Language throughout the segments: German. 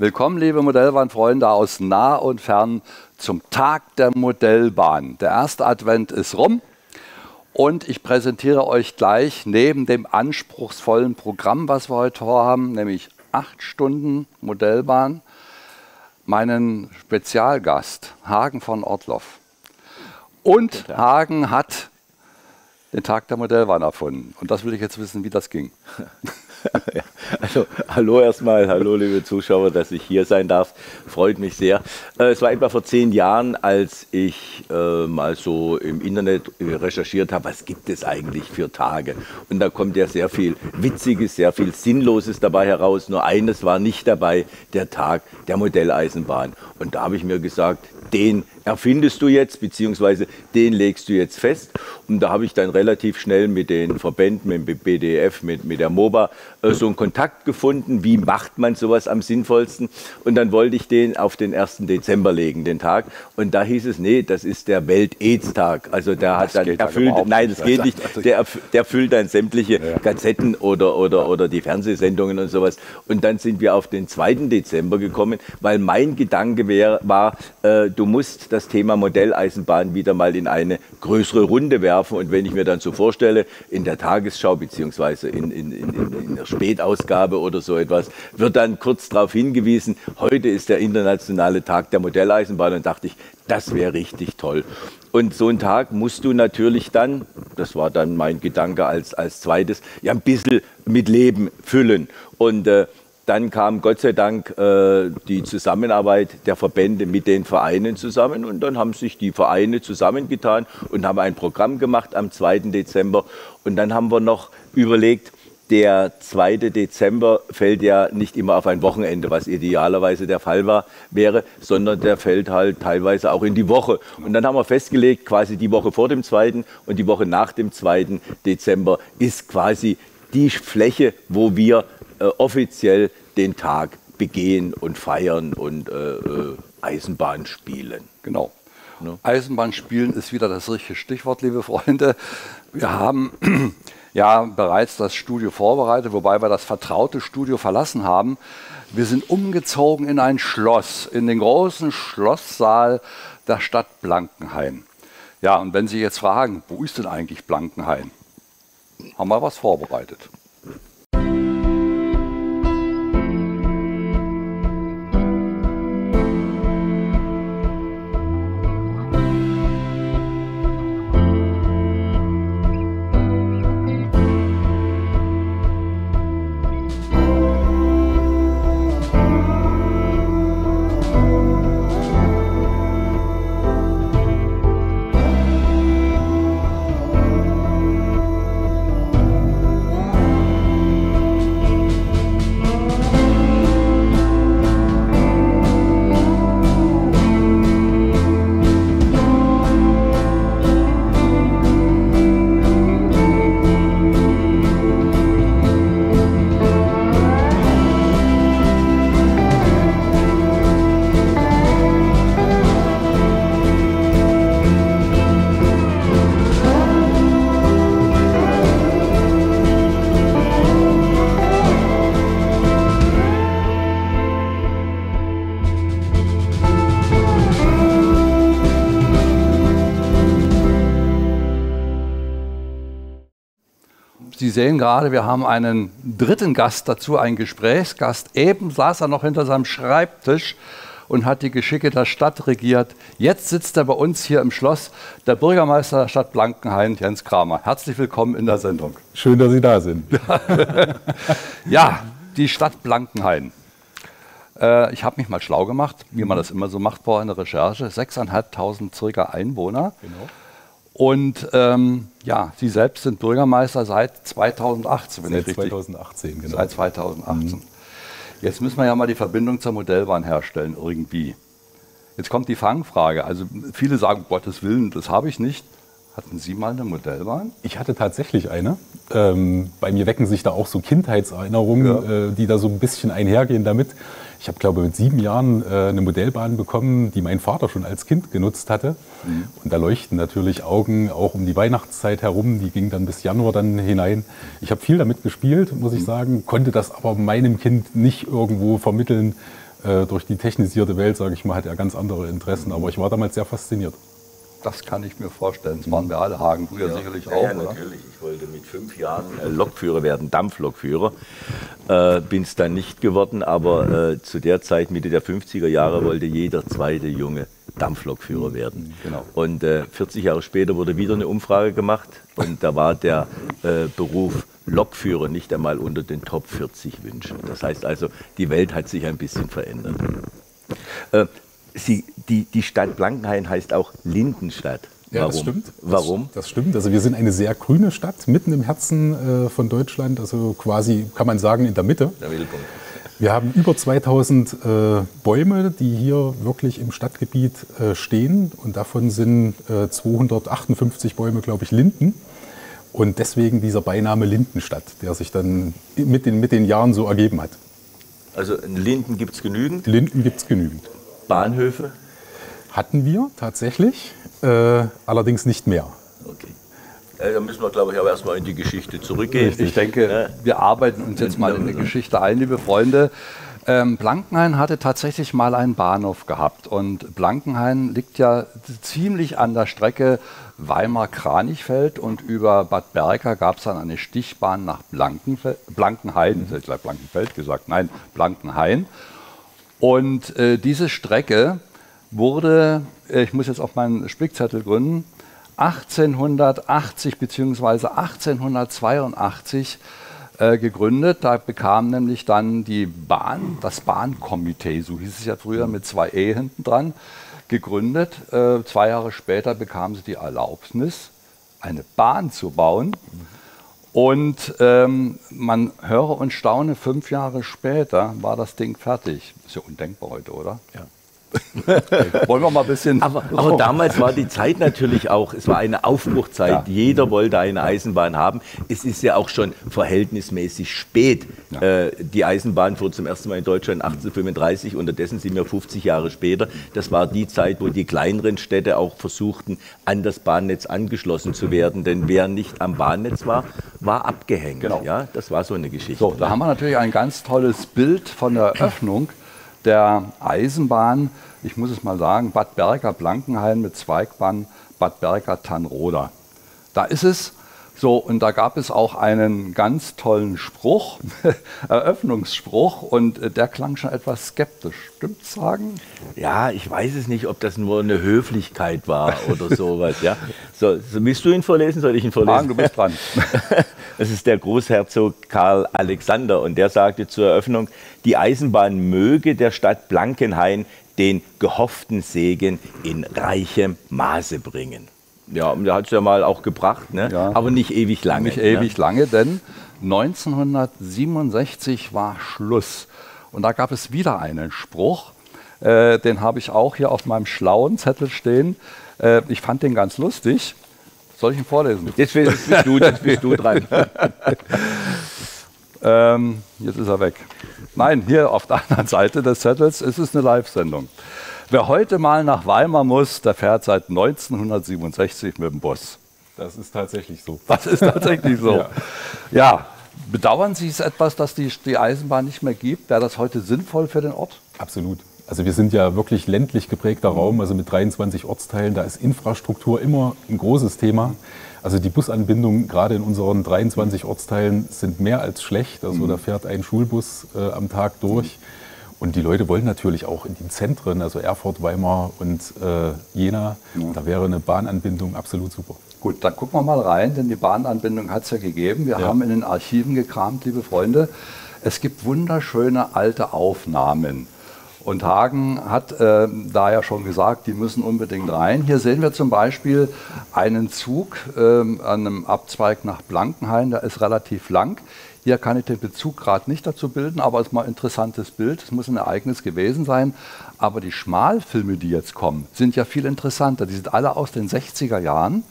Willkommen, liebe Modellbahnfreunde aus nah und fern zum Tag der Modellbahn. Der erste Advent ist rum und ich präsentiere euch gleich neben dem anspruchsvollen Programm, was wir heute vorhaben, nämlich acht Stunden Modellbahn, meinen Spezialgast, Hagen von Ortloff. Und Hagen hat den Tag der Modellbahn erfunden. Und das will ich jetzt wissen, wie das ging. also hallo erstmal, hallo liebe Zuschauer, dass ich hier sein darf. Freut mich sehr. Äh, es war etwa vor zehn Jahren, als ich äh, mal so im Internet recherchiert habe, was gibt es eigentlich für Tage. Und da kommt ja sehr viel Witziges, sehr viel Sinnloses dabei heraus. Nur eines war nicht dabei, der Tag der Modelleisenbahn. Und da habe ich mir gesagt, den erfindest du jetzt, beziehungsweise den legst du jetzt fest. Und da habe ich dann relativ schnell mit den Verbänden, mit dem BDF, mit, mit der MOBA äh, so einen Kontakt gefunden. Wie macht man sowas am sinnvollsten? Und dann wollte ich den auf den 1. Dezember legen, den Tag. Und da hieß es, nee, das ist der Welt-AIDS-Tag. Also der hat dann erfüllt, nein, das geht nicht. Der, der füllt dann sämtliche ja. Gazetten oder, oder, oder die Fernsehsendungen und sowas. Und dann sind wir auf den 2. Dezember gekommen, weil mein Gedanke wär, war, äh, du musst das Thema Modelleisenbahn wieder mal in eine größere Runde werfen. Und wenn ich mir dann so vorstelle, in der Tagesschau beziehungsweise in, in, in, in der Spätausgabe oder so etwas, wird dann kurz darauf hingewiesen, heute ist der internationale Tag der Modelleisenbahn. Und dachte ich, das wäre richtig toll. Und so einen Tag musst du natürlich dann, das war dann mein Gedanke als, als zweites, ja ein bisschen mit Leben füllen. Und äh, dann kam Gott sei Dank äh, die Zusammenarbeit der Verbände mit den Vereinen zusammen und dann haben sich die Vereine zusammengetan und haben ein Programm gemacht am 2. Dezember. Und dann haben wir noch überlegt, der 2. Dezember fällt ja nicht immer auf ein Wochenende, was idealerweise der Fall war, wäre, sondern der fällt halt teilweise auch in die Woche. Und dann haben wir festgelegt, quasi die Woche vor dem 2. und die Woche nach dem 2. Dezember ist quasi die Fläche, wo wir äh, offiziell den Tag begehen und feiern und äh, äh, Eisenbahn spielen. Genau. Ne? Eisenbahn spielen ist wieder das richtige Stichwort, liebe Freunde. Wir haben ja bereits das Studio vorbereitet, wobei wir das vertraute Studio verlassen haben. Wir sind umgezogen in ein Schloss, in den großen Schlosssaal der Stadt Blankenhain. Ja, und wenn Sie jetzt fragen, wo ist denn eigentlich Blankenhain? Haben wir was vorbereitet. Sie sehen gerade, wir haben einen dritten Gast dazu, einen Gesprächsgast. Eben saß er noch hinter seinem Schreibtisch und hat die Geschicke der Stadt regiert. Jetzt sitzt er bei uns hier im Schloss, der Bürgermeister der Stadt Blankenhain, Jens Kramer. Herzlich willkommen in der Sendung. Schön, dass Sie da sind. ja, die Stadt Blankenhain. Äh, ich habe mich mal schlau gemacht, wie man das immer so macht vor einer Recherche. 6.500 circa Einwohner. Genau. Und ähm, ja, Sie selbst sind Bürgermeister seit 2018, wenn seit ich richtig 2018, genau. Seit 2018. Mhm. Jetzt müssen wir ja mal die Verbindung zur Modellbahn herstellen, irgendwie. Jetzt kommt die Fangfrage. Also viele sagen, Gottes Willen, das habe ich nicht. Hatten Sie mal eine Modellbahn? Ich hatte tatsächlich eine. Ähm, bei mir wecken sich da auch so Kindheitserinnerungen, ja. äh, die da so ein bisschen einhergehen damit. Ich habe, glaube mit sieben Jahren äh, eine Modellbahn bekommen, die mein Vater schon als Kind genutzt hatte. Mhm. Und da leuchten natürlich Augen auch um die Weihnachtszeit herum. Die ging dann bis Januar dann hinein. Ich habe viel damit gespielt, muss ich mhm. sagen, konnte das aber meinem Kind nicht irgendwo vermitteln, Äh, durch die technisierte Welt, sage ich mal, hat er ganz andere Interessen. Aber ich war damals sehr fasziniert. Das kann ich mir vorstellen. Das waren wir alle, Hagen früher ja, sicherlich auch, ja, natürlich. Ich wollte mit fünf Jahren äh, Lokführer werden, Dampflokführer. Äh, Bin es dann nicht geworden, aber äh, zu der Zeit, Mitte der 50er Jahre, wollte jeder zweite Junge Dampflokführer werden. Genau. Und äh, 40 Jahre später wurde wieder eine Umfrage gemacht und da war der äh, Beruf Lokführer nicht einmal unter den Top 40 Wünschen. Das heißt also, die Welt hat sich ein bisschen verändert. Äh, Sie, die, die Stadt Blankenhain heißt auch Lindenstadt. Ja, Warum? das stimmt. Warum? Das, das, stimmt. Also wir sind eine sehr grüne Stadt, mitten im Herzen äh, von Deutschland, also quasi, kann man sagen, in der Mitte. Der Mittelpunkt. Wir haben über 2000 äh, Bäume, die hier wirklich im Stadtgebiet äh, stehen und davon sind 258 äh, Bäume, glaube ich, Linden. Und deswegen dieser Beiname Lindenstadt, der sich dann mit den, mit den Jahren so ergeben hat. Also Linden gibt es genügend? Linden gibt es genügend. Bahnhöfe? Hatten wir tatsächlich, äh, allerdings nicht mehr. Okay. Da müssen wir, glaube ich, aber erstmal in die Geschichte zurückgehen. Ich denke, ja. wir arbeiten uns jetzt mal in die Geschichte ein, liebe Freunde. Ähm, Blankenhain hatte tatsächlich mal einen Bahnhof gehabt und Blankenhain liegt ja ziemlich an der Strecke Weimar-Kranichfeld und über Bad Berka gab es dann eine Stichbahn nach Blankenfeld, Blankenhain, ich habe Blankenfeld gesagt, nein, Blankenhain. Und äh, diese Strecke wurde, äh, ich muss jetzt auf meinen Spickzettel gründen, 1880 bzw. 1882 äh, gegründet. Da bekam nämlich dann die Bahn, das Bahnkomitee, so hieß es ja früher mit zwei E hinten dran, gegründet. Äh, zwei Jahre später bekam sie die Erlaubnis, eine Bahn zu bauen. Und ähm, man höre und staune, fünf Jahre später war das Ding fertig. Ist ja undenkbar heute, oder? Ja. Wollen wir mal ein bisschen. Aber, aber, damals war die Zeit natürlich auch, es war eine Aufbruchzeit. Ja. Jeder wollte eine Eisenbahn haben. Es ist ja auch schon verhältnismäßig spät. Ja. Äh, die Eisenbahn fuhr zum ersten Mal in Deutschland 1835, unterdessen sind wir 50 Jahre später. Das war die Zeit, wo die kleineren Städte auch versuchten, an das Bahnnetz angeschlossen zu werden. Denn wer nicht am Bahnnetz war, war abgehängt. Genau. Ja, das war so eine Geschichte. So, da haben wir natürlich ein ganz tolles Bild von der Öffnung der Eisenbahn, ich muss es mal sagen, Bad Berka-Blankenhain mit Zweigbahn Bad Berka-Tannroda. Da ist es so, und da gab es auch einen ganz tollen Spruch, Eröffnungsspruch, und äh, der klang schon etwas skeptisch. Stimmt's sagen? Ja, ich weiß es nicht, ob das nur eine Höflichkeit war oder sowas. Ja. So, so, willst du ihn vorlesen? Soll ich ihn vorlesen? Hagen, du bist dran. Das ist der Großherzog Karl Alexander und der sagte zur Eröffnung, die Eisenbahn möge der Stadt Blankenhain den gehofften Segen in reichem Maße bringen. Ja, und der hat es ja mal auch gebracht, ne? Ja. aber nicht ewig lange. Nicht ewig ne? lange, denn 1967 war Schluss. Und da gab es wieder einen Spruch, äh, den habe ich auch hier auf meinem schlauen Zettel stehen. Äh, ich fand den ganz lustig. Soll ich ihn vorlesen? Jetzt bist du, jetzt bist du dran. ähm, jetzt ist er weg. Nein, hier auf der anderen Seite des Zettels ist es eine Live-Sendung. Wer heute mal nach Weimar muss, der fährt seit 1967 mit dem Bus. Das ist tatsächlich so. Das ist tatsächlich so. ja. ja. bedauern Sie es etwas, dass die, die Eisenbahn nicht mehr gibt? Wäre das heute sinnvoll für den Ort? Absolut. Also wir sind ja wirklich ländlich geprägter Raum, also mit 23 Ortsteilen, da ist Infrastruktur immer ein großes Thema. Also die Busanbindungen gerade in unseren 23 Ortsteilen sind mehr als schlecht. Also da fährt ein Schulbus äh, am Tag durch. Und die Leute wollen natürlich auch in die Zentren, also Erfurt, Weimar und äh, Jena. Ja. Da wäre eine Bahnanbindung absolut super. Gut, dann gucken wir mal rein, denn die Bahnanbindung hat es ja gegeben. Wir ja. haben in den Archiven gekramt, liebe Freunde. Es gibt wunderschöne alte Aufnahmen. Und Hagen hat äh, da ja schon gesagt, die müssen unbedingt rein. Hier sehen wir zum Beispiel einen Zug äh, an einem Abzweig nach Blankenhain, der ist relativ lang. Hier kann ich den Bezug gerade nicht dazu bilden, aber es ist mal ein interessantes Bild. Es muss ein Ereignis gewesen sein. Aber die Schmalfilme, die jetzt kommen, sind ja viel interessanter. Die sind alle aus den 60er Jahren.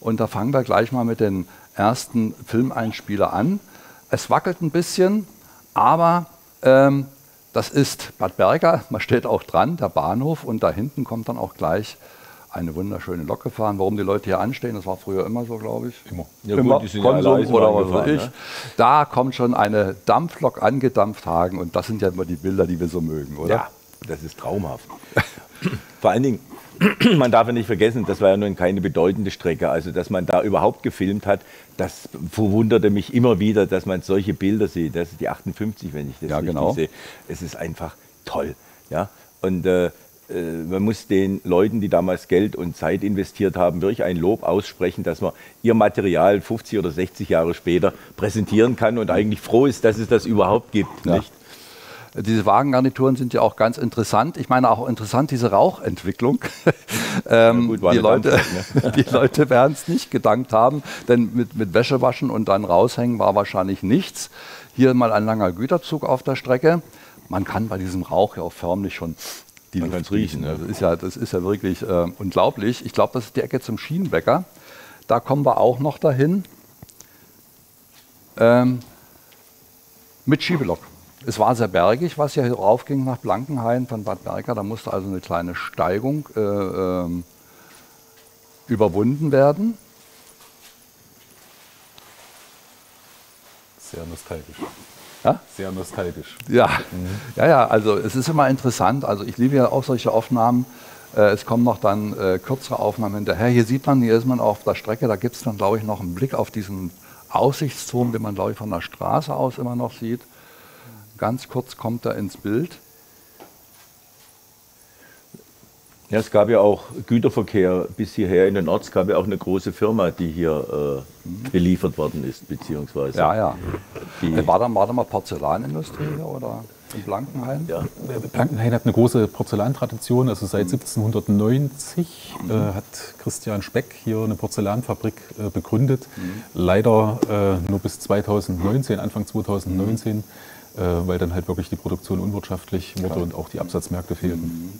Und da fangen wir gleich mal mit den ersten Filmeinspieler an. Es wackelt ein bisschen, aber ähm, das ist Bad Berger. Man steht auch dran, der Bahnhof. Und da hinten kommt dann auch gleich eine wunderschöne Lok gefahren. Warum die Leute hier anstehen, das war früher immer so, glaube ich. Immer. Ja, immer gut, die sind ja alle Konsum Eisenbahn oder was weiß ich. ne? Da kommt schon eine Dampflok angedampft Hagen und das sind ja immer die Bilder, die wir so mögen, oder? Ja, das ist traumhaft. Vor allen Dingen, man darf ja nicht vergessen, das war ja nun keine bedeutende Strecke. Also, dass man da überhaupt gefilmt hat, das verwunderte mich immer wieder, dass man solche Bilder sieht. Das ist die 58, wenn ich das Ja, genau. sehe. Es ist einfach toll. Ja? Und äh, man muss den Leuten, die damals Geld und Zeit investiert haben, wirklich ein Lob aussprechen, dass man ihr Material 50 oder 60 Jahre später präsentieren kann und eigentlich froh ist, dass es das überhaupt gibt. Ja. Nicht? Diese Wagengarnituren sind ja auch ganz interessant. Ich meine auch interessant diese Rauchentwicklung. ähm, gut, war die, Leute, Dampflok, die Leute werden es nicht gedankt haben, denn mit, mit Wäsche waschen und dann raushängen war wahrscheinlich nichts. Hier mal ein langer Güterzug auf der Strecke. Man kann bei diesem Rauch ja auch förmlich schon die Man Luft riechen, ja. Das ist ja, das ist ja wirklich äh, unglaublich. Ich glaube, das ist die Ecke zum Schienenbäcker. Da kommen wir auch noch dahin. Ähm, mit Schiebelok. Es war sehr bergig, was hier raufging nach Blankenhain von Bad Berka. Da musste also eine kleine Steigung äh, ähm, überwunden werden. Sehr nostalgisch. Ja? Sehr nostalgisch. Ja, ja, ja, also es ist immer interessant. Also ich liebe ja auch solche Aufnahmen. Äh, es kommen noch dann äh, kürzere Aufnahmen hinterher. Hier sieht man, hier ist man auf der Strecke, da gibt es dann, glaube ich, noch einen Blick auf diesen Aussichtsturm, den man, glaube ich, von der Straße aus immer noch sieht. Ganz kurz kommt er ins Bild. Ja, es gab ja auch Güterverkehr bis hierher in den Ort. Es gab ja auch eine große Firma, die hier äh, beliefert worden ist, beziehungsweise. Ja, ja. Die, Äh, War da, war da mal Porzellanindustrie hier oder in Blankenhain? ja. Blankenhain hat eine große Porzellantradition. Also seit 1790 äh, hat Christian Speck hier eine Porzellanfabrik äh, begründet. Leider äh, nur bis 2019, Anfang 2019, äh, weil dann halt wirklich die Produktion unwirtschaftlich wurde und auch die Absatzmärkte fehlten.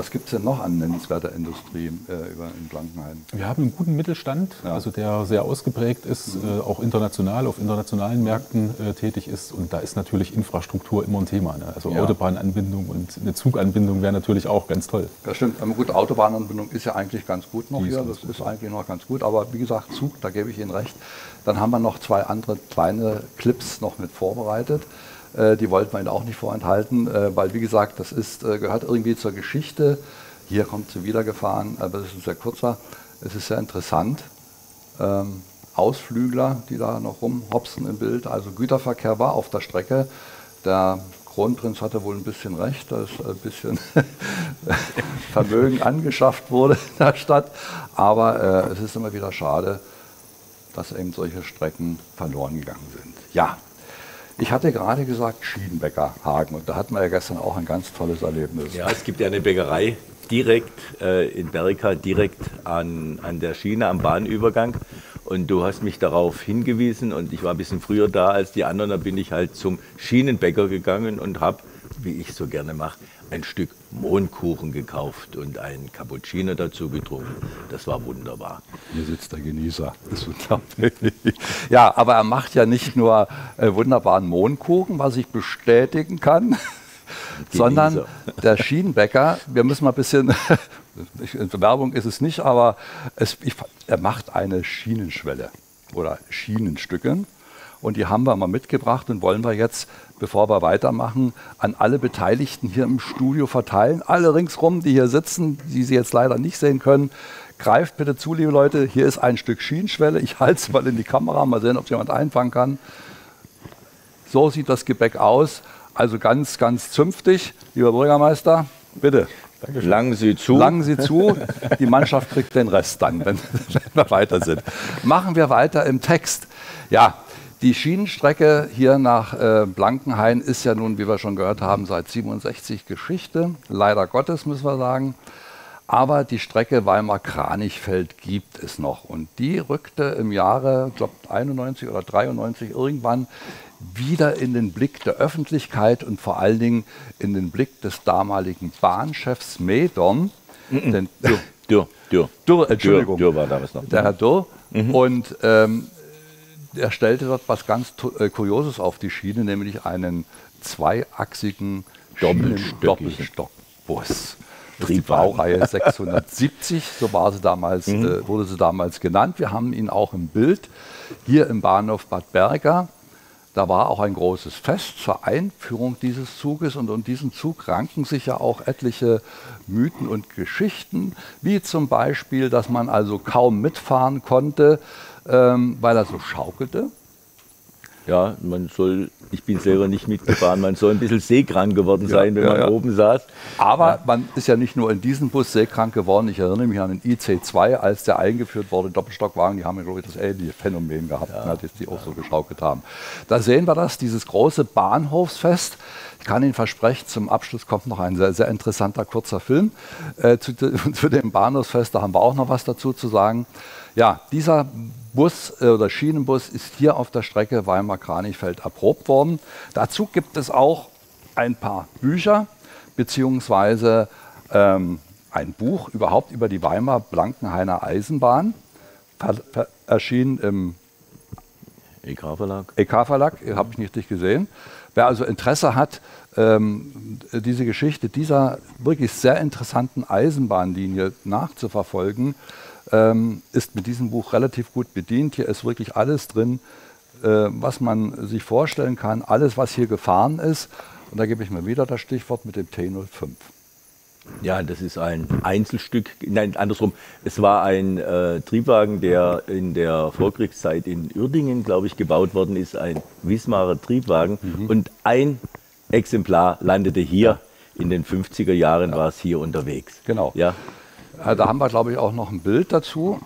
Was gibt es denn noch an nennenswerter Industrie äh, über, in Blankenhain? Wir haben einen guten Mittelstand, Ja. also der sehr ausgeprägt ist, äh, auch international auf internationalen Märkten äh, tätig ist. Und da ist natürlich Infrastruktur immer ein Thema. Ne? Also Ja. Autobahnanbindung und eine Zuganbindung wäre natürlich auch ganz toll. Ja, stimmt. Aber gut, Autobahnanbindung ist ja eigentlich ganz gut noch Die hier. Das ist eigentlich noch ganz gut. Aber wie gesagt, Zug, da gebe ich Ihnen recht. Dann haben wir noch zwei andere kleine Clips noch mit vorbereitet. Äh, die wollten wir Ihnen auch nicht vorenthalten, äh, weil wie gesagt, das ist, äh, gehört irgendwie zur Geschichte. Hier kommt sie wieder gefahren, aber das ist ein sehr kurzer. Es ist sehr interessant. Ähm, Ausflügler, die da noch rumhopsen im Bild. Also Güterverkehr war auf der Strecke. Der Kronprinz hatte wohl ein bisschen recht, dass ein bisschen Vermögen angeschafft wurde in der Stadt. Aber äh, es ist immer wieder schade, dass eben solche Strecken verloren gegangen sind. Ja, ich hatte gerade gesagt Schienenbäcker Hagen und da hatten wir ja gestern auch ein ganz tolles Erlebnis. ja, es gibt ja eine Bäckerei direkt äh, in Berka, direkt an, an der Schiene, am Bahnübergang. Und du hast mich darauf hingewiesen und ich war ein bisschen früher da als die anderen. Da bin ich halt zum Schienenbäcker gegangen und habe, wie ich so gerne mache, ein Stück Mohnkuchen gekauft und ein Cappuccino dazu getrunken. Das war wunderbar. Hier sitzt der Genießer. Das ist unglaublich. Ja, aber er macht ja nicht nur äh, wunderbaren Mohnkuchen, was ich bestätigen kann, sondern der Schienenbäcker, wir müssen mal ein bisschen, ich- Werbung ist es nicht, aber es, ich, er macht eine Schienenschwelle oder Schienenstücke. Und die haben wir mal mitgebracht und wollen wir jetzt, bevor wir weitermachen, an alle Beteiligten hier im Studio verteilen. Alle ringsrum, die hier sitzen, die Sie jetzt leider nicht sehen können. Greift bitte zu, liebe Leute. Hier ist ein Stück Schienenschwelle. Ich halte es mal in die Kamera, mal sehen, ob es jemand einfangen kann. So sieht das Gebäck aus. Also ganz, ganz zünftig. Lieber Bürgermeister, bitte. Langen Sie zu. Langen Sie zu, die Mannschaft kriegt den Rest dann, wenn, wenn wir weiter sind. Machen wir weiter im Text. Ja, die Schienenstrecke hier nach äh, Blankenhain ist ja nun, wie wir schon gehört haben, seit 67 Geschichte. Leider Gottes, müssen wir sagen. Aber die Strecke Weimar-Kranichfeld gibt es noch. Und die rückte im Jahre, ich glaube 91 oder 93 irgendwann wieder in den Blick der Öffentlichkeit und vor allen Dingen in den Blick des damaligen Bahnchefs Medon. Denn, Dürr, Dürr, Dürr. Dürr, Entschuldigung. Dürr war damals noch. Der Herr Dürr. Und ähm, er stellte dort was ganz äh, Kurioses auf die Schiene, nämlich einen zweiachsigen. Doppelstockbus. die Baureihe 670, so war sie damals, mhm. äh, wurde sie damals genannt. Wir haben ihn auch im Bild hier im Bahnhof Bad Berga. Da war auch ein großes Fest zur Einführung dieses Zuges und um diesen Zug ranken sich ja auch etliche Mythen und Geschichten, wie zum Beispiel, dass man also kaum mitfahren konnte, ähm, weil er so schaukelte. Ja, man soll, ich bin selber nicht mitgefahren, man soll ein bisschen seekrank geworden sein, ja, wenn man ja. oben saß. Aber man ist ja nicht nur in diesem Bus seekrank geworden. Ich erinnere mich an den IC2, als der eingeführt wurde, Doppelstockwagen, die haben ja, glaube ich, das ähnliche Phänomen gehabt, ja. dass die auch so geschaukelt haben. Da sehen wir das, dieses große Bahnhofsfest. Ich kann Ihnen versprechen, zum Abschluss kommt noch ein sehr, sehr interessanter kurzer Film äh, zu, zu dem Bahnhofsfest. Da haben wir auch noch was dazu zu sagen. Ja, dieser Bus äh, oder Schienenbus ist hier auf der Strecke Weimar-Kranichfeld erprobt worden. Dazu gibt es auch ein paar Bücher beziehungsweise ähm, ein Buch überhaupt über die Weimar-Blankenhainer Eisenbahn, erschienen im EK-Verlag. EK-Verlag, habe ich nicht richtig gesehen. Wer also Interesse hat, ähm, diese Geschichte dieser wirklich sehr interessanten Eisenbahnlinie nachzuverfolgen, ähm, ist mit diesem Buch relativ gut bedient. Hier ist wirklich alles drin, äh, was man sich vorstellen kann, alles, was hier gefahren ist. Und da gebe ich mir wieder das Stichwort mit dem T05. Ja, das ist ein Einzelstück, nein, andersrum. Es war ein äh, Triebwagen, der in der Vorkriegszeit in Uerdingen, glaube ich, gebaut worden ist, ein Wismarer Triebwagen. Mhm. Und ein Exemplar landete hier. In den 50er Jahren ja. war es hier unterwegs. Genau. Ja. Äh, da haben wir, glaube ich, auch noch ein Bild dazu.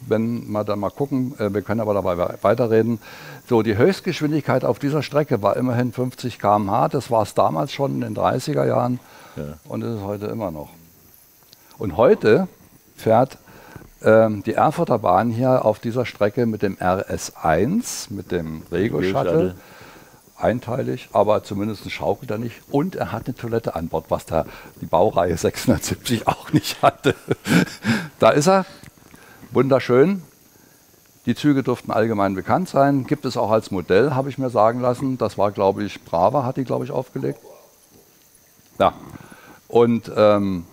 Wenn wir dann mal gucken, äh, wir können aber dabei weiterreden. So, die Höchstgeschwindigkeit auf dieser Strecke war immerhin 50 km/h. Das war es damals schon in den 30er Jahren ja. und ist es heute immer noch. Und heute fährt ähm, die Erfurter Bahn hier auf dieser Strecke mit dem RS1, mit dem Rego-Shuttle einteilig, aber zumindest schaukelt er nicht. Und er hat eine Toilette an Bord, was da die Baureihe 670 auch nicht hatte. da ist er. Wunderschön. Die Züge durften allgemein bekannt sein. Gibt es auch als Modell, habe ich mir sagen lassen. Das war, glaube ich, Brava hat die, glaube ich, aufgelegt. Ja. Und ähm,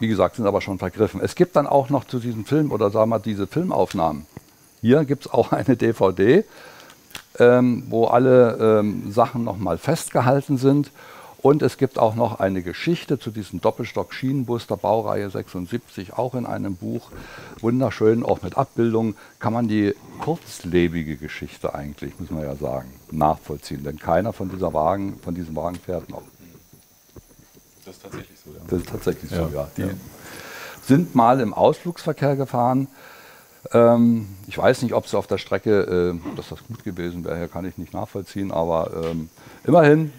wie gesagt, sind aber schon vergriffen. Es gibt dann auch noch zu diesem Film oder sagen wir diese Filmaufnahmen. Hier gibt es auch eine DVD ähm, wo alle ähm, Sachen nochmal festgehalten sind. Und es gibt auch noch eine Geschichte zu diesem Doppelstock-Schienenbus der Baureihe 76, auch in einem Buch. Wunderschön, auch mit Abbildungen. Kann man die kurzlebige Geschichte eigentlich, muss man ja sagen, nachvollziehen. Denn keiner von, dieser Wagen, von diesem Wagen fährt noch. Das ist tatsächlich so, ja. Das ist tatsächlich ja. so, ja. Die ja. sind mal im Ausflugsverkehr gefahren ähm, ich weiß nicht, ob es auf der Strecke, äh, dass das gut gewesen wäre, kann ich nicht nachvollziehen, aber ähm, immerhin,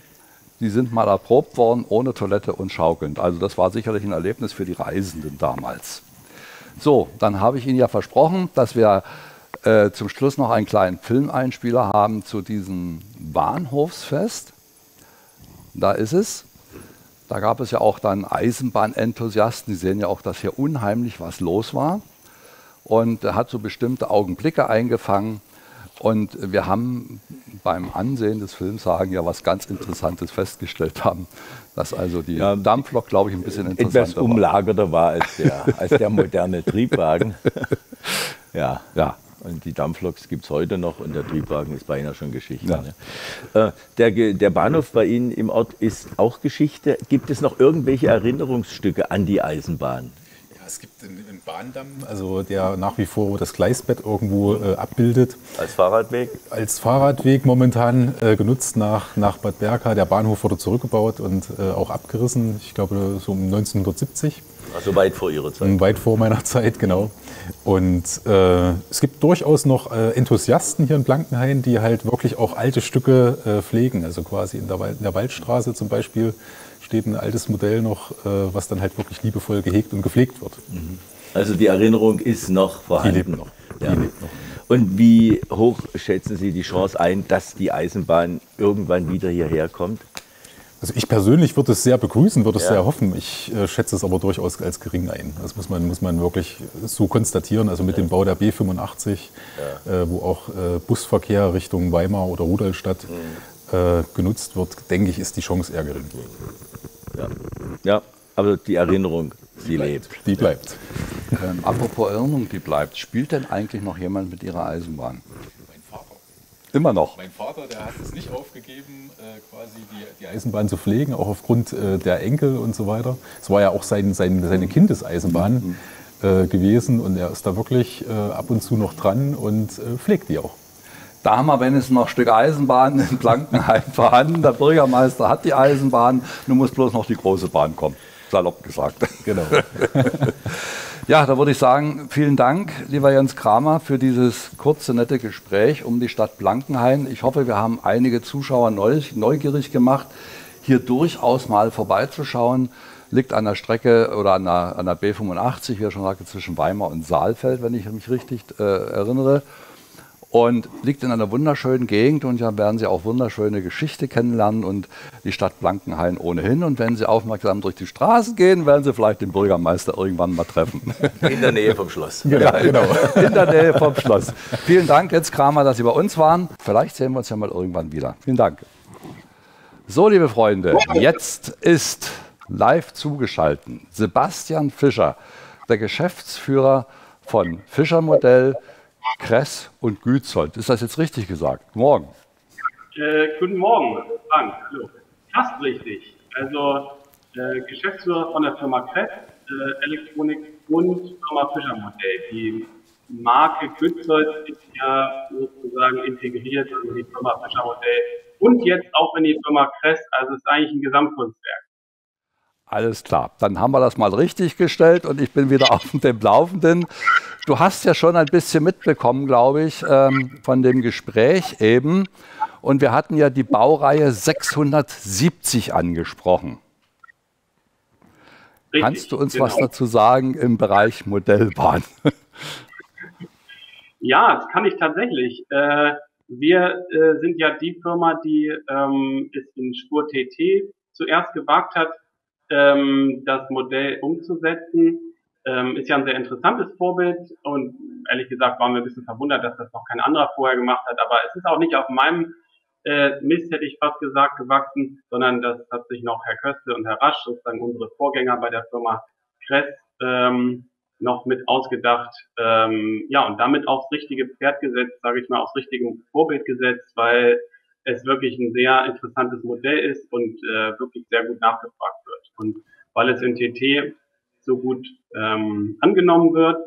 die sind mal erprobt worden ohne Toilette und schaukelnd. Also das war sicherlich ein Erlebnis für die Reisenden damals. So, dann habe ich Ihnen ja versprochen, dass wir äh, zum Schluss noch einen kleinen Filmeinspieler haben zu diesem Bahnhofsfest. Da ist es. Da gab es ja auch dann Eisenbahnenthusiasten, die sehen ja auch, dass hier unheimlich was los war und hat so bestimmte Augenblicke eingefangen. Und wir haben beim Ansehen des Films sagen ja was ganz Interessantes festgestellt haben, dass also die ja, Dampflok, glaube ich, ein bisschen interessanter etwas umlagerter war, war als, der, als der moderne Triebwagen. ja, ja. Und die Dampfloks gibt es heute noch und der Triebwagen ist beinahe schon Geschichte. Ja. Ne? Äh, der, der Bahnhof bei Ihnen im Ort ist auch Geschichte. Gibt es noch irgendwelche Erinnerungsstücke an die Eisenbahn? es gibt Bahndamm, also der nach wie vor das Gleisbett irgendwo äh, abbildet. Als Fahrradweg? Als Fahrradweg momentan äh, genutzt nach, nach Bad Berka. Der Bahnhof wurde zurückgebaut und äh, auch abgerissen, ich glaube so um 1970. Also weit vor Ihrer Zeit. Weit vor meiner Zeit, genau. Und äh, es gibt durchaus noch äh, Enthusiasten hier in Blankenhain, die halt wirklich auch alte Stücke äh, pflegen. Also quasi in der, in der Waldstraße zum Beispiel steht ein altes Modell noch, äh, was dann halt wirklich liebevoll gehegt und gepflegt wird. Mhm. Also die Erinnerung ist noch vorhanden. Die lebt noch. Ja. Die lebt noch. Und wie hoch schätzen Sie die Chance ein, dass die Eisenbahn irgendwann wieder hierher kommt? Also ich persönlich würde es sehr begrüßen, würde es ja. sehr hoffen. Ich äh, schätze es aber durchaus als gering ein. Das muss man, muss man wirklich so konstatieren. Also mit ja. dem Bau der B85, ja. äh, wo auch äh, Busverkehr Richtung Weimar oder Rudolstadt mhm. Äh, genutzt wird, denke ich, ist die Chance eher gering. Ja. ja, aber die Erinnerung, sie lebt. Die bleibt. Ähm, apropos Erinnerung, die bleibt. Spielt denn eigentlich noch jemand mit Ihrer Eisenbahn? Mein Vater. Immer noch. Mein Vater, der hat es nicht aufgegeben, äh, quasi die, die, Eisenbahn zu pflegen, auch aufgrund äh, der Enkel und so weiter. Es war ja auch sein, sein, seine Kindeseisenbahn mhm. äh, gewesen und er ist da wirklich äh, ab und zu noch dran und äh, pflegt die auch. Da haben wir wenigstens noch ein Stück Eisenbahn in Blankenheim vorhanden. Der Bürgermeister hat die Eisenbahn, nun muss bloß noch die große Bahn kommen. Salopp gesagt. Genau. ja, da würde ich sagen, vielen Dank, lieber Jens Kramer, für dieses kurze, nette Gespräch um die Stadt Blankenhain. Ich hoffe, wir haben einige Zuschauer neugierig gemacht, hier durchaus mal vorbeizuschauen. Liegt an der Strecke oder an der, an der B85, wie ich schon sagte, zwischen Weimar und Saalfeld, wenn ich mich richtig äh, erinnere und liegt in einer wunderschönen Gegend und ja werden Sie auch wunderschöne Geschichte kennenlernen und die Stadt Blankenhain ohnehin. Und wenn Sie aufmerksam durch die Straßen gehen, werden Sie vielleicht den Bürgermeister irgendwann mal treffen. In der Nähe vom Schloss. Ja, genau. In der Nähe vom Schloss. Vielen Dank, Jens Kramer, dass Sie bei uns waren. Vielleicht sehen wir uns ja mal irgendwann wieder. Vielen Dank. So, liebe Freunde, jetzt ist live zugeschaltet Sebastian Fischer, der Geschäftsführer von Fischer Modell Kress und Gützold. Ist das jetzt richtig gesagt? Morgen. Äh, guten Morgen, Frank. Hallo. Fast richtig. Also äh, Geschäftsführer von der Firma Kress, äh, Elektronik und Firma Fischer Modell. Die Marke Gützold ist ja sozusagen integriert in die Firma Fischer Modell und jetzt auch in die Firma Kress. Also es ist eigentlich ein Gesamtkunstwerk. Alles klar, dann haben wir das mal richtig gestellt und ich bin wieder auf dem Laufenden. Du hast ja schon ein bisschen mitbekommen, glaube ich, ähm, von dem Gespräch eben. Und wir hatten ja die Baureihe 670 angesprochen. Richtig, Kannst du uns genau. was dazu sagen im Bereich Modellbahn? Ja, das kann ich tatsächlich. Äh, wir äh, sind ja die Firma, die ähm, es in Spur TT zuerst gewagt hat, ähm, das Modell umzusetzen. Ähm, ist ja ein sehr interessantes Vorbild und ehrlich gesagt waren wir ein bisschen verwundert, dass das noch kein anderer vorher gemacht hat. Aber es ist auch nicht auf meinem äh, Mist, hätte ich fast gesagt, gewachsen, sondern das hat sich noch Herr Köste und Herr Rasch, sozusagen unsere Vorgänger bei der Firma Kress, ähm, noch mit ausgedacht. Ähm, ja, und damit aufs richtige Pferd gesetzt, sage ich mal, aufs richtige Vorbild gesetzt, weil es wirklich ein sehr interessantes Modell ist und äh, wirklich sehr gut nachgefragt. Und weil es in TT so gut ähm, angenommen wird,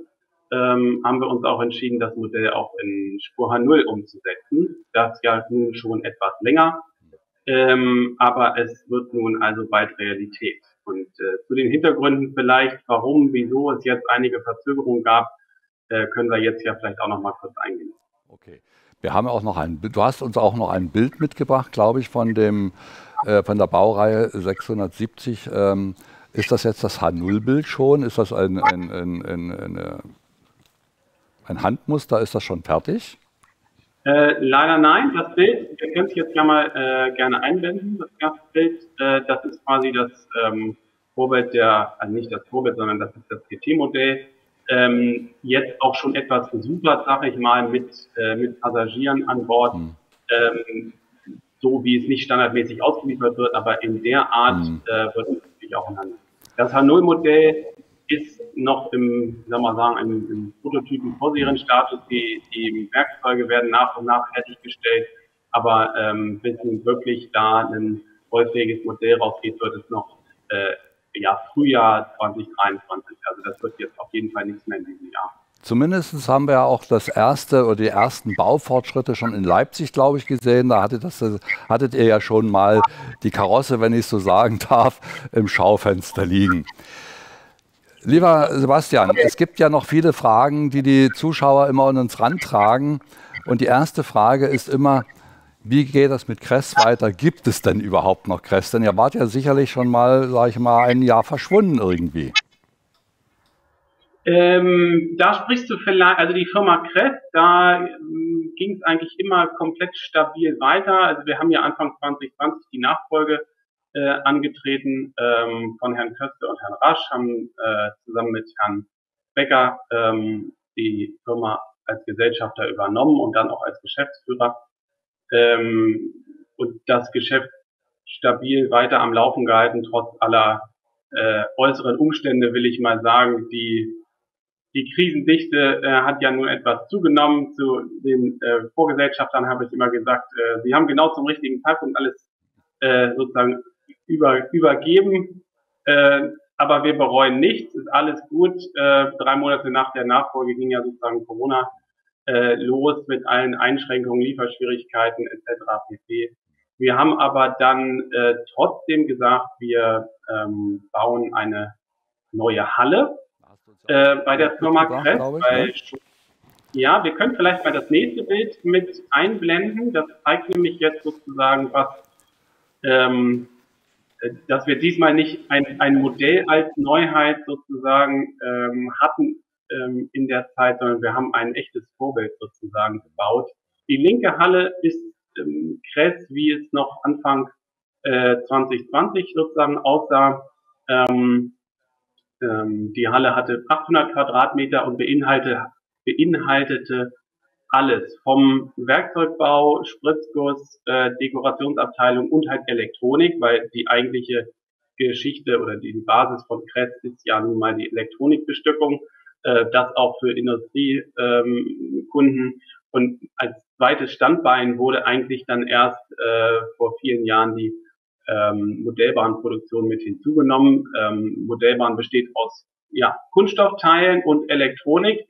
ähm, haben wir uns auch entschieden, das Modell auch in Spur H0 umzusetzen. Das ja nun schon etwas länger, ähm, aber es wird nun also bald Realität. Und äh, zu den Hintergründen vielleicht, warum, wieso es jetzt einige Verzögerungen gab, äh, können wir jetzt ja vielleicht auch noch mal kurz eingehen. Okay. Wir haben auch noch ein, du hast uns auch noch ein Bild mitgebracht, glaube ich, von dem, äh, von der Baureihe 670. Ähm, ist das jetzt das H0-Bild schon? Ist das ein, ein, ein, ein, ein Handmuster? Ist das schon fertig? Äh, leider nein, das Bild, wir können es jetzt ja mal äh, gerne einblenden, das erste Bild, äh, das ist quasi das ähm, Vorbild der, also nicht das Vorbild, sondern das ist das GT-Modell ähm, jetzt auch schon etwas gesupert, sag ich mal, mit, äh, mit Passagieren an Bord, mhm. ähm, so wie es nicht standardmäßig ausgeliefert wird, aber in der Art mhm. äh, wird es natürlich auch handeln. Das H0-Modell ist noch im, sagen wir sagen, im, im Prototypen Vorserienstatus. Die, die Werkzeuge werden nach und nach fertiggestellt, aber ähm, bis nun wirklich da ein vollfähiges Modell rausgeht, wird es noch äh, ja, Frühjahr 2023. Also das wird jetzt auf jeden Fall nichts mehr in diesem Jahr. Zumindest haben wir ja auch das erste oder die ersten Baufortschritte schon in Leipzig, glaube ich, gesehen. Da hattet, das, hattet ihr ja schon mal die Karosse, wenn ich so sagen darf, im Schaufenster liegen. Lieber Sebastian, es gibt ja noch viele Fragen, die die Zuschauer immer an uns rantragen. Und die erste Frage ist immer, wie geht das mit Kress weiter? Gibt es denn überhaupt noch Kress? Denn ihr wart ja sicherlich schon mal, sag ich mal, ein Jahr verschwunden irgendwie. Ähm, da sprichst du vielleicht, also die Firma Kress, da ähm, ging es eigentlich immer komplett stabil weiter. Also wir haben ja Anfang 2020 die Nachfolge äh, angetreten ähm, von Herrn Köste und Herrn Rasch, haben äh, zusammen mit Herrn Becker ähm, die Firma als Gesellschafter übernommen und dann auch als Geschäftsführer ähm, und das Geschäft stabil weiter am Laufen gehalten, trotz aller äh, äußeren Umstände, will ich mal sagen, die die Krisendichte äh, hat ja nun etwas zugenommen. Zu den äh, Vorgesellschaftern habe ich immer gesagt, äh, sie haben genau zum richtigen Zeitpunkt alles äh, sozusagen über, übergeben. Äh, aber wir bereuen nichts, ist alles gut. Äh, drei Monate nach der Nachfolge ging ja sozusagen Corona äh, los mit allen Einschränkungen, Lieferschwierigkeiten etc. pp. Wir haben aber dann äh, trotzdem gesagt, wir ähm, bauen eine neue Halle äh, bei der Firma Kress. Ne? Ja, wir können vielleicht mal das nächste Bild mit einblenden. Das zeigt nämlich jetzt sozusagen, was, ähm, dass wir diesmal nicht ein, ein Modell als Neuheit sozusagen ähm, hatten ähm, in der Zeit, sondern wir haben ein echtes Vorbild sozusagen gebaut. Die linke Halle ist ähm, Kress, wie es noch Anfang äh, 2020 sozusagen aussah. Ähm, ähm, die Halle hatte 800 Quadratmeter und beinhaltete, beinhaltete alles vom Werkzeugbau, Spritzguss, äh, Dekorationsabteilung und halt Elektronik, weil die eigentliche Geschichte oder die Basis von Kress ist ja nun mal die Elektronikbestückung, äh, das auch für Industriekunden. Ähm, und als zweites Standbein wurde eigentlich dann erst äh, vor vielen Jahren die ähm, Modellbahnproduktion mit hinzugenommen. Ähm, Modellbahn besteht aus ja, Kunststoffteilen und Elektronik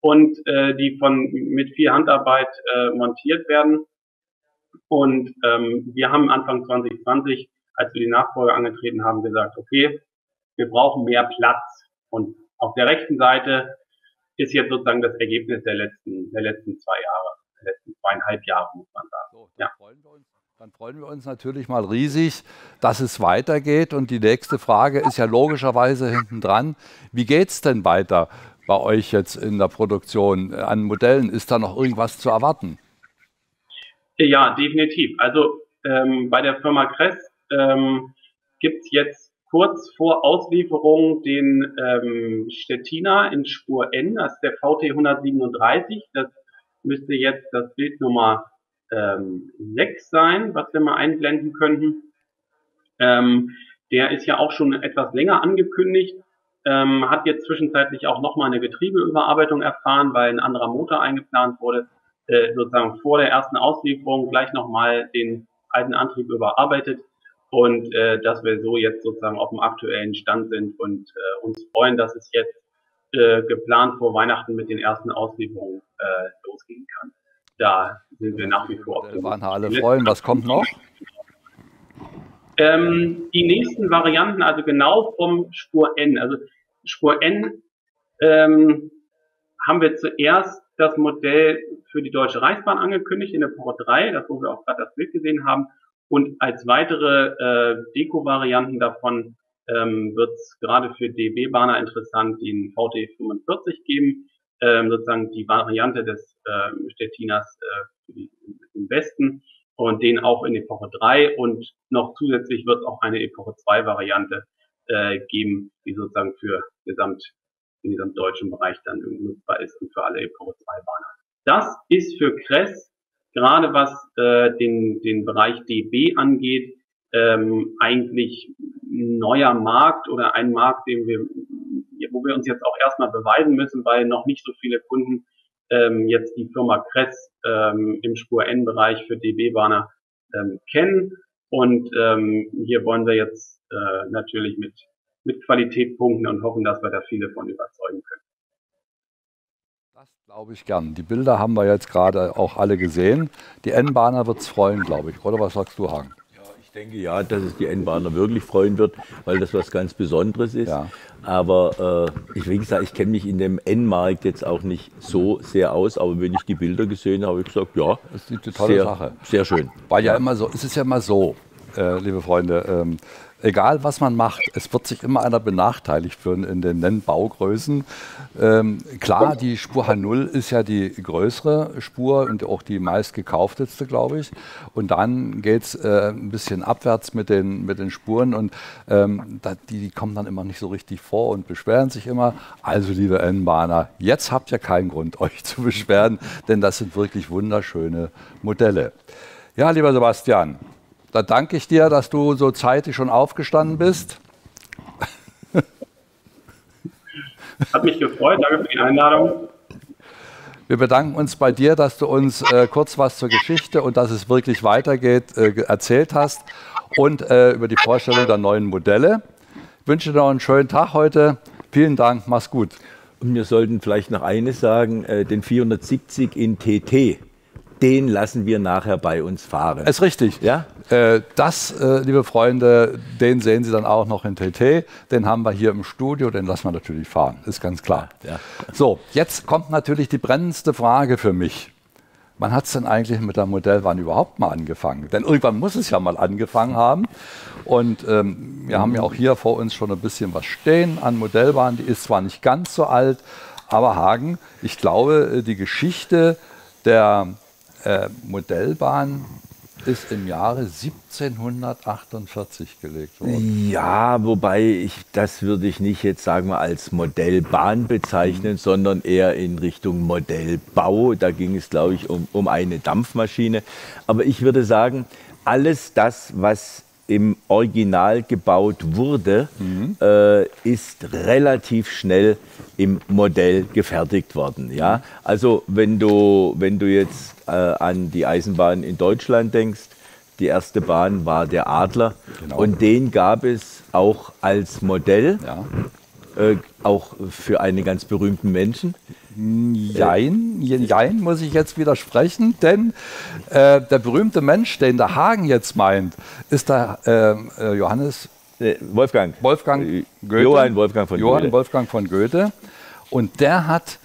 und äh, die von mit viel Handarbeit äh, montiert werden. Und ähm, wir haben Anfang 2020, als wir die Nachfolge angetreten haben, gesagt, okay, wir brauchen mehr Platz. Und auf der rechten Seite ist jetzt sozusagen das Ergebnis der letzten, der letzten zwei Jahre, der letzten zweieinhalb Jahre, muss man sagen. So, ja. freuen wir uns dann freuen wir uns natürlich mal riesig, dass es weitergeht. Und die nächste Frage ist ja logischerweise hinten dran. Wie geht es denn weiter bei euch jetzt in der Produktion an Modellen? Ist da noch irgendwas zu erwarten? Ja, definitiv. Also ähm, bei der Firma Kress ähm, gibt es jetzt kurz vor Auslieferung den ähm, Stettiner in Spur N, das ist der VT 137. Das müsste jetzt das Bild Nummer ähm, 6 sein, was wir mal einblenden könnten. Ähm, der ist ja auch schon etwas länger angekündigt, ähm, hat jetzt zwischenzeitlich auch nochmal eine Getriebeüberarbeitung erfahren, weil ein anderer Motor eingeplant wurde, äh, sozusagen vor der ersten Auslieferung gleich nochmal den alten Antrieb überarbeitet und äh, dass wir so jetzt sozusagen auf dem aktuellen Stand sind und äh, uns freuen, dass es jetzt äh, geplant vor Weihnachten mit den ersten Auslieferungen äh, losgehen kann da sind wir nach wie vor optimistisch. waren alle freuen. Was kommt noch? Ähm, die nächsten Varianten, also genau vom Spur N. Also Spur N ähm, haben wir zuerst das Modell für die Deutsche Reichsbahn angekündigt in der Port 3, das wo wir auch gerade das Bild gesehen haben. Und als weitere äh, Deko-Varianten davon ähm, wird es gerade für DB-Bahner interessant den VT 45 geben ähm, sozusagen die Variante des äh, Stettiners äh, im Westen und den auch in Epoche 3 und noch zusätzlich wird es auch eine Epoche 2 Variante äh, geben, die sozusagen für gesamt, den gesamtdeutschen Bereich dann nutzbar ist und für alle Epoche 2 Bahner. Das ist für Kress, gerade was äh, den, den Bereich DB angeht, ähm, eigentlich neuer Markt oder ein Markt, den wir wo wir uns jetzt auch erstmal beweisen müssen, weil noch nicht so viele Kunden ähm, jetzt die Firma Kress ähm, im Spur N-Bereich für DB-Bahner ähm, kennen. Und ähm, hier wollen wir jetzt äh, natürlich mit, mit Qualität punkten und hoffen, dass wir da viele von überzeugen können. Das glaube ich gern. Die Bilder haben wir jetzt gerade auch alle gesehen. Die N-Bahner wird es freuen, glaube ich. Oder was sagst du, Hagen? Denke ja, dass es die N-Bahner wirklich freuen wird, weil das was ganz Besonderes ist. Ja. Aber äh, ich, wie gesagt, ich kenne mich in dem N-Markt jetzt auch nicht so sehr aus, aber wenn ich die Bilder gesehen habe, habe ich gesagt, ja, das ist eine tolle sehr, Sache. Sehr schön. Weil ja, immer so, es ist ja immer so, äh, liebe Freunde, ähm, egal was man macht, es wird sich immer einer benachteiligt fühlen in den Nennbaugrößen. Ähm, klar, die Spur H0 ist ja die größere Spur und auch die meistgekaufteste, glaube ich. Und dann geht es äh, ein bisschen abwärts mit den, mit den Spuren und ähm, da, die, die, kommen dann immer nicht so richtig vor und beschweren sich immer. Also, liebe N-Bahner, jetzt habt ihr keinen Grund, euch zu beschweren, denn das sind wirklich wunderschöne Modelle. Ja, lieber Sebastian, da danke ich dir, dass du so zeitig schon aufgestanden bist. Hat mich gefreut. Danke für die Einladung. Wir bedanken uns bei dir, dass du uns äh, kurz was zur Geschichte und dass es wirklich weitergeht äh, erzählt hast und äh, über die Vorstellung der neuen Modelle. Ich wünsche dir noch einen schönen Tag heute. Vielen Dank, mach's gut. Und wir sollten vielleicht noch eines sagen, äh, den 470 in TT, den lassen wir nachher bei uns fahren. Ist richtig. Ja? Äh, das, äh, liebe Freunde, den sehen Sie dann auch noch in TT. Den haben wir hier im Studio, den lassen wir natürlich fahren, ist ganz klar. Ja. So, jetzt kommt natürlich die brennendste Frage für mich. Wann hat es denn eigentlich mit der Modellbahn überhaupt mal angefangen? Denn irgendwann muss es ja mal angefangen haben. Und ähm, wir haben ja auch hier vor uns schon ein bisschen was stehen an Modellbahn. Die ist zwar nicht ganz so alt, aber Hagen, ich glaube, äh, die Geschichte der äh, Modellbahn ist im Jahre 1748 gelegt worden. Ja, wobei ich das würde ich nicht jetzt sagen wir als Modellbahn bezeichnen, mhm. sondern eher in Richtung Modellbau. Da ging es, glaube ich, um, um eine Dampfmaschine. Aber ich würde sagen, alles das, was im Original gebaut wurde, mhm. äh, ist relativ schnell im Modell gefertigt worden. Ja? Also wenn du, wenn du jetzt äh, an die Eisenbahn in Deutschland denkst, die erste Bahn war der Adler genau. und den gab es auch als Modell, ja. äh, auch für einen ganz berühmten Menschen. Jein, jein, muss ich jetzt widersprechen, denn äh, der berühmte Mensch, den der Hagen jetzt meint, ist der äh, äh Johannes äh, Wolfgang. Wolfgang äh, Goethe. Johann Wolfgang von Johann Goethe. Wolfgang von Goethe. Und der hat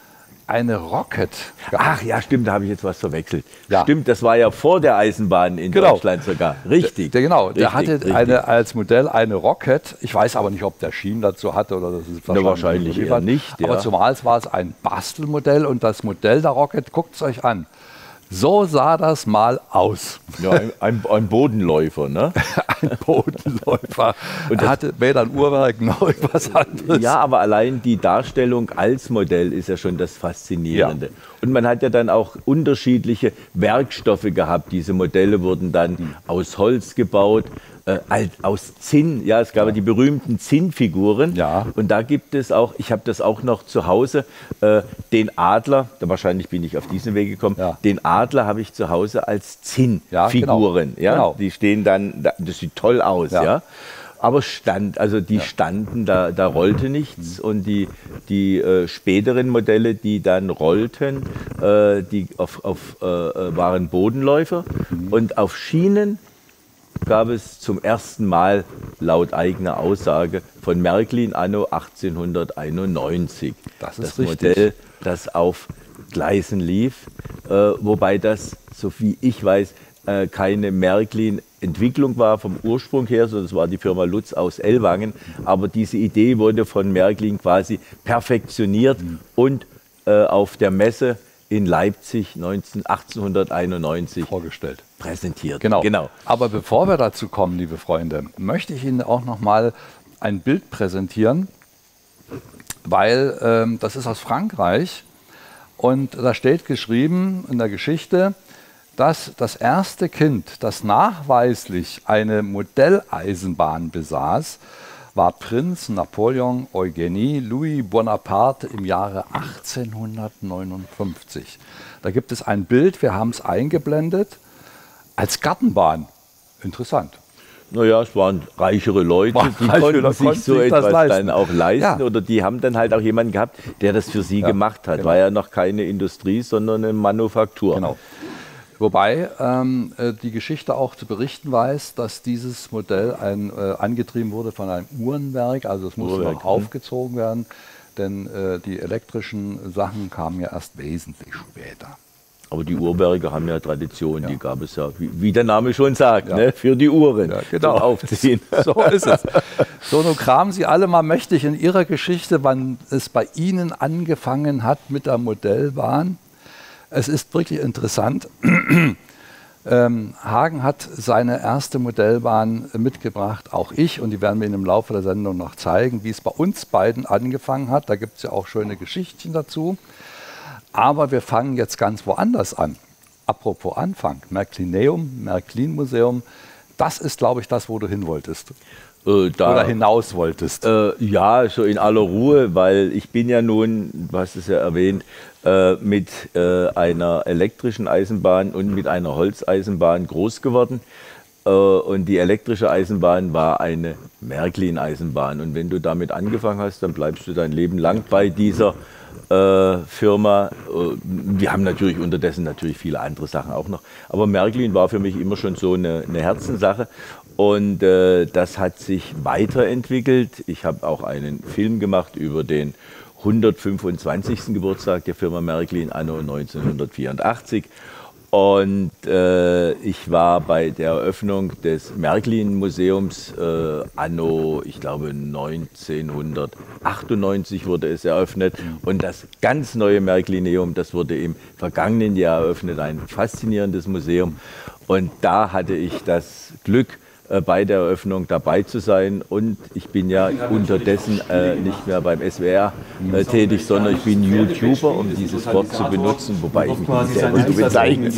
eine Rocket. Gehabt. Ach ja, stimmt, da habe ich jetzt was verwechselt. Ja. Stimmt, das war ja vor der Eisenbahn in genau. Deutschland sogar. Richtig. Der, genau, richtig, der hatte richtig. Eine, als Modell eine Rocket. Ich weiß aber nicht, ob der Schienen dazu hatte oder das ist wahrscheinlich, wahrscheinlich eher nicht. Ja. Aber zumal war es ein Bastelmodell und das Modell der Rocket, guckt es euch an. So sah das mal aus. Ja, ein, ein, ein Bodenläufer, ne? ein Bodenläufer. Und er hatte weder ein Uhrwerk noch irgendwas anderes. Ja, aber allein die Darstellung als Modell ist ja schon das Faszinierende. Ja. Und man hat ja dann auch unterschiedliche Werkstoffe gehabt. Diese Modelle wurden dann mhm. aus Holz gebaut, äh, aus Zinn. Ja, es gab ja. die berühmten Zinnfiguren. Ja. Und da gibt es auch, ich habe das auch noch zu Hause, äh, den Adler, da wahrscheinlich bin ich auf diesen Weg gekommen, ja. den Adler habe ich zu Hause als Zinnfiguren. Ja, genau. ja? Genau. Die stehen dann, das sieht toll aus. ja? aber stand, also die ja. standen, da, da rollte nichts mhm. und die, die äh, späteren Modelle, die dann rollten, äh, die auf, auf, äh, äh waren Bodenläufer mhm. und auf Schienen gab es zum ersten Mal laut eigener Aussage von Märklin anno 1891. Das ist das Modell, das auf Gleisen lief, äh, wobei das, so wie ich weiß, äh, keine Märklin-Entwicklung war vom Ursprung her, sondern es war die Firma Lutz aus Ellwangen. Aber diese Idee wurde von Märklin quasi perfektioniert mhm. und äh, auf der Messe in Leipzig 19, 1891 vorgestellt. Präsentiert. Genau. genau. Aber bevor wir dazu kommen, liebe Freunde, möchte ich Ihnen auch noch mal ein Bild präsentieren, weil ähm, das ist aus Frankreich und da steht geschrieben in der Geschichte, dass das erste Kind, das nachweislich eine Modelleisenbahn besaß, war Prinz Napoleon Eugenie Louis Bonaparte im Jahre 1859. Da gibt es ein Bild, wir haben es eingeblendet, als Gartenbahn. Interessant. Naja, es waren reichere Leute, War die konnten sich konnten so sich etwas dann auch leisten ja. oder die haben dann halt auch jemanden gehabt, der das für sie ja, gemacht hat. Genau. War ja noch keine Industrie, sondern eine Manufaktur. Genau. Wobei ähm, äh, die Geschichte auch zu berichten weiß, dass dieses Modell ein, äh, angetrieben wurde von einem Uhrenwerk, also es musste Uhrwerk, noch aufgezogen werden, denn äh, die elektrischen Sachen kamen ja erst wesentlich später. Aber die Uhrwerke haben ja Tradition, ja. die gab es ja, wie, wie der Name schon sagt, ja. ne, für die Uhren ja, genau. zum Aufziehen. So ist es. So, nun kramen Sie alle mal mächtig in Ihrer Geschichte, wann es bei Ihnen angefangen hat mit der Modellbahn. Es ist wirklich interessant. ähm, Hagen hat seine erste Modellbahn mitgebracht, auch ich, und die werden wir Ihnen im Laufe der Sendung noch zeigen, wie es bei uns beiden angefangen hat. Da gibt es ja auch schöne Geschichten dazu. Aber wir fangen jetzt ganz woanders an. Apropos Anfang, Märklineum, Märklin-Museum, das ist, glaube ich, das, wo du hin wolltest. Äh, da, oder hinaus wolltest? Äh, ja, so in aller Ruhe, weil ich bin ja nun, du hast es ja erwähnt, äh, mit äh, einer elektrischen Eisenbahn und mit einer Holzeisenbahn groß geworden. Äh, und die elektrische Eisenbahn war eine Märklin-Eisenbahn. Und wenn du damit angefangen hast, dann bleibst du dein Leben lang bei dieser äh, Firma. Wir haben natürlich unterdessen natürlich viele andere Sachen auch noch. Aber Märklin war für mich immer schon so eine, eine Herzenssache. Und äh, das hat sich weiterentwickelt. Ich habe auch einen Film gemacht über den 125. Geburtstag der Firma Märklin anno 1984. Und äh, ich war bei der Eröffnung des Märklin-Museums äh, anno, ich glaube 1998 wurde es eröffnet. Und das ganz neue Märklineum, das wurde im vergangenen Jahr eröffnet, ein faszinierendes Museum. Und da hatte ich das Glück, bei der Eröffnung dabei zu sein. Und ich bin ja unterdessen äh, nicht mehr beim SWR äh, tätig, sondern ich bin YouTuber, um dieses Wort zu benutzen, wobei ich mich nicht selber so bezeichne.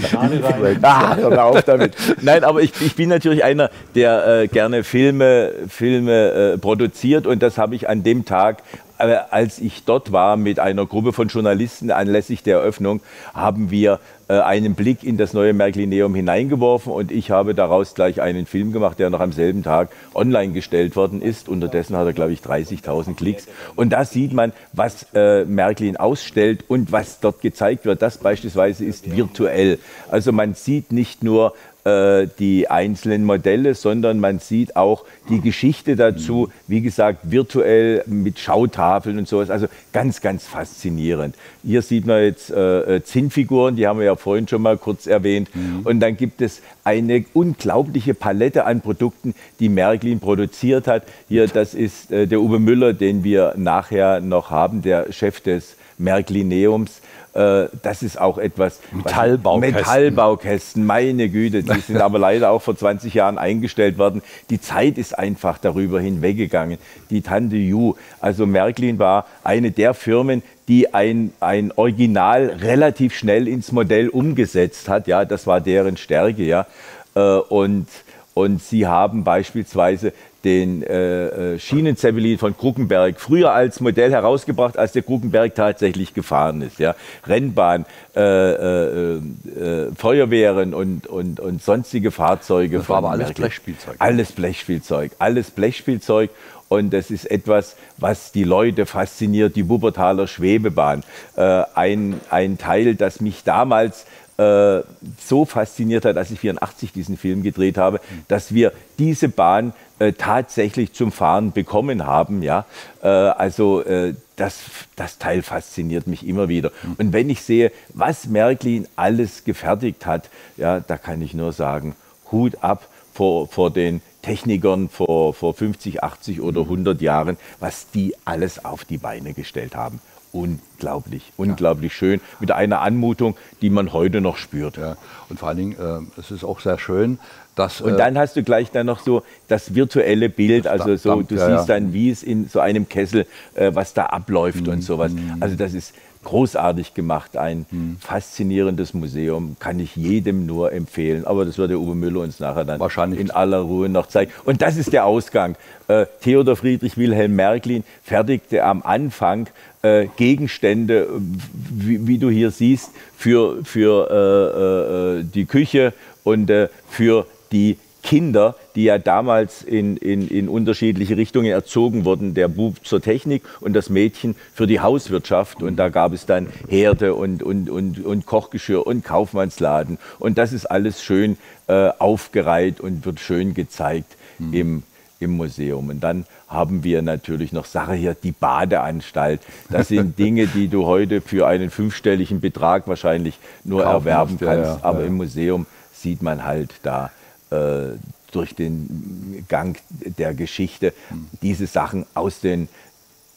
ah, hör auf damit. Nein, aber ich, ich bin natürlich einer, der äh, gerne Filme, Filme äh, produziert und das habe ich an dem Tag äh, als ich dort war mit einer Gruppe von Journalisten anlässlich der Eröffnung, haben wir äh, einen Blick in das neue Märklineum hineingeworfen und ich habe daraus gleich einen Film gemacht, der noch am selben Tag online gestellt worden ist. Unterdessen hat er, glaube ich, 30.000 Klicks. Und da sieht man, was äh, Märklin ausstellt und was dort gezeigt wird. Das beispielsweise ist virtuell. Also man sieht nicht nur äh, die einzelnen Modelle, sondern man sieht auch die Geschichte dazu, wie gesagt, virtuell mit Schautafeln und sowas. Also ganz, ganz faszinierend. Hier sieht man jetzt äh, äh, Zinnfiguren, die haben wir ja vorhin schon mal kurz erwähnt. Mhm. Und dann gibt es eine unglaubliche Palette an Produkten, die Märklin produziert hat. Hier, das ist äh, der Uwe Müller, den wir nachher noch haben, der Chef des Märklineums. Äh, das ist auch etwas. Metallbaukästen. Metallbaukästen, meine Güte, die sind aber leider auch vor 20 Jahren eingestellt worden. Die Zeit ist einfach darüber hinweggegangen. Die Tante Ju, also Märklin war eine der Firmen, die ein, ein Original relativ schnell ins Modell umgesetzt hat. Ja, das war deren Stärke, ja. Äh, und und sie haben beispielsweise den äh, äh, Schienenzeppelin von Kruckenberg früher als Modell herausgebracht, als der Kruckenberg tatsächlich gefahren ist. Ja. Rennbahn, äh, äh, äh, Feuerwehren und, und, und sonstige Fahrzeuge. Das war aber alles Blechspielzeug. Alles Blechspielzeug, alles Blechspielzeug. Und das ist etwas, was die Leute fasziniert, die Wuppertaler Schwebebahn. Äh, ein, ein Teil, das mich damals so fasziniert hat, als ich 84 diesen Film gedreht habe, dass wir diese Bahn äh, tatsächlich zum Fahren bekommen haben. Ja? Äh, also äh, das, das Teil fasziniert mich immer wieder. Und wenn ich sehe, was Märklin alles gefertigt hat, ja, da kann ich nur sagen, Hut ab vor, vor den Technikern vor, vor 50, 80 oder 100 Jahren, was die alles auf die Beine gestellt haben unglaublich, unglaublich ja. schön, mit einer Anmutung, die man heute noch spürt. Ja. Und vor allen Dingen, äh, es ist auch sehr schön, dass... Und dann hast du gleich dann noch so das virtuelle Bild, das also so, du ja, siehst dann, wie es in so einem Kessel, äh, was da abläuft mhm. und sowas. Also das ist großartig gemacht, ein mhm. faszinierendes Museum, kann ich jedem nur empfehlen. Aber das wird der Uwe Müller uns nachher dann Wahrscheinlich. in aller Ruhe noch zeigen. Und das ist der Ausgang. Äh, Theodor Friedrich Wilhelm Märklin fertigte am Anfang äh, Gegenstände, wie, wie, du hier siehst, für, für äh, äh die Küche und äh, für die Kinder, die ja damals in, in, in unterschiedliche Richtungen erzogen wurden. Der Bub zur Technik und das Mädchen für die Hauswirtschaft. Und da gab es dann Herde und, und, und, und Kochgeschirr und Kaufmannsladen. Und das ist alles schön äh, aufgereiht und wird schön gezeigt mhm. im, im Museum. Und dann haben wir natürlich noch Sache hier, die Badeanstalt. Das sind Dinge, die du heute für einen fünfstelligen Betrag wahrscheinlich nur Kaufen erwerben kannst. Ja, ja, aber ja. im Museum sieht man halt da äh, durch den Gang der Geschichte diese Sachen aus den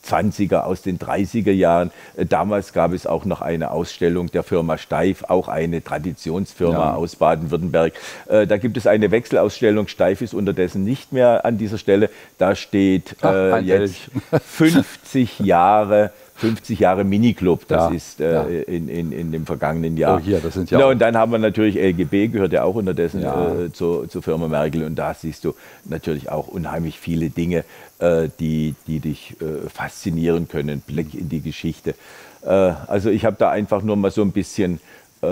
20er, aus den 30er Jahren. Äh, damals gab es auch noch eine Ausstellung der Firma Steif, auch eine Traditionsfirma ja. aus Baden-Württemberg. Äh, da gibt es eine Wechselausstellung. Steif ist unterdessen nicht mehr an dieser Stelle. Da steht Ach, äh, jetzt 50 Jahre 50 Jahre Miniclub, das Ja, ist äh, ja. in, in, in dem vergangenen Jahr. Oh, hier, das sind ja ja und dann haben wir natürlich LGB, gehört ja auch unterdessen Ja. äh, zur, zur Firma Merkel und da siehst du natürlich auch unheimlich viele Dinge, äh, die, die dich äh, faszinieren können, Blick in die Geschichte. Äh, also ich habe da einfach nur mal so ein bisschen äh,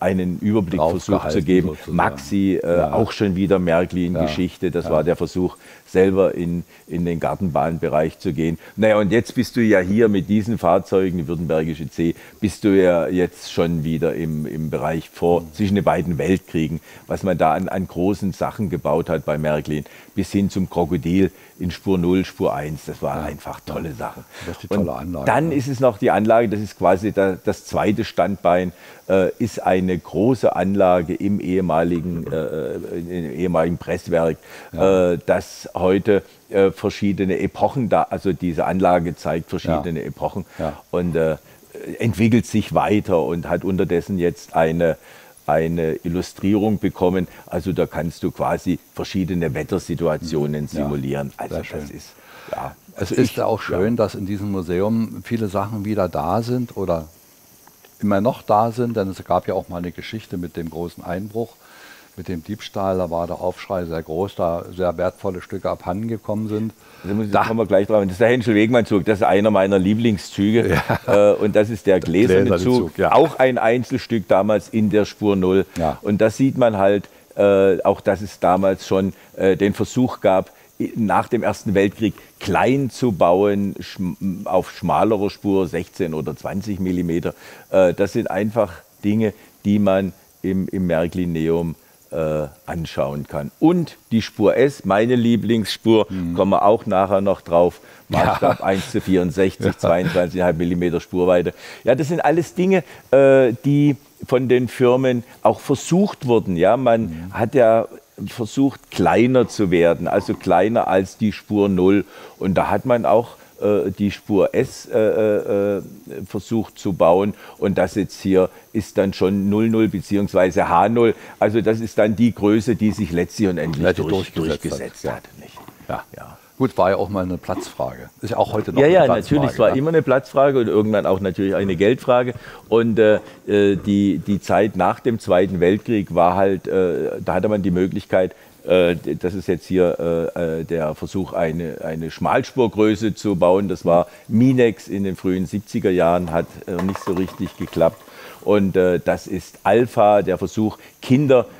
einen Überblick versucht zu geben. sozusagen. Maxi, äh, auch schon wieder Märklin-Geschichte, das war der Versuch, selber in, in den Gartenbahnbereich zu gehen. Naja, und jetzt bist du ja hier mit diesen Fahrzeugen, die Württembergische C, bist du ja jetzt schon wieder im, im Bereich vor, zwischen den beiden Weltkriegen, was man da an, an großen Sachen gebaut hat bei Märklin, bis hin zum Krokodil in Spur 0, Spur 1. Das waren einfach tolle Sachen. Das ist die tolle Und Anlage, Dann ne? ist es noch die Anlage, das ist quasi da, das zweite Standbein, ist eine große Anlage im ehemaligen, äh, im ehemaligen Presswerk, äh, das heute äh, verschiedene Epochen da, also diese Anlage zeigt verschiedene Epochen Ja. und äh, entwickelt sich weiter und hat unterdessen jetzt eine eine Illustrierung bekommen. Also da kannst du quasi verschiedene Wettersituationen simulieren. Also das schön. ist ja. Es also ist ich- ja auch schön, dass in diesem Museum viele Sachen wieder da sind oder immer noch da sind, denn es gab ja auch mal eine Geschichte mit dem großen Einbruch, mit dem Diebstahl. Da war der Aufschrei sehr groß, da sehr wertvolle Stücke abhanden gekommen sind. Da kommen wir gleich drauf. Das ist der Henschel-Wegmann-Zug. Das ist einer meiner Lieblingszüge. Äh, und das ist der gläserne gläserne Zug. Zug, ja. Auch ein Einzelstück damals in der Spur Null. Ja. Und da sieht man halt, äh, auch dass es damals schon äh, den Versuch gab, nach dem Ersten Weltkrieg klein zu bauen, schm auf schmalerer Spur, 16 oder 20 Millimeter. Äh, das sind einfach Dinge, die man im, im Märklin-Neum äh, anschauen kann. Und die Spur S, meine Lieblingsspur, kommen wir auch nachher noch drauf. Maßstab 1 zu 64, 22,5 Millimeter Spurweite. Ja, das sind alles Dinge, äh, die von den Firmen auch versucht wurden. Ja, man hat ja versucht, kleiner zu werden, also kleiner als die Spur 0. Und da hat man auch äh, die Spur S äh, äh, versucht zu bauen. Und das jetzt hier ist dann schon 00 bzw. H0. Also das ist dann die Größe, die sich letztlich und endlich durch, durchgesetzt durchgesetzt, hat, hat. Ja. Ja. Gut, war ja auch mal eine Platzfrage. Ist ja auch heute noch Ja, eine ja, Platzfrage. natürlich. Es war ne? immer eine Platzfrage und irgendwann auch natürlich eine Geldfrage. Und äh, äh, die, die Zeit nach dem Zweiten Weltkrieg war halt, äh, da hatte man die Möglichkeit, äh, das ist jetzt hier äh, äh, der Versuch, eine, eine Schmalspurgröße zu bauen. Das war Minex in den frühen 70er Jahren, hat äh, nicht so richtig geklappt. Und das ist Alpha, der Versuch, Kinder äh,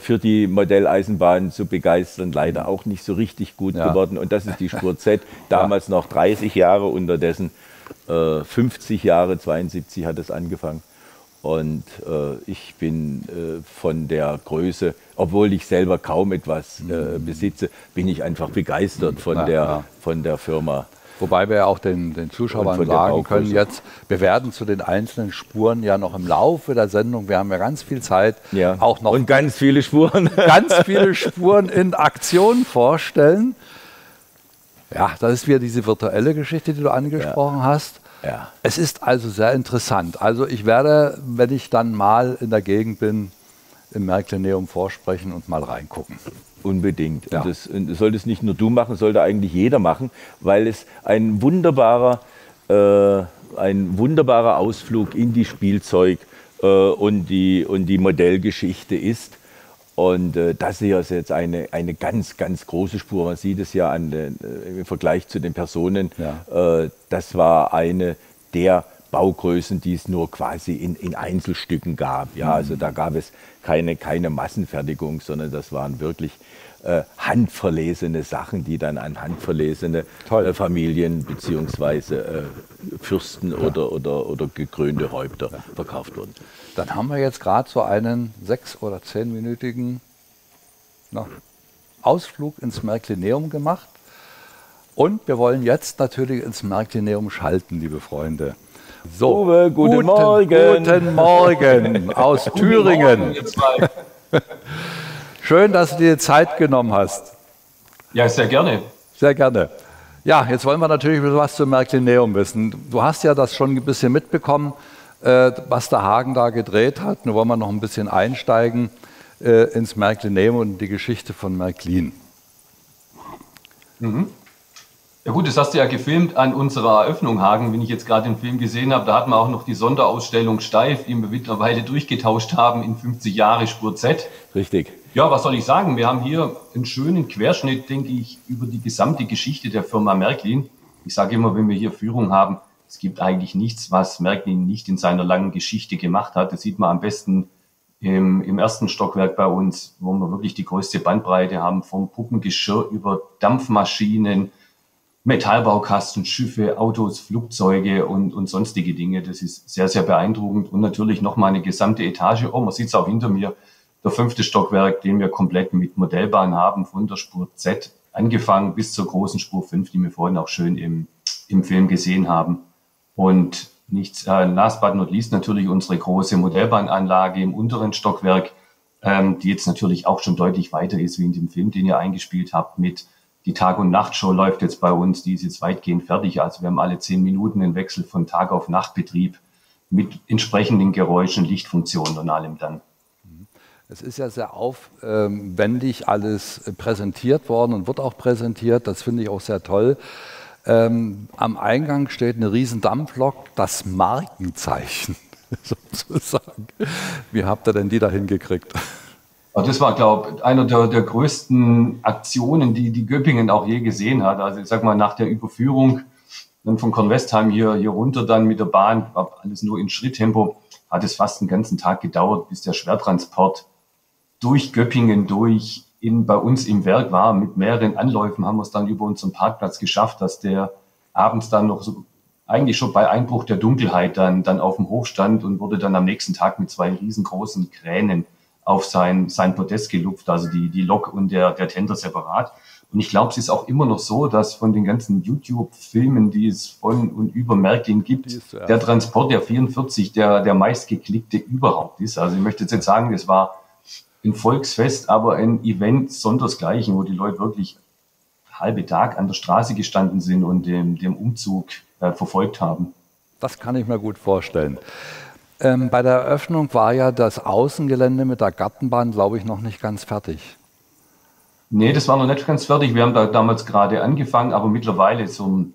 für die Modelleisenbahn zu begeistern, leider auch nicht so richtig gut Ja. geworden. Und das ist die Spur Z, damals noch 30 Jahre, unterdessen äh, 50 Jahre, 72 hat es angefangen. Und äh, ich bin äh, von der Größe, obwohl ich selber kaum etwas äh, besitze, bin ich einfach begeistert von, Ja, der, ja. von der Firma. Wobei wir ja auch den, den Zuschauern sagen können, jetzt, wir werden zu den einzelnen Spuren ja noch im Laufe der Sendung, wir haben ja ganz viel Zeit, Ja. auch noch Und ganz viele Spuren. ganz viele Spuren in Aktion vorstellen. Ja, das ist wieder diese virtuelle Geschichte, die du angesprochen hast. Ja. Es ist also sehr interessant. Also ich werde, wenn ich dann mal in der Gegend bin, im Märkleneum vorsprechen und mal reingucken. Unbedingt. Ja. Und das, das sollte es nicht nur du machen, sollte eigentlich jeder machen, weil es ein wunderbarer, äh, ein wunderbarer Ausflug in die Spielzeug äh, und, die, und die Modellgeschichte ist. Und äh, das hier ist jetzt eine, eine ganz, ganz große Spur. Man sieht es ja den, äh, im Vergleich zu den Personen. Äh, das war eine der Baugrößen, die es nur quasi in, in Einzelstücken gab. Ja, also da gab es keine, keine Massenfertigung, sondern das waren wirklich äh, handverlesene Sachen, die dann an handverlesene äh, Familien bzw. Äh, Fürsten oder, oder, oder gekrönte Häupter verkauft wurden. Dann haben wir jetzt gerade so einen sechs- oder zehnminütigen na, Ausflug ins Märklineum gemacht. Und wir wollen jetzt natürlich ins Märklineum schalten, liebe Freunde. So, Uwe, guten Morgen. Guten Morgen aus Thüringen. Schön, dass du dir Zeit genommen hast. Ja, sehr gerne. Sehr gerne. Ja, jetzt wollen wir natürlich was zum Märklineum wissen. Du hast ja das schon ein bisschen mitbekommen, äh, was der Hagen da gedreht hat. Nun wollen wir noch ein bisschen einsteigen äh, ins Märklineum und die Geschichte von Märklin. Ja gut, das hast du ja gefilmt an unserer Eröffnung, Hagen, wenn ich jetzt gerade den Film gesehen habe. Da hatten wir auch noch die Sonderausstellung Steif, die wir mittlerweile durchgetauscht haben in 50 Jahre Spur Z. Richtig. Ja, was soll ich sagen? Wir haben hier einen schönen Querschnitt, denke ich, über die gesamte Geschichte der Firma Märklin. Ich sage immer, wenn wir hier Führung haben, es gibt eigentlich nichts, was Märklin nicht in seiner langen Geschichte gemacht hat. Das sieht man am besten im, im ersten Stockwerk bei uns, wo wir wirklich die größte Bandbreite haben, vom Puppengeschirr über Dampfmaschinen, Metallbaukasten, Schiffe, Autos, Flugzeuge und, und sonstige Dinge. Das ist sehr, sehr beeindruckend. Und natürlich nochmal eine gesamte Etage. Oh, man sieht es auch hinter mir. Der fünfte Stockwerk, den wir komplett mit Modellbahn haben, von der Spur Z angefangen bis zur großen Spur 5, die wir vorhin auch schön im, im Film gesehen haben. Und nichts, äh, last but not least natürlich unsere große Modellbahnanlage im unteren Stockwerk, ähm, die jetzt natürlich auch schon deutlich weiter ist wie in dem Film, den ihr eingespielt habt mit die Tag- und Nachtshow läuft jetzt bei uns, die ist jetzt weitgehend fertig. Also wir haben alle zehn Minuten einen Wechsel von Tag auf Nachtbetrieb mit entsprechenden Geräuschen, Lichtfunktionen und allem dann. Es ist ja sehr aufwendig alles präsentiert worden und wird auch präsentiert. Das finde ich auch sehr toll. Ähm, am Eingang steht eine riesen Dampflok, das Markenzeichen sozusagen. Wie habt ihr denn die da hingekriegt? Das war, glaube ich, einer der, der größten Aktionen, die, die Göppingen auch je gesehen hat. Also ich sag mal, nach der Überführung dann von Convestheim hier, hier runter dann mit der Bahn, war alles nur in Schritttempo, hat es fast einen ganzen Tag gedauert, bis der Schwertransport durch Göppingen durch in, bei uns im Werk war. Mit mehreren Anläufen haben wir es dann über unseren Parkplatz geschafft, dass der abends dann noch so eigentlich schon bei Einbruch der Dunkelheit dann, dann auf dem Hof stand und wurde dann am nächsten Tag mit zwei riesengroßen Kränen auf sein, sein Podest gelupft, also die, die Lok und der, der Tender separat. Und ich glaube, es ist auch immer noch so, dass von den ganzen YouTube-Filmen, die es von und über Märklin gibt, der Transport der 44 der, der meistgeklickte überhaupt ist. Also ich möchte jetzt nicht sagen, das war ein Volksfest, aber ein Event sondersgleichen, wo die Leute wirklich halbe Tag an der Straße gestanden sind und dem, dem Umzug äh, verfolgt haben. Das kann ich mir gut vorstellen. Ähm, bei der Eröffnung war ja das Außengelände mit der Gartenbahn, glaube ich, noch nicht ganz fertig. Nee, das war noch nicht ganz fertig. Wir haben da damals gerade angefangen, aber mittlerweile zum,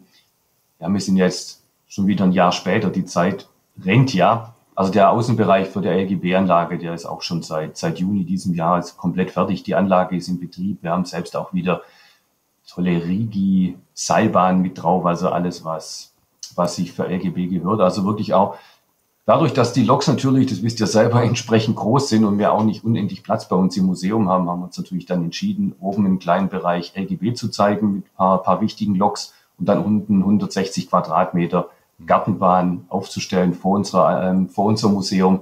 ja, wir sind jetzt schon wieder ein Jahr später, die Zeit rennt ja. Also der Außenbereich für die LGB-Anlage, der ist auch schon seit, seit Juni diesem Jahr komplett fertig. Die Anlage ist in Betrieb. Wir haben selbst auch wieder tolle Rigi-Seilbahnen mit drauf, also alles, was, was sich für LGB gehört. Also wirklich auch Dadurch, dass die Loks natürlich, das wisst ihr selber, entsprechend groß sind und wir auch nicht unendlich Platz bei uns im Museum haben, haben wir uns natürlich dann entschieden, oben im kleinen Bereich LGB zu zeigen mit ein paar, paar wichtigen Loks und dann unten 160 Quadratmeter Gartenbahn aufzustellen vor, unserer, ähm, vor unserem Museum.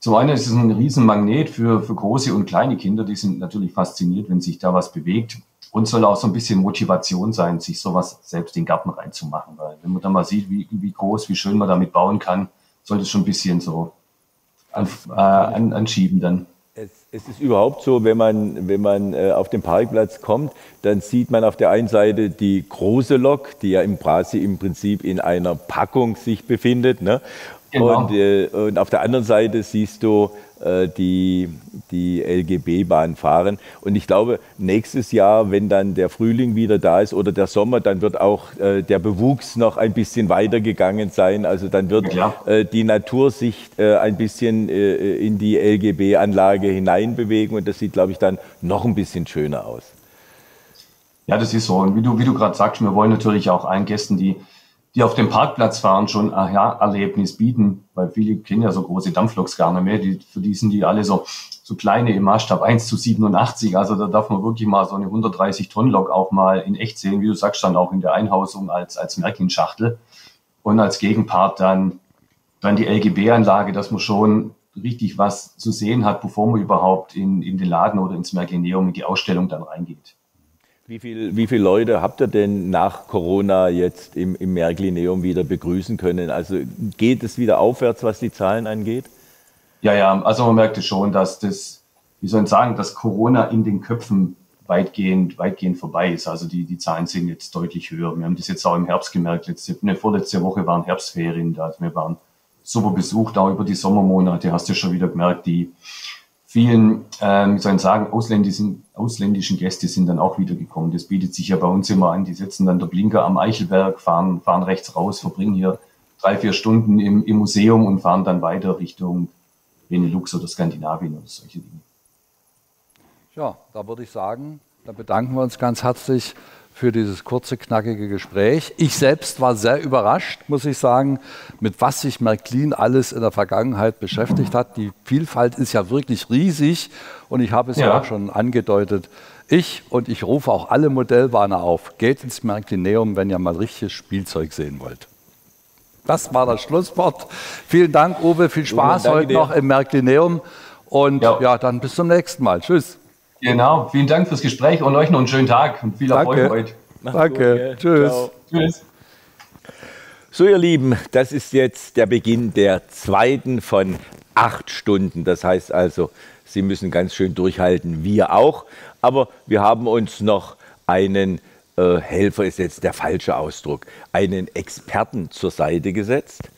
Zum einen ist es ein Riesenmagnet für, für große und kleine Kinder, die sind natürlich fasziniert, wenn sich da was bewegt und soll auch so ein bisschen Motivation sein, sich sowas selbst in den Garten reinzumachen, weil wenn man dann mal sieht, wie, wie groß, wie schön man damit bauen kann, sollte es schon ein bisschen so an, äh, an, anschieben dann. Es, es, ist überhaupt so, wenn man, wenn man äh, auf den Parkplatz kommt, dann sieht man auf der einen Seite die große Lok, die ja im quasi im Prinzip in einer Packung sich befindet. Ne? Genau. Und, äh, und auf der anderen Seite siehst du die, die LGB-Bahn fahren. Und ich glaube, nächstes Jahr, wenn dann der Frühling wieder da ist oder der Sommer, dann wird auch äh, der Bewuchs noch ein bisschen weitergegangen sein. Also dann wird ja. äh, die Natur sich äh, ein bisschen äh, in die LGB-Anlage hineinbewegen und das sieht, glaube ich, dann noch ein bisschen schöner aus. Ja, das ist so. Und wie du, wie du gerade sagst, wir wollen natürlich auch allen Gästen, die die auf dem Parkplatz fahren, schon ein Erlebnis bieten, weil viele kennen ja so große Dampfloks gar nicht mehr. Die, für die sind die alle so, so kleine im Maßstab 1 zu 87. Also da darf man wirklich mal so eine 130 Tonnen Lok auch mal in echt sehen, wie du sagst, dann auch in der Einhausung als, als Märklin-Schachtel. Und als Gegenpart dann, dann die LGB-Anlage, dass man schon richtig was zu sehen hat, bevor man überhaupt in, in den Laden oder ins Märklineum in die Ausstellung dann reingeht. Wie, viel, wie viele Leute habt ihr denn nach Corona jetzt im, im Märklineum wieder begrüßen können? Also geht es wieder aufwärts, was die Zahlen angeht? Ja, ja, also man merkte schon, dass das, wie soll ich sagen, dass Corona in den Köpfen weitgehend, weitgehend vorbei ist. Also die, die Zahlen sind jetzt deutlich höher. Wir haben das jetzt auch im Herbst gemerkt. Letzte, ne, vorletzte Woche waren Herbstferien, da also wir waren super besucht, auch über die Sommermonate hast du schon wieder gemerkt, die vielen, äh, wie soll ich sagen, ausländischen, ausländischen Gäste sind dann auch wieder gekommen. Das bietet sich ja bei uns immer an. Die setzen dann der Blinker am Eichelberg, fahren, fahren rechts raus, verbringen hier drei, vier Stunden im, im Museum und fahren dann weiter Richtung Benelux oder Skandinavien oder solche Dinge. Ja, da würde ich sagen, da bedanken wir uns ganz herzlich für dieses kurze, knackige Gespräch. Ich selbst war sehr überrascht, muss ich sagen, mit was sich Märklin alles in der Vergangenheit beschäftigt hat. Die Vielfalt ist ja wirklich riesig und ich habe es ja, ja auch schon angedeutet. Ich und ich rufe auch alle Modellbahner auf, geht ins Märklineum, wenn ihr mal richtiges Spielzeug sehen wollt. Das war das Schlusswort. Vielen Dank, Uwe. Viel Spaß Uwe, heute dir. noch im Märklineum. Und ja. ja, dann bis zum nächsten Mal. Tschüss. Genau, vielen Dank fürs Gespräch und euch noch einen schönen Tag und viel Erfolg Danke. heute. Danke, gut, tschüss. Ciao. Tschüss. So, ihr Lieben, das ist jetzt der Beginn der zweiten von acht Stunden. Das heißt also, Sie müssen ganz schön durchhalten, wir auch. Aber wir haben uns noch einen äh, Helfer, ist jetzt der falsche Ausdruck, einen Experten zur Seite gesetzt,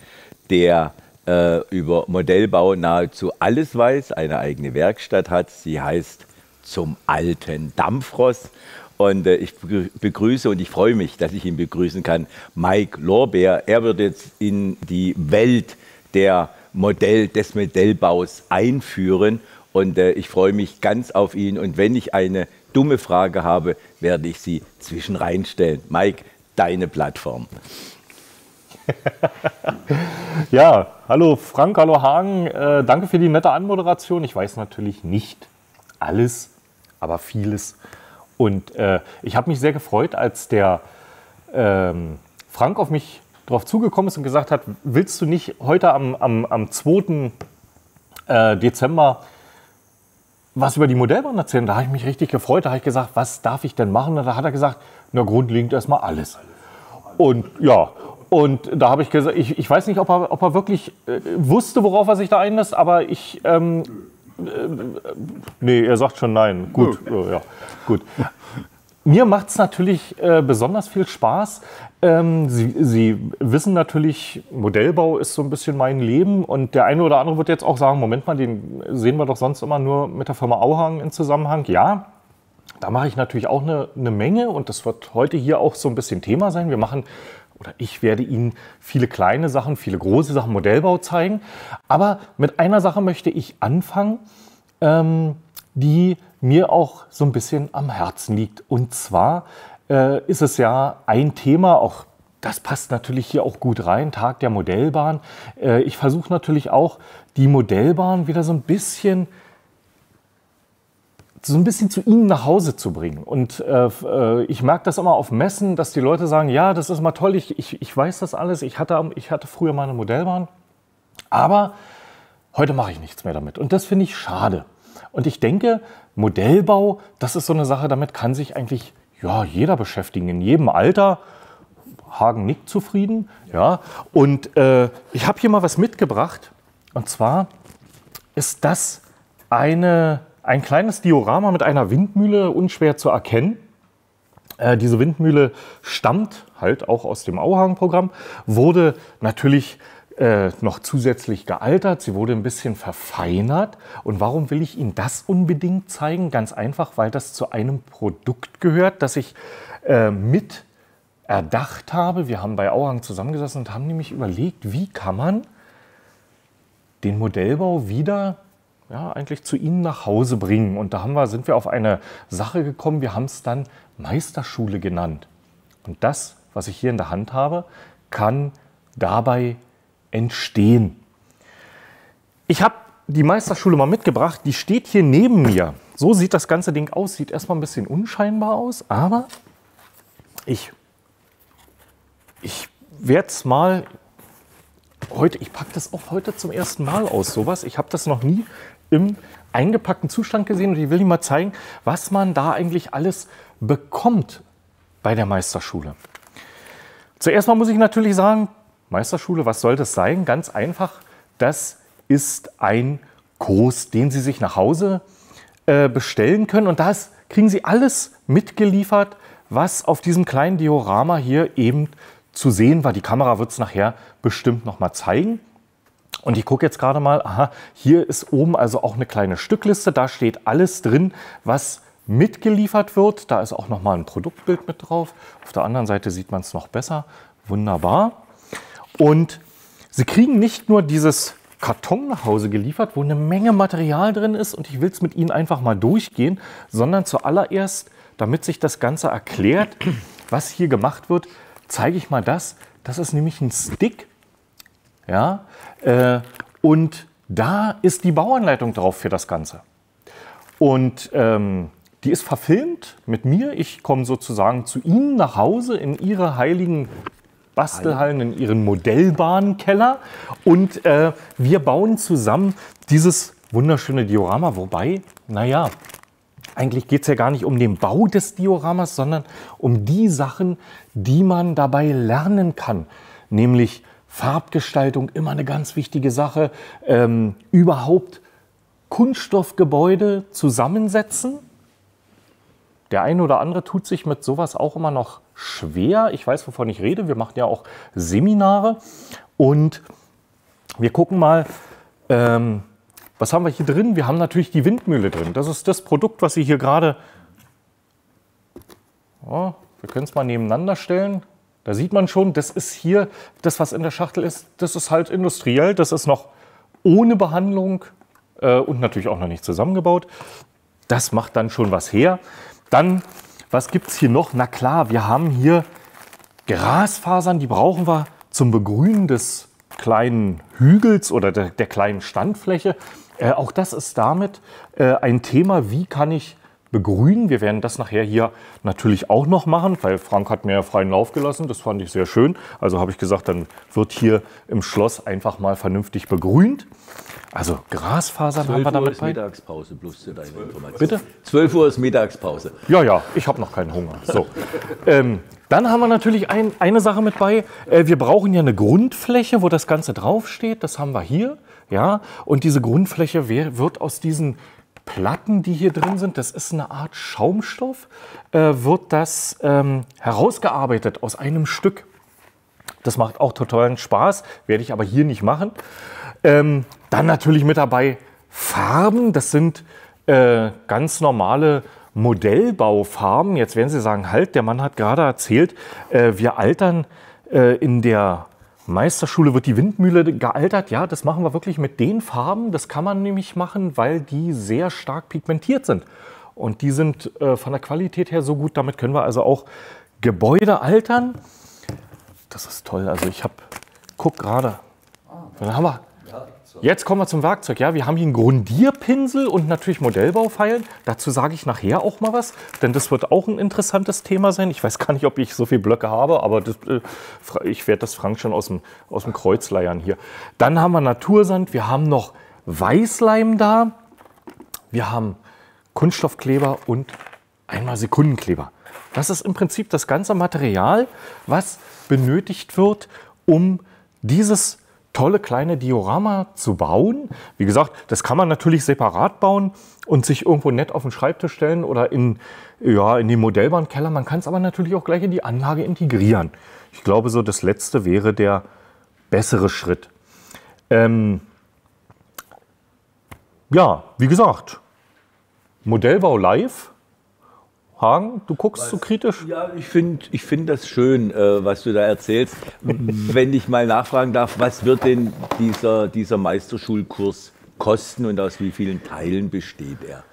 der äh, über Modellbau nahezu alles weiß, eine eigene Werkstatt hat. Sie heißt zum alten Dampfross. Und äh, ich begrüße und ich freue mich, dass ich ihn begrüßen kann, Mike Lorbeer. Er wird jetzt in die Welt der Modell, des Modellbaus einführen. Und äh, ich freue mich ganz auf ihn. Und wenn ich eine dumme Frage habe, werde ich sie zwischen reinstellen. Mike, deine Plattform. ja, hallo Frank, hallo Hagen. Äh, danke für die nette Anmoderation. Ich weiß natürlich nicht alles, aber vieles. Und äh, ich habe mich sehr gefreut, als der ähm, Frank auf mich darauf zugekommen ist und gesagt hat, willst du nicht heute am, am, am 2. Äh, Dezember was über die Modellbahn erzählen? Da habe ich mich richtig gefreut. Da habe ich gesagt, was darf ich denn machen? Und da hat er gesagt, na grundlegend erstmal alles. Und ja, und da habe ich gesagt, ich, ich weiß nicht, ob er, ob er wirklich äh, wusste, worauf er sich da einlässt, aber ich ähm, nee, er sagt schon nein. Gut, okay. ja, gut. Mir macht es natürlich äh, besonders viel Spaß. Ähm, Sie, Sie, wissen natürlich, Modellbau ist so ein bisschen mein Leben und der eine oder andere wird jetzt auch sagen, Moment mal, den sehen wir doch sonst immer nur mit der Firma Auhang in Zusammenhang. Ja, da mache ich natürlich auch eine, eine Menge und das wird heute hier auch so ein bisschen Thema sein. Wir machen oder ich werde Ihnen viele kleine Sachen, viele große Sachen Modellbau zeigen. Aber mit einer Sache möchte ich anfangen, ähm, die mir auch so ein bisschen am Herzen liegt. Und zwar äh, ist es ja ein Thema, auch das passt natürlich hier auch gut rein, Tag der Modellbahn. Äh, ich versuche natürlich auch, die Modellbahn wieder so ein bisschen so ein bisschen zu ihnen nach Hause zu bringen. Und äh, äh, ich merke das immer auf Messen, dass die Leute sagen, ja, das ist mal toll, ich, ich, ich weiß das alles, ich hatte, ich hatte früher mal eine Modellbahn, aber heute mache ich nichts mehr damit. Und das finde ich schade. Und ich denke, Modellbau, das ist so eine Sache, damit kann sich eigentlich ja, jeder beschäftigen, in jedem Alter. Hagen nickt zufrieden. Ja. Und äh, ich habe hier mal was mitgebracht. Und zwar ist das eine ein kleines Diorama mit einer Windmühle, unschwer zu erkennen. Äh, diese Windmühle stammt halt auch aus dem Auhagen-Programm, wurde natürlich äh, noch zusätzlich gealtert, sie wurde ein bisschen verfeinert. Und warum will ich Ihnen das unbedingt zeigen? Ganz einfach, weil das zu einem Produkt gehört, das ich äh, mit erdacht habe. Wir haben bei Auhang zusammengesessen und haben nämlich überlegt, wie kann man den Modellbau wieder ja, eigentlich zu ihnen nach Hause bringen. Und da haben wir, sind wir auf eine Sache gekommen, wir haben es dann Meisterschule genannt. Und das, was ich hier in der Hand habe, kann dabei entstehen. Ich habe die Meisterschule mal mitgebracht, die steht hier neben mir. So sieht das ganze Ding aus, sieht erstmal ein bisschen unscheinbar aus, aber ich, ich werde es mal heute, ich packe das auch heute zum ersten Mal aus, sowas. Ich habe das noch nie im eingepackten Zustand gesehen und ich will Ihnen mal zeigen, was man da eigentlich alles bekommt bei der Meisterschule. Zuerst mal muss ich natürlich sagen, Meisterschule, was soll das sein? Ganz einfach, das ist ein Kurs, den Sie sich nach Hause äh, bestellen können und da kriegen Sie alles mitgeliefert, was auf diesem kleinen Diorama hier eben zu sehen war. Die Kamera wird es nachher bestimmt noch mal zeigen. Und ich gucke jetzt gerade mal, aha, hier ist oben also auch eine kleine Stückliste. Da steht alles drin, was mitgeliefert wird. Da ist auch noch mal ein Produktbild mit drauf. Auf der anderen Seite sieht man es noch besser. Wunderbar. Und Sie kriegen nicht nur dieses Karton nach Hause geliefert, wo eine Menge Material drin ist und ich will es mit Ihnen einfach mal durchgehen, sondern zuallererst, damit sich das Ganze erklärt, was hier gemacht wird, zeige ich mal das. Das ist nämlich ein Stick. Ja, äh, und da ist die Bauanleitung drauf für das Ganze. Und ähm, die ist verfilmt mit mir. Ich komme sozusagen zu Ihnen nach Hause in Ihre heiligen Bastelhallen, in Ihren Modellbahnkeller. Und äh, wir bauen zusammen dieses wunderschöne Diorama. Wobei, naja, eigentlich geht es ja gar nicht um den Bau des Dioramas, sondern um die Sachen, die man dabei lernen kann. Nämlich Farbgestaltung, immer eine ganz wichtige Sache. Ähm, überhaupt Kunststoffgebäude zusammensetzen. Der eine oder andere tut sich mit sowas auch immer noch schwer. Ich weiß, wovon ich rede. Wir machen ja auch Seminare. Und wir gucken mal, ähm, was haben wir hier drin? Wir haben natürlich die Windmühle drin. Das ist das Produkt, was Sie hier gerade... Oh, wir können es mal nebeneinander stellen. Da sieht man schon, das ist hier, das was in der Schachtel ist, das ist halt industriell. Das ist noch ohne Behandlung äh, und natürlich auch noch nicht zusammengebaut. Das macht dann schon was her. Dann, was gibt es hier noch? Na klar, wir haben hier Grasfasern, die brauchen wir zum Begrünen des kleinen Hügels oder der, der kleinen Standfläche. Äh, auch das ist damit äh, ein Thema, wie kann ich begrünen. Wir werden das nachher hier natürlich auch noch machen, weil Frank hat mir ja freien Lauf gelassen. Das fand ich sehr schön. Also habe ich gesagt, dann wird hier im Schloss einfach mal vernünftig begrünt. Also Grasfasern haben wir damit Uhr ist Mittagspause, bloß zu deiner Information. Bitte? 12 Uhr ist Mittagspause. Ja, ja, ich habe noch keinen Hunger. So. ähm, dann haben wir natürlich ein, eine Sache mit bei. Äh, wir brauchen ja eine Grundfläche, wo das Ganze draufsteht. Das haben wir hier. Ja, und diese Grundfläche wird aus diesen Platten, die hier drin sind, das ist eine Art Schaumstoff, äh, wird das ähm, herausgearbeitet aus einem Stück. Das macht auch totalen Spaß, werde ich aber hier nicht machen. Ähm, dann natürlich mit dabei Farben, das sind äh, ganz normale Modellbaufarben. Jetzt werden Sie sagen, halt, der Mann hat gerade erzählt, äh, wir altern äh, in der Meisterschule wird die Windmühle gealtert. Ja, das machen wir wirklich mit den Farben. Das kann man nämlich machen, weil die sehr stark pigmentiert sind. Und die sind äh, von der Qualität her so gut. Damit können wir also auch Gebäude altern. Das ist toll. Also ich habe, guck gerade. Dann haben wir Jetzt kommen wir zum Werkzeug. Ja, wir haben hier einen Grundierpinsel und natürlich Modellbaufeilen. Dazu sage ich nachher auch mal was, denn das wird auch ein interessantes Thema sein. Ich weiß gar nicht, ob ich so viele Blöcke habe, aber das, äh, ich werde das Frank schon aus dem, aus dem Kreuz leiern hier. Dann haben wir Natursand, wir haben noch Weißleim da, wir haben Kunststoffkleber und einmal Sekundenkleber. Das ist im Prinzip das ganze Material, was benötigt wird, um dieses tolle kleine Diorama zu bauen. Wie gesagt, das kann man natürlich separat bauen und sich irgendwo nett auf den Schreibtisch stellen oder in, ja, in den Modellbahnkeller. Man kann es aber natürlich auch gleich in die Anlage integrieren. Ich glaube, so das letzte wäre der bessere Schritt. Ähm, ja, wie gesagt, Modellbau live Hagen, du guckst was, so kritisch? Ja, ich finde ich find das schön, äh, was du da erzählst. Wenn ich mal nachfragen darf, was wird denn dieser, dieser Meisterschulkurs kosten und aus wie vielen Teilen besteht er?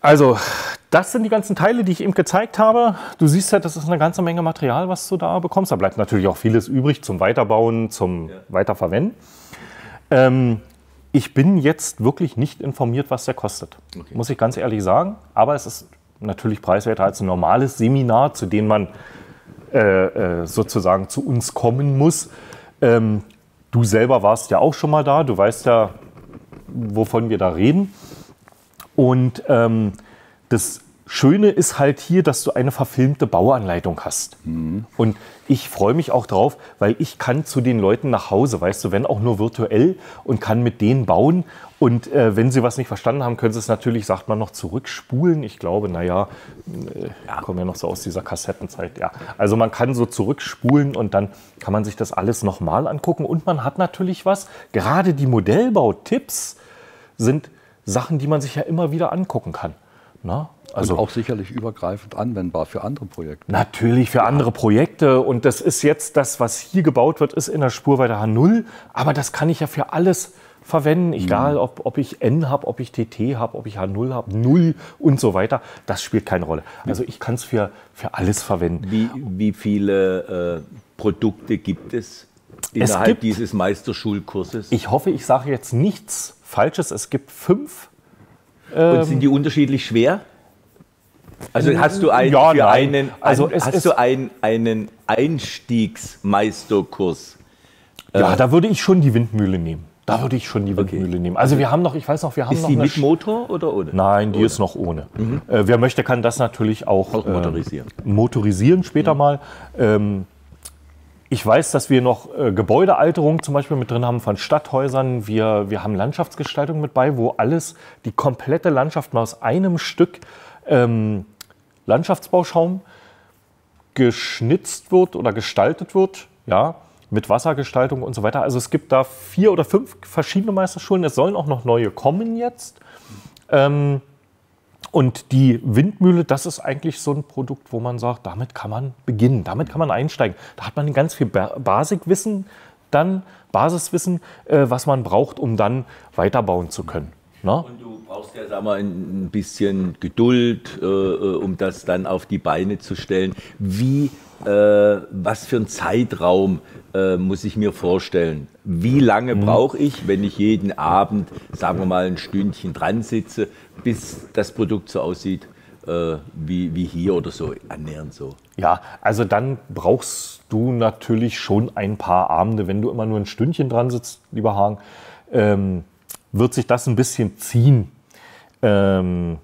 Also, das sind die ganzen Teile, die ich eben gezeigt habe. Du siehst ja, das ist eine ganze Menge Material, was du da bekommst. Da bleibt natürlich auch vieles übrig zum Weiterbauen, zum ja. Weiterverwenden. Ähm, ich bin jetzt wirklich nicht informiert, was der kostet. Okay. Muss ich ganz ehrlich sagen. Aber es ist natürlich preiswerter als ein normales Seminar, zu dem man äh, äh, sozusagen zu uns kommen muss. Ähm, du selber warst ja auch schon mal da, du weißt ja, wovon wir da reden. Und ähm, das Schöne ist halt hier, dass du eine verfilmte Bauanleitung hast. Und ich freue mich auch drauf, weil ich kann zu den Leuten nach Hause, weißt du, wenn auch nur virtuell und kann mit denen bauen. Und äh, wenn sie was nicht verstanden haben, können sie es natürlich, sagt man, noch zurückspulen. Ich glaube, naja, äh, ja, kommen ja noch so aus dieser Kassettenzeit. Ja, also man kann so zurückspulen und dann kann man sich das alles nochmal angucken. Und man hat natürlich was, gerade die Modellbautipps sind Sachen, die man sich ja immer wieder angucken kann. Na? Also auch sicherlich übergreifend anwendbar für andere Projekte. Natürlich für andere Projekte. Und das ist jetzt das, was hier gebaut wird, ist in der Spurweite H0. Aber das kann ich ja für alles verwenden, egal ob, ob ich N habe, ob ich TT habe, ob ich H0 habe, 0 und so weiter. Das spielt keine Rolle. Also ich kann es für, für alles verwenden. Wie, wie viele äh, Produkte gibt es innerhalb gibt- dieses Meisterschulkurses? Ich hoffe, ich sage jetzt nichts Falsches. Es gibt fünf. Und sind die unterschiedlich schwer? Also hast du einen, Ja, für nein. einen, Also ein, hast ist- du einen, einen Einstiegsmeisterkurs? Ja, da würde ich schon die Windmühle nehmen. Da würde ich schon die Windmühle nehmen. Also wir haben noch, ich weiß noch, wir haben Ist noch die eine mit Motor oder ohne? Nein, die ist noch ohne. Äh, wer möchte, kann das natürlich auch, Auch äh, motorisieren. motorisieren später mal. Ähm, ich weiß, dass wir noch äh, Gebäudealterung zum Beispiel mit drin haben von Stadthäusern. Wir, wir haben Landschaftsgestaltung mit bei, wo alles, die komplette Landschaft mal aus einem Stück ähm, Landschaftsbauschaum geschnitzt wird oder gestaltet wird. Ja, mit Wassergestaltung und so weiter. Also es gibt da vier oder fünf verschiedene Meisterschulen. Es sollen auch noch neue kommen jetzt. Ähm, und die Windmühle, das ist eigentlich so ein Produkt, wo man sagt, damit kann man beginnen, damit kann man einsteigen. Da hat man ganz viel Ba- Basiswissen, dann Basiswissen, äh, was man braucht, um dann weiterbauen zu können. Ne? Und brauchst ja, sag mal, ein bisschen Geduld, äh, äh, um das dann auf die Beine zu stellen. Wie, äh, was für ein Zeitraum äh, muss ich mir vorstellen? Wie lange brauche ich, wenn ich jeden Abend, sagen wir mal, ein Stündchen dran sitze, bis das Produkt so aussieht äh, wie, wie hier oder so, annähernd so? Ja, also dann brauchst du natürlich schon ein paar Abende, wenn du immer nur ein Stündchen dran sitzt, lieber Hagen, ähm, wird sich das ein bisschen ziehen. Ähm,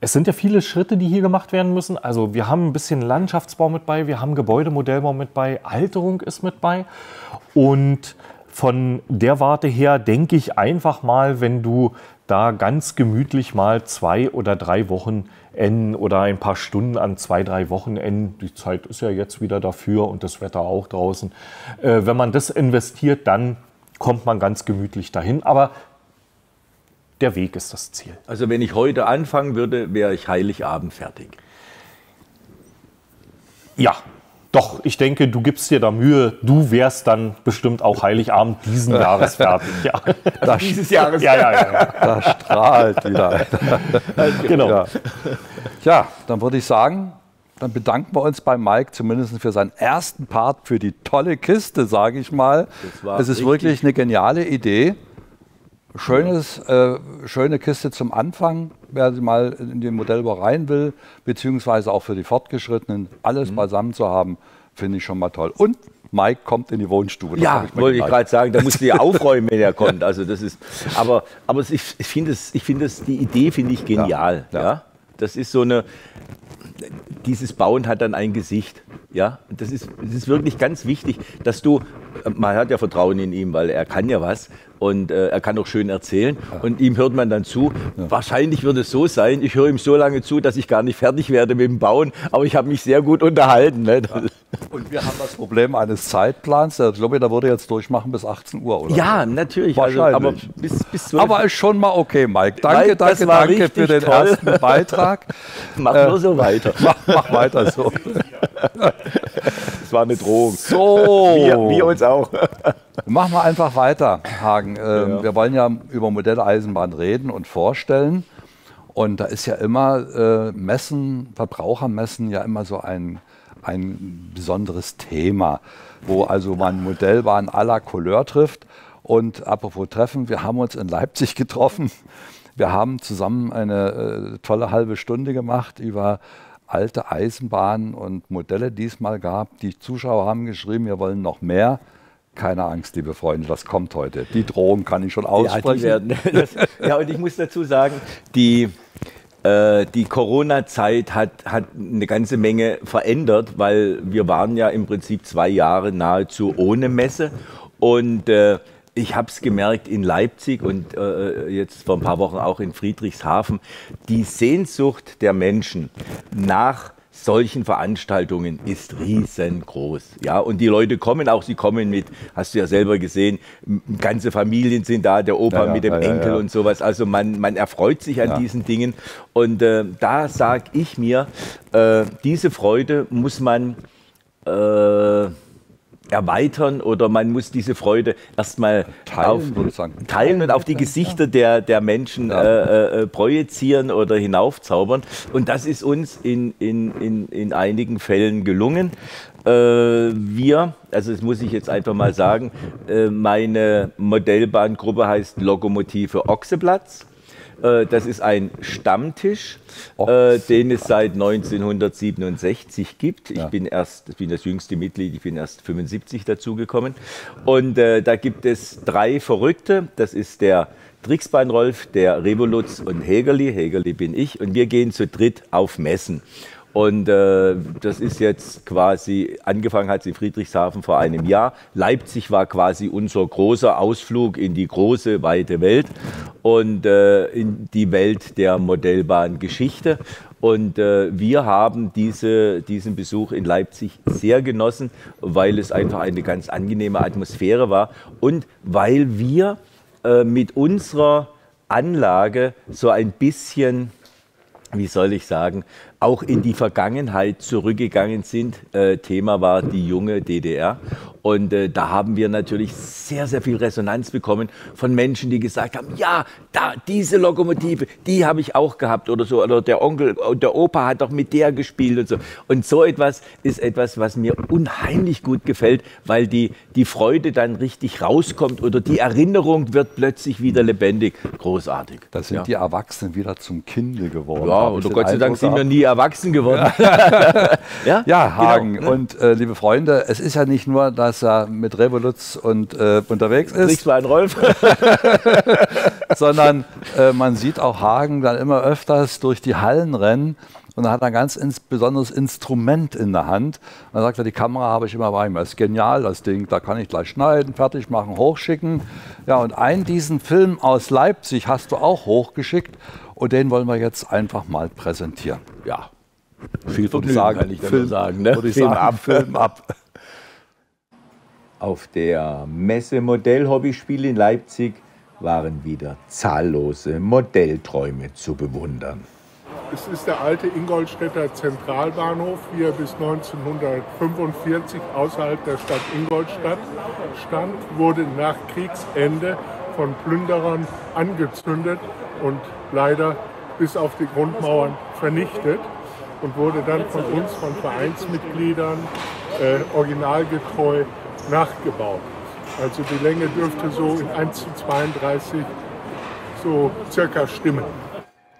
es sind ja viele Schritte, die hier gemacht werden müssen. Also wir haben ein bisschen Landschaftsbau mit bei, wir haben Gebäudemodellbau mit bei, Alterung ist mit bei. Und von der Warte her denke ich einfach mal, wenn du da ganz gemütlich mal zwei oder drei Wochen N oder ein paar Stunden an zwei, drei Wochen N, die Zeit ist ja jetzt wieder dafür und das Wetter auch draußen. Äh, wenn man das investiert, dann kommt man ganz gemütlich dahin. Aber der Weg ist das Ziel. Also wenn ich heute anfangen würde, wäre ich Heiligabend fertig. Ja, doch, ich denke, du gibst dir da Mühe. Du wärst dann bestimmt auch Heiligabend diesen Jahres fertig. Ja, Dieses Jahres. ja, ja. ja, ja. Da strahlt wieder. Genau. Ja. ja, dann würde ich sagen, dann bedanken wir uns bei Mike zumindest für seinen ersten Part, für die tolle Kiste, sage ich mal. Das war Es ist wirklich eine geniale Idee. Schönes, äh, schöne Kiste zum Anfang, wer mal in den Modellbau rein will, beziehungsweise auch für die Fortgeschrittenen, alles Mhm. beisammen zu haben, finde ich schon mal toll. Und Mike kommt in die Wohnstube. das Ja, mir wollte ich gerade sagen, da musste ja aufräumen, wenn er kommt. Also das ist, aber, aber ich, ich finde es, ich finde es, die Idee finde ich genial. Ja, ja. das ist so eine, dieses Bauen hat dann ein Gesicht. Ja, das ist, das ist wirklich ganz wichtig, dass du, man hat ja Vertrauen in ihm, weil er kann ja was und äh, er kann auch schön erzählen und ihm hört man dann zu. Wahrscheinlich wird es so sein, ich höre ihm so lange zu, dass ich gar nicht fertig werde mit dem Bauen, aber ich habe mich sehr gut unterhalten. Ne? Und wir haben das Problem eines Zeitplans. Der Kilometer würde jetzt durchmachen bis 18 Uhr, oder? Ja, natürlich. Also, Wahrscheinlich. aber bis, bis 12 Aber ist schon mal okay, Mike. Danke, Mike, danke, danke für den toll. ersten Beitrag. Mach Äh, nur so weiter. Mach, mach weiter so. Das war eine Drohung. So, Wir, wir uns auch. machen wir einfach weiter, Hagen. Ähm, Wir wollen ja über Modelleisenbahn reden und vorstellen. Und da ist ja immer äh, Messen, Verbrauchermessen ja immer so ein, ein besonderes Thema, wo also man Modellbahn à la Couleur trifft. Und apropos Treffen, wir haben uns in Leipzig getroffen. Wir haben zusammen eine äh, tolle halbe Stunde gemacht über alte Eisenbahnen und Modelle, die es mal gab. Die Zuschauer haben geschrieben, wir wollen noch mehr. Keine Angst, liebe Freunde, das kommt heute. Die Drohung kann ich schon Ja, aussprechen. werden, das, ja, und ich muss dazu sagen, die, Äh, die Corona-Zeit hat, hat eine ganze Menge verändert, weil wir waren ja im Prinzip zwei Jahre nahezu ohne Messe. Und äh, ich habe es gemerkt in Leipzig und äh, jetzt vor ein paar Wochen auch in Friedrichshafen, die Sehnsucht der Menschen nach solchen Veranstaltungen ist riesengroß. Ja, und die Leute kommen auch, sie kommen mit, hast du ja selber gesehen, ganze Familien sind da, der Opa ja, ja, mit dem ja, Enkel und sowas. Also man, man erfreut sich an diesen Dingen. Und äh, da sage ich mir, äh, diese Freude muss man äh, erweitern oder man muss diese Freude erstmal teilen, auf, teilen und auf die Gesichter der, der Menschen ja. äh, äh, projizieren oder hinaufzaubern. Und das ist uns in, in, in, in einigen Fällen gelungen. Äh, wir, also das muss ich jetzt einfach mal sagen, äh, meine Modellbahngruppe heißt Lokomotive Ochseplatz. Äh, das ist ein Stammtisch, oh. äh, den es seit 1967 gibt. Ich ja. bin erst, ich bin das jüngste Mitglied, ich bin erst 75 dazugekommen. Und äh, da gibt es drei Verrückte. Das ist der Trixbein Rolf, der Revolutz und Hegerli. Hegerli bin ich. Und wir gehen zu dritt auf Messen. Und äh, das ist jetzt quasi, angefangen hat sie Friedrichshafen vor einem Jahr. Leipzig war quasi unser großer Ausflug in die große, weite Welt und äh, in die Welt der Modellbahngeschichte. Und äh, wir haben diese, diesen Besuch in Leipzig sehr genossen, weil es einfach eine ganz angenehme Atmosphäre war und weil wir äh, mit unserer Anlage so ein bisschen wie soll ich sagen, auch in die Vergangenheit zurückgegangen sind. Äh, Thema war die junge DDR. Und äh, da haben wir natürlich sehr, sehr viel Resonanz bekommen von Menschen, die gesagt haben, ja, da, diese Lokomotive, die habe ich auch gehabt oder so. Oder der Onkel, der Opa hat doch mit der gespielt und so. Und so etwas ist etwas, was mir unheimlich gut gefällt, weil die, die Freude dann richtig rauskommt oder die Erinnerung wird plötzlich wieder lebendig. Großartig. Da sind ja. die Erwachsenen wieder zum Kinde geworden. Ja, oder Gott sei Dank sind wir nie erwachsen geworden. ja, ja, Hagen. Genau. Und äh, liebe Freunde, es ist ja nicht nur, dass dass er mit Revolutz und äh, unterwegs ist. Nichts für einen Rolf. Sondern äh, man sieht auch Hagen dann immer öfters durch die Hallen rennen und er hat ein ganz ins besonderes Instrument in der Hand. Und dann sagt er, die Kamera habe ich immer bei mir. Das ist genial, das Ding. Da kann ich gleich schneiden, fertig machen, hochschicken. Ja, und einen diesen Film aus Leipzig hast du auch hochgeschickt. Und den wollen wir jetzt einfach mal präsentieren. Ja, viel Vergnügen, sagen, kann ich Film, sagen. Ne? Würde ich Film sagen, ab. Film ab. Auf der Messe Modellhobbyspiel in Leipzig waren wieder zahllose Modellträume zu bewundern. Es ist der alte Ingolstädter Zentralbahnhof, wie er bis 1945 außerhalb der Stadt Ingolstadt stand, wurde nach Kriegsende von Plünderern angezündet und leider bis auf die Grundmauern vernichtet und wurde dann von uns, von Vereinsmitgliedern, äh, originalgetreu nachgebaut. Also die Länge dürfte so in 1 zu 32 so circa stimmen.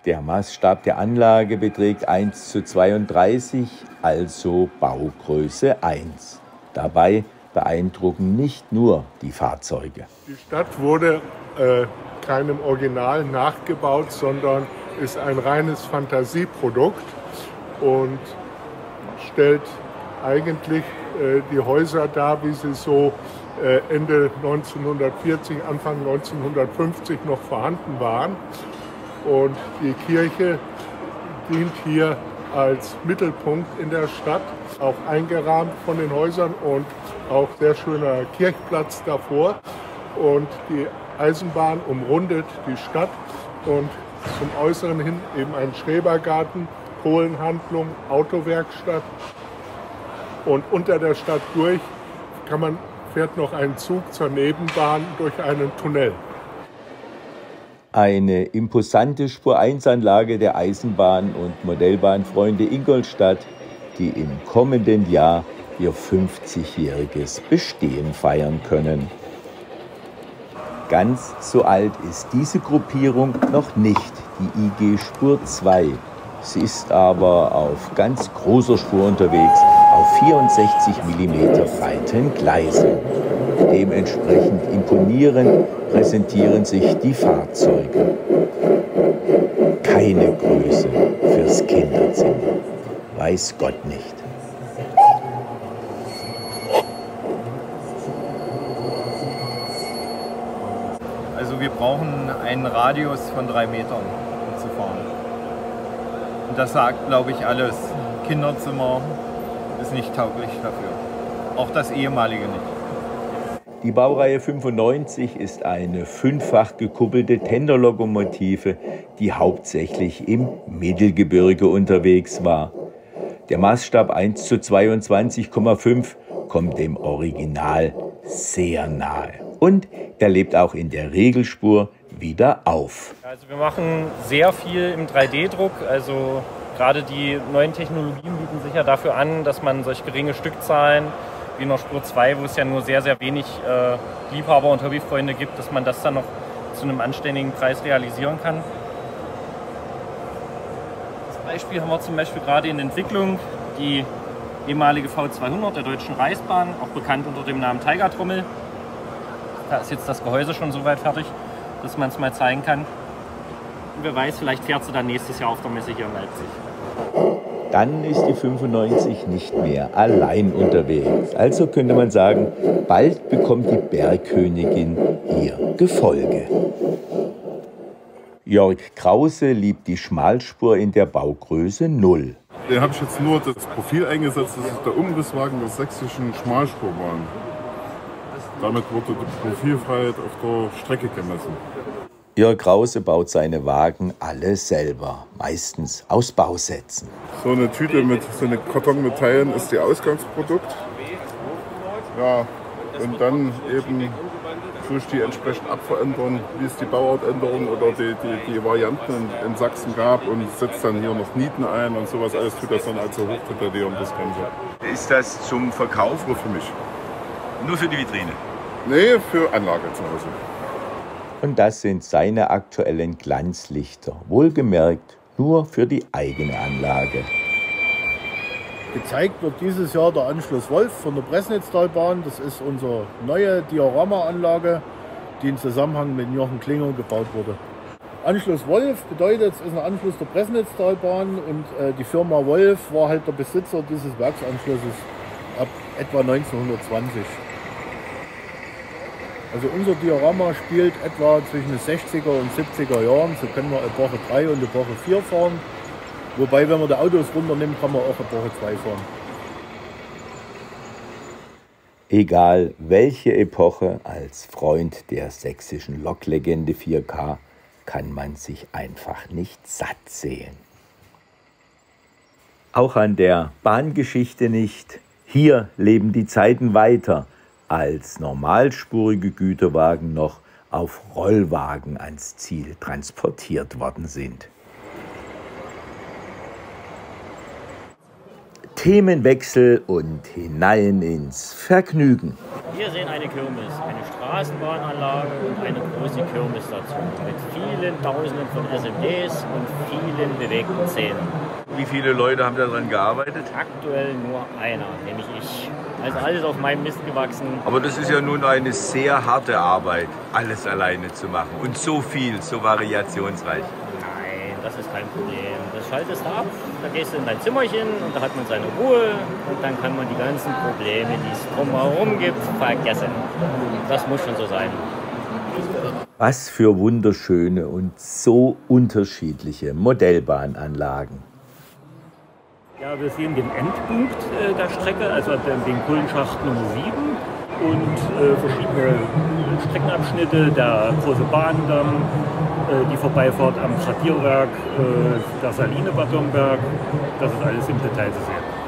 Der Maßstab der Anlage beträgt 1 zu 32, also Baugröße 1. Dabei beeindrucken nicht nur die Fahrzeuge. Die Stadt wurde äh, keinem Original nachgebaut, sondern ist ein reines Fantasieprodukt und stellt eigentlich die Häuser da, wie sie so äh, Ende 1940, Anfang 1950 noch vorhanden waren. Und die Kirche dient hier als Mittelpunkt in der Stadt, auch eingerahmt von den Häusern und auch sehr schöner Kirchplatz davor. Und die Eisenbahn umrundet die Stadt und zum Äußeren hin eben ein Schrebergarten, Kohlenhandlung, Autowerkstatt und unter der Stadt durch kann man, fährt noch ein Zug zur Nebenbahn durch einen Tunnel. Eine imposante Spur-1-Anlage der Eisenbahn- und Modellbahnfreunde Ingolstadt, die im kommenden Jahr ihr 50-jähriges Bestehen feiern können. Ganz so alt ist diese Gruppierung noch nicht, die IG Spur 2. Sie ist aber auf ganz großer Spur unterwegs auf 64 mm breiten Gleisen. Dementsprechend imponierend präsentieren sich die Fahrzeuge. keine Größe fürs Kinderzimmer. Weiß Gott nicht. Also wir brauchen einen Radius von drei Metern, um zu fahren. Und das sagt, glaube ich, alles. Kinderzimmer ist nicht tauglich dafür. Auch das ehemalige nicht. Die Baureihe 95 ist eine fünffach gekuppelte Tenderlokomotive, die hauptsächlich im Mittelgebirge unterwegs war. Der Maßstab 1 zu 22,5 kommt dem Original sehr nahe. Und er lebt auch in der Regelspur wieder auf. Also wir machen sehr viel im 3D-Druck. Also gerade die neuen Technologien bieten sich ja dafür an, dass man solch geringe Stückzahlen wie der Spur 2, wo es ja nur sehr, sehr wenig äh, Liebhaber und Hobbyfreunde gibt, dass man das dann noch zu einem anständigen Preis realisieren kann. Das Beispiel haben wir zum Beispiel gerade in Entwicklung die ehemalige V200 der Deutschen Reichsbahn, auch bekannt unter dem Namen Tiger-Trommel. Da ist jetzt das Gehäuse schon so weit fertig, dass man es mal zeigen kann. Und wer weiß, vielleicht fährt sie dann nächstes Jahr auf der Messe hier in Leipzig. Dann ist die 95 nicht mehr allein unterwegs. Also könnte man sagen, bald bekommt die Bergkönigin ihr Gefolge. Jörg Krause liebt die Schmalspur in der Baugröße 0. Den habe ich jetzt nur das Profil eingesetzt, das ist der Umrisswagen der sächsischen Schmalspurbahn. Damit wurde die Profilfreiheit auf der Strecke gemessen. Jörg Krause baut seine Wagen alle selber, meistens aus Bausätzen. So eine Tüte mit so eine Karton mit Teilen ist die Ausgangsprodukt. Ja, und dann eben durch die entsprechend abverändern, wie es die Bauartänderung oder die, die, die Varianten in, in, Sachsen gab und setzt dann hier noch Nieten ein und sowas alles tut das dann also hochdeklarieren, das Ganze. Ist das zum Verkauf? Nur für mich. Nur für die Vitrine? Nee, für Anlage zu Hause. Und das sind seine aktuellen Glanzlichter, wohlgemerkt nur für die eigene Anlage. Gezeigt wird dieses Jahr der Anschluss Wolf von der Bresnitztalbahn. Das ist unsere neue Dioramaanlage, die in Zusammenhang mit Jochen Klinger gebaut wurde. Anschluss Wolf bedeutet, es ist ein Anschluss der Bresnitztalbahn und äh, die Firma Wolf war halt der Besitzer dieses Werksanschlusses ab etwa 1920. Also unser Diorama spielt etwa zwischen den 60er und 70er Jahren. So können wir Epoche 3 und Epoche 4 fahren. Wobei, wenn man die Autos runternimmt, kann man auch Epoche 2 fahren. Egal welche Epoche, als Freund der sächsischen Loklegende 4K kann man sich einfach nicht satt sehen. Auch an der Bahngeschichte nicht. Hier leben die Zeiten weiter, als normalspurige Güterwagen noch auf Rollwagen ans Ziel transportiert worden sind. Themenwechsel und hinein ins Vergnügen. Wir sehen eine Kirmes, eine Straßenbahnanlage und eine große Kirmes dazu mit vielen Tausenden von SMDs und vielen bewegten Szenen. Wie viele Leute haben daran gearbeitet? Aktuell nur einer, nämlich ich. Also alles auf meinem Mist gewachsen. Aber das ist ja nun eine sehr harte Arbeit, alles alleine zu machen und so viel, so variationsreich. Das ist kein Problem. Das schaltest du ab, da gehst du in dein Zimmerchen und da hat man seine Ruhe und dann kann man die ganzen Probleme, die es drumherum gibt, vergessen. Das muss schon so sein. Was für wunderschöne und so unterschiedliche Modellbahnanlagen. Ja, wir sehen den Endpunkt äh, der Strecke, also den, den Kullenschacht Nummer 7 und äh, verschiedene Streckenabschnitte, der große Bahndamm, äh, die Vorbeifahrt am Tradierwerk, äh, der Saline Bad Domberg, das ist alles im Detail zu sehen.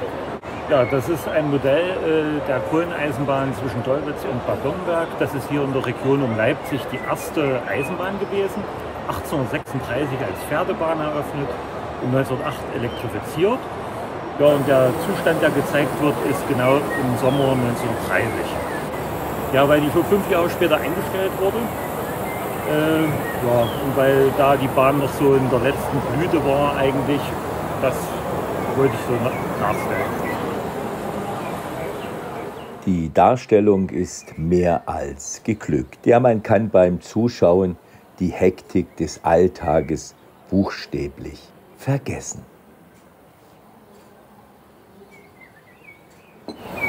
Ja, das ist ein Modell äh, der Kohleneisenbahn zwischen Dolwitz und Bad Domberg. Das ist hier in der Region um Leipzig die erste Eisenbahn gewesen. 1836 als Pferdebahn eröffnet und 1908 elektrifiziert. Ja, und der Zustand, der gezeigt wird, ist genau im Sommer 1930. Ja, weil die schon fünf Jahre später eingestellt wurde. Äh, ja, und weil da die Bahn noch so in der letzten Blüte war eigentlich, das wollte ich so darstellen. Die Darstellung ist mehr als geglückt. Ja, man kann beim Zuschauen die Hektik des Alltages buchstäblich vergessen.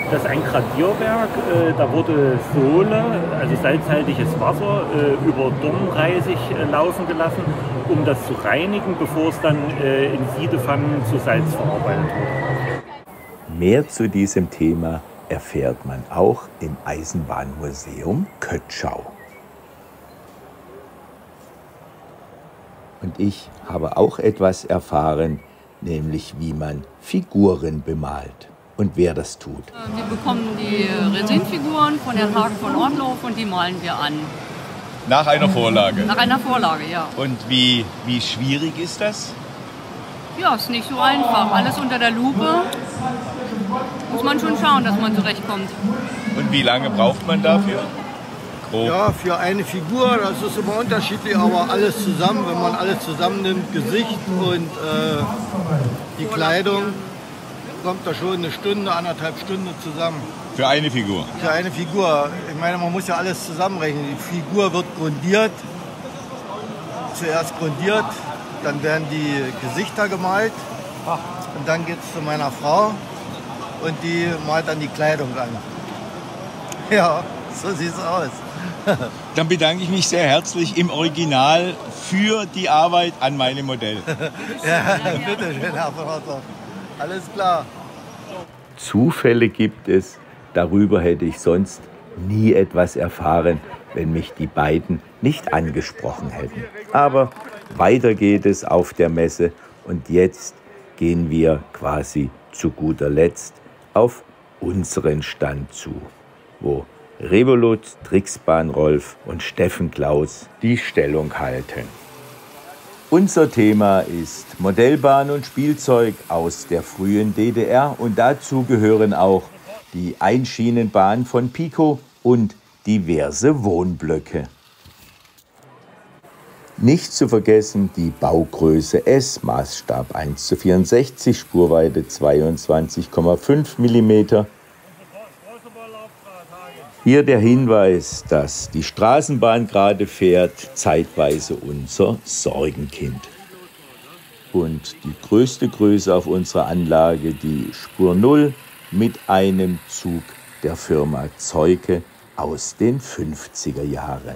Das ist ein Gradierwerk, äh, da wurde Sohle, also salzhaltiges Wasser, äh, über Dornreisig äh, laufen gelassen, um das zu reinigen, bevor es dann äh, in Siedepfannen zu Salz verarbeitet wurde. Mehr zu diesem Thema erfährt man auch im Eisenbahnmuseum Kötschau. Und ich habe auch etwas erfahren, nämlich wie man Figuren bemalt und wer das tut. Wir bekommen die Resinfiguren von Herrn Hagen von Ortloff und die malen wir an. Nach einer Vorlage? Nach einer Vorlage, ja. Und wie, wie schwierig ist das? Ja, ist nicht so einfach. Alles unter der Lupe. Muss man schon schauen, dass man zurechtkommt. Und wie lange braucht man dafür? Grob. Ja, für eine Figur, das ist immer unterschiedlich, aber alles zusammen, wenn man alles zusammennimmt, Gesicht und äh, die Kleidung, kommt da schon eine Stunde, anderthalb Stunden zusammen. Für eine Figur? Für eine Figur. Ich meine, man muss ja alles zusammenrechnen. Die Figur wird grundiert, zuerst grundiert, dann werden die Gesichter gemalt und dann geht es zu meiner Frau und die malt dann die Kleidung an. Ja, so sieht es aus. Dann bedanke ich mich sehr herzlich im Original für die Arbeit an meinem Modell. ja, bitte schön, Herr Vater. Alles klar. Zufälle gibt es, darüber hätte ich sonst nie etwas erfahren, wenn mich die beiden nicht angesprochen hätten. Aber weiter geht es auf der Messe und jetzt gehen wir quasi zu guter Letzt auf unseren Stand zu, wo Revolut, Trixbahn Rolf und Steffen Klaus die Stellung halten. Unser Thema ist Modellbahn und Spielzeug aus der frühen DDR und dazu gehören auch die Einschienenbahn von Pico und diverse Wohnblöcke. Nicht zu vergessen die Baugröße S, Maßstab 1 zu 64, Spurweite 22,5 mm. Hier der Hinweis, dass die Straßenbahn gerade fährt, zeitweise unser Sorgenkind. Und die größte Größe auf unserer Anlage, die Spur 0 mit einem Zug der Firma Zeuke aus den 50er Jahren.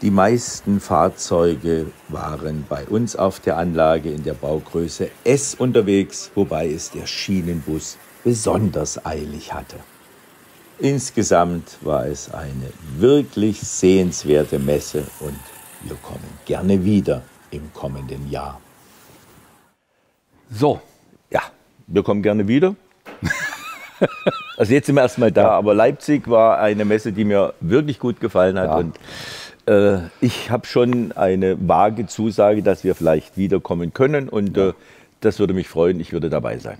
Die meisten Fahrzeuge waren bei uns auf der Anlage in der Baugröße S unterwegs, wobei es der Schienenbus besonders eilig hatte. Insgesamt war es eine wirklich sehenswerte Messe und wir kommen gerne wieder im kommenden Jahr. So. Ja, wir kommen gerne wieder. also jetzt sind wir erstmal da, aber Leipzig war eine Messe, die mir wirklich gut gefallen hat ja. und äh, ich habe schon eine vage Zusage, dass wir vielleicht wiederkommen können und äh, das würde mich freuen. Ich würde dabei sein.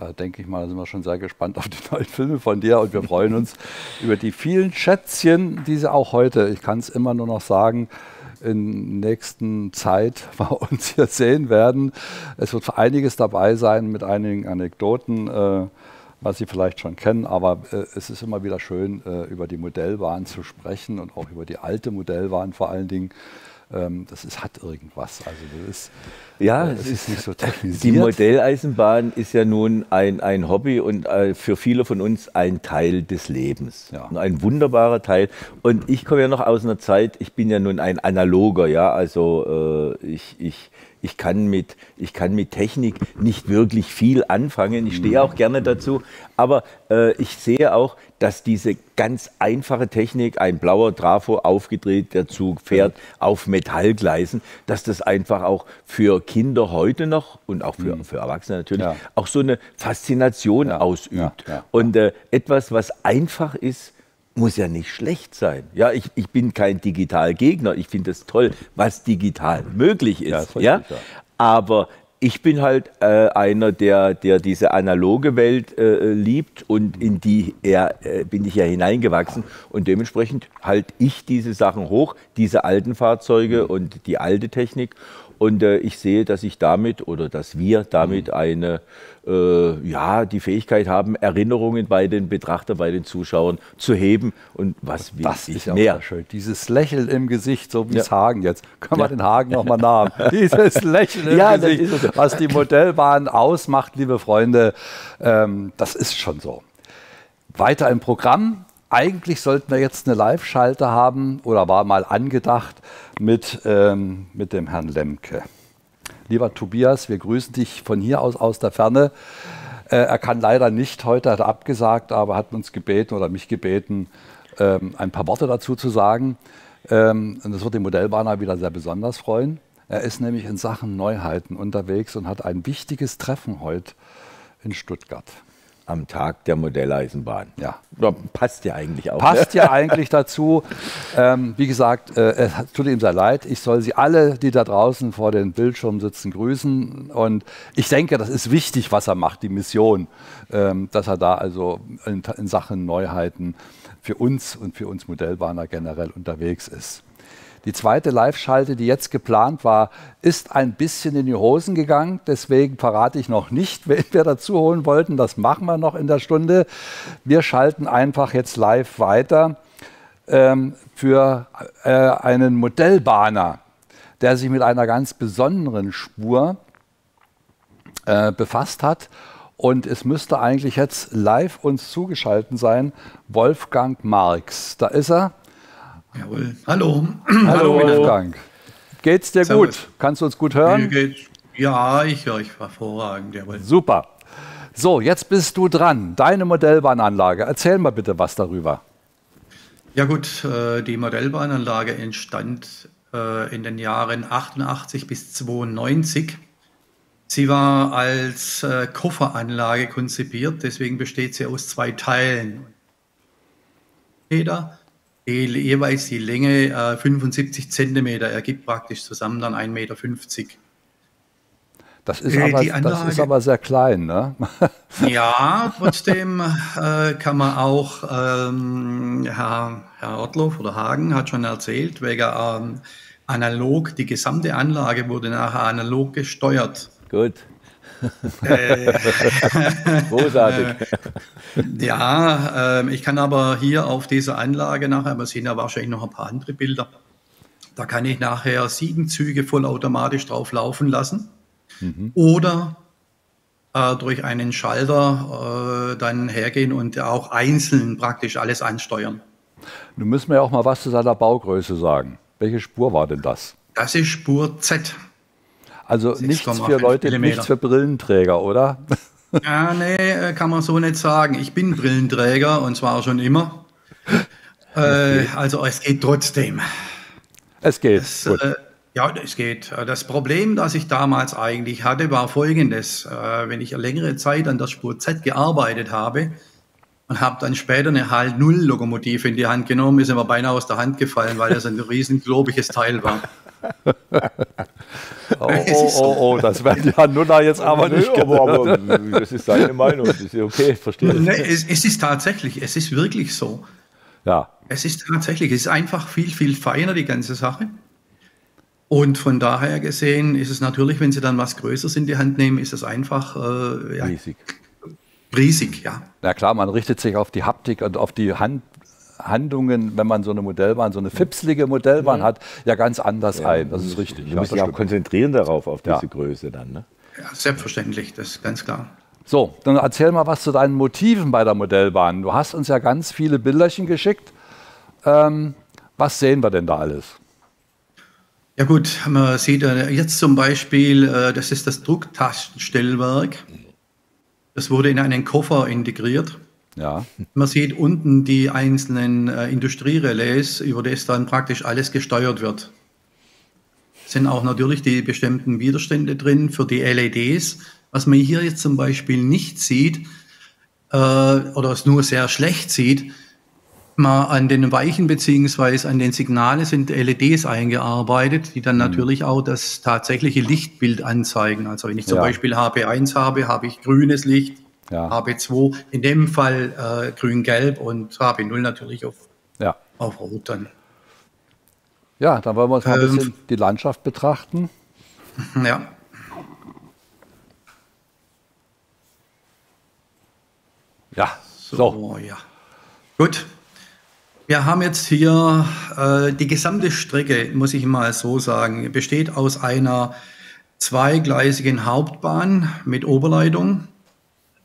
Da denke ich mal, sind wir schon sehr gespannt auf die neuen Filme von dir und wir freuen uns über die vielen Schätzchen, die sie auch heute, ich kann es immer nur noch sagen, in nächsten Zeit bei uns hier sehen werden. Es wird einiges dabei sein mit einigen Anekdoten. Äh, was Sie vielleicht schon kennen, aber äh, es ist immer wieder schön, äh, über die Modellbahn zu sprechen und auch über die alte Modellbahn vor allen Dingen. Ähm, das ist, hat irgendwas. Also das ist, ja, äh, es ist, ist nicht so technisiert. Die Modelleisenbahn ist ja nun ein, ein Hobby und äh, für viele von uns ein Teil des Lebens. Ja. Ein wunderbarer Teil. Und ich komme ja noch aus einer Zeit, ich bin ja nun ein Analoger, ja, also äh, ich, ich ich kann mit, ich kann mit Technik nicht wirklich viel anfangen. Ich stehe auch gerne dazu. Aber äh, ich sehe auch, dass diese ganz einfache Technik, ein blauer Trafo aufgedreht, der Zug fährt auf Metallgleisen, dass das einfach auch für Kinder heute noch und auch für, mhm. für Erwachsene natürlich ja. auch so eine Faszination ja. ausübt. Ja. Und äh, etwas, was einfach ist, muss ja nicht schlecht sein. Ja, ich, ich bin kein Digitalgegner. Ich finde es toll, was digital möglich ist. Ja, ja? Aber ich bin halt äh, einer, der, der diese analoge Welt äh, liebt und in die er, äh, bin ich ja hineingewachsen und dementsprechend halte ich diese Sachen hoch, diese alten Fahrzeuge und die alte Technik Und äh, ich sehe, dass ich damit oder dass wir damit Mhm. eine, äh, ja, die Fähigkeit haben, Erinnerungen bei den Betrachtern, bei den Zuschauern zu heben. Und was will Das ich ist ja mehr? auch schön. Dieses Lächeln im Gesicht, so wie Ja. es Hagen jetzt. Können wir Ja. den Hagen nochmal namen? Dieses Lächeln im Ja, Gesicht, es. was die Modellbahn ausmacht, liebe Freunde, ähm, das ist schon so. Weiter im Programm. Eigentlich sollten wir jetzt eine Live-Schalte haben oder war mal angedacht mit, ähm, mit dem Herrn Lemke. Lieber Tobias, wir grüßen dich von hier aus aus der Ferne. Äh, er kann leider nicht heute, hat er abgesagt, aber hat uns gebeten oder mich gebeten, ähm, ein paar Worte dazu zu sagen. Ähm, und das wird den Modellbahner wieder sehr besonders freuen. Er ist nämlich in Sachen Neuheiten unterwegs und hat ein wichtiges Treffen heute in Stuttgart. Am Tag der Modelleisenbahn. Ja. Passt ja eigentlich auch. Passt ne? ja eigentlich dazu. Ähm, wie gesagt, äh, es tut ihm sehr leid. Ich soll Sie alle, die da draußen vor den Bildschirmen sitzen, grüßen. Und ich denke, das ist wichtig, was er macht, die Mission, ähm, dass er da also in, in Sachen Neuheiten für uns und für uns Modellbahner generell unterwegs ist. Die zweite Live-Schalte, die jetzt geplant war, ist ein bisschen in die Hosen gegangen. Deswegen verrate ich noch nicht, wen wir dazu holen wollten. Das machen wir noch in der Stunde. Wir schalten einfach jetzt live weiter ähm, für äh, einen Modellbahner, der sich mit einer ganz besonderen Spur äh, befasst hat. Und es müsste eigentlich jetzt live uns zugeschaltet sein, Wolfgang Marx. Da ist er. Jawohl. Hallo. Hallo, wieder. Wolfgang. Geht's dir Servus. gut? Kannst du uns gut hören? Ja, ich höre euch hervorragend, jawohl. Super. So, jetzt bist du dran. Deine Modellbahnanlage. Erzähl mal bitte was darüber. Ja gut, äh, die Modellbahnanlage entstand äh, in den Jahren 88 bis 92. Sie war als äh, Kofferanlage konzipiert, deswegen besteht sie aus zwei Teilen. Meter, die jeweils die Länge äh, 75 Zentimeter ergibt praktisch zusammen dann 1,50 Meter. Das ist, Äh, aber, die das Anlage- ist aber sehr klein, ne? Ja, trotzdem äh, kann man auch, ähm, Herr, Herr Ortloff oder Hagen hat schon erzählt, wegen ähm, analog, die gesamte Anlage wurde nachher analog gesteuert. Gut. Äh, Großartig. ja, ähm, ich kann aber hier auf dieser Anlage nachher, wir sehen ja wahrscheinlich noch ein paar andere Bilder, da kann ich nachher sieben Züge vollautomatisch drauf laufen lassen oder äh, durch einen Schalter äh, dann hergehen und auch einzeln praktisch alles ansteuern. Nun müssen wir ja auch mal was zu seiner Baugröße sagen. Welche Spur war denn das? Das ist Spur Z. Also nichts 6,5 für Leute, Millimeter. nichts für Brillenträger, oder? Ja, nee, äh, kann man so nicht sagen. Ich bin Brillenträger und zwar schon immer. Äh, also es geht trotzdem. Es geht. Das, äh, ja, es geht. Äh, Das Problem, das ich damals eigentlich hatte, war folgendes. Äh, Wenn ich eine längere Zeit an der Spur Z gearbeitet habe und habe dann später eine Halt-Null-Lokomotive in die Hand genommen, ist mir beinahe aus der Hand gefallen, weil das ein riesen globiges Teil war. Oh, oh, oh, oh, das werden ja Nuller jetzt aber Nö, nicht aber, aber das ist seine Meinung. Das ist ja okay, verstehe Nee, das. es, es ist tatsächlich, es ist wirklich so. Ja. Es ist tatsächlich, es ist einfach viel, viel feiner, die ganze Sache. Und von daher gesehen ist es natürlich, wenn Sie dann was Größeres in die Hand nehmen, ist es einfach äh, ja, Riesig. riesig, ja. Na klar, man richtet sich auf die Haptik und auf die Hand, Handlungen, wenn man so eine Modellbahn, so eine fipslige Modellbahn hat, ja ganz anders ein. Das ist richtig. Wir Ja, müssen das ja auch konzentrieren darauf, auf diese Ja. Größe dann. Ne? ja. Selbstverständlich, das ist ganz klar. So, dann erzähl mal was zu deinen Motiven bei der Modellbahn. Du hast uns ja ganz viele Bilderchen geschickt. Ähm, was sehen wir denn da alles? Ja gut, man sieht äh, jetzt zum Beispiel, äh, das ist das Drucktastenstellwerk. Das wurde in einen Koffer integriert. Ja. Man sieht unten die einzelnen äh, Industrierelais, über das dann praktisch alles gesteuert wird. Sind auch natürlich die bestimmten Widerstände drin für die LEDs. Was man hier jetzt zum Beispiel nicht sieht äh, oder es nur sehr schlecht sieht, mal an den Weichen beziehungsweise an den Signalen sind LEDs eingearbeitet, die dann natürlich auch das tatsächliche Lichtbild anzeigen. Also wenn ich zum Ja. Beispiel HB1 habe, habe ich grünes Licht, Ja. HB2 in dem Fall äh, grün-gelb und HB0 natürlich auf, Ja. auf rot dann. Ja, dann wollen wir uns mal ein Ähm, bisschen die Landschaft betrachten. Ja. Ja, so. so. ja. Gut. Wir haben jetzt hier äh, die gesamte Strecke, muss ich mal so sagen, besteht aus einer zweigleisigen Hauptbahn mit Oberleitung.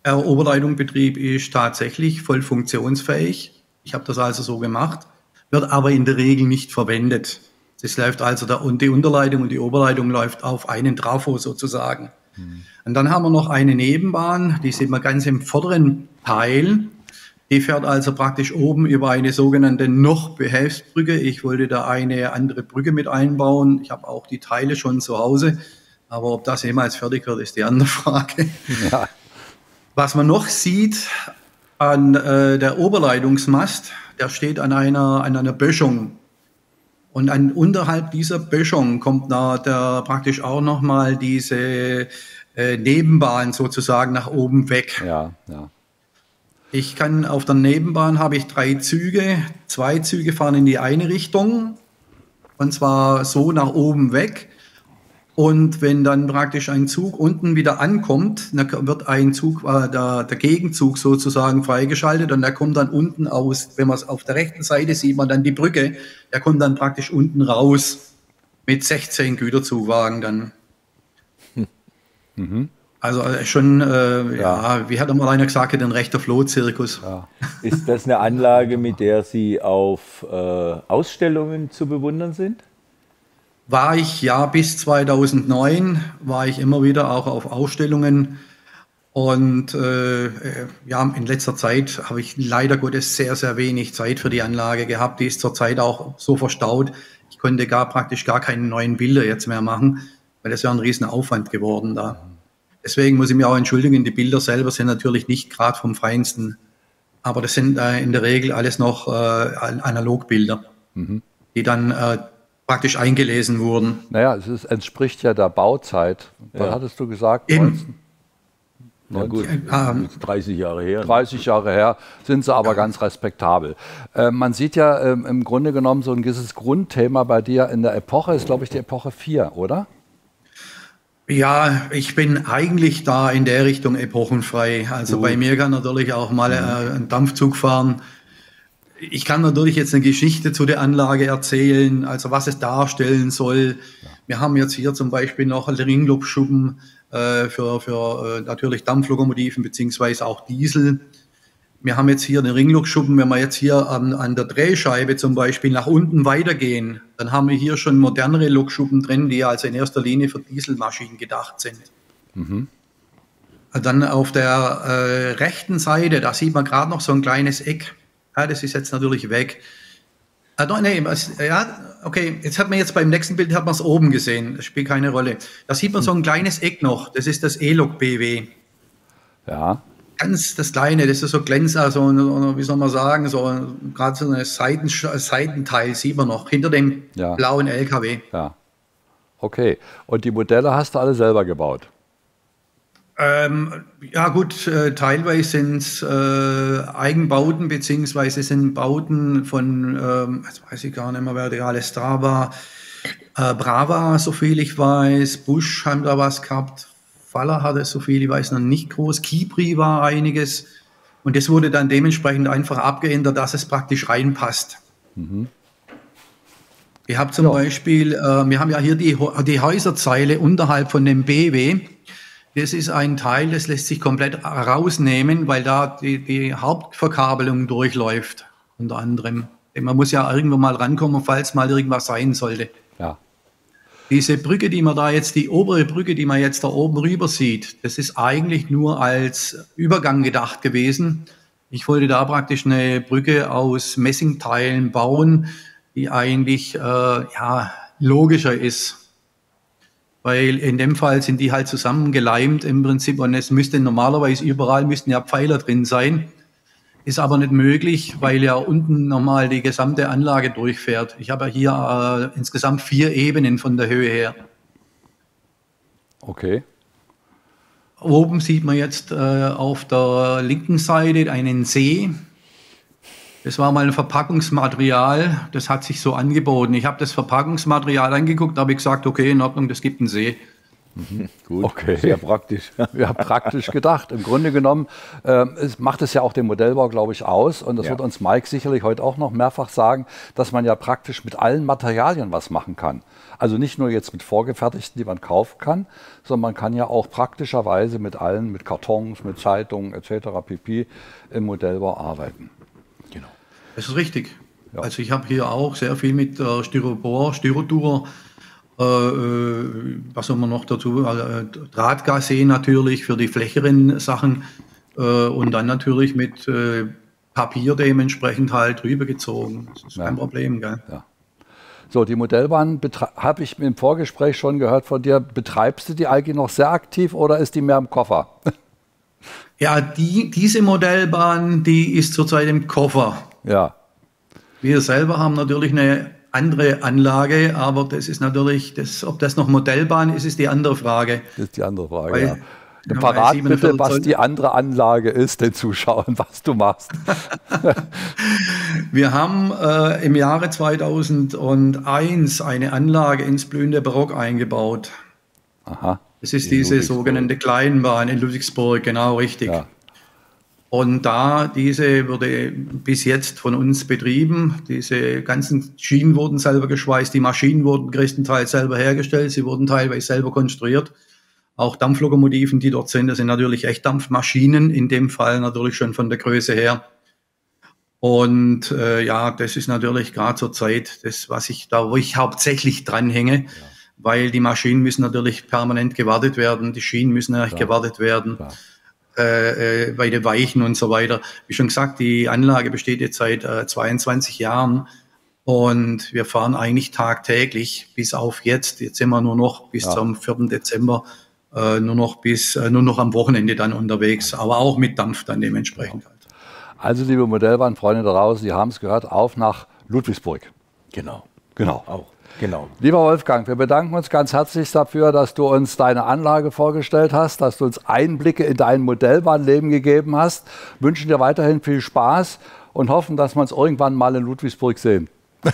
Der Oberleitungsbetrieb ist tatsächlich voll funktionsfähig. Ich habe das also so gemacht, wird aber in der Regel nicht verwendet. Das läuft also da, und die Unterleitung und die Oberleitung läuft auf einen Trafo sozusagen. Mhm. Und dann haben wir noch eine Nebenbahn, die sieht man ganz im vorderen Teil. Die fährt also praktisch oben über eine sogenannte Noch-Behelfsbrücke. Ich wollte da eine andere Brücke mit einbauen. Ich habe auch die Teile schon zu Hause. Aber ob das jemals fertig wird, ist die andere Frage. Ja. Was man noch sieht an äh, der Oberleitungsmast, der steht an einer, an einer Böschung. Und an, unterhalb dieser Böschung kommt da der, praktisch auch nochmal diese äh, Nebenbahn sozusagen nach oben weg. Ja, ja. Ich kann auf der Nebenbahn habe ich drei Züge. Zwei Züge fahren in die eine Richtung und zwar so nach oben weg. Und wenn dann praktisch ein Zug unten wieder ankommt, dann wird ein Zug, äh, der, der Gegenzug sozusagen freigeschaltet und der kommt dann unten aus. Wenn man es auf der rechten Seite sieht, man dann die Brücke, der kommt dann praktisch unten raus mit 16 Güterzugwagen dann. Mhm. Also äh, schon, äh, ja. ja. wie hat einmal einer gesagt, ein rechter Flohzirkus. Ja. Ist das eine Anlage, mit der Sie auf äh, Ausstellungen zu bewundern sind? War ich ja bis 2009, war ich immer wieder auch auf Ausstellungen. Und äh, äh, ja, in letzter Zeit habe ich leider Gottes sehr, sehr wenig Zeit für die Anlage gehabt. Die ist zurzeit auch so verstaut. Ich konnte gar praktisch gar keine neuen Bilder jetzt mehr machen, weil das wäre ein riesen Aufwand geworden da. Deswegen muss ich mich auch entschuldigen, die Bilder selber sind natürlich nicht gerade vom Feinsten. Aber das sind äh, in der Regel alles noch äh, Analogbilder, mhm. die dann äh, praktisch eingelesen wurden. Naja, es ist, entspricht ja der Bauzeit. Was ja. hattest du gesagt? Eben. 19, ja gut, 30 Jahre her. 30 Jahre her sind sie aber ganz respektabel. Äh, man sieht ja äh, im Grunde genommen so ein gewisses Grundthema bei dir in der Epoche, ist glaube ich die Epoche 4, oder? Ja, ich bin eigentlich da in der Richtung epochenfrei. Also Gut. bei mir kann natürlich auch mal äh, ein Dampfzug fahren. Ich kann natürlich jetzt eine Geschichte zu der Anlage erzählen, also was es darstellen soll. Ja. Wir haben jetzt hier zum Beispiel noch einen Ringlupfschuppen äh, für, für äh, natürlich Dampflokomotiven beziehungsweise auch Diesel. Wir haben jetzt hier einen Ringlokschuppen, wenn wir jetzt hier an, an der Drehscheibe zum Beispiel nach unten weitergehen, dann haben wir hier schon modernere Lokschuppen drin, die also in erster Linie für Dieselmaschinen gedacht sind. Mhm. Dann auf der äh, rechten Seite, da sieht man gerade noch so ein kleines Eck. Ja, das ist jetzt natürlich weg. Ah, doch, nee, ja, okay, jetzt hat man jetzt beim nächsten Bild hat man es oben gesehen. Das spielt keine Rolle. Da sieht man so ein kleines Eck noch. Das ist das E-Log BW. Ja ganz das Kleine, das ist so Glänzer, so, wie soll man sagen, so gerade so ein Seiten, Seitenteil sieht man noch hinter dem ja. blauen LKW. Ja. Okay. Und die Modelle hast du alle selber gebaut? Ähm, ja gut, äh, teilweise sind es äh, Eigenbauten, beziehungsweise sind Bauten von, ähm, jetzt weiß ich gar nicht mehr, wer der alles da war, äh, Brava, so viel ich weiß, Busch haben da was gehabt, Faller hatte so viel, ich weiß noch nicht groß. Kibri war einiges. Und das wurde dann dementsprechend einfach abgeändert, dass es praktisch reinpasst. Mhm. Ich habe zum ja. Beispiel, äh, wir haben ja hier die, die Häuserzeile unterhalb von dem BW. Das ist ein Teil, das lässt sich komplett rausnehmen, weil da die, die Hauptverkabelung durchläuft, unter anderem. Man muss ja irgendwo mal rankommen, falls mal irgendwas sein sollte. Ja. Diese Brücke, die man da jetzt, die obere Brücke, die man jetzt da oben rüber sieht, das ist eigentlich nur als Übergang gedacht gewesen. Ich wollte da praktisch eine Brücke aus Messingteilen bauen, die eigentlich äh, ja, logischer ist. Weil in dem Fall sind die halt zusammengeleimt im Prinzip und es müsste normalerweise überall müssten ja Pfeiler drin sein. Ist aber nicht möglich, weil ja unten nochmal die gesamte Anlage durchfährt. Ich habe ja hier äh, insgesamt vier Ebenen von der Höhe her. Okay. Oben sieht man jetzt äh, auf der linken Seite einen See. Das war mal ein Verpackungsmaterial, das hat sich so angeboten. Ich habe das Verpackungsmaterial angeguckt, habe ich gesagt, okay, in Ordnung, das gibt einen See. Gut, Okay. sehr praktisch. Ja, praktisch gedacht. Im Grunde genommen ähm, es macht es ja auch den Modellbau, glaube ich, aus. Und das Ja. wird uns Mike sicherlich heute auch noch mehrfach sagen, dass man ja praktisch mit allen Materialien was machen kann. Also nicht nur jetzt mit vorgefertigten, die man kaufen kann, sondern man kann ja auch praktischerweise mit allen, mit Kartons, mit Zeitungen etc. pp. im Modellbau arbeiten. Das ist richtig. Also ich habe hier auch sehr viel mit äh, Styropor, Styrodur, äh, äh, was haben wir noch dazu? Äh, Drahtgassee natürlich für die flächeren Sachen äh, und dann natürlich mit äh, Papier dementsprechend halt rübergezogen. Das ist kein Problem, gell? So, die Modellbahn habe ich im Vorgespräch schon gehört von dir. Betreibst du die eigentlich noch sehr aktiv oder ist die mehr im Koffer? Ja, die, diese Modellbahn, die ist zurzeit im Koffer. Ja. Wir selber haben natürlich eine andere Anlage, aber das ist natürlich, das, ob das noch Modellbahn ist, ist die andere Frage. Das ist die andere Frage. Weil- ja. ja, Parat bitte, 47 was die andere Anlage ist, den Zuschauern, was du machst. Wir haben äh, im Jahre 2001 eine Anlage ins blühende Barock eingebaut. Aha. Das ist diese sogenannte Kleinbahn in Ludwigsburg, genau richtig. Und da diese wurde bis jetzt von uns betrieben. Diese ganzen Schienen wurden selber geschweißt, die Maschinen wurden größtenteils selber hergestellt, sie wurden teilweise selber konstruiert. Auch Dampflokomotiven, die dort sind, das sind natürlich Echtdampfmaschinen, in dem Fall natürlich schon von der Größe her. Und äh, ja, das ist natürlich gerade zur Zeit das, was ich da, wo ich hauptsächlich dranhänge, weil die Maschinen müssen natürlich permanent gewartet werden, die Schienen müssen natürlich gewartet werden, äh, äh, bei den Weichen und so weiter. Wie schon gesagt, die Anlage besteht jetzt seit äh, 22 Jahren und wir fahren eigentlich tagtäglich bis auf jetzt. Jetzt sind wir nur noch bis Ja. zum 4. Dezember äh, nur noch bis äh, nur noch am Wochenende dann unterwegs, aber auch mit Dampf dann dementsprechend. Also, liebe Modellbahnfreunde da draußen, Sie haben es gehört, auf nach Ludwigsburg. Genau. Genau. Auch. Genau. Lieber Wolfgang, wir bedanken uns ganz herzlich dafür, dass du uns deine Anlage vorgestellt hast, dass du uns Einblicke in dein Modellbahnleben gegeben hast. Wünschen dir weiterhin viel Spaß und hoffen, dass wir uns irgendwann mal in Ludwigsburg sehen.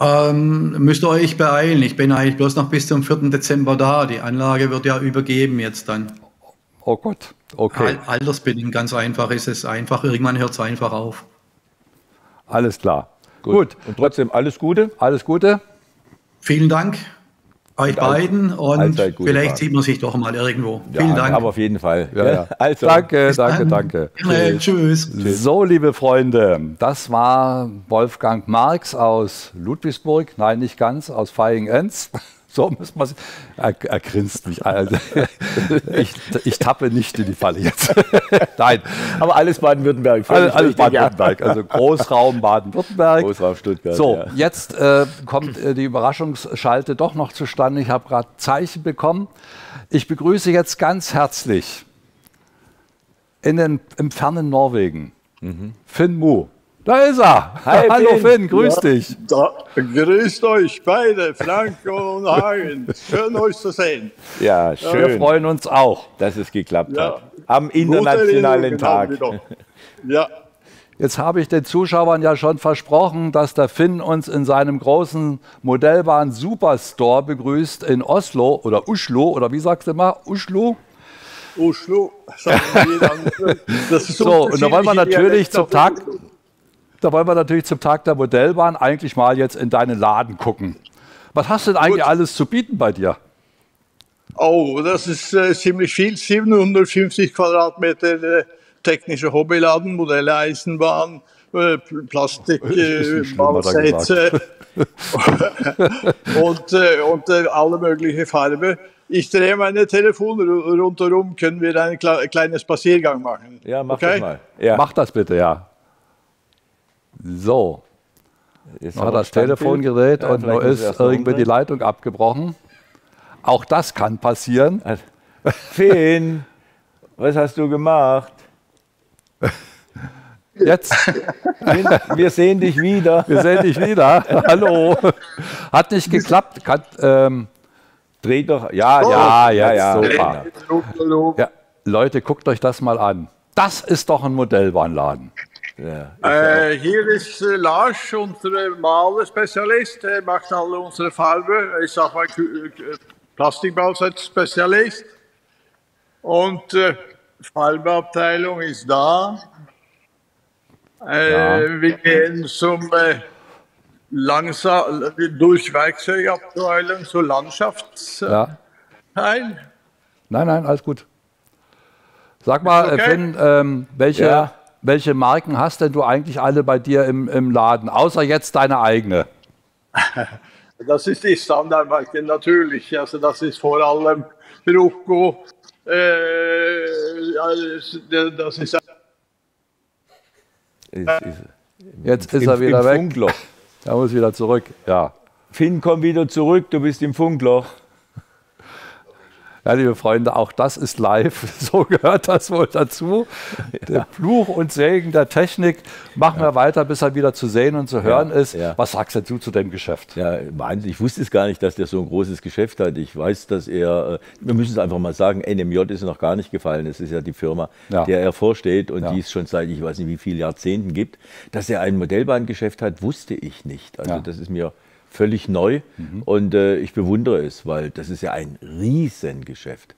Ähm, müsst ihr euch beeilen. Ich bin eigentlich bloß noch bis zum 4. Dezember da. Die Anlage wird ja übergeben jetzt dann. Oh Gott, okay. Al altersbedingt ganz einfach ist es einfach. Irgendwann hört es einfach auf. Alles klar. Gut. Und trotzdem alles Gute. Alles Gute. Vielen Dank euch beiden und vielleicht Fahrt. sieht man sich doch mal irgendwo. Ja, Vielen Dank. Aber auf jeden Fall. Ja, ja. Also, danke, danke, danke. Gerne, tschüss. So, liebe Freunde, das war Wolfgang Marx aus Ludwigsburg. Nein, nicht ganz, aus Feing-Enz. So muss man er, er grinst mich. Also, ich, ich tappe nicht in die Falle jetzt. Nein. Aber alles Baden-Württemberg. Alles, alles ja. Baden-Württemberg. Also Großraum Baden-Württemberg. Großraum Stuttgart. So, ja. jetzt äh, kommt äh, die Überraschungsschalte doch noch zustande. Ich habe gerade Zeichen bekommen. Ich begrüße jetzt ganz herzlich in den, im fernen Norwegen Finn Mu. Da ist er. Hi, Hallo Finn. Finn, grüß Ja, dich. Da, grüßt euch beide, Frank und Hagen. Schön euch zu sehen. Ja, schön. Wir freuen uns auch. Dass es geklappt Ja. hat. Am internationalen Erinnerungen Tag. doch. Ja, Jetzt habe ich den Zuschauern ja schon versprochen, dass der Finn uns in seinem großen Modellbahn Superstore begrüßt in Oslo oder Oslo oder wie sagst du mal? Oslo? Oslo. Das ist So, und da wollen wir natürlich zum Tag. Da wollen wir natürlich zum Tag der Modellbahn eigentlich mal jetzt in deinen Laden gucken. Was hast du denn eigentlich alles zu bieten bei dir? Oh, das ist äh, ziemlich viel. 750 Quadratmeter äh, technischer Hobbyladen, Modelle Eisenbahn, äh, Plastik, äh, Bausätze und, äh, und äh, alle möglichen Farben. Ich drehe meine Telefone ru- rundherum, können wir einen kle kleinen Spaziergang machen. Ja, mach Okay? das mal. Ja. Mach das bitte, ja. So. Jetzt wir das Telefon gedreht Ja, und nur ist irgendwie die. Leitung abgebrochen. Auch das kann passieren. Finn, was hast du gemacht? Jetzt. Finn, wir sehen dich wieder. Wir sehen dich wieder. Hallo. Hat nicht geklappt. Kann, ähm, Dreh doch. Ja, ja, ja, jetzt ja, super. Ja, Leute, guckt euch das mal an. Das ist doch ein Modellbahnladen. Äh, hier ist äh, Lars, unser Malerspezialist. Er macht alle unsere Farben. Ich sag mal, Kü- Kü- Plastikbausatz-Spezialist. Und äh, Farbeabteilung ist da. Äh, Ja. Wir gehen zum äh, langsam durch Werkzeugabteilung zur Landschaftsteil. Ja. Nein, nein, alles gut. Sag mal, okay? äh, Finn, ähm, welche, Ja. Welche Marken hast denn du eigentlich alle bei dir im, im Laden, außer jetzt deine eigene? Das ist die Standardmarke natürlich. Also das ist vor allem Brucco. Äh, das ist Jetzt ist Im- er wieder im weg. Funkloch. Er muss wieder zurück. Ja. Finn, komm wieder zurück, du bist im Funkloch. Ja, liebe Freunde, auch das ist live. So gehört das wohl dazu. Der Fluch und Segen der Technik. Machen wir weiter, bis er wieder zu sehen und zu hören Ja, ist. ja. Was sagst du zu dem Geschäft? Ja, Wahnsinn. Ich wusste es gar nicht, dass der so ein großes Geschäft hat. Ich weiß, dass er, äh, wir müssen es einfach mal sagen, NMJ ist noch gar nicht gefallen. Das ist ja die Firma, Ja. der er vorsteht und Ja. die es schon seit ich weiß nicht wie vielen Jahrzehnten gibt. Dass er ein Modellbahngeschäft hat, wusste ich nicht. Also Ja. das ist mir völlig neu und äh, ich bewundere es, weil das ist ja ein Riesengeschäft.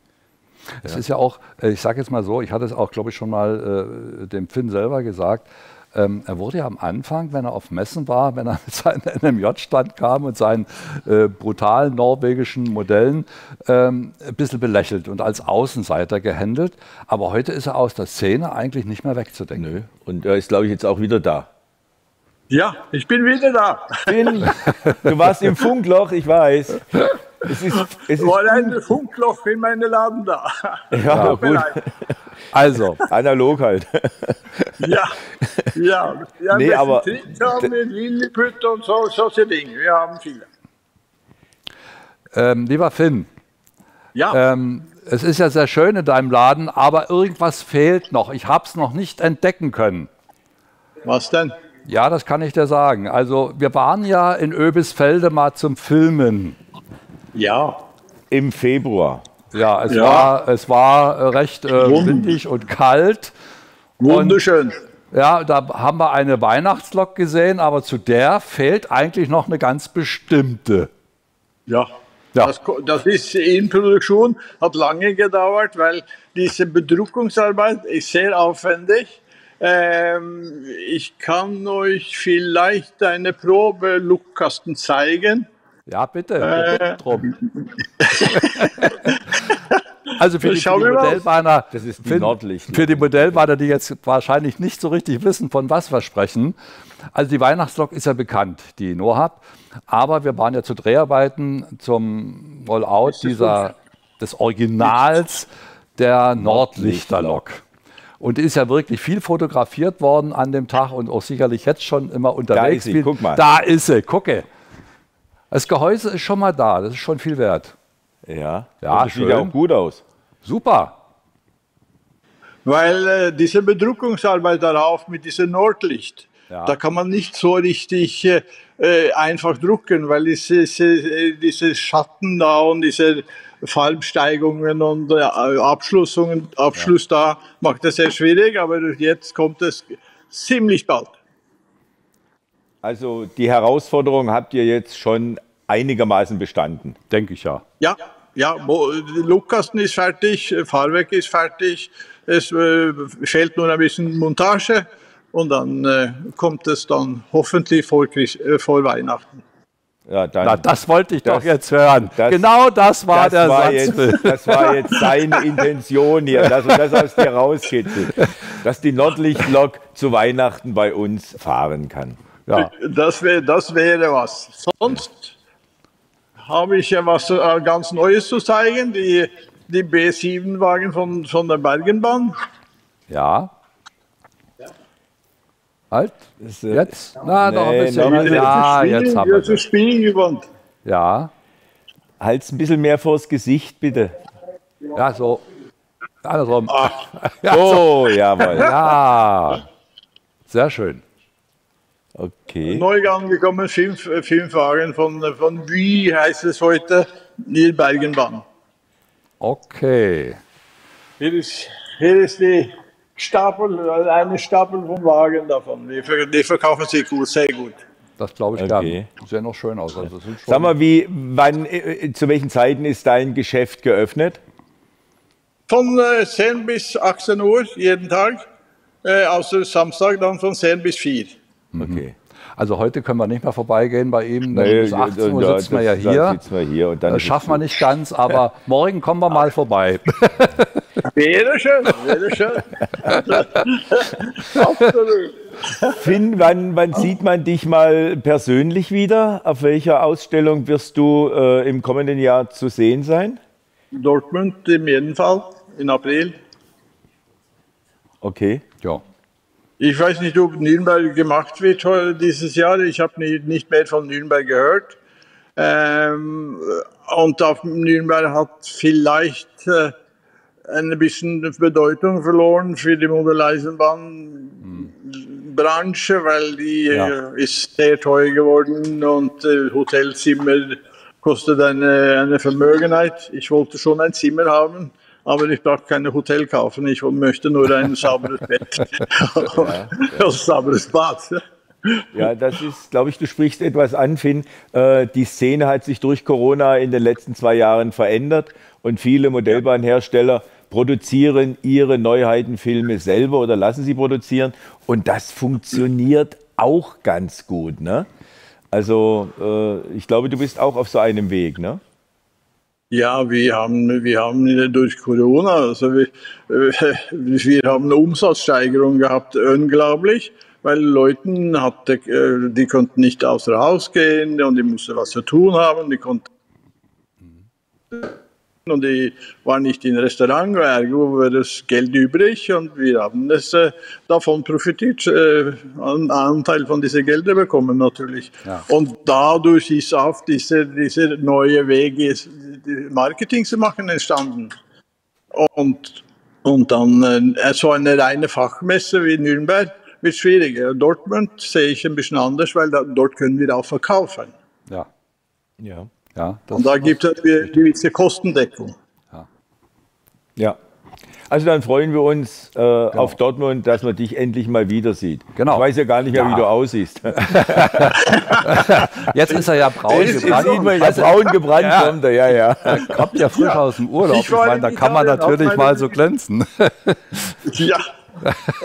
Es ist ja auch, äh, ich sage jetzt mal so, ich hatte es auch, glaube ich, schon mal äh, dem Finn selber gesagt. Ähm, er wurde ja am Anfang, wenn er auf Messen war, wenn er mit seinem NMJ-Stand kam und seinen äh, brutalen norwegischen Modellen, ähm, ein bisschen belächelt und als Außenseiter gehandelt. Aber heute ist er aus der Szene eigentlich nicht mehr wegzudenken. Nö. Und er ist, glaube ich, jetzt auch wieder da. Ja, ich bin wieder da. Finn, du warst im Funkloch, ich weiß. Es ist, es ist War ein Funkloch in meinem Laden da. Ja, gut. leid. Also. Analog halt. Ja, ja. ja Nee, wir aber- haben mit Lilliput und so, solche Dinge. Wir haben viele. Ähm, lieber Finn, Ja. ähm, es ist ja sehr schön in deinem Laden, aber irgendwas fehlt noch. Ich habe es noch nicht entdecken können. Was denn? Ja, das kann ich dir sagen. Also wir waren ja in Öbisfelde mal zum Filmen. Ja. Im Februar. Ja, es Ja. war, es war recht äh, windig und kalt. Wunderschön. Und, ja, da haben wir eine Weihnachtslok gesehen, aber zu der fehlt eigentlich noch eine ganz bestimmte. Ja. Das, ko- das ist in Produktion, hat lange gedauert, weil diese Bedruckungsarbeit ist sehr aufwendig. Ähm, ich kann euch vielleicht eine Probe-Lookkasten zeigen. Ja, bitte. Äh, bitte drum. Also für die, für die. Modellbahner, Das ist die für, Nordlicht. für die Modellbahner, die jetzt wahrscheinlich nicht so richtig wissen, von was wir sprechen. Also die Weihnachtslok ist ja bekannt, die Nohab. Aber wir waren ja zu Dreharbeiten zum Rollout dieser, des Originals der Nordlichterlok. Und ist ja wirklich viel fotografiert worden an dem Tag und auch sicherlich jetzt schon immer unterwegs. ist sie, guck mal. Da ist sie, gucke. Das Gehäuse ist schon mal da, das ist schon viel wert. Ja, Ja, das sieht schön. ja auch gut aus. Super. Weil äh, diese Bedruckungsarbeit darauf mit diesem Nordlicht, Ja. da kann man nicht so richtig äh, äh, einfach drucken, weil diese, diese, diese Schatten da und diese Farbsteigungen und äh, Abschlussungen, Abschluss da macht das sehr schwierig, aber jetzt kommt es ziemlich bald. Also die Herausforderung habt ihr jetzt schon einigermaßen bestanden. Denke ich ja. Ja, ja, Lookkasten ist fertig, Fahrwerk ist fertig, es äh, fehlt nur ein bisschen Montage und dann äh, kommt es dann hoffentlich vor, Christ- äh, vor Weihnachten. Ja, dann, Na, das wollte ich doch Das- jetzt hören. das- genau das war das, der war Satz. jetzt, das war jetzt seine Intention hier, dass er das aus dir rauskitzelt. Dass die Nordlichtlok zu Weihnachten bei uns fahren kann. Ja. Das, wär, das wäre was. Sonst habe ich ja was äh, ganz Neues zu zeigen, die, die B7-Wagen von, von der Bergenbahn. Ja. Halt. äh, Jetzt? Na, noch ein nee, bisschen. noch- ja, jetzt haben wir Das ist Spiegelgewand. Ja. Halt's ein bisschen mehr vors Gesicht, bitte. Ja, so. Andersrum. Ja, Oh, jawohl. Ja. Sehr schön. Okay. Neu angekommen, fünf, äh, fünf Wagen von, von wie heißt es heute, die Bergenbahn. Okay. Hier ist, hier ist die Stapel, äh, eine Stapel von Wagen davon. Die, die verkaufen sich gut, sehr gut. das glaube ich Okay. gern. Sieht noch schön aus. Also, das sind schon Sag mal, wie, wann, äh, zu welchen Zeiten ist dein Geschäft geöffnet? Von äh, 10 bis 18 Uhr jeden Tag, äh, außer Samstag dann von 10 bis 4. Okay. Also heute können wir nicht mehr vorbeigehen bei ihm. Nee, bis 18 Uhr ja, sitzen wir ja hier. sitzen wir hier und dann das schaffen wir nicht ganz, aber morgen kommen wir mal vorbei. Wäre schön, wäre schön. Absolut. Finn, wann, wann sieht man dich mal persönlich wieder? Auf welcher Ausstellung wirst du äh, im kommenden Jahr zu sehen sein? Dortmund im jeden Fall, in April. Okay. Ja. Ich weiß nicht, ob Nürnberg gemacht wird heute dieses Jahr. Ich habe nie, nicht mehr von Nürnberg gehört. Ähm, und auf Nürnberg hat vielleicht äh, ein bisschen Bedeutung verloren für die Modelleisenbahnbranche, weil die Ja. äh, ist sehr teuer geworden und äh, Hotelzimmer kostet eine, eine Vermögenheit. Ich wollte schon ein Zimmer haben, aber ich brauche keine Hotel kaufen. Ich möchte nur ein sauberes Bett und ein sauberes Bad. Ja, das ist, glaube ich, du sprichst etwas an, Finn. Äh, die Szene hat sich durch Corona in den letzten zwei Jahren verändert und viele Modellbahnhersteller produzieren ihre Neuheitenfilme selber oder lassen sie produzieren und das funktioniert auch ganz gut. Ne? Also äh, ich glaube, du bist auch auf so einem Weg. Ne? Ja, wir haben, wir haben durch Corona, also wir, wir haben eine Umsatzsteigerung gehabt, unglaublich, weil Leuten hatte, äh, die konnten nicht außer Haus gehen und die mussten was zu tun haben, die konnten und die waren nicht in Restaurant, ergo war das Geld übrig und wir haben das, äh, davon profitiert, äh, einen Anteil von diesen Geldern bekommen natürlich. Ja. Und dadurch ist auch diese, diese neue Wege, die Marketing zu machen, entstanden. Und, und dann äh, so eine reine Fachmesse wie Nürnberg wird schwieriger. Dortmund sehe ich ein bisschen anders, weil da, dort können wir auch verkaufen. Ja. Ja. Ja, das Und da gibt es eine gewisse Kostendeckung. Ja. Also dann freuen wir uns äh, auf Dortmund, dass man dich endlich mal wieder sieht. Genau. Ich weiß ja gar nicht mehr, Ja. wie du aussiehst. Jetzt ist er ja braun Jetzt gebrannt. sieht man ja braun gebrannt, ja. kommt er, ja, ja. Er kommt ja frisch Ja. aus dem Urlaub. Ich Ich, meine, in da kann man natürlich mal so glänzen. Ja,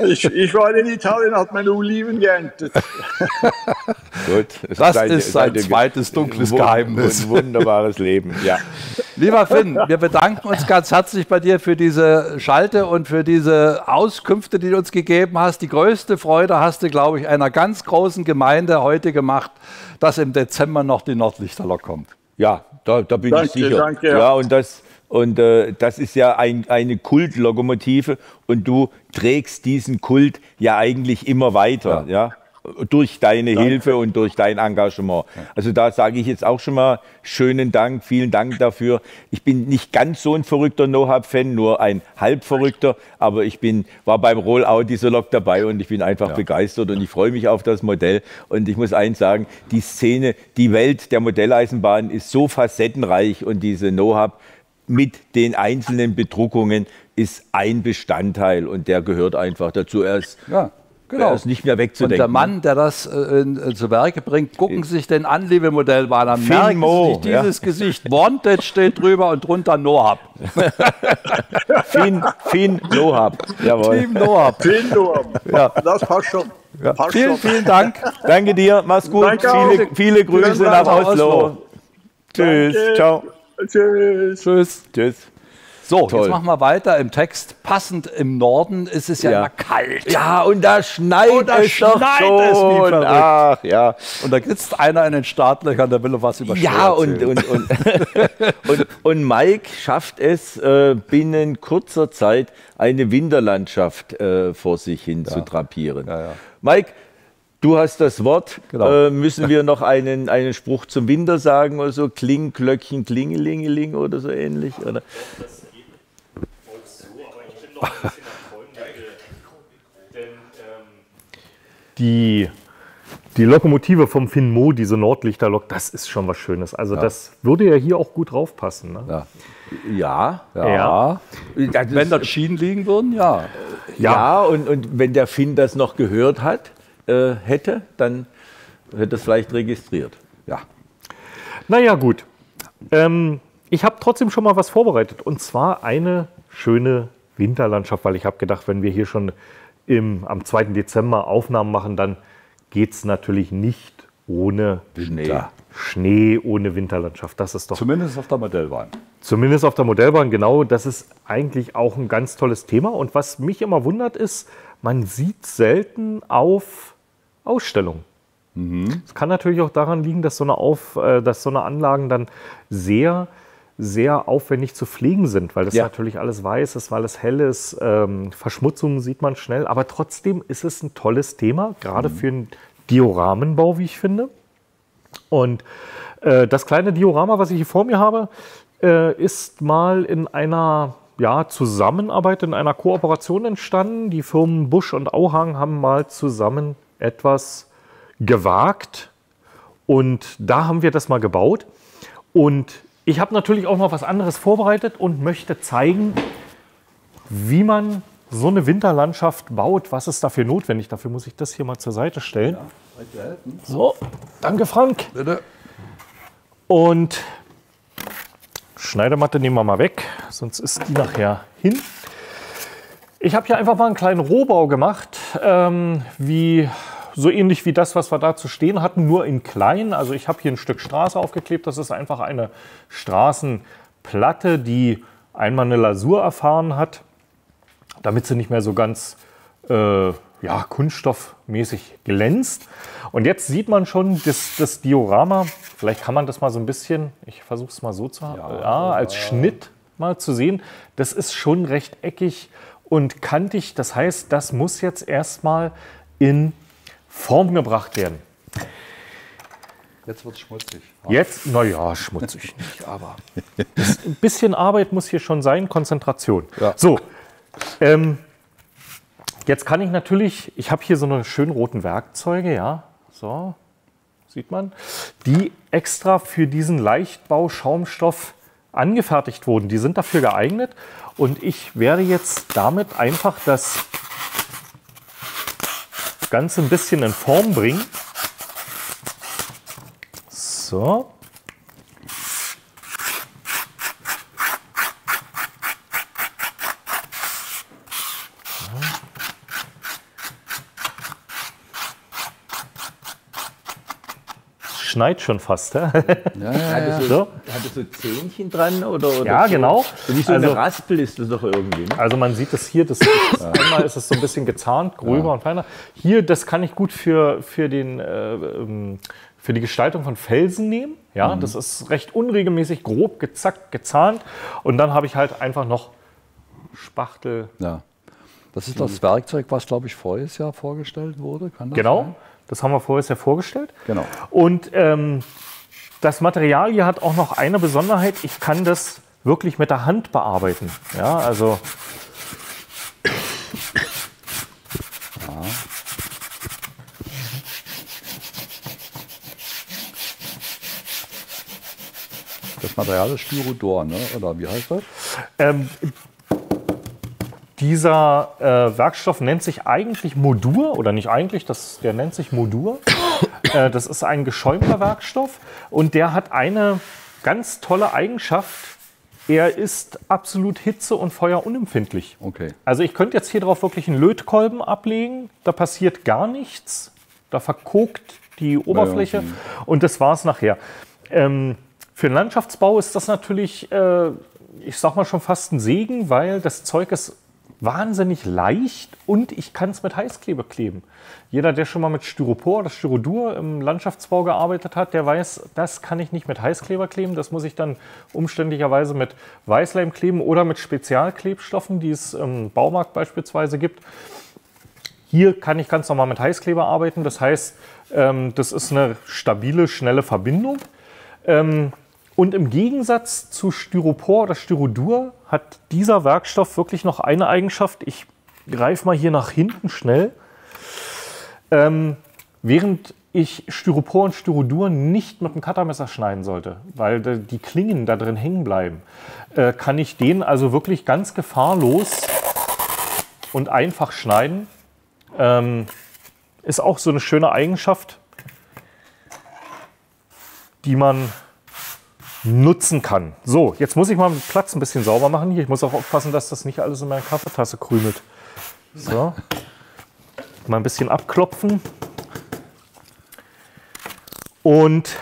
ich, ich war in Italien, hat meine Oliven geerntet. Gut. Das Seid ist sein ihr- zweites dunkles Geheimnis. Ein wunderbares Leben, ja. Lieber Finn, wir bedanken uns ganz herzlich bei dir für diese Schalte und für diese Auskünfte, die du uns gegeben hast. Die größte Freude hast du, glaube ich, einer ganz großen Gemeinde heute gemacht, dass im Dezember noch die Nordlichterlok kommt. Ja, da, da bin Danke, ich sicher. danke, ja. ja. und das, und äh, das ist ja ein, eine Kultlokomotive und du trägst diesen Kult ja eigentlich immer weiter, ja. Durch deine Hilfe und durch dein Engagement. Also da sage ich jetzt auch schon mal schönen Dank, vielen Dank dafür. Ich bin nicht ganz so ein verrückter No-Hub-Fan, nur ein halb verrückter, aber ich bin, war beim Rollout dieser Lok dabei und ich bin einfach begeistert und ich freue mich auf das Modell. Und ich muss eins sagen, die Szene, die Welt der Modelleisenbahn ist so facettenreich und diese No-Hub mit den einzelnen Bedruckungen ist ein Bestandteil und der gehört einfach dazu. Er ist, Ja, genau. er ist nicht mehr Und wegzudenken. der Mann, der das äh, in, äh, zu Werke bringt, gucken Sie sich den an, liebe Modellbahner. Finn Merken Mo, Sie sich dieses Gesicht. Wanted steht drüber und drunter Nohab. Finn, Finn Lohab. Jawohl. Team Nohab. Vielen Dank. Ja. Das passt schon. Ja. Passt Vielen, schon. vielen Dank. Danke dir, mach's gut. Danke viele, viele Grüße nach. Oslo. Oslo. Tschüss. Danke. Ciao. Tschüss. Tschüss. Tschüss. So, Toll. jetzt machen wir weiter im Text. Passend im Norden ist es ja, Ja. immer kalt. Ja, und da schneit Und da es doch schneit schon. es wie verrückt. Ach, ja. Und da sitzt einer in den Startlöchern, der will noch was über Ja, und, und, und, und, und Mike schafft es, äh, binnen kurzer Zeit eine Winterlandschaft äh, vor sich hin zu drapieren. Ja, ja. Mike, du hast das Wort. Genau. Äh, müssen wir noch einen, einen Spruch zum Winter sagen oder so? Kling, Glöckchen, Klingelingeling oder so ähnlich? Oder? Die, die Lokomotive vom Finn Mo, diese Nordlichterlok, das ist schon was Schönes. Also das würde ja hier auch gut draufpassen. Ne? Ja. Ja. Ja. Das ist- Wenn dort Schienen liegen würden, ja. Ja, und, und wenn der Finn das noch gehört hat, äh, hätte, dann hätte es vielleicht registriert. Ja. Naja, gut. Ähm, ich habe trotzdem schon mal was vorbereitet. Und zwar eine schöne Winterlandschaft, weil ich habe gedacht, wenn wir hier schon im, am 2. Dezember Aufnahmen machen, dann geht es natürlich nicht ohne Schnee. Schnee, ohne Winterlandschaft. Das ist doch. Zumindest auf der Modellbahn. Zumindest auf der Modellbahn, genau. Das ist eigentlich auch ein ganz tolles Thema. Und was mich immer wundert, ist, man sieht selten auf Ausstellungen. Es kann natürlich auch daran liegen, dass so, eine auf, äh, dass so eine Anlagen dann sehr, sehr aufwendig zu pflegen sind, weil das Ja. natürlich alles weiß ist, weil es hell ist. Ähm, Verschmutzungen sieht man schnell. Aber trotzdem ist es ein tolles Thema, gerade für einen Dioramenbau, wie ich finde. Und äh, das kleine Diorama, was ich hier vor mir habe, äh, ist mal in einer ja, Zusammenarbeit, in einer Kooperation entstanden. Die Firmen Busch und Auhang haben mal zusammen etwas gewagt und da haben wir das mal gebaut. Und ich habe natürlich auch noch was anderes vorbereitet und möchte zeigen, wie man so eine Winterlandschaft baut. Was ist dafür notwendig? Dafür muss ich das hier mal zur Seite stellen. So, danke Frank. Bitte. Und Schneidematte nehmen wir mal weg, sonst ist die nachher hin. Ich habe hier einfach mal einen kleinen Rohbau gemacht, ähm, wie, so ähnlich wie das, was wir da zu stehen hatten, nur in klein. Also ich habe hier ein Stück Straße aufgeklebt. Das ist einfach eine Straßenplatte, die einmal eine Lasur erfahren hat, damit sie nicht mehr so ganz äh, ja, kunststoffmäßig glänzt. Und jetzt sieht man schon das, das Diorama. Vielleicht kann man das mal so ein bisschen, ich versuche es mal so zu haben, ja, als Schnitt mal zu sehen. Das ist schon rechteckig und kantig. Das heißt, das muss jetzt erstmal in Form gebracht werden. Jetzt wird es schmutzig. Jetzt, naja, schmutzig nicht, aber ein bisschen Arbeit muss hier schon sein, Konzentration. So, ähm, jetzt kann ich natürlich, ich habe hier so eine schönen roten Werkzeuge, ja, so, sieht man, die extra für diesen Leichtbau-Schaumstoff angefertigt wurden. Die sind dafür geeignet und ich werde jetzt damit einfach das Ganze ein bisschen in Form bringen. So. Schneit schon fast. Ja, Hat es so, hat es so Zähnchen dran? Oder, oder Ja, so? genau. Wie so Also- eine Raspel ist das doch irgendwie. Ne? Also man sieht es hier, das ist, einmal ist es so ein bisschen gezahnt, gröber und feiner. Hier, das kann ich gut für, für, den, äh, ähm, für die Gestaltung von Felsen nehmen. Ja, Mhm. das ist recht unregelmäßig, grob gezackt, gezahnt. Und dann habe ich halt einfach noch Spachtel. Ja. Das ist das Werkzeug, was, glaube ich, voriges Jahr vorgestellt wurde. Kann das Genau, sein? Das haben wir vorher ja vorgestellt. Genau. Und ähm, das Material hier hat auch noch eine Besonderheit. Ich kann das wirklich mit der Hand bearbeiten. Ja, also Das Material ist Styrodor, ne? oder wie heißt das? Ähm, dieser äh, Werkstoff nennt sich eigentlich Modur oder nicht eigentlich, das, der nennt sich Modur. äh, das ist ein geschäumter Werkstoff und der hat eine ganz tolle Eigenschaft. Er ist absolut hitze- und feuerunempfindlich. Okay. Also ich könnte jetzt hier drauf wirklich einen Lötkolben ablegen, da passiert gar nichts, da verkokt die Oberfläche mhm. und das war es nachher. Ähm, für den Landschaftsbau ist das natürlich, äh, ich sag mal schon fast ein Segen, weil das Zeug ist wahnsinnig leicht und ich kann es mit Heißkleber kleben. Jeder, der schon mal mit Styropor oder Styrodur im Landschaftsbau gearbeitet hat, der weiß, das kann ich nicht mit Heißkleber kleben. Das muss ich dann umständlicherweise mit Weißleim kleben oder mit Spezialklebstoffen, die es im Baumarkt beispielsweise gibt. Hier kann ich ganz normal mit Heißkleber arbeiten. Das heißt, ähm, das ist eine stabile, schnelle Verbindung. Ähm, und im Gegensatz zu Styropor oder Styrodur hat dieser Werkstoff wirklich noch eine Eigenschaft. Ich greife mal hier nach hinten schnell. Ähm, während ich Styropor und Styrodur nicht mit dem Cuttermesser schneiden sollte, weil die Klingen da drin hängen bleiben, äh, kann ich den also wirklich ganz gefahrlos und einfach schneiden. Ähm, ist auch so eine schöne Eigenschaft. die man nutzen kann. So, jetzt muss ich mal den Platz ein bisschen sauber machen hier. Ich muss auch aufpassen, dass das nicht alles in meine Kaffeetasse krümelt. So, mal ein bisschen abklopfen. Und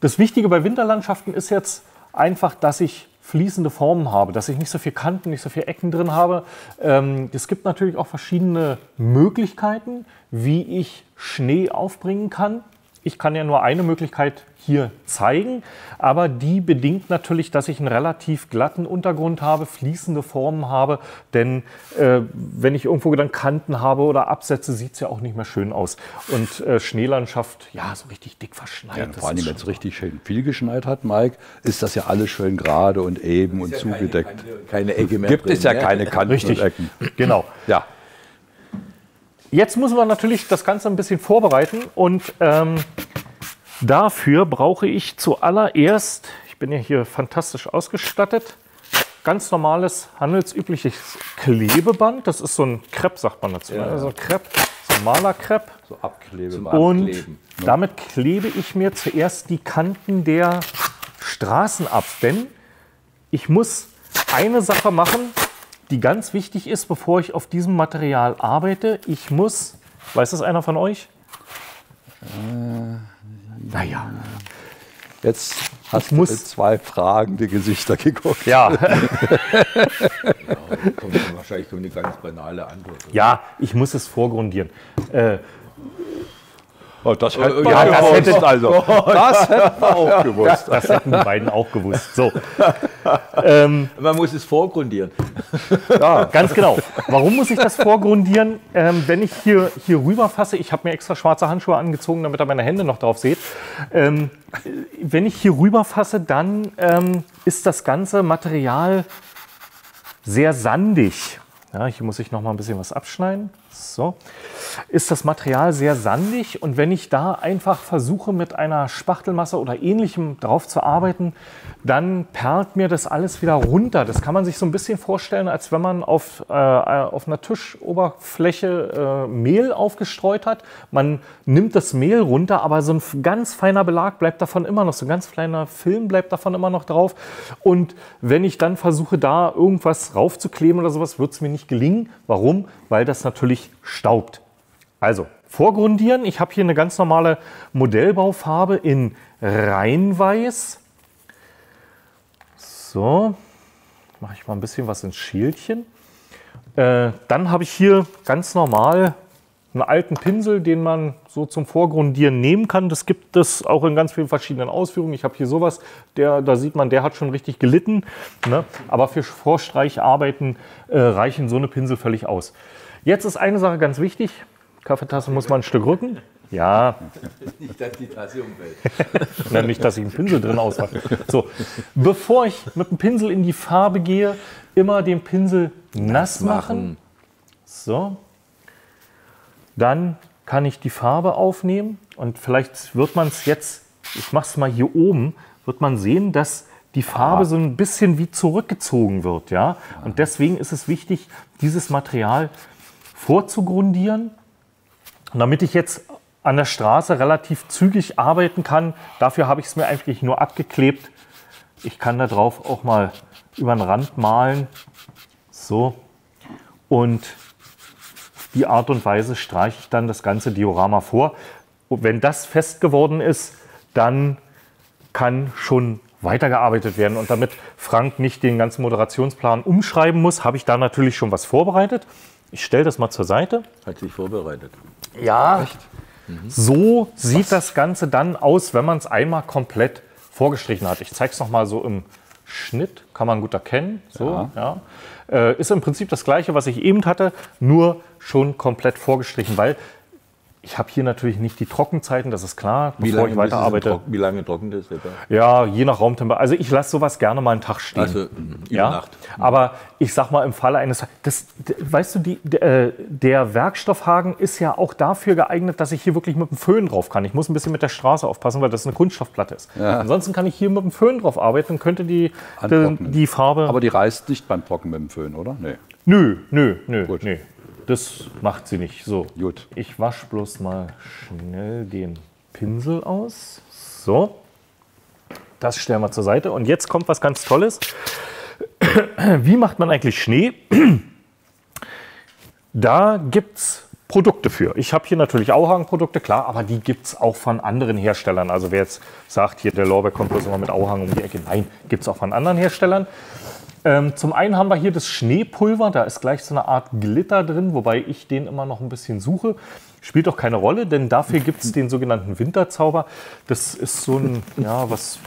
das Wichtige bei Winterlandschaften ist jetzt einfach, dass ich fließende Formen habe, dass ich nicht so viel Kanten, nicht so viele Ecken drin habe. Ähm, es gibt natürlich auch verschiedene Möglichkeiten, wie ich Schnee aufbringen kann. Ich kann ja nur eine Möglichkeit hier zeigen, aber die bedingt natürlich, dass ich einen relativ glatten Untergrund habe, fließende Formen habe, denn äh, wenn ich irgendwo dann Kanten habe oder Absätze, sieht es ja auch nicht mehr schön aus. Und äh, Schneelandschaft, ja, so richtig dick verschneit. Ja, vor allem, wenn es richtig schön viel geschneit hat, Mike, ist das ja alles schön gerade und eben und zugedeckt. Keine, keine Ecke mehr Gibt drin, es ja ne? keine Kanten Richtig. und Ecken. Genau. Ja. Jetzt müssen wir natürlich das Ganze ein bisschen vorbereiten und ähm, dafür brauche ich zuallererst, ich bin ja hier fantastisch ausgestattet, ganz normales handelsübliches Klebeband. Das ist so ein Crepe, sagt man dazu. Ja, ne? So ein Crepe, so ein Malercrepe. So Abklebe. Und damit klebe ich mir zuerst die Kanten der Straßen ab. Denn ich muss eine Sache machen, die ganz wichtig ist, bevor ich auf diesem Material arbeite. Ich muss, weiß das einer von euch? naja. Jetzt hast Ich du muss- mit zwei fragende Gesichter geguckt. Ja. kommt wahrscheinlich kommt eine ganz banale Antwort. Ja, ich muss es vorgrundieren. Äh, Oh, das hätten hätten wir wir auch gewusst, gewusst. also. Das hätten wir auch gewusst. Das hätten die beiden auch gewusst. So. Ähm, Man muss es vorgrundieren. Ja, ganz genau. Warum muss ich das vorgrundieren? Ähm, wenn ich hier, hier rüber fasse, ich habe mir extra schwarze Handschuhe angezogen, damit ihr meine Hände noch drauf seht. Ähm, äh, wenn ich hier rüber fasse, dann ähm, ist das ganze Material sehr sandig. Ja, hier muss ich noch mal ein bisschen was abschneiden. So. Ist das Material sehr sandig und wenn ich da einfach versuche mit einer Spachtelmasse oder ähnlichem drauf zu arbeiten, dann perlt mir das alles wieder runter. Das kann man sich so ein bisschen vorstellen, als wenn man auf, äh, auf einer Tischoberfläche äh, Mehl aufgestreut hat. Man nimmt das Mehl runter, aber so ein ganz feiner Belag bleibt davon immer noch, so ein ganz kleiner Film bleibt davon immer noch drauf. Und wenn ich dann versuche, da irgendwas raufzukleben oder sowas, wird es mir nicht gelingen. Warum? Weil das natürlich staubt. Also, vorgrundieren. Ich habe hier eine ganz normale Modellbaufarbe in Reinweiß. So, mache ich mal ein bisschen was ins Schälchen. Äh, dann habe ich hier ganz normal einen alten Pinsel, den man so zum Vorgrundieren nehmen kann. Das gibt es auch in ganz vielen verschiedenen Ausführungen. Ich habe hier sowas, der, da sieht man, der hat schon richtig gelitten. Ne? Aber für Vorstreicharbeiten äh, reichen so eine Pinsel völlig aus. Jetzt ist eine Sache ganz wichtig. Kaffeetasse muss man ein Stück rücken. Ja, Nicht, dass die Tasse umfällt. Nicht, dass ich einen Pinsel drin ausmache. So, bevor ich mit dem Pinsel in die Farbe gehe, immer den Pinsel nass machen. So. Dann kann ich die Farbe aufnehmen und vielleicht wird man es jetzt, ich mache es mal hier oben, wird man sehen, dass die Farbe so ein bisschen wie zurückgezogen wird. Ja? Und deswegen ist es wichtig, dieses Material vorzugrundieren. Und damit ich jetzt an der Straße relativ zügig arbeiten kann, dafür habe ich es mir eigentlich nur abgeklebt. Ich kann da drauf auch mal über den Rand malen. So. Und die Art und Weise streiche ich dann das ganze Diorama vor. Und wenn das fest geworden ist, dann kann schon weitergearbeitet werden. Und damit Frank nicht den ganzen Moderationsplan umschreiben muss, habe ich da natürlich schon was vorbereitet. Ich stelle das mal zur Seite. Hat sich vorbereitet. Ja, so sieht das Ganze dann aus, wenn man es einmal komplett vorgestrichen hat. Ich zeige es nochmal so im Schnitt, kann man gut erkennen. So, ja. Äh, ist im Prinzip das gleiche, was ich eben hatte, nur schon komplett vorgestrichen, weil ich habe hier natürlich nicht die Trockenzeiten, das ist klar, Wie bevor ich weiterarbeite. trocken- wie lange trocknet das etwa? Ja, je nach Raumtemperatur. Also ich lasse sowas gerne mal einen Tag stehen. Also, mhm, über ja? Nacht. Aber ich sag mal im Falle eines, das, weißt du, die, äh, der Werkstoffhaken ist ja auch dafür geeignet, dass ich hier wirklich mit dem Föhn drauf kann. Ich muss ein bisschen mit der Straße aufpassen, weil das eine Kunststoffplatte ist. Ja. Ansonsten kann ich hier mit dem Föhn drauf arbeiten und könnte die, die, die Farbe. Aber die reißt nicht beim Trocken mit dem Föhn, oder? Nee. Nö, nö, nö, nö. Das macht sie nicht. So. Gut. Ich wasche bloß mal schnell den Pinsel aus. So, das stellen wir zur Seite. Und jetzt kommt was ganz Tolles. Wie macht man eigentlich Schnee? Da gibt es Produkte für. Ich habe hier natürlich Auhang-Produkte, klar, aber die gibt es auch von anderen Herstellern. Also wer jetzt sagt, hier der Lorbeer kommt bloß immer mit Auhang um die Ecke, nein, gibt es auch von anderen Herstellern. Ähm, zum einen haben wir hier das Schneepulver, da ist gleich so eine Art Glitter drin, wobei ich den immer noch ein bisschen suche. Spielt doch keine Rolle, denn dafür gibt es den sogenannten Winterzauber. Das ist so ein, ja, was,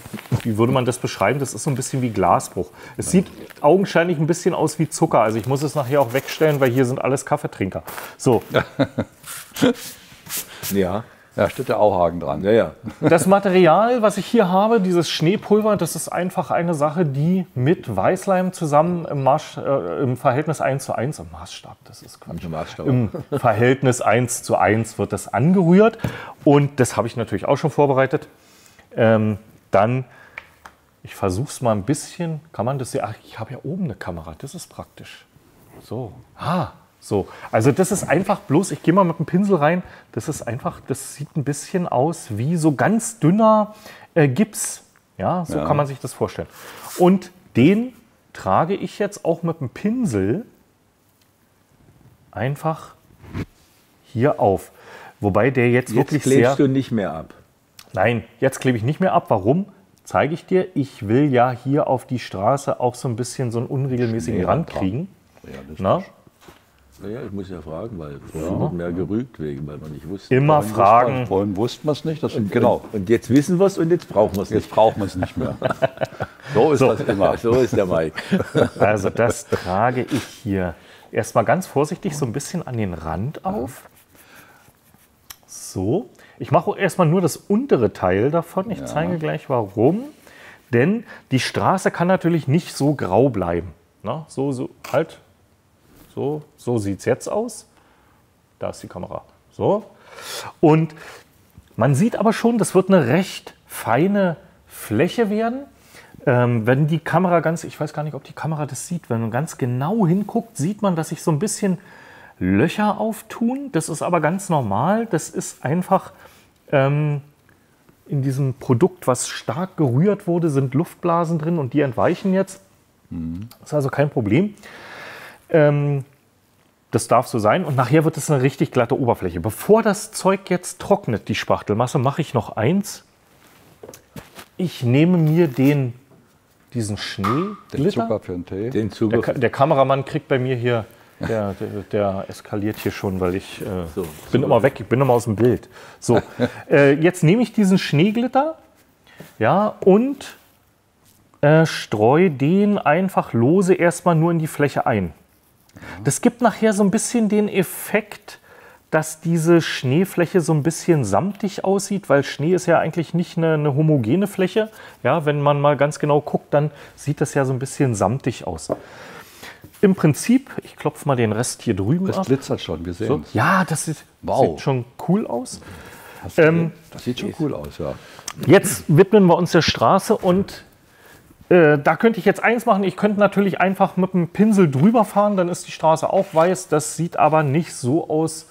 wie würde man das beschreiben? Das ist so ein bisschen wie Glasbruch. Es sieht augenscheinlich ein bisschen aus wie Zucker. Also ich muss es nachher auch wegstellen, weil hier sind alles Kaffeetrinker. So. Ja. Ja, steht der Auhagen dran. Ja, ja. Das Material, was ich hier habe, dieses Schneepulver, das ist einfach eine Sache, die mit Weißleim zusammen im, Marsch, äh, im Verhältnis 1 zu 1, im Maßstab, das ist Quatsch, Maßstab. im Verhältnis 1 zu 1 wird das angerührt und das habe ich natürlich auch schon vorbereitet. Ähm, dann, ich versuche es mal ein bisschen, kann man das sehen? Ach, ich habe ja oben eine Kamera, das ist praktisch. So, ah, so, also das ist einfach bloß, ich gehe mal mit dem Pinsel rein, das ist einfach, das sieht ein bisschen aus wie so ganz dünner äh, Gips. Ja, so Ja. kann man sich das vorstellen. Und den trage ich jetzt auch mit dem Pinsel einfach hier auf. Wobei der jetzt, Jetzt wirklich klebst sehr... du nicht mehr ab. Nein, jetzt klebe ich nicht mehr ab. Warum? Zeige ich dir. Ich will ja hier auf die Straße auch so ein bisschen so einen unregelmäßigen Schnee Rand kriegen. Realistisch. Na? Naja, ich muss ja fragen, weil vorher Ja. wird mehr gerügt, wegen, weil man nicht wusste. Immer Vorhin fragen. wusste Vorhin wussten wir es nicht. Das, Und, genau. Und, und jetzt wissen wir es und jetzt brauchen wir es nicht. Jetzt brauchen wir es nicht mehr. So ist So. das immer. So ist der Mike. Also das trage ich hier erstmal ganz vorsichtig so ein bisschen an den Rand auf. So. Ich mache erstmal nur das untere Teil davon. Ich Ja. zeige gleich warum. Denn die Straße kann natürlich nicht so grau bleiben. Na, so, so, halt. So, so sieht es jetzt aus. Da ist die Kamera. So. Und man sieht aber schon, das wird eine recht feine Fläche werden. Ähm, wenn die Kamera ganz, ich weiß gar nicht, ob die Kamera das sieht, wenn man ganz genau hinguckt, sieht man, dass sich so ein bisschen Löcher auftun. Das ist aber ganz normal. Das ist einfach ähm, in diesem Produkt, was stark gerührt wurde, sind Luftblasen drin und die entweichen jetzt. Das ist also kein Problem. Ähm, das darf so sein. Und nachher wird es eine richtig glatte Oberfläche. Bevor das Zeug jetzt trocknet, die Spachtelmasse, mache ich noch eins. Ich nehme mir den, diesen Schnee. Den Zucker für den Tee. Den Der, Zucker. Ka- der Kameramann kriegt bei mir hier, der, der, der eskaliert hier schon, weil ich äh, So, bin so. immer weg, ich bin immer aus dem Bild. So, äh, jetzt nehme ich diesen Schneeglitter, ja, und äh, streue den einfach lose erstmal nur in die Fläche ein. Das gibt nachher so ein bisschen den Effekt, dass diese Schneefläche so ein bisschen samtig aussieht, weil Schnee ist ja eigentlich nicht eine, eine homogene Fläche. Ja, wenn man mal ganz genau guckt, dann sieht das ja so ein bisschen samtig aus. Im Prinzip, ich klopfe mal den Rest hier drüben Das ab. glitzert schon, wir So. sehen es. Ja, das sieht, Wow. sieht schon cool aus. Ähm, das sieht schon cool aus, ja. Jetzt widmen wir uns der Straße und äh, da könnte ich jetzt eins machen. Ich könnte natürlich einfach mit dem Pinsel drüber fahren, dann ist die Straße auch weiß. Das sieht aber nicht so aus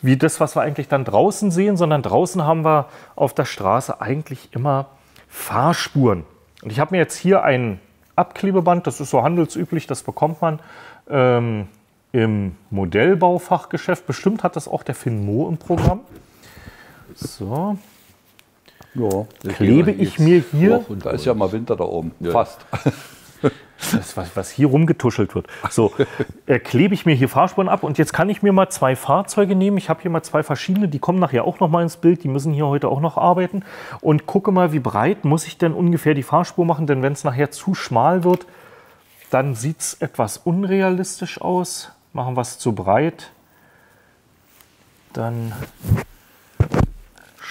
wie das, was wir eigentlich dann draußen sehen, sondern draußen haben wir auf der Straße eigentlich immer Fahrspuren. Und ich habe mir jetzt hier ein Abklebeband, das ist so handelsüblich, das bekommt man ähm, im Modellbaufachgeschäft. Bestimmt hat das auch der Finmo im Programm. So, Ja, klebe ich mir hier da ist ja mal Winter da oben. Fast. das, was, was hier rumgetuschelt wird. So, äh, klebe ich mir hier Fahrspuren ab und jetzt kann ich mir mal zwei Fahrzeuge nehmen. Ich habe hier mal zwei verschiedene, die kommen nachher auch noch mal ins Bild. Die müssen hier heute auch noch arbeiten. Und gucke mal, wie breit muss ich denn ungefähr die Fahrspur machen, denn wenn es nachher zu schmal wird, dann sieht es etwas unrealistisch aus. Machen wir es zu breit, dann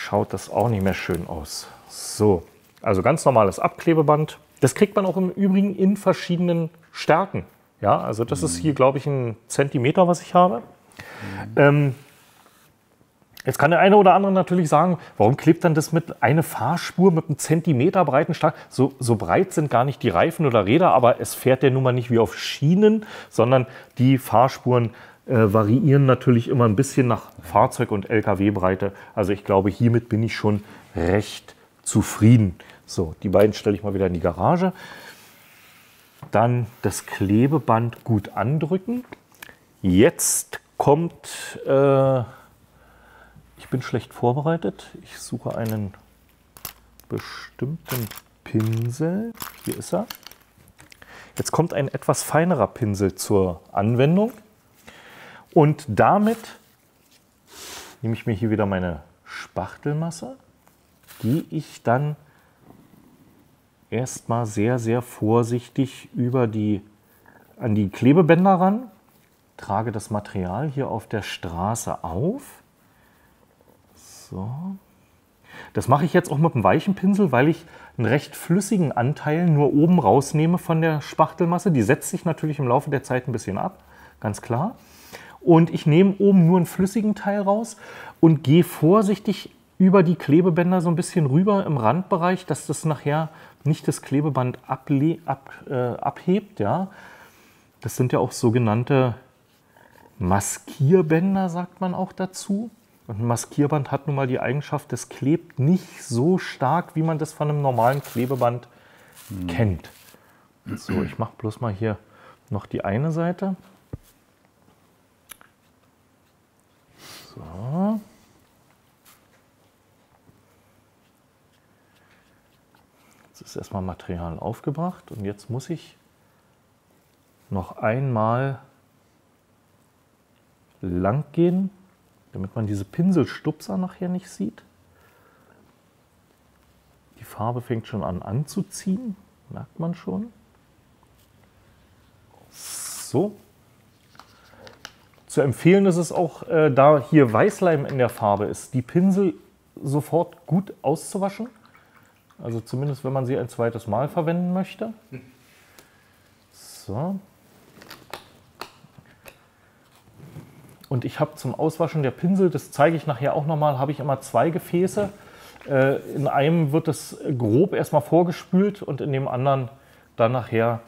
schaut das auch nicht mehr schön aus. So, also ganz normales Abklebeband. Das kriegt man auch im Übrigen in verschiedenen Stärken. Ja, also das ist hier, glaube ich, ein Zentimeter, was ich habe. Ähm, jetzt kann der eine oder andere natürlich sagen, warum klebt dann das mit einer Fahrspur mit einem Zentimeter breiten Stärken? So, so breit sind gar nicht die Reifen oder Räder, aber es fährt ja nun mal nicht wie auf Schienen, sondern die Fahrspuren äh, variieren natürlich immer ein bisschen nach Fahrzeug- und Lkw-Breite. Also ich glaube, hiermit bin ich schon recht zufrieden. So, die beiden stelle ich mal wieder in die Garage. Dann das Klebeband gut andrücken. Jetzt kommt, äh, ich bin schlecht vorbereitet. Ich suche einen bestimmten Pinsel. Hier ist er. Jetzt kommt ein etwas feinerer Pinsel zur Anwendung. Und damit nehme ich mir hier wieder meine Spachtelmasse, die ich dann erstmal sehr, sehr vorsichtig über die, an die Klebebänder ran, trage das Material hier auf der Straße auf. So. Das mache ich jetzt auch mit einem weichen Pinsel, weil ich einen recht flüssigen Anteil nur oben rausnehme von der Spachtelmasse. Die setzt sich natürlich im Laufe der Zeit ein bisschen ab, ganz klar. Und ich nehme oben nur einen flüssigen Teil raus und gehe vorsichtig über die Klebebänder so ein bisschen rüber im Randbereich, dass das nachher nicht das Klebeband ab, äh, abhebt. Ja. Das sind ja auch sogenannte Maskierbänder, sagt man auch dazu. Und ein Maskierband hat nun mal die Eigenschaft, das klebt nicht so stark, wie man das von einem normalen Klebeband hm. kennt. So, ich mache bloß mal hier noch die eine Seite. So. Jetzt ist erstmal Material aufgebracht und jetzt muss ich noch einmal lang gehen, damit man diese Pinselstupser nachher nicht sieht. Die Farbe fängt schon an anzuziehen, merkt man schon. So. Zu empfehlen ist es auch, äh, da hier Weißleim in der Farbe ist, die Pinsel sofort gut auszuwaschen. Also zumindest, wenn man sie ein zweites Mal verwenden möchte. So. Und ich habe zum Auswaschen der Pinsel, das zeige ich nachher auch nochmal, habe ich immer zwei Gefäße. Äh, in einem wird es grob erstmal vorgespült und in dem anderen dann nachher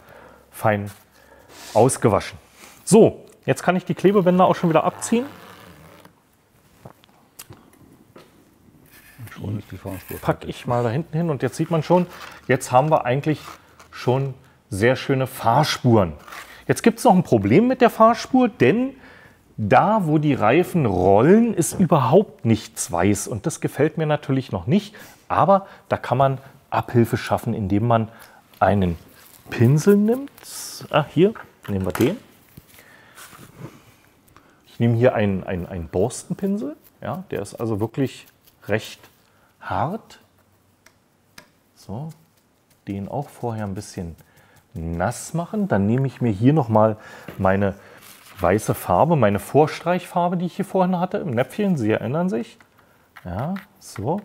fein ausgewaschen. So, jetzt kann ich die Klebebänder auch schon wieder abziehen. Fahrspur. Packe ich mal da hinten hin und jetzt sieht man schon, jetzt haben wir eigentlich schon sehr schöne Fahrspuren. Jetzt gibt es noch ein Problem mit der Fahrspur, denn da, wo die Reifen rollen, ist überhaupt nichts weiß. Und das gefällt mir natürlich noch nicht. Aber da kann man Abhilfe schaffen, indem man einen Pinsel nimmt. Ah, hier, nehmen wir den. Ich nehme hier einen, einen, einen Borstenpinsel. Ja, der ist also wirklich recht hart. So, den auch vorher ein bisschen nass machen. Dann nehme ich mir hier nochmal meine weiße Farbe, meine Vorstreichfarbe, die ich hier vorhin hatte im Näpfchen. Sie erinnern sich. Ja, so.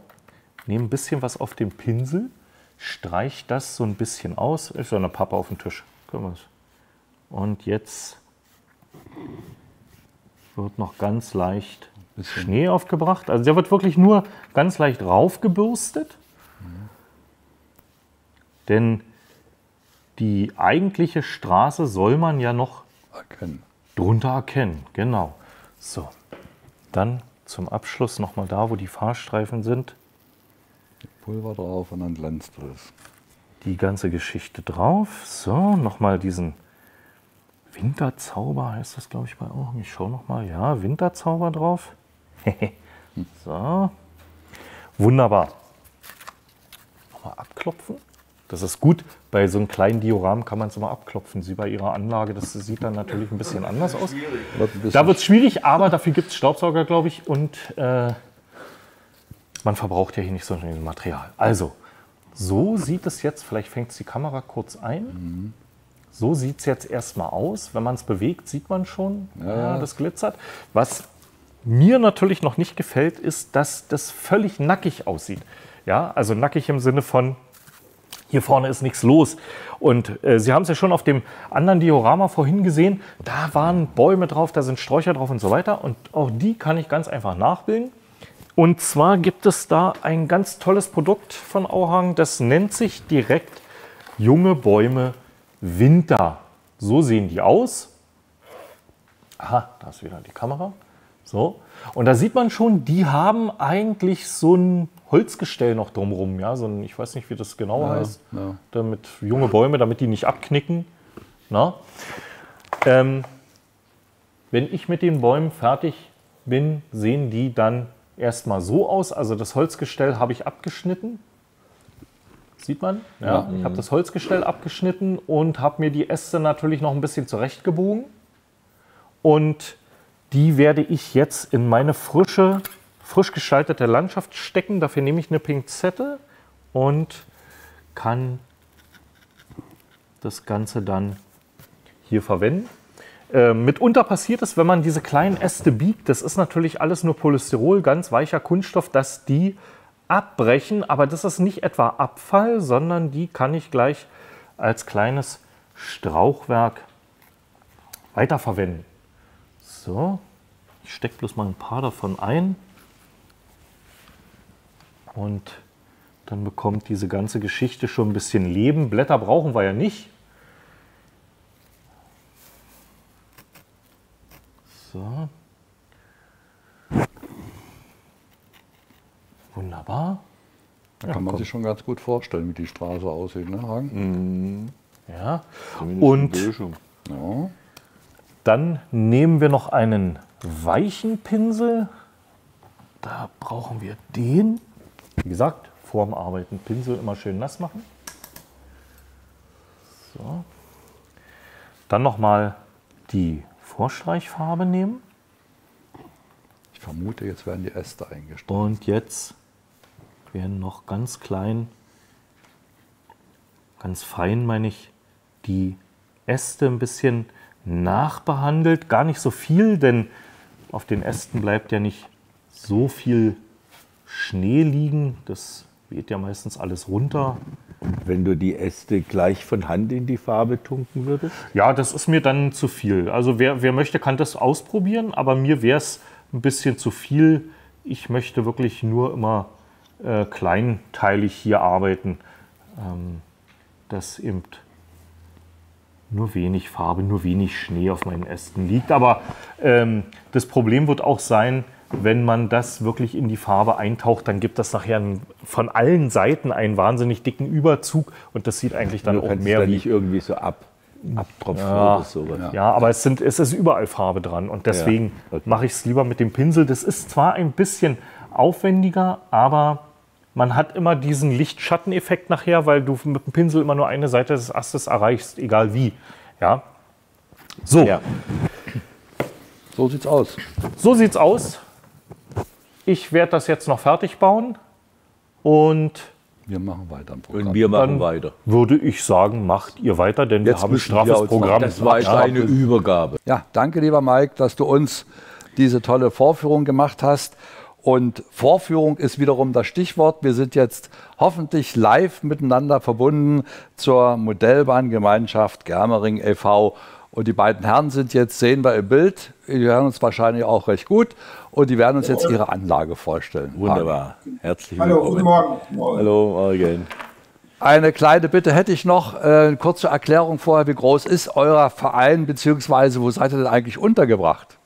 Nehme ein bisschen was auf dem Pinsel, streich das so ein bisschen aus. Ist so eine Pappe auf dem Tisch. Und jetzt wird noch ganz leicht Schnee aufgebracht. Also der wird wirklich nur ganz leicht raufgebürstet. Mhm. Denn die eigentliche Straße soll man ja noch erkennen. drunter erkennen. Genau. So, dann zum Abschluss nochmal da, wo die Fahrstreifen sind. Pulver drauf und dann glänzt es. Die ganze Geschichte drauf. So, nochmal diesen Winterzauber heißt das, glaube ich, bei auch. Ich schaue nochmal. Ja, Winterzauber drauf. so. Wunderbar. Nochmal abklopfen. Das ist gut. Bei so einem kleinen Dioramen kann man es immer abklopfen. Sie bei Ihrer Anlage, das sieht dann natürlich ein bisschen anders aus. Da wird es schwierig, aber dafür gibt es Staubsauger, glaube ich. Und äh, man verbraucht ja hier nicht so viel Material. Also, so sieht es jetzt, vielleicht fängt es die Kamera kurz ein. So sieht es jetzt erstmal aus. Wenn man es bewegt, sieht man schon, ja, das glitzert. Was mir natürlich noch nicht gefällt, ist, dass das völlig nackig aussieht. Ja, also nackig im Sinne von, hier vorne ist nichts los. Und äh, Sie haben es ja schon auf dem anderen Diorama vorhin gesehen, da waren Bäume drauf, da sind Sträucher drauf und so weiter. Und auch die kann ich ganz einfach nachbilden. Und zwar gibt es da ein ganz tolles Produkt von Auhang, das nennt sich direkt junge Bäume Winter. So sehen die aus. Aha, da ist wieder die Kamera. So. Und da sieht man schon, die haben eigentlich so ein Holzgestell noch drumherum. Ja? So ein, ich weiß nicht, wie das genau Ja, heißt. ja. Damit junge Bäume, damit die nicht abknicken. Na? Ähm, wenn ich mit den Bäumen fertig bin, sehen die dann erstmal so aus. Also das Holzgestell habe ich abgeschnitten. Sieht man? Ja. Ich habe das Holzgestell abgeschnitten und habe mir die Äste natürlich noch ein bisschen zurechtgebogen. Und die werde ich jetzt in meine frische, frisch gestaltete Landschaft stecken. Dafür nehme ich eine Pinzette und kann das Ganze dann hier verwenden. Äh, mitunter passiert es, wenn man diese kleinen Äste biegt, das ist natürlich alles nur Polystyrol, ganz weicher Kunststoff, dass die abbrechen, aber das ist nicht etwa Abfall, sondern die kann ich gleich als kleines Strauchwerk weiterverwenden. So, ich stecke bloß mal ein paar davon ein und dann bekommt diese ganze Geschichte schon ein bisschen Leben. Blätter brauchen wir ja nicht. So. Wunderbar. Da Ja, kann man komm. sich schon ganz gut vorstellen, wie die Straße aussieht, ne, Hagen? Ja. Zumindest Und. Ja. dann nehmen wir noch einen weichen Pinsel. Da brauchen wir den. Wie gesagt, vorm Arbeiten Pinsel immer schön nass machen. So. Dann nochmal die Vorstreichfarbe nehmen. Ich vermute, jetzt werden die Äste eingestellt. Und jetzt werden noch ganz klein, ganz fein meine ich, die Äste ein bisschen nachbehandelt. Gar nicht so viel, denn auf den Ästen bleibt ja nicht so viel Schnee liegen. Das weht ja meistens alles runter. Und wenn du die Äste gleich von Hand in die Farbe tunken würdest? Ja, das ist mir dann zu viel. Also wer, wer möchte, kann das ausprobieren, aber mir wäre es ein bisschen zu viel. Ich möchte wirklich nur immer äh, kleinteilig hier arbeiten, ähm, dass eben nur wenig Farbe, nur wenig Schnee auf meinen Ästen liegt. Aber ähm, das Problem wird auch sein, wenn man das wirklich in die Farbe eintaucht, dann gibt das nachher einen, von allen Seiten einen wahnsinnig dicken Überzug und das sieht eigentlich dann Du auch mehr da wie nicht irgendwie so ab, abtropfen ja, oder sowas. Ja, aber es, sind, es ist überall Farbe dran und deswegen Ja, okay. mache ich es lieber mit dem Pinsel. Das ist zwar ein bisschen aufwendiger, aber man hat immer diesen Licht-Schatten-Effekt nachher, weil du mit dem Pinsel immer nur eine Seite des Astes erreichst, egal wie. Ja. So. So sieht's aus. So sieht's aus. Ich werde das jetzt noch fertig bauen und wir machen weiter im Programm. Und wir machen Dann weiter. Würde ich sagen, macht ihr weiter, denn wir Jetzt haben ein wir straffes Programm. Das war jetzt eine Übergabe. Ja, danke, lieber Mike, dass du uns diese tolle Vorführung gemacht hast. Und Vorführung ist wiederum das Stichwort. Wir sind jetzt hoffentlich live miteinander verbunden zur Modellbahngemeinschaft Germering e.V. Und die beiden Herren sind jetzt, sehen wir im Bild, die hören uns wahrscheinlich auch recht gut. Und die werden uns jetzt ihre Anlage vorstellen. Wunderbar. Herzlich Hallo, willkommen. guten Morgen. Morgen. Hallo, Morgen. Eine kleine Bitte hätte ich noch, äh, eine kurze Erklärung vorher. Wie groß ist euer Verein, beziehungsweise wo seid ihr denn eigentlich untergebracht?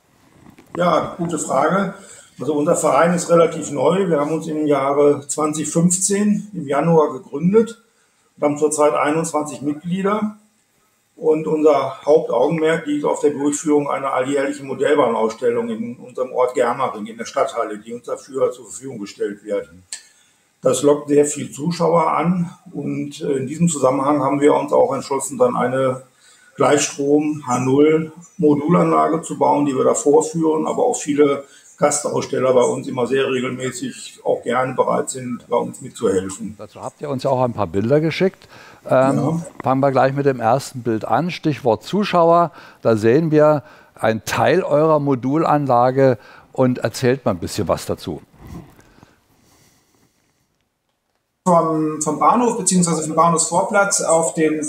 Ja, gute Frage. Also unser Verein ist relativ neu. Wir haben uns im Jahre 2015 im Januar gegründet und haben zurzeit 21 Mitglieder. Und unser Hauptaugenmerk liegt auf der Durchführung einer alljährlichen Modellbahnausstellung in unserem Ort Germering in der Stadthalle, die uns dafür zur Verfügung gestellt wird. Das lockt sehr viel Zuschauer an und in diesem Zusammenhang haben wir uns auch entschlossen, dann eine Gleichstrom H0 Modulanlage zu bauen, die wir da vorführen, aber auch viele Gastaussteller bei uns immer sehr regelmäßig auch gerne bereit sind, bei uns mitzuhelfen. Dazu habt ihr uns ja auch ein paar Bilder geschickt. Ähm, Fangen wir gleich mit dem ersten Bild an. Stichwort Zuschauer. Da sehen wir einen Teil eurer Modulanlage und erzählt mal ein bisschen was dazu. vom, vom Bahnhof beziehungsweise vom Bahnhofsvorplatz auf den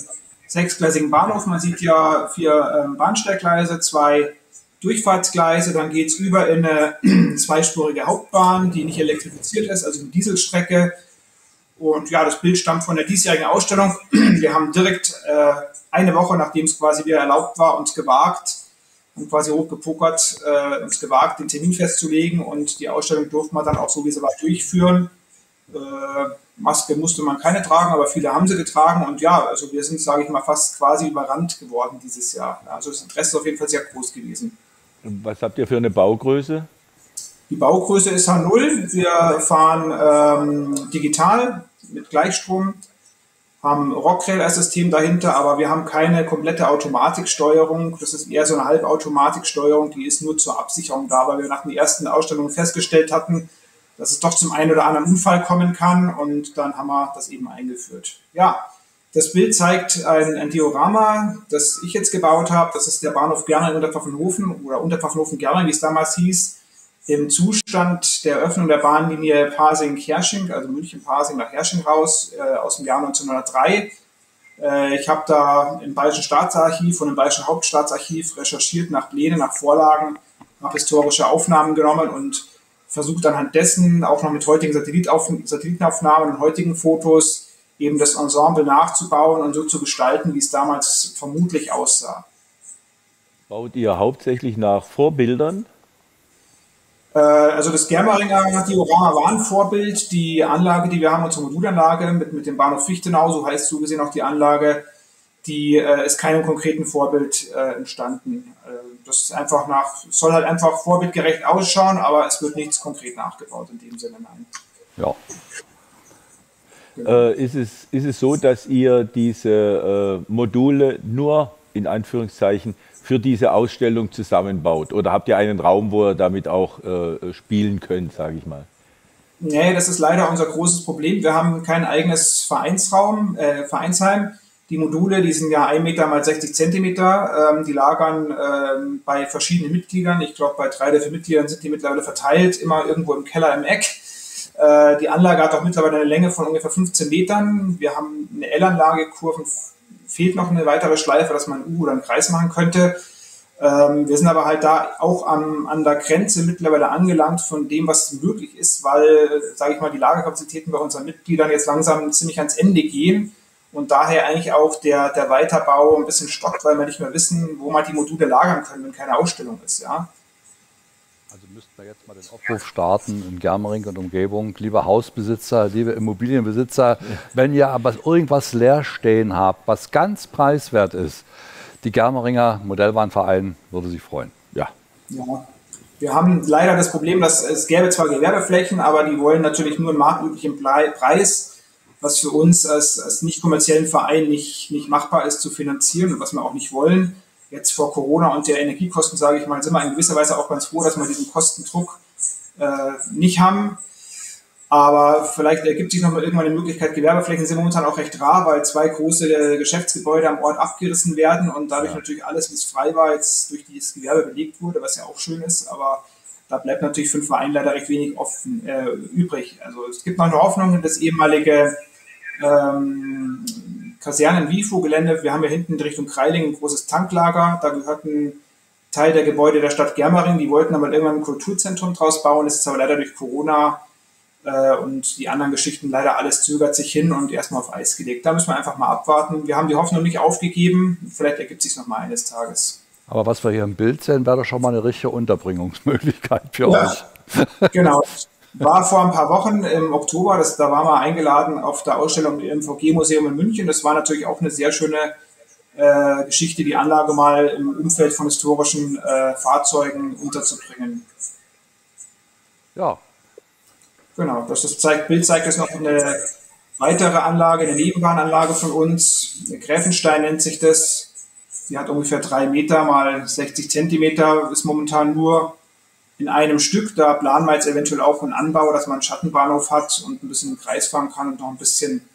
sechsgleisigen Bahnhof. Man sieht ja vier ähm, Bahnsteiggleise, zwei Durchfahrtsgleise, dann geht es über in eine zweispurige Hauptbahn, die nicht elektrifiziert ist, also eine Dieselstrecke. Und ja, das Bild stammt von der diesjährigen Ausstellung. Wir haben direkt äh, eine Woche, nachdem es quasi wieder erlaubt war, uns gewagt, haben quasi hochgepokert, äh, uns gewagt, den Termin festzulegen und die Ausstellung durfte man dann auch so, wie sie war, durchführen. Äh, Maske musste man keine tragen, aber viele haben sie getragen und ja, also wir sind, sage ich mal, fast quasi überrannt geworden dieses Jahr. Also das Interesse ist auf jeden Fall sehr groß gewesen. Was habt ihr für eine Baugröße? Die Baugröße ist H0. Wir fahren ähm, digital mit Gleichstrom, haben Rockrail als System dahinter, aber wir haben keine komplette Automatiksteuerung. Das ist eher so eine Halbautomatiksteuerung, die ist nur zur Absicherung da, weil wir nach den ersten Ausstellungen festgestellt hatten, dass es doch zum einen oder anderen Unfall kommen kann und dann haben wir das eben eingeführt. Ja, das Bild zeigt ein, ein Diorama, das ich jetzt gebaut habe. Das ist der Bahnhof Gerner in Unterpfaffenhofen oder Unterpfaffenhofen-Gerner, wie es damals hieß im Zustand der Eröffnung der Bahnlinie Pasing-Hersching, also München-Pasing nach Hersching raus, äh, aus dem Jahr 1903. Äh, ich habe da im Bayerischen Staatsarchiv und im Bayerischen Hauptstaatsarchiv recherchiert nach Plänen, nach Vorlagen, nach historische Aufnahmen genommen und versucht anhand dessen auch noch mit heutigen Satellitenaufnahmen und heutigen Fotos eben das Ensemble nachzubauen und so zu gestalten, wie es damals vermutlich aussah. Baut ihr hauptsächlich nach Vorbildern? Äh, also das Germeringer Diorama war ein Vorbild. Die Anlage, die wir haben, unsere Modulanlage mit, mit dem Bahnhof Fichtenau, so heißt so gesehen auch die Anlage, die äh, ist keinem konkreten Vorbild äh, entstanden. Äh, das ist einfach nach, soll halt einfach vorbildgerecht ausschauen, aber es wird nichts konkret nachgebaut in dem Sinne, nein. Ja. Äh, ist, es, ist es so, dass ihr diese äh, Module nur in Anführungszeichen für diese Ausstellung zusammenbaut? Oder habt ihr einen Raum, wo ihr damit auch äh, spielen könnt, sage ich mal? Nee, das ist leider unser großes Problem. Wir haben kein eigenes Vereinsraum, äh, Vereinsheim. Die Module, die sind ja 1 Meter mal 60 Zentimeter. Ähm, die lagern ähm, bei verschiedenen Mitgliedern. Ich glaube, bei drei der vier Mitgliedern sind die mittlerweile verteilt, immer irgendwo im Keller im Eck. Äh, die Anlage hat auch mittlerweile eine Länge von ungefähr 15 Metern. Wir haben eine L-Anlage, Kurven fehlt noch eine weitere Schleife, dass man U oder einen Kreis machen könnte. Ähm, wir sind aber halt da auch an, an der Grenze mittlerweile angelangt von dem, was möglich ist, weil, sage ich mal, die Lagerkapazitäten bei unseren Mitgliedern jetzt langsam ziemlich ans Ende gehen und daher eigentlich auch der, der Weiterbau ein bisschen stockt, weil wir nicht mehr wissen, wo man die Module lagern können, wenn keine Ausstellung ist. Ja. Also müssten wir jetzt mal den Aufruf starten in Germering und Umgebung. Liebe Hausbesitzer, liebe Immobilienbesitzer, wenn ihr aber irgendwas leer stehen habt, was ganz preiswert ist, die Germeringer Modellbahnverein würde sich freuen. Ja. ja. Wir haben leider das Problem, dass es gäbe zwar Gewerbeflächen, aber die wollen natürlich nur einen marktüblichen Preis, was für uns als, als nicht kommerziellen Verein nicht, nicht machbar ist zu finanzieren und was wir auch nicht wollen jetzt vor Corona und der Energiekosten, sage ich mal, sind wir in gewisser Weise auch ganz froh, dass wir diesen Kostendruck äh, nicht haben. Aber vielleicht ergibt sich noch mal irgendwann eine Möglichkeit. Gewerbeflächen sind momentan auch recht rar, weil zwei große Geschäftsgebäude am Ort abgerissen werden und dadurch ja. natürlich alles, was frei war, jetzt durch dieses Gewerbe belegt wurde, was ja auch schön ist. Aber da bleibt natürlich für den Verein leider recht wenig offen, äh, übrig. Also es gibt noch eine Hoffnung, das ehemalige ähm, Kasernen-WIFO-Gelände. Wir haben ja hinten in Richtung Kreiling ein großes Tanklager. Da gehört ein Teil der Gebäude der Stadt Germering. Die wollten aber irgendwann ein Kulturzentrum draus bauen. Das ist aber leider durch Corona äh, und die anderen Geschichten leider alles zögert sich hin und erstmal auf Eis gelegt. Da müssen wir einfach mal abwarten. Wir haben die Hoffnung nicht aufgegeben. Vielleicht ergibt sich noch mal eines Tages. Aber was wir hier im Bild sehen, wäre doch schon mal eine richtige Unterbringungsmöglichkeit für ja, euch. Genau. war vor ein paar Wochen im Oktober, das, da waren wir eingeladen auf der Ausstellung im VG-Museum in München. Das war natürlich auch eine sehr schöne äh, Geschichte, die Anlage mal im Umfeld von historischen äh, Fahrzeugen unterzubringen. Ja. Genau, das, das zeigt, Bild zeigt jetzt noch eine weitere Anlage, eine Nebenbahnanlage von uns. Gräfenstein nennt sich das. Die hat ungefähr drei Meter mal 60 Zentimeter, ist momentan nur in einem Stück. Da planen wir jetzt eventuell auch einen Anbau, dass man einen Schattenbahnhof hat und ein bisschen im Kreis fahren kann und noch ein bisschen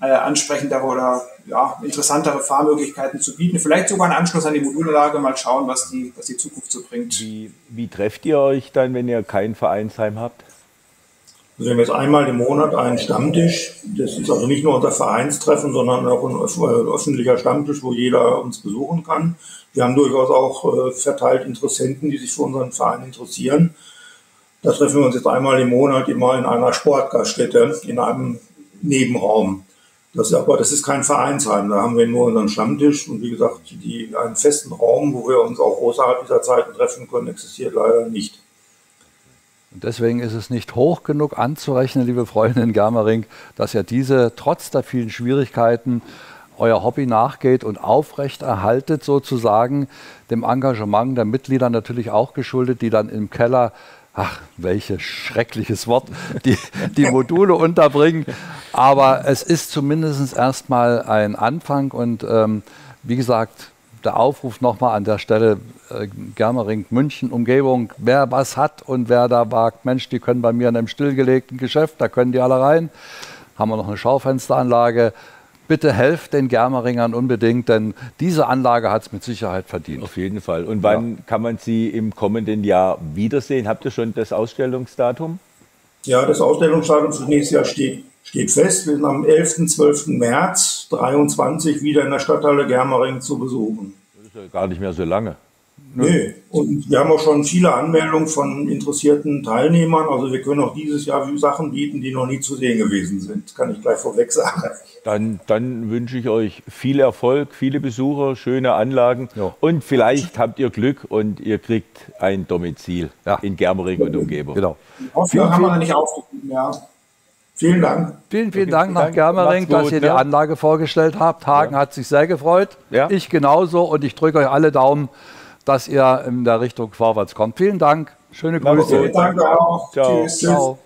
äh, ansprechendere oder ja, interessantere Fahrmöglichkeiten zu bieten. Vielleicht sogar einen Anschluss an die Modulanlage, mal schauen, was die, was die Zukunft so bringt. Wie, wie trefft ihr euch dann, wenn ihr kein Vereinsheim habt? Also wir haben jetzt einmal im Monat einen Stammtisch. Das ist also nicht nur unser Vereinstreffen, sondern auch ein öffentlicher Stammtisch, wo jeder uns besuchen kann. Wir haben durchaus auch äh, verteilt Interessenten, die sich für unseren Verein interessieren. Da treffen wir uns jetzt einmal im Monat immer in einer Sportgaststätte, in einem Nebenraum. Das, aber das ist kein Vereinsheim, da haben wir nur unseren Stammtisch und wie gesagt, die, einen festen Raum, wo wir uns auch außerhalb dieser Zeiten treffen können, existiert leider nicht. Deswegen ist es nicht hoch genug anzurechnen, liebe Freunde in Germering, dass ihr diese trotz der vielen Schwierigkeiten euer Hobby nachgeht und aufrechterhaltet sozusagen dem Engagement der Mitglieder natürlich auch geschuldet, die dann im Keller ach, welches schreckliches Wort, die, die Module unterbringen. Aber es ist zumindest erstmal ein Anfang und ähm, wie gesagt, der Aufruf nochmal an der Stelle, äh, Germering, München, Umgebung, wer was hat und wer da wagt, Mensch, die können bei mir in einem stillgelegten Geschäft, da können die alle rein. Haben wir noch eine Schaufensteranlage, bitte helft den Germeringern unbedingt, denn diese Anlage hat es mit Sicherheit verdient. Auf jeden Fall. Und wann ja. kann man sie im kommenden Jahr wiedersehen? Habt ihr schon das Ausstellungsdatum? Ja, das Ausstellungsdatum für nächstes Jahr steht, steht fest. Wir sind am 11. 12. März 2023 wieder in der Stadthalle Germering zu besuchen. Ja gar nicht mehr so lange. Nee, und wir haben auch schon viele Anmeldungen von interessierten Teilnehmern. Also wir können auch dieses Jahr Sachen bieten, die noch nie zu sehen gewesen sind. Kann ich gleich vorweg sagen. Dann, dann wünsche ich euch viel Erfolg, viele Besucher, schöne Anlagen ja. und vielleicht habt ihr Glück und ihr kriegt ein Domizil ja. in Germering und Umgebung. Genau. Hoffnung haben wir nicht aufgegeben, ja. Vielen Dank. Vielen, vielen Dank nach Germering, dass ihr die? Anlage vorgestellt habt. Hagen ja. hat sich sehr gefreut. Ja. Ich genauso und ich drücke euch alle Daumen, dass ihr in der Richtung vorwärts kommt. Vielen Dank. Schöne Grüße. Okay, danke auch. Ciao. Tschüss. Ciao.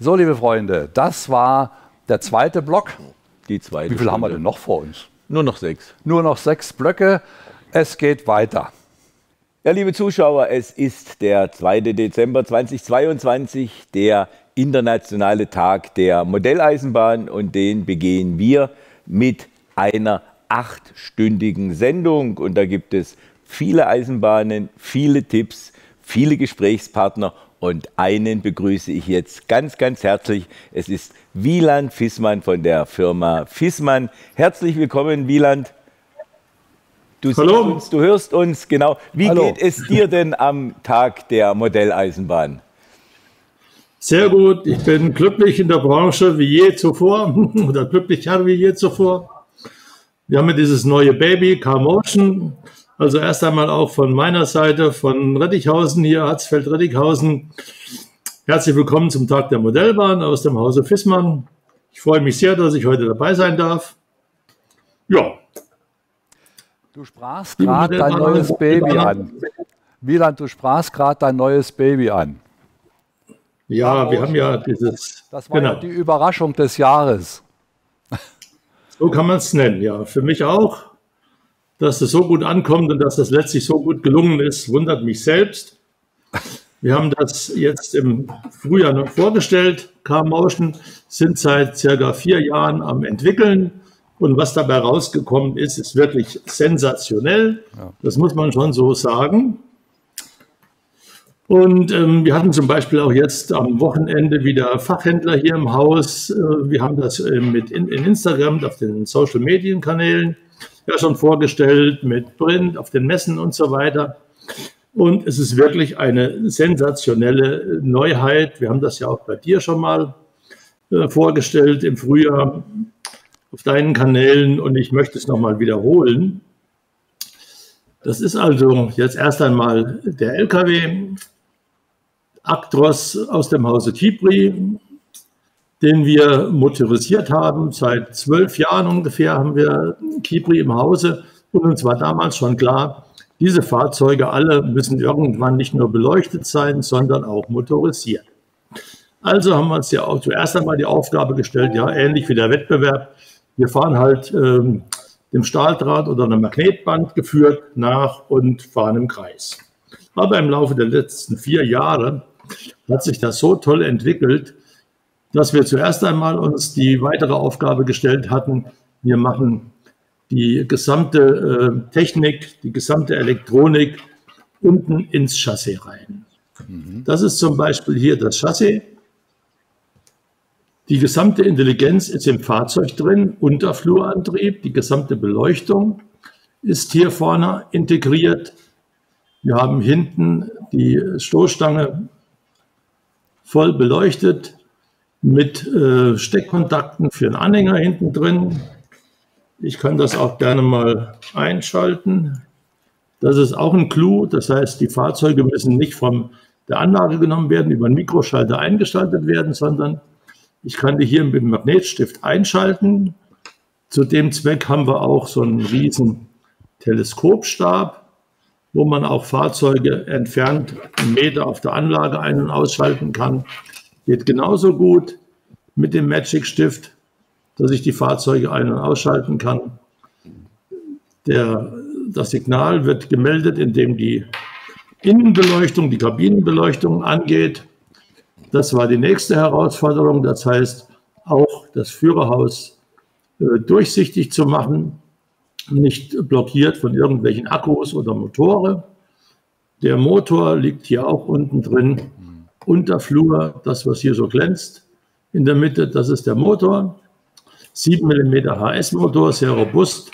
So, liebe Freunde, das war der zweite Block. Die zweite Wie viel Stunde. haben wir denn noch vor uns? Nur noch sechs. Nur noch sechs Blöcke. Es geht weiter. Ja, liebe Zuschauer, es ist der 2. Dezember 2022, der internationale Tag der Modelleisenbahn und den begehen wir mit einer achtstündigen Sendung und da gibt es viele Eisenbahnen, viele Tipps, viele Gesprächspartner und einen begrüße ich jetzt ganz, ganz herzlich. Es ist Wieland Fissmann von der Firma Fissmann. Herzlich willkommen, Wieland. Du, Hallo. Uns, du hörst uns, genau. Wie Hallo. geht es dir denn am Tag der Modelleisenbahn? Sehr gut. Ich bin glücklich in der Branche wie je zuvor oder glücklicher wie je zuvor. Wir haben ja dieses neue Baby, Car-Motion. Also erst einmal auch von meiner Seite, von Rettichhausen hier, Hatzfeld-Rettichhausen. Herzlich willkommen zum Tag der Modellbahn aus dem Hause Fissmann. Ich freue mich sehr, dass ich heute dabei sein darf. Ja. Du sprachst gerade dein neues Baby an. Wieland, du sprachst gerade dein neues Baby an. Ja, wir haben ja dieses. Das war genau. ja die Überraschung des Jahres. So kann man es nennen, ja. Für mich auch. Dass es so gut ankommt und dass das letztlich so gut gelungen ist, wundert mich selbst. Wir haben das jetzt im Frühjahr noch vorgestellt. Car-Motion sind seit circa vier Jahren am entwickeln. Und was dabei rausgekommen ist, ist wirklich sensationell. Das muss man schon so sagen. Und ähm, wir hatten zum Beispiel auch jetzt am Wochenende wieder Fachhändler hier im Haus. Äh, wir haben das äh, mit in, in, Instagram, auf den Social Medien Kanälen ja schon vorgestellt, mit Print, auf den Messen und so weiter. Und es ist wirklich eine sensationelle Neuheit. Wir haben das ja auch bei dir schon mal äh, vorgestellt im Frühjahr auf deinen Kanälen und ich möchte es nochmal wiederholen. Das ist also jetzt erst einmal der LKW, Actros aus dem Hause Tibri, den wir motorisiert haben. Seit zwölf Jahren ungefähr haben wir Kibri im Hause und uns war damals schon klar, diese Fahrzeuge alle müssen irgendwann nicht nur beleuchtet sein, sondern auch motorisiert. Also haben wir uns ja auch zuerst einmal die Aufgabe gestellt, ja, ähnlich wie der Wettbewerb, wir fahren halt ähm, dem Stahldraht oder einem Magnetband geführt nach und fahren im Kreis. Aber im Laufe der letzten vier Jahre hat sich das so toll entwickelt, dass wir zuerst einmal uns die weitere Aufgabe gestellt hatten, wir machen die gesamte äh, Technik, die gesamte Elektronik unten ins Chassis rein. Mhm. Das ist zum Beispiel hier das Chassis. Die gesamte Intelligenz ist im Fahrzeug drin, Unterflurantrieb, die gesamte Beleuchtung ist hier vorne integriert. Wir haben hinten die Stoßstange voll beleuchtet. mit äh, Steckkontakten für einen Anhänger hinten drin. Ich kann das auch gerne mal einschalten. Das ist auch ein Clou. Das heißt, die Fahrzeuge müssen nicht von der Anlage genommen werden, über einen Mikroschalter eingeschaltet werden, sondern ich kann die hier mit dem Magnetstift einschalten. Zu dem Zweck haben wir auch so einen riesen Teleskopstab, wo man auch Fahrzeuge entfernt einen Meter auf der Anlage ein- und ausschalten kann. Geht genauso gut mit dem Magic Stift, dass ich die Fahrzeuge ein- und ausschalten kann. Der, das Signal wird gemeldet, indem die Innenbeleuchtung, die Kabinenbeleuchtung angeht. Das war die nächste Herausforderung. Das heißt, auch das Führerhaus äh, durchsichtig zu machen, nicht blockiert von irgendwelchen Akkus oder Motoren. Der Motor liegt hier auch unten drin, unter Flur, das, was hier so glänzt. In der Mitte, das ist der Motor. 7 mm HS-Motor, sehr robust.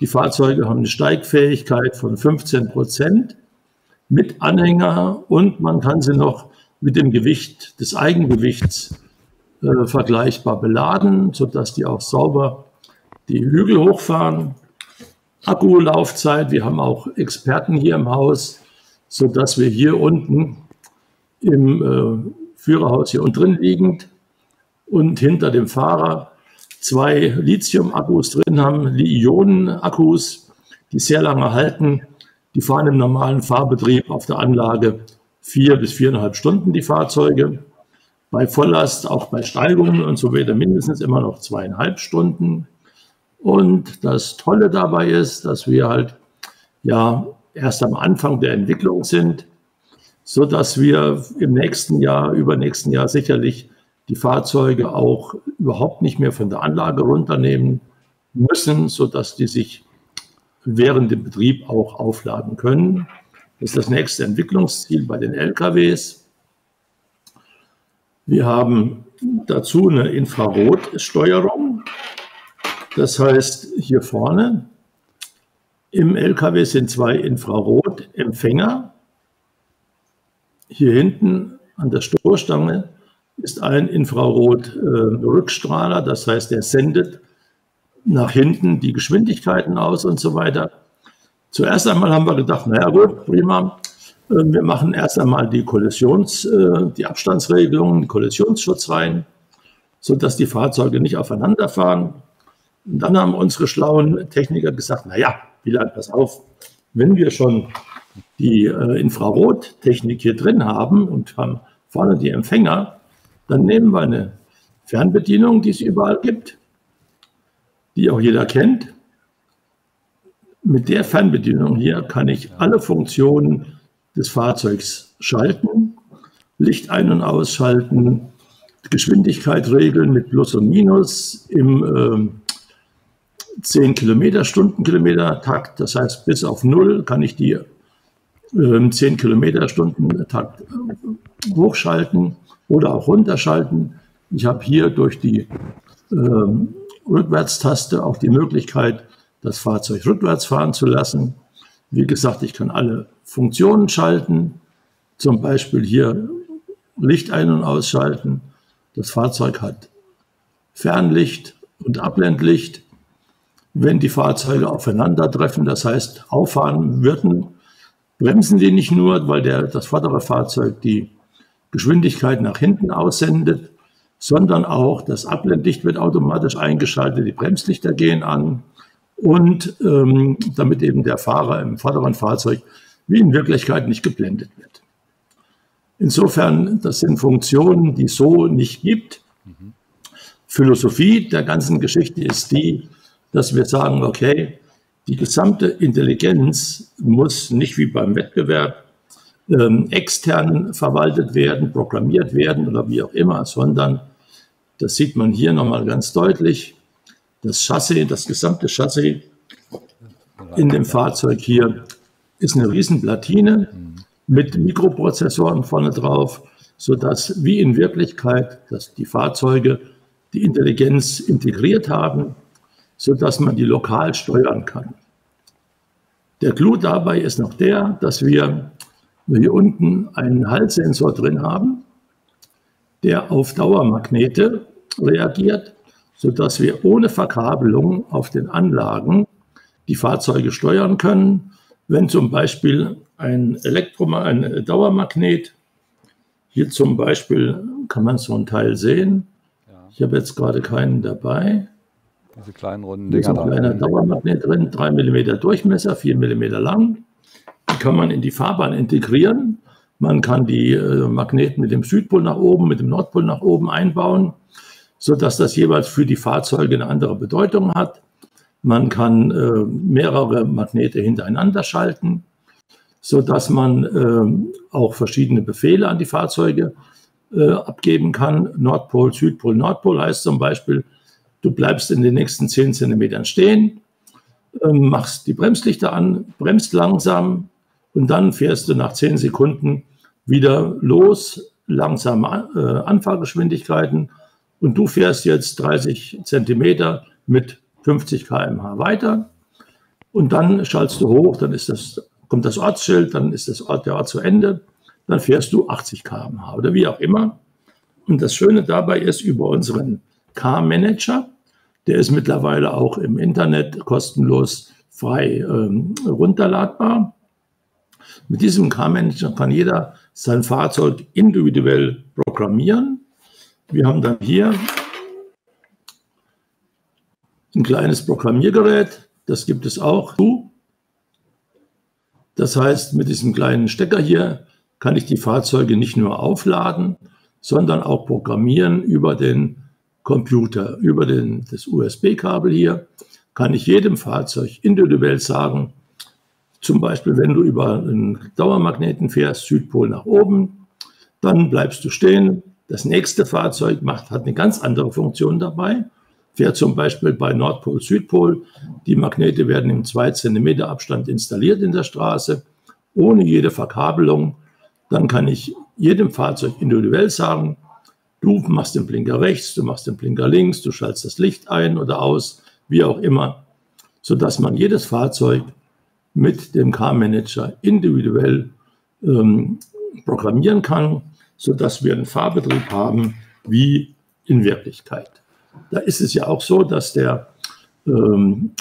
Die Fahrzeuge haben eine Steigfähigkeit von 15 Prozent mit Anhänger und man kann sie noch mit dem Gewicht des Eigengewichts äh, vergleichbar beladen, sodass die auch sauber die Hügel hochfahren. Akkulaufzeit, wir haben auch Experten hier im Haus, sodass wir hier unten im äh, Führerhaus hier unten drin liegend und hinter dem Fahrer zwei Lithium-Akkus drin haben, Li-Ionen-Akkus, die sehr lange halten. Die fahren im normalen Fahrbetrieb auf der Anlage vier bis viereinhalb Stunden die Fahrzeuge. Bei Volllast, auch bei Steigungen und so weiter, mindestens immer noch zweieinhalb Stunden. Und das Tolle dabei ist, dass wir halt ja erst am Anfang der Entwicklung sind, so dass wir im nächsten Jahr, übernächsten Jahr sicherlich die Fahrzeuge auch überhaupt nicht mehr von der Anlage runternehmen müssen, so dass die sich während dem Betrieb auch aufladen können. Das ist das nächste Entwicklungsziel bei den LKWs. Wir haben dazu eine Infrarotsteuerung. Das heißt, hier vorne im LKW sind zwei Infrarotempfänger. Hier hinten an der Stoßstange ist ein Infrarot-Rückstrahler. das heißt, er sendet nach hinten die Geschwindigkeiten aus und so weiter. Zuerst einmal haben wir gedacht, naja gut, prima, äh, wir machen erst einmal die Kollisions, äh, die Abstandsregelungen, Kollisionsschutz rein, sodass die Fahrzeuge nicht aufeinander fahren. Und dann haben unsere schlauen Techniker gesagt, naja, Wieland, pass auf, wenn wir schon die äh, Infrarottechnik hier drin haben und haben vorne die Empfänger, dann nehmen wir eine Fernbedienung, die es überall gibt, die auch jeder kennt. Mit der Fernbedienung hier kann ich alle Funktionen des Fahrzeugs schalten, Licht ein- und ausschalten, Geschwindigkeit regeln mit Plus und Minus im äh, 10 Kilometer, Stundenkilometer Takt. Das heißt, bis auf Null kann ich die äh, 10 Kilometer Stunden Takt hochschalten oder auch runterschalten. Ich habe hier durch die äh, Rückwärtstaste auch die Möglichkeit, das Fahrzeug rückwärts fahren zu lassen. Wie gesagt, ich kann alle Funktionen schalten, zum Beispiel hier Licht ein- und ausschalten. Das Fahrzeug hat Fernlicht und Abblendlicht. Wenn die Fahrzeuge aufeinandertreffen, das heißt auffahren würden, bremsen die nicht nur, weil der, das vordere Fahrzeug die Geschwindigkeit nach hinten aussendet, sondern auch das Abblendlicht wird automatisch eingeschaltet, die Bremslichter gehen an und ähm, damit eben der Fahrer im vorderen Fahrzeug wie in Wirklichkeit nicht geblendet wird. Insofern, das sind Funktionen, die es so nicht gibt. Mhm. Philosophie der ganzen Geschichte ist die, dass wir sagen, okay, die gesamte Intelligenz muss nicht wie beim Wettbewerb ähm, extern verwaltet werden, programmiert werden oder wie auch immer, sondern das sieht man hier nochmal ganz deutlich. Das Chassis, das gesamte Chassis in dem Fahrzeug hier ist eine Riesenplatine mit Mikroprozessoren vorne drauf, sodass wie in Wirklichkeit, dass die Fahrzeuge die Intelligenz integriert haben, sodass man die lokal steuern kann. Der Clou dabei ist noch der, dass wir hier unten einen Halssensor drin haben, der auf Dauermagnete reagiert, sodass wir ohne Verkabelung auf den Anlagen die Fahrzeuge steuern können. Wenn zum Beispiel ein, Elektrom ein Dauermagnet, hier zum Beispiel kann man so ein Teil sehen. Ich habe jetzt gerade keinen dabei. Diese kleinen runden Dinger. Hier ist ein kleiner Dauermagnet drin, 3 mm Durchmesser, 4 mm lang. Die kann man in die Fahrbahn integrieren. Man kann die äh, Magneten mit dem Südpol nach oben, mit dem Nordpol nach oben einbauen, sodass das jeweils für die Fahrzeuge eine andere Bedeutung hat. Man kann äh, mehrere Magnete hintereinander schalten, sodass man äh, auch verschiedene Befehle an die Fahrzeuge abgeben kann. Nordpol, Südpol, Nordpol heißt zum Beispiel, du bleibst in den nächsten 10 Zentimetern stehen, ähm, machst die Bremslichter an, bremst langsam und dann fährst du nach 10 Sekunden wieder los, langsame äh, Anfahrgeschwindigkeiten und du fährst jetzt 30 Zentimeter mit 50 km/h weiter und dann schaltest du hoch, dann ist das, kommt das Ortsschild, dann ist das Ort, der Ort zu Ende, dann fährst du 80 km/h oder wie auch immer. Und das Schöne dabei ist, über unseren Car-Manager, der ist mittlerweile auch im Internet kostenlos frei ähm, runterladbar. Mit diesem Car-Manager kann jeder sein Fahrzeug individuell programmieren. Wir haben dann hier ein kleines Programmiergerät, das gibt es auch. Das heißt, mit diesem kleinen Stecker hier kann ich die Fahrzeuge nicht nur aufladen, sondern auch programmieren über den Computer, über den, das USB-Kabel hier. Kann ich jedem Fahrzeug individuell sagen, zum Beispiel, wenn du über einen Dauermagneten fährst, Südpol nach oben, dann bleibst du stehen. Das nächste Fahrzeug macht, hat eine ganz andere Funktion dabei. Fährt zum Beispiel bei Nordpol, Südpol. Die Magnete werden im 2 cm Abstand installiert in der Straße, ohne jede Verkabelung. Dann kann ich jedem Fahrzeug individuell sagen, du machst den Blinker rechts, du machst den Blinker links, du schaltest das Licht ein oder aus, wie auch immer, sodass man jedes Fahrzeug mit dem Car-Manager individuell ähm, programmieren kann, sodass wir einen Fahrbetrieb haben wie in Wirklichkeit. Da ist es ja auch so, dass der ähm,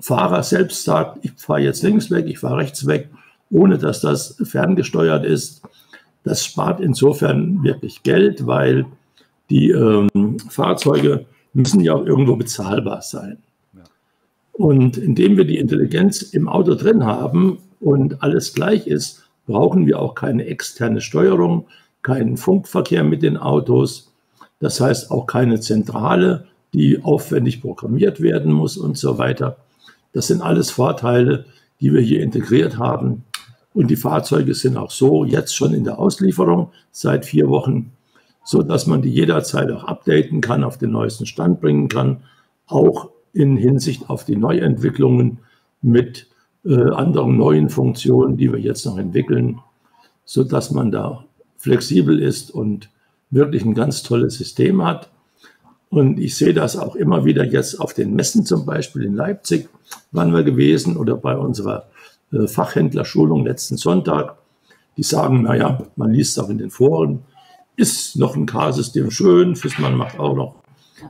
Fahrer selbst sagt, ich fahre jetzt links weg, ich fahre rechts weg, ohne dass das ferngesteuert ist. Das spart insofern wirklich Geld, weil die ähm, Fahrzeuge müssen ja auch irgendwo bezahlbar sein. Und indem wir die Intelligenz im Auto drin haben und alles gleich ist, brauchen wir auch keine externe Steuerung, keinen Funkverkehr mit den Autos. Das heißt auch keine Zentrale, die aufwendig programmiert werden muss und so weiter. Das sind alles Vorteile, die wir hier integriert haben. Und die Fahrzeuge sind auch so jetzt schon in der Auslieferung seit vier Wochen, so dass man die jederzeit auch updaten kann, auf den neuesten Stand bringen kann, auch in Hinsicht auf die Neuentwicklungen mit äh, anderen neuen Funktionen, die wir jetzt noch entwickeln, so dass man da flexibel ist und wirklich ein ganz tolles System hat. Und ich sehe das auch immer wieder jetzt auf den Messen, zum Beispiel in Leipzig waren wir gewesen oder bei unserer äh, Fachhändlerschulung letzten Sonntag. Die sagen, naja, man liest auch in den Foren, ist noch ein K-System schön, Fissmann macht auch noch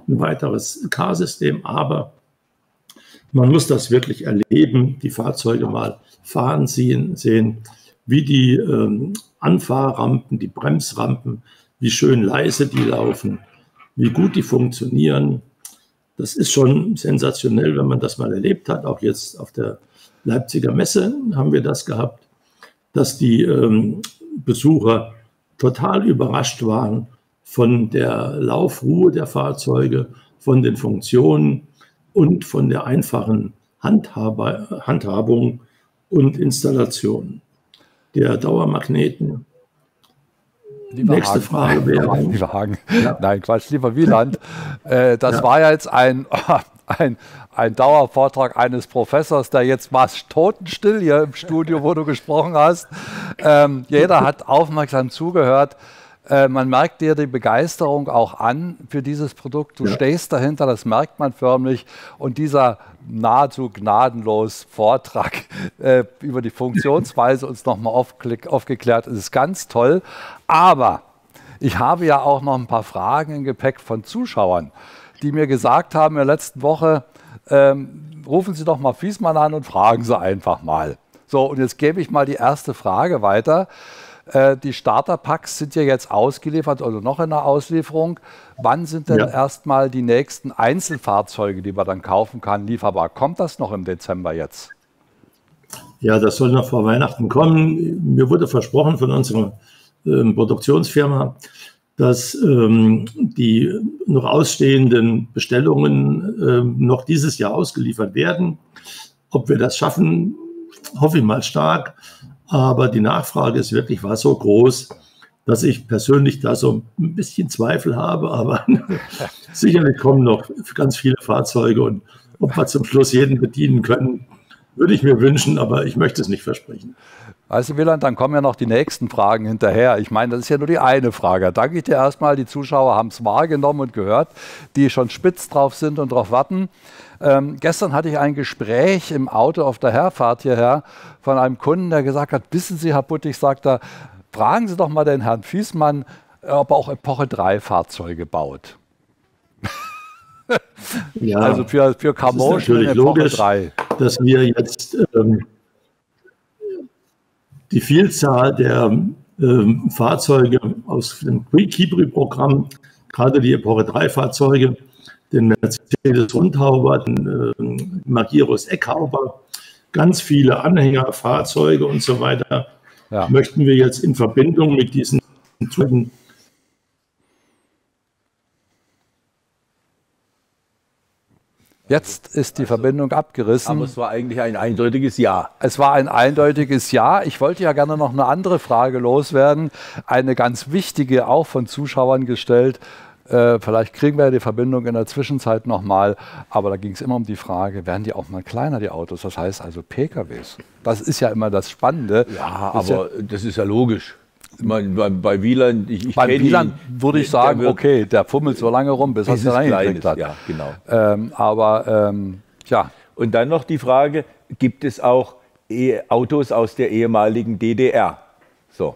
ein weiteres K-System, aber man muss das wirklich erleben, die Fahrzeuge mal fahren sehen, sehen wie die ähm, Anfahrrampen, die Bremsrampen, wie schön leise die laufen, wie gut die funktionieren. Das ist schon sensationell, wenn man das mal erlebt hat. Auch jetzt auf der Leipziger Messe haben wir das gehabt, dass die ähm, Besucher total überrascht waren von der Laufruhe der Fahrzeuge, von den Funktionen und von der einfachen Handhaber, Handhabung und Installation der Dauermagneten. Lieber Nächste Hagen, Frage wäre. Lieber Hagen, ja. nein, Quatsch, lieber Wieland. Äh, das ja. war ja jetzt ein, ein, ein Dauervortrag eines Professors, der jetzt war totenstill hier im Studio, wo du gesprochen hast. Ähm, jeder hat aufmerksam zugehört. Äh, man merkt dir die Begeisterung auch an für dieses Produkt. Du ja. stehst dahinter, das merkt man förmlich. Und dieser nahezu gnadenlos Vortrag äh, über die Funktionsweise uns nochmal aufgeklärt, ist ganz toll. Aber Ich habe ja auch noch ein paar Fragen im Gepäck von Zuschauern, die mir gesagt haben in der letzten Woche, ähm, rufen Sie doch mal Fiesmann an und fragen Sie einfach mal. So, und jetzt gebe ich mal die erste Frage weiter. Äh, die Starterpacks sind ja jetzt ausgeliefert oder noch in der Auslieferung. Wann sind denn Ja. erstmal die nächsten Einzelfahrzeuge, die man dann kaufen kann, lieferbar? Kommt das noch im Dezember jetzt? Ja, das soll noch vor Weihnachten kommen. Mir wurde versprochen von unserer ähm, Produktionsfirma, dass ähm, die noch ausstehenden Bestellungen ähm, noch dieses Jahr ausgeliefert werden. Ob wir das schaffen, hoffe ich mal stark. Aber die Nachfrage ist wirklich war so groß, dass ich persönlich da so ein bisschen Zweifel habe. Aber sicherlich kommen noch ganz viele Fahrzeuge und ob wir zum Schluss jeden bedienen können, würde ich mir wünschen, aber ich möchte es nicht versprechen. Weißt du, Wieland, dann kommen ja noch die nächsten Fragen hinterher. Ich meine, das ist ja nur die eine Frage. Da danke ich dir erstmal. Die Zuschauer haben es wahrgenommen und gehört, die schon spitz drauf sind und drauf warten. Ähm, gestern hatte ich ein Gespräch im Auto auf der Herfahrt hierher von einem Kunden, der gesagt hat, wissen Sie, Herr Buttig, sagt er, fragen Sie doch mal den Herrn Fiesmann, ob er auch Epoche 3 Fahrzeuge baut. Ja, also für, für natürlich Epoche logisch, 3. dass wir jetzt ähm, die Vielzahl der ähm, Fahrzeuge aus dem Kibri-Programm, gerade die Epoche 3 Fahrzeuge, den Mercedes Rundhauber, den ähm, Magirus Eckhauber, ganz viele Anhänger, Fahrzeuge und so weiter, möchten wir jetzt in Verbindung mit diesen Zügen Jetzt ist die Verbindung abgerissen. Aber es war eigentlich ein eindeutiges Ja. Es war ein eindeutiges Ja. Ich wollte ja gerne noch eine andere Frage loswerden. Eine ganz wichtige, auch von Zuschauern gestellt. Äh, vielleicht kriegen wir ja die Verbindung in der Zwischenzeit nochmal. Aber da ging es immer um die Frage, werden die auch mal kleiner, die Autos? Das heißt also PKWs. Das ist ja immer das Spannende. Ja, Das aber das ist ja logisch. Meine, bei, bei Wieland, ich, ich kenn Wieland ihn, würde ich sagen, wird- okay, der fummelt so lange rum, bis er es reingekriegt hat. ja, genau. Ähm, aber ähm, ja. Und dann noch die Frage, gibt es auch e Autos aus der ehemaligen DDR? So.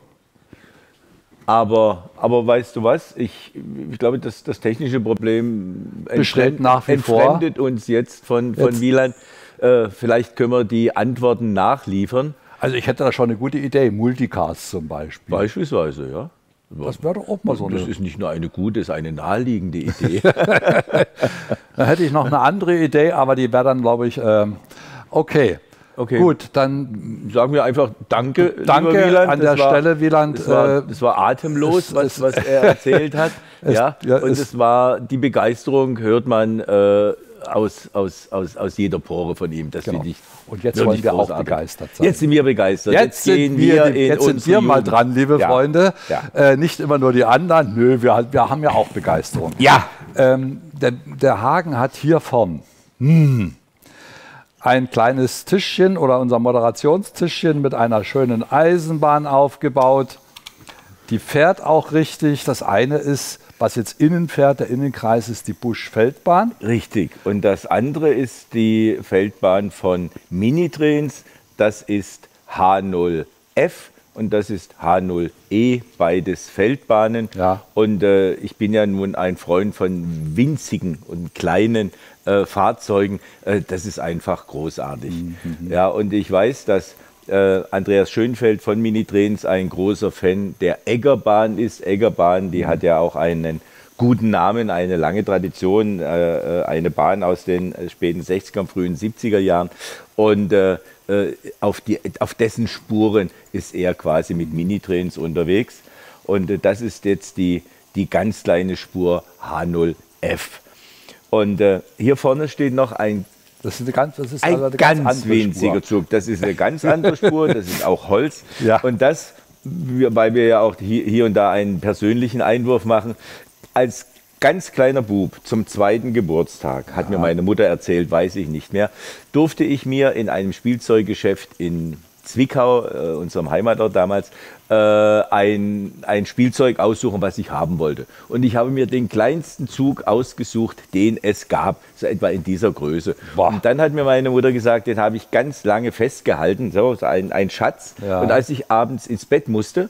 Aber, aber weißt du was? Ich, ich glaube, das, das technische Problem entfremd- nach wie vor. entfremdet uns jetzt von, von Jetzt- Wieland. Äh, vielleicht können wir die Antworten nachliefern. Also ich hätte da schon eine gute Idee. Multicast zum Beispiel. Beispielsweise, ja. Das wäre doch auch mal so Das eine- ist nicht nur eine gute, es ist eine naheliegende Idee. Da hätte ich noch eine andere Idee, aber die wäre dann, glaube ich, ähm, okay. Okay. Gut, dann sagen wir einfach Danke. Danke Wieland. an Das der war- Stelle, Wieland. Das war, äh, das war atemlos, es- was, es- was er erzählt hat. Es- ja, ja, und es- es war die Begeisterung, hört man äh, aus, aus, aus, aus jeder Pore von ihm. Das Genau. ich. Und jetzt wollen wir auch begeistert sein. Jetzt sind wir begeistert. Jetzt, sind wir, in jetzt sind wir mal dran, liebe Ja. Freunde. Ja. Äh, nicht immer nur die anderen. Nö, wir, wir haben ja auch Begeisterung. Ja. Ähm, der, der Hagen hat hier vorn hm, ein kleines Tischchen oder unser Moderationstischchen mit einer schönen Eisenbahn aufgebaut. Die fährt auch richtig. Das eine ist, was jetzt innen fährt, der Innenkreis ist die Busch-Feldbahn. Richtig. Und das andere ist die Feldbahn von Minitrains. Das ist H0F und das ist H0E, beides Feldbahnen. Und äh, ich bin ja nun ein Freund von winzigen und kleinen äh, Fahrzeugen. Äh, das ist einfach großartig. Ja, und ich weiß, dass äh, Andreas Schönfeld von Minitrains ein großer Fan der Eggerbahn ist. Eggerbahn, die hat ja auch einen guten Namen, eine lange Tradition, äh, äh, eine Bahn aus den späten 60er, frühen 70er Jahren. Und äh, äh, auf, die, auf dessen Spuren ist er quasi mit Minitrains unterwegs. Und äh, das ist jetzt die, die ganz kleine Spur H0F. Und äh, hier vorne steht noch ein Das ist, eine ganz, das ist ein also ganz, andere winziger Spur. Zug. Das ist eine ganz andere Spur, das ist auch Holz. Und das, weil wir ja auch hier, hier und da einen persönlichen Einwurf machen, als ganz kleiner Bub zum zweiten Geburtstag, hat mir meine Mutter erzählt, weiß ich nicht mehr, durfte ich mir in einem Spielzeuggeschäft in Zwickau, äh, unserem Heimatort damals, ein, ein Spielzeug aussuchen, was ich haben wollte. Und ich habe mir den kleinsten Zug ausgesucht, den es gab, so etwa in dieser Größe. Und dann hat mir meine Mutter gesagt, den habe ich ganz lange festgehalten, so, so ein, ein Schatz. Ja. Und als ich abends ins Bett musste,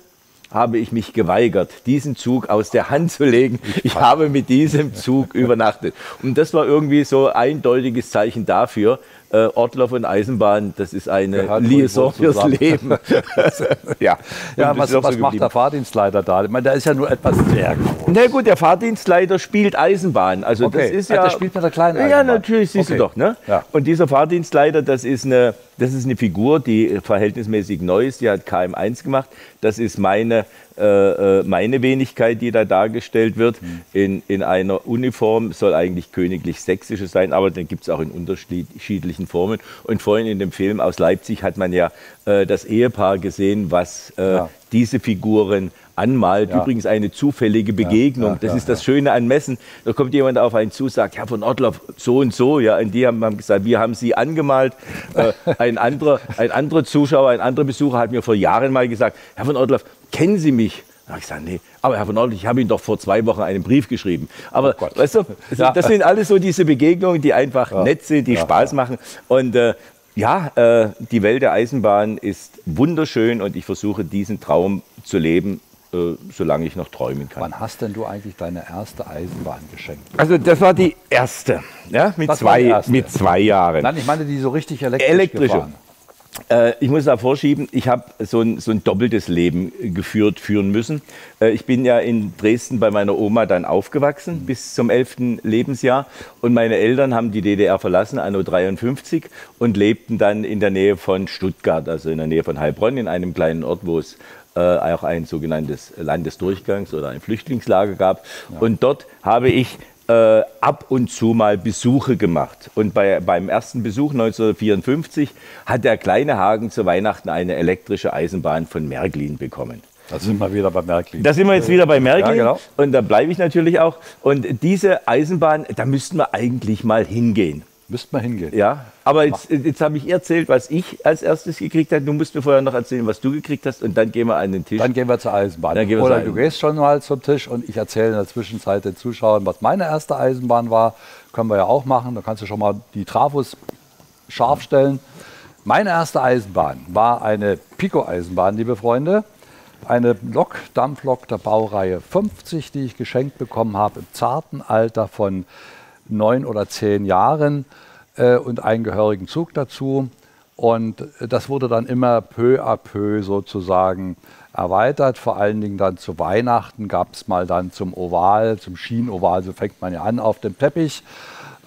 habe ich mich geweigert, diesen Zug aus der Hand zu legen. Ich habe mit diesem Zug übernachtet. Und das war irgendwie so eindeutiges Zeichen dafür, äh, Ortloff und Eisenbahn, das ist eine Gehört Liaison fürs. Leben. ja, Ja, Und was, auch so was macht der Fahrdienstleiter da? Ich meine, der ist ja nur etwas sehr groß. Na gut, der Fahrdienstleiter spielt Eisenbahn. Also Okay. das ist Ah, ja. der spielt mit der kleinen Ja, Eisenbahn. natürlich, siehst Okay. du doch. Ne? Ja. Und dieser Fahrdienstleiter, das ist, eine, das ist eine Figur, die verhältnismäßig neu ist. Die hat KM1 gemacht. Das ist meine, äh, äh, meine Wenigkeit, die da dargestellt wird. Mhm. In, in einer Uniform soll eigentlich königlich sächsische sein, aber dann gibt es auch in unterschiedlichen Formen. Und vorhin in dem Film aus Leipzig hat man ja äh, das Ehepaar gesehen, was äh, diese Figuren anmalt. Ja. Übrigens eine zufällige Begegnung. ja, das ja, ist das Schöne an Messen. Da kommt jemand auf einen zu, sagt, Herr von Ortloff, so und so. Ja, und die haben, haben gesagt, wir haben Sie angemalt. Äh, ein, anderer, ein anderer Zuschauer, ein anderer Besucher hat mir vor Jahren mal gesagt, Herr von Ortloff, kennen Sie mich? Da habe ich gesagt, nee, aber Herr von Ortloff, ich habe Ihnen doch vor zwei Wochen einen Brief geschrieben. Aber weißt du, das, Ja. das sind alles so diese Begegnungen, die einfach Ja. nett sind, die Ja, Spaß machen. Und äh, ja, äh, die Welt der Eisenbahn ist wunderschön und ich versuche diesen Traum zu leben, äh, solange ich noch träumen kann. Wann hast denn du eigentlich deine erste Eisenbahn geschenkt? Also das war die erste, ja, mit, die zwei, erste? mit zwei Jahren. Nein, ich meine die so richtig elektrisch Elektrische. gefahren. Äh, ich muss da vorschieben, ich habe so ein, so ein doppeltes Leben geführt, führen müssen. Äh, ich bin ja in Dresden bei meiner Oma dann aufgewachsen bis zum 11. Lebensjahr und meine Eltern haben die DDR verlassen, anno 53 und lebten dann in der Nähe von Stuttgart, also in der Nähe von Heilbronn, in einem kleinen Ort, wo es äh, auch ein sogenanntes Landesdurchgangs- oder ein Flüchtlingslager gab. Und dort habe ich äh, ab und zu mal Besuche gemacht. Und bei, beim ersten Besuch 1954 hat der kleine Hagen zu Weihnachten eine elektrische Eisenbahn von Märklin bekommen. Da sind wir wieder bei Märklin. Da sind wir jetzt wieder bei Märklin Ja, genau. und da bleibe ich natürlich auch. Und diese Eisenbahn, da müssten wir eigentlich mal hingehen. Müssten wir hingehen. Ja, aber jetzt, jetzt habe ich erzählt, was ich als erstes gekriegt habe. Du musst mir vorher noch erzählen, was du gekriegt hast und dann gehen wir an den Tisch. Dann gehen wir zur Eisenbahn. Dann gehen wir Oder du gehst schon mal zum Tisch und ich erzähle in der Zwischenzeit den Zuschauern, was meine erste Eisenbahn war. Können wir ja auch machen. Da kannst du schon mal die Trafos scharf stellen. Meine erste Eisenbahn war eine Pico-Eisenbahn, liebe Freunde. Eine Lok, Dampflok der Baureihe 50, die ich geschenkt bekommen habe im zarten Alter von neun oder zehn Jahren äh, und einen gehörigen Zug dazu. Und das wurde dann immer peu à peu sozusagen erweitert. Vor allen Dingen dann zu Weihnachten gab es mal dann zum Oval, zum Schienenoval, so fängt man ja an auf dem Teppich.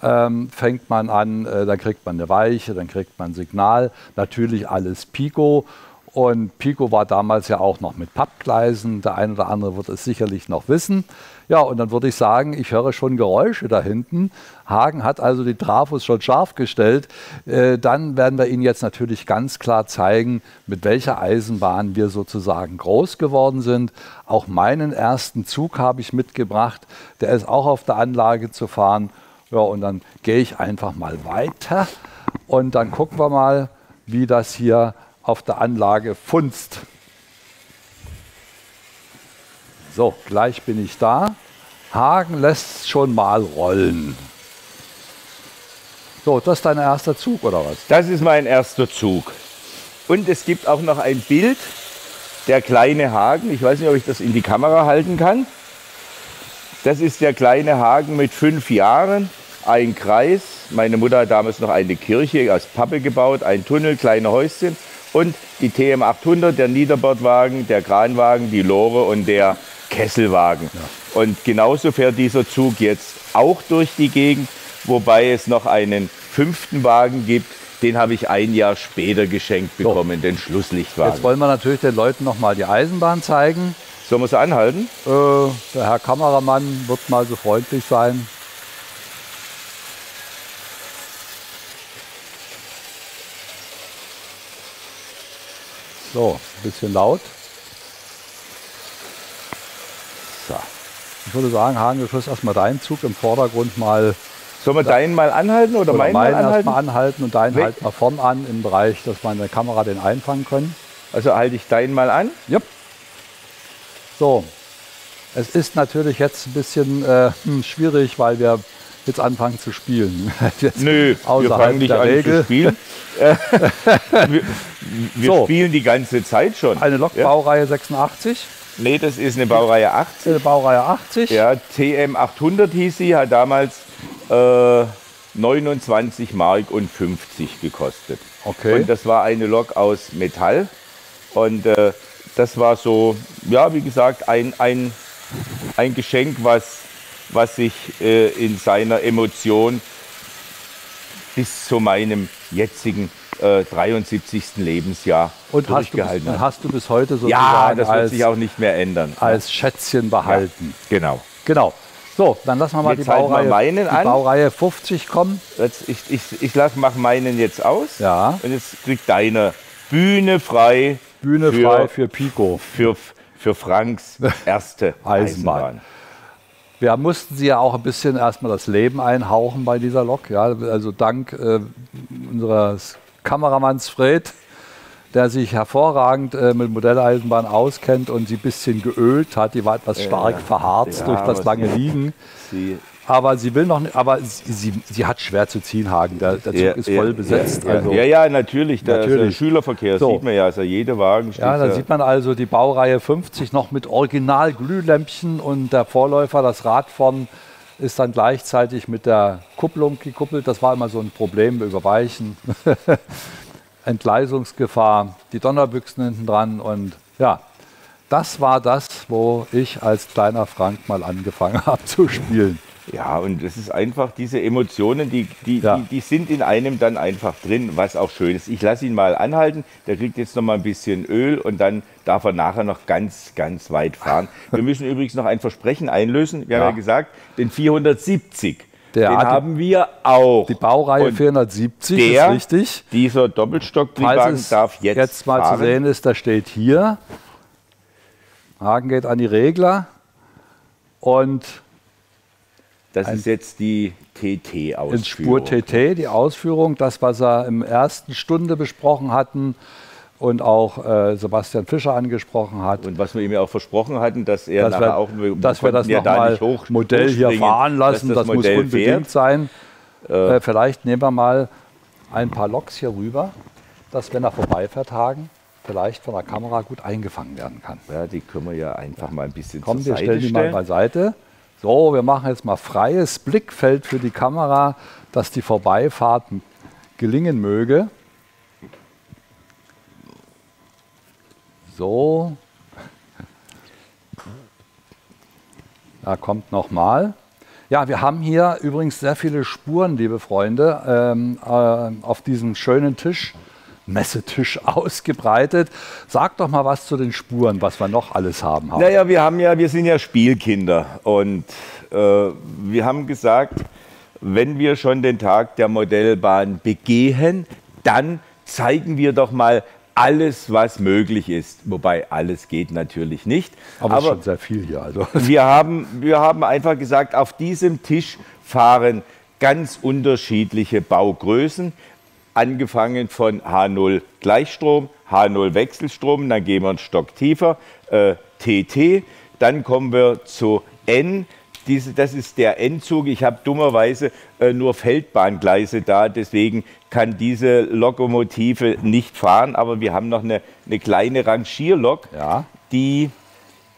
Ähm, fängt man an, äh, dann kriegt man eine Weiche, dann kriegt man ein Signal. Natürlich alles Pico. Und Pico war damals ja auch noch mit Pappgleisen. Der eine oder andere wird es sicherlich noch wissen. Ja, und dann würde ich sagen, ich höre schon Geräusche da hinten. Hagen hat also die Trafos schon scharf gestellt. Äh, dann werden wir Ihnen jetzt natürlich ganz klar zeigen, mit welcher Eisenbahn wir sozusagen groß geworden sind. Auch meinen ersten Zug habe ich mitgebracht. Der ist auch auf der Anlage zu fahren. Ja, und dann gehe ich einfach mal weiter und dann gucken wir mal, wie das hier auf der Anlage funzt. So, gleich bin ich da. Hagen lässt schon mal rollen. So, das ist dein erster Zug oder was? Das ist mein erster Zug. Und es gibt auch noch ein Bild, der kleine Hagen. Ich weiß nicht, ob ich das in die Kamera halten kann. Das ist der kleine Hagen mit fünf Jahren. Ein Kreis. Meine Mutter hat damals noch eine Kirche aus Pappe gebaut, ein Tunnel, kleine Häuschen. Und die TM 800, der Niederbordwagen, der Kranwagen, die Lore und der Kesselwagen. Und genauso fährt dieser Zug jetzt auch durch die Gegend, wobei es noch einen fünften Wagen gibt. Den habe ich ein Jahr später geschenkt bekommen, den Schlusslichtwagen. Jetzt wollen wir natürlich den Leuten noch mal die Eisenbahn zeigen. Sollen wir sie anhalten? Äh, der Herr Kameramann wird mal so freundlich sein. So, ein bisschen laut. So. Ich würde sagen, Hagen, du kriegst erstmal deinen Zug im Vordergrund mal. Sollen wir deinen mal anhalten oder, meinen mal anhalten? erstmal anhalten und deinen Wel- halt mal vorn an im Bereich, dass wir in der Kamera den einfangen können. Also halte ich deinen mal an? Yep. So. Es ist natürlich jetzt ein bisschen äh, hm, schwierig, weil wir jetzt anfangen zu spielen. Jetzt Nö, wir fangen nicht der an Regel. zu spielen. Wir wir So. spielen die ganze Zeit schon. Eine Lokbaureihe 86. Nee, das ist eine Baureihe 80. Eine Baureihe 80? Ja, TM 800 hieß sie, hat damals äh, 29 Mark und 50 gekostet. Okay. Und das war eine Lok aus Metall. Und äh, das war so, ja, wie gesagt, ein, ein, ein Geschenk, was, was sich äh, in seiner Emotion bis zu meinem jetzigen äh, 73. Lebensjahr Und hast du, bis, durchgehalten hast du bis heute sozusagen Ja, das wird als, sich auch nicht mehr ändern. als Schätzchen behalten. Genau. Genau. So, dann lassen wir mal Jetzt die wir Baureihe, meinen die. Baureihe 50 kommen. Jetzt, ich ich, ich mache meinen jetzt aus. Ja. Und jetzt kriegt deine Bühne frei. Bühne frei für Pico. Für, für Franks erste Eisenbahn. Eisenbahn. Wir mussten sie ja auch ein bisschen erstmal das Leben einhauchen bei dieser Lok. Ja, also dank äh, unseres Kameramanns Fred, der sich hervorragend äh, mit Modelleisenbahn auskennt und sie ein bisschen geölt hat. Die war etwas stark Ja, verharzt ja, durch das lange Liegen. Sie, Aber sie will noch nicht, aber sie, sie, sie hat schwer zu ziehen, Hagen. Der, der Zug ja, ist voll besetzt. Ja, also. ja, ja, natürlich. Der, Natürlich. Schülerverkehr So. sieht man ja. Also jeder Wagen steht Ja, da sieht man also die Baureihe 50 noch mit Original-Glühlämpchen und der Vorläufer, das Rad vorn, ist dann gleichzeitig mit der Kupplung gekuppelt. Das war immer so ein Problem über Weichen. Entgleisungsgefahr, die Donnerbüchsen hinten dran und ja, das war das, wo ich als kleiner Frank mal angefangen habe zu spielen. Ja, und es ist einfach diese Emotionen, die, die, die, die sind in einem dann einfach drin, was auch schön ist. Ich lasse ihn mal anhalten, der kriegt jetzt noch mal ein bisschen Öl und dann darf er nachher noch ganz, ganz weit fahren. Wir müssen übrigens noch ein Versprechen einlösen. Wir haben Ja. ja gesagt, den 470. Der den haben wir auch. Die Baureihe Und 470 der, ist richtig. Dieser Doppelstocktriebwagen darf jetzt, jetzt mal fahren. zu sehen ist, da steht hier, Hagen geht an die Regler und Das ein- ist jetzt die TT-Ausführung. Spur-TT, die Ausführung, das, was wir im ersten Stunde besprochen hatten und auch äh, Sebastian Fischer angesprochen hat. Und was wir ihm ja auch versprochen hatten, dass er dass wir, auch, dass wir das ja da nochmal hoch- Modell hier fahren lassen, dass das, muss unbedingt fährt. sein. Äh, vielleicht nehmen wir mal ein paar Loks hier rüber, dass wenn er vorbeifährt, Hagen, vielleicht von der Kamera gut eingefangen werden kann. Ja, die können wir ja einfach mal ein bisschen Komm, zur wir Seite stellen die mal stellen. beiseite. So, wir machen jetzt mal freies Blickfeld für die Kamera, dass die Vorbeifahrt gelingen möge. So. Da kommt nochmal. Ja, wir haben hier übrigens sehr viele Spuren, liebe Freunde, ähm, äh, auf diesem schönen Tisch, Messetisch ausgebreitet. Sag doch mal was zu den Spuren, was wir noch alles haben. Hagen. Naja, wir haben ja, wir sind ja Spielkinder und äh, wir haben gesagt, wenn wir schon den Tag der Modellbahn begehen, dann zeigen wir doch mal alles, was möglich ist. Wobei alles geht natürlich nicht. Aber, ist schon sehr viel hier. Also. wir, haben, wir haben einfach gesagt, auf diesem Tisch fahren ganz unterschiedliche Baugrößen, angefangen von H0 Gleichstrom, H0 Wechselstrom, dann gehen wir einen Stock tiefer, äh, TT, dann kommen wir zu N. Diese, das ist der N-Zug. Ich habe dummerweise äh, nur Feldbahngleise da, deswegen kann diese Lokomotive nicht fahren. Aber wir haben noch eine, eine kleine Rangierlok, die,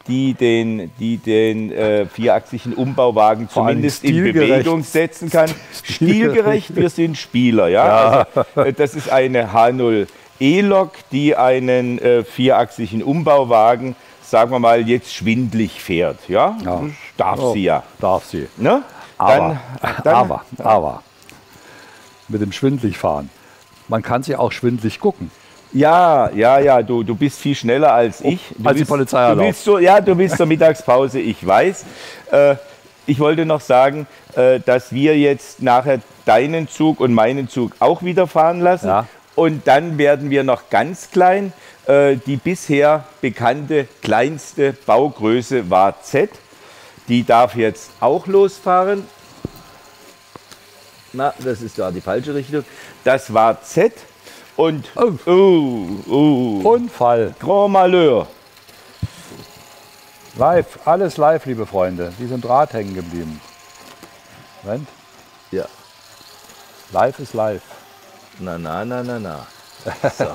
die den, die den äh, vierachsigen Umbauwagen Vor zumindest in. Bewegung setzen kann. Stilgerecht, wir sind Spieler. Ja? Ja. Also, äh, das ist eine H0 E-Lok, die einen äh, vierachsigen Umbauwagen, sagen wir mal, jetzt schwindlig fährt. Ja, Das darf Oh, sie ja. Darf sie. Ne? Aber, dann- aber, aber, mit dem schwindlig fahren. Man kann sie auch schwindlig gucken. Ja, ja, ja, du, du bist viel schneller als ich. Du als die willst- Polizei du willst so, Ja, du bist zur Mittagspause, ich weiß. Äh, ich wollte noch sagen, äh, dass wir jetzt nachher deinen Zug und meinen Zug auch wieder fahren lassen. Und dann werden wir noch ganz klein. Äh, die bisher bekannte kleinste Baugröße war Z. Die darf jetzt auch losfahren. Na, das ist da die falsche Richtung. Das war Z. Und oh, oh, Unfall. Grand Malheur. Live, alles live, liebe Freunde. Die sind Draht hängen geblieben. Moment. Ja. Live ist live. Na, na, na, na, na. So.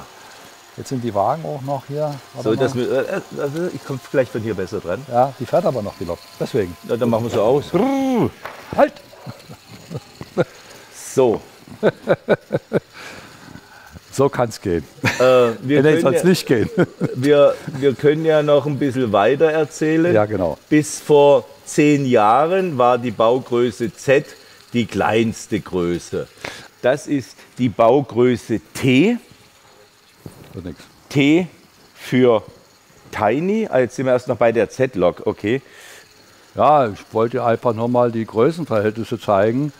Jetzt sind die Wagen auch noch hier. So, dass wir, äh, also ich komme vielleicht von hier besser dran. Ja, die fährt aber noch die Lok. Deswegen. Ja, dann machen wir so aus. Halt! So. so kann es gehen. Äh, wir Nee, soll's ja, nicht gehen. wir, wir können ja noch ein bisschen weiter erzählen. Ja, genau. Bis vor zehn Jahren war die Baugröße Z die kleinste Größe. Das ist die Baugröße T. T für Tiny. Ah, Jetzt sind wir erst noch bei der Z-Lok, okay. Ja, ich wollte einfach nochmal die Größenverhältnisse zeigen.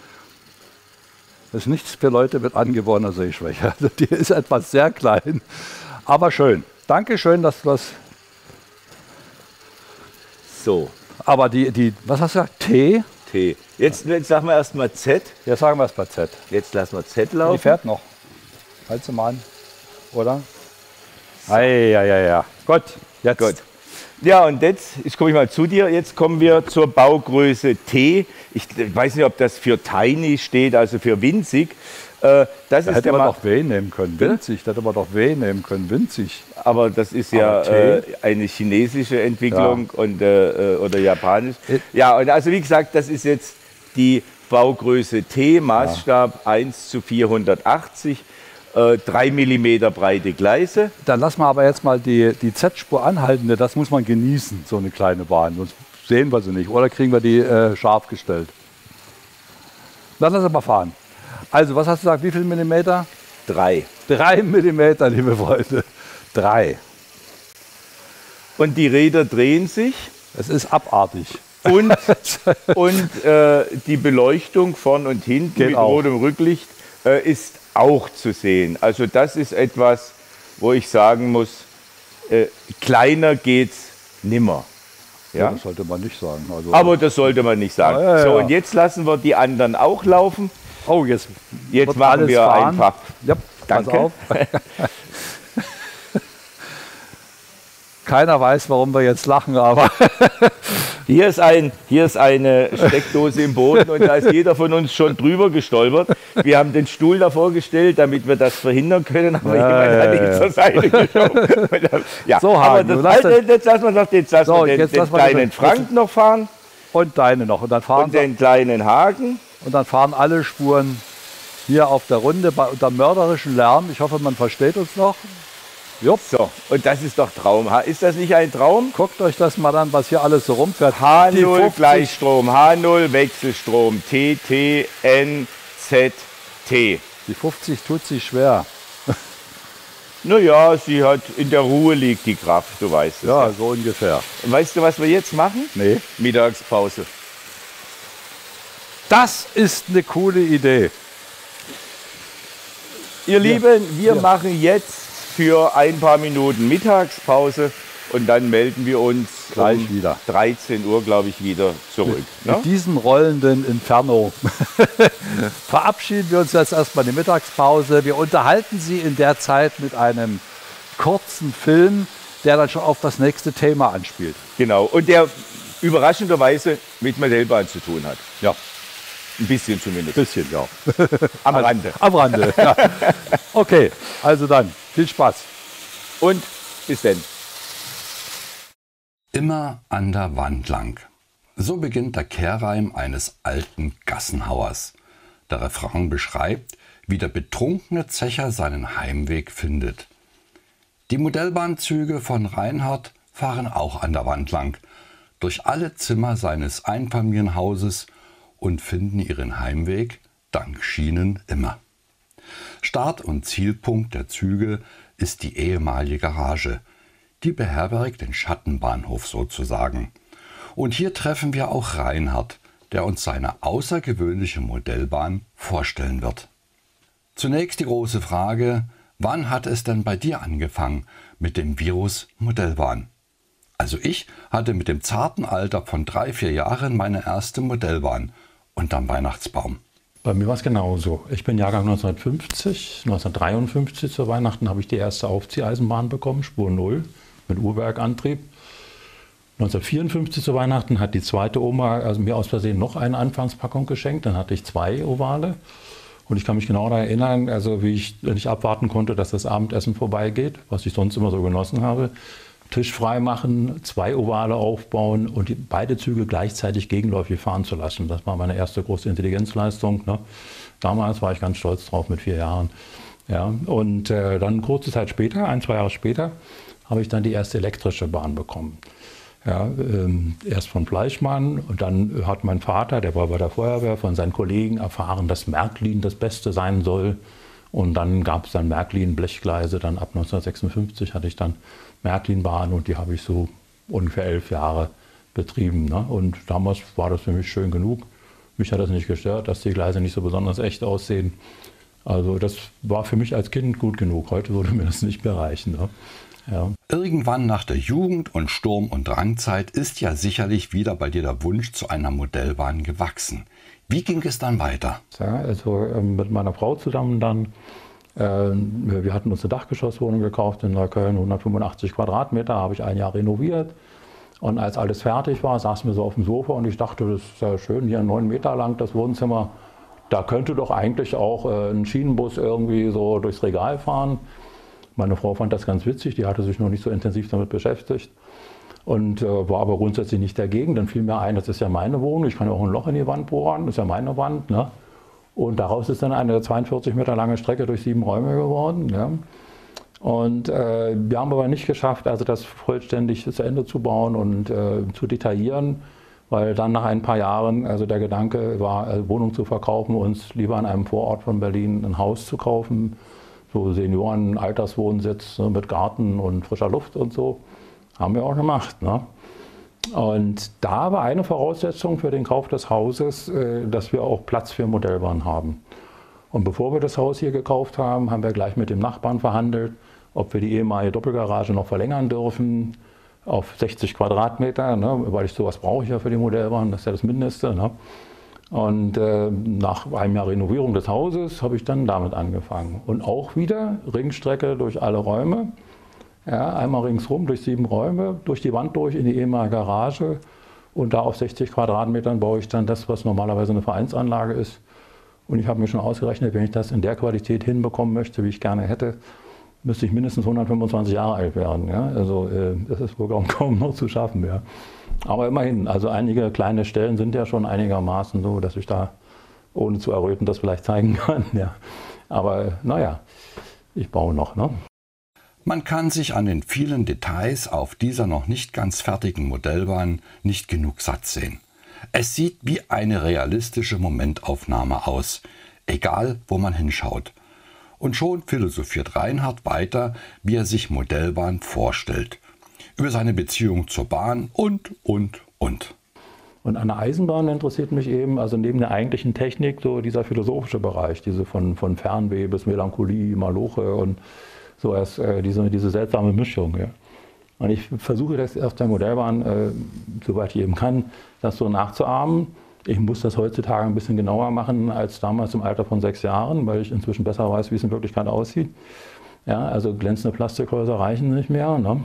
Das ist nichts für Leute mit angeborener Sehschwäche. Also die ist etwas sehr klein, aber schön. Dankeschön, dass du das. So. Aber die, die, was hast du gesagt? T? T. Jetzt, jetzt sagen wir erstmal Z. Ja, sagen wir bei Z. Jetzt lassen wir Z laufen. Die fährt noch. Halt sie mal an. Oder? Ei, ja, ja, ja. Gut, jetzt. Gut. Ja, und jetzt, jetzt komme ich mal zu dir. Jetzt kommen wir zur Baugröße T. Ich weiß nicht, ob das für Tiny steht, also für winzig. Äh, Das Da ist hätte man Ma- doch W nehmen können. Winzig. Da hätte man doch W nehmen können. Winzig. Aber das ist ja äh, eine chinesische Entwicklung und, äh, äh, oder japanisch. Ja, und also wie gesagt, das ist jetzt die Baugröße T, Maßstab 1 zu 480, äh, 3 mm breite Gleise. Dann lass mal aber jetzt mal die, die Z-Spur anhalten. Das muss man genießen, so eine kleine Bahn. Sonst sehen wir sie nicht. Oder kriegen wir die äh, scharf gestellt. Dann lass uns mal fahren. Also, was hast du gesagt? Wie viel Millimeter? Drei. Drei Millimeter, liebe Freunde. Drei. Und die Räder drehen sich. Es ist abartig. Und, und äh, die Beleuchtung vorn und hinten Geht mit auch. rotem Rücklicht äh, ist auch zu sehen. Also das ist etwas, wo ich sagen muss, äh, kleiner geht's nimmer. Ja, Ja? das sollte man nicht sagen. Also, Aber das sollte man nicht sagen. Ja, ja, So, und jetzt lassen wir die anderen auch laufen. Oh, jetzt, jetzt machen wir fahren. einfach. Ja, Danke. Keiner weiß, warum wir jetzt lachen, aber Hier ist, ein, hier ist eine Steckdose im Boden und da ist jeder von uns schon drüber gestolpert. Wir haben den Stuhl davor gestellt, damit wir das verhindern können, aber Ja, jemand ja, hat ihn ja. zur Seite geschoben. Ja, So, aber Hagen, das, du lass das- jetzt lassen wir noch den, lassen So, kleinen das- Frank noch fahren und deine noch. Und dann fahren und den kleinen Hagen. Und dann fahren alle Spuren hier auf der Runde bei, unter mörderischem Lärm. Ich hoffe, man versteht uns noch. Jupp. So, und das ist doch Traum. Ist das nicht ein Traum? Guckt euch das mal an, was hier alles so rumfährt. Die H0 50 Gleichstrom, H0 Wechselstrom, T, T, N, Z, T. Die 50 tut sich schwer. Naja, sie hat in der Ruhe liegt die Kraft, du weißt es. Ja, so ungefähr. Weißt du, was wir jetzt machen? Nee. Mittagspause. Das ist eine coole Idee. Ihr Lieben, wir machen jetzt für ein paar Minuten Mittagspause und dann melden wir uns Gleich um wieder. 13 Uhr, glaube ich, wieder zurück. Ne? Mit diesem rollenden Inferno verabschieden wir uns jetzt erstmal in die Mittagspause. Wir unterhalten Sie in der Zeit mit einem kurzen Film, der dann schon auf das nächste Thema anspielt. Genau. Und der überraschenderweise mit Modellbahn zu tun hat. Ja. Ein bisschen zumindest. Bisschen, ja. Am Rande. Am Rande, ja. Okay, also dann, viel Spaß. Und bis denn. Immer an der Wand lang. So beginnt der Kehrreim eines alten Gassenhauers. Der Refrain beschreibt, wie der betrunkene Zecher seinen Heimweg findet. Die Modellbahnzüge von Reinhard fahren auch an der Wand lang, durch alle Zimmer seines Einfamilienhauses und finden ihren Heimweg dank Schienen immer. Start- und Zielpunkt der Züge ist die ehemalige Garage. Die beherbergt den Schattenbahnhof sozusagen. Und hier treffen wir auch Reinhard, der uns seine außergewöhnliche Modellbahn vorstellen wird. Zunächst die große Frage, wann hat es denn bei dir angefangen mit dem Virus Modellbahn? Also ich hatte mit dem zarten Alter von drei, vier Jahren meine erste Modellbahn unterm Weihnachtsbaum. Bei mir war es genauso. Ich bin Jahrgang 1950. 1953 zu Weihnachten habe ich die erste Aufzieheisenbahn bekommen, Spur 0, mit Uhrwerkantrieb. 1954 zu Weihnachten hat die zweite Oma also mir aus Versehen noch eine Anfangspackung geschenkt. Dann hatte ich zwei Ovale. Und ich kann mich genau daran erinnern, also wie ich nicht abwarten konnte, dass das Abendessen vorbeigeht, was ich sonst immer so genossen habe. Tisch frei machen, zwei Ovale aufbauen und die, beide Züge gleichzeitig gegenläufig fahren zu lassen. Das war meine erste große Intelligenzleistung. Ne? Damals war ich ganz stolz drauf mit vier Jahren. Ja, und äh, dann kurze Zeit später, ein, zwei Jahre später, habe ich dann die erste elektrische Bahn bekommen. Ja, ähm, erst von Fleischmann und dann hat mein Vater, der war bei der Feuerwehr, von seinen Kollegen erfahren, dass Märklin das Beste sein soll. Und dann gab es dann Märklin Blechgleise. Dann ab 1956 hatte ich dann Märklin-Bahn und die habe ich so ungefähr elf Jahre betrieben. Ne? Und damals war das für mich schön genug. Mich hat das nicht gestört, dass die Gleise nicht so besonders echt aussehen. Also das war für mich als Kind gut genug. Heute würde mir das nicht mehr reichen. Ne? Ja. Irgendwann nach der Jugend und Sturm- und Drangzeit ist ja sicherlich wieder bei dir der Wunsch zu einer Modellbahn gewachsen. Wie ging es dann weiter? Ja, also äh, mit meiner Frau zusammen dann. Äh, wir hatten uns eine Dachgeschosswohnung gekauft in Neukölln, 185 Quadratmeter, habe ich ein Jahr renoviert. Und als alles fertig war, saßen wir so auf dem Sofa und ich dachte, das ist ja schön, hier neun Meter lang das Wohnzimmer. Da könnte doch eigentlich auch äh, ein Schienenbus irgendwie so durchs Regal fahren. Meine Frau fand das ganz witzig, die hatte sich noch nicht so intensiv damit beschäftigt und äh, war aber grundsätzlich nicht dagegen. Dann fiel mir ein, das ist ja meine Wohnung, ich kann ja auch ein Loch in die Wand bohren, das ist ja meine Wand. Ne? Und daraus ist dann eine 42 Meter lange Strecke durch sieben Räume geworden. Ja? Und äh, wir haben aber nicht geschafft, also das vollständig zu Ende zu bauen und äh, zu detaillieren, weil dann nach ein paar Jahren also der Gedanke war, äh, Wohnung zu verkaufen, uns lieber an einem Vorort von Berlin ein Haus zu kaufen so Senioren-Alterswohnsitz ne, mit Garten und frischer Luft und so. Haben wir auch gemacht. Ne? Und da war eine Voraussetzung für den Kauf des Hauses, äh, dass wir auch Platz für Modellbahn haben. Und bevor wir das Haus hier gekauft haben, haben wir gleich mit dem Nachbarn verhandelt, ob wir die ehemalige Doppelgarage noch verlängern dürfen auf 60 Quadratmeter, ne, weil ich sowas brauche ja für die Modellbahn, das ist ja das Mindeste. Ne. Und äh, nach einem Jahr Renovierung des Hauses habe ich dann damit angefangen. Und auch wieder Ringstrecke durch alle Räume. Ja, einmal ringsrum durch sieben Räume, durch die Wand durch in die ehemalige Garage. Und da auf 60 Quadratmetern baue ich dann das, was normalerweise eine Vereinsanlage ist. Und ich habe mir schon ausgerechnet, wenn ich das in der Qualität hinbekommen möchte, wie ich gerne hätte, müsste ich mindestens 125 Jahre alt werden. Ja? Also äh, das ist wohl kaum noch zu schaffen. Ja? Aber immerhin, also einige kleine Stellen sind ja schon einigermaßen so, dass ich da ohne zu erröten das vielleicht zeigen kann. Ja. Aber naja, ich baue noch. Ne? Man kann sich an den vielen Details auf dieser noch nicht ganz fertigen Modellbahn nicht genug satt sehen. Es sieht wie eine realistische Momentaufnahme aus, egal wo man hinschaut. Und schon philosophiert Reinhard weiter, wie er sich Modellbahn vorstellt über seine Beziehung zur Bahn und, und, und. Und an der Eisenbahn interessiert mich eben, also neben der eigentlichen Technik, so dieser philosophische Bereich, diese von, von Fernweh bis Melancholie, Maloche und so erst, äh, diese, diese seltsame Mischung. Ja. Und ich versuche das auf der Modellbahn, äh, soweit ich eben kann, das so nachzuahmen. Ich muss das heutzutage ein bisschen genauer machen als damals im Alter von sechs Jahren, weil ich inzwischen besser weiß, wie es in Wirklichkeit aussieht. Ja, also glänzende Plastikhäuser reichen nicht mehr. Ne?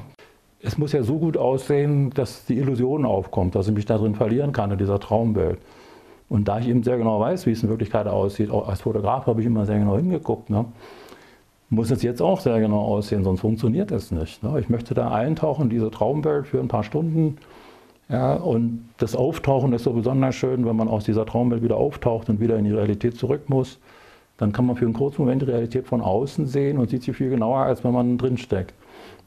es muss ja so gut aussehen, dass die Illusion aufkommt, dass ich mich darin verlieren kann in dieser Traumwelt. Und da ich eben sehr genau weiß, wie es in Wirklichkeit aussieht, auch als Fotograf habe ich immer sehr genau hingeguckt, ne, muss es jetzt auch sehr genau aussehen, sonst funktioniert es nicht. Ne. Ich möchte da eintauchen in diese Traumwelt für ein paar Stunden. Ja, und das Auftauchen ist so besonders schön, wenn man aus dieser Traumwelt wieder auftaucht und wieder in die Realität zurück muss. Dann kann man für einen kurzen Moment die Realität von außen sehen und sieht sie viel genauer, als wenn man drin steckt.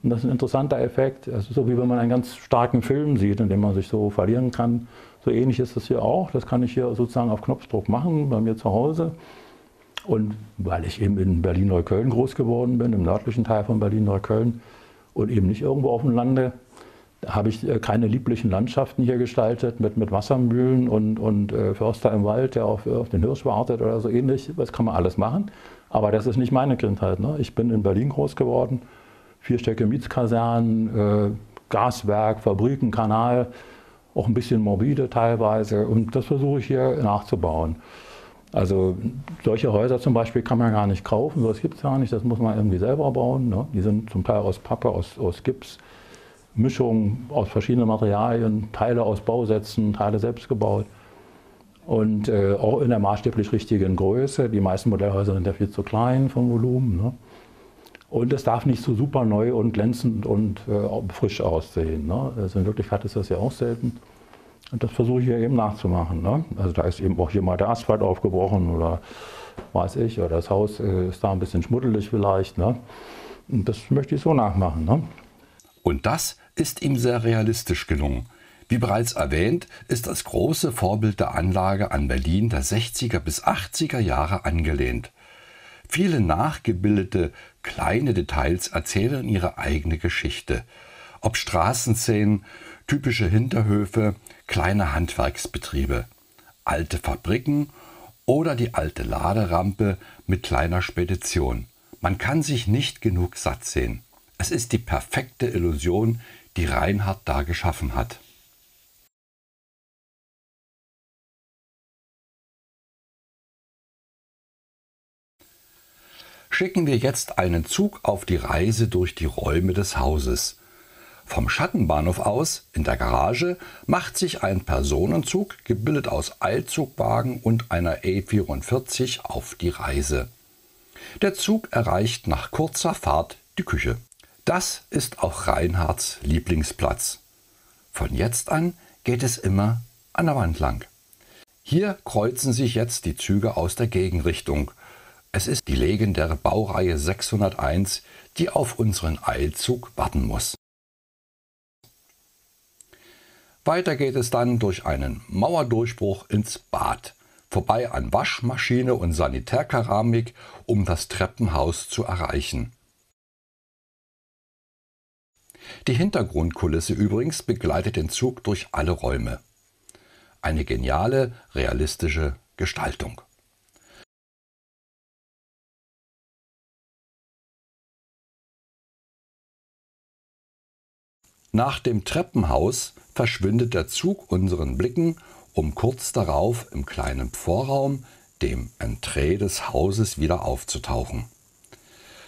Und das ist ein interessanter Effekt. Es ist so wie wenn man einen ganz starken Film sieht, in dem man sich so verlieren kann. So ähnlich ist das hier auch. Das kann ich hier sozusagen auf Knopfdruck machen, bei mir zu Hause. Und weil ich eben in Berlin-Neukölln groß geworden bin, im nördlichen Teil von Berlin-Neukölln und eben nicht irgendwo auf dem Lande, habe ich äh, keine lieblichen Landschaften hier gestaltet mit, mit Wassermühlen und, und äh, Förster im Wald, der auf, auf den Hirsch wartet oder so ähnlich. Das kann man alles machen. Aber das ist nicht meine Kindheit. Ne? Ich bin in Berlin groß geworden Vierstöcke Mietskasernen, äh, Gaswerk, Fabriken, Kanal, auch ein bisschen morbide teilweise. Und das versuche ich hier nachzubauen. Also solche Häuser zum Beispiel kann man gar nicht kaufen, sowas gibt es gar nicht, das muss man irgendwie selber bauen. Ne? Die sind zum Teil aus Pappe, aus, aus Gips, Mischungen aus verschiedenen Materialien, Teile aus Bausätzen, Teile selbst gebaut. Und äh, auch in der maßstäblich richtigen Größe. Die meisten Modellhäuser sind ja viel zu klein vom Volumen. Ne? Und es darf nicht so super neu und glänzend und äh, frisch aussehen. Ne? Also in Wirklichkeit ist das ja auch selten. Und das versuche ich hier eben nachzumachen. Ne? Also da ist eben auch hier mal der Asphalt aufgebrochen oder weiß ich, oder das Haus äh, ist da ein bisschen schmuddelig vielleicht. Ne? Und das möchte ich so nachmachen. Ne? Und das ist ihm sehr realistisch gelungen. Wie bereits erwähnt, ist das große Vorbild der Anlage an Berlin der 60er bis 80er Jahre angelehnt. Viele nachgebildete kleine Details erzählen ihre eigene Geschichte. Ob Straßenszenen, typische Hinterhöfe, kleine Handwerksbetriebe, alte Fabriken oder die alte Laderampe mit kleiner Spedition. Man kann sich nicht genug satt sehen. Es ist die perfekte Illusion, die Reinhard da geschaffen hat. Schicken wir jetzt einen Zug auf die Reise durch die Räume des Hauses. Vom Schattenbahnhof aus, in der Garage, macht sich ein Personenzug, gebildet aus Eilzugwagen und einer E44, auf die Reise. Der Zug erreicht nach kurzer Fahrt die Küche. Das ist auch Reinhards Lieblingsplatz. Von jetzt an geht es immer an der Wand lang. Hier kreuzen sich jetzt die Züge aus der Gegenrichtung. Es ist die legendäre Baureihe 601, die auf unseren Eilzug warten muss. Weiter geht es dann durch einen Mauerdurchbruch ins Bad, vorbei an Waschmaschine und Sanitärkeramik, um das Treppenhaus zu erreichen. Die Hintergrundkulisse übrigens begleitet den Zug durch alle Räume. Eine geniale, realistische Gestaltung. Nach dem Treppenhaus verschwindet der Zug unseren Blicken, um kurz darauf im kleinen Vorraum, dem Entree des Hauses, wieder aufzutauchen.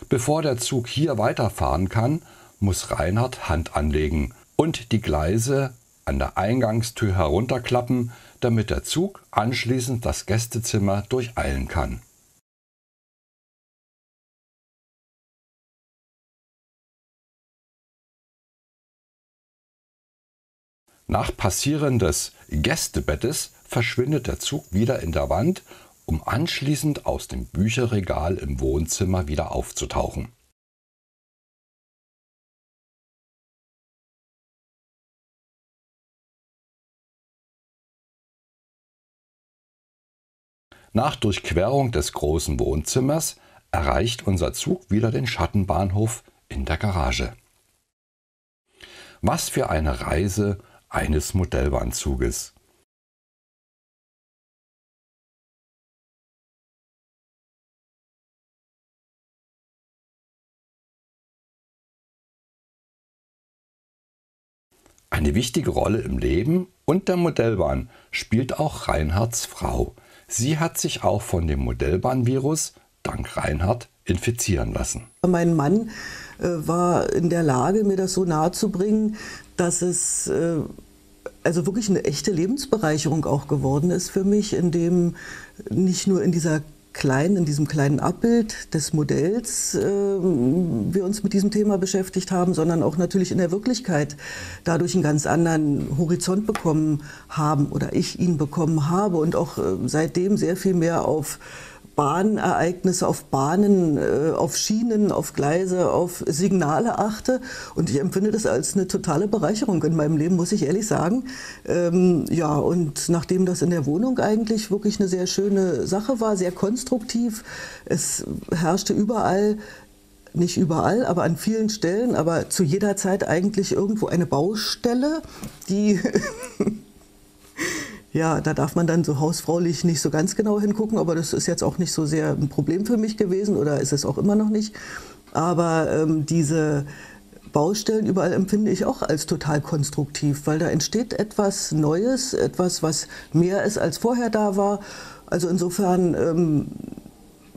Bevor der Zug hier weiterfahren kann, muss Reinhard Hand anlegen und die Gleise an der Eingangstür herunterklappen, damit der Zug anschließend das Gästezimmer durcheilen kann. Nach Passieren des Gästebettes verschwindet der Zug wieder in der Wand, um anschließend aus dem Bücherregal im Wohnzimmer wieder aufzutauchen. Nach Durchquerung des großen Wohnzimmers erreicht unser Zug wieder den Schattenbahnhof in der Garage. Was für eine Reise eines Modellbahnzuges. Eine wichtige Rolle im Leben und der Modellbahn spielt auch Reinhards Frau. Sie hat sich auch von dem Modellbahnvirus, dank Reinhard, infizieren lassen. Mein Mann äh, war in der Lage, mir das so nahe zu bringen, dass es äh, also wirklich eine echte Lebensbereicherung auch geworden ist für mich, in dem nicht nur in dieser kleinen, in diesem kleinen Abbild des Modells äh, wir uns mit diesem Thema beschäftigt haben, sondern auch natürlich in der Wirklichkeit dadurch einen ganz anderen Horizont bekommen haben oder ich ihn bekommen habe und auch äh, seitdem sehr viel mehr auf Bahnereignisse auf Bahnen, äh, auf Schienen, auf Gleise, auf Signale achte. Und ich empfinde das als eine totale Bereicherung in meinem Leben, muss ich ehrlich sagen. Ähm, ja, und nachdem das in der Wohnung eigentlich wirklich eine sehr schöne Sache war, sehr konstruktiv, es herrschte überall nicht überall, aber an vielen Stellen, aber zu jeder Zeit eigentlich irgendwo eine Baustelle, die Ja, da darf man dann so hausfraulich nicht so ganz genau hingucken, aber das ist jetzt auch nicht so sehr ein Problem für mich gewesen oder ist es auch immer noch nicht. Aber ähm, diese Baustellen überall empfinde ich auch als total konstruktiv, weil da entsteht etwas Neues, etwas, was mehr ist als vorher da war. Also insofern ähm,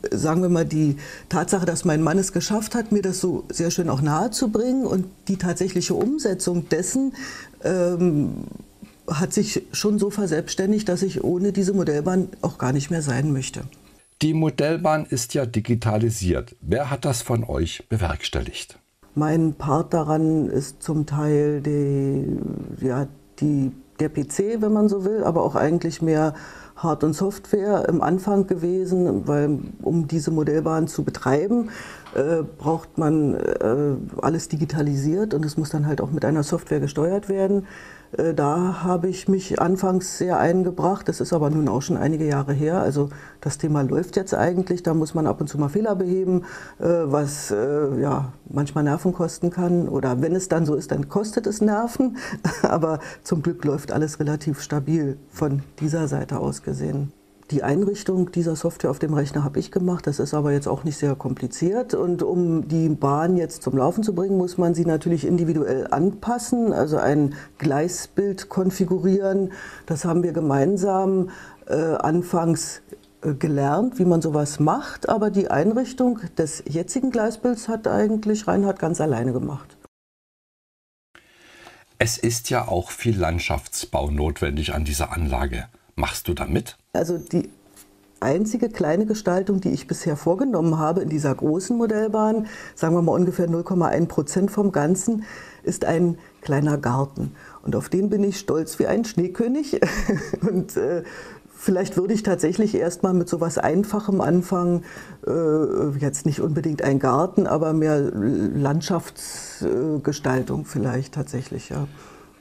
sagen wir mal, die Tatsache, dass mein Mann es geschafft hat, mir das so sehr schön auch nahe zu bringen und die tatsächliche Umsetzung dessen, ähm, hat sich schon so verselbstständigt, dass ich ohne diese Modellbahn auch gar nicht mehr sein möchte. Die Modellbahn ist ja digitalisiert. Wer hat das von euch bewerkstelligt? Mein Part daran ist zum Teil die, ja, die, der PC, wenn man so will, aber auch eigentlich mehr Hard- und Software im Anfang gewesen, weil um diese Modellbahn zu betreiben, äh, braucht man äh, alles digitalisiert und es muss dann halt auch mit einer Software gesteuert werden. Äh, da habe ich mich anfangs sehr eingebracht. Das ist aber nun auch schon einige Jahre her. Also das Thema läuft jetzt eigentlich. Da muss man ab und zu mal Fehler beheben, äh, was äh, ja manchmal Nerven kosten kann. Oder wenn es dann so ist, dann kostet es Nerven. Aber zum Glück läuft alles relativ stabil von dieser Seite aus gesehen. Die Einrichtung dieser Software auf dem Rechner habe ich gemacht. Das ist aber jetzt auch nicht sehr kompliziert. Und um die Bahn jetzt zum Laufen zu bringen, muss man sie natürlich individuell anpassen, also ein Gleisbild konfigurieren. Das haben wir gemeinsam äh, anfangs äh, gelernt, wie man sowas macht. Aber die Einrichtung des jetzigen Gleisbilds hat eigentlich Reinhard ganz alleine gemacht. Es ist ja auch viel Landschaftsbau notwendig an dieser Anlage. Machst du da mit? Also die einzige kleine Gestaltung, die ich bisher vorgenommen habe in dieser großen Modellbahn, sagen wir mal ungefähr 0,1 Prozent vom Ganzen, ist ein kleiner Garten. Und auf den bin ich stolz wie ein Schneekönig. Und äh, vielleicht würde ich tatsächlich erstmal mit so etwas Einfachem anfangen. Äh, jetzt nicht unbedingt ein Garten, aber mehr Landschaftsgestaltung vielleicht tatsächlich, ja.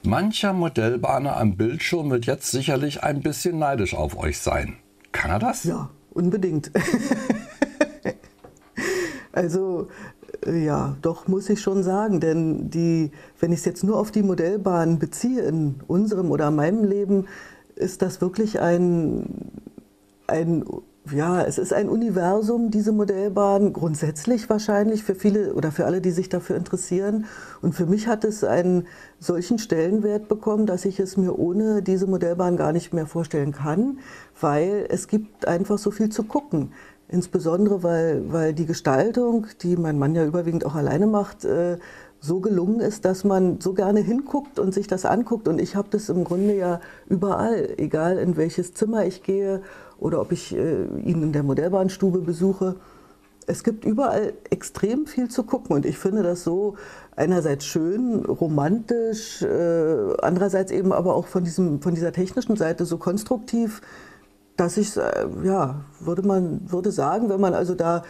Mancher Modellbahner am Bildschirm wird jetzt sicherlich ein bisschen neidisch auf euch sein. Kann er das? Ja, unbedingt. also äh, ja, doch muss ich schon sagen, denn die, wenn ich es jetzt nur auf die Modellbahn beziehe in unserem oder meinem Leben, ist das wirklich ein, ein ja, es ist ein Universum, diese Modellbahn, grundsätzlich wahrscheinlich für viele oder für alle, die sich dafür interessieren. Und für mich hat es einen solchen Stellenwert bekommen, dass ich es mir ohne diese Modellbahn gar nicht mehr vorstellen kann, weil es gibt einfach so viel zu gucken. Insbesondere, weil, weil die Gestaltung, die mein Mann ja überwiegend auch alleine macht, äh, so gelungen ist, dass man so gerne hinguckt und sich das anguckt. Und ich habe das im Grunde ja überall, egal in welches Zimmer ich gehe oder ob ich äh, ihn in der Modellbahnstube besuche. Es gibt überall extrem viel zu gucken und ich finde das so einerseits schön, romantisch, äh, andererseits eben aber auch von, diesem, von dieser technischen Seite so konstruktiv, dass ich, äh, ja, würde man würde sagen, wenn man also da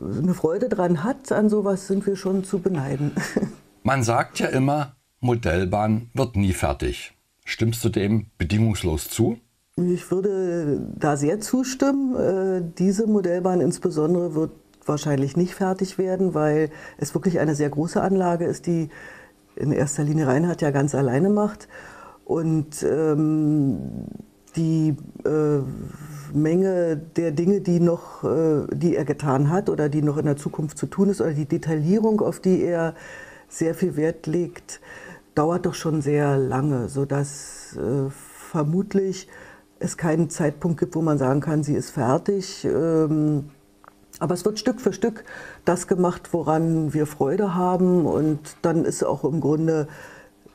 eine Freude dran hat, an sowas sind wir schon zu beneiden. Man sagt ja immer, Modellbahn wird nie fertig. Stimmst du dem bedingungslos zu? Ich würde da sehr zustimmen. Äh, diese Modellbahn insbesondere wird wahrscheinlich nicht fertig werden, weil es wirklich eine sehr große Anlage ist, die in erster Linie Reinhard ja ganz alleine macht. Und ähm, die äh, Menge der Dinge, die, noch, äh, die er getan hat oder die noch in der Zukunft zu tun ist oder die Detaillierung, auf die er sehr viel Wert legt, dauert doch schon sehr lange, sodass äh, vermutlich es keinen Zeitpunkt gibt, wo man sagen kann, sie ist fertig. Ähm, aber es wird Stück für Stück das gemacht, woran wir Freude haben. Und dann ist auch im Grunde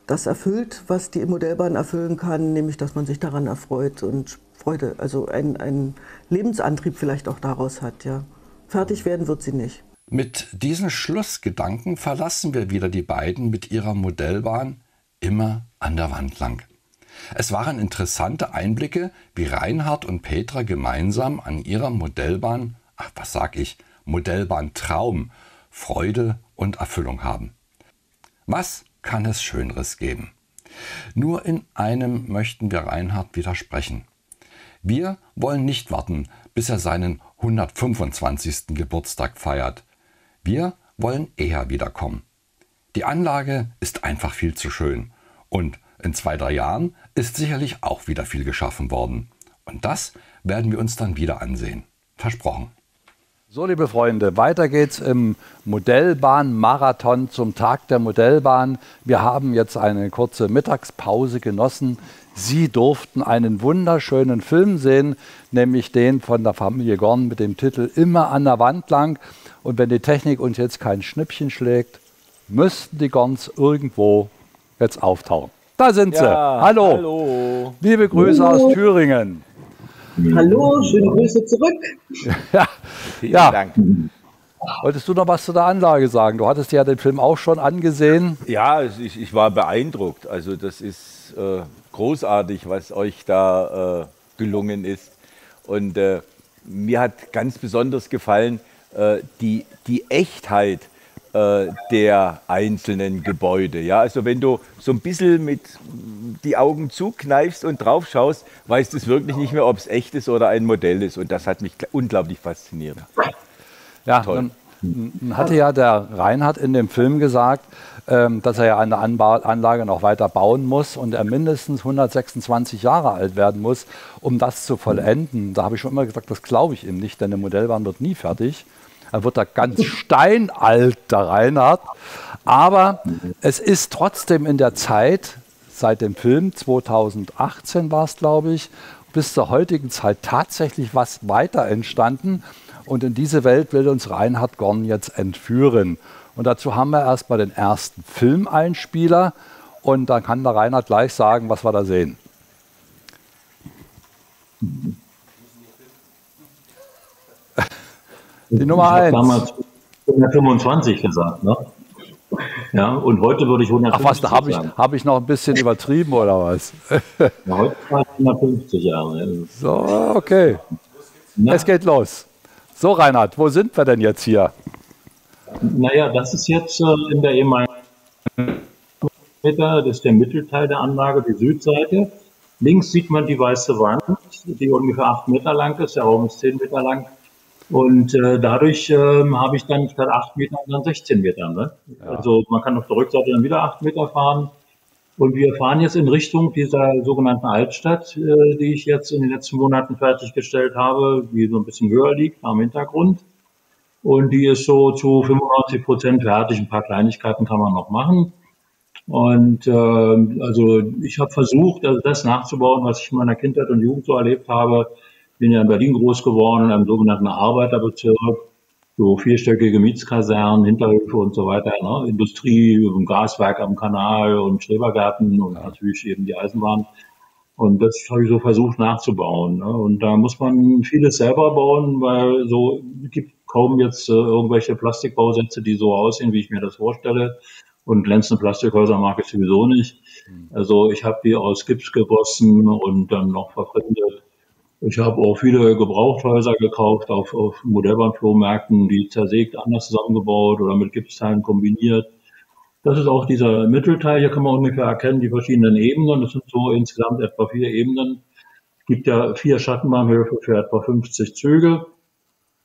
das erfüllt, was die Modellbahn erfüllen kann, nämlich dass man sich daran erfreut und Freude, also ein Lebensantrieb vielleicht auch daraus hat. Ja. Fertig werden wird sie nicht. Mit diesen Schlussgedanken verlassen wir wieder die beiden mit ihrer Modellbahn immer an der Wand lang. Es waren interessante Einblicke, wie Reinhard und Petra gemeinsam an ihrer Modellbahn, ach was sag ich, Modellbahn Traum, Freude und Erfüllung haben. Was kann es Schöneres geben? Nur in einem möchten wir Reinhard widersprechen. Wir wollen nicht warten, bis er seinen 125. Geburtstag feiert. Wir wollen eher wiederkommen. Die Anlage ist einfach viel zu schön und in zwei, drei Jahren ist sicherlich auch wieder viel geschaffen worden. Und das werden wir uns dann wieder ansehen. Versprochen. So, liebe Freunde, weiter geht's im Modellbahn-Marathon zum Tag der Modellbahn. Wir haben jetzt eine kurze Mittagspause genossen. Sie durften einen wunderschönen Film sehen, nämlich den von der Familie Gorn mit dem Titel Immer an der Wand lang. Und wenn die Technik uns jetzt kein Schnippchen schlägt, müssten die Gorns irgendwo jetzt auftauchen. Da sind sie. Ja, hallo. hallo. Liebe Grüße aus Thüringen. Hallo, schöne Grüße zurück. ja. Vielen ja. Dank. Wolltest du noch was zu der Anlage sagen? Du hattest ja den Film auch schon angesehen. Ja, ich, ich war beeindruckt. Also das ist äh, großartig, was euch da äh, gelungen ist. Und äh, mir hat ganz besonders gefallen äh, die, die Echtheit äh, der einzelnen Gebäude. Ja, also wenn du so ein bisschen mit die Augen zukneifst und drauf schaust, weißt du es wirklich nicht mehr, ob es echt ist oder ein Modell ist. Und das hat mich unglaublich fasziniert. Ja, Toll. Dann hatte ja der Reinhard in dem Film gesagt, ähm, dass er ja eine Anlage noch weiter bauen muss und er mindestens 126 Jahre alt werden muss, um das zu vollenden. Da habe ich schon immer gesagt, das glaube ich ihm nicht, denn eine Modellbahn wird nie fertig. Er wird da ganz steinalt, der Reinhard. Aber es ist trotzdem in der Zeit, seit dem Film, 2018 war es, glaube ich, bis zur heutigen Zeit tatsächlich was weiter entstanden. Und in diese Welt will uns Reinhard Gorn jetzt entführen. Und dazu haben wir erstmal den ersten Filmeinspieler. Und dann kann der Reinhard gleich sagen, was wir da sehen. Die Nummer 1. Ich habe damals 125 gesagt, ne? Ja, und heute würde ich 150 Ach was, da habe ich, hab ich noch ein bisschen übertrieben oder was? ja, heute war ich 150 Jahre. So, okay. Na? Es geht los. So, Reinhard, wo sind wir denn jetzt hier? Naja, das ist jetzt äh, in der ehemaligen das ist der Mittelteil der Anlage, die Südseite. Links sieht man die weiße Wand, die ungefähr 8 Meter lang ist, der Raum ist 10 Meter lang. Und äh, dadurch äh, habe ich dann statt 8 Metern dann 16 Meter. Ne? Ja. Also man kann auf der Rückseite dann wieder 8 Meter fahren. Und wir fahren jetzt in Richtung dieser sogenannten Altstadt, äh, die ich jetzt in den letzten Monaten fertiggestellt habe, die so ein bisschen höher liegt am Hintergrund. Und die ist so zu 95 Prozent fertig. Ein paar Kleinigkeiten kann man noch machen. Und äh, also ich habe versucht, also das nachzubauen, was ich in meiner Kindheit und Jugend so erlebt habe. Bin ja in Berlin groß geworden, in einem sogenannten Arbeiterbezirk, so vierstöckige Mietskasernen, Hinterhöfe und so weiter, ne? Industrie, ein Gaswerk am Kanal und Schrebergärten und natürlich eben die Eisenbahn. Und das habe ich so versucht nachzubauen. Ne? Und da muss man vieles selber bauen, weil so gibt kaum jetzt äh, irgendwelche Plastikbausätze, die so aussehen, wie ich mir das vorstelle. Und glänzende Plastikhäuser mag ich sowieso nicht. Mhm. Also ich habe die aus Gips gegossen und dann noch verfremdet. Ich habe auch viele Gebrauchthäuser gekauft auf, auf Modellbahnflohmärkten, die zersägt anders zusammengebaut oder mit Gipsteilen kombiniert. Das ist auch dieser Mittelteil. Hier kann man ungefähr erkennen die verschiedenen Ebenen. Das sind so insgesamt etwa vier Ebenen. Es gibt ja vier Schattenbahnhöfe für etwa 50 Züge.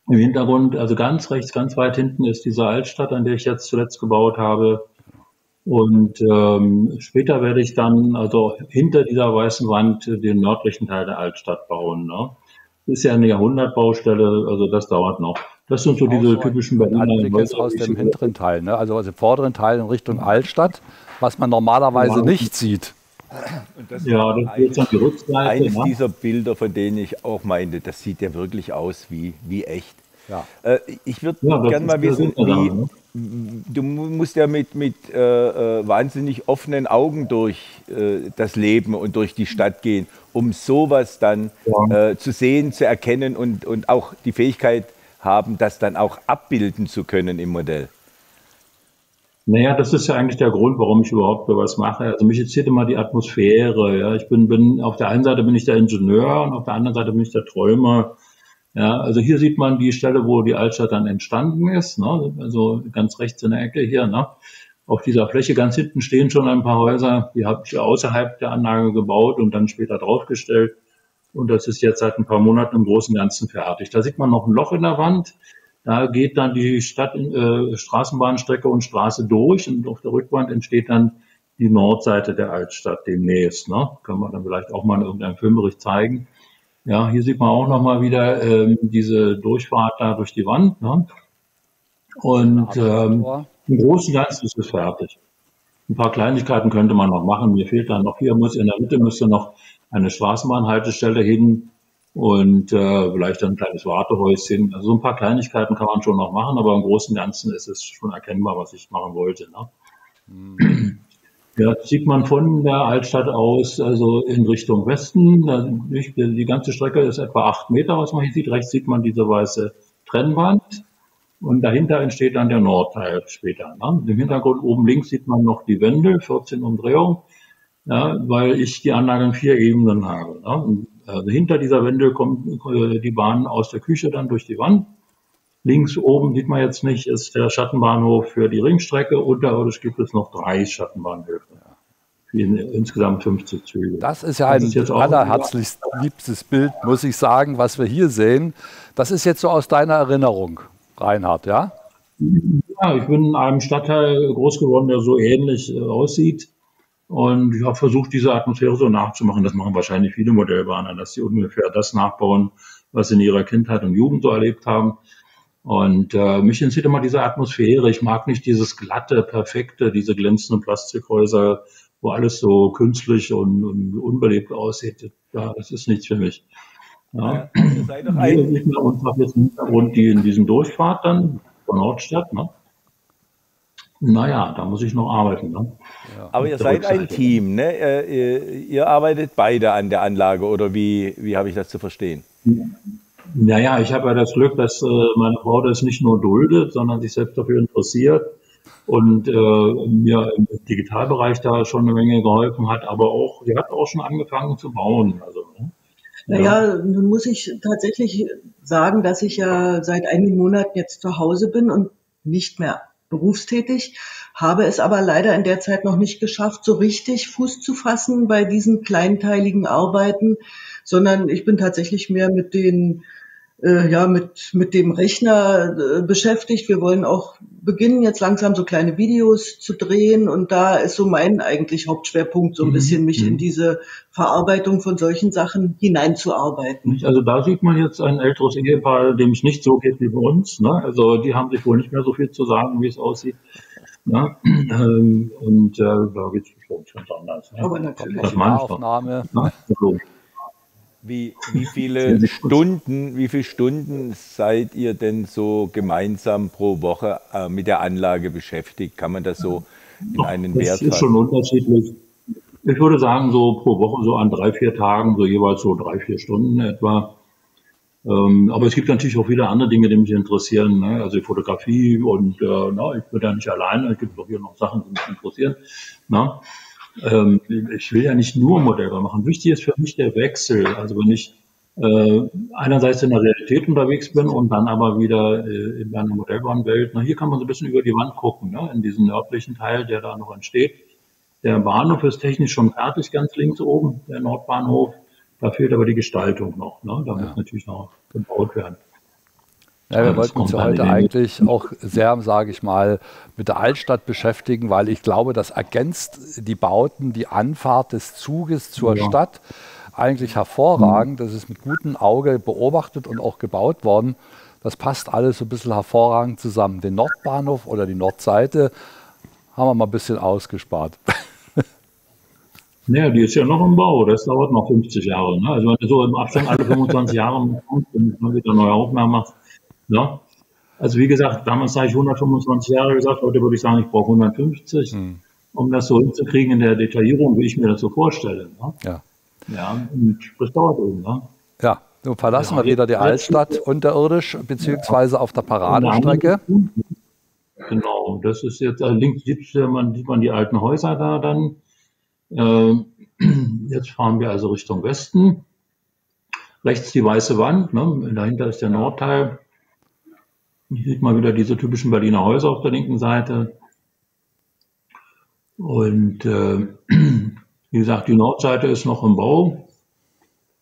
Im Hintergrund, also ganz rechts, ganz weit hinten ist diese Altstadt, an der ich jetzt zuletzt gebaut habe. Und ähm, später werde ich dann also hinter dieser weißen Wand den nördlichen Teil der Altstadt bauen. Ne? Das ist ja eine Jahrhundertbaustelle, also das dauert noch. Das sind so diese typischen Berliner Häuser. aus dem hinteren Teil, ne? also aus dem vorderen Teil in Richtung Altstadt, was man normalerweise ja. nicht sieht. Das ja, das ist dann die Rückseite. Eines ne? dieser Bilder, von denen ich auch meinte, das sieht ja wirklich aus wie, wie echt. Ja. Äh, ich würde ja, gerne mal wissen, wie, ne? Du musst ja mit, mit äh, äh, wahnsinnig offenen Augen durch äh, das Leben und durch die Stadt gehen, um sowas dann ja. Äh, zu sehen, zu erkennen und, und auch die Fähigkeit haben, das dann auch abbilden zu können im Modell. Naja, das ist ja eigentlich der Grund, warum ich überhaupt sowas mache. Also mich interessiert immer die Atmosphäre. Ja. Ich bin, bin, auf der einen Seite bin ich der Ingenieur und auf der anderen Seite bin ich der Träumer. Ja, also hier sieht man die Stelle, wo die Altstadt dann entstanden ist. Ne? Also ganz rechts in der Ecke hier. Ne? Auf dieser Fläche ganz hinten stehen schon ein paar Häuser. Die habe ich außerhalb der Anlage gebaut und dann später draufgestellt. Und das ist jetzt seit ein paar Monaten im Großen und Ganzen fertig. Da sieht man noch ein Loch in der Wand. Da geht dann die Stadt, äh, Straßenbahnstrecke und Straße durch und auf der Rückwand entsteht dann die Nordseite der Altstadt demnächst. Ne? Können wir dann vielleicht auch mal in irgendeinem Filmbericht zeigen. Ja, hier sieht man auch nochmal wieder ähm, diese Durchfahrt da durch die Wand. Ne? Und ähm, im Großen und Ganzen ist es fertig. Ein paar Kleinigkeiten könnte man noch machen. Mir fehlt dann noch hier, muss in der Mitte müsste noch eine Straßenbahnhaltestelle hin und äh, vielleicht ein kleines Wartehäuschen. Also so ein paar Kleinigkeiten kann man schon noch machen, aber im Großen und Ganzen ist es schon erkennbar, was ich machen wollte. Ne? Ja, sieht man von der Altstadt aus, also in Richtung Westen. Die ganze Strecke ist etwa acht Meter, was man hier sieht. Rechts sieht man diese weiße Trennwand. Und dahinter entsteht dann der Nordteil später. Ne? Im Hintergrund oben links sieht man noch die Wände, 14 Umdrehungen, ja, weil ich die Anlage in vier Ebenen habe. Ne? Also hinter dieser Wände kommt äh, die Bahn aus der Küche dann durch die Wand. Links oben sieht man jetzt nicht, ist der Schattenbahnhof für die Ringstrecke. Unterirdisch gibt es noch drei Schattenbahnhöfe. In, insgesamt 50 Züge. Das ist ja ein ist allerherzlichst liebstes Bild, muss ich sagen, was wir hier sehen. Das ist jetzt so aus deiner Erinnerung, Reinhard, ja? Ja, ich bin in einem Stadtteil groß geworden, der so ähnlich äh, aussieht. Und ich habe versucht, diese Atmosphäre so nachzumachen. Das machen wahrscheinlich viele Modellbahner, dass sie ungefähr das nachbauen, was sie in ihrer Kindheit und Jugend so erlebt haben. Und äh, mich interessiert immer diese Atmosphäre. Ich mag nicht dieses glatte, perfekte, diese glänzenden Plastikhäuser, wo alles so künstlich und, und unbelebt aussieht. Ja, das ist nichts für mich. Ja. ja sei doch ein... und habe jetzt im Hintergrund die in diesem Durchfahrt dann von Nordstadt. Ne? Naja, da muss ich noch arbeiten. Ne? Ja. Aber ihr seid ein Team, ne? Ihr, ihr, arbeitet beide an der Anlage oder wie, wie habe ich das zu verstehen? Naja, ich habe ja das Glück, dass äh, meine Frau das nicht nur duldet, sondern sich selbst dafür interessiert und äh, mir im Digitalbereich da schon eine Menge geholfen hat, aber auch, sie hat auch schon angefangen zu bauen. Also, ne? Naja, nun muss ich tatsächlich sagen, dass ich ja seit einigen Monaten jetzt zu Hause bin und nicht mehr berufstätig, habe es aber leider in der Zeit noch nicht geschafft, so richtig Fuß zu fassen bei diesen kleinteiligen Arbeiten, sondern ich bin tatsächlich mehr mit den äh, ja mit mit dem Rechner äh, beschäftigt. Wir wollen auch beginnen jetzt langsam so kleine Videos zu drehen und da ist so mein eigentlich Hauptschwerpunkt so ein mhm. bisschen mich in mhm. diese Verarbeitung von solchen Sachen hineinzuarbeiten. Also da sieht man jetzt ein älteres Ehepaar, dem es nicht so geht wie bei uns. Ne? Also die haben sich wohl nicht mehr so viel zu sagen, wie es aussieht. Ne? Und äh, da geht es schon ganz anders. Ne? Aber natürlich. Das Aufnahme. Ne? Wie, wie viele Stunden, wie viele Stunden seid ihr denn so gemeinsam pro Woche äh, mit der Anlage beschäftigt? Kann man das so in einen das Wert Das ist schon unterschiedlich. Ich würde sagen, so pro Woche so an drei, vier Tagen, so jeweils so drei, vier Stunden etwa. Ähm, aber es gibt natürlich auch viele andere Dinge, die mich interessieren. Ne? Also die Fotografie und äh, na, ich bin ja nicht alleine, es gibt auch hier noch Sachen, die mich interessieren. Na? Ähm, ich will ja nicht nur Modelle machen. Wichtig ist für mich der Wechsel. Also wenn ich äh, einerseits in der Realität unterwegs bin und dann aber wieder äh, in einer Modellbahnwelt. Na, hier kann man so ein bisschen über die Wand gucken, ne? in diesen nördlichen Teil, der da noch entsteht. Der Bahnhof ist technisch schon fertig, ganz links oben, der Nordbahnhof. Da fehlt aber die Gestaltung noch. Ne? Da ja. muss natürlich noch gebaut werden. Ja, wir wollten uns heute eigentlich auch sehr, sage ich mal, mit der Altstadt beschäftigen, weil ich glaube, das ergänzt die Bauten, die Anfahrt des Zuges zur ja. Stadt eigentlich hervorragend. Das ist mit gutem Auge beobachtet und auch gebaut worden. Das passt alles so ein bisschen hervorragend zusammen. Den Nordbahnhof oder die Nordseite haben wir mal ein bisschen ausgespart. Naja, die ist ja noch im Bau. Das dauert noch 50 Jahre. Ne? Also wenn du so im Abstand alle 25 Jahre kommst und mal wieder neue Aufnahmen machst, ja? Also wie gesagt, damals habe ich 125 Jahre gesagt, heute würde ich sagen, ich brauche 150, hm. um das so hinzukriegen in der Detaillierung, wie ich mir das so vorstelle. Ne? Ja. Ja, und das dauert eben. Ne? Ja, nun verlassen ja, wir wieder die Altstadt unterirdisch, beziehungsweise auf der Paradestrecke. Genau, das ist jetzt, also links sieht man, sieht man die alten Häuser da dann. Äh, jetzt fahren wir also Richtung Westen. Rechts die weiße Wand, ne? dahinter ist der Nordteil. Hier sieht man wieder diese typischen Berliner Häuser auf der linken Seite. Und äh, wie gesagt, die Nordseite ist noch im Bau.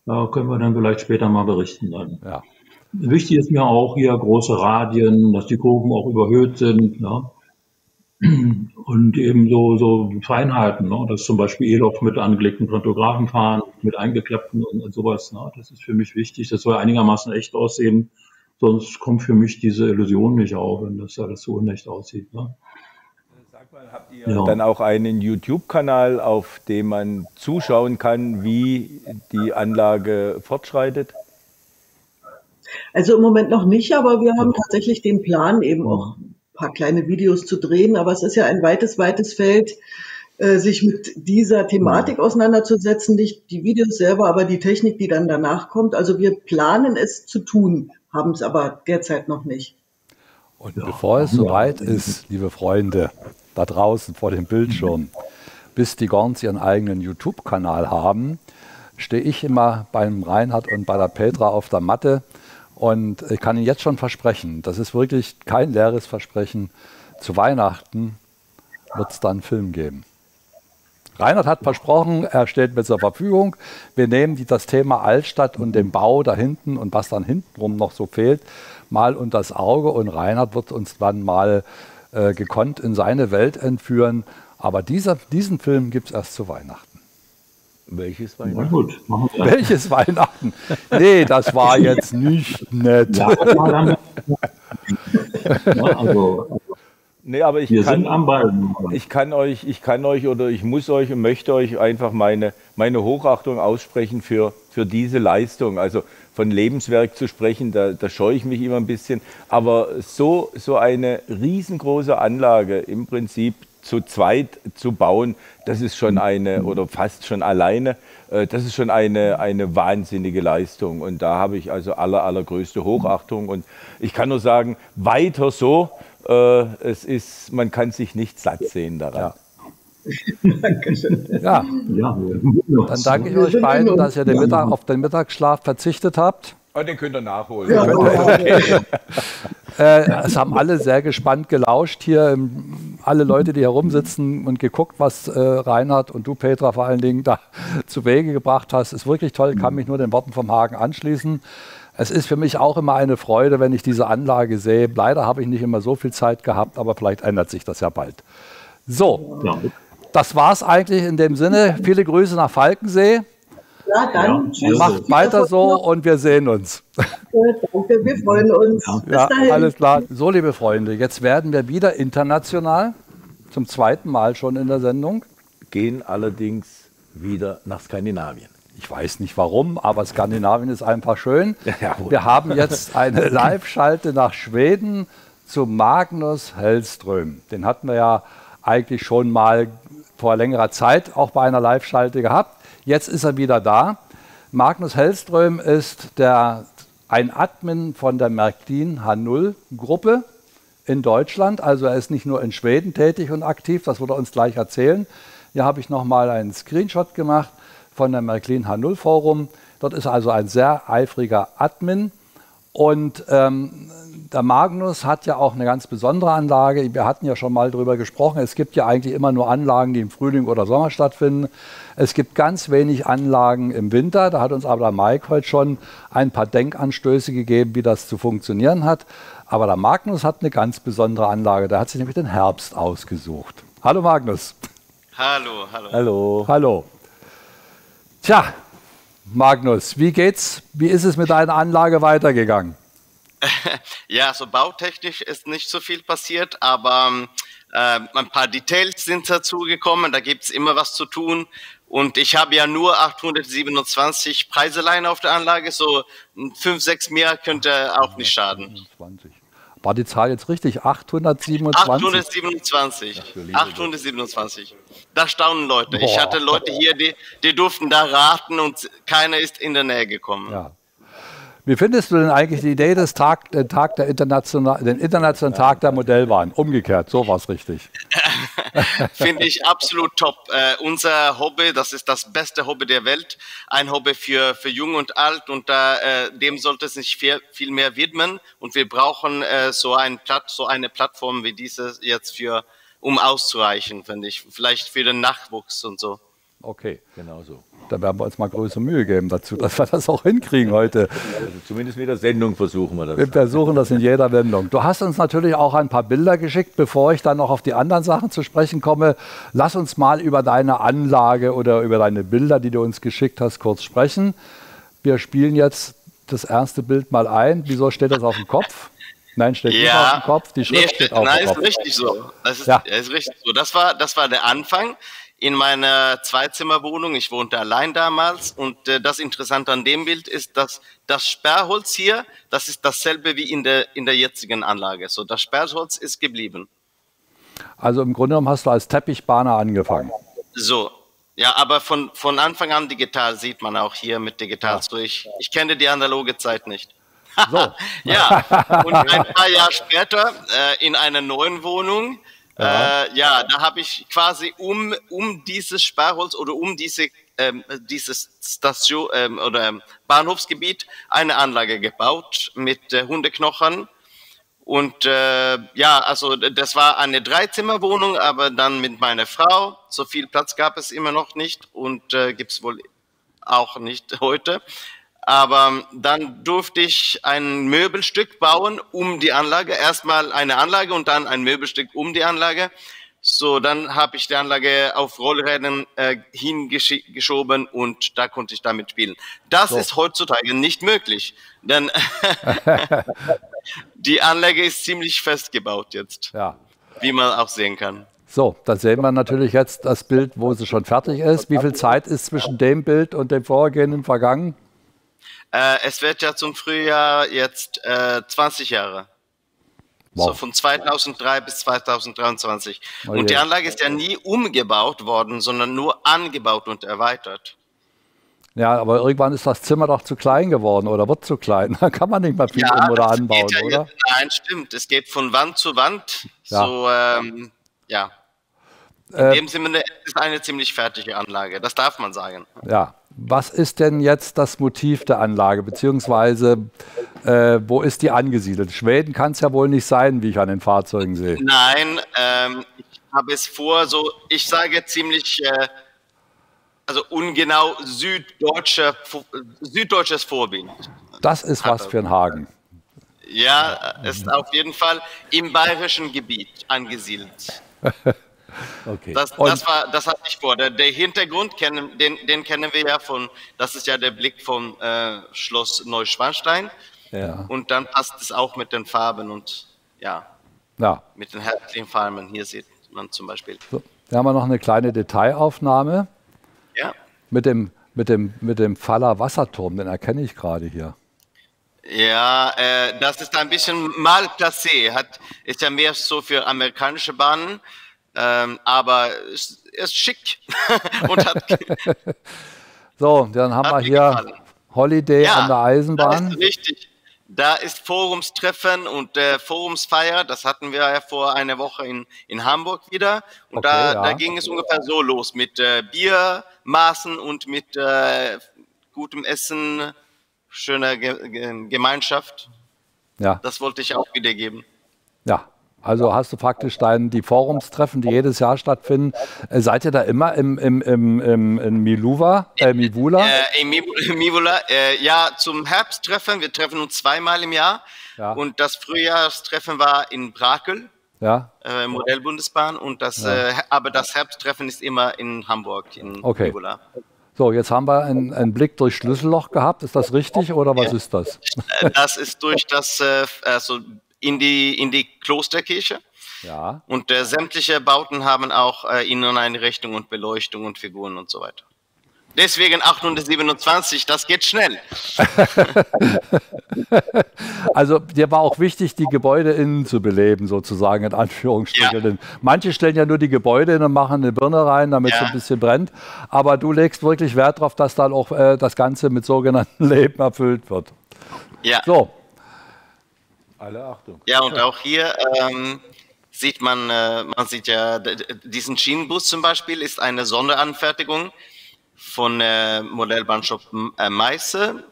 Da können wir dann vielleicht später mal berichten. Dann. Ja. Wichtig ist mir auch hier große Radien, dass die Kurven auch überhöht sind. Ne? Und eben so, so Feinheiten, ne? dass zum Beispiel E-Loks mit angelegten Pantographen fahren, mit eingeklappten und, und sowas. Ne? Das ist für mich wichtig. Das soll einigermaßen echt aussehen. Sonst kommt für mich diese Illusion nicht auf, wenn das alles so unecht aussieht. Ne? Sag mal, habt ihr ja. dann auch einen YouTube-Kanal, auf dem man zuschauen kann, wie die Anlage fortschreitet? Also im Moment noch nicht, aber wir haben tatsächlich den Plan, eben auch ein paar kleine Videos zu drehen. Aber es ist ja ein weites, weites Feld äh, sich mit dieser Thematik auseinanderzusetzen, nicht die Videos selber, aber die Technik, die dann danach kommt. Also wir planen es zu tun, haben es aber derzeit noch nicht. Und bevor es soweit ist, liebe Freunde, da draußen vor dem Bildschirm, bis die Gorns ihren eigenen YouTube-Kanal haben, stehe ich immer beim Reinhard und bei der Petra auf der Matte und ich kann Ihnen jetzt schon versprechen, das ist wirklich kein leeres Versprechen, zu Weihnachten wird es dann einen Film geben. Reinhard hat versprochen, er steht mir zur Verfügung. Wir nehmen die, das Thema Altstadt und den Bau da hinten und was dann hintenrum noch so fehlt, mal unter das Auge. Und Reinhard wird uns dann mal äh, gekonnt in seine Welt entführen. Aber dieser, diesen Film gibt es erst zu Weihnachten. Welches Weihnachten? Na gut, machen wir. Welches Weihnachten? Nee, das war jetzt nicht nett. Ja, also, Nee, aber ich wir kann, sind am Ball. ich kann euch, ich kann euch oder ich muss euch und möchte euch einfach meine, meine Hochachtung aussprechen für, für diese Leistung. Also von Lebenswerk zu sprechen, da, da scheue ich mich immer ein bisschen. Aber so, so eine riesengroße Anlage im Prinzip zu zweit zu bauen, das ist schon eine, oder fast schon alleine, äh, das ist schon eine, eine wahnsinnige Leistung. Und da habe ich also aller, allergrößte Hochachtung. Und ich kann nur sagen, weiter so. Äh, Es ist, man kann sich nicht satt sehen daran. Ja, Ja, dann danke ich euch beiden, dass ihr den Mittag, auf den Mittagsschlaf verzichtet habt. Oh, den könnt ihr nachholen. Könnt ihr- Äh, es haben alle sehr gespannt gelauscht hier, alle Leute, die herumsitzen und geguckt, was äh, Reinhard und du, Petra, vor allen Dingen da zu Wege gebracht hast. Ist wirklich toll, kann mich nur den Worten vom Hagen anschließen. Es ist für mich auch immer eine Freude, wenn ich diese Anlage sehe. Leider habe ich nicht immer so viel Zeit gehabt, aber vielleicht ändert sich das ja bald. So, das war es eigentlich in dem Sinne. Viele Grüße nach Falkensee. Ja, dann tschüss. Macht weiter so und wir sehen uns. Danke, wir freuen uns. Bis Ja, dahin. alles klar. So, liebe Freunde, jetzt werden wir wieder international, zum zweiten Mal schon in der Sendung. Gehen allerdings wieder nach Skandinavien. Ich weiß nicht warum, aber Skandinavien ist einfach schön. Ja, wir haben jetzt eine Live-Schalte nach Schweden zu Magnus Hellström. Den hatten wir ja eigentlich schon mal vor längerer Zeit auch bei einer Live-Schalte gehabt. Jetzt ist er wieder da. Magnus Hellström ist der, ein Admin von der Märklin H0-Gruppe in Deutschland. Also er ist nicht nur in Schweden tätig und aktiv, das wird er uns gleich erzählen. Hier habe ich nochmal einen Screenshot gemacht von der Märklin H0 Forum. Dort ist also ein sehr eifriger Admin. Und ähm, der Magnus hat ja auch eine ganz besondere Anlage. Wir hatten ja schon mal darüber gesprochen. Es gibt ja eigentlich immer nur Anlagen, die im Frühling oder Sommer stattfinden. Es gibt ganz wenig Anlagen im Winter. Da hat uns aber der Mike heute schon ein paar Denkanstöße gegeben, wie das zu funktionieren hat. Aber der Magnus hat eine ganz besondere Anlage. Der hat sich nämlich den Herbst ausgesucht. Hallo Magnus. Hallo, hallo. Hallo. Hallo. Tja, Magnus, wie geht's? Wie ist es mit deiner Anlage weitergegangen? Ja, so bautechnisch ist nicht so viel passiert, aber ähm, äh, ein paar Details sind dazugekommen. Da gibt's immer was zu tun. Und ich habe ja nur 827 Preiseleien auf der Anlage, so 5, 6 mehr könnte auch nicht schaden. War die Zahl jetzt richtig? 827? 827. 827. Da staunen Leute. Ich Boah. hatte Leute hier, die, die durften da raten und keiner ist in der Nähe gekommen. Ja. Wie findest du denn eigentlich die Idee des Tag, den Tag der international, den internationalen Tag der Modellbahn? Umgekehrt, so war es richtig. Finde ich absolut top. Äh, unser Hobby, das ist das beste Hobby der Welt. Ein Hobby für, für Jung und Alt und da, äh, dem sollte es sich viel, viel mehr widmen. Und wir brauchen äh, so, ein Platt, so eine Plattform wie diese jetzt für, um auszureichen, finde ich. Vielleicht für den Nachwuchs und so. Okay. Genau so. Da werden wir uns mal größere Mühe geben dazu, dass wir das auch hinkriegen heute. Also zumindest mit der Sendung versuchen wir das. Wir versuchen das in jeder Wendung. Du hast uns natürlich auch ein paar Bilder geschickt. Bevor ich dann noch auf die anderen Sachen zu sprechen komme, lass uns mal über deine Anlage oder über deine Bilder, die du uns geschickt hast, kurz sprechen. Wir spielen jetzt das erste Bild mal ein. Wieso steht das auf dem Kopf? Nein, steht nicht auf dem Kopf. Die Schrift Nee, steht auf nein, dem ist Kopf. richtig so. Das ist, Ja. ist richtig so. Das war, das war der Anfang in meiner Zweizimmerwohnung. Ich wohnte allein damals und äh, das Interessante an dem Bild ist, dass das Sperrholz hier, das ist dasselbe wie in der in der jetzigen Anlage. So, das Sperrholz ist geblieben. Also im Grunde genommen hast du als Teppichbahner angefangen. So, ja, aber von, von Anfang an digital sieht man auch hier mit digital. Ja. Ich, ich kenne die analoge Zeit nicht. So. ja, und ein paar Jahre später äh, in einer neuen Wohnung, ja, äh, ja da habe ich quasi um, um dieses Sparholz oder um diese, ähm, dieses Station ähm, oder ähm, Bahnhofsgebiet eine Anlage gebaut mit äh, Hundeknochen und äh, ja, also das war eine Dreizimmerwohnung, aber dann mit meiner Frau. So viel Platz gab es immer noch nicht und äh, gibt es wohl auch nicht heute. Aber dann durfte ich ein Möbelstück bauen um die Anlage. Erstmal eine Anlage und dann ein Möbelstück um die Anlage. So, dann habe ich die Anlage auf Rollrädern äh, hingeschoben und da konnte ich damit spielen. Das so. ist heutzutage nicht möglich, denn die Anlage ist ziemlich festgebaut jetzt. Ja. Wie man auch sehen kann. So, dann sehen wir natürlich jetzt das Bild, wo sie schon fertig ist. Wie viel Zeit ist zwischen dem Bild und dem vorhergehenden vergangen? Äh, es wird ja zum Frühjahr jetzt äh, 20 Jahre. Wow. So von 2003 bis 2023. Oh und die Anlage ist ja nie umgebaut worden, sondern nur angebaut und erweitert. Ja, aber irgendwann ist das Zimmer doch zu klein geworden oder wird zu klein. Da kann man nicht mehr viel ja, um oder anbauen, ja oder? Jetzt, nein, stimmt. Es geht von Wand zu Wand. Ja. So, ähm, ja. In äh, dem Sinne ist eine ziemlich fertige Anlage. Das darf man sagen. Ja. Was ist denn jetzt das Motiv der Anlage, beziehungsweise äh, wo ist die angesiedelt? Schweden kann es ja wohl nicht sein, wie ich an den Fahrzeugen sehe. Nein, ähm, ich habe es vor, so, ich sage ziemlich, äh, also ungenau süddeutsche, süddeutsches Vorbild. Das ist was für ein Hagen. Ja, ist auf jeden Fall im bayerischen Gebiet angesiedelt. Okay. Das, das, war, das hatte ich vor. Der, der Hintergrund, kennen, den, den, kennen wir ja von, das ist ja der Blick vom äh, Schloss Neuschwanstein. Ja. Und dann passt es auch mit den Farben und ja, ja. mit den herzlichen Farben. Hier sieht man zum Beispiel. So, hier haben wir noch eine kleine Detailaufnahme. Ja. Mit dem, mit dem, mit dem Faller Wasserturm, den erkenne ich gerade hier. Ja, äh, das ist ein bisschen mal placé. Hat, ist ja mehr so für amerikanische Bahnen. Ähm, aber es ist schick und hat. so, dann haben wir hier gefallen. Holiday ja, an der Eisenbahn. richtig. Da ist Forumstreffen und äh, Forumsfeier, das hatten wir ja vor einer Woche in, in Hamburg wieder. Und okay, da, ja. da ging es ungefähr so los mit äh, Biermaßen und mit äh, gutem Essen, schöner Ge Gemeinschaft. Ja. Das wollte ich auch wiedergeben. Ja, also hast du praktisch dein, die Forumstreffen, die jedes Jahr stattfinden. Äh, seid ihr da immer im, im, im, im in Miluva, äh, Mivula? Äh, in Mivula, äh, ja, zum Herbsttreffen. Wir treffen uns zweimal im Jahr. Ja. Und das Frühjahrstreffen war in Brakel, ja. äh, Modellbundesbahn. Und das, ja. äh, aber das Herbsttreffen ist immer in Hamburg, in okay. Mivula. So, jetzt haben wir einen, einen, Blick durch Schlüsselloch gehabt. Ist das richtig oder was ist das? Das ist durch das, äh, also in die, in die Klosterkirche. Ja. Und äh, sämtliche Bauten haben auch äh, Inneneinrichtung und Beleuchtung und Figuren und so weiter. Deswegen 827, das geht schnell. also dir war auch wichtig, die Gebäude innen zu beleben, sozusagen in Anführungsstrichen. Ja. Manche stellen ja nur die Gebäude hin und machen eine Birne rein, damit es ein bisschen brennt. Aber du legst wirklich Wert darauf, dass dann auch äh, das Ganze mit sogenannten Leben erfüllt wird. Ja. So, alle Achtung. Ja, und auch hier ähm, sieht man, äh, man sieht ja, diesen Schienenbus zum Beispiel ist eine Sonderanfertigung von äh, Modellbahnshop äh, Meiße.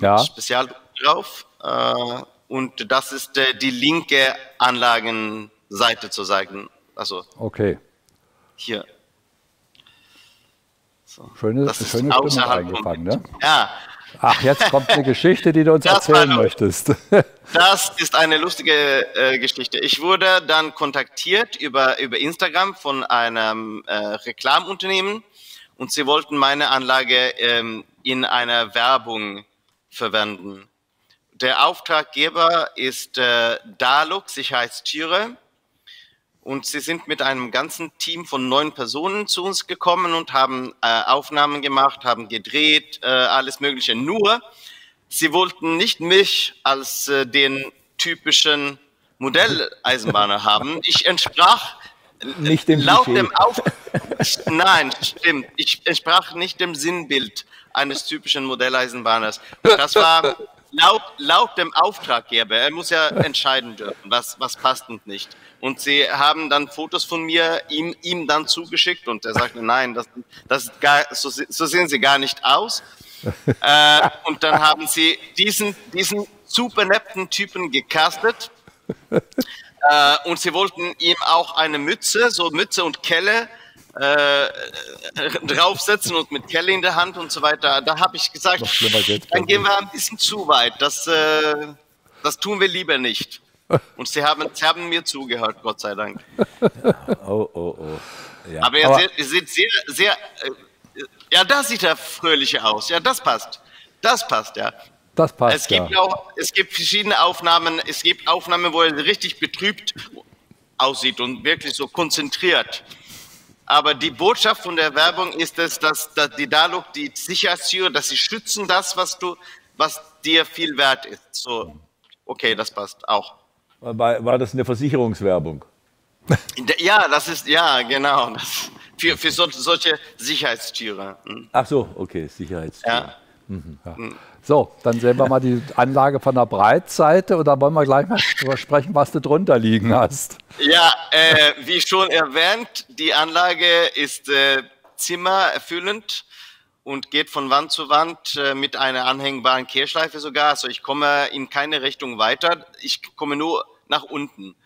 Ja. Spezial drauf. Äh, und das ist äh, die linke Anlagenseite zu sagen. Also. Okay. Hier. So. Schöne, das ist schöne Stimmung eingefangen, ne? Ja, Ach, jetzt kommt eine Geschichte, die du uns das erzählen möchtest. Das ist eine lustige äh, Geschichte. Ich wurde dann kontaktiert über, über Instagram von einem äh, Reklamunternehmen und sie wollten meine Anlage ähm, in einer Werbung verwenden. Der Auftraggeber ist äh, Daluk Sicherheitstüre und sie sind mit einem ganzen Team von neun Personen zu uns gekommen und haben äh, Aufnahmen gemacht, haben gedreht, äh, alles Mögliche. Nur, sie wollten nicht mich als äh, den typischen Modelleisenbahner haben. Ich entsprach Nicht dem laut Klischee. dem Auf Nein, stimmt. Ich entsprach nicht dem Sinnbild eines typischen Modelleisenbahners. Das war laut, laut dem Auftraggeber. Er muss ja entscheiden dürfen, was, was passt und nicht. Und sie haben dann Fotos von mir ihm, ihm dann zugeschickt und er sagte, nein, das, das ist gar, so, so sehen sie gar nicht aus. äh, und dann haben sie diesen, diesen super netten Typen gecastet. Äh, und sie wollten ihm auch eine Mütze, so Mütze und Kelle, äh, draufsetzen und mit Kelle in der Hand und so weiter. Da habe ich gesagt, dann gehen wir ein bisschen zu weit. Das, äh, das tun wir lieber nicht. Und sie haben, sie haben mir zugehört, Gott sei Dank. Oh, oh, oh. Ja. Aber er sieht, sieht sehr, sehr, äh, ja, da sieht er fröhlicher aus. Ja, das passt. Das passt, ja. Das passt. Es gibt ja. auch, es gibt verschiedene Aufnahmen. Es gibt Aufnahmen, wo er richtig betrübt aussieht und wirklich so konzentriert. Aber die Botschaft von der Werbung ist es, dass, dass die Daluk, die Sicherheitstüre, dass sie schützen das, was du, was dir viel wert ist. So, okay, das passt auch. War, war das eine Versicherungswerbung? Ja, das ist, ja, genau. Das, für für so, solche Sicherheitstüre. Hm. Ach so, okay, Sicherheitstür. Ja. Mhm. So, dann sehen wir mal die Anlage von der Breitseite und dann wollen wir gleich mal drüber sprechen, was du drunter liegen hast. Ja, äh, wie schon erwähnt, die Anlage ist äh, zimmererfüllend und geht von Wand zu Wand äh, mit einer anhängbaren Kehrschleife sogar. Also ich komme in keine Richtung weiter, ich komme nur nach unten.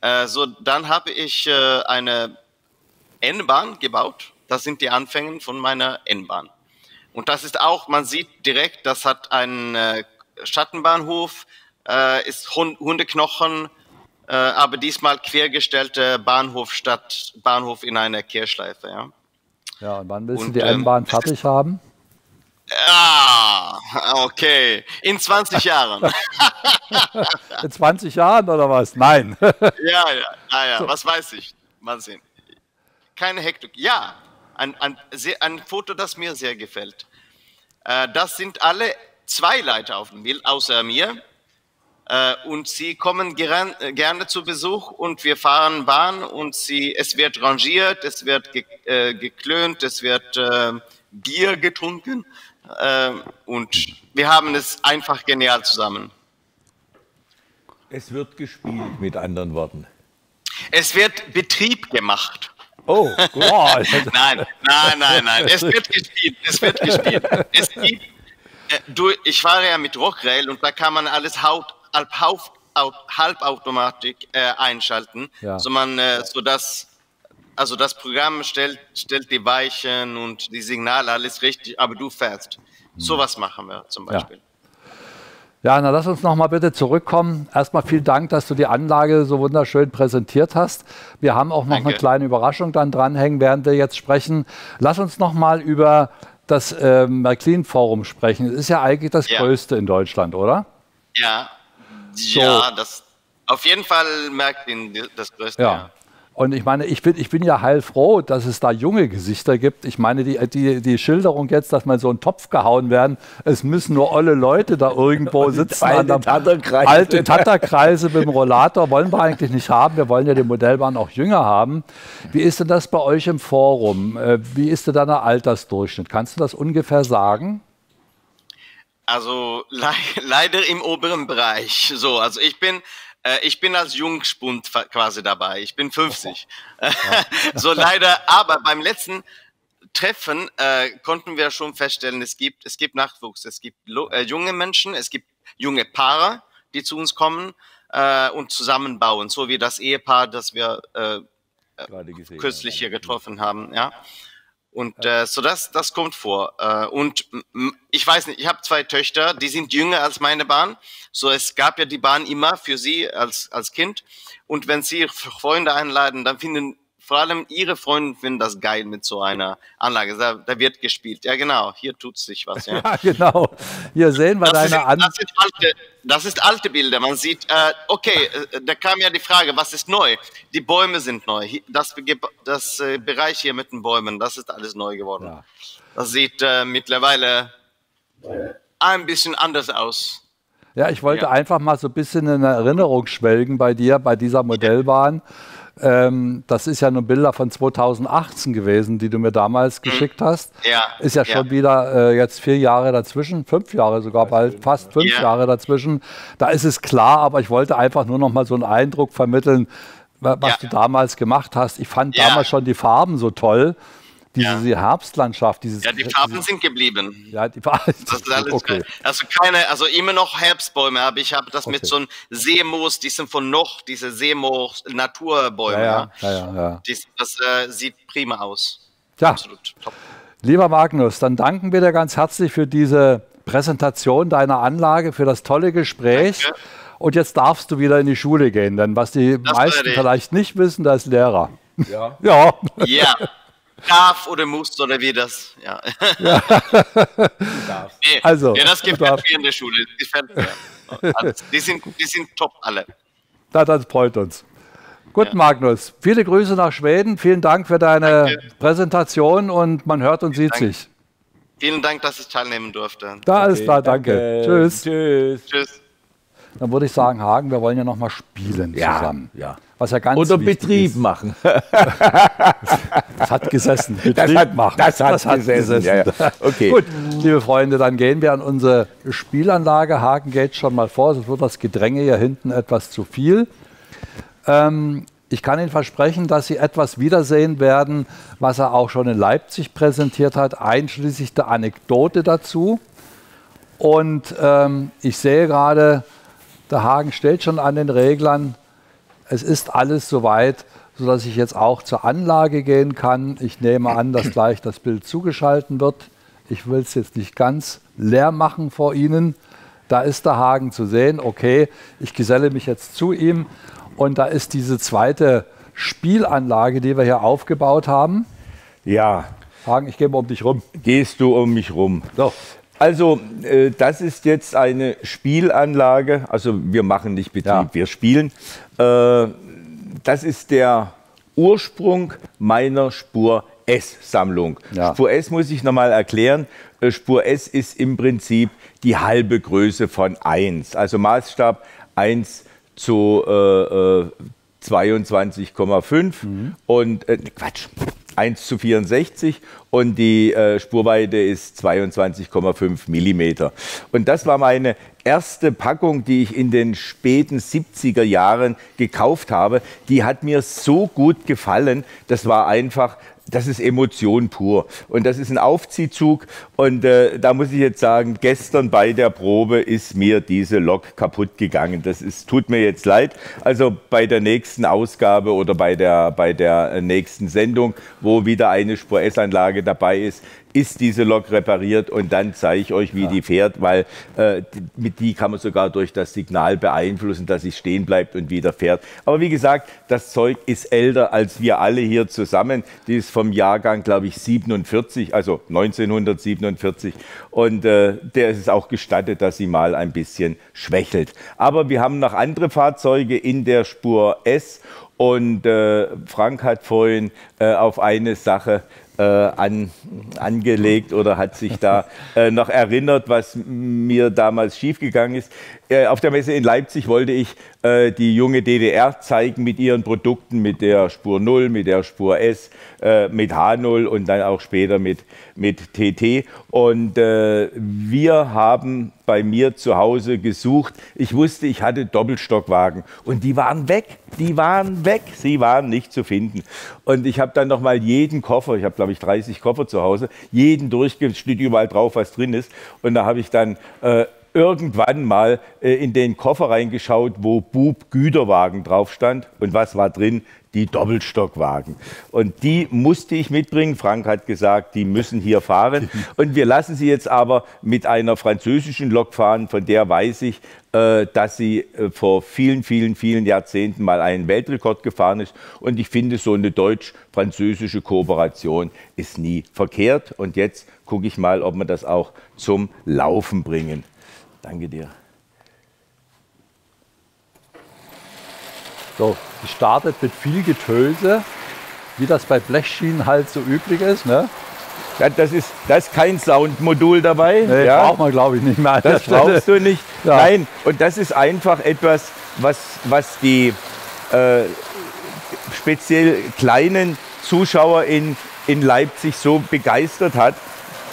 Äh, so, dann habe ich äh, eine N-Bahn gebaut. Das sind die Anfänge von meiner N-Bahn. Und das ist auch, man sieht direkt, das hat einen äh, Schattenbahnhof, äh, ist Hund Hundeknochen, äh, aber diesmal quergestellte Bahnhof statt Bahnhof in einer Kehrschleife. Ja, Ja, und wann willst Und, du die ähm, M-Bahn fertig haben? ah, okay, in 20 Jahren. In 20 Jahren oder was? Nein. ja, ja, ah, ja, was weiß ich. Mal sehen. Keine Hektik. Ja, ein, ein, ein Foto, das mir sehr gefällt. Äh, das sind alle zwei Leiter auf dem Bild, außer mir. Äh, und sie kommen geran, äh, gerne zu Besuch und wir fahren Bahn und sie, es wird rangiert, es wird ge, äh, geklönt, es wird äh, Bier getrunken äh, und wir haben es einfach genial zusammen. Es wird gespielt, mit anderen Worten. Es wird Betrieb gemacht. Oh, gut. nein, nein, nein, nein. Es wird gespielt. Es wird gespielt. Es gibt, äh, du, ich fahre ja mit Rockrail und da kann man alles Haut, halb, Halbautomatik äh, einschalten, Ja. so man, äh, so dass, also das Programm stellt, stellt die Weichen und die Signale alles richtig, aber du fährst. Sowas machen wir zum Hm. Ja. Beispiel. Ja, na lass uns noch mal bitte zurückkommen. Erstmal vielen Dank, dass du die Anlage so wunderschön präsentiert hast. Wir haben auch noch eine Danke. kleine Überraschung dann dranhängen, während wir jetzt sprechen. Lass uns noch mal über das ähm, Märklin Forum sprechen. Es ist ja eigentlich das Ja. größte in Deutschland, oder? Ja, ja, das auf jeden Fall merkt ihn das Größte. Ja. Und ich meine, ich bin, ich bin ja heilfroh, dass es da junge Gesichter gibt. Ich meine, die, die, die Schilderung jetzt, dass man so einen Topf gehauen werden, es müssen nur olle Leute da irgendwo sitzen. alte an der- Tatterkreise. Alte Tatterkreise mit dem Rollator wollen wir eigentlich nicht haben. Wir wollen ja die Modellbahn auch jünger haben. Wie ist denn das bei euch im Forum? Äh, Wie ist denn da der Altersdurchschnitt? Kannst du das ungefähr sagen? Also le leider im oberen Bereich. So, also ich bin äh, ich bin als Jungspund quasi dabei. Ich bin 50. so leider, aber beim letzten Treffen äh, konnten wir schon feststellen, es gibt es gibt Nachwuchs, es gibt äh, junge Menschen, es gibt junge Paare, die zu uns kommen äh, und zusammenbauen, so wie das Ehepaar, das wir äh, kürzlich hier getroffen haben, ja. Und äh, so das, das kommt vor. Äh, und ich weiß nicht, ich habe zwei Töchter, die sind jünger als meine Bahn. So es gab ja die Bahn immer für sie als als Kind. Und wenn sie Freunde einladen, dann finden vor allem ihre Freunde finden das geil mit so einer Anlage. Da, da wird gespielt. Ja genau, hier tut sich was. Ja. Ja, genau. Hier sehen wir Das, deine An das, das ist alte Bilder. Man sieht, äh, okay, äh, da kam ja die Frage, was ist neu? Die Bäume sind neu. Das, das äh, Bereich hier mit den Bäumen, das ist alles neu geworden. Das sieht äh, mittlerweile ein bisschen anders aus. Ja, ich wollte einfach mal so ein bisschen in Erinnerung schwelgen bei dir, bei dieser Modellbahn. Ähm, das ist ja nur Bilder von 2018 gewesen, die du mir damals geschickt hast. Ja. Ist ja ja. schon wieder äh, jetzt vier Jahre dazwischen, fünf Jahre sogar bald, fast fünf Ja. Jahre dazwischen. Da ist es klar, aber ich wollte einfach nur noch mal so einen Eindruck vermitteln, wa- was du damals gemacht hast. Ich fand Ja. damals schon die Farben so toll. Diese, diese Herbstlandschaft, dieses. Ja, die Farben sind geblieben. Ja, die Farben. Das ist alles okay. Also keine, also immer noch Herbstbäume, aber ich habe das mit Okay. so einem Seemoos, die sind von noch, diese Seemoos Naturbäume. Ja, ja, ja, ja, ja. Die, das äh, sieht prima aus. Ja. Absolut top. Lieber Magnus, dann danken wir dir ganz herzlich für diese Präsentation deiner Anlage, für das tolle Gespräch. Und jetzt darfst du wieder in die Schule gehen, denn was die Das meisten vielleicht nicht wissen, da ist Lehrer. Ja. Ja. Ja. Darf oder muss oder wie das, ja. Ja. nee, Also, ja, das gefällt darf. mir in der Schule. Das gefällt mir. Also, die, sind, die sind top alle. Na, das freut uns. Gut, Magnus, viele Grüße nach Schweden. Vielen Dank für deine Präsentation und man hört und sieht sich. Vielen Dank, dass ich teilnehmen durfte. Da ist klar, danke. Tschüss. Tschüss. Tschüss. Dann würde ich sagen, Hagen, wir wollen ja noch mal spielen Ja, zusammen. ja. Was ja ganz Oder Betrieb ist. machen. Das hat gesessen. Das Betrieb hat- machen. das hat gesessen, ja, ja. Okay. Gut, liebe Freunde, dann gehen wir an unsere Spielanlage. Hagen geht schon mal vor, sonst wird das Gedränge hier hinten etwas zu viel. Ähm, ich kann Ihnen versprechen, dass Sie etwas wiedersehen werden, was er auch schon in Leipzig präsentiert hat, einschließlich der Anekdote dazu. Und ähm, ich sehe gerade, der Hagen stellt schon an den Reglern. Es ist alles soweit, sodass ich jetzt auch zur Anlage gehen kann. Ich nehme an, dass gleich das Bild zugeschalten wird. Ich will es jetzt nicht ganz leer machen vor Ihnen. Da ist der Hagen zu sehen. Okay, ich geselle mich jetzt zu ihm. Und da ist diese zweite Spielanlage, die wir hier aufgebaut haben. Ja. Hagen, ich gehe mal um dich rum. Gehst du um mich rum. So. Also, äh, das ist jetzt eine Spielanlage. Also, wir machen nicht Betrieb, wir spielen. Äh, das ist der Ursprung meiner Spur S-Sammlung. Spur S muss ich nochmal erklären. Äh, Spur S ist im Prinzip die halbe Größe von 1. Also Maßstab 1 zu äh, äh, 22,5 und äh, Quatsch, 1 zu 64 und die äh, Spurweite ist 22,5 Millimeter. Und das war meine erste Packung, die ich in den späten 70er Jahren gekauft habe. Die hat mir so gut gefallen. Das war einfach das ist Emotion pur. Und das ist ein Aufziehzug. Und äh, da muss ich jetzt sagen, gestern bei der Probe ist mir diese Lok kaputt gegangen. Das ist, tut mir jetzt leid. Also bei der nächsten Ausgabe oder bei der, bei der äh, nächsten Sendung, wo wieder eine Spur S-Anlage dabei ist, ist diese Lok repariert und dann zeige ich euch, wie die fährt, weil äh, mit die kann man sogar durch das Signal beeinflussen, dass sie stehen bleibt und wieder fährt. Aber wie gesagt, das Zeug ist älter als wir alle hier zusammen. Die ist vom Jahrgang, glaube ich, 47, also 1947. Und äh, der ist es auch gestattet, dass sie mal ein bisschen schwächelt. Aber wir haben noch andere Fahrzeuge in der Spur S und äh, Frank hat vorhin äh, auf eine Sache äh, an, angelegt oder hat sich da äh, noch erinnert, was mir damals schiefgegangen ist. Äh, auf der Messe in Leipzig wollte ich äh, die junge DDR zeigen mit ihren Produkten, mit der Spur 0, mit der Spur S, äh, mit H0 und dann auch später mit, mit TT. Und äh, wir haben bei mir zu Hause gesucht. Ich wusste, ich hatte Doppelstockwagen und die waren weg. Die waren weg. Sie waren nicht zu finden. Und ich habe dann noch mal jeden Koffer, ich habe glaube ich 30 Koffer zu Hause, jeden durchge, steht überall drauf, was drin ist. Und da habe ich dann äh, irgendwann mal äh, in den Koffer reingeschaut, wo Bub Güterwagen drauf stand. Und was war drin? Die Doppelstockwagen. Und die musste ich mitbringen. Frank hat gesagt, die müssen hier fahren. Und wir lassen sie jetzt aber mit einer französischen Lok fahren, von der weiß ich, äh, dass sie äh, vor vielen, vielen, vielen Jahrzehnten mal einen Weltrekord gefahren ist. Und ich finde, so eine deutsch-französische Kooperation ist nie verkehrt. Und jetzt gucke ich mal, ob wir das auch zum Laufen bringen. Danke dir. So, die startet mit viel Getöse, wie das bei Blechschienen halt so üblich ist. Ne? Ja, das, ist, das ist kein Soundmodul dabei. Nee, ja. braucht man, glaube ich, nicht mehr. Das brauchst du nicht. Ja. Nein, und das ist einfach etwas, was, was die, äh, speziell kleinen Zuschauer in, in Leipzig so begeistert hat.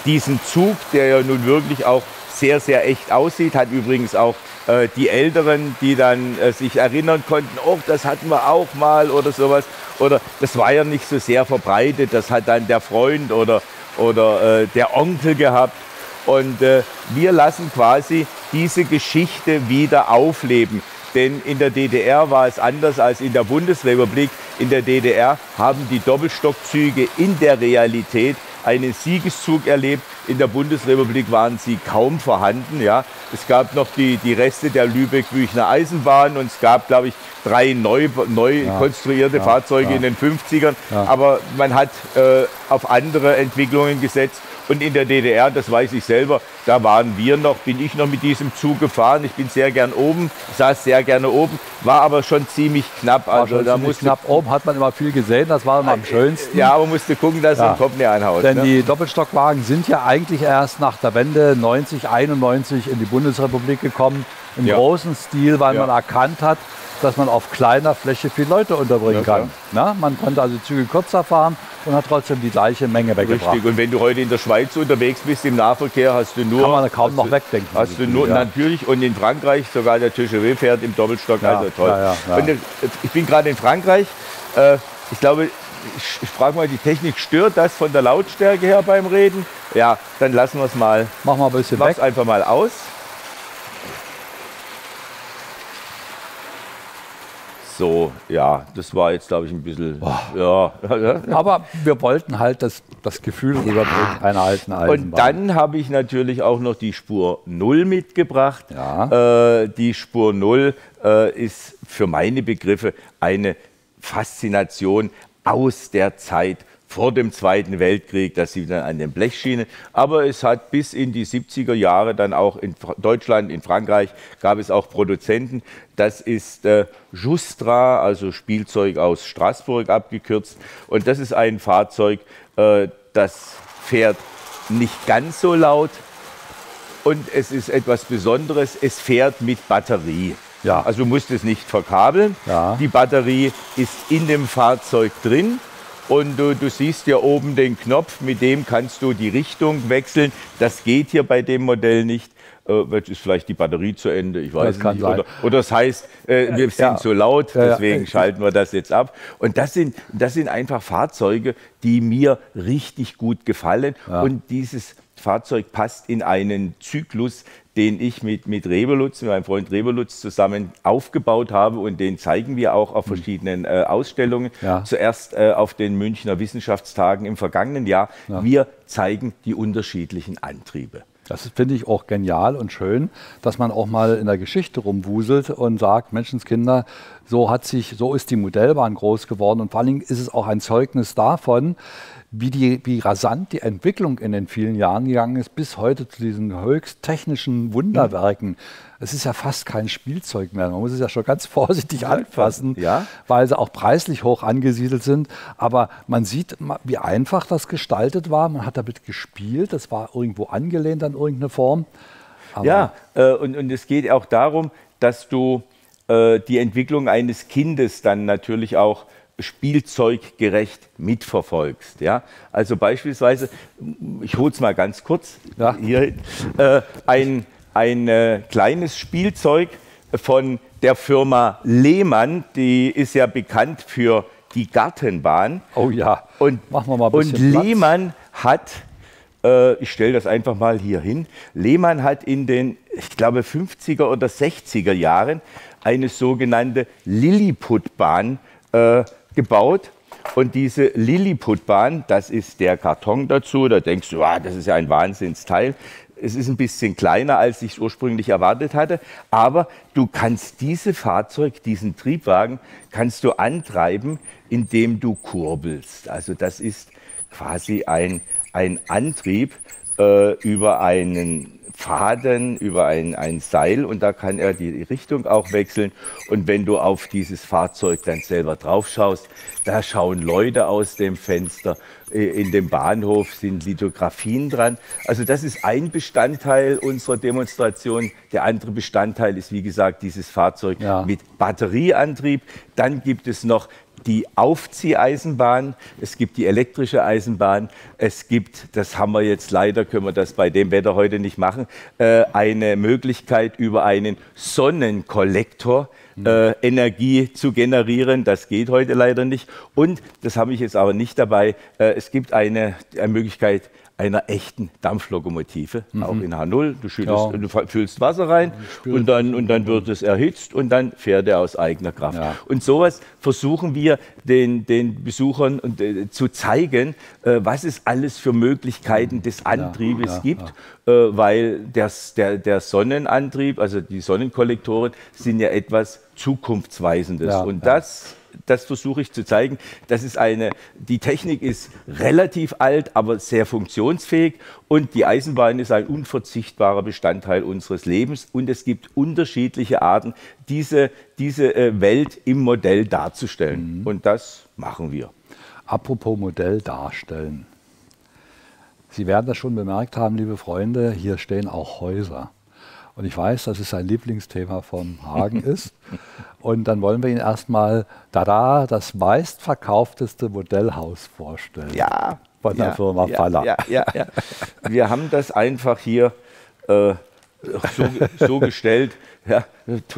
Diesen Zug, der ja nun wirklich auch sehr, sehr echt aussieht, hat übrigens auch äh, die Älteren, die dann äh, sich erinnern konnten, oh, das hatten wir auch mal oder sowas. Oder das war ja nicht so sehr verbreitet, das hat dann der Freund oder, oder äh, der Onkel gehabt. Und äh, wir lassen quasi diese Geschichte wieder aufleben. Denn in der DDR war es anders als in der Bundesrepublik. In der DDR haben die Doppelstockzüge in der Realität einen Siegeszug erlebt. In der Bundesrepublik waren sie kaum vorhanden. Ja. Es gab noch die, die Reste der Lübeck-Büchner Eisenbahn und es gab, glaube ich, drei neu, neu ja, konstruierte ja, Fahrzeuge ja. in den 50ern. Aber man hat äh, auf andere Entwicklungen gesetzt. Und in der DDR, das weiß ich selber, da waren wir noch, bin ich noch mit diesem Zug gefahren. Ich bin sehr gern oben, saß sehr gerne oben, war aber schon ziemlich knapp. War also da musste knapp oben hat man immer viel gesehen, das war immer am schönsten. Ja, aber musste gucken, dass ja. ein Kopf nicht einhaut. Denn ne? die Doppelstockwagen sind ja eigentlich erst nach der Wende 90, 91 in die Bundesrepublik gekommen. Im ja. großen Stil, weil ja. man erkannt hat, dass man auf kleiner Fläche viele Leute unterbringen ja, kann. Na, man konnte also Züge kürzer fahren und hat trotzdem die gleiche Menge weggebracht. Richtig. Und wenn du heute in der Schweiz unterwegs bist im Nahverkehr, hast du nur... Kann man kaum noch wegdenken. Hast du nur, ja. natürlich. Und in Frankreich sogar der TGV fährt im Doppelstock. Ja, also toll. Und ich bin gerade in Frankreich. Äh, ich glaube, ich, ich frage mal, die Technik stört das von der Lautstärke her beim Reden? Ja, dann lassen wir es mal. Machen wir ein bisschen Mach's weg. einfach mal aus. So, ja, das war jetzt, glaube ich, ein bisschen. Ja. Aber wir wollten halt das, das Gefühl rüberbringen einer alten Eisenbahn. Und dann habe ich natürlich auch noch die Spur 0 mitgebracht. Ja. Äh, die Spur 0 äh, ist für meine Begriffe eine Faszination aus der Zeit vor dem Zweiten Weltkrieg, das sieht dann an den Blechschienen. Aber es hat bis in die 70er Jahre dann auch in Deutschland, in Frankreich gab es auch Produzenten. Das ist äh, Justra, also Spielzeug aus Straßburg abgekürzt. Und das ist ein Fahrzeug, äh, das fährt nicht ganz so laut. Und es ist etwas Besonderes, es fährt mit Batterie. Ja. Also du musst es nicht verkabeln. Ja. Die Batterie ist in dem Fahrzeug drin und du, du, siehst ja oben den Knopf, mit dem kannst du die Richtung wechseln. Das geht hier bei dem Modell nicht. Äh, ist vielleicht die Batterie zu Ende, ich weiß nicht. Oder, oder, das heißt, äh, wir sind ja. so laut, deswegen ja, ja. schalten wir das jetzt ab. Und das sind, das sind einfach Fahrzeuge, die mir richtig gut gefallen. Und dieses Fahrzeug passt in einen Zyklus, den ich mit, mit Reberlutz, mit meinem Freund Reberlutz zusammen aufgebaut habe und den zeigen wir auch auf hm. verschiedenen äh, Ausstellungen. Ja. Zuerst äh, auf den Münchner Wissenschaftstagen im vergangenen Jahr. Ja. Wir zeigen die unterschiedlichen Antriebe. Das finde ich auch genial und schön, dass man auch mal in der Geschichte rumwuselt und sagt, Menschenskinder, so hat sich, so ist die Modellbahn groß geworden und vor allen Dingen ist es auch ein Zeugnis davon, wie, die, wie rasant die Entwicklung in den vielen Jahren gegangen ist, bis heute zu diesen höchst technischen Wunderwerken. Es ist ja fast kein Spielzeug mehr. Man muss es ja schon ganz vorsichtig anfassen, ja? weil sie auch preislich hoch angesiedelt sind. Aber man sieht, wie einfach das gestaltet war. Man hat damit gespielt. Das war irgendwo angelehnt an irgendeine Form. Aber ja, äh, und, und es geht auch darum, dass du äh, die Entwicklung eines Kindes dann natürlich auch spielzeuggerecht mitverfolgst. Ja? Also beispielsweise, ich hole es mal ganz kurz, ja. hier, äh, ein, ein äh, kleines Spielzeug von der Firma Lehmann, die ist ja bekannt für die Gartenbahn. Oh ja, und, machen wir mal ein bisschen Und Lehmann hat, äh, ich stelle das einfach mal hier hin, Lehmann hat in den, ich glaube, 50er oder 60er Jahren eine sogenannte Lilliputbahn äh, gebaut. Und diese Lilliputbahn, das ist der Karton dazu. Da denkst du, ah, das ist ja ein Wahnsinnsteil. Es ist ein bisschen kleiner, als ich es ursprünglich erwartet hatte. Aber du kannst dieses Fahrzeug, diesen Triebwagen, kannst du antreiben, indem du kurbelst. Also das ist quasi ein, ein Antrieb äh, über einen Faden über ein, ein Seil und da kann er die Richtung auch wechseln. Und wenn du auf dieses Fahrzeug dann selber drauf schaust, da schauen Leute aus dem Fenster. In dem Bahnhof sind Lithografien dran. Also das ist ein Bestandteil unserer Demonstration. Der andere Bestandteil ist, wie gesagt, dieses Fahrzeug ja. mit Batterieantrieb. Dann gibt es noch die Aufzieheisenbahn, es gibt die elektrische Eisenbahn, es gibt, das haben wir jetzt leider, können wir das bei dem Wetter heute nicht machen, äh, eine Möglichkeit über einen Sonnenkollektor äh, Energie zu generieren. Das geht heute leider nicht. Und, das habe ich jetzt aber nicht dabei, äh, es gibt eine, eine Möglichkeit, einer echten Dampflokomotive, Mhm. auch in H0. Du, schüttest, Ja. du füllst Wasser rein und dann, und dann wird es erhitzt und dann fährt er aus eigener Kraft. Und sowas versuchen wir den, den Besuchern und, äh, zu zeigen, äh, was es alles für Möglichkeiten des Antriebes ja, gibt, Äh, weil das, der, der Sonnenantrieb, also die Sonnenkollektoren, sind ja etwas Zukunftsweisendes. Ja, und ja. das das versuche ich zu zeigen. Das ist eine, die Technik ist relativ alt, aber sehr funktionsfähig und die Eisenbahn ist ein unverzichtbarer Bestandteil unseres Lebens und es gibt unterschiedliche Arten, diese, diese äh, Welt im Modell darzustellen. Und das machen wir. Apropos Modell darstellen. Sie werden das schon bemerkt haben, liebe Freunde, hier stehen auch Häuser. Und ich weiß, dass es ein Lieblingsthema von Hagen ist. Und dann wollen wir Ihnen erstmal, da das meistverkaufteste Modellhaus vorstellen. Ja. Von der ja, Firma ja, Faller. Ja, ja, ja. Wir haben das einfach hier äh, so, so gestellt. Ja,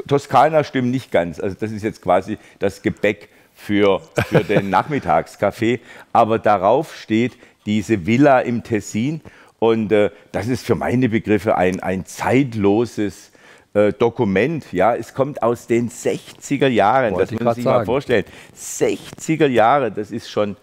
Toskana stimmt nicht ganz. Also das ist jetzt quasi das Gebäck für, für den Nachmittagskaffee. Aber darauf steht diese Villa im Tessin. Und äh, das ist für meine Begriffe ein, ein zeitloses äh, Dokument. Ja, es kommt aus den 60er Jahren. Wollte das muss man sich mal sagen. vorstellen. 60er Jahre, das ist schon,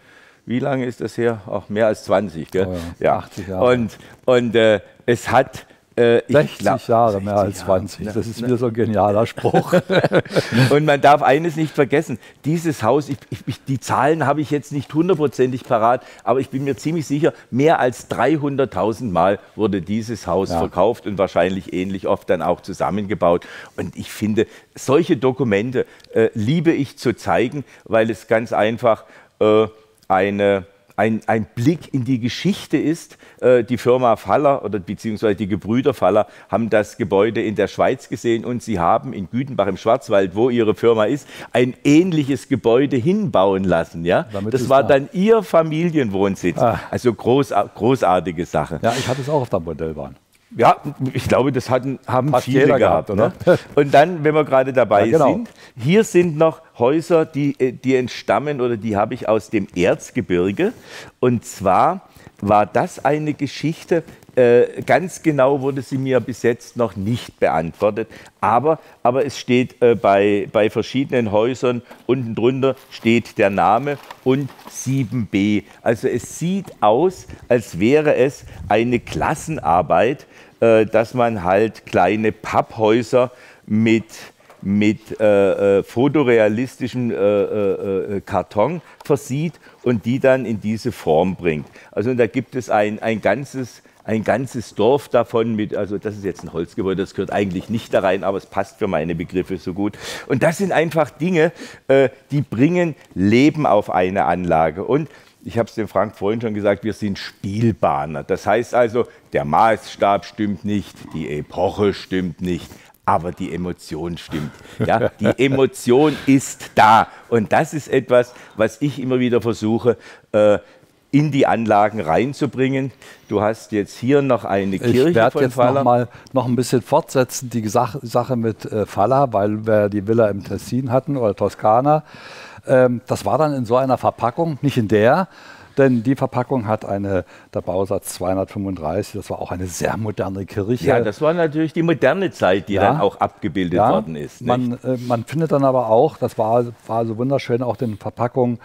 wie lange ist das her? Auch mehr als 20, gell? Oh ja, 80 Jahre. Und, und äh, es hat. Äh, ich 60 glaub- Jahre, mehr als 60 Jahre. 20. Das ist wieder so ein genialer Spruch. Und man darf eines nicht vergessen, dieses Haus, ich, ich, die Zahlen habe ich jetzt nicht hundertprozentig parat, aber ich bin mir ziemlich sicher, mehr als 300.000 Mal wurde dieses Haus Ja. verkauft und wahrscheinlich ähnlich oft dann auch zusammengebaut. Und ich finde, solche Dokumente äh, liebe ich zu zeigen, weil es ganz einfach äh, eine ein, ein Blick in die Geschichte ist. Äh, Die Firma Faller oder beziehungsweise die Gebrüder Faller haben das Gebäude in der Schweiz gesehen und sie haben in Gütenbach im Schwarzwald, wo ihre Firma ist, ein ähnliches Gebäude hinbauen lassen. Ja? Damit Das war klar. dann ihr Familienwohnsitz. Ah. Also großar großartige Sache. ja, ich hatte es auch auf der Modellbahn. Ja, ich glaube, das hatten, haben Fast viele gehabt, gehabt, oder? Und dann, wenn wir gerade dabei Ja, genau. sind, hier sind noch Häuser, die, äh, die entstammen oder die habe ich aus dem Erzgebirge. Und zwar war das eine Geschichte, äh, ganz genau wurde sie mir bis jetzt noch nicht beantwortet. Aber, aber es steht äh, bei, bei verschiedenen Häusern unten drunter steht der Name und 7b. Also es sieht aus, als wäre es eine Klassenarbeit, dass man halt kleine Papphäuser mit mit äh, äh, fotorealistischem äh, äh, äh, Karton versieht und die dann in diese Form bringt. Also da gibt es ein, ein, ganzes, ein ganzes Dorf davon mit, also das ist jetzt ein Holzgebäude, das gehört eigentlich nicht da rein, aber es passt für meine Begriffe so gut. Und das sind einfach Dinge, äh, die bringen Leben auf eine Anlage. Und ich habe es dem Frank vorhin schon gesagt, wir sind Spielbahner. Das heißt also, der Maßstab stimmt nicht, die Epoche stimmt nicht, aber die Emotion stimmt. Ja, die Emotion ist da. Und das ist etwas, was ich immer wieder versuche, äh, in die Anlagen reinzubringen. Du hast jetzt hier noch eine Ich Kirche werde von jetzt noch mal noch ein bisschen fortsetzen, die Sache, Sache mit äh, Falla, weil wir die Villa im Tessin hatten oder Toskana. Ähm, das war dann in so einer Verpackung, nicht in der, denn die Verpackung hat eine, der Bausatz 235, das war auch eine sehr moderne Kirche. Ja, das war natürlich die moderne Zeit, die Ja. dann auch abgebildet Ja, worden ist. Man, äh, man findet dann aber auch, das war, war so wunderschön, auch in den Verpackungen,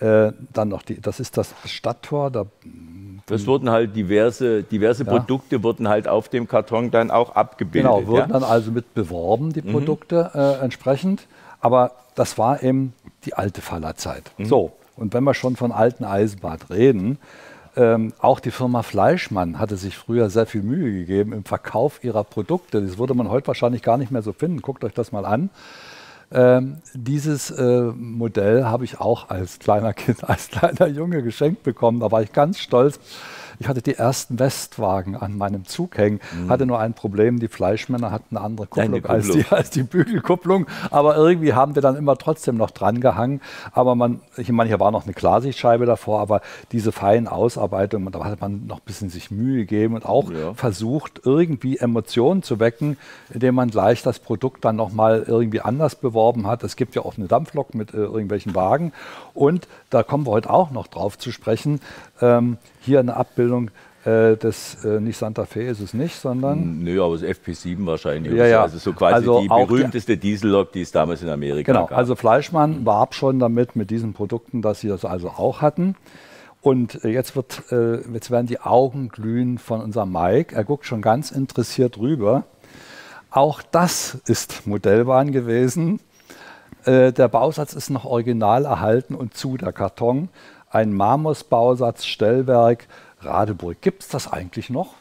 äh, dann noch die, das ist das Stadttor, da Das wurden halt diverse, diverse Ja. Produkte wurden halt auf dem Karton dann auch abgebildet. Genau, wurden ja? dann also mit beworben, die Mhm. Produkte äh, entsprechend. Aber das war eben die alte Fallerzeit. Mhm. So, und wenn wir schon von alten Eisenbad reden, ähm, auch die Firma Fleischmann hatte sich früher sehr viel Mühe gegeben im Verkauf ihrer Produkte. Das würde man heute wahrscheinlich gar nicht mehr so finden. Guckt euch das mal an. Ähm, dieses äh, Modell habe ich auch als kleiner Kind, als kleiner Junge geschenkt bekommen. Da war ich ganz stolz. Ich hatte die ersten Westwagen an meinem Zug hängen, mhm. hatte nur ein Problem, die Fleischmänner hatten eine andere Kupplung, Kupplung. Als, die, als die Bügelkupplung, aber irgendwie haben wir dann immer trotzdem noch dran gehangen. Aber man, ich meine, hier war noch eine Klarsichtscheibe davor, aber diese feinen Ausarbeitungen, da hat man noch ein bisschen sich Mühe gegeben und auch ja. versucht, irgendwie Emotionen zu wecken, indem man gleich das Produkt dann nochmal irgendwie anders beworben hat. Es gibt ja auch eine Dampflok mit äh, irgendwelchen Wagen und da kommen wir heute auch noch drauf zu sprechen. Ähm, hier eine Abbildung äh, des, äh, nicht Santa Fe ist es nicht, sondern. Nö, aber das FP7 wahrscheinlich. Ja, ja. Also so quasi also die berühmteste die, Diesellok, die es damals in Amerika genau, gab. Also Fleischmann warb schon damit, mit diesen Produkten, dass sie das also auch hatten. Und äh, jetzt, wird, äh, jetzt werden die Augen glühen von unserem Mike. Er guckt schon ganz interessiert rüber. Auch das ist Modellbahn gewesen. Äh, der Bausatz ist noch original erhalten und zu der Karton. Ein Marmosbausatz, Stellwerk, Radeburg. Gibt es das eigentlich noch?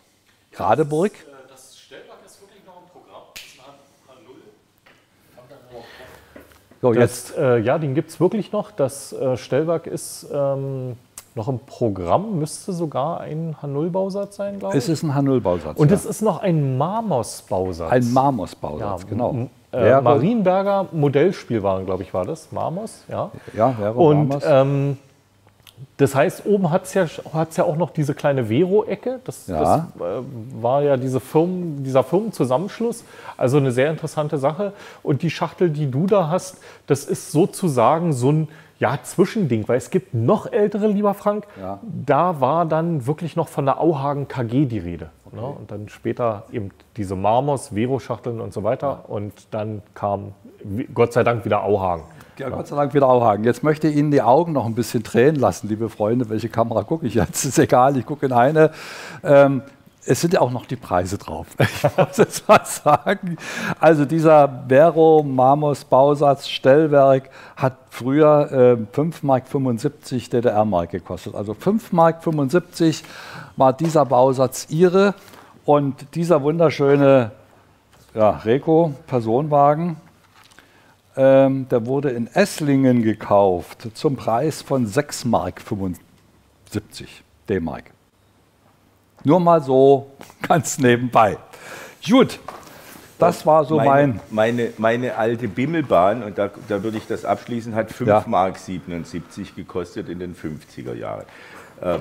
Radeburg? Das Stellwerk ist wirklich noch im Programm. Das ist ein H0. So, jetzt, äh, ja, den gibt es wirklich noch. Das äh, Stellwerk ist ähm, noch im Programm, müsste sogar ein H0-Bausatz sein, glaube ich. Es ist ein H0-Bausatz. Und ja. es ist noch ein Marmos-Bausatz. Ein Marmos-Bausatz, ja, genau. Äh, Marienberger Modellspielwaren, glaube ich, war das. Marmos, ja. Ja, wäre Und Marmos. Ähm, das heißt, oben hat es ja, ja auch noch diese kleine Vero-Ecke. Das, ja. das äh, war ja diese Firmen, dieser Firmenzusammenschluss. Also eine sehr interessante Sache. Und die Schachtel, die du da hast, das ist sozusagen so ein ja, Zwischending, weil es gibt noch ältere, lieber Frank. Ja. Da war dann wirklich noch von der Auhagen KG die Rede. Okay. Ne? Und dann später eben diese Marmos, Vero-Schachteln und so weiter. Ja. Und dann kam Gott sei Dank wieder Auhagen. Ja, Gott sei Dank wieder Auhagen. Jetzt möchte ich Ihnen die Augen noch ein bisschen tränen lassen, liebe Freunde. Welche Kamera gucke ich jetzt? Ist egal, ich gucke in eine. Ähm, es sind ja auch noch die Preise drauf. Ich muss es mal sagen. Also dieser Vero Marmos Bausatz Stellwerk hat früher äh, 5,75 Mark DDR-Mark gekostet. Also 5,75 Mark war dieser Bausatz ihre. Und dieser wunderschöne ja, Reco Personenwagen, ähm, der wurde in Esslingen gekauft zum Preis von 6,75 Mark D-Mark. Nur mal so ganz nebenbei. Gut, das war so meine, mein. Meine, meine alte Bimmelbahn, und da, da würde ich das abschließen, hat 5 ja. Mark 77 gekostet in den 50er Jahren. Äh,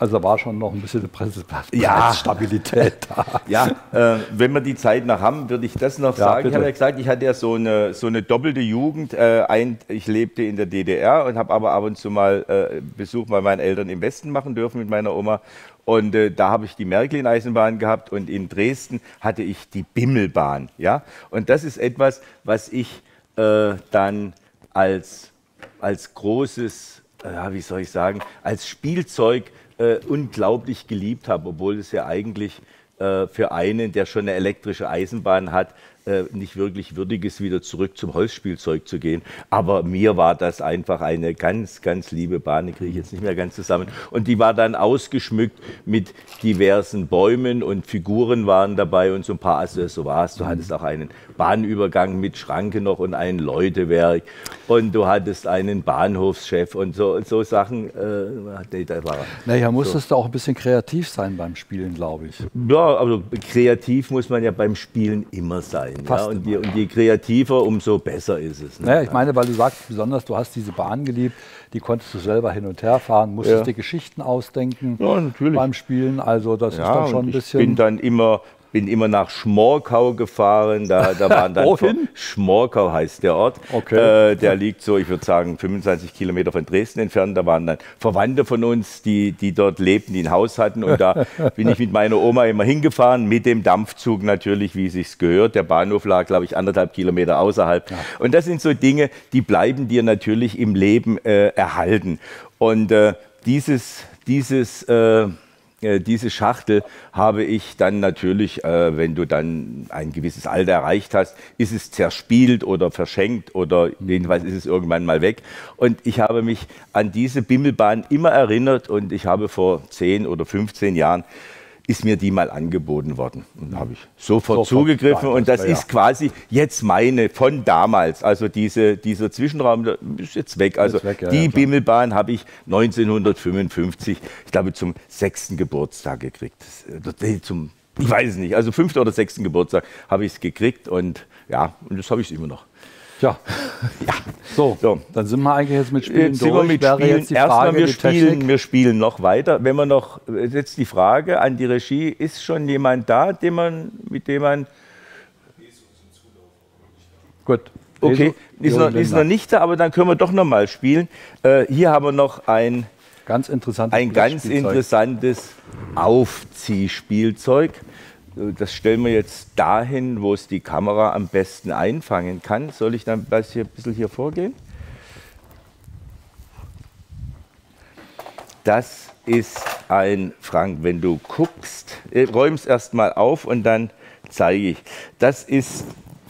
also war schon noch ein bisschen eine ja. Stabilität da. Ja, äh, wenn wir die Zeit noch haben, würde ich das noch ja, sagen. Bitte. Ich habe ja gesagt, ich hatte ja so eine, so eine doppelte Jugend. Äh, ein, ich lebte in der DDR und habe aber ab und zu mal äh, Besuch bei meinen Eltern im Westen machen dürfen mit meiner Oma. Und äh, da habe ich die Märklin-Eisenbahn gehabt und in Dresden hatte ich die Bimmelbahn. Ja? Und das ist etwas, was ich äh, dann als, als großes, äh, wie soll ich sagen, als Spielzeug äh, unglaublich geliebt habe, obwohl es ja eigentlich äh, für einen, der schon eine elektrische Eisenbahn hat, äh, nicht wirklich würdig ist, wieder zurück zum Holzspielzeug zu gehen. Aber mir war das einfach eine ganz, ganz liebe Bahn, die kriege ich jetzt nicht mehr ganz zusammen. Und die war dann ausgeschmückt mit diversen Bäumen und Figuren waren dabei und so ein paar Accessoires. Du hattest auch einen Bahnübergang mit Schranke noch und ein Läutewerk und du hattest einen Bahnhofschef und so, so Sachen. Äh, nee, da war naja, musstest so. du auch ein bisschen kreativ sein beim Spielen, glaube ich. Ja, also kreativ muss man ja beim Spielen immer sein sein. Ja? Und, je, und je kreativer, umso besser ist es. Ne? Naja, ich meine, weil du sagst, besonders du hast diese Bahn geliebt, die konntest du selber hin und her fahren, musstest ja. dir Geschichten ausdenken ja, beim Spielen. Also das ist dann schon ein bisschen. Ich bin dann immer bin immer nach Schmorkau gefahren. Da, da waren dann Wohin? Schmorkau heißt der Ort. Okay. Äh, der liegt so, ich würde sagen, 25 Kilometer von Dresden entfernt. Da waren dann Verwandte von uns, die, die dort lebten, die ein Haus hatten. Und da bin ich mit meiner Oma immer hingefahren, mit dem Dampfzug natürlich, wie es sich gehört. Der Bahnhof lag, glaube ich, anderthalb Kilometer außerhalb. Ja. Und das sind so Dinge, die bleiben dir natürlich im Leben äh, erhalten. Und äh, dieses, dieses äh, diese Schachtel habe ich dann natürlich, äh, wenn du dann ein gewisses Alter erreicht hast, ist es zerspielt oder verschenkt oder jedenfalls ist es irgendwann mal weg. Und ich habe mich an diese Bimmelbahn immer erinnert und ich habe vor 10 oder 15 Jahren ist mir die mal angeboten worden. Und da habe ich sofort, Sofort zugegriffen. rein, Und das war ist quasi jetzt meine von damals. Also diese, dieser Zwischenraum ist jetzt weg. Also Ist weg, ja, die ja. Bimmelbahn habe ich 1955, ich glaube zum sechsten Geburtstag gekriegt. Das, äh, zum, ich weiß es nicht, also fünften oder sechsten Geburtstag habe ich es gekriegt und ja, und das habe ich immer noch. Ja. So, dann sind wir eigentlich jetzt mit Spielen Jetzt sind wir durch. mit Wäre Spielen. jetzt die Erstmal, Frage, wir spielen, Technik. wir spielen noch weiter. Wenn man noch, jetzt die Frage an die Regie, ist schon jemand da, den man, mit dem man, Gut. okay, ist noch, ist noch nicht da, aber dann können wir doch noch mal spielen. Äh, hier haben wir noch ein, ganz, interessantes ein ganz interessantes Aufziehspielzeug. Das stellen wir jetzt dahin, wo es die Kamera am besten einfangen kann. Soll ich dann ein bisschen hier vorgehen? Das ist ein, Frank, wenn du guckst, äh, räum's erst mal auf und dann zeige ich. Das ist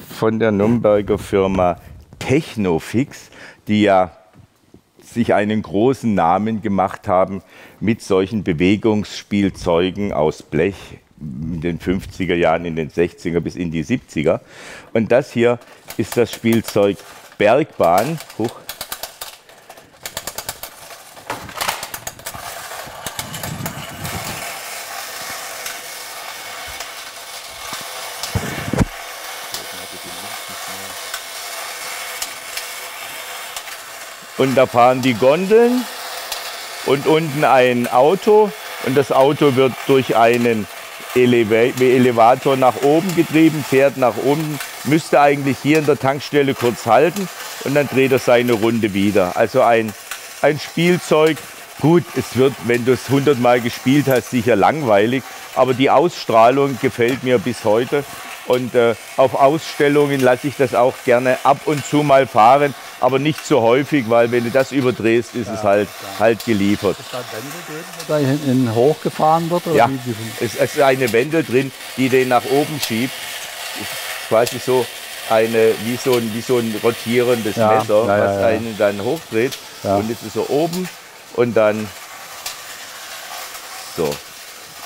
von der Nürnberger Firma Technofix, die ja sich einen großen Namen gemacht haben mit solchen Bewegungsspielzeugen aus Blech in den 50er Jahren, in den 60er bis in die 70er. Und das hier ist das Spielzeug Bergbahn. Huch. Und da fahren die Gondeln und unten ein Auto und das Auto wird durch einen Elevator nach oben getrieben, fährt nach oben, müsste eigentlich hier in der Tankstelle kurz halten und dann dreht er seine Runde wieder. Also ein, ein Spielzeug. Gut, es wird, wenn du es hundertmal gespielt hast, sicher langweilig, aber die Ausstrahlung gefällt mir bis heute. Und äh, auf Ausstellungen lasse ich das auch gerne ab und zu mal fahren, aber nicht so häufig, weil wenn du das überdrehst, ist es halt, halt geliefert. da hinten hochgefahren wird? Oder Ja, es es ist eine Wendel drin, die den nach oben schiebt. Ist quasi so eine, wie so ein, wie so ein rotierendes Ja, Messer, ja, ja, was ja. einen dann hochdreht. Ja. Und jetzt ist er oben und dann so.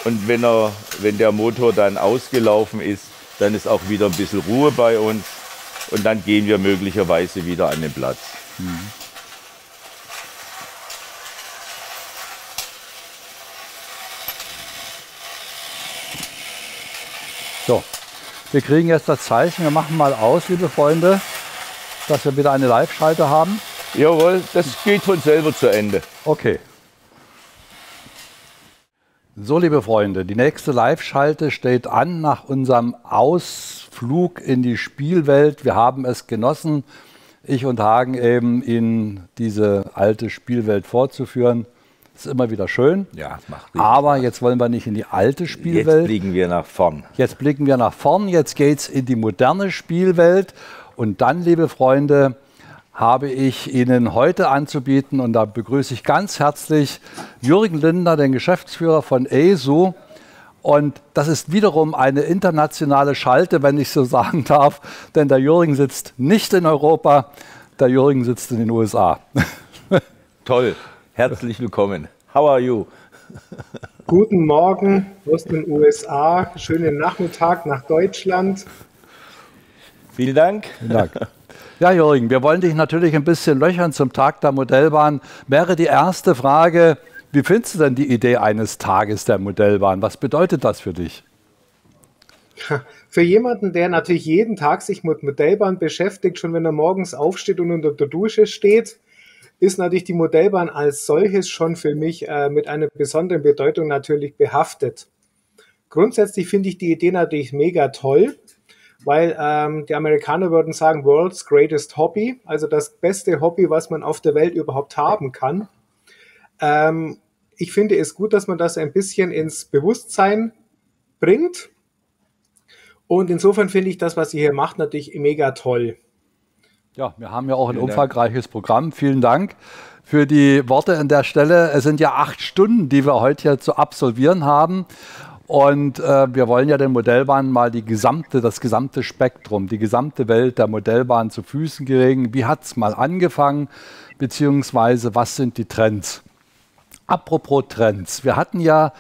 Und wenn, er, wenn der Motor dann ausgelaufen ist, dann ist auch wieder ein bisschen Ruhe bei uns. Und dann gehen wir möglicherweise wieder an den Platz. So, wir kriegen jetzt das Zeichen. Wir machen mal aus, liebe Freunde, dass wir wieder eine Live-Schalte haben. Jawohl, das geht von selber zu Ende. Okay. So, liebe Freunde, die nächste Live-Schalte steht an nach unserem Ausflug in die Spielwelt. Wir haben es genossen, ich und Hagen eben Ihnen diese alte Spielwelt vorzuführen. Ist immer wieder schön. Ja, macht Aber jetzt wollen wir nicht in die alte Spielwelt. Jetzt blicken wir nach vorn. Jetzt blicken wir nach vorn, jetzt geht es in die moderne Spielwelt. Und dann, liebe Freunde, habe ich Ihnen heute anzubieten, und da begrüße ich ganz herzlich Jürgen Lindner, den Geschäftsführer von ESU. Und das ist wiederum eine internationale Schalte, wenn ich so sagen darf, denn der Jürgen sitzt nicht in Europa, der Jürgen sitzt in den USA. Toll. Herzlich willkommen. How are you? Guten Morgen aus den USA. Schönen Nachmittag nach Deutschland. Vielen Dank. Vielen Dank. Ja, Jürgen, wir wollen dich natürlich ein bisschen löchern zum Tag der Modellbahn. Wäre die erste Frage, wie findest du denn die Idee eines Tages der Modellbahn? Was bedeutet das für dich? Für jemanden, der natürlich jeden Tag sich mit Modellbahn beschäftigt, schon wenn er morgens aufsteht und unter der Dusche steht, ist natürlich die Modellbahn als solches schon für mich äh, mit einer besonderen Bedeutung natürlich behaftet. Grundsätzlich finde ich die Idee natürlich mega toll, weil ähm, die Amerikaner würden sagen, World's Greatest Hobby, also das beste Hobby, was man auf der Welt überhaupt haben kann. Ähm, ich finde es gut, dass man das ein bisschen ins Bewusstsein bringt. Und insofern finde ich das, was ihr hier macht, natürlich mega toll. Ja, wir haben ja auch ein Vielen Dank. umfangreiches Programm. Vielen Dank für die Worte an der Stelle. Es sind ja acht Stunden, die wir heute hier zu absolvieren haben. Und äh, wir wollen ja den Modellbahnen mal die gesamte, das gesamte Spektrum, die gesamte Welt der Modellbahn zu Füßen gelegen. Wie hat es mal angefangen, beziehungsweise was sind die Trends? Apropos Trends. Wir hatten ja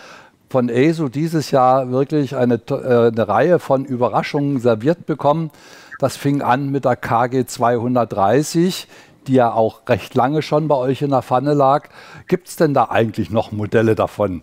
von ESO dieses Jahr wirklich eine, äh, eine Reihe von Überraschungen serviert bekommen. Das fing an mit der KG 230, die ja auch recht lange schon bei euch in der Pfanne lag. Gibt es denn da eigentlich noch Modelle davon?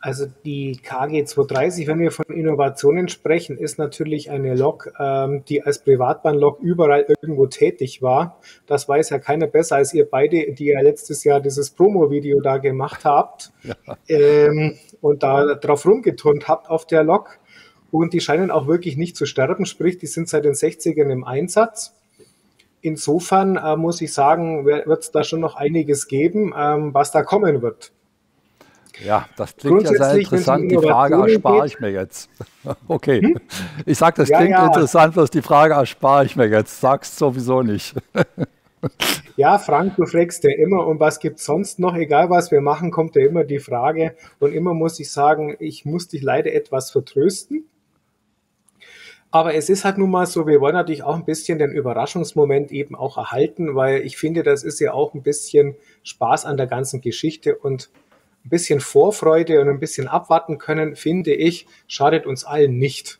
Also die KG 230, wenn wir von Innovationen sprechen, ist natürlich eine Lok, ähm, die als Privatbahnlok überall irgendwo tätig war. Das weiß ja keiner besser als ihr beide, die ja letztes Jahr dieses Promo-Video da gemacht habt ja. ähm, und da drauf rumgeturnt habt auf der Lok. Und die scheinen auch wirklich nicht zu sterben, sprich, die sind seit den 60ern im Einsatz. Insofern äh, muss ich sagen, wird es da schon noch einiges geben, ähm, was da kommen wird. Ja, das klingt ja sehr interessant. Die Frage erspare ich mir jetzt. okay. Hm? Ich sage, das klingt ja, ja. interessant, bloß die Frage erspare ich mir jetzt. Sag's sowieso nicht. ja, Frank, du fragst ja immer, und was gibt es sonst noch? Egal, was wir machen, kommt ja immer die Frage. Und immer muss ich sagen, ich muss dich leider etwas vertrösten. Aber es ist halt nun mal so, wir wollen natürlich auch ein bisschen den Überraschungsmoment eben auch erhalten, weil ich finde, das ist ja auch ein bisschen Spaß an der ganzen Geschichte und ein bisschen Vorfreude und ein bisschen abwarten können, finde ich, schadet uns allen nicht.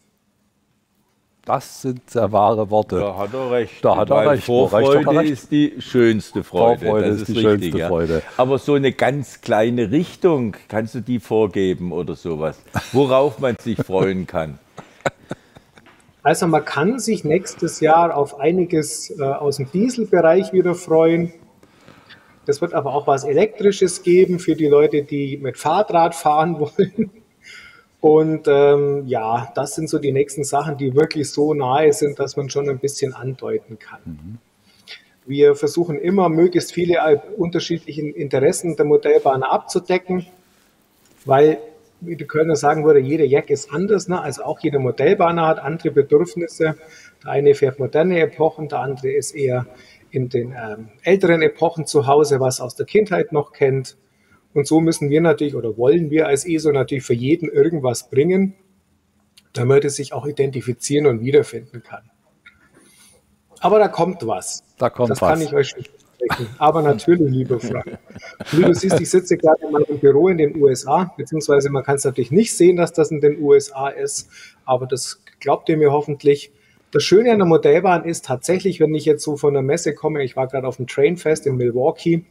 Das sind sehr wahre Worte. Da hat er recht. Da hat er recht. Vorfreude recht. ist die schönste Freude. Vorfreude das ist, ist die richtig, schönste ja. Freude. Aber so eine ganz kleine Richtung, kannst du die vorgeben oder sowas, worauf man sich freuen kann? Also man kann sich nächstes Jahr auf einiges äh, aus dem Dieselbereich wieder freuen. Es wird aber auch was Elektrisches geben für die Leute, die mit Fahrrad fahren wollen. Und ähm, ja, das sind so die nächsten Sachen, die wirklich so nahe sind, dass man schon ein bisschen andeuten kann. Mhm. Wir versuchen immer, möglichst viele äh, unterschiedliche Interessen der Modellbahner abzudecken, weil, wie der Kölner sagen würde, jeder Jack ist anders. Ne? Also auch jeder Modellbahner hat andere Bedürfnisse. Der eine fährt moderne Epochen, der andere ist eher in den ähm, älteren Epochen zu Hause, was aus der Kindheit noch kennt. Und so müssen wir natürlich oder wollen wir als ESO natürlich für jeden irgendwas bringen, damit er sich auch identifizieren und wiederfinden kann. Aber da kommt was. Da kommt das was. kann ich euch nicht versprechen. Aber natürlich, liebe Frank. Wie du siehst, ich sitze gerade in meinem Büro in den USA, beziehungsweise man kann es natürlich nicht sehen, dass das in den USA ist, aber das glaubt ihr mir hoffentlich. Das Schöne an der Modellbahn ist tatsächlich, wenn ich jetzt so von der Messe komme, ich war gerade auf dem Trainfest in Milwaukee,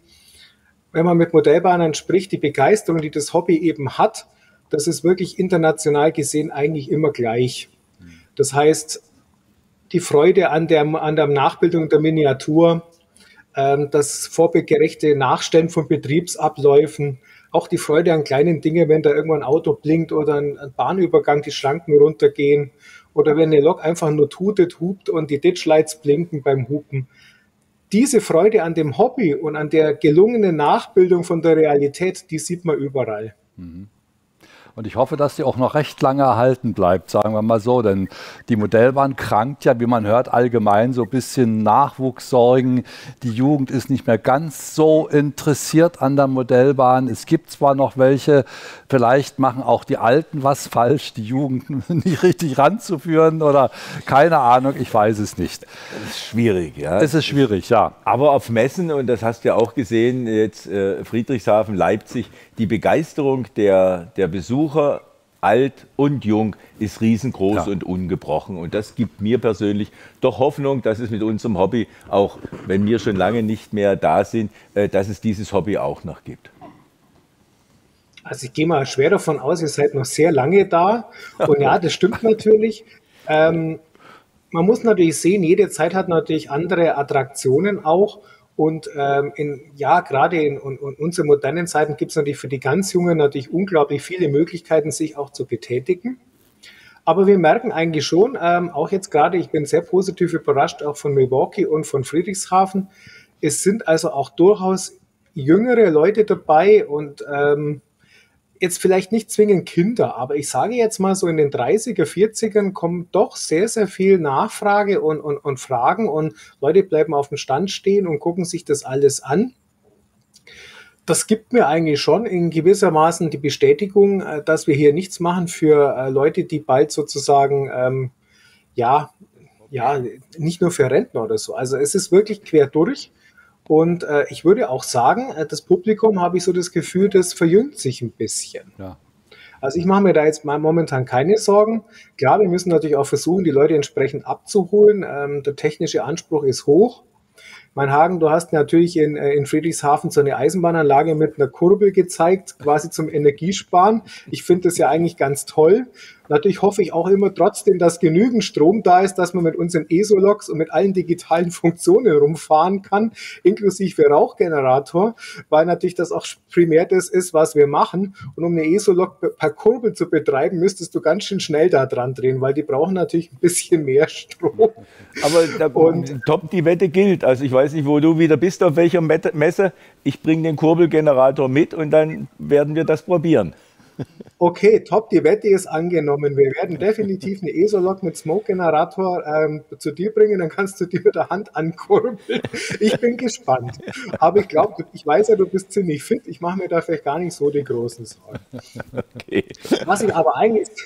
wenn man mit Modellbahnern spricht, die Begeisterung, die das Hobby eben hat, das ist wirklich international gesehen eigentlich immer gleich. Das heißt, die Freude an der, an der Nachbildung der Miniatur, ähm, das vorbildgerechte Nachstellen von Betriebsabläufen, auch die Freude an kleinen Dingen, wenn da irgendwo ein Auto blinkt oder ein Bahnübergang, die Schranken runtergehen oder wenn eine Lok einfach nur tutet, hupt und die Ditchlights blinken beim Hupen. Diese Freude an dem Hobby und an der gelungenen Nachbildung von der Realität, die sieht man überall. Mhm. Und ich hoffe, dass die auch noch recht lange erhalten bleibt, sagen wir mal so. Denn die Modellbahn krankt ja, wie man hört, allgemein so ein bisschen Nachwuchssorgen. Die Jugend ist nicht mehr ganz so interessiert an der Modellbahn. Es gibt zwar noch welche, vielleicht machen auch die Alten was falsch, die Jugend nicht richtig ranzuführen oder keine Ahnung, ich weiß es nicht. Das ist schwierig, ja. Es ist schwierig, ja. Aber auf Messen, und das hast du ja auch gesehen, jetzt äh, Friedrichshafen, Leipzig, die Begeisterung der, der Besucher, Besucher, alt und jung, ist riesengroß ja. und ungebrochen. Und das gibt mir persönlich doch Hoffnung, dass es mit unserem Hobby, auch wenn wir schon lange nicht mehr da sind, äh, dass es dieses Hobby auch noch gibt. Also ich gehe mal schwer davon aus, ihr seid noch sehr lange da. Und ja, das stimmt natürlich. Ähm, man muss natürlich sehen, jede Zeit hat natürlich andere Attraktionen auch. Und ähm, in, ja, gerade in, in, in unseren modernen Zeiten gibt es natürlich für die ganz Jungen natürlich unglaublich viele Möglichkeiten, sich auch zu betätigen. Aber wir merken eigentlich schon, ähm, auch jetzt gerade, ich bin sehr positiv überrascht, auch von Milwaukee und von Friedrichshafen. Es sind also auch durchaus jüngere Leute dabei und ähm, jetzt vielleicht nicht zwingend Kinder, aber ich sage jetzt mal so in den 30er, 40ern kommt doch sehr, sehr viel Nachfrage und, und, und Fragen und Leute bleiben auf dem Stand stehen und gucken sich das alles an. Das gibt mir eigentlich schon in gewissermaßen die Bestätigung, äh, dass wir hier nichts machen für äh, Leute, die bald sozusagen, ähm, ja, ja, nicht nur für Rentner oder so. Also es ist wirklich quer durch. Und äh, ich würde auch sagen, äh, das Publikum habe ich so das Gefühl, das verjüngt sich ein bisschen. Ja. Also ich mache mir da jetzt mal momentan keine Sorgen. Klar, wir müssen natürlich auch versuchen, die Leute entsprechend abzuholen. Ähm, der technische Anspruch ist hoch. Mein Hagen, du hast natürlich in, äh, in Friedrichshafen so eine Eisenbahnanlage mit einer Kurbel gezeigt, quasi zum Energiesparen. Ich finde das ja eigentlich ganz toll. Natürlich hoffe ich auch immer trotzdem, dass genügend Strom da ist, dass man mit unseren ESO-Loks und mit allen digitalen Funktionen rumfahren kann, inklusive Rauchgenerator, weil natürlich das auch primär das ist, was wir machen. Und um eine ESO-Lok per Kurbel zu betreiben, müsstest du ganz schön schnell da dran drehen, weil die brauchen natürlich ein bisschen mehr Strom. Aber da, und, top, die Wette gilt. Also ich weiß nicht, wo du wieder bist, auf welcher Messe. Ich bringe den Kurbelgenerator mit und dann werden wir das probieren. Okay, top, die Wette ist angenommen. Wir werden definitiv eine ESO-Lok mit Smoke-Generator ähm, zu dir bringen, dann kannst du dir mit der Hand ankurbeln. Ich bin gespannt. Aber ich glaube, ich weiß ja, du bist ziemlich fit. Ich mache mir da vielleicht gar nicht so die großen Sorgen. Okay. Was ich aber eigentlich...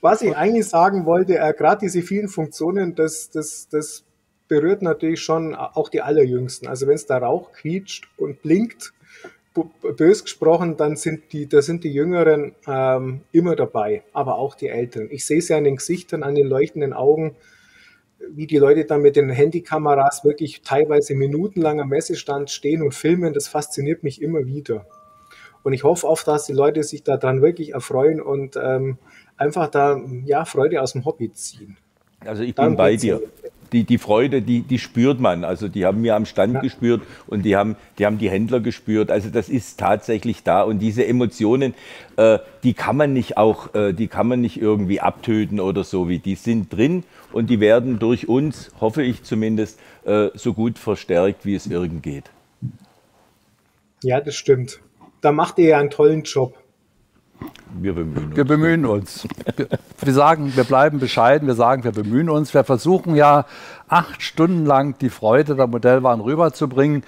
Was ich eigentlich sagen wollte, äh, gerade diese vielen Funktionen, das, das, das berührt natürlich schon auch die Allerjüngsten. Also wenn es da Rauch quietscht und blinkt, bös gesprochen, dann sind die, da sind die Jüngeren ähm, immer dabei, aber auch die Älteren. Ich sehe es ja an den Gesichtern, an den leuchtenden Augen, wie die Leute dann mit den Handykameras wirklich teilweise minutenlang am Messestand stehen und filmen. Das fasziniert mich immer wieder. Und ich hoffe auch, dass die Leute sich daran wirklich erfreuen und ähm, einfach da ja, Freude aus dem Hobby ziehen. Also ich bin bei dir die, die Freude, die, die spürt man. Also die haben wir am Stand ja. gespürt und die haben, die haben die Händler gespürt. Also das ist tatsächlich da. Und diese Emotionen, äh, die kann man nicht auch, äh, die kann man nicht irgendwie abtöten oder so wie. Die sind drin und die werden durch uns, hoffe ich zumindest, äh, so gut verstärkt, wie es irgend geht. Ja, das stimmt. Da macht ihr ja einen tollen Job. Wir bemühen uns. Wir bemühen uns. Wir sagen, wir bleiben bescheiden, wir sagen, wir bemühen uns. Wir versuchen ja acht Stunden lang die Freude der Modellbahn rüberzubringen.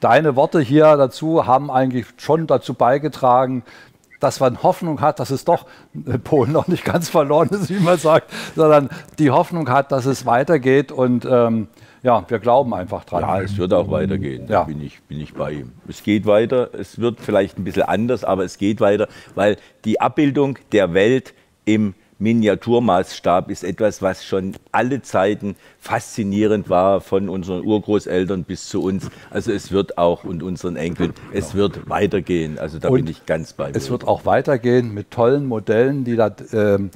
Deine Worte hier dazu haben eigentlich schon dazu beigetragen, dass man Hoffnung hat, dass es doch Polen noch nicht ganz verloren ist, wie man sagt, sondern die Hoffnung hat, dass es weitergeht und ähm, ja, wir glauben einfach dran. Ja, es wird auch weitergehen. Da bin, ich, bin ich bei ihm. Es geht weiter. Es wird vielleicht ein bisschen anders, aber es geht weiter, weil die Abbildung der Welt im Miniaturmaßstab ist etwas, was schon alle Zeiten faszinierend war, von unseren Urgroßeltern bis zu uns. Also es wird auch und unseren Enkeln, es wird weitergehen. Also da und bin ich ganz bei. Es wird auch weitergehen mit tollen Modellen, die da ähm,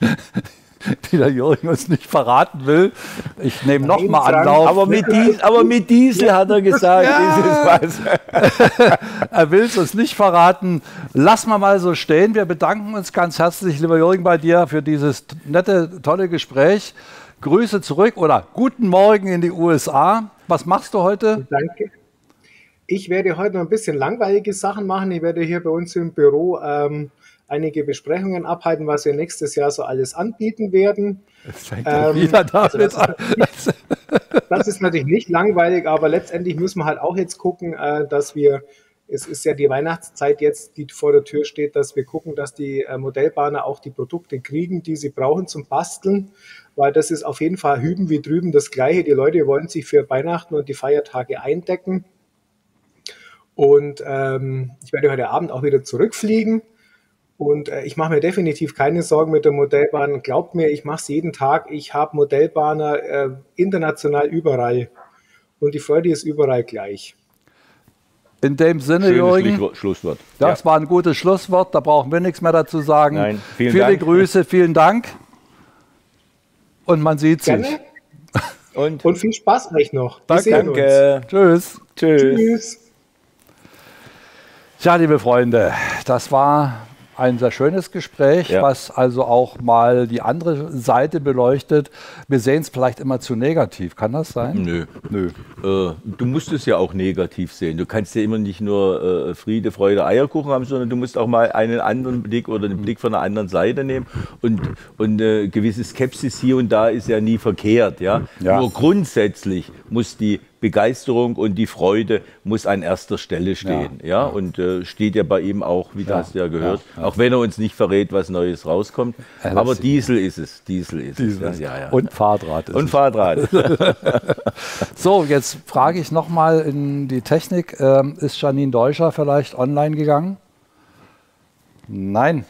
die der Jürgen uns nicht verraten will. Ich nehme nochmal Anlauf. Aber mit, Diesel, aber mit Diesel hat er gesagt, ja. er will es uns nicht verraten. Lass mal mal so stehen. Wir bedanken uns ganz herzlich, lieber Jürgen, bei dir für dieses nette, tolle Gespräch. Grüße zurück oder guten Morgen in die USA. Was machst du heute? Danke. Ich werde heute noch ein bisschen langweilige Sachen machen. Ich werde hier bei uns im Büro ähm, einige Besprechungen abhalten, was wir nächstes Jahr so alles anbieten werden. Fängt ähm, wieder damit also das, ist das ist natürlich nicht langweilig, aber letztendlich müssen wir halt auch jetzt gucken, äh, dass wir es ist ja die Weihnachtszeit jetzt, die vor der Tür steht, dass wir gucken, dass die äh, Modellbahner auch die Produkte kriegen, die sie brauchen zum Basteln, weil das ist auf jeden Fall hüben wie drüben das Gleiche. Die Leute wollen sich für Weihnachten und die Feiertage eindecken. Und ähm, ich werde heute Abend auch wieder zurückfliegen. Und äh, ich mache mir definitiv keine Sorgen mit der Modellbahn. Glaubt mir, ich mache es jeden Tag. Ich habe Modellbahner äh, international überall. Und die Freude ist überall gleich. In dem Sinne, Schönes Jürgen, Schlusswort. Das ja. war ein gutes Schlusswort. Da brauchen wir nichts mehr dazu sagen. Nein, vielen Viele Dank. Grüße, vielen Dank. Und man sieht Gerne. sich. Und, Und viel Spaß euch noch. Danke. Danke. Tschüss. Tschüss. Tschüss. Tja, liebe Freunde, das war ein sehr schönes Gespräch, ja. was also auch mal die andere Seite beleuchtet. Wir sehen es vielleicht immer zu negativ. Kann das sein? Nö. Nö. Äh, du musst es ja auch negativ sehen. Du kannst ja immer nicht nur äh, Friede, Freude, Eierkuchen haben, sondern du musst auch mal einen anderen Blick oder den Blick von einer anderen Seite nehmen. Und, und äh, gewisse Skepsis hier und da ist ja nie verkehrt. Ja? ja. Nur grundsätzlich muss die Begeisterung und die Freude muss an erster Stelle stehen. Ja, ja? und äh, steht ja bei ihm auch, wie ja. das ja gehört. Ja. Auch wenn er uns nicht verrät, was Neues rauskommt. Aber Diesel ist es. Diesel ist Diesel es. Ja, Und Fahrrad ist Und Fahrrad. so, jetzt frage ich nochmal in die Technik. Ähm, ist Janine Deutscher vielleicht online gegangen? Nein.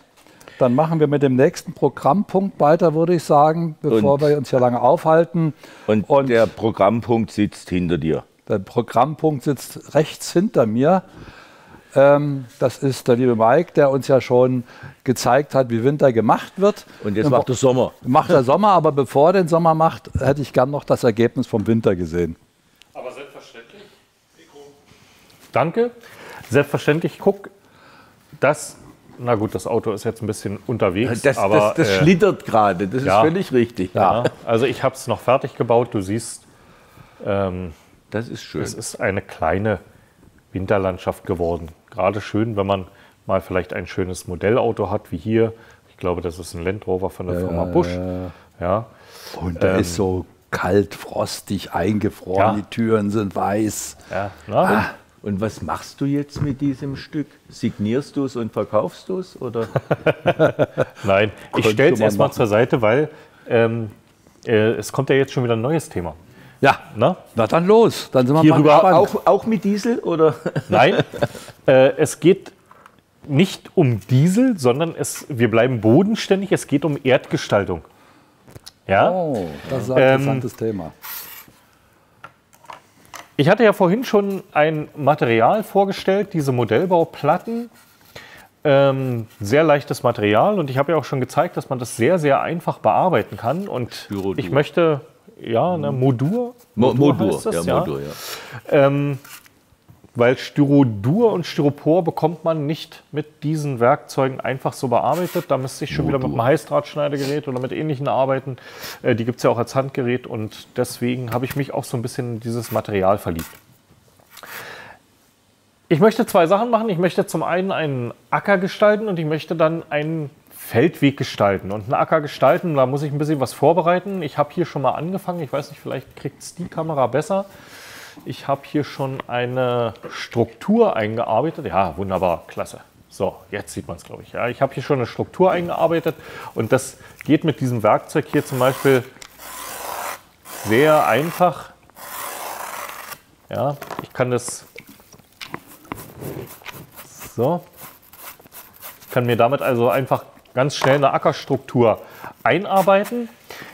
Dann machen wir mit dem nächsten Programmpunkt weiter, würde ich sagen, bevor und, wir uns hier lange aufhalten. Und, und, der Programmpunkt sitzt hinter dir. Der Programmpunkt sitzt rechts hinter mir. Ähm, das ist der liebe Mike, der uns ja schon gezeigt hat, wie Winter gemacht wird. Und jetzt macht der Sommer. Macht der Sommer, aber bevor er den Sommer macht, hätte ich gern noch das Ergebnis vom Winter gesehen. Aber selbstverständlich. Danke. Selbstverständlich, guck, das na gut, das Auto ist jetzt ein bisschen unterwegs. Das, aber, das, das äh, schlittert gerade, das ja, ist völlig richtig. Ja. Also ich habe es noch fertig gebaut. Du siehst, ähm, das ist schön. Es ist eine kleine Winterlandschaft geworden. Gerade schön, wenn man mal vielleicht ein schönes Modellauto hat, wie hier. Ich glaube, das ist ein Land Rover von der ja, Firma Busch. Ja. Und da ähm, ist so kalt, frostig, eingefroren, die Türen sind weiß. Ja, na, ah. Und was machst du jetzt mit diesem Stück? Signierst du es und verkaufst du es? Nein, ich stelle es erstmal zur Seite, weil ähm, äh, es kommt ja jetzt schon wieder ein neues Thema. Ja, na, na dann los. Dann sind wir Hierüber mal auch, auch mit Diesel? Oder? Nein, äh, es geht nicht um Diesel, sondern es, wir bleiben bodenständig. Es geht um Erdgestaltung. Ja? Oh, das ist ein ähm, interessantes Thema. Ich hatte ja vorhin schon ein Material vorgestellt, diese Modellbauplatten. Ähm, sehr leichtes Material und ich habe ja auch schon gezeigt, dass man das sehr, sehr einfach bearbeiten kann. Und Styrodur. ich möchte, ja, ne, Modur? Modur, Modur, das, ja, Modur, ja. Ähm, weil Styrodur und Styropor bekommt man nicht mit diesen Werkzeugen einfach so bearbeitet. Da müsste ich schon wieder mit einem Heißdrahtschneidegerät oder mit ähnlichen arbeiten. Äh, die gibt es ja auch als Handgerät und deswegen habe ich mich auch so ein bisschen in dieses Material verliebt. Ich möchte zwei Sachen machen. Ich möchte zum einen einen Acker gestalten und ich möchte dann einen Feldweg gestalten. Und einen Acker gestalten, da muss ich ein bisschen was vorbereiten. Ich habe hier schon mal angefangen. Ich weiß nicht, vielleicht kriegt es die Kamera besser. Ich habe hier schon eine Struktur eingearbeitet. Ja, wunderbar, klasse. So, jetzt sieht man es, glaube ich. Ja, ich habe hier schon eine Struktur eingearbeitet und das geht mit diesem Werkzeug hier zum Beispiel sehr einfach. Ja, ich kann das so. Ich kann mir damit also einfach ganz schnell eine Ackerstruktur einarbeiten.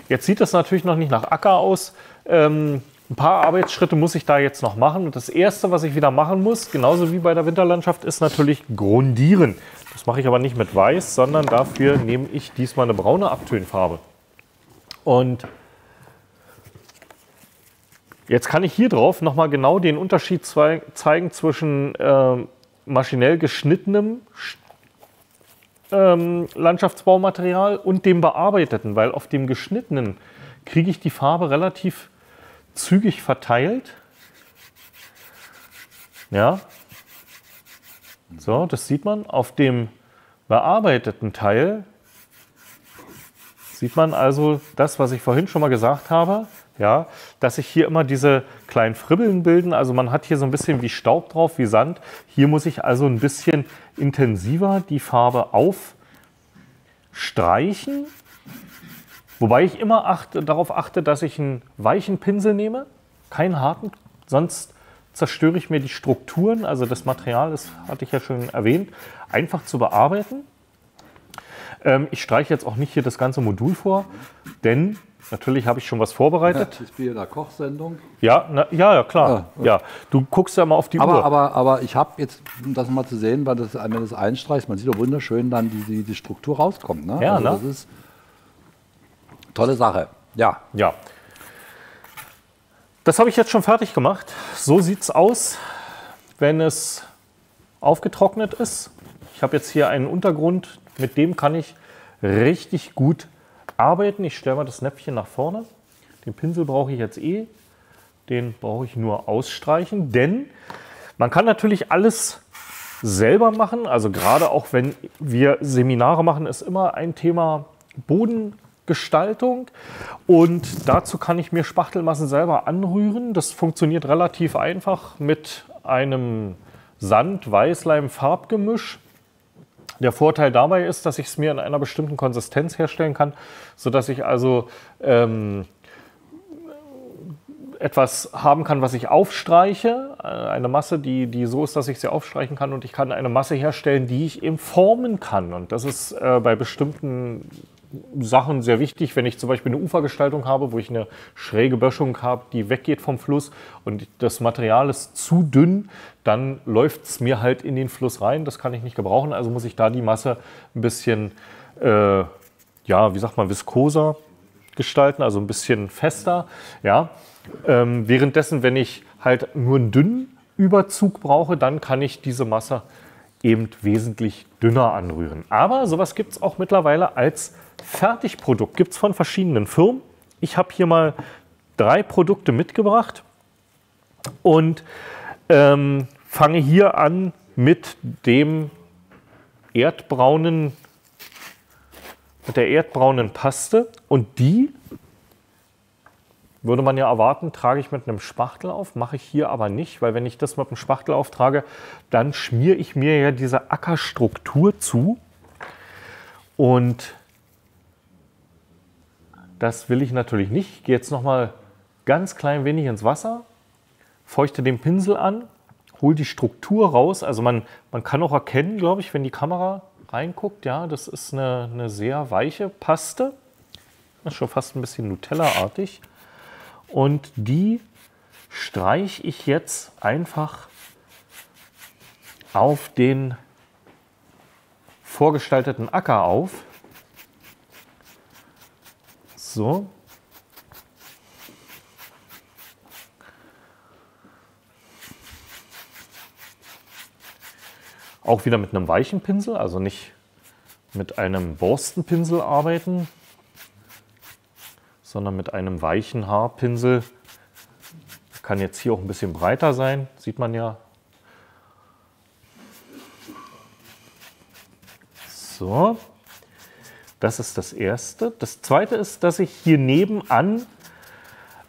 Jetzt sieht das natürlich noch nicht nach Acker aus. Ähm, ein paar Arbeitsschritte muss ich da jetzt noch machen. Und das Erste, was ich wieder machen muss, genauso wie bei der Winterlandschaft, ist natürlich grundieren. Das mache ich aber nicht mit Weiß, sondern dafür nehme ich diesmal eine braune Abtönfarbe. Und jetzt kann ich hier drauf nochmal genau den Unterschied zeigen zwischen äh, maschinell geschnittenem ähm, Landschaftsbaumaterial und dem bearbeiteten, weil auf dem geschnittenen kriege ich die Farbe relativ zügig verteilt. Ja. So, das sieht man. Auf dem bearbeiteten Teil sieht man also das, was ich vorhin schon mal gesagt habe, ja, dass sich hier immer diese kleinen Fribbeln bilden. Also man hat hier so ein bisschen wie Staub drauf, wie Sand. Hier muss ich also ein bisschen intensiver die Farbe aufstreichen Wobei ich immer achte, darauf achte, dass ich einen weichen Pinsel nehme, keinen harten, sonst zerstöre ich mir die Strukturen. Also das Material, das hatte ich ja schon erwähnt, einfach zu bearbeiten. Ähm, ich streiche jetzt auch nicht hier das ganze Modul vor, denn natürlich habe ich schon was vorbereitet. Ja, ist wie in der Kochsendung. Ja, na, ja, ja, klar. Ah, okay. Ja, du guckst ja mal auf die aber, Uhr. Aber, aber ich habe jetzt, um das mal zu sehen, weil das, wenn du das einstreichst, man sieht doch wunderschön dann, die, die, die Struktur rauskommt. Ne? Ja, also ne? Tolle Sache. Ja. Ja. Das habe ich jetzt schon fertig gemacht. So sieht es aus, wenn es aufgetrocknet ist. Ich habe jetzt hier einen Untergrund, mit dem kann ich richtig gut arbeiten. Ich stelle mal das Näpfchen nach vorne. Den Pinsel brauche ich jetzt eh. Den brauche ich nur ausstreichen, denn man kann natürlich alles selber machen. Also gerade auch wenn wir Seminare machen, ist immer ein Thema Boden Gestaltung. Und dazu kann ich mir Spachtelmasse selber anrühren. Das funktioniert relativ einfach mit einem Sand-Weißleim-Farbgemisch. Der Vorteil dabei ist, dass ich es mir in einer bestimmten Konsistenz herstellen kann, sodass ich also ähm, etwas haben kann, was ich aufstreiche, äh, eine Masse, die, die so ist, dass ich sie aufstreichen kann und ich kann eine Masse herstellen, die ich eben formen kann. Und das ist äh, bei bestimmten Sachen sehr wichtig, wenn ich zum Beispiel eine Ufergestaltung habe, wo ich eine schräge Böschung habe, die weggeht vom Fluss und das Material ist zu dünn, dann läuft es mir halt in den Fluss rein. Das kann ich nicht gebrauchen, also muss ich da die Masse ein bisschen, äh, ja, wie sagt man, viskoser gestalten, also ein bisschen fester. Ja. Ähm, währenddessen, wenn ich halt nur einen dünnen Überzug brauche, dann kann ich diese Masse eben wesentlich dünner anrühren. Aber sowas gibt es auch mittlerweile als Fertigprodukt gibt es von verschiedenen Firmen. Ich habe hier mal drei Produkte mitgebracht und ähm, fange hier an mit dem erdbraunen, mit der erdbraunen Paste und die würde man ja erwarten, trage ich mit einem Spachtel auf, mache ich hier aber nicht, weil wenn ich das mit einem Spachtel auftrage, dann schmiere ich mir ja diese Ackerstruktur zu und das will ich natürlich nicht. Ich gehe jetzt noch mal ganz klein wenig ins Wasser, feuchte den Pinsel an, hole die Struktur raus. Also man, man kann auch erkennen, glaube ich, wenn die Kamera reinguckt, ja, das ist eine, eine sehr weiche Paste. Das ist schon fast ein bisschen Nutella-artig. Und die streiche ich jetzt einfach auf den vorgestalteten Acker auf. So. Auch wieder mit einem weichen Pinsel, also nicht mit einem Borstenpinsel arbeiten, sondern mit einem weichen Haarpinsel. Kann jetzt hier auch ein bisschen breiter sein, sieht man ja. So. Das ist das Erste. Das Zweite ist, dass ich hier nebenan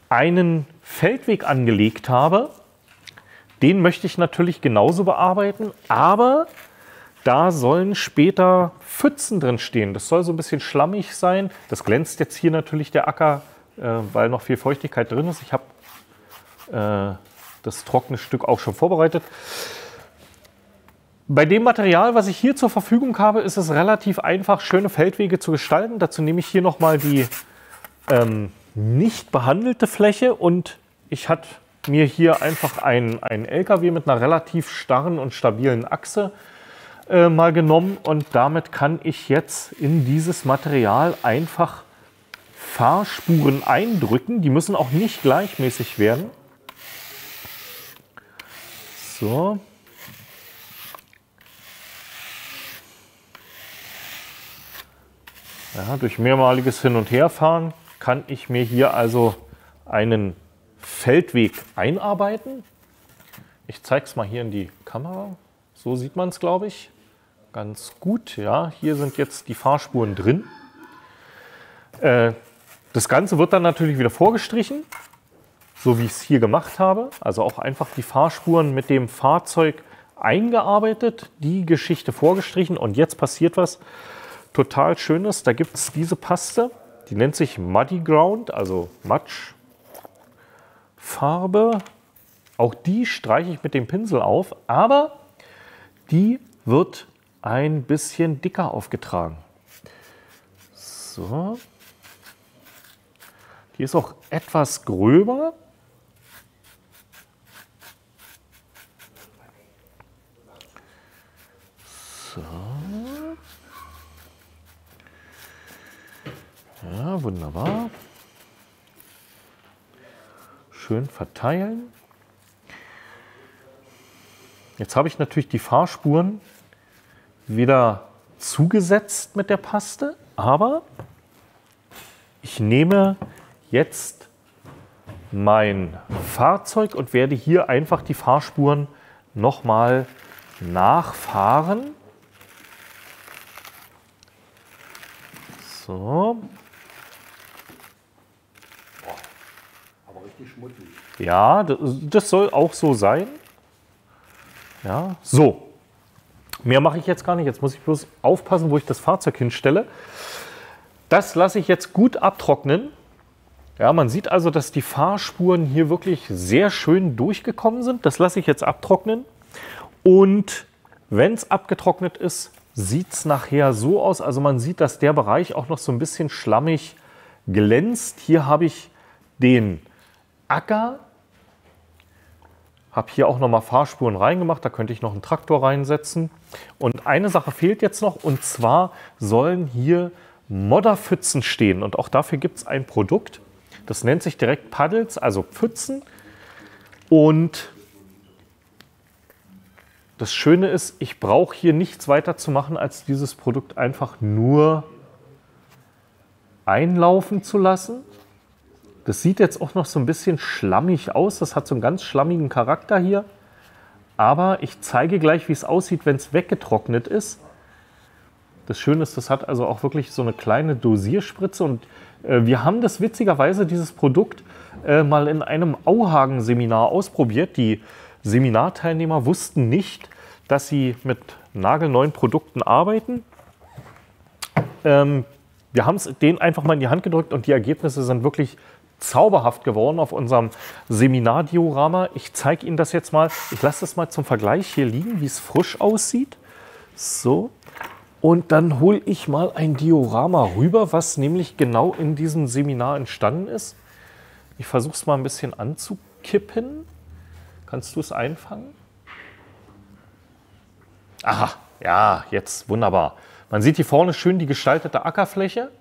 einen Feldweg angelegt habe. Den möchte ich natürlich genauso bearbeiten, aber da sollen später Pfützen drin stehen. Das soll so ein bisschen schlammig sein. Das glänzt jetzt hier natürlich der Acker, äh, weil noch viel Feuchtigkeit drin ist. Ich habe äh, das trockene Stück auch schon vorbereitet. Bei dem Material, was ich hier zur Verfügung habe, ist es relativ einfach, schöne Feldwege zu gestalten. Dazu nehme ich hier nochmal die ähm, nicht behandelte Fläche und ich hatte mir hier einfach einen, LKW mit einer relativ starren und stabilen Achse äh, mal genommen und damit kann ich jetzt in dieses Material einfach Fahrspuren eindrücken. Die müssen auch nicht gleichmäßig werden. So, Ja, durch mehrmaliges Hin- und Herfahren kann ich mir hier also einen Feldweg einarbeiten. Ich zeige es mal hier in die Kamera. So sieht man es, glaube ich, ganz gut. Ja, hier sind jetzt die Fahrspuren drin. Äh, das Ganze wird dann natürlich wieder vorgestrichen, so wie ich es hier gemacht habe. Also auch einfach die Fahrspuren mit dem Fahrzeug eingearbeitet, die Geschichte vorgestrichen und jetzt passiert was total schön ist, da gibt es diese Paste, die nennt sich Muddy Ground, also Matschfarbe. Auch die streiche ich mit dem Pinsel auf, aber die wird ein bisschen dicker aufgetragen. So. Die ist auch etwas gröber. So. Ja, wunderbar. Schön verteilen. Jetzt habe ich natürlich die Fahrspuren wieder zugesetzt mit der Paste, aber ich nehme jetzt mein Fahrzeug und werde hier einfach die Fahrspuren nochmal nachfahren. So, richtig schmutzig. Ja, das, soll auch so sein. Ja, so. Mehr mache ich jetzt gar nicht. Jetzt muss ich bloß aufpassen, wo ich das Fahrzeug hinstelle. Das lasse ich jetzt gut abtrocknen. Ja, man sieht also, dass die Fahrspuren hier wirklich sehr schön durchgekommen sind. Das lasse ich jetzt abtrocknen. Und wenn es abgetrocknet ist, sieht es nachher so aus. Also man sieht, dass der Bereich auch noch so ein bisschen schlammig glänzt. Hier habe ich den Acker. Habe hier auch nochmal Fahrspuren reingemacht. Da könnte ich noch einen Traktor reinsetzen. Und eine Sache fehlt jetzt noch. Und zwar sollen hier Modderpfützen stehen. Und auch dafür gibt es ein Produkt. Das nennt sich direkt Paddles, also Pfützen. Und das Schöne ist, ich brauche hier nichts weiter zu machen, als dieses Produkt einfach nur einlaufen zu lassen. Das sieht jetzt auch noch so ein bisschen schlammig aus. Das hat so einen ganz schlammigen Charakter hier. Aber ich zeige gleich, wie es aussieht, wenn es weggetrocknet ist. Das Schöne ist, das hat also auch wirklich so eine kleine Dosierspritze. Und äh, wir haben das witzigerweise, dieses Produkt, äh, mal in einem Auhagen-Seminar ausprobiert. Die Seminarteilnehmer wussten nicht, dass sie mit nagelneuen Produkten arbeiten. Ähm, wir haben es denen einfach mal in die Hand gedrückt und die Ergebnisse sind wirklich zauberhaft geworden auf unserem Seminardiorama. Ich zeige Ihnen das jetzt mal. Ich lasse das mal zum Vergleich hier liegen, wie es frisch aussieht. So. Und dann hole ich mal ein Diorama rüber, was nämlich genau in diesem Seminar entstanden ist. Ich versuche es mal ein bisschen anzukippen. Kannst du es einfangen? Aha, ja, jetzt wunderbar. Man sieht hier vorne schön die gestaltete Ackerfläche.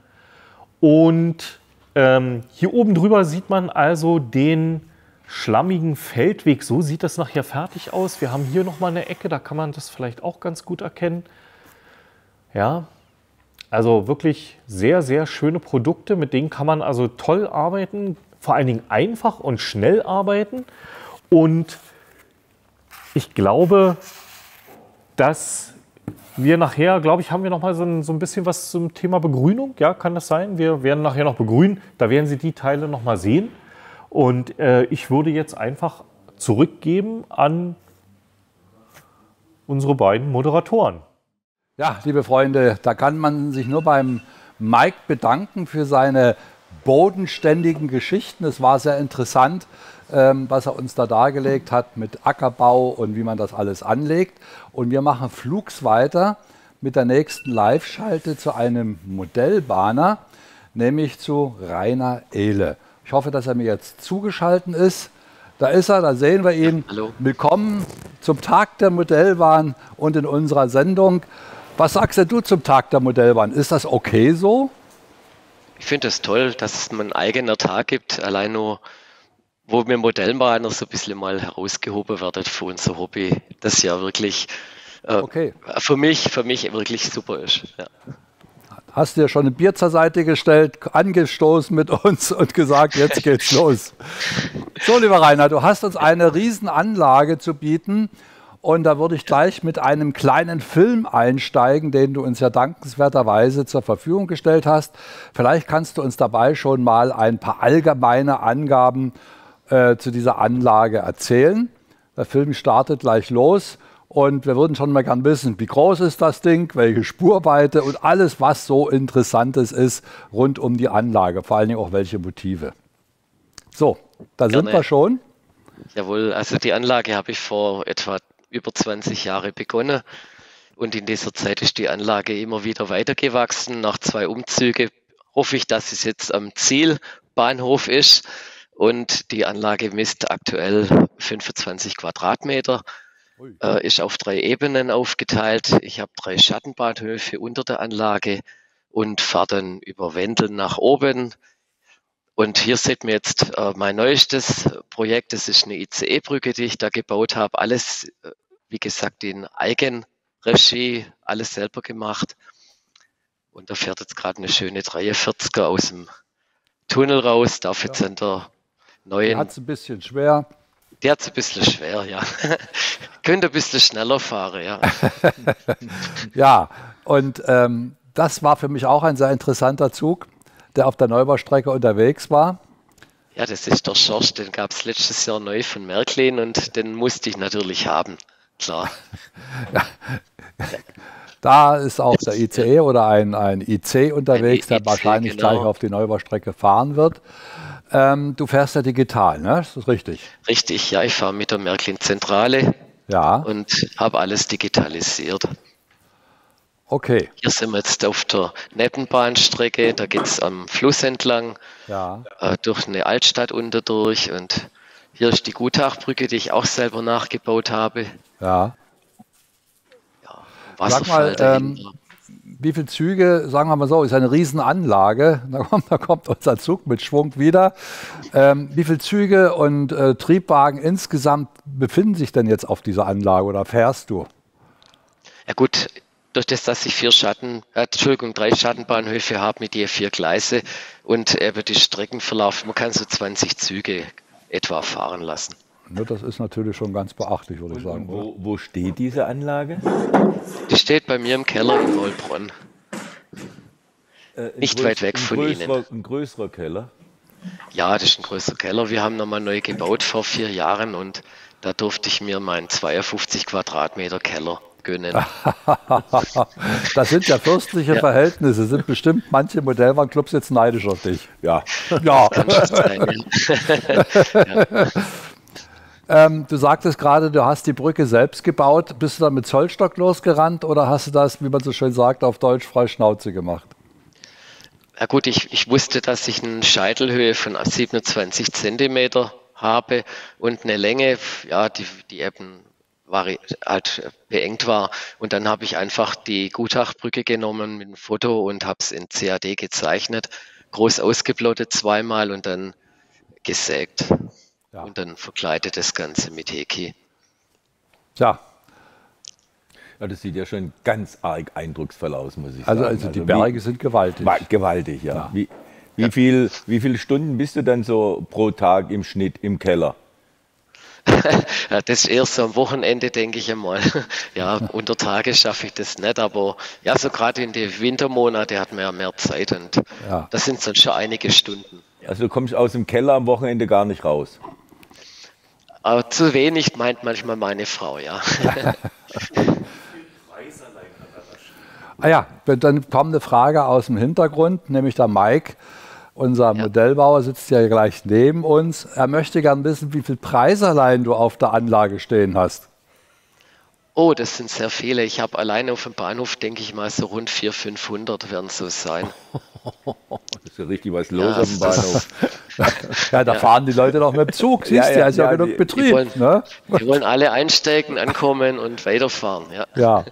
Und ähm, hier oben drüber sieht man also den schlammigen Feldweg. So sieht das nachher fertig aus. Wir haben hier nochmal eine Ecke, da kann man das vielleicht auch ganz gut erkennen. Ja, also wirklich sehr, sehr schöne Produkte. Mit denen kann man also toll arbeiten, vor allen Dingen einfach und schnell arbeiten. Und ich glaube, dass wir nachher, glaube ich, haben wir noch mal so ein, so ein bisschen was zum Thema Begrünung. Ja, kann das sein? Wir werden nachher noch begrünen. Da werden Sie die Teile noch mal sehen. Und äh, ich würde jetzt einfach zurückgeben an unsere beiden Moderatoren. Ja, liebe Freunde, da kann man sich nur beim Mike bedanken für seine bodenständigen Geschichten. Es war sehr interessant, was er uns da dargelegt hat mit Ackerbau und wie man das alles anlegt. Und wir machen flugs weiter mit der nächsten Live-Schalte zu einem Modellbahner, nämlich zu Rainer Ehle. Ich hoffe, dass er mir jetzt zugeschaltet ist. Da ist er, da sehen wir ihn. Hallo. Willkommen zum Tag der Modellbahn und in unserer Sendung. Was sagst du zum Tag der Modellbahn? Ist das okay so? Ich finde es das toll, dass es einen eigenen Tag gibt, allein nur, wo wir Modellbahner so ein bisschen mal herausgehoben werden für unser Hobby, das ja wirklich äh, okay. für mich, für mich wirklich super ist. Ja. Hast dir schon ein Bier zur Seite gestellt, angestoßen mit uns und gesagt, jetzt geht's los. So, lieber Rainer, du hast uns eine Riesenanlage zu bieten. Und da würde ich gleich mit einem kleinen Film einsteigen, den du uns ja dankenswerterweise zur Verfügung gestellt hast. Vielleicht kannst du uns dabei schon mal ein paar allgemeine Angaben äh, zu dieser Anlage erzählen. Der Film startet gleich los und wir würden schon mal gern wissen, wie groß ist das Ding, welche Spurweite und alles, was so Interessantes ist rund um die Anlage, vor allen Dingen auch welche Motive. So, da Gerne. sind wir schon. Jawohl, also die Anlage habe ich vor etwa über 20 Jahre begonnen. Und in dieser Zeit ist die Anlage immer wieder weitergewachsen. Nach zwei Umzügen hoffe ich, dass es jetzt am Zielbahnhof ist. Und die Anlage misst aktuell 25 Quadratmeter, äh, ist auf drei Ebenen aufgeteilt. Ich habe drei Schattenbahnhöfe unter der Anlage und fahre dann über Wendeln nach oben. Und hier sieht man jetzt äh, mein neuestes Projekt. Das ist eine ICE-Brücke, die ich da gebaut habe. Alles, äh, wie gesagt, in Eigenregie, alles selber gemacht. Und da fährt jetzt gerade eine schöne 43er aus dem Tunnel raus. Darf jetzt ja. an der neuen. Hat es ein bisschen schwer. Der hat es ein bisschen schwer, ja. Könnte ein bisschen schneller fahren, ja. ja, und ähm, das war für mich auch ein sehr interessanter Zug der auf der Neubaustrecke unterwegs war. Ja, das ist der Schorsch, den gab es letztes Jahr neu von Märklin und den musste ich natürlich haben. Klar. Da ist auch der ICE oder ein, ein IC unterwegs, der IC, wahrscheinlich genau. gleich auf die Neubaustrecke fahren wird. Ähm, du fährst ja digital, ne? Ist das richtig? Richtig, ja, ich fahre mit der Märklin Zentrale Ja. und habe alles digitalisiert. Okay. Hier sind wir jetzt auf der Neppenbahnstrecke, da geht es am Fluss entlang, Ja. äh, durch eine Altstadt unterdurch und hier ist die Gutachbrücke, die ich auch selber nachgebaut habe. Ja. Sag Wasserfall mal, ähm, wie viele Züge, sagen wir mal so, ist eine Riesenanlage. Da kommt, da kommt unser Zug mit Schwung wieder. Ähm, wie viele Züge und äh, Triebwagen insgesamt befinden sich denn jetzt auf dieser Anlage oder fährst du? Ja gut, durch das, dass ich vier Schatten, äh, Entschuldigung, drei Schattenbahnhöfe habe mit je vier Gleise und eben die Streckenverlauf, man kann so 20 Züge etwa fahren lassen. Ne, das ist natürlich schon ganz beachtlich, würde ich sagen. Wo, wo steht diese Anlage? Die steht bei mir im Keller in Mollbronn. Äh, Nicht größ- weit weg von größerer, Ihnen. Ein größerer Keller. Ja, das ist ein größer Keller. Wir haben nochmal neu gebaut vor vier Jahren und da durfte ich mir meinen 52 Quadratmeter Keller gönnen. das sind ja fürstliche Ja. Verhältnisse. Sind bestimmt manche Modellbahnclubs jetzt neidisch auf dich. Ja. Ja. Kann schon sein, ja. Ähm, du sagtest gerade, du hast die Brücke selbst gebaut. Bist du da mit Zollstock losgerannt oder hast du das, wie man so schön sagt, auf Deutsch frei Schnauze gemacht? Ja gut, ich, ich wusste, dass ich eine Scheitelhöhe von 27 Zentimeter habe und eine Länge, ja, die, die eben halt beengt war. Und dann habe ich einfach die Gutachbrücke genommen mit dem Foto und habe es in CAD gezeichnet, groß ausgeplottet zweimal und dann gesägt. Und dann verkleidet das Ganze mit Heki. Tja, Ja, das sieht ja schon ganz arg eindrucksvoll aus, muss ich Also- sagen. also die Berge sind gewaltig. Wa- Gewaltig, ja. Wie, wie, Viel, wie viele Stunden bist du dann so pro Tag im Schnitt im Keller? Ja, das ist eher so am Wochenende, denke ich einmal. Ja, unter Tage schaffe ich das nicht, aber ja, so gerade in den Wintermonaten hat man ja mehr Zeit und Ja. das sind dann schon einige Stunden. Also du kommst aus dem Keller am Wochenende gar nicht raus. Aber zu wenig meint manchmal meine Frau, ja. Ah ja, dann kommt eine Frage aus dem Hintergrund, nämlich der Mike, unser Modellbauer, sitzt ja gleich neben uns. Er möchte gern wissen, wie viel Preiserlein du auf der Anlage stehen hast. Oh, das sind sehr viele. Ich habe alleine auf dem Bahnhof, denke ich mal, so rund 400, 500 werden so sein. Das ist ja richtig was los Ja, auf dem Bahnhof. Ja, da fahren die Leute doch mit dem Zug, siehst du, ja, ist ja, genug die- Betrieb. Die wollen, ne? die wollen alle einsteigen, ankommen und weiterfahren. Ja. Ja.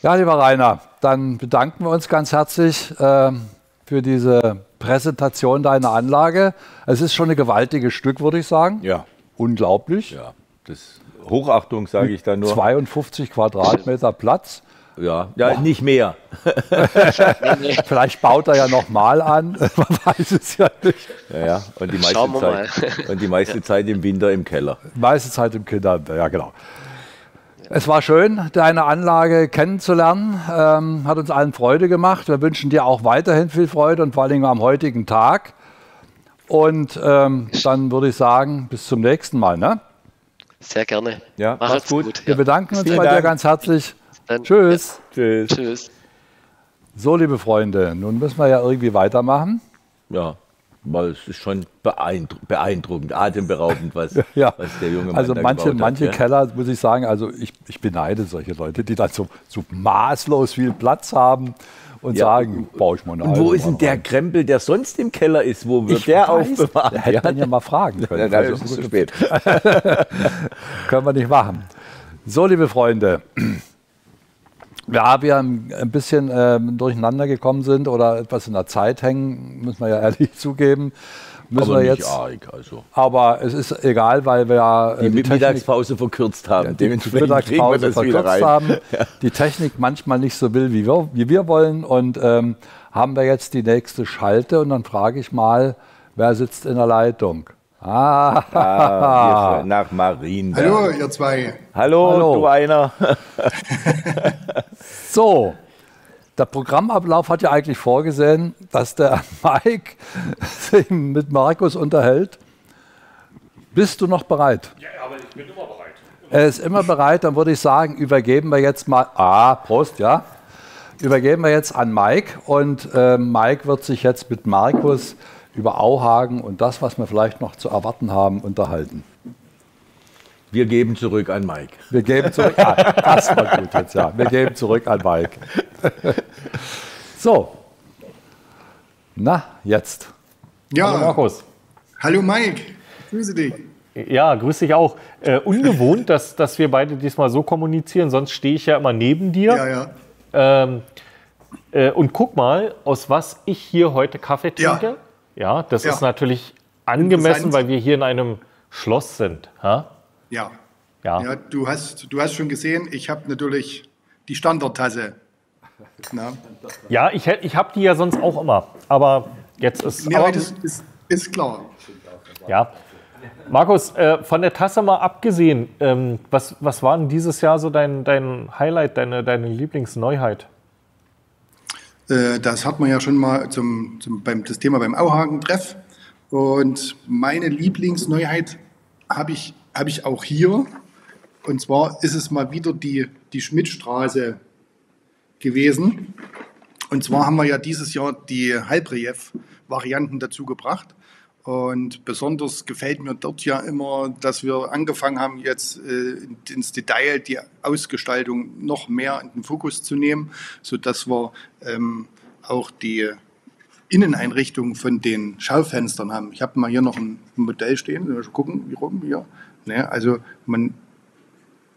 Ja, lieber Rainer, dann bedanken wir uns ganz herzlich ähm, für diese Präsentation deiner Anlage. Es ist schon ein gewaltiges Stück, würde ich sagen. Ja. Unglaublich. Ja, das Hochachtung sage ich da nur. 52 Quadratmeter Platz. Ja, ja nicht mehr. Vielleicht baut er ja nochmal an. Man weiß es ja nicht. Ja, ja. Und die meiste, Schauen wir Zeit, und die meiste Zeit im Winter im Keller. Meiste Zeit im Kinder. Ja, genau. Es war schön, deine Anlage kennenzulernen. Ähm, hat uns allen Freude gemacht. Wir wünschen dir auch weiterhin viel Freude und vor allen Dingen am heutigen Tag. Und ähm, dann würde ich sagen, bis zum nächsten Mal. Ne? Sehr gerne. Ja, Macht's gut. Wir bedanken uns Vielen bei dir Dank. ganz herzlich. Dann- Tschüss. Tschüss. Tschüss. So, liebe Freunde, nun müssen wir ja irgendwie weitermachen. Ja, weil es ist schon beeindru beeindruckend, atemberaubend, was, Ja, was der junge Mann also da manche, gebaut hat, manche ja. Keller, muss ich sagen, also ich, ich beneide solche Leute, die dann so, so maßlos viel Platz haben und Ja. sagen, baue ich mal eine Und wo ist denn der rein. Krempel, der sonst im Keller ist? Wo wird Ich der aufbewahrt? hätte man ja mal fragen können. Ja, Also, das ist zu spät. Können wir nicht machen. So, liebe Freunde, ja, wir ein ein bisschen ähm, durcheinander gekommen sind oder etwas in der Zeit hängen, müssen wir ja ehrlich zugeben. Müssen Aber wir jetzt, arg, also. aber es ist egal, weil wir ja äh, Die, die Mittagspause verkürzt haben. die Dementsprechend kriegen wir Mittagspause verkürzt haben, die Technik manchmal nicht so will, wie wir, wie wir wollen. Und ähm, haben wir jetzt die nächste Schalte und dann frage ich mal, wer sitzt in der Leitung? Ah, Ah, nach Marienberg. Hallo, ihr zwei. Hallo, Hallo. du einer. so. Der Programmablauf hat ja eigentlich vorgesehen, dass der Mike sich mit Markus unterhält. Bist du noch bereit? Ja, aber ich bin immer bereit. Er ist immer bereit, dann würde ich sagen, übergeben wir jetzt mal. Ah, Prost, ja. Übergeben wir jetzt an Mike und äh, Mike wird sich jetzt mit Markus über Auhagen und das, was wir vielleicht noch zu erwarten haben, unterhalten. Wir geben zurück an Mike. Wir geben zurück. Ah, das war gut jetzt, ja. Wir geben zurück an Mike. So. Na, jetzt. Ja. Hallo Markus. Hallo Mike. Grüße dich. Ja, grüß dich auch. Äh, ungewohnt, dass, dass wir beide diesmal so kommunizieren, sonst stehe ich ja immer neben dir. Ja, ja. Ähm, äh, und guck mal, aus was ich hier heute Kaffee trinke. Ja, das Ja. ist natürlich angemessen, weil wir hier in einem Schloss sind. Ha? Ja. Ja. ja du, hast, du hast schon gesehen, ich habe natürlich die Standardtasse. Na? Ja, ich, ich habe die ja sonst auch immer. Aber jetzt ist. Nee, aber, das ist, ist klar. ja. Markus, äh, von der Tasse mal abgesehen, ähm, was, was war denn dieses Jahr so dein, dein Highlight, deine, deine Lieblingsneuheit? Äh, Das hat man ja schon mal zum, zum, beim, das Thema beim Auhagen-Treff. Und meine Lieblingsneuheit habe ich, hab ich auch hier. Und zwar ist es mal wieder die, die Schmidtstraße gewesen. Und zwar haben wir ja dieses Jahr die Halbrelief-Varianten dazu gebracht. Und besonders gefällt mir dort ja immer, dass wir angefangen haben, jetzt äh, ins Detail die Ausgestaltung noch mehr in den Fokus zu nehmen, sodass wir ähm, auch die Inneneinrichtung von den Schaufenstern haben. Ich habe mal hier noch ein Modell stehen, schon gucken, wie rum hier. Ne, also man,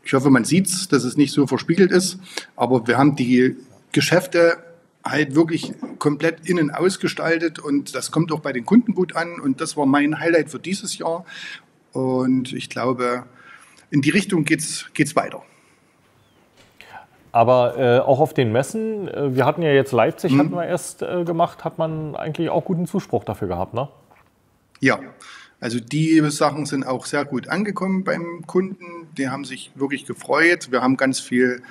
ich hoffe, man sieht es, dass es nicht so verspiegelt ist, aber wir haben die Geschäfte halt wirklich komplett innen ausgestaltet und das kommt auch bei den Kunden gut an und das war mein Highlight für dieses Jahr und ich glaube, in die Richtung geht's geht's weiter. Aber äh, auch auf den Messen, äh, wir hatten ja jetzt Leipzig, Mhm. hatten wir erst äh, gemacht, hat man eigentlich auch guten Zuspruch dafür gehabt, ne? Ja, also die Sachen sind auch sehr gut angekommen beim Kunden. Die haben sich wirklich gefreut. Wir haben ganz viel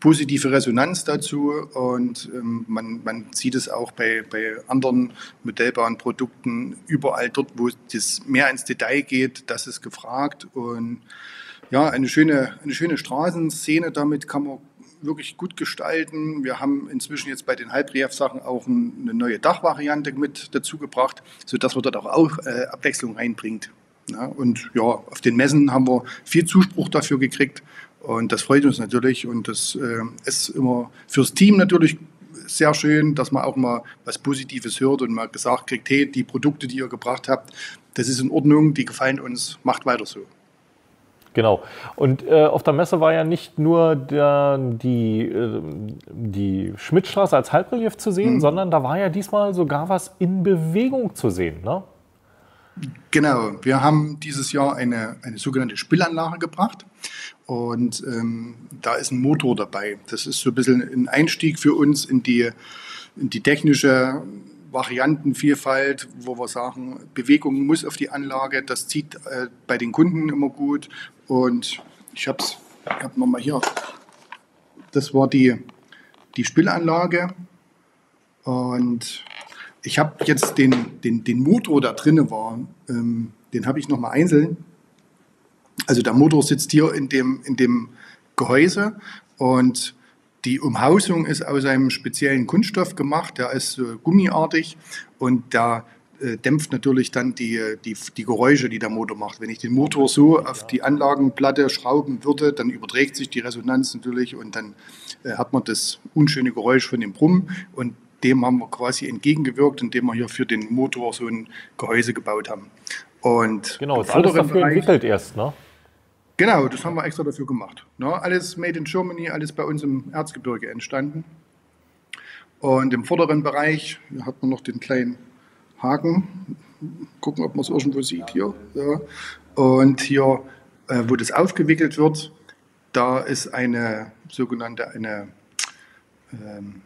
positive Resonanz dazu und ähm, man, man sieht es auch bei, bei anderen modellbaren Produkten überall dort, wo es mehr ins Detail geht, das ist gefragt und ja, eine schöne, eine schöne Straßenszene damit kann man wirklich gut gestalten. Wir haben inzwischen jetzt bei den Halbrelief-Sachen auch ein, eine neue Dachvariante mit dazu gebracht, sodass man dort auch, äh, Abwechslung reinbringt. Und ja, auf den Messen haben wir viel Zuspruch dafür gekriegt und das freut uns natürlich und das äh, ist immer fürs Team natürlich sehr schön, dass man auch mal was Positives hört und mal gesagt kriegt, hey, die Produkte, die ihr gebracht habt, das ist in Ordnung, die gefallen uns, macht weiter so. Genau. Und äh, auf der Messe war ja nicht nur der, die, äh, die Schmidtstraße als Halbrelief zu sehen, Mhm. sondern da war ja diesmal sogar was in Bewegung zu sehen. Ne? Genau, wir haben dieses Jahr eine, eine sogenannte Spillanlage gebracht und ähm, da ist ein Motor dabei. Das ist so ein bisschen ein Einstieg für uns in die, in die technische Variantenvielfalt, wo wir sagen, Bewegung muss auf die Anlage, das zieht äh, bei den Kunden immer gut. Und ich habe es ich hab nochmal hier, das war die, die Spillanlage und ich habe jetzt den, den, den Motor da drinne war, ähm, den habe ich nochmal einzeln. Also der Motor sitzt hier in dem, in dem Gehäuse. Und die Umhausung ist aus einem speziellen Kunststoff gemacht, der ist äh, gummiartig und da äh, dämpft natürlich dann die, die, die Geräusche, die der Motor macht. Wenn ich den Motor so auf die Anlagenplatte schrauben würde, dann überträgt sich die Resonanz natürlich und dann äh, hat man das unschöne Geräusch von dem Brummen und dem haben wir quasi entgegengewirkt, indem wir hier für den Motor so ein Gehäuse gebaut haben. Und Genau, ist alles dafür Bereich- entwickelt erst. Ne? Genau, das haben wir extra dafür gemacht. Ne? Alles made in Germany, alles bei uns im Erzgebirge entstanden. Und im vorderen Bereich hat man noch den kleinen Haken. Gucken, ob man es irgendwo sieht hier. Ja. Und hier, äh, wo das aufgewickelt wird, da ist eine sogenannte eine, ähm,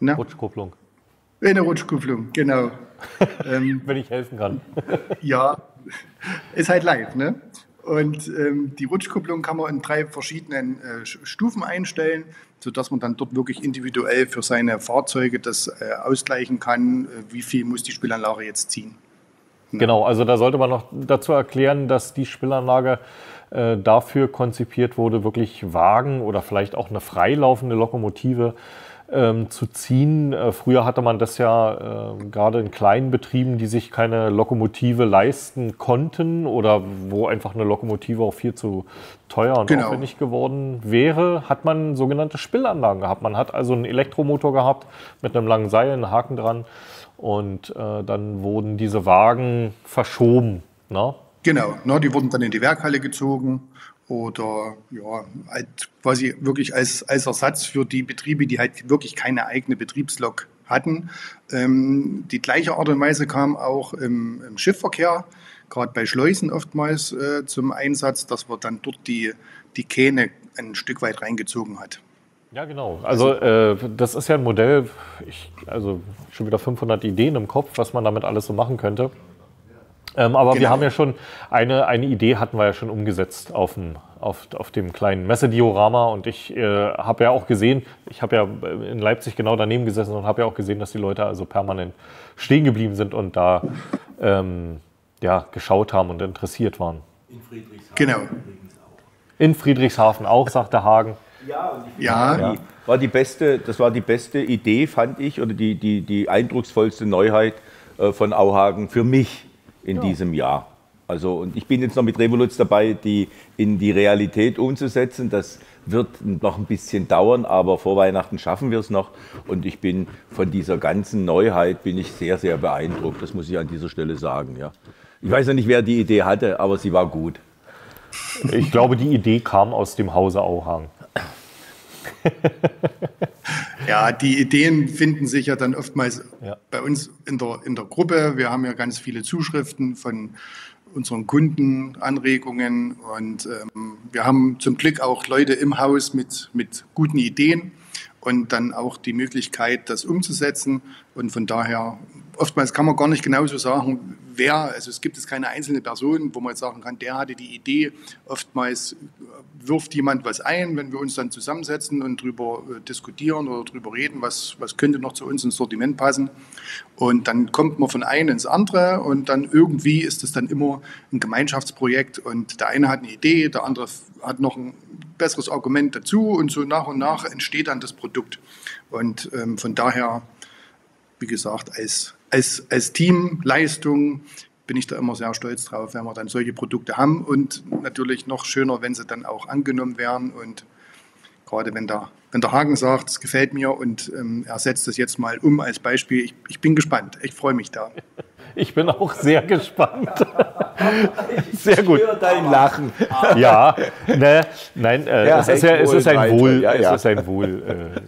na? Rutschkupplung. Eine Rutschkupplung, genau. ähm, Wenn ich helfen kann. ja, ist halt live, ne? Und ähm, die Rutschkupplung kann man in drei verschiedenen äh, Stufen einstellen, sodass man dann dort wirklich individuell für seine Fahrzeuge das äh, ausgleichen kann, äh, wie viel muss die Spielanlage jetzt ziehen. Genau, also da sollte man noch dazu erklären, dass die Spielanlage äh, dafür konzipiert wurde, wirklich Wagen oder vielleicht auch eine freilaufende Lokomotive ähm, zu ziehen. Äh, früher hatte man das ja äh, gerade in kleinen Betrieben, die sich keine Lokomotive leisten konnten oder wo einfach eine Lokomotive auch viel zu teuer und Genau. aufwendig geworden wäre, hat man sogenannte Spillanlagen gehabt. Man hat also einen Elektromotor gehabt mit einem langen Seil, einen Haken dran und äh, dann wurden diese Wagen verschoben. Ne? Genau, ne, die wurden dann in die Werkhalle gezogen oder ja, halt quasi wirklich als, als Ersatz für die Betriebe, die halt wirklich keine eigene Betriebslok hatten. Ähm, die gleiche Art und Weise kam auch im, im Schiffverkehr, gerade bei Schleusen oftmals äh, zum Einsatz, dass man dann dort die, die Kähne ein Stück weit reingezogen hat. Ja, genau. Also äh, das ist ja ein Modell, ich, also schon wieder 500 Ideen im Kopf, was man damit alles so machen könnte. Ähm, aber wir Genau. haben ja schon eine, eine Idee hatten wir ja schon umgesetzt auf dem, auf, auf dem kleinen Messediorama und ich äh, habe ja auch gesehen, ich habe ja in Leipzig genau daneben gesessen und habe ja auch gesehen, dass die Leute also permanent stehen geblieben sind und da ähm, ja, geschaut haben und interessiert waren. Genau. In Friedrichshafen auch, sagt der Hagen. Ja, Die, war die beste, das war die beste Idee, fand ich, oder die, die, die eindrucksvollste Neuheit äh, von Auhagen für mich in diesem Jahr. Also, und ich bin jetzt noch mit Revoluz dabei, die in die Realität umzusetzen. Das wird noch ein bisschen dauern, aber vor Weihnachten schaffen wir es noch. Und ich bin von dieser ganzen Neuheit bin ich sehr, sehr beeindruckt. Das muss ich an dieser Stelle sagen. Ja. Ich weiß ja nicht, wer die Idee hatte, aber sie war gut. Ich glaube, die Idee kam aus dem Hause Auhagen. Ja, die Ideen finden sich ja dann oftmals Ja. bei uns in der, in der Gruppe. Wir haben ja ganz viele Zuschriften von unseren Kunden, Anregungen und ähm, wir haben zum Glück auch Leute im Haus mit, mit guten Ideen und dann auch die Möglichkeit, das umzusetzen. Und von daher, oftmals kann man gar nicht genauso sagen, wer, also es gibt jetzt keine einzelne Person, wo man jetzt sagen kann, der hatte die Idee. Oftmals wirft jemand was ein, wenn wir uns dann zusammensetzen und drüber äh, diskutieren oder drüber reden, was, was könnte noch zu uns ins Sortiment passen. Und dann kommt man von einem ins andere und dann irgendwie ist es dann immer ein Gemeinschaftsprojekt und der eine hat eine Idee, der andere hat noch ein besseres Argument dazu und so nach und nach entsteht dann das Produkt. Und ähm, von daher, wie gesagt, als, als, als Teamleistung bin ich da immer sehr stolz drauf, wenn wir dann solche Produkte haben und natürlich noch schöner, wenn sie dann auch angenommen werden und gerade wenn der, wenn der Hagen sagt, es gefällt mir und ähm, er setzt das jetzt mal um als Beispiel, ich, ich bin gespannt, ich freue mich da. Ich bin auch sehr gespannt. Sehr gut. höre dein Lachen. Ja, ne, nein, äh, Ja, es, ist ja, es ist ein Wohl- Ja, ja. es ist ein Wohl äh,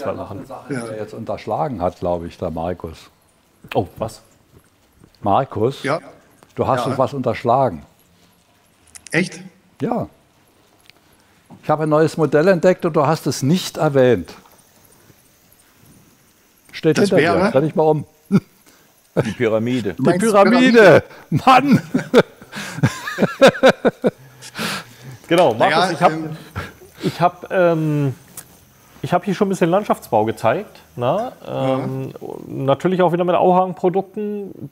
Ja, noch Lachen. eine Sache, die er jetzt unterschlagen hat, glaube ich, der Markus. Oh, was? Markus, Ja. du hast Ja. uns was unterschlagen. Echt? Ja. Ich habe ein neues Modell entdeckt und du hast es nicht erwähnt. Steht Das hinter dir. wäre? Dreh dich mal um. Die Pyramide. Die meinst Pyramide. Mann! Genau, Markus, Naja, ich habe ähm, ich hab, ähm, ich hab hier schon ein bisschen Landschaftsbau gezeigt. Na? Ähm, Natürlich auch wieder mit Auhagen-Produkten.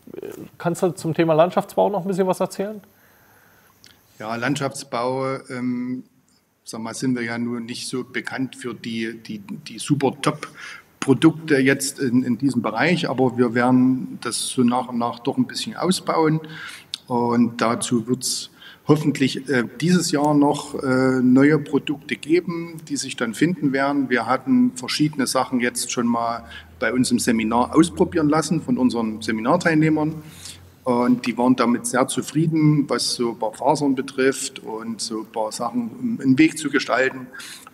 Kannst du zum Thema Landschaftsbau noch ein bisschen was erzählen? Ja, Landschaftsbau, ähm, sag mal, sind wir ja nur nicht so bekannt für die, die, die super Top-Produkte jetzt in, in diesem Bereich, aber wir werden das so nach und nach doch ein bisschen ausbauen und dazu wird es hoffentlich äh, dieses Jahr noch äh, neue Produkte geben, die sich dann finden werden. Wir hatten verschiedene Sachen jetzt schon mal bei uns im Seminar ausprobieren lassen von unseren Seminarteilnehmern. Und die waren damit sehr zufrieden, was so ein paar Fasern betrifft und so ein paar Sachen im- im Weg zu gestalten.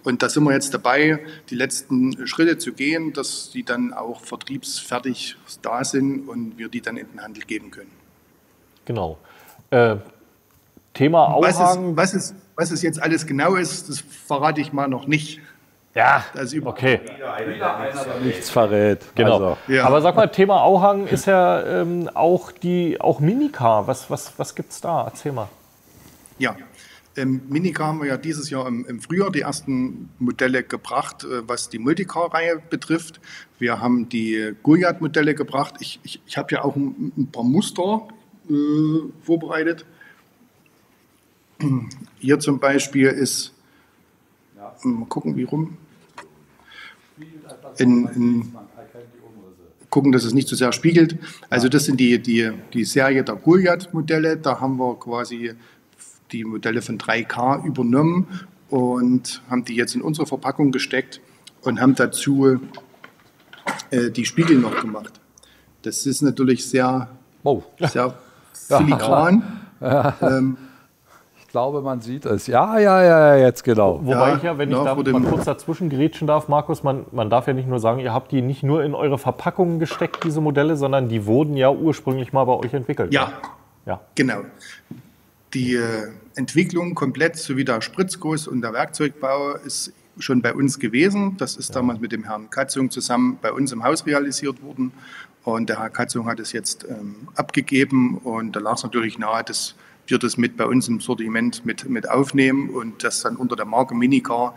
Und da sind wir jetzt dabei, die letzten Schritte zu gehen, dass die dann auch vertriebsfertig da sind und wir die dann in den Handel geben können. Genau. Äh, Thema Was es, Auhagen. was, es, was es jetzt alles genau ist, das verrate ich mal noch nicht. Ja, okay. Nichts verrät. Genau. Also, Ja. Aber sag mal, Thema Auhagen ist ja ähm, auch die auch Minicar. Was, was, was gibt's da? Erzähl mal. Ja, im Minicar haben wir ja dieses Jahr im, im Frühjahr die ersten Modelle gebracht, äh, was die Multicar-Reihe betrifft. Wir haben die Goliath-Modelle gebracht. Ich, ich, ich habe ja auch ein, ein paar Muster äh, vorbereitet. Hier zum Beispiel ist, mal gucken, wie rum. In, in, gucken, dass es nicht zu so sehr spiegelt. Also das sind die, die, die Serie der Goliath-Modelle. Da haben wir quasi die Modelle von 3K übernommen und haben die jetzt in unsere Verpackung gesteckt und haben dazu äh, die Spiegel noch gemacht. Das ist natürlich sehr, oh. sehr filigran. Ja. Ähm, glaube, man sieht es. Ja, ja, ja, jetzt genau. Wobei ja, ich ja, wenn ich da mal kurz dazwischen grätschen darf, Markus, man, man darf ja nicht nur sagen, ihr habt die nicht nur in eure Verpackungen gesteckt, diese Modelle, sondern die wurden ja ursprünglich mal bei euch entwickelt. Ja, ja. genau. Die äh, Entwicklung komplett sowie der Spritzguss und der Werkzeugbau ist schon bei uns gewesen. Das ist ja. damals mit dem Herrn Katzung zusammen bei uns im Haus realisiert worden. Und der Herr Katzung hat es jetzt ähm, abgegeben und da lag es natürlich nahe, dass wir das mit bei uns im Sortiment mit, mit aufnehmen und das dann unter der Marke Minicar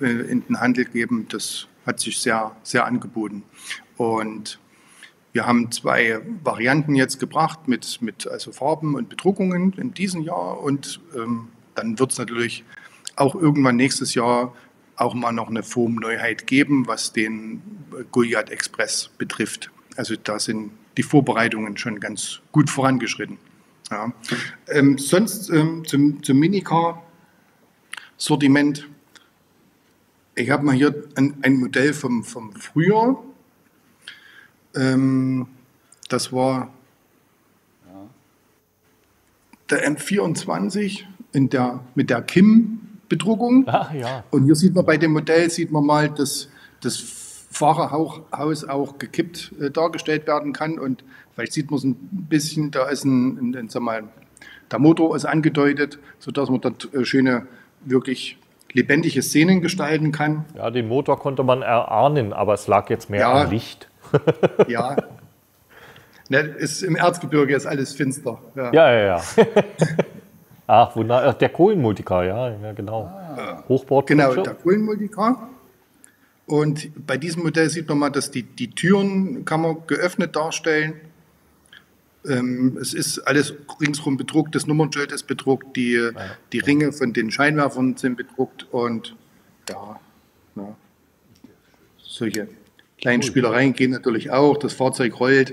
äh, in den Handel geben. Das hat sich sehr, sehr angeboten. Und wir haben zwei Varianten jetzt gebracht mit, mit also Farben und Bedruckungen in diesem Jahr und ähm, dann wird es natürlich auch irgendwann nächstes Jahr auch mal noch eine Formneuheit geben, was den Goliath Express betrifft. Also da sind die Vorbereitungen schon ganz gut vorangeschritten. Ja. Ähm, sonst ähm, zum, zum Minicar-Sortiment. Ich habe mal hier ein, ein Modell vom, vom Frühjahr ähm, das war der M24 in der, mit der Kim-Bedruckung. Ah, ja. Und hier sieht man bei dem Modell, sieht man mal, dass das Fahrerhaus auch gekippt äh, dargestellt werden kann. Und vielleicht sieht man es ein bisschen, da ist ein, ein, sag mal, der Motor ist angedeutet, sodass man dort äh, schöne, wirklich lebendige Szenen gestalten kann. Ja, den Motor konnte man erahnen, aber es lag jetzt mehr ja, am Licht. ja. Ne, ist, Im Erzgebirge ist alles finster. Ja, ja, ja. ja. Ach, wunderbar. Der Kohlenmultikar, ja, ja genau. Ah. Hochbord. Genau, der Kohlenmultikar. Und bei diesem Modell sieht man mal, dass die, die Türen kann man geöffnet darstellen. Ähm, es ist alles ringsherum bedruckt, das Nummernschild ist bedruckt, die, ja. die Ringe von den Scheinwerfern sind bedruckt und ja, ja solche Kleinen Spielereien gehen natürlich auch, das Fahrzeug rollt.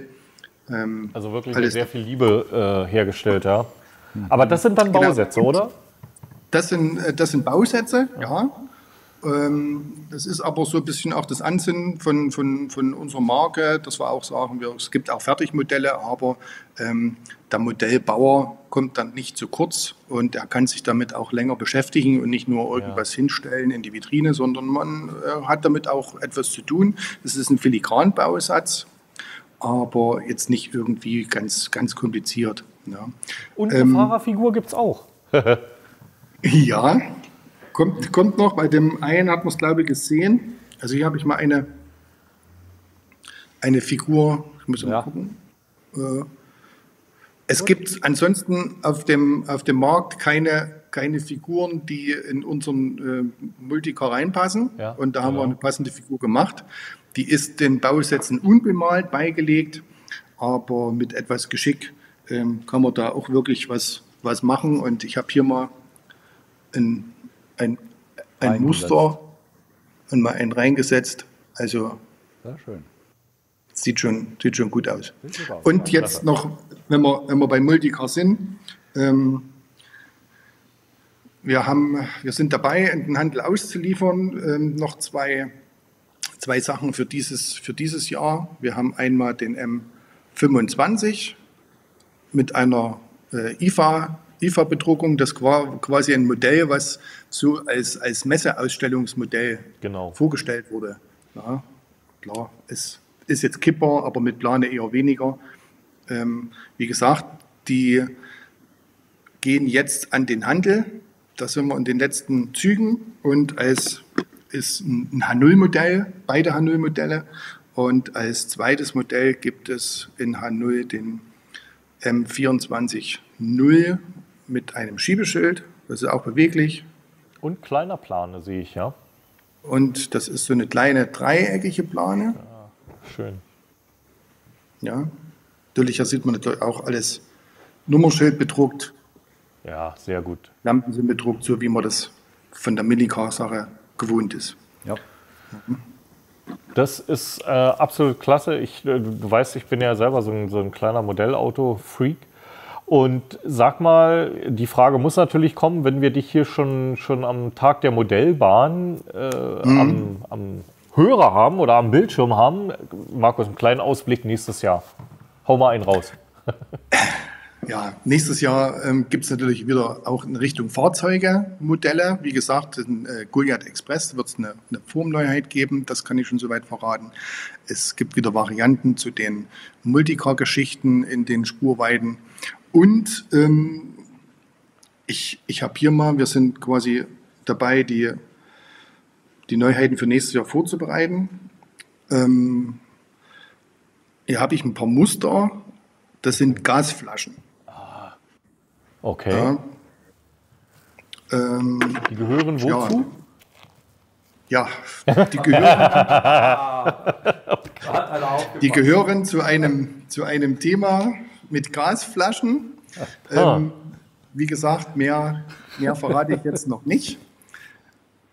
Ähm, also wirklich mit sehr viel Liebe äh, hergestellt, ja. Aber das sind dann genau. Bausätze, genau. oder? Das sind, äh, das sind Bausätze, ja. ja. Ähm, das ist aber so ein bisschen auch das Ansinnen von, von, von unserer Marke, dass wir auch sagen, wir, es gibt auch Fertigmodelle, aber ähm, der Modellbauer kommt dann nicht zu kurz und er kann sich damit auch länger beschäftigen und nicht nur irgendwas ja. hinstellen in die Vitrine, sondern man äh, hat damit auch etwas zu tun. Es ist ein Filigranbausatz, aber jetzt nicht irgendwie ganz, ganz kompliziert. Ja. Und eine ähm, Fahrerfigur gibt es auch. ja, Kommt, kommt noch, bei dem einen hat man es, glaube ich, gesehen. Also hier habe ich mal eine, eine Figur, ich muss mal gucken. Äh, es gibt ansonsten auf dem, auf dem Markt keine, keine Figuren, die in unseren äh, Multicar reinpassen. Ja, und da haben genau. wir eine passende Figur gemacht. Die ist den Bausätzen unbemalt beigelegt, aber mit etwas Geschick ähm, kann man da auch wirklich was, was machen. Und ich habe hier mal ein ein, ein Muster und mal einen reingesetzt. Also Sehr schön. Sieht schon, sieht schon gut aus. Und jetzt noch, wenn wir, wenn wir bei Multicar sind, ähm, wir, haben, wir sind dabei, in den Handel auszuliefern, ähm, noch zwei, zwei Sachen für dieses, für dieses Jahr. Wir haben einmal den M25 mit einer äh, IFA IFA-Bedruckung, das war quasi ein Modell, was so als, als Messeausstellungsmodell genau. vorgestellt wurde. Ja, klar, es ist jetzt Kipper, aber mit Plane eher weniger. Ähm, wie gesagt, die gehen jetzt an den Handel. Da sind wir in den letzten Zügen und als ist ein H0-Modell, beide H0-Modelle. Und als zweites Modell gibt es in H0 den M24 0 mit einem Schiebeschild, das ist auch beweglich. Und kleiner Plane sehe ich, ja. Und das ist so eine kleine dreieckige Plane. Ja, schön. Ja. Natürlich, sieht man natürlich auch alles Nummerschild bedruckt. Ja, sehr gut. Lampen sind bedruckt, so wie man das von der Millicar-Sache gewohnt ist. Ja. Das ist äh, absolut klasse. Ich, äh, du weißt, ich bin ja selber so ein, so ein kleiner Modellauto-Freak. Und sag mal, die Frage muss natürlich kommen, wenn wir dich hier schon, schon am Tag der Modellbahn äh, Mhm. am, am Hörer haben oder am Bildschirm haben. Markus, einen kleinen Ausblick nächstes Jahr. Hau mal einen raus. Ja, nächstes Jahr ähm, gibt es natürlich wieder auch in Richtung Fahrzeuge Modelle. Wie gesagt, in äh, Goliath Express wird es eine, eine Formneuheit geben, das kann ich schon soweit verraten. Es gibt wieder Varianten zu den Multicar-Geschichten in den Spurweiten. Und ähm, ich, ich habe hier mal, wir sind quasi dabei, die, die Neuheiten für nächstes Jahr vorzubereiten. Ähm, hier habe ich ein paar Muster. Das sind Gasflaschen. Okay. Ja. Ähm, Die gehören ja. wozu? Ja, die gehören, die gehören zu, einem, zu einem Thema mit Gasflaschen. Ah. Ähm, wie gesagt, mehr, mehr verrate ich jetzt noch nicht.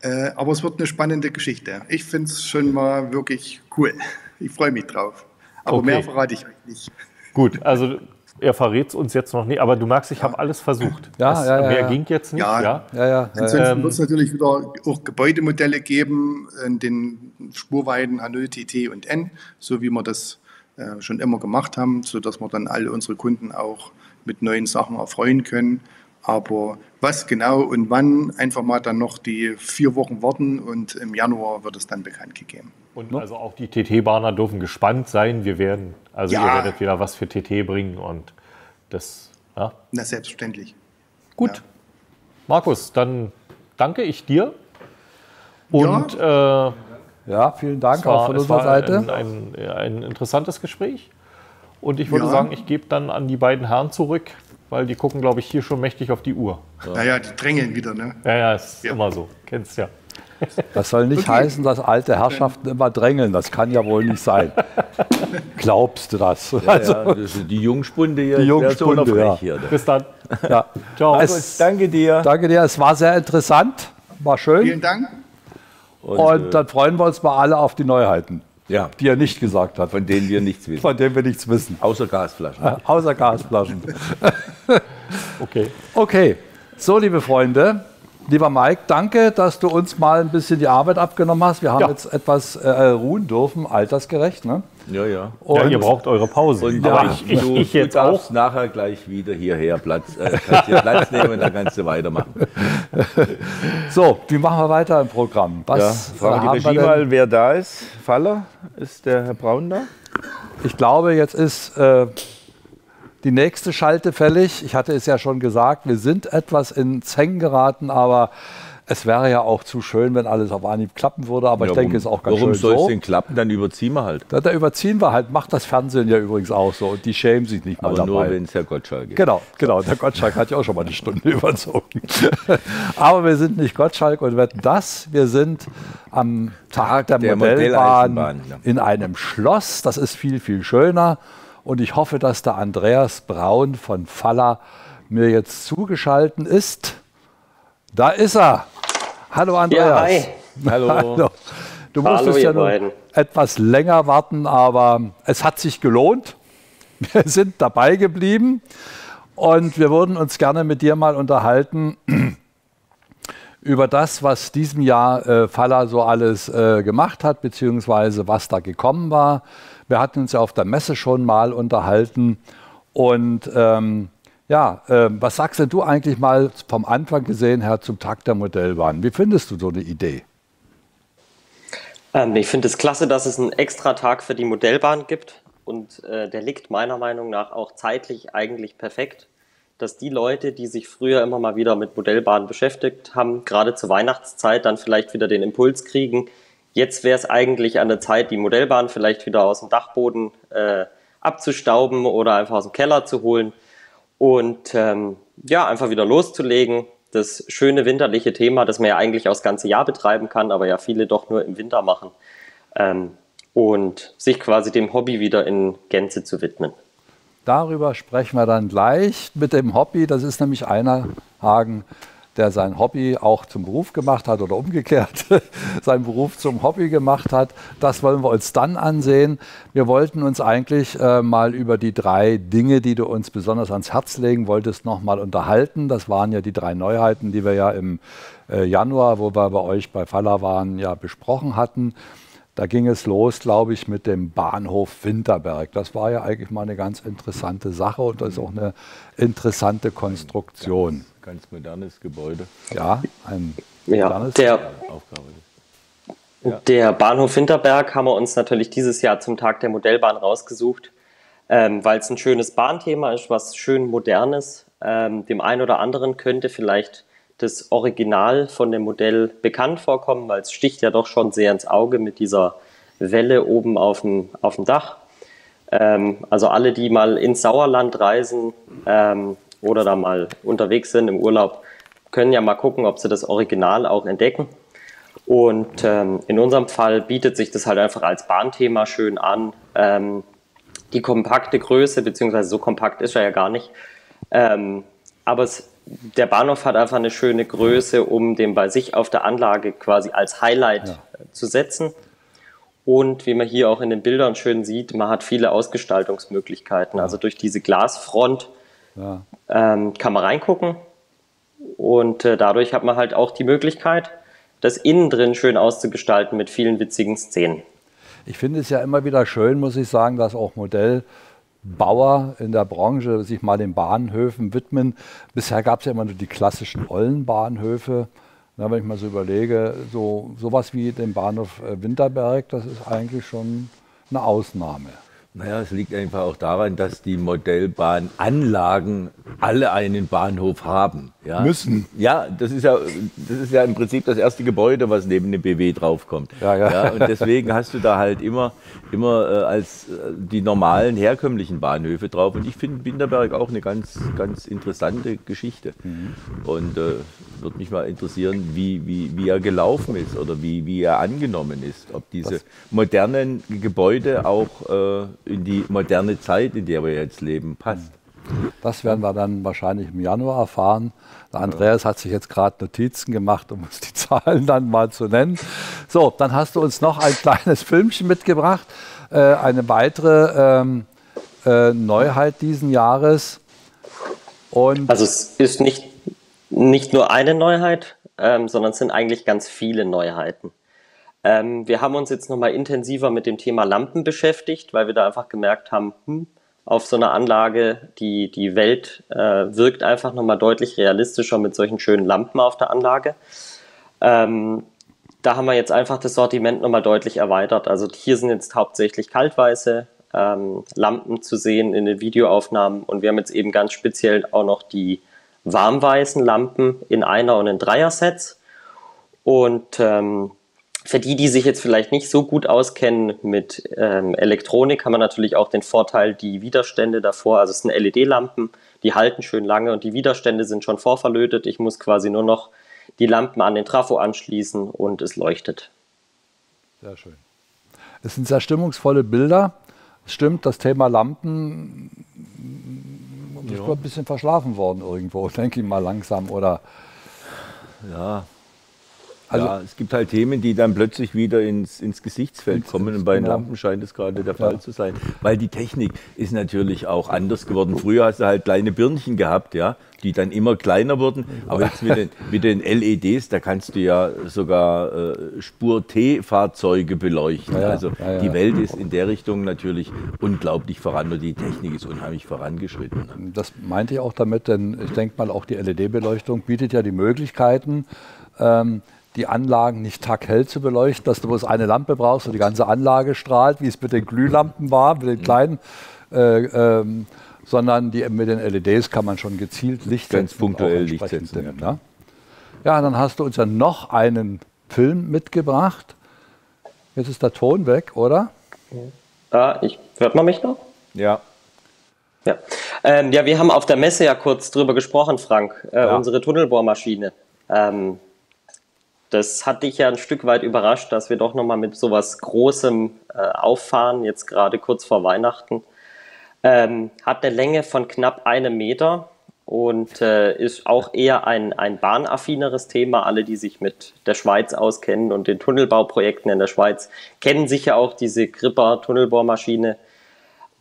Äh, aber es wird eine spannende Geschichte. Ich finde es schon mal wirklich cool. Ich freue mich drauf. Aber Okay. mehr verrate ich euch nicht. Gut, also er verrät es uns jetzt noch nicht, aber du merkst, ich habe alles versucht. Ja, es, ja, ja, Mehr ja. ging jetzt nicht. Ja, Ja, Ja, ja. Ansonsten Ähm, wird es natürlich wieder auch Gebäudemodelle geben in den Spurweiten H0, TT und N, so wie wir das äh, schon immer gemacht haben, sodass wir dann alle unsere Kunden auch mit neuen Sachen erfreuen können. Aber was genau und wann, einfach mal dann noch die vier Wochen warten und im Januar wird es dann bekannt gegeben. Und also auch die TT-Bahner dürfen gespannt sein. Wir werden, also Ja. ihr werdet wieder was für TT bringen und das, ja. Na, selbstverständlich. Gut. Markus, dann danke ich dir. Und äh, Ja, vielen Dank war, auch von es unserer war Seite. Ein, ein, ein interessantes Gespräch. Und ich würde Ja. sagen, ich gebe dann an die beiden Herren zurück, weil die gucken, glaube ich, hier schon mächtig auf die Uhr. Naja, die drängeln wieder, ne? Ja, ja, ist immer so. Kennst ja. Das soll nicht heißen, dass alte Herrschaften immer drängeln. Das kann ja wohl nicht sein. Glaubst du das? Also, Ja, ja, das die Jungspunde hier. Die Jungspunde, so ja. hier. Bis dann. ja. Ciao. Es, Danke dir. danke dir, es war sehr interessant, war schön. Vielen Dank. Und, äh, dann freuen wir uns mal alle auf die Neuheiten, ja, die er nicht gesagt hat, von denen wir nichts wissen. von denen wir nichts wissen. Außer Gasflaschen. Außer Gasflaschen. Okay. Okay, so liebe Freunde, lieber Mike, danke, dass du uns mal ein bisschen die Arbeit abgenommen hast. Wir haben Ja. jetzt etwas äh, ruhen dürfen, altersgerecht. Ne? Ja, ja. Ja, ihr braucht eure Pause. Und Aber ja, ich, ich, du, ich jetzt du darfst auch. nachher gleich wieder hierher Platz, äh, kannst hier Platz nehmen und dann kannst du weitermachen. So, wie machen wir weiter im Programm? Ja, Was fragen haben die wir Regie mal, wer da ist. Faller, ist der Herr Braun da? Ich glaube, jetzt ist äh, die nächste Schalte fällig. Ich hatte es ja schon gesagt, wir sind etwas ins Hängen geraten, aber es wäre ja auch zu schön, wenn alles auf Anhieb klappen würde. Aber ich denke, es ist auch ganz Warum schön soll es so. denn klappen? Dann überziehen wir halt. Da, da überziehen wir halt, macht das Fernsehen ja übrigens auch so und die schämen sich nicht mal Aber dabei. nur, wenn es Herr Gottschalk ist. Genau, genau. Der Gottschalk hat ja auch schon mal eine Stunde überzogen. Aber wir sind nicht Gottschalk und wetten das. Wir sind am Tag der, der Modellbahn Modelleisenbahn, ja. in einem Schloss. Das ist viel, viel schöner. Und ich hoffe, dass der Andreas Braun von Faller mir jetzt zugeschalten ist. Da ist er. Hallo Andreas. hi. Hallo. Du Hallo, musstest ja nur beiden. etwas länger warten, aber es hat sich gelohnt. Wir sind dabei geblieben und wir würden uns gerne mit dir mal unterhalten über das, was diesem Jahr äh, Faller so alles äh, gemacht hat, beziehungsweise was da gekommen war. Wir hatten uns ja auf der Messe schon mal unterhalten und ähm, ja, äh, was sagst denn du eigentlich mal vom Anfang gesehen her zum Tag der Modellbahn? Wie findest du so eine Idee? Ähm, ich finde es klasse, dass es einen extra Tag für die Modellbahn gibt. Und äh, der liegt meiner Meinung nach auch zeitlich eigentlich perfekt, dass die Leute, die sich früher immer mal wieder mit Modellbahnen beschäftigt haben, gerade zur Weihnachtszeit dann vielleicht wieder den Impuls kriegen. Jetzt wäre es eigentlich an der Zeit, die Modellbahn vielleicht wieder aus dem Dachboden äh, abzustauben oder einfach aus dem Keller zu holen und ähm, ja, einfach wieder loszulegen. Das schöne winterliche Thema, das man ja eigentlich auch das ganze Jahr betreiben kann, aber ja viele doch nur im Winter machen. Ähm, und sich quasi dem Hobby wieder in Gänze zu widmen. Darüber sprechen wir dann gleich mit dem Hobby. Das ist nämlich einer, Hagen, der sein Hobby auch zum Beruf gemacht hat oder umgekehrt seinen Beruf zum Hobby gemacht hat. Das wollen wir uns dann ansehen. Wir wollten uns eigentlich äh, mal über die drei Dinge, die du uns besonders ans Herz legen wolltest, nochmal unterhalten. Das waren ja die drei Neuheiten, die wir ja im äh, Januar, wo wir bei euch bei Falla waren, ja besprochen hatten. Da ging es los, glaube ich, mit dem Bahnhof Winterberg. Das war ja eigentlich mal eine ganz interessante Sache und das ist auch eine interessante Konstruktion ganz modernes Gebäude. Ja, ein ja, modernes der, Aufgabe. Ja. Der Bahnhof Hinterberg haben wir uns natürlich dieses Jahr zum Tag der Modellbahn rausgesucht, ähm, weil es ein schönes Bahnthema ist, was schön modernes. Ähm, dem einen oder anderen könnte vielleicht das Original von dem Modell bekannt vorkommen, weil es sticht ja doch schon sehr ins Auge mit dieser Welle oben auf dem, auf dem Dach. Ähm, also alle, die mal ins Sauerland reisen, ähm, oder da mal unterwegs sind im Urlaub, können ja mal gucken, ob sie das Original auch entdecken. Und ähm, in unserem Fall bietet sich das halt einfach als Bahnthema schön an. Ähm, die kompakte Größe, beziehungsweise so kompakt ist er ja gar nicht. Ähm, aber es, der Bahnhof hat einfach eine schöne Größe, um den bei sich auf der Anlage quasi als Highlight ja. zu setzen. Und wie man hier auch in den Bildern schön sieht, man hat viele Ausgestaltungsmöglichkeiten. Also durch diese Glasfront ja. ähm, kann man reingucken. Und äh, dadurch hat man halt auch die Möglichkeit, das innen drin schön auszugestalten mit vielen witzigen Szenen. Ich finde es ja immer wieder schön, muss ich sagen, dass auch Modellbauer in der Branche sich mal den Bahnhöfen widmen. Bisher gab es ja immer nur die klassischen Ollenbahnhöfe. Na, wenn ich mal so überlege, so sowas wie den Bahnhof äh, Winterberg, das ist eigentlich schon eine Ausnahme. Naja, es liegt einfach auch daran, dass die Modellbahnanlagen alle einen Bahnhof haben. Ja? Müssen. Ja, das ist ja, das ist ja im Prinzip das erste Gebäude, was neben dem BW draufkommt. Ja, ja. ja und deswegen hast du da halt immer, immer äh, als äh, die normalen herkömmlichen Bahnhöfe drauf. Und ich finde Binderberg auch eine ganz, ganz interessante Geschichte. Mhm. Und äh, würde mich mal interessieren, wie, wie, wie er gelaufen ist oder wie, wie er angenommen ist. Ob diese Was? modernen Gebäude auch äh, in die moderne Zeit, in der wir jetzt leben, passt. Das werden wir dann wahrscheinlich im Januar erfahren. Der Andreas hat sich jetzt gerade Notizen gemacht, um uns die Zahlen dann mal zu nennen. So, dann hast du uns noch ein kleines Filmchen mitgebracht. Äh, eine weitere ähm, äh, Neuheit diesen Jahres. Und also es ist nicht, nicht nur eine Neuheit, ähm, sondern es sind eigentlich ganz viele Neuheiten. Ähm, wir haben uns jetzt nochmal intensiver mit dem Thema Lampen beschäftigt, weil wir da einfach gemerkt haben, hm, auf so einer Anlage, die, die Welt äh, wirkt einfach nochmal deutlich realistischer mit solchen schönen Lampen auf der Anlage. Ähm, da haben wir jetzt einfach das Sortiment nochmal deutlich erweitert. Also hier sind jetzt hauptsächlich kaltweiße ähm, Lampen zu sehen in den Videoaufnahmen und wir haben jetzt eben ganz speziell auch noch die warmweißen Lampen in Einer- und in Dreier-Sets. Und ähm, für die, die sich jetzt vielleicht nicht so gut auskennen mit ähm, Elektronik, haben wir natürlich auch den Vorteil, die Widerstände davor, also es sind LED-Lampen, die halten schön lange und die Widerstände sind schon vorverlötet. Ich muss quasi nur noch die Lampen an den Trafo anschließen und es leuchtet. Sehr schön. Es sind sehr stimmungsvolle Bilder. Es stimmt, das Thema Lampen ist ein bisschen verschlafen worden irgendwo, denke ich mal langsam, oder? Ja, also ja, es gibt halt Themen, die dann plötzlich wieder ins, ins Gesichtsfeld kommen und bei den genau. Lampen scheint es gerade der Fall ja. zu sein. Weil die Technik ist natürlich auch anders geworden. Früher hast du halt kleine Birnchen gehabt, ja, die dann immer kleiner wurden. Aber jetzt mit den, mit den LEDs, da kannst du ja sogar äh, Spur-T-Fahrzeuge beleuchten. Ja, also die Welt ist in der Richtung natürlich unglaublich voran und die Technik ist unheimlich vorangeschritten. Das meinte ich auch damit, denn ich denke mal, auch die LED-Beleuchtung bietet ja die Möglichkeiten, ähm, die Anlagen nicht taghell zu beleuchten, dass du bloß eine Lampe brauchst und die ganze Anlage strahlt, wie es mit den Glühlampen war, mit den kleinen, äh, ähm, sondern die, mit den LEDs kann man schon gezielt Licht Ganz setzen. punktuell Licht setzen. Ja. ja, dann hast du uns ja noch einen Film mitgebracht. Jetzt ist der Ton weg, oder? Ah, ich, hört man mich noch? Ja. Ja, Ähm, ja, wir haben auf der Messe ja kurz drüber gesprochen, Frank. Äh, ja. Unsere Tunnelbohrmaschine. Ähm, das hat dich ja ein Stück weit überrascht, dass wir doch nochmal mit sowas Großem äh, auffahren, jetzt gerade kurz vor Weihnachten. Ähm, hat eine Länge von knapp einem Meter und äh, ist auch eher ein, ein bahnaffineres Thema. Alle, die sich mit der Schweiz auskennen und den Tunnelbauprojekten in der Schweiz, kennen sicher auch diese Gripper-Tunnelbohrmaschine.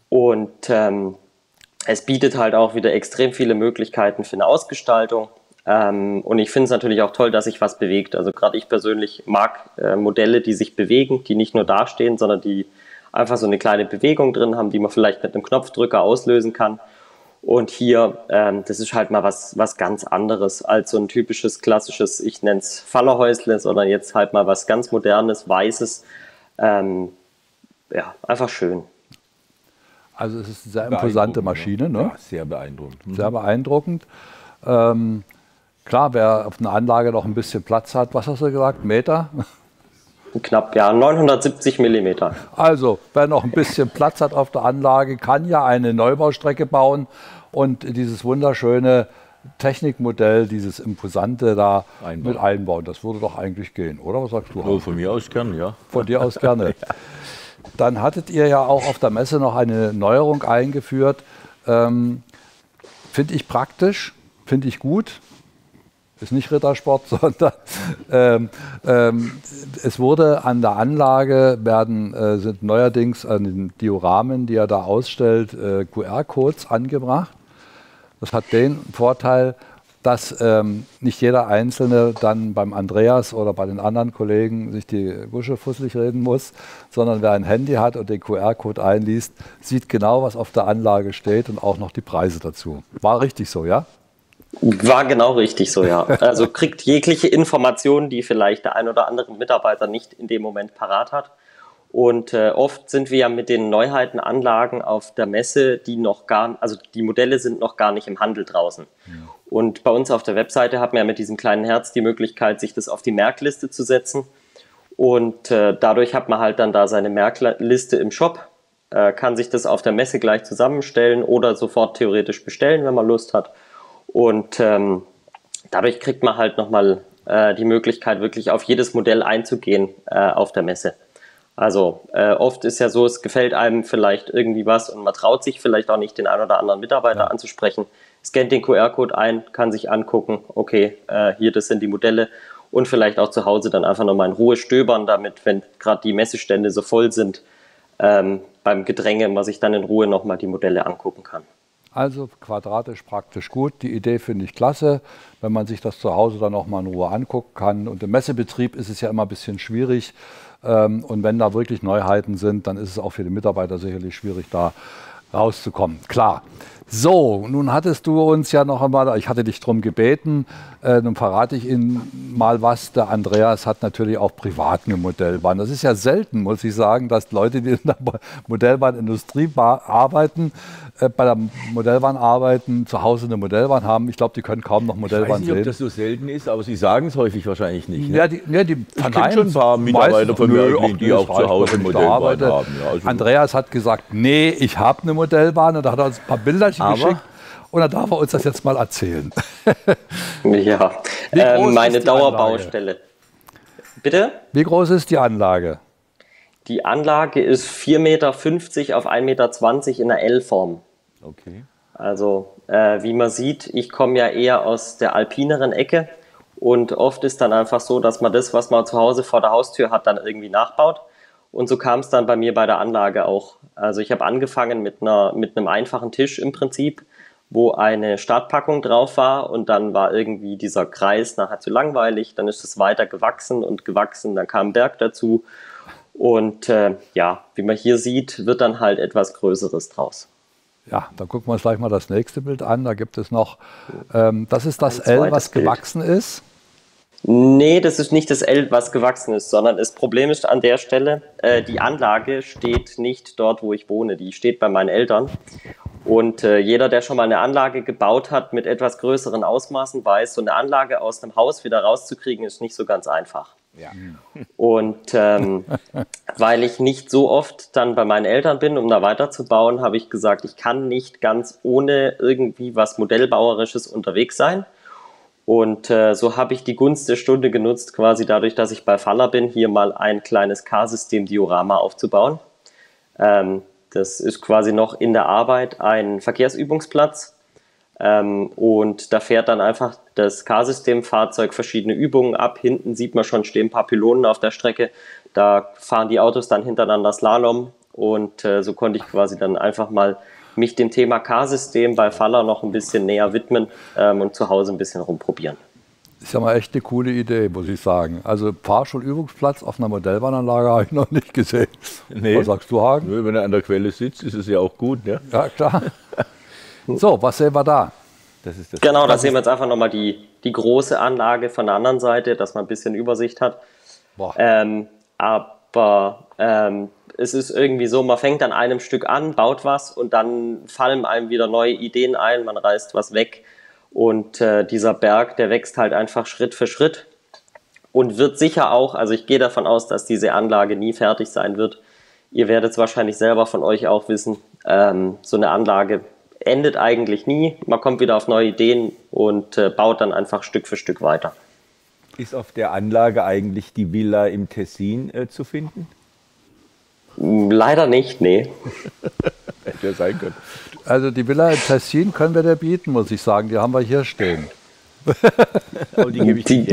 Und ähm, es bietet halt auch wieder extrem viele Möglichkeiten für eine Ausgestaltung. Ähm, und ich finde es natürlich auch toll, dass sich was bewegt. Also gerade ich persönlich mag äh, Modelle, die sich bewegen, die nicht nur dastehen, sondern die einfach so eine kleine Bewegung drin haben, die man vielleicht mit einem Knopfdrücker auslösen kann. Und hier, ähm, das ist halt mal was, was ganz anderes als so ein typisches, klassisches, ich nenne es Fallerhäusle, sondern jetzt halt mal was ganz Modernes, Weißes. Ähm, ja, einfach schön. Also es ist eine sehr imposante Maschine, ne? Ja, sehr beeindruckend. Sehr beeindruckend. Ähm, klar, wer auf einer Anlage noch ein bisschen Platz hat, was hast du gesagt, Meter? Knapp, ja, 970 Millimeter. Also, wer noch ein bisschen Platz hat auf der Anlage, kann ja eine Neubaustrecke bauen und dieses wunderschöne Technikmodell, dieses imposante da einbauen. mit einbauen. Das würde doch eigentlich gehen, oder? Was sagst du? Oh, von mir aus gerne, ja. Von dir aus gerne. ja. Dann hattet ihr ja auch auf der Messe noch eine Neuerung eingeführt. Ähm, finde ich praktisch, finde ich gut ist nicht Rittersport, sondern ähm, ähm, es wurde an der Anlage werden äh, sind neuerdings an den Dioramen, die er da ausstellt, äh, QR-Codes angebracht. Das hat den Vorteil, dass ähm, nicht jeder Einzelne dann beim Andreas oder bei den anderen Kollegen sich die Gusche fusselig reden muss, sondern wer ein Handy hat und den QR-Code einliest, sieht genau, was auf der Anlage steht und auch noch die Preise dazu. War richtig so, ja? War genau richtig so, ja. Also kriegt jegliche Informationen, die vielleicht der ein oder andere Mitarbeiter nicht in dem Moment parat hat. Und äh, oft sind wir ja mit den Neuheitenanlagen auf der Messe, die noch gar, also die Modelle sind noch gar nicht im Handel draußen. Ja. Und bei uns auf der Webseite hat man ja mit diesem kleinen Herz die Möglichkeit, sich das auf die Merkliste zu setzen. Und äh, dadurch hat man halt dann da seine Merkliste im Shop, äh, kann sich das auf der Messe gleich zusammenstellen oder sofort theoretisch bestellen, wenn man Lust hat. Und ähm, dadurch kriegt man halt nochmal äh, die Möglichkeit, wirklich auf jedes Modell einzugehen äh, auf der Messe. Also äh, oft ist ja so, es gefällt einem vielleicht irgendwie was und man traut sich vielleicht auch nicht, den einen oder anderen Mitarbeiter ja. anzusprechen. Scannt den QR-Code ein, kann sich angucken, okay, äh, hier, das sind die Modelle und vielleicht auch zu Hause dann einfach nochmal in Ruhe stöbern, damit, wenn gerade die Messestände so voll sind, ähm, beim Gedränge man sich dann in Ruhe nochmal die Modelle angucken kann. Also quadratisch praktisch gut. Die Idee finde ich klasse, wenn man sich das zu Hause dann auch mal in Ruhe angucken kann. Und im Messebetrieb ist es ja immer ein bisschen schwierig. Ähm, und wenn da wirklich Neuheiten sind, dann ist es auch für die Mitarbeiter sicherlich schwierig, da rauszukommen. Klar. So, nun hattest du uns ja noch einmal, ich hatte dich darum gebeten, äh, nun verrate ich Ihnen mal was. Der Andreas hat natürlich auch privat eine Modellbahn. Das ist ja selten, muss ich sagen, dass Leute, die in der Modellbahnindustrie arbeiten, äh, bei der Modellbahn arbeiten, zu Hause eine Modellbahn haben. Ich glaube, die können kaum noch Modellbahn sehen. Ich weiß nicht, sehen. ob das so selten ist, aber Sie sagen es häufig wahrscheinlich nicht. Ne? Ja, die, ja, die ich kenne schon ein paar Mitarbeiter von mir, die auch zu Hause Modellbahn haben. Ja, also Andreas hat gesagt, nee, ich habe eine Modellbahn und da hat er uns ein paar Bilderchen aber geschickt. Und dann darf er uns das jetzt mal erzählen. ja, ähm, meine Dauerbaustelle. Bitte? Wie groß ist die Anlage? Die Anlage ist 4,50 Meter auf 1,20 Meter in der L-Form. Okay. Also, äh, wie man sieht, ich komme ja eher aus der alpineren Ecke und oft ist dann einfach so, dass man das, was man zu Hause vor der Haustür hat, dann irgendwie nachbaut. Und so kam es dann bei mir bei der Anlage auch. Also ich habe angefangen mit, einer, mit einem einfachen Tisch im Prinzip, wo eine Startpackung drauf war und dann war irgendwie dieser Kreis nachher zu langweilig, dann ist es weiter gewachsen und gewachsen, dann kam ein Berg dazu und äh, ja, wie man hier sieht, wird dann halt etwas Größeres draus. Ja, dann gucken wir uns gleich mal das nächste Bild an. Da gibt es noch, ähm, das ist das L, was Bild. gewachsen ist. Nee, das ist nicht das L, was gewachsen ist, sondern das Problem ist an der Stelle, äh, die Anlage steht nicht dort, wo ich wohne. Die steht bei meinen Eltern. Und äh, jeder, der schon mal eine Anlage gebaut hat mit etwas größeren Ausmaßen, weiß, so eine Anlage aus einem Haus wieder rauszukriegen, ist nicht so ganz einfach. Ja. Und ähm, weil ich nicht so oft dann bei meinen Eltern bin, um da weiterzubauen, habe ich gesagt, ich kann nicht ganz ohne irgendwie was Modellbauerisches unterwegs sein. Und äh, so habe ich die Gunst der Stunde genutzt, quasi dadurch, dass ich bei Faller bin, hier mal ein kleines K-System-Diorama aufzubauen. Ähm, das ist quasi noch in der Arbeit ein Verkehrsübungsplatz. Ähm, und da fährt dann einfach das K-System-Fahrzeug verschiedene Übungen ab. Hinten sieht man schon, stehen ein paar Pylonen auf der Strecke. Da fahren die Autos dann hintereinander Slalom. Und äh, so konnte ich quasi dann einfach mal mich dem Thema K-System bei Faller noch ein bisschen näher widmen ähm, und zu Hause ein bisschen rumprobieren. Ist ja mal echt eine coole Idee, muss ich sagen. Also Fahrschulübungsplatz auf einer Modellbahnanlage habe ich noch nicht gesehen. Nee. Was sagst du, Hagen? Nö, wenn er an der Quelle sitzt, ist es ja auch gut. Ne? Ja, klar. So, was sehen wir da? Das ist das Genau, da sehen wir jetzt einfach nochmal die, die große Anlage von der anderen Seite, dass man ein bisschen Übersicht hat. Ähm, aber ähm, es ist irgendwie so, man fängt an einem Stück an, baut was und dann fallen einem wieder neue Ideen ein, man reißt was weg und äh, dieser Berg, der wächst halt einfach Schritt für Schritt und wird sicher auch, also ich gehe davon aus, dass diese Anlage nie fertig sein wird. Ihr werdet es wahrscheinlich selber von euch auch wissen, ähm, so eine Anlage endet eigentlich nie. Man kommt wieder auf neue Ideen und äh, baut dann einfach Stück für Stück weiter. Ist auf der Anlage eigentlich die Villa im Tessin äh, zu finden? Leider nicht, nee. Hätte ja sein können. Also die Villa in Tessin können wir dir bieten, muss ich sagen. Die haben wir hier stehen. Oh, die gebe ich Die-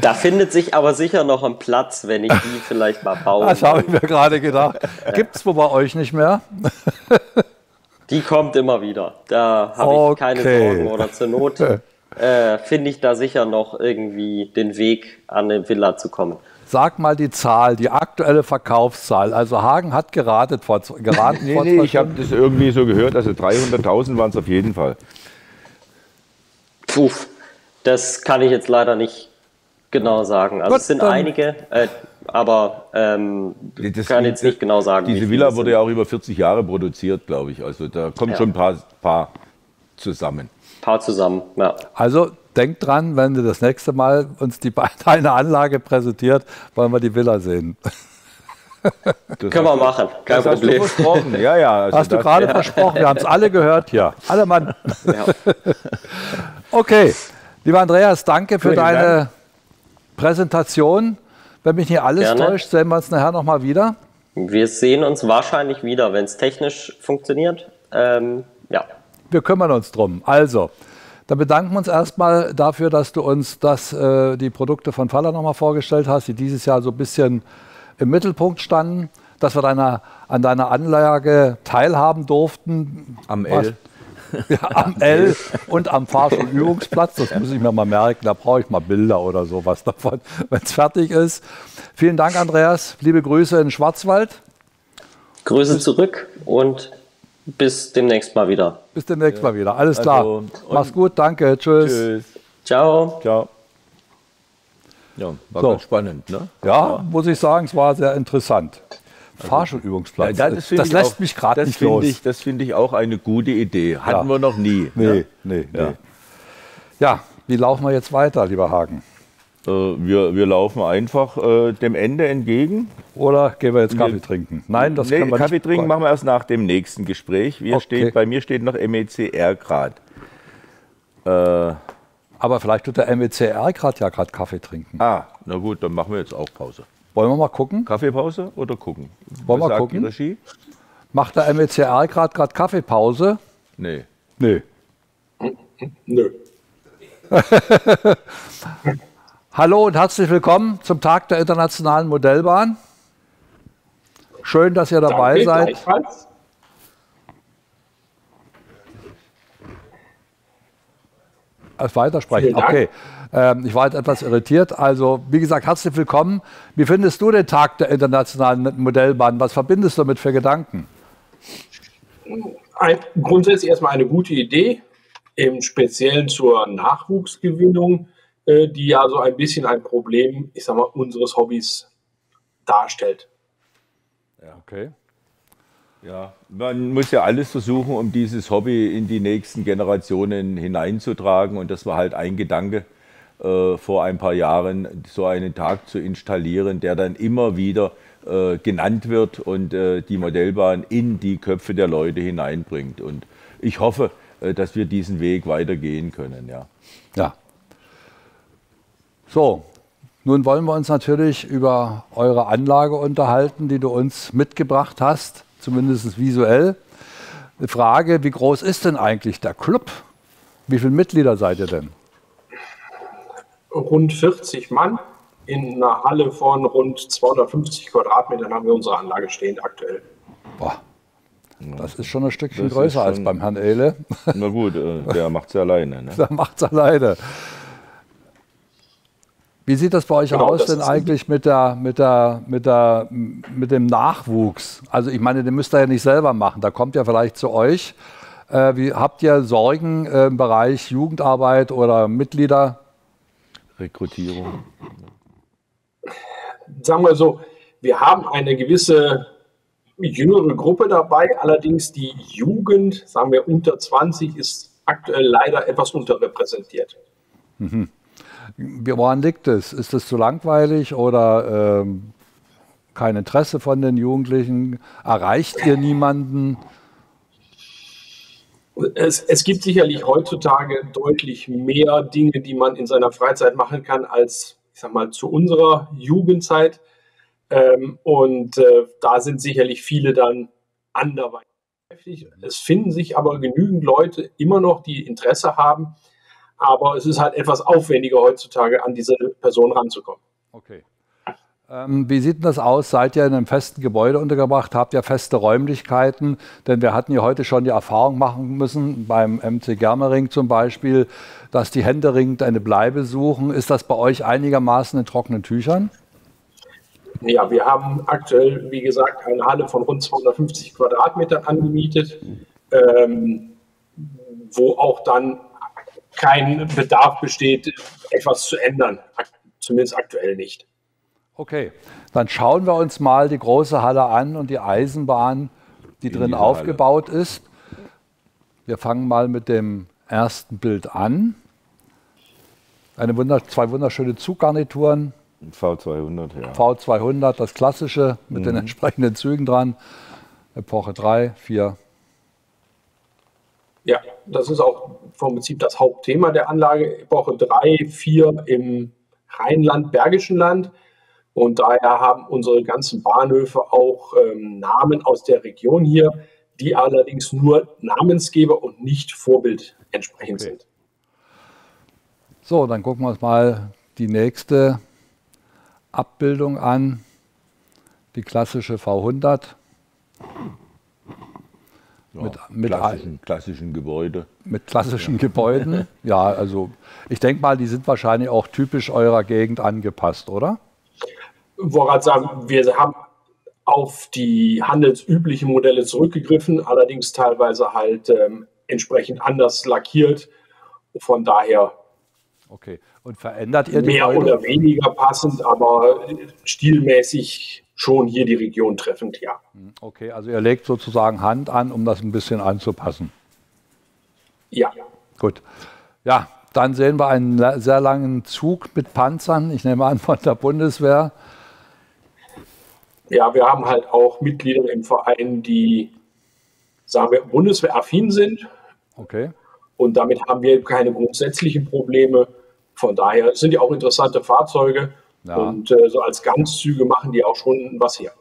Da findet sich aber sicher noch ein Platz, wenn ich die vielleicht mal baue. Das habe ich mir gerade gedacht. Gibt es wohl bei euch nicht mehr? Die kommt immer wieder. Da habe ich keine Okay. Sorgen oder zur Not äh, finde ich da sicher noch irgendwie den Weg an eine Villa zu kommen. Sag mal die Zahl, die aktuelle Verkaufszahl. Also Hagen hat geratet vor, geraten Nee, vor nee, zwei ich habe das irgendwie so gehört, also 300.000 waren es auf jeden Fall. Puh, das kann ich jetzt leider nicht genau sagen. Also Gut, es sind dann- einige, äh, aber ähm, ich kann jetzt nicht genau sagen. Diese Villa wurde ja auch über 40 Jahre produziert, glaube ich. Also da kommt Ja. schon ein paar, paar zusammen. paar zusammen, ja. Also denk dran, wenn du das nächste Mal uns die, deine Anlage präsentiert, wollen wir die Villa sehen. Können wir machen, kein das hast du Problem. versprochen. Ja, ja. also Hast du gerade Ja. versprochen, wir haben es alle gehört hier. Alle Mann. Okay, lieber Andreas, danke für Vielen deine Dank. Präsentation. Wenn mich nicht alles Gerne. täuscht, sehen wir uns nachher nochmal wieder. Wir sehen uns wahrscheinlich wieder, wenn es technisch funktioniert. Ähm, ja. Wir kümmern uns drum. Also, dann bedanken wir uns erstmal dafür, dass du uns das, äh, die Produkte von Faller nochmal vorgestellt hast, die dieses Jahr so ein bisschen im Mittelpunkt standen, dass wir deiner, an deiner Anlage teilhaben durften. Am L. Ja, am L und am Fahrschulübungsplatz. Das muss ich mir mal merken. Da brauche ich mal Bilder oder sowas davon, wenn es fertig ist. Vielen Dank, Andreas. Liebe Grüße in Schwarzwald. Grüße zurück und bis demnächst mal wieder. Bis demnächst mal wieder. Alles klar. Also, Mach's gut. Danke. Tschüss. Tschüss. Ciao. Ciao. Ja, war So. ganz spannend, ne? Ja, muss ich sagen, es war sehr interessant. Fahrschulübungsplatz. Ja, das ich lässt auch- mich gerade das nicht los. Ich, das finde ich auch eine gute Idee. Hatten Ja. wir noch nie. Nee, ne? nee, nee. Ja. Ja, wie laufen wir jetzt weiter, lieber Hagen? Äh, wir, wir laufen einfach äh, dem Ende entgegen. Oder gehen wir jetzt Kaffee Wir- trinken? Nein, das nee, können wir Kaffee nicht. trinken machen wir erst nach dem nächsten Gespräch. Wir Okay. steht, bei mir steht noch MECR gerade. Äh, Aber vielleicht tut der MECR gerade ja gerade Kaffee trinken. ah, na gut, dann machen wir jetzt auch Pause. Wollen wir mal gucken? Kaffeepause oder gucken? Wollen wir gucken? Die Regie? Macht der MECR gerade gerade Kaffeepause? Nee. Nee. Nö. Hallo und herzlich willkommen zum Tag der Internationalen Modellbahn. Schön, dass ihr dabei Danke, seid. gleichfalls. Als weitersprechen. Okay. Ähm, ich war jetzt etwas irritiert. Also, wie gesagt, herzlich willkommen. Wie findest du den Tag der Internationalen Modellbahn? Was verbindest du damit für Gedanken? Ein, grundsätzlich erstmal eine gute Idee, im Speziellen zur Nachwuchsgewinnung, äh, die ja so ein bisschen ein Problem, ich sag mal, unseres Hobbys darstellt. Ja, okay. Ja, man muss ja alles versuchen, um dieses Hobby in die nächsten Generationen hineinzutragen. Und das war halt ein Gedanke, äh, vor ein paar Jahren, so einen Tag zu installieren, der dann immer wieder äh, genannt wird und äh, die Modellbahn in die Köpfe der Leute hineinbringt. Und ich hoffe, äh, dass wir diesen Weg weitergehen können. Ja. ja. So, nun wollen wir uns natürlich über eure Anlage unterhalten, die du uns mitgebracht hast, zumindest visuell. Eine Frage, wie groß ist denn eigentlich der Club? Wie viele Mitglieder seid ihr denn? Rund 40 Mann in einer Halle von rund 250 Quadratmetern haben wir unsere Anlage stehend aktuell. Boah, das ist schon ein Stückchen das größer als beim Herrn Ehle. Na gut, äh, der macht es alleine. Ne? Der macht es alleine. Wie sieht das bei euch genau, aus denn eigentlich mit, der, mit, der, mit, der, mit dem Nachwuchs? Also ich meine, den müsst ihr ja nicht selber machen, da kommt ja vielleicht zu euch. Äh, wie, habt ihr Sorgen äh, im Bereich Jugendarbeit oder Mitglieder? Rekrutierung. Sagen wir so, wir haben eine gewisse jüngere Gruppe dabei, allerdings die Jugend, sagen wir unter 20, ist aktuell leider etwas unterrepräsentiert. Mhm. Woran liegt es? Ist es zu langweilig oder ähm, kein Interesse von den Jugendlichen? Erreicht ihr niemanden? Es, es, gibt sicherlich heutzutage deutlich mehr Dinge, die man in seiner Freizeit machen kann, als ich sag mal zu unserer Jugendzeit. Ähm, und äh, da sind sicherlich viele dann anderweitig. Es finden sich aber genügend Leute immer noch, die Interesse haben, aber es ist halt etwas aufwendiger heutzutage, an diese Person ranzukommen. Okay. Ähm, wie sieht denn das aus? Seid ihr in einem festen Gebäude untergebracht? Habt ihr feste Räumlichkeiten? Denn wir hatten ja heute schon die Erfahrung machen müssen, beim MC Germering zum Beispiel, dass die händeringend eine Bleibe suchen. Ist das bei euch einigermaßen in trockenen Tüchern? Ja, wir haben aktuell, wie gesagt, eine Halle von rund 250 Quadratmetern angemietet, ähm, wo auch dann kein Bedarf besteht, etwas zu ändern. Zumindest aktuell nicht. Okay, dann schauen wir uns mal die große Halle an und die Eisenbahn, die In drin die aufgebaut ist. Wir fangen mal mit dem ersten Bild an. Eine wunder zwei wunderschöne Zuggarnituren. V200, ja. V200, das klassische mit mhm. den entsprechenden Zügen dran. Epoche 3, 4, ja, das ist auch vom Prinzip das Hauptthema der Anlage. Epoche 3, 4 im Rheinland-Bergischen Land. Und daher haben unsere ganzen Bahnhöfe auch ähm, Namen aus der Region hier, die allerdings nur Namensgeber und nicht Vorbild entsprechend okay. sind. So, dann gucken wir uns mal die nächste Abbildung an. Die klassische V100 ja, mit, mit klassischen, klassischen Gebäude. Mit klassischen ja. Gebäuden. Ja, also ich denke mal, die sind wahrscheinlich auch typisch eurer Gegend angepasst, oder? Ich wollte gerade sagen, wir haben auf die handelsüblichen Modelle zurückgegriffen, allerdings teilweise halt ähm, entsprechend anders lackiert. Von daher. Okay. Und verändert ihr die Mehr Gebäude? oder weniger passend, aber stilmäßig schon hier die Region treffend, ja. Hm, okay, also ihr legt sozusagen Hand an, um das ein bisschen anzupassen. Ja. Gut. Ja, dann sehen wir einen sehr langen Zug mit Panzern, ich nehme an von der Bundeswehr. Ja, wir haben halt auch Mitglieder im Verein, die, sagen wir, bundeswehraffin sind. Okay. Und damit haben wir keine grundsätzlichen Probleme. Von daher sind die auch interessante Fahrzeuge. Ja. Und äh, so als Ganzzüge machen die auch schon was her.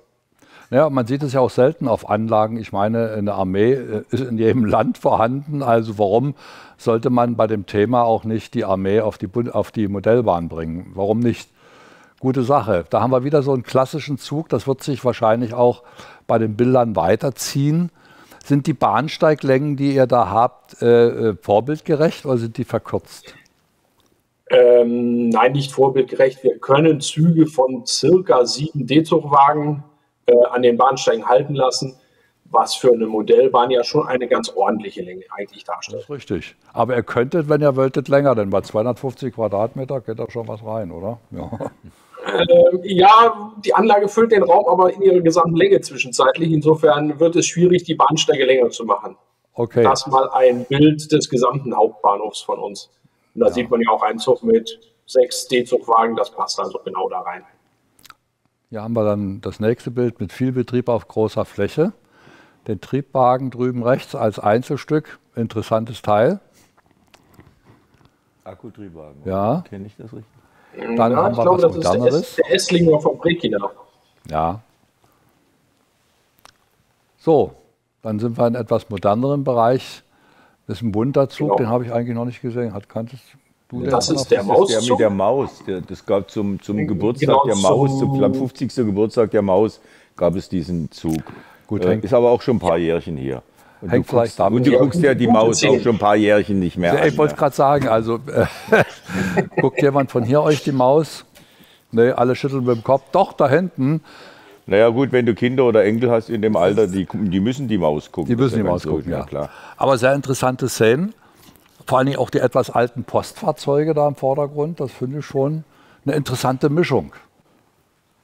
Ja, man sieht es ja auch selten auf Anlagen. Ich meine, eine Armee äh, ist in jedem Land vorhanden. Also warum sollte man bei dem Thema auch nicht die Armee auf die, auf die Modellbahn bringen? Warum nicht? Gute Sache. Da haben wir wieder so einen klassischen Zug. Das wird sich wahrscheinlich auch bei den Bildern weiterziehen. Sind die Bahnsteiglängen, die ihr da habt, äh, äh vorbildgerecht oder sind die verkürzt? Ähm, nein, nicht vorbildgerecht. Wir können Züge von circa sieben D-Zugwagen äh, an den Bahnsteigen halten lassen, was für eine Modellbahn ja schon eine ganz ordentliche Länge eigentlich darstellt. Das ist richtig. Aber ihr könntet, wenn ihr wolltet, länger, denn bei 250 Quadratmeter geht da schon was rein, oder? Ja. Ähm, ja, die Anlage füllt den Raum aber in ihrer gesamten Länge zwischenzeitlich. Insofern wird es schwierig, die Bahnsteige länger zu machen. Okay. Das mal ein Bild des gesamten Hauptbahnhofs von uns. Und da ja. sieht man ja auch einen Zug mit sechs D-Zugwagen, das passt also genau da rein. Hier haben wir dann das nächste Bild mit viel Betrieb auf großer Fläche. Den Triebwagen drüben rechts als Einzelstück, interessantes Teil. Akkutriebwagen. Ja. Kenne ich das richtig? Dann ja, haben ich wir glaube, was das ist der, Moderneres. S der Esslinger vom Brekina. Ja. So, dann sind wir in etwas moderneren Bereich. Das ist ein bunter Zug, Genau. den habe ich eigentlich noch nicht gesehen. Hat, kanntest du? Das ist der Das ist der Mauszug. mit der Maus. Der, das gab zum, zum Geburtstag Genau, der Maus, zum- zum, am 50. Geburtstag der Maus, gab es diesen Zug. Gut, äh, hängt- ist aber auch schon ein paar Jährchen hier. Und Hängt du vielleicht guckst, und du guckst ja die Maus auch schon ein paar Jährchen nicht mehr Ja, an. ich wollte ne? gerade sagen, also äh, guckt jemand von hier euch die Maus? Nee, alle schütteln mit dem Kopf. Doch, da hinten. Naja gut, wenn du Kinder oder Enkel hast in dem Alter, die, die müssen die Maus gucken. Die müssen die Maus gucken, ja. klar. Aber sehr interessante Szenen. Vor allen Dingen auch die etwas alten Postfahrzeuge da im Vordergrund. Das finde ich schon eine interessante Mischung.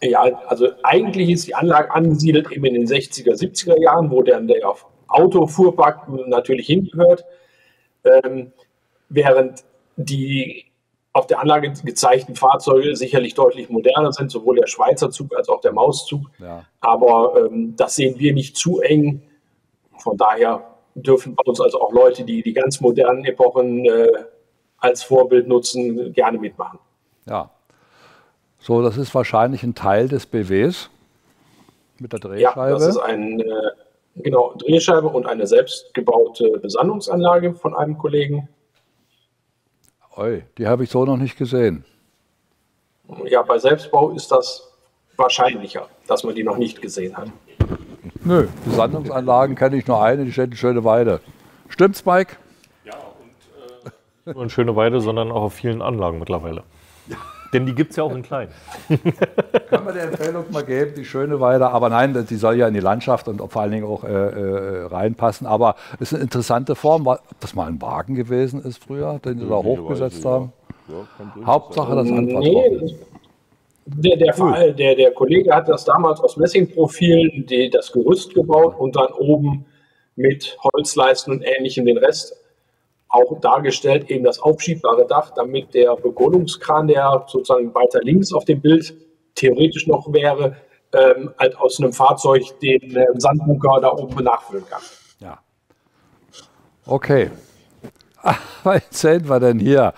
Ja, also eigentlich ist die Anlage angesiedelt eben in den 60er, 70er Jahren, wo dann der Autofuhrpark natürlich hingehört, ähm, während die auf der Anlage gezeigten Fahrzeuge sicherlich deutlich moderner sind, sowohl der Schweizer Zug als auch der Mauszug. Ja. Aber ähm, das sehen wir nicht zu eng. Von daher dürfen bei uns also auch Leute, die die ganz modernen Epochen äh, als Vorbild nutzen, gerne mitmachen. Ja. So, das ist wahrscheinlich ein Teil des BWs mit der Ja, Drehscheibe. das ist eine äh, genau, Drehscheibe und eine selbstgebaute Besandungsanlage von einem Kollegen. Oi, die habe ich so noch nicht gesehen. Ja, bei Selbstbau ist das wahrscheinlicher, dass man die noch nicht gesehen hat. Nö, Besandungsanlagen kenne ich nur eine, die steht in Schöneweide. Stimmt's, Mike? Nicht nur in Schöneweide, sondern auch auf vielen Anlagen mittlerweile. Denn die gibt es ja auch in klein. Kann man der Empfehlung mal geben, die schöne Weide. Aber nein, die soll ja in die Landschaft und vor allen Dingen auch äh, äh, reinpassen. Aber es ist eine interessante Form. War- Ob das mal ein Wagen gewesen ist früher, den sie da hochgesetzt ja. haben? Ja, durchaus Hauptsache das Nee, Anfahrtsloch. der, der, Verein- der, der Kollege hat das damals aus Messingprofilen die, das Gerüst gebaut und dann oben mit Holzleisten und Ähnlichem den Rest auch dargestellt, eben das aufschiebbare Dach, damit der Begrünungskran, der sozusagen weiter links auf dem Bild theoretisch noch wäre, ähm, halt aus einem Fahrzeug den äh, Sandbunker da oben nachfüllen kann. Ja. Okay. Was erzählen wir denn hier?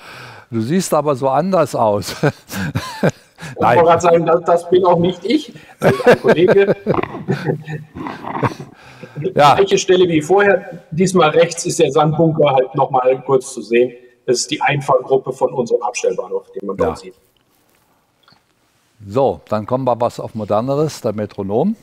Du siehst aber so anders aus. Ich wollte gerade sagen, das, das bin auch nicht ich, das ist ein Kollege. Ja. gleiche Stelle wie vorher. Diesmal rechts ist der Sandbunker halt nochmal kurz zu sehen. Das ist die Einfahrgruppe von unserem Abstellbahnhof, den man Ja. dort sieht. So, dann kommen wir was auf moderneres, der Metronom.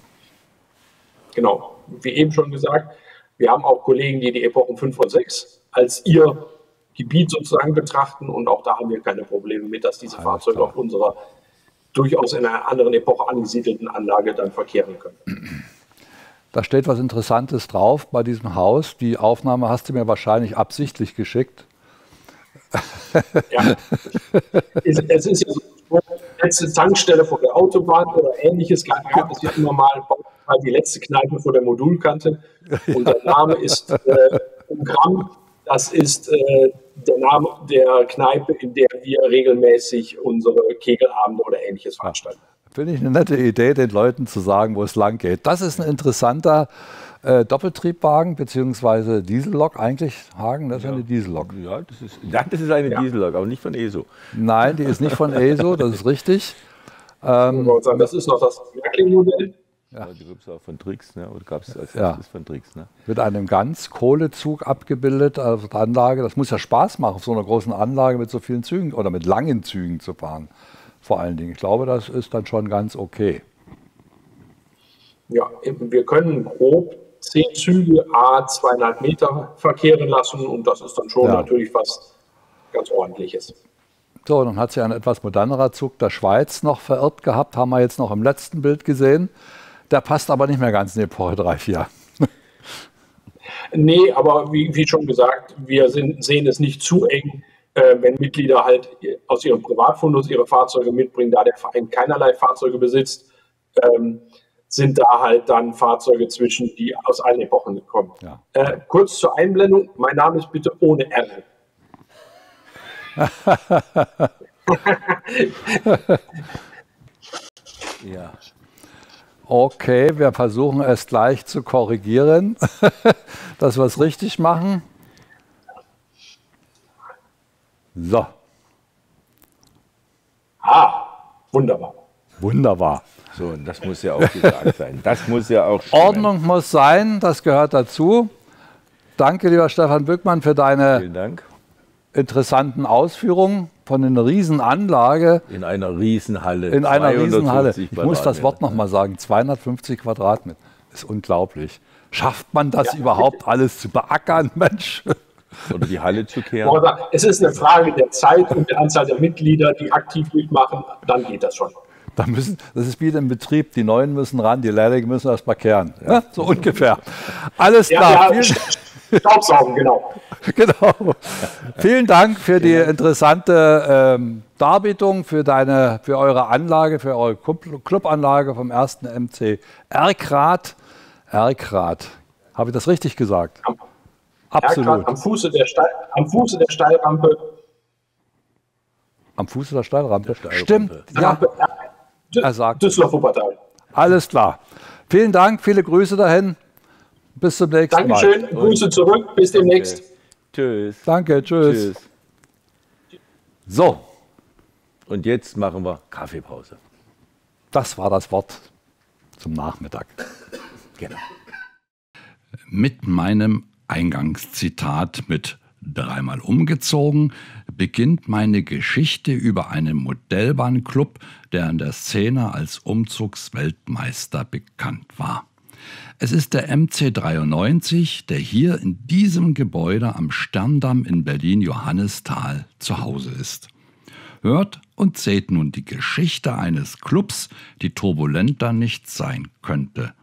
Genau, wie eben schon gesagt, wir haben auch Kollegen, die die Epochen 5 und 6 als ihr Gebiet sozusagen betrachten und auch da haben wir keine Probleme mit, dass diese Fahrzeuge auf unserer durchaus in einer anderen Epoche angesiedelten Anlage dann verkehren können. Da steht was Interessantes drauf bei diesem Haus. Die Aufnahme hast du mir wahrscheinlich absichtlich geschickt. Ja. es, ist ja so, letzte Tankstelle vor der Autobahn oder ähnliches gab es ja immer mal mal die letzte Kneipe vor der Modulkante. Und der Name ist äh, Gramm. Das ist äh, der Name der Kneipe, in der wir regelmäßig unsere Kegelabende oder ähnliches veranstalten. Finde ich eine nette Idee, den Leuten zu sagen, wo es lang geht. Das ist ein interessanter äh, Doppeltriebwagen bzw. Diesellok eigentlich. Hagen, das ist eine Diesellok. Ja, das ist, ja, das ist eine Diesellok, aber nicht von ESO. Nein, die ist nicht von ESO, das ist richtig. Ähm, Das ist noch das Märkling-Modell. Ja. Die gibt es auch von Trix, ne? oder gab es als Ja. erstes von Trix. Ne? mit einem ganz Kohlezug abgebildet auf der Anlage. Das muss ja Spaß machen, auf so einer großen Anlage mit so vielen Zügen oder mit langen Zügen zu fahren. Vor allen Dingen. Ich glaube, das ist dann schon ganz okay. Ja, wir können grob zehn Züge a zweieinhalb Meter verkehren lassen und das ist dann schon Ja. natürlich was ganz Ordentliches. So, dann hat sich ein etwas modernerer Zug der Schweiz noch verirrt gehabt, haben wir jetzt noch im letzten Bild gesehen. Der passt aber nicht mehr ganz in die Epoche 3, 4. Nee, aber wie, wie schon gesagt, wir sind, sehen es nicht zu eng, äh, wenn Mitglieder halt aus ihrem Privatfundus ihre Fahrzeuge mitbringen, da der Verein keinerlei Fahrzeuge besitzt, ähm, sind da halt dann Fahrzeuge zwischen, die aus allen Epochen kommen. Ja. Äh, kurz zur Einblendung, mein Name ist bitte ohne R. ja. Okay, wir versuchen es gleich zu korrigieren, dass wir es richtig machen. So. Ah, wunderbar. Wunderbar. So, und das muss ja auch gesagt sein. Das muss ja auch stimmen. Ordnung muss sein, das gehört dazu. Danke, lieber Stefan Bückmann, für deine interessanten Ausführungen von einer Riesenanlage. In einer Riesenhalle. In einer Riesenhalle. Ich muss das Wort nochmal sagen, 250 Quadratmeter. Ist unglaublich. Schafft man das ja. überhaupt alles zu beackern, Mensch? Oder die Halle zu kehren? Es ist eine Frage der Zeit und der Anzahl der Mitglieder, die aktiv mitmachen, dann geht das schon. Da müssen, das ist wie im Betrieb, die Neuen müssen ran, die Lehrlinge müssen erst mal kehren. Ja. Ja, so ungefähr. Alles klar. Ja, Staubsaugen, genau. genau. Vielen Dank für die interessante ähm, Darbietung, für, deine, für eure Anlage, für eure Clubanlage vom ersten MC Erkrad. Erkrad. Habe ich das richtig gesagt? Am, Absolut. Am Fuße, der Steil, am Fuße der Steilrampe. Am Fuße der Steilrampe? Der Steilrampe. Stimmt, ja. Er sagt. Düsseldorf-Wuppertal. Alles klar. Vielen Dank, viele Grüße dahin. Bis zum nächsten Dankeschön, Mal. Dankeschön, Grüße zurück, bis demnächst. Okay. Tschüss. Danke, tschüss. tschüss. So. Und jetzt machen wir Kaffeepause. Das war das Wort zum Nachmittag. Genau. Mit meinem Eingangszitat mit dreimal umgezogen beginnt meine Geschichte über einen Modellbahnclub, der in der Szene als Umzugsweltmeister bekannt war. Es ist der MC93, der hier in diesem Gebäude am Sterndamm in Berlin-Johannisthal zu Hause ist. Hört und seht nun die Geschichte eines Clubs, die turbulenter nicht sein könnte.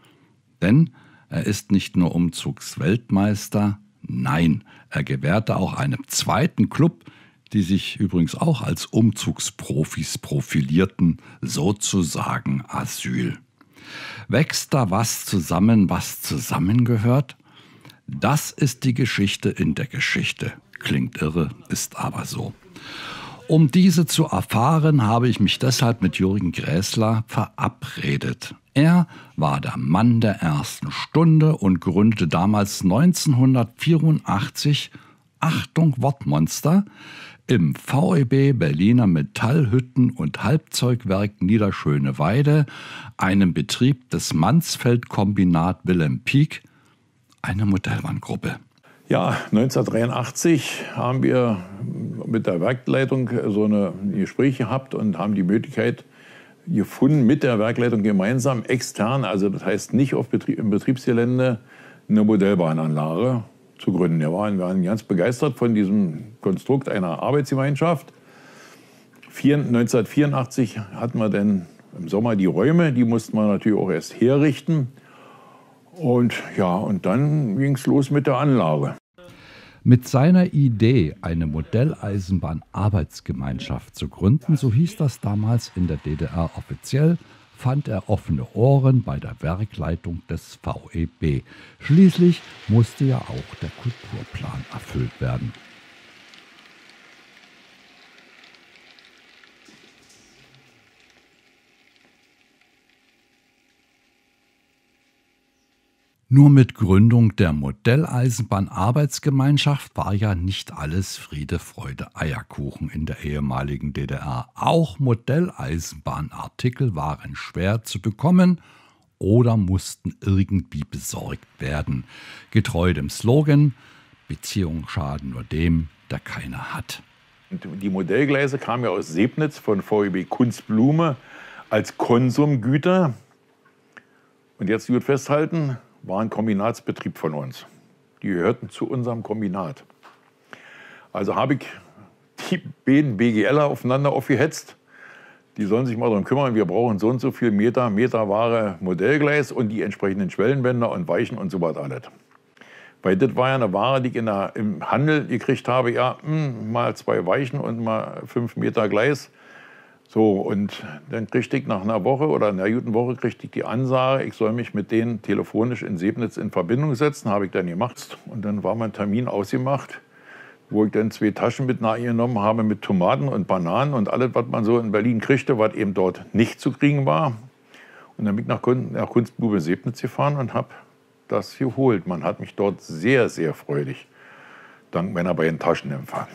Denn er ist nicht nur Umzugsweltmeister, nein, er gewährte auch einem zweiten Club, die sich übrigens auch als Umzugsprofis profilierten, sozusagen Asyl. Wächst da was zusammen, was zusammengehört? Das ist die Geschichte in der Geschichte. Klingt irre, ist aber so. Um diese zu erfahren, habe ich mich deshalb mit Jürgen Gräßler verabredet. Er war der Mann der ersten Stunde und gründete damals 1984, Achtung Wortmonster, im VEB Berliner Metallhütten und Halbzeugwerk Niederschöneweide, einem Betrieb des Mansfeld-Kombinat Wilhelm Pieck, eine Modellbahngruppe. Ja, 1983 haben wir mit der Werkleitung so ein Gespräch gehabt und haben die Möglichkeit gefunden, mit der Werkleitung gemeinsam extern, also das heißt nicht auf Betrieb, im Betriebsgelände, eine Modellbahnanlage zu gründen. Wir waren, wir waren ganz begeistert von diesem Konstrukt einer Arbeitsgemeinschaft. 1984 hatten wir dann im Sommer die Räume, die mussten wir natürlich auch erst herrichten. Und ja, und dann ging es los mit der Anlage. Mit seiner Idee, eine Modelleisenbahn-Arbeitsgemeinschaft zu gründen, so hieß das damals in der DDR offiziell, fand er offene Ohren bei der Werkleitung des VEB. Schließlich musste ja auch der Kulturplan erfüllt werden. Nur mit Gründung der Modelleisenbahn-Arbeitsgemeinschaft war ja nicht alles Friede, Freude, Eierkuchen in der ehemaligen DDR. Auch Modelleisenbahnartikel waren schwer zu bekommen oder mussten irgendwie besorgt werden. Getreu dem Slogan, Beziehungen schaden nur dem, der keine hat. Die Modellgleise kamen ja aus Sebnitz von VEB Kunstblume als Konsumgüter. Und jetzt gut festhalten, war ein Kombinatsbetrieb von uns. Die gehörten zu unserem Kombinat. Also habe ich die beiden BGLer aufeinander aufgehetzt. Die sollen sich mal darum kümmern, wir brauchen so und so viel Meter, Meterware Modellgleis und die entsprechenden Schwellenbänder und Weichen und so was alles. Weil das war ja eine Ware, die ich der, im Handel gekriegt habe, ja, mh, hm, mal zwei Weichen und mal fünf Meter Gleis. So, und dann kriegte ich nach einer Woche oder einer guten Woche ich die Ansage, ich soll mich mit denen telefonisch in Sebnitz in Verbindung setzen. Habe ich dann gemacht. Und dann war mein Termin ausgemacht. wo ich dann zwei Taschen mit nachgenommen habe mit Tomaten und Bananen und alles, was man so in Berlin kriegte, was eben dort nicht zu kriegen war. Und dann bin ich nach, nach Kunstbube Sebnitz gefahren und habe das geholt. Man hat mich dort sehr, sehr freudig dank meiner beiden Taschen empfangen.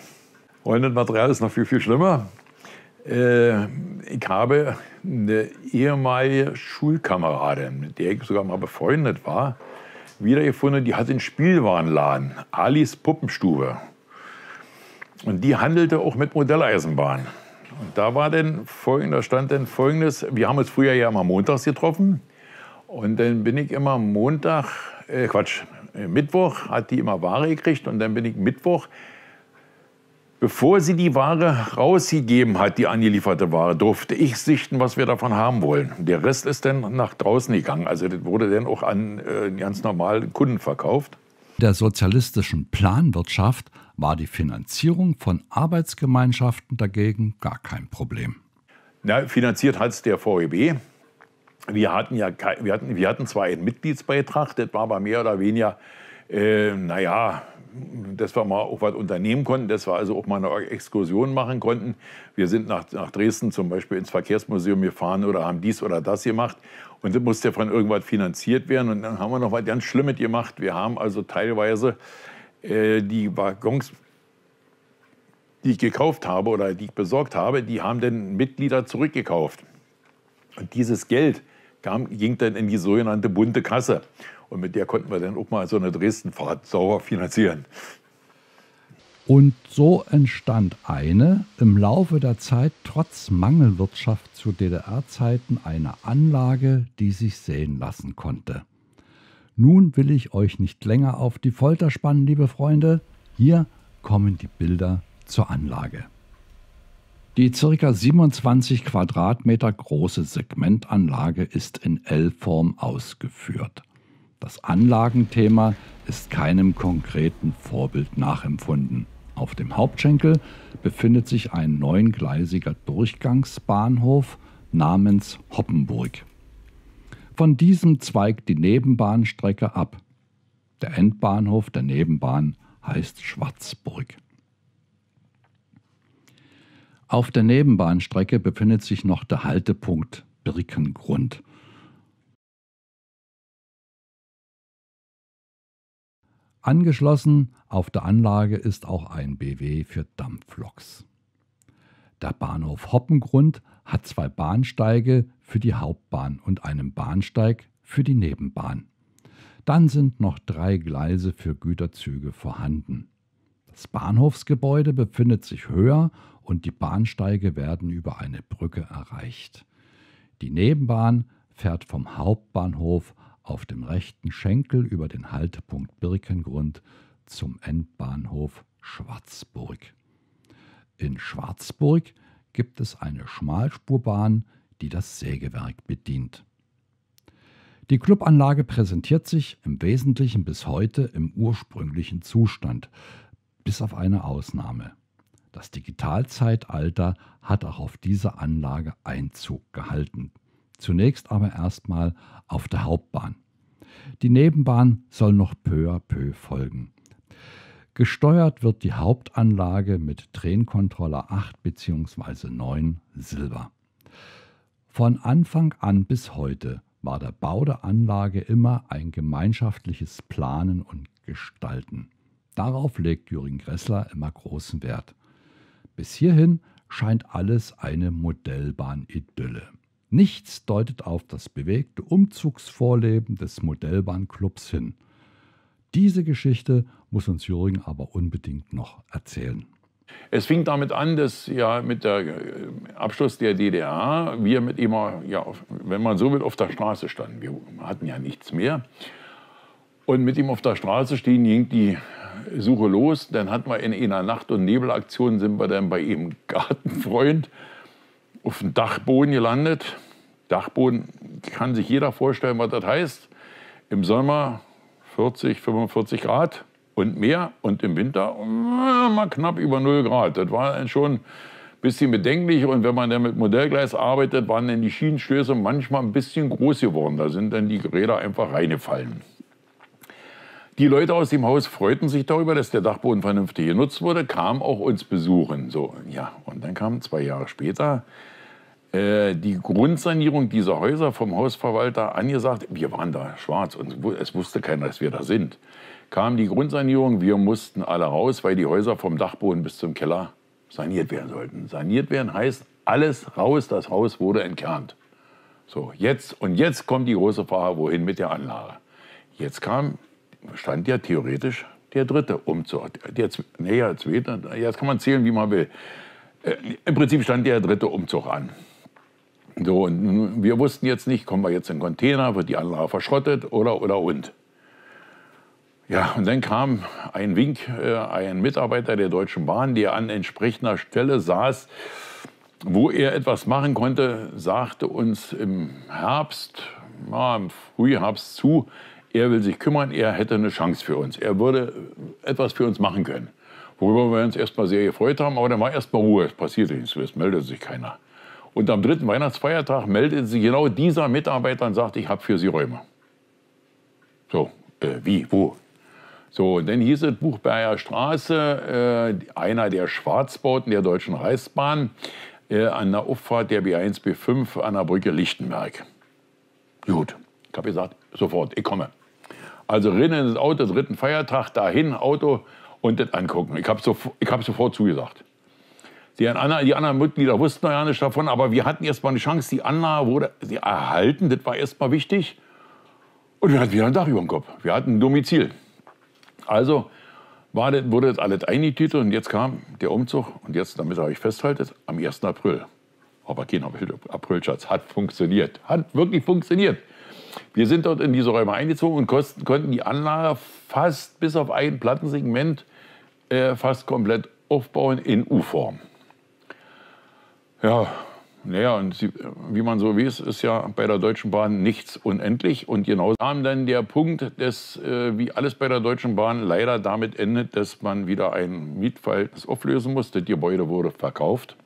Und das Material ist noch viel, viel schlimmer. Äh, ich habe eine ehemalige Schulkameradin, mit der ich sogar mal befreundet war, wiedergefunden. Die hat einen Spielwarenladen, Alis Puppenstube. Und die handelte auch mit Modelleisenbahn. Und da war dann folgender, stand dann folgendes, wir haben uns früher ja immer montags getroffen. Und dann bin ich immer Montag, äh Quatsch, äh, Mittwoch hat die immer Ware gekriegt und dann bin ich Mittwoch, bevor sie die Ware rausgegeben hat, die angelieferte Ware, durfte ich sichten, was wir davon haben wollen. Der Rest ist dann nach draußen gegangen. Also das wurde dann auch an äh, ganz normalen Kunden verkauft. Der sozialistischen Planwirtschaft war die Finanzierung von Arbeitsgemeinschaften dagegen gar kein Problem. Ja, finanziert hat es der VEB. Wir hatten, ja, wir, hatten, wir hatten zwar einen Mitgliedsbeitrag, das war aber mehr oder weniger, äh, naja, dass wir mal auch was unternehmen konnten, dass wir also auch mal eine Exkursion machen konnten. Wir sind nach, nach Dresden zum Beispiel ins Verkehrsmuseum gefahren oder haben dies oder das gemacht. Und das musste von irgendwas finanziert werden. Und dann haben wir noch was ganz Schlimmes gemacht. Wir haben also teilweise äh, die Waggons, die ich gekauft habe oder die ich besorgt habe, die haben dann Mitglieder zurückgekauft. Und dieses Geld kam, ging dann in die sogenannte bunte Kasse. Und mit der konnten wir dann auch mal so eine Dresdenfahrt sauber finanzieren. Und so entstand eine im Laufe der Zeit trotz Mangelwirtschaft zu DDR-Zeiten eine Anlage, die sich sehen lassen konnte. Nun will ich euch nicht länger auf die Folter spannen, liebe Freunde. Hier kommen die Bilder zur Anlage. Die ca. 27 Quadratmeter große Segmentanlage ist in L-Form ausgeführt. Das Anlagenthema ist keinem konkreten Vorbild nachempfunden. Auf dem Hauptschenkel befindet sich ein neungleisiger Durchgangsbahnhof namens Hoppenburg. Von diesem zweigt die Nebenbahnstrecke ab. Der Endbahnhof der Nebenbahn heißt Schwarzburg. Auf der Nebenbahnstrecke befindet sich noch der Haltepunkt Birkengrund. Angeschlossen auf der Anlage ist auch ein BW für Dampfloks. Der Bahnhof Hoppengrund hat zwei Bahnsteige für die Hauptbahn und einen Bahnsteig für die Nebenbahn. Dann sind noch drei Gleise für Güterzüge vorhanden. Das Bahnhofsgebäude befindet sich höher und die Bahnsteige werden über eine Brücke erreicht. Die Nebenbahn fährt vom Hauptbahnhof auf dem rechten Schenkel über den Haltepunkt Birkengrund zum Endbahnhof Schwarzburg. In Schwarzburg gibt es eine Schmalspurbahn, die das Sägewerk bedient. Die Clubanlage präsentiert sich im Wesentlichen bis heute im ursprünglichen Zustand, bis auf eine Ausnahme. Das Digitalzeitalter hat auch auf diese Anlage Einzug gehalten. Zunächst aber erstmal auf der Hauptbahn. Die Nebenbahn soll noch peu à peu folgen. Gesteuert wird die Hauptanlage mit Tränencontroller 8 bzw. 9 Silber. Von Anfang an bis heute war der Bau der Anlage immer ein gemeinschaftliches Planen und Gestalten. Darauf legt Jürgen Gressler immer großen Wert. Bis hierhin scheint alles eine Modellbahn-Idylle. Nichts deutet auf das bewegte Umzugsvorleben des Modellbahnclubs hin. Diese Geschichte muss uns Jürgen aber unbedingt noch erzählen. Es fing damit an, dass ja mit dem äh, Abschluss der DDR wir mit immer, ja, wenn man so will, auf der Straße standen. Wir hatten ja nichts mehr. Und mit ihm auf der Straße stehen ging die Suche los. Dann hatten wir in einer Nacht- und Nebelaktion sind wir dann bei ihm Gartenfreund auf dem Dachboden gelandet. Dachboden kann sich jeder vorstellen, was das heißt. Im Sommer 40, 45 Grad und mehr und im Winter mal knapp über 0 Grad. Das war schon ein bisschen bedenklich und wenn man dann mit Modellgleis arbeitet, waren dann die Schienenstöße manchmal ein bisschen groß geworden. Da sind dann die Räder einfach reingefallen. Die Leute aus dem Haus freuten sich darüber, dass der Dachboden vernünftig genutzt wurde, kamen auch uns besuchen. So, ja, und dann kam zwei Jahre später äh, die Grundsanierung dieser Häuser vom Hausverwalter angesagt. Wir waren da schwarz und es wusste keiner, dass wir da sind. Kam die Grundsanierung, wir mussten alle raus, weil die Häuser vom Dachboden bis zum Keller saniert werden sollten. Saniert werden heißt alles raus, das Haus wurde entkernt. So, jetzt und jetzt kommt die große Frage, wohin mit der Anlage? Jetzt kam stand ja theoretisch der dritte Umzug. Der, nee, der zweite, jetzt kann man zählen, wie man will. Äh, Im Prinzip stand der dritte Umzug an. So, und wir wussten jetzt nicht, kommen wir jetzt in den Container, wird die Anlage verschrottet oder, oder und. Ja, und dann kam ein Wink, äh, ein Mitarbeiter der Deutschen Bahn, der an entsprechender Stelle saß, wo er etwas machen konnte, sagte uns im Herbst, ja, im Frühherbst zu, er will sich kümmern, er hätte eine Chance für uns. Er würde etwas für uns machen können. Worüber wir uns erstmal sehr gefreut haben, aber dann war erstmal Ruhe, es passierte nichts, es meldete sich keiner. Und am dritten Weihnachtsfeiertag meldete sich genau dieser Mitarbeiter und sagte, ich habe für Sie Räume. So, äh, wie, wo? So, und dann hieß es Buchberger Straße, äh, einer der Schwarzbauten der Deutschen Reichsbahn, äh, an der Auffahrt der B1, B5 an der Brücke Lichtenberg. Gut, ich habe gesagt, sofort, ich komme. Also rennen ins Auto, dritten Feiertag, dahin, Auto und das angucken. Ich habe sofort, hab sofort zugesagt. Die anderen, die anderen Mitglieder wussten ja nicht davon, aber wir hatten erst mal eine Chance, die Anlage wurde sie erhalten, das war erst mal wichtig. Und wir hatten wieder ein Dach über dem Kopf. Wir hatten ein Domizil. Also war das, wurde das alles eingetütet und jetzt kam der Umzug und jetzt, damit habe ich festhalten, am 1. April. Aber kein Aprilschatz, hat funktioniert. Hat wirklich funktioniert. Wir sind dort in diese Räume eingezogen und kosten, konnten die Anlage fast bis auf ein Plattensegment äh, fast komplett aufbauen in U-Form. Ja, naja, und sie, wie man so weiß, ist ja bei der Deutschen Bahn nichts unendlich. Und genau kam dann der Punkt, dass, äh, wie alles bei der Deutschen Bahn leider damit endet, dass man wieder ein Mietverhältnis auflösen muss. Das Gebäude wurde verkauft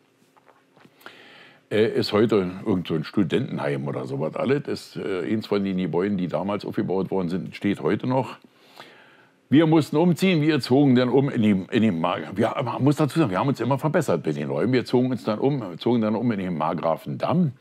ist heute irgend so ein Studentenheim oder sowas alles. Das, äh, eins von den Gebäuden, die damals aufgebaut worden sind, steht heute noch. Wir mussten umziehen, wir zogen dann um in die, in die Mar wir, man muss dazu sagen, wir haben uns immer verbessert mit den Räumen. Wir zogen uns dann um, zogen dann um in den Margrafendamm,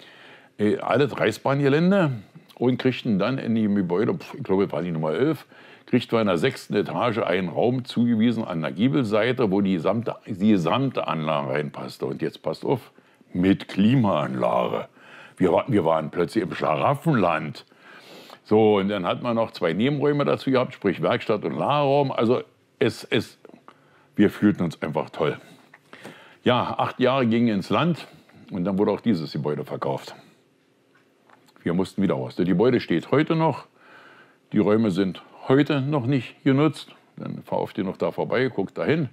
äh, alles Reichsbahngelände und kriegten dann in dem Gebäude, ich glaube, war die Nummer 11, kriegten wir in der sechsten Etage einen Raum zugewiesen an der Giebelseite, wo die gesamte, die gesamte Anlage reinpasste. Und jetzt passt auf, mit Klimaanlage. Wir, wir waren plötzlich im Schlaraffenland. So, und dann hat man noch zwei Nebenräume dazu gehabt, sprich Werkstatt und Lagerraum. Also es, es, wir fühlten uns einfach toll. Ja, acht Jahre gingen ins Land und dann wurde auch dieses Gebäude verkauft. Wir mussten wieder raus. Das Gebäude steht heute noch. Die Räume sind heute noch nicht genutzt. Dann fahr auf die noch da vorbei, guck dahin.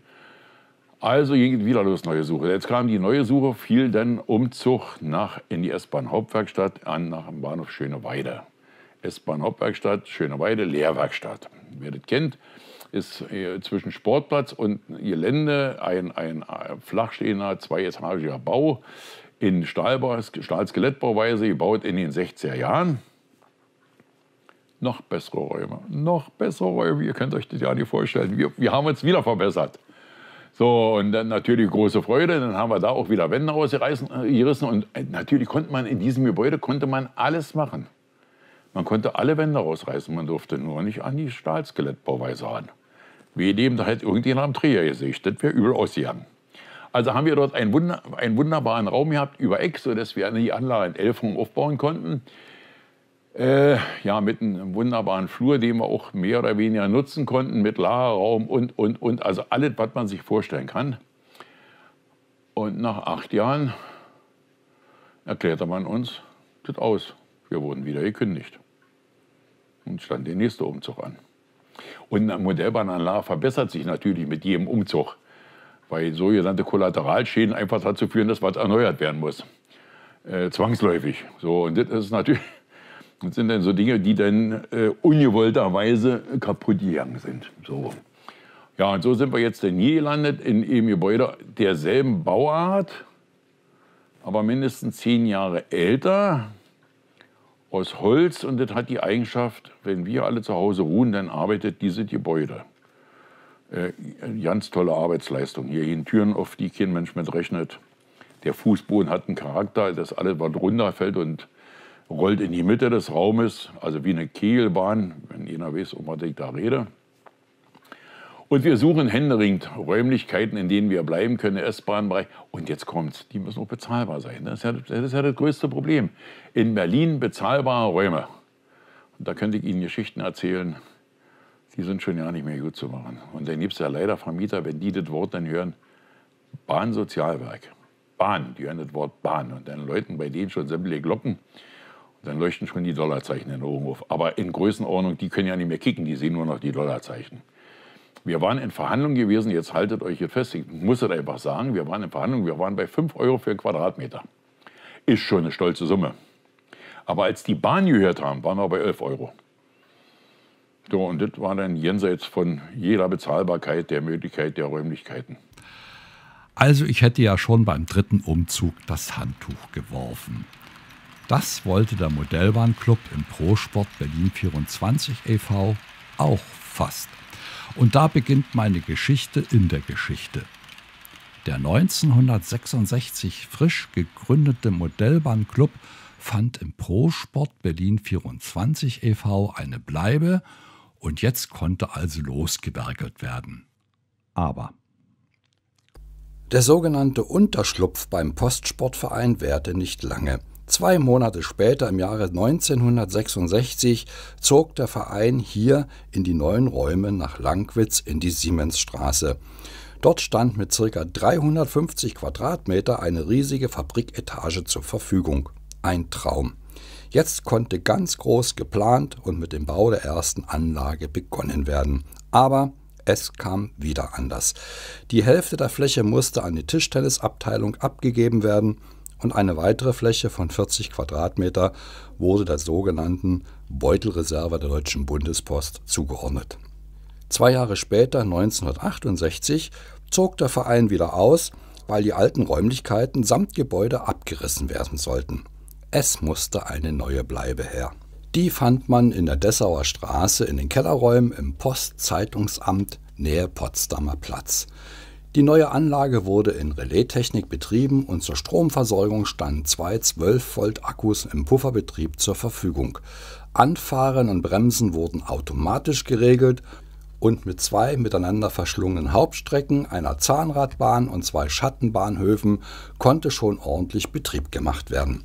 Also ging wieder los, neue Suche. Jetzt kam die neue Suche, fiel dann Umzug nach, in die S-Bahn Hauptwerkstatt an, nach dem Bahnhof Schöneweide. S-Bahn Hauptwerkstatt, Schöneweide, Lehrwerkstatt. Wer das kennt, ist zwischen Sportplatz und Gelände ein, ein flachstehender, zweietagiger Bau in Stahlskelettbauweise, gebaut in den 60er Jahren. Noch bessere Räume, noch bessere Räume, ihr könnt euch das ja nicht vorstellen. Wir, wir haben uns wieder verbessert. So, und dann natürlich große Freude. Dann haben wir da auch wieder Wände rausgerissen. Äh, und äh, natürlich konnte man in diesem Gebäude konnte man alles machen. Man konnte alle Wände rausreißen. Man durfte nur nicht an die Stahlskelettbauweise ran. Wie dem, da hätte irgendjemand am Dreher gesicht. Das wäre übel ausgegangen. Also haben wir dort einen, Wunder, einen wunderbaren Raum gehabt über Eck, sodass wir die Anlage in Elfung aufbauen konnten. Äh, ja, mit einem wunderbaren Flur, den wir auch mehr oder weniger nutzen konnten, mit Lagerraum und, und, und. Also alles, was man sich vorstellen kann. Und nach acht Jahren erklärte man uns das aus. Wir wurden wieder gekündigt. Und stand der nächste Umzug an. Und eine Modellbahnanlage verbessert sich natürlich mit jedem Umzug, weil sogenannte Kollateralschäden einfach dazu führen, dass was erneuert werden muss. Äh, zwangsläufig. So, und das ist natürlich das sind dann so Dinge, die dann äh, ungewollterweise kaputt gegangen sind. So. Ja, und so sind wir jetzt denn hier gelandet in einem Gebäude derselben Bauart, aber mindestens zehn Jahre älter aus Holz und das hat die Eigenschaft, wenn wir alle zu Hause ruhen, dann arbeitet dieses Gebäude. Äh, ganz tolle Arbeitsleistung. Hier hin Türen, auf die kein Mensch mit rechnet. Der Fußboden hat einen Charakter, dass alles, was runterfällt und rollt in die Mitte des Raumes, also wie eine Kegelbahn, wenn jeder weiß, um was ich da rede. Und wir suchen händeringend Räumlichkeiten, in denen wir bleiben können, S-Bahn-Bereich. Und jetzt kommt's, die müssen auch bezahlbar sein. Das ist, ja, das ist ja das größte Problem. In Berlin bezahlbare Räume. Und da könnte ich Ihnen Geschichten erzählen, die sind schon ja nicht mehr gut zu machen. Und dann gibt es ja leider Vermieter, wenn die das Wort dann hören, Bahnsozialwerk. Bahn, die hören das Wort Bahn. Und dann läuten bei denen schon sämtliche Glocken. Dann leuchten schon die Dollarzeichen in den Augen auf. Aber in Größenordnung, die können ja nicht mehr kicken, die sehen nur noch die Dollarzeichen. Wir waren in Verhandlungen gewesen, jetzt haltet euch hier fest, ich muss es einfach sagen, wir waren in Verhandlungen, wir waren bei 5 Euro für Quadratmeter. Ist schon eine stolze Summe. Aber als die Bahn gehört haben, waren wir bei 11 Euro. So, und das war dann jenseits von jeder Bezahlbarkeit der Möglichkeit der Räumlichkeiten. Also ich hätte ja schon beim dritten Umzug das Handtuch geworfen. Das wollte der Modellbahnclub im Prosport Berlin 24 e.V. auch fast. Und da beginnt meine Geschichte in der Geschichte. Der 1966 frisch gegründete Modellbahnclub fand im Pro-Sport Berlin 24 e.V. eine Bleibe und jetzt konnte also losgewerkelt werden. Aber der sogenannte Unterschlupf beim Postsportverein währte nicht lange. Zwei Monate später, im Jahre 1966, zog der Verein hier in die neuen Räume nach Langwitz in die Siemensstraße. Dort stand mit ca. 350 Quadratmeter eine riesige Fabriketage zur Verfügung. Ein Traum. Jetzt konnte ganz groß geplant und mit dem Bau der ersten Anlage begonnen werden. Aber es kam wieder anders. Die Hälfte der Fläche musste an die Tischtennisabteilung abgegeben werden und eine weitere Fläche von 40 Quadratmeter wurde der sogenannten Beutelreserve der Deutschen Bundespost zugeordnet. Zwei Jahre später, 1968, zog der Verein wieder aus, weil die alten Räumlichkeiten samt Gebäude abgerissen werden sollten. Es musste eine neue Bleibe her. Die fand man in der Dessauer Straße in den Kellerräumen im Postzeitungsamt nähe Potsdamer Platz. Die neue Anlage wurde in Relaistechnik betrieben und zur Stromversorgung standen zwei 12-Volt-Akkus im Pufferbetrieb zur Verfügung. Anfahren und Bremsen wurden automatisch geregelt und mit zwei miteinander verschlungenen Hauptstrecken, einer Zahnradbahn und zwei Schattenbahnhöfen konnte schon ordentlich Betrieb gemacht werden.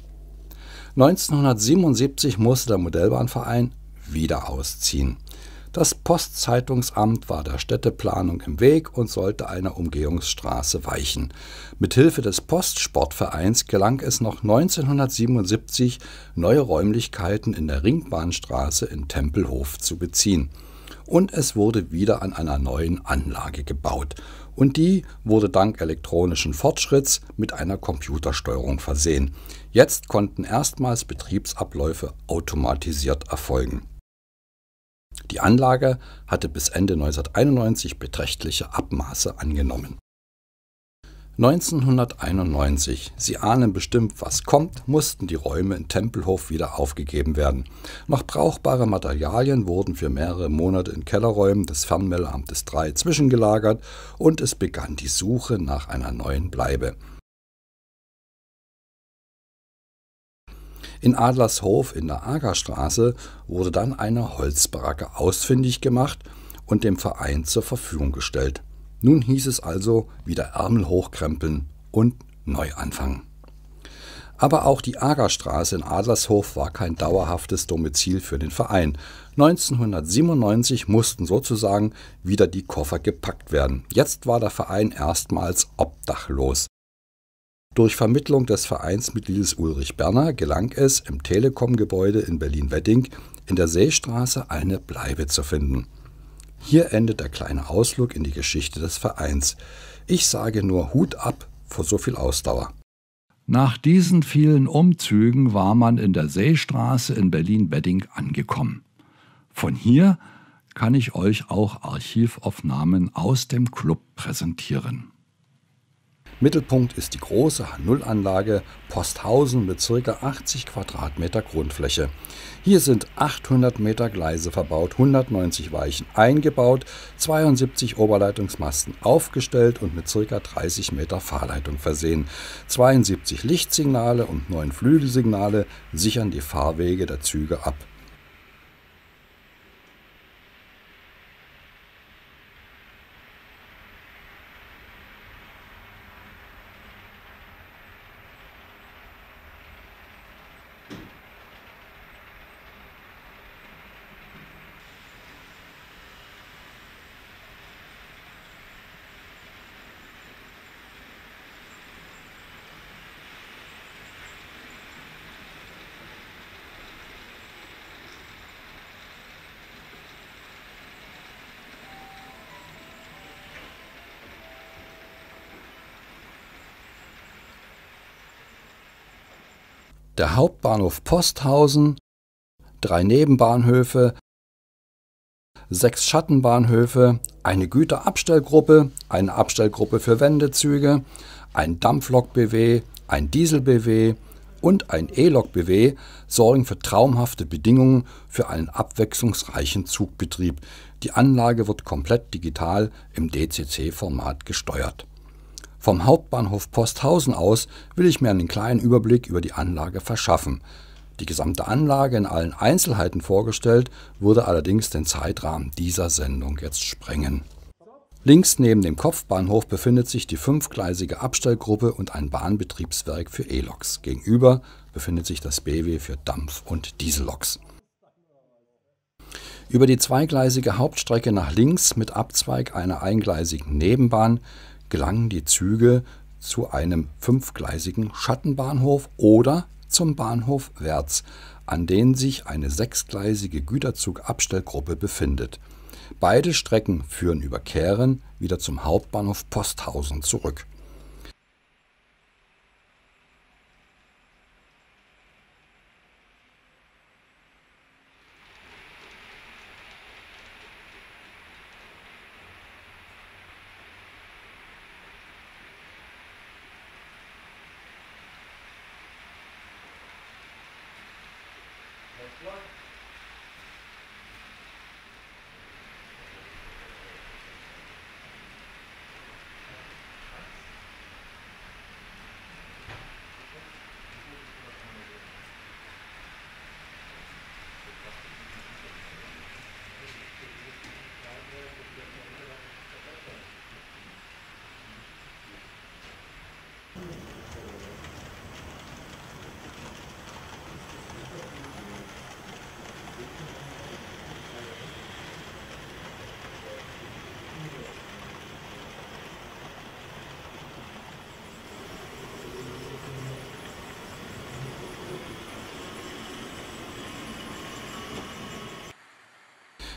1977 musste der Modellbahnverein wieder ausziehen. Das Postzeitungsamt war der Städteplanung im Weg und sollte einer Umgehungsstraße weichen. Mithilfe des Postsportvereins gelang es noch 1977, neue Räumlichkeiten in der Ringbahnstraße in Tempelhof zu beziehen. Und es wurde wieder an einer neuen Anlage gebaut. Und die wurde dank elektronischen Fortschritts mit einer Computersteuerung versehen. Jetzt konnten erstmals Betriebsabläufe automatisiert erfolgen. Die Anlage hatte bis Ende 1991 beträchtliche Abmaße angenommen. 1991, Sie ahnen bestimmt, was kommt, mussten die Räume in Tempelhof wieder aufgegeben werden. Noch brauchbare Materialien wurden für mehrere Monate in Kellerräumen des Fernmeldeamtes 3 zwischengelagert und es begann die Suche nach einer neuen Bleibe. In Adlershof in der Agerstraße wurde dann eine Holzbaracke ausfindig gemacht und dem Verein zur Verfügung gestellt. Nun hieß es also wieder Ärmel hochkrempeln und neu anfangen. Aber auch die Agerstraße in Adlershof war kein dauerhaftes Domizil für den Verein. 1997 mussten sozusagen wieder die Koffer gepackt werden. Jetzt war der Verein erstmals obdachlos. Durch Vermittlung des Vereinsmitgliedes Ulrich Berner gelang es, im Telekom-Gebäude in Berlin-Wedding in der Seestraße eine Bleibe zu finden. Hier endet der kleine Ausflug in die Geschichte des Vereins. Ich sage nur Hut ab vor so viel Ausdauer. Nach diesen vielen Umzügen war man in der Seestraße in Berlin-Wedding angekommen. Von hier kann ich euch auch Archivaufnahmen aus dem Club präsentieren. Mittelpunkt ist die große H0-Anlage Posthausen mit ca. 80 Quadratmeter Grundfläche. Hier sind 800 Meter Gleise verbaut, 190 Weichen eingebaut, 72 Oberleitungsmasten aufgestellt und mit ca. 30 Meter Fahrleitung versehen. 72 Lichtsignale und 9 Flügelsignale sichern die Fahrwege der Züge ab. Der Hauptbahnhof Posthausen, drei Nebenbahnhöfe, sechs Schattenbahnhöfe, eine Güterabstellgruppe, eine Abstellgruppe für Wendezüge, ein Dampflok-BW, ein Diesel-BW und ein E-Lok-BW sorgen für traumhafte Bedingungen für einen abwechslungsreichen Zugbetrieb. Die Anlage wird komplett digital im DCC-Format gesteuert. Vom Hauptbahnhof Posthausen aus will ich mir einen kleinen Überblick über die Anlage verschaffen. Die gesamte Anlage in allen Einzelheiten vorgestellt, würde allerdings den Zeitrahmen dieser Sendung jetzt sprengen. Links neben dem Kopfbahnhof befindet sich die fünfgleisige Abstellgruppe und ein Bahnbetriebswerk für E-Loks. Gegenüber befindet sich das BW für Dampf- und Dieselloks. Über die zweigleisige Hauptstrecke nach links mit Abzweig einer eingleisigen Nebenbahn gelangen die Züge zu einem fünfgleisigen Schattenbahnhof oder zum Bahnhof Wärts, an dem sich eine sechsgleisige Güterzugabstellgruppe befindet. Beide Strecken führen über Kehren wieder zum Hauptbahnhof Posthausen zurück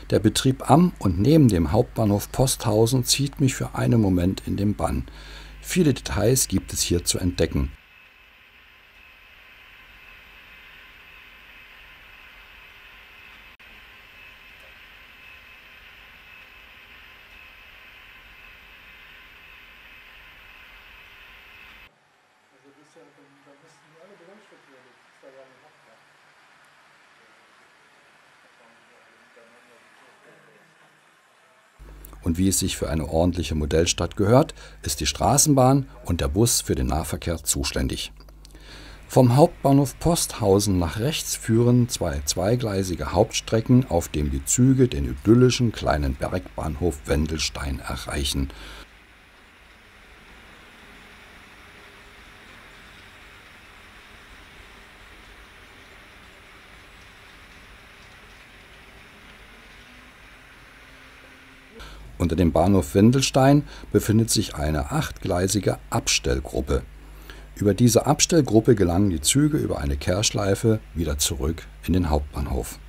Der Betrieb am und neben dem Hauptbahnhof Posthausen zieht mich für einen Moment in den Bann. Viele Details gibt es hier zu entdecken wie es sich für eine ordentliche Modellstadt gehört, ist die Straßenbahn und der Bus für den Nahverkehr zuständig. Vom Hauptbahnhof Posthausen nach rechts führen zwei zweigleisige Hauptstrecken, auf denen die Züge den idyllischen kleinen Bergbahnhof Wendelstein erreichen Unter dem Bahnhof Wendelstein befindet sich eine achtgleisige Abstellgruppe. Über diese Abstellgruppe gelangen die Züge über eine Kehrschleife wieder zurück in den Hauptbahnhof.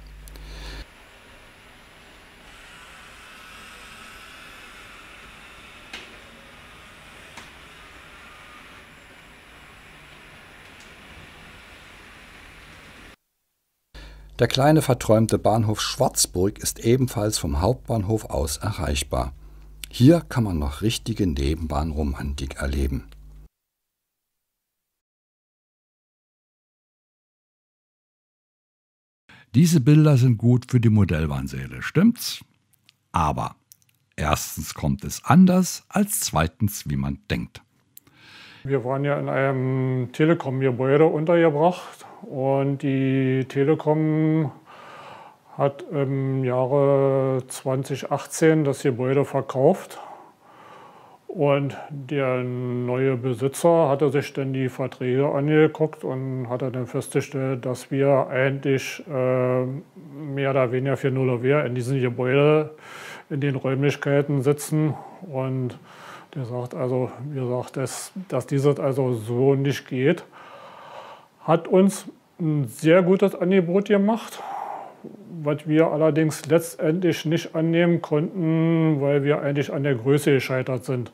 Der kleine verträumte Bahnhof Schwarzburg ist ebenfalls vom Hauptbahnhof aus erreichbar. Hier kann man noch richtige Nebenbahnromantik erleben. Diese Bilder sind gut für die Modellbahnsäle, stimmt's? Aber erstens kommt es anders, als zweitens, wie man denkt. Wir waren ja in einem Telekom-Gebäude untergebracht und die Telekom hat im Jahre 2018 das Gebäude verkauft. Und der neue Besitzer hatte sich dann die Verträge angeguckt und hatte dann festgestellt, dass wir eigentlich äh, mehr oder weniger für Null in diesem Gebäude, in den Räumlichkeiten sitzen. Und der sagt also, wie gesagt, dass, dass dieses also so nicht geht. Hat uns ein sehr gutes Angebot gemacht was wir allerdings letztendlich nicht annehmen konnten, weil wir eigentlich an der Größe gescheitert sind.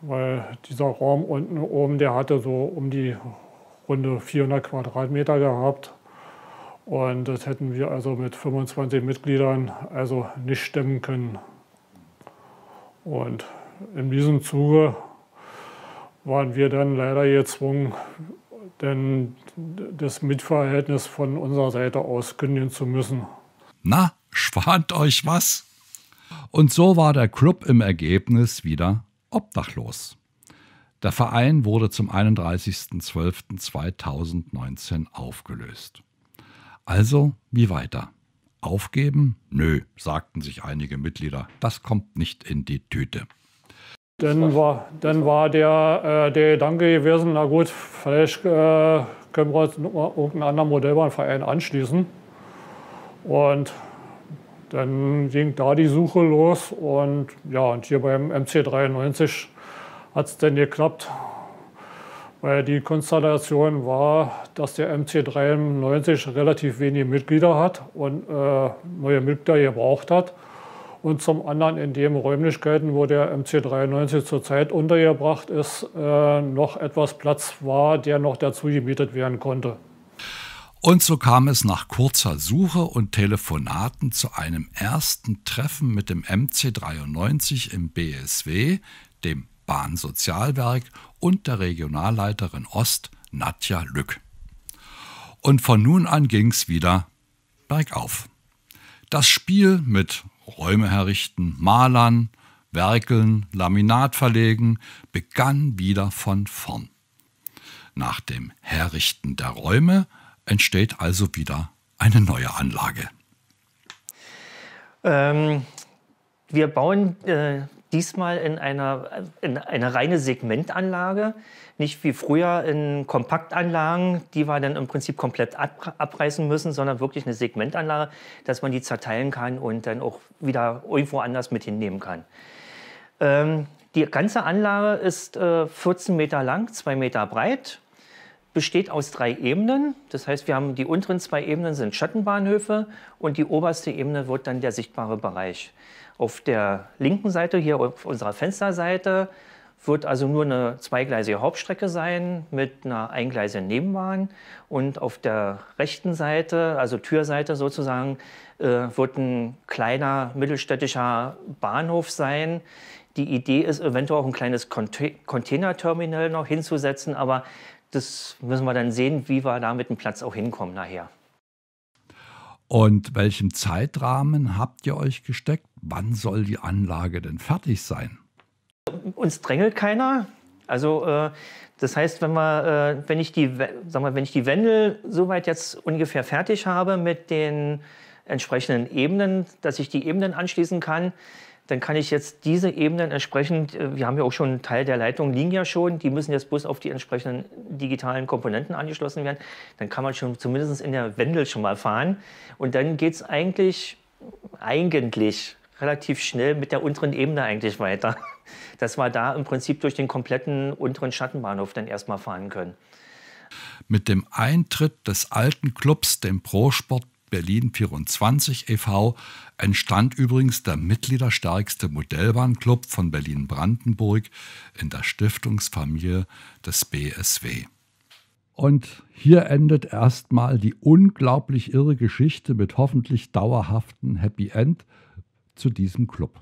Weil dieser Raum unten oben, der hatte so um die runde 400 Quadratmeter gehabt. Und das hätten wir also mit 25 Mitgliedern also nicht stemmen können. Und in diesem Zuge waren wir dann leider gezwungen, denn das Mitverhältnis von unserer Seite aus kündigen zu müssen. Na, schwant euch was? Und so war der Club im Ergebnis wieder obdachlos. Der Verein wurde zum 31.12.2019 aufgelöst. Also, wie weiter? Aufgeben? Nö, sagten sich einige Mitglieder, das kommt nicht in die Tüte. Dann war, dann war der, äh, der Gedanke gewesen, na gut, vielleicht äh, können wir uns irgendeinen anderen Modellbahnverein anschließen. Und dann ging da die Suche los und ja, und hier beim MC93 hat es dann geklappt, weil die Konstellation war, dass der MC93 relativ wenige Mitglieder hat und äh, neue Mitglieder gebraucht hat und zum anderen in den Räumlichkeiten, wo der MC93 zurzeit untergebracht ist, äh, noch etwas Platz war, der noch dazu gemietet werden konnte. Und so kam es nach kurzer Suche und Telefonaten zu einem ersten Treffen mit dem MC93 im BSW, dem Bahnsozialwerk und der Regionalleiterin Ost, Nadja Lück. Und von nun an ging es wieder bergauf. Das Spiel mit Räume herrichten, malern, werkeln, Laminat verlegen, begann wieder von vorn. Nach dem Herrichten der Räume entsteht also wieder eine neue Anlage. Ähm, wir bauen äh, diesmal in einer, in eine reine Segmentanlage, nicht wie früher in Kompaktanlagen, die wir dann im Prinzip komplett abreißen müssen, sondern wirklich eine Segmentanlage, dass man die zerteilen kann und dann auch wieder irgendwo anders mit hinnehmen kann. Ähm, die ganze Anlage ist äh, 14 Meter lang, 2 Meter breit, besteht aus drei Ebenen. Das heißt, wir haben die unteren zwei Ebenen sind Schattenbahnhöfe und die oberste Ebene wird dann der sichtbare Bereich. Auf der linken Seite, hier auf unserer Fensterseite, wird also nur eine zweigleisige Hauptstrecke sein mit einer eingleisigen Nebenbahn. Und auf der rechten Seite, also Türseite sozusagen, äh, wird ein kleiner mittelstädtischer Bahnhof sein. Die Idee ist eventuell auch ein kleines Containerterminal noch hinzusetzen, aber das müssen wir dann sehen, wie wir da mit dem Platz auch hinkommen nachher. Und welchem Zeitrahmen habt ihr euch gesteckt? Wann soll die Anlage denn fertig sein? Uns drängelt keiner. Also äh, das heißt, wenn, wir, äh, wenn, ich die, sagen wir, wenn ich die Wendel soweit jetzt ungefähr fertig habe mit den entsprechenden Ebenen, dass ich die Ebenen anschließen kann, dann kann ich jetzt diese Ebenen entsprechend, äh, wir haben ja auch schon einen Teil der Leitung liegen ja schon, die müssen jetzt bloß auf die entsprechenden digitalen Komponenten angeschlossen werden. Dann kann man schon zumindest in der Wendel schon mal fahren. Und dann geht es eigentlich, eigentlich relativ schnell mit der unteren Ebene eigentlich weiter. Dass wir da im Prinzip durch den kompletten unteren Schattenbahnhof dann erstmal fahren können. Mit dem Eintritt des alten Clubs, dem Prosport Berlin 24 e.V. entstand übrigens der mitgliederstärkste Modellbahnclub von Berlin-Brandenburg in der Stiftungsfamilie des BSW. Und hier endet erstmal die unglaublich irre Geschichte mit hoffentlich dauerhaften Happy End zu diesem Club.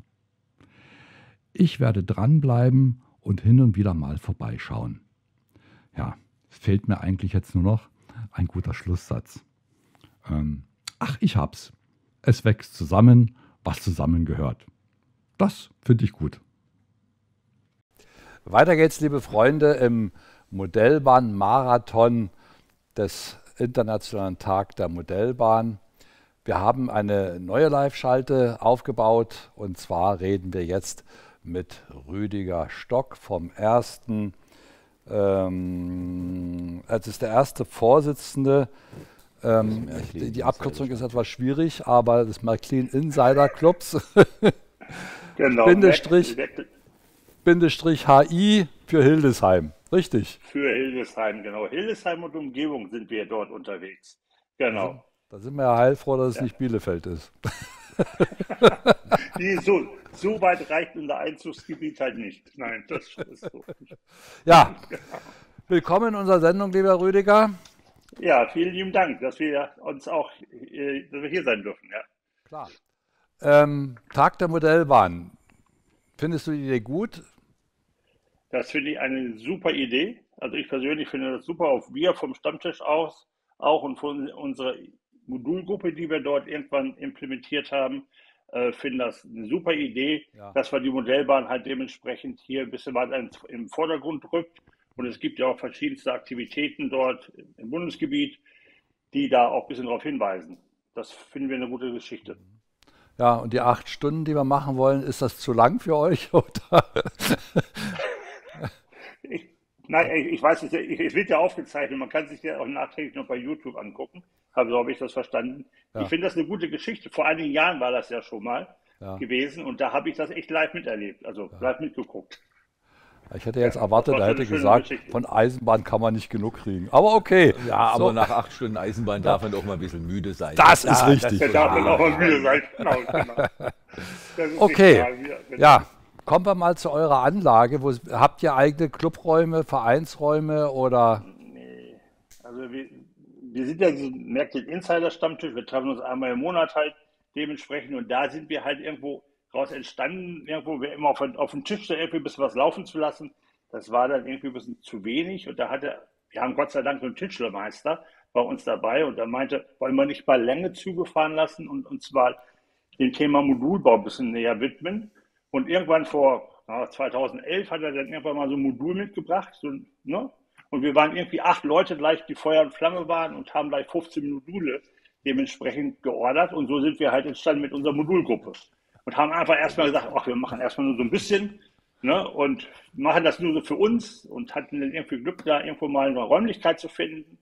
Ich werde dranbleiben und hin und wieder mal vorbeischauen. Ja, fehlt mir eigentlich jetzt nur noch ein guter Schlusssatz. Ähm, Ach, ich hab's. Es wächst zusammen, was zusammengehört. Das finde ich gut. Weiter geht's, liebe Freunde, im Modellbahn-Marathon des Internationalen Tag der Modellbahn. Wir haben eine neue Live-Schalte aufgebaut und zwar reden wir jetzt mit Rüdiger Stock vom ersten, ähm, es ist der erste Vorsitzende. Ähm, die, die Abkürzung ist etwas schwierig, aber des Märklin Insider Clubs. genau. Bindestrich, Bindestrich HI für Hildesheim. Richtig. Für Hildesheim, genau. Hildesheim und Umgebung sind wir dort unterwegs. Genau. Da sind wir ja heilfroh, dass es ja. nicht Bielefeld ist. So, so, weit reicht unser Einzugsgebiet halt nicht. Nein, das ist so. Ja, willkommen in unserer Sendung, lieber Rüdiger. Ja, vielen lieben Dank, dass wir uns auch äh, dass wir hier sein dürfen. Ja. Klar. Ähm, Tag der Modellbahn. Findest du die Idee gut? Das finde ich eine super Idee. Also ich persönlich finde das super, auch wir vom Stammtisch aus, auch und von unserer Modulgruppe, die wir dort irgendwann implementiert haben, äh, finden das eine super Idee, ja. dass wir die Modellbahn halt dementsprechend hier ein bisschen weiter im Vordergrund drückt. Und es gibt ja auch verschiedenste Aktivitäten dort im Bundesgebiet, die da auch ein bisschen darauf hinweisen. Das finden wir eine gute Geschichte. Ja, und die acht Stunden, die wir machen wollen, ist das zu lang für euch? Oder? Ich, nein, ich weiß es, es wird ja aufgezeichnet, man kann sich ja auch nachträglich noch bei YouTube angucken. Also habe ich das verstanden. Ja. Ich finde das eine gute Geschichte. Vor einigen Jahren war das ja schon mal ja. gewesen und da habe ich das echt live miterlebt, also ja. live mitgeguckt. Ich hätte jetzt erwartet, er hätte gesagt, Geschichte. von Eisenbahn kann man nicht genug kriegen. Aber okay. Ja, aber so. nach acht Stunden Eisenbahn darf man auch mal ein bisschen müde sein. Das ist richtig. Das darf man auch mal müde sein. Genau, genau. Okay. Genau. Ja, kommen wir mal zu eurer Anlage. Wo, habt ihr eigene Clubräume, Vereinsräume oder? Nee. Also wir, wir sind ja merkt den Insider-Stammtisch, wir treffen uns einmal im Monat halt dementsprechend und da sind wir halt irgendwo raus entstanden, irgendwo wir immer auf, auf den Tisch da irgendwie ein bisschen was laufen zu lassen. Das war dann irgendwie ein bisschen zu wenig und da hatte, wir haben Gott sei Dank so einen Tischlermeister bei uns dabei und er meinte, wollen wir nicht mal Länge zugefahren lassen und uns mal dem Thema Modulbau ein bisschen näher widmen. Und irgendwann vor na, 2011 hat er dann irgendwann mal so ein Modul mitgebracht, so, ne? Und wir waren irgendwie acht Leute gleich, die Feuer und Flamme waren und haben gleich 15 Module dementsprechend geordert. Und so sind wir halt entstanden mit unserer Modulgruppe. Und haben einfach erstmal gesagt, ach, wir machen erstmal nur so ein bisschen ne, und machen das nur so für uns und hatten dann irgendwie Glück, da irgendwo mal eine Räumlichkeit zu finden,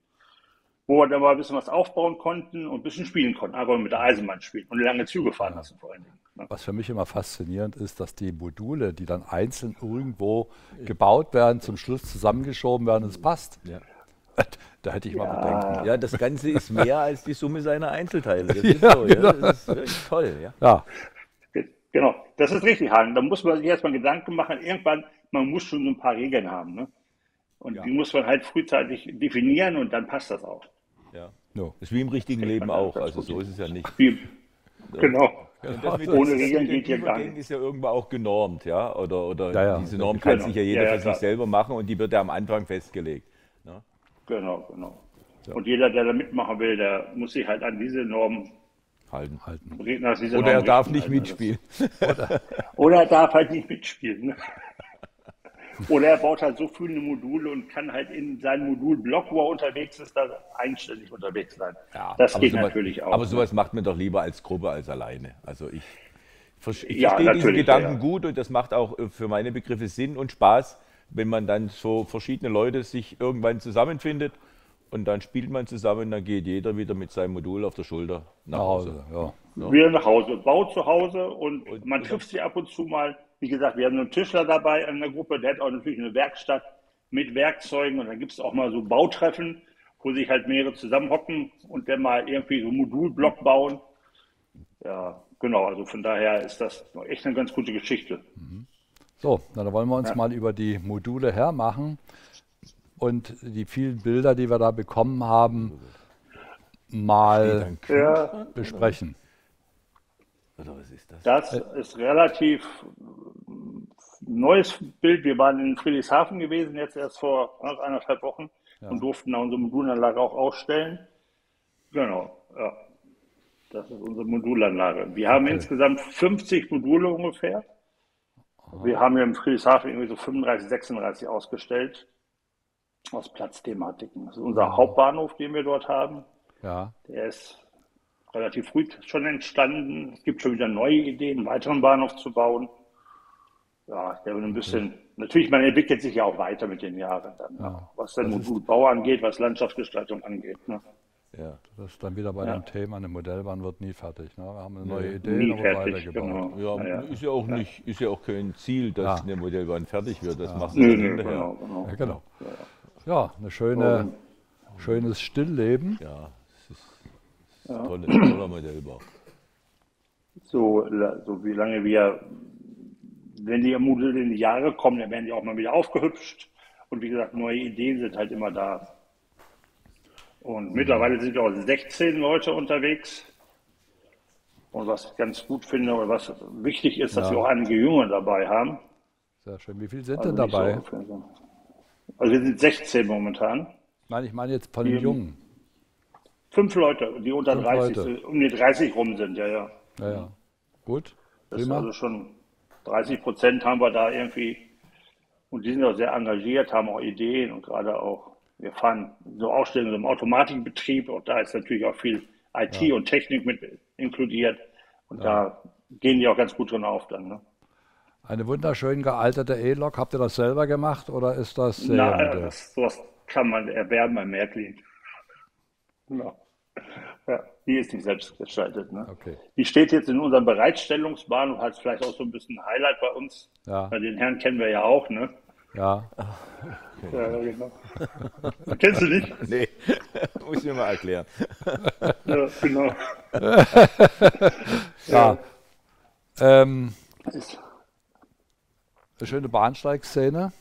wo wir dann mal ein bisschen was aufbauen konnten und ein bisschen spielen konnten. Einfach mit der Eisenbahn spielen und lange Züge fahren lassen vor allen Dingen. Was für mich immer faszinierend ist, dass die Module, die dann einzeln irgendwo gebaut werden, zum Schluss zusammengeschoben werden und es passt. Ja. Da hätte ich ja. mal bedenken. Ja, das Ganze ist mehr als die Summe seiner Einzelteile. Das ist ja, so, ja. Genau. Das ist wirklich toll. Ja. ja. Genau, das ist richtig, Hagen. Da muss man sich erstmal Gedanken machen. Irgendwann, man muss schon so ein paar Regeln haben. Ne? Und die muss man halt frühzeitig definieren und dann passt das auch. Ja. No. Das ist wie im richtigen Leben auch. Also so ist es ja nicht. Wie, genau. Ja, Ohne Regeln geht hier gar nicht. ist ja irgendwo auch genormt, ja? Oder, oder ja, ja. diese Norm kann genau. sich ja jeder für sich selber machen und die wird ja am Anfang festgelegt. Ne? Genau, genau. Und jeder, der da mitmachen will, der muss sich halt an diese Norm halten. halten. Oder Norm er darf nicht mitspielen. Oder, oder er darf halt nicht mitspielen. Oder er baut halt so viele Module und kann halt in seinem Modulblock, wo er unterwegs ist, da einständig unterwegs sein. Ja, das geht sowas, natürlich auch. Aber ne? sowas macht man doch lieber als Gruppe als alleine. Also ich, ich ja, verstehe diesen Gedanken ja. gut und das macht auch äh, für meine Begriffe Sinn und Spaß, wenn man dann so verschiedene Leute sich irgendwann zusammenfindet und dann spielt man zusammen, dann geht jeder wieder mit seinem Modul auf der Schulter nach Hause. Ja. Ja. Wieder nach Hause, baut zu Hause und, und man trifft sich ab und zu mal wie gesagt, wir haben einen Tischler dabei in der Gruppe, der hat auch natürlich eine Werkstatt mit Werkzeugen und dann gibt es auch mal so Bautreffen, wo sich halt mehrere zusammenhocken und dann mal irgendwie so Modulblock bauen. Ja, genau, also von daher ist das echt eine ganz gute Geschichte. Mhm. So, dann wollen wir uns ja. mal über die Module hermachen und die vielen Bilder, die wir da bekommen haben, mal ja. besprechen. Oder was ist das? Das ist relativ neues Bild. Wir waren in Friedrichshafen gewesen, jetzt erst vor anderthalb Wochen ja. und durften da unsere Modulanlage auch ausstellen. Genau, ja. Das ist unsere Modulanlage. Wir haben Okay. insgesamt 50 Module ungefähr. Wir haben hier im Friedrichshafen irgendwie so 35, 36 ausgestellt. Aus Platzthematiken. Das ist unser Hauptbahnhof, den wir dort haben. Ja. Der ist relativ früh schon entstanden. Es gibt schon wieder neue Ideen, einen weiteren Bahnhof zu bauen. Ja, der wird ein bisschen, natürlich, man entwickelt sich ja auch weiter mit den Jahren dann, Ja. was ist- Modulbau angeht, was Landschaftsgestaltung angeht. Ne? Ja. Das ist dann wieder bei Ja. dem Thema, eine Modellbahn wird nie fertig. Ne? Wir haben eine neue Nee, Idee, nie dann wird fertig, weitergebaut. genau. Ja, Ja, ist ja auch nicht, ist ja auch kein Ziel, dass eine Modellbahn fertig wird. Das du dann nö, hinterher. genau, genau. Ja, genau. Ja, eine schöne, schönes Stillleben. Ja, es ist, es ist Ja. tolle, toller Modellbau. So, so wie lange wir, wenn die Module in die Jahre kommen, dann werden die auch mal wieder aufgehübscht. Und wie gesagt, neue Ideen sind halt immer da. Und mittlerweile sind wir auch 16 Leute unterwegs. Und was ich ganz gut finde oder was wichtig ist, dass Ja. wir auch einige Jüngere dabei haben. Sehr schön. Wie viele sind Also denn dabei? so. Also wir sind 16 momentan. Nein, ich meine jetzt von den Jungen. Fünf Leute, die unter Fünf 30, Leute. sind, um die 30 rum sind, ja, ja. Ja, ja. Gut. Das ist also schon 30 Prozent haben wir da irgendwie. Und die sind auch sehr engagiert, haben auch Ideen und gerade auch, wir fahren so Ausstellungen im Automatikbetrieb und da ist natürlich auch viel IT Ja. und Technik mit inkludiert. Und Ja. da gehen die auch ganz gut drin auf dann. Ne? Eine wunderschön gealterte E-Lok. Habt ihr das selber gemacht oder ist das Na, Serienmodell? das, sowas kann man erwerben bei Märklin. Ja. ja, die ist nicht selbst gestaltet. Ne? Okay. Die steht jetzt in unserem Bereitstellungsbahnhof, hat vielleicht auch so ein bisschen Highlight bei uns. Ja. Den Herrn kennen wir ja auch, ne? Ja. Ja, genau. Kennst du nicht? Nee, muss ich mir mal erklären. Ja, genau. ja. Ähm, eine schöne Bahnsteigszene.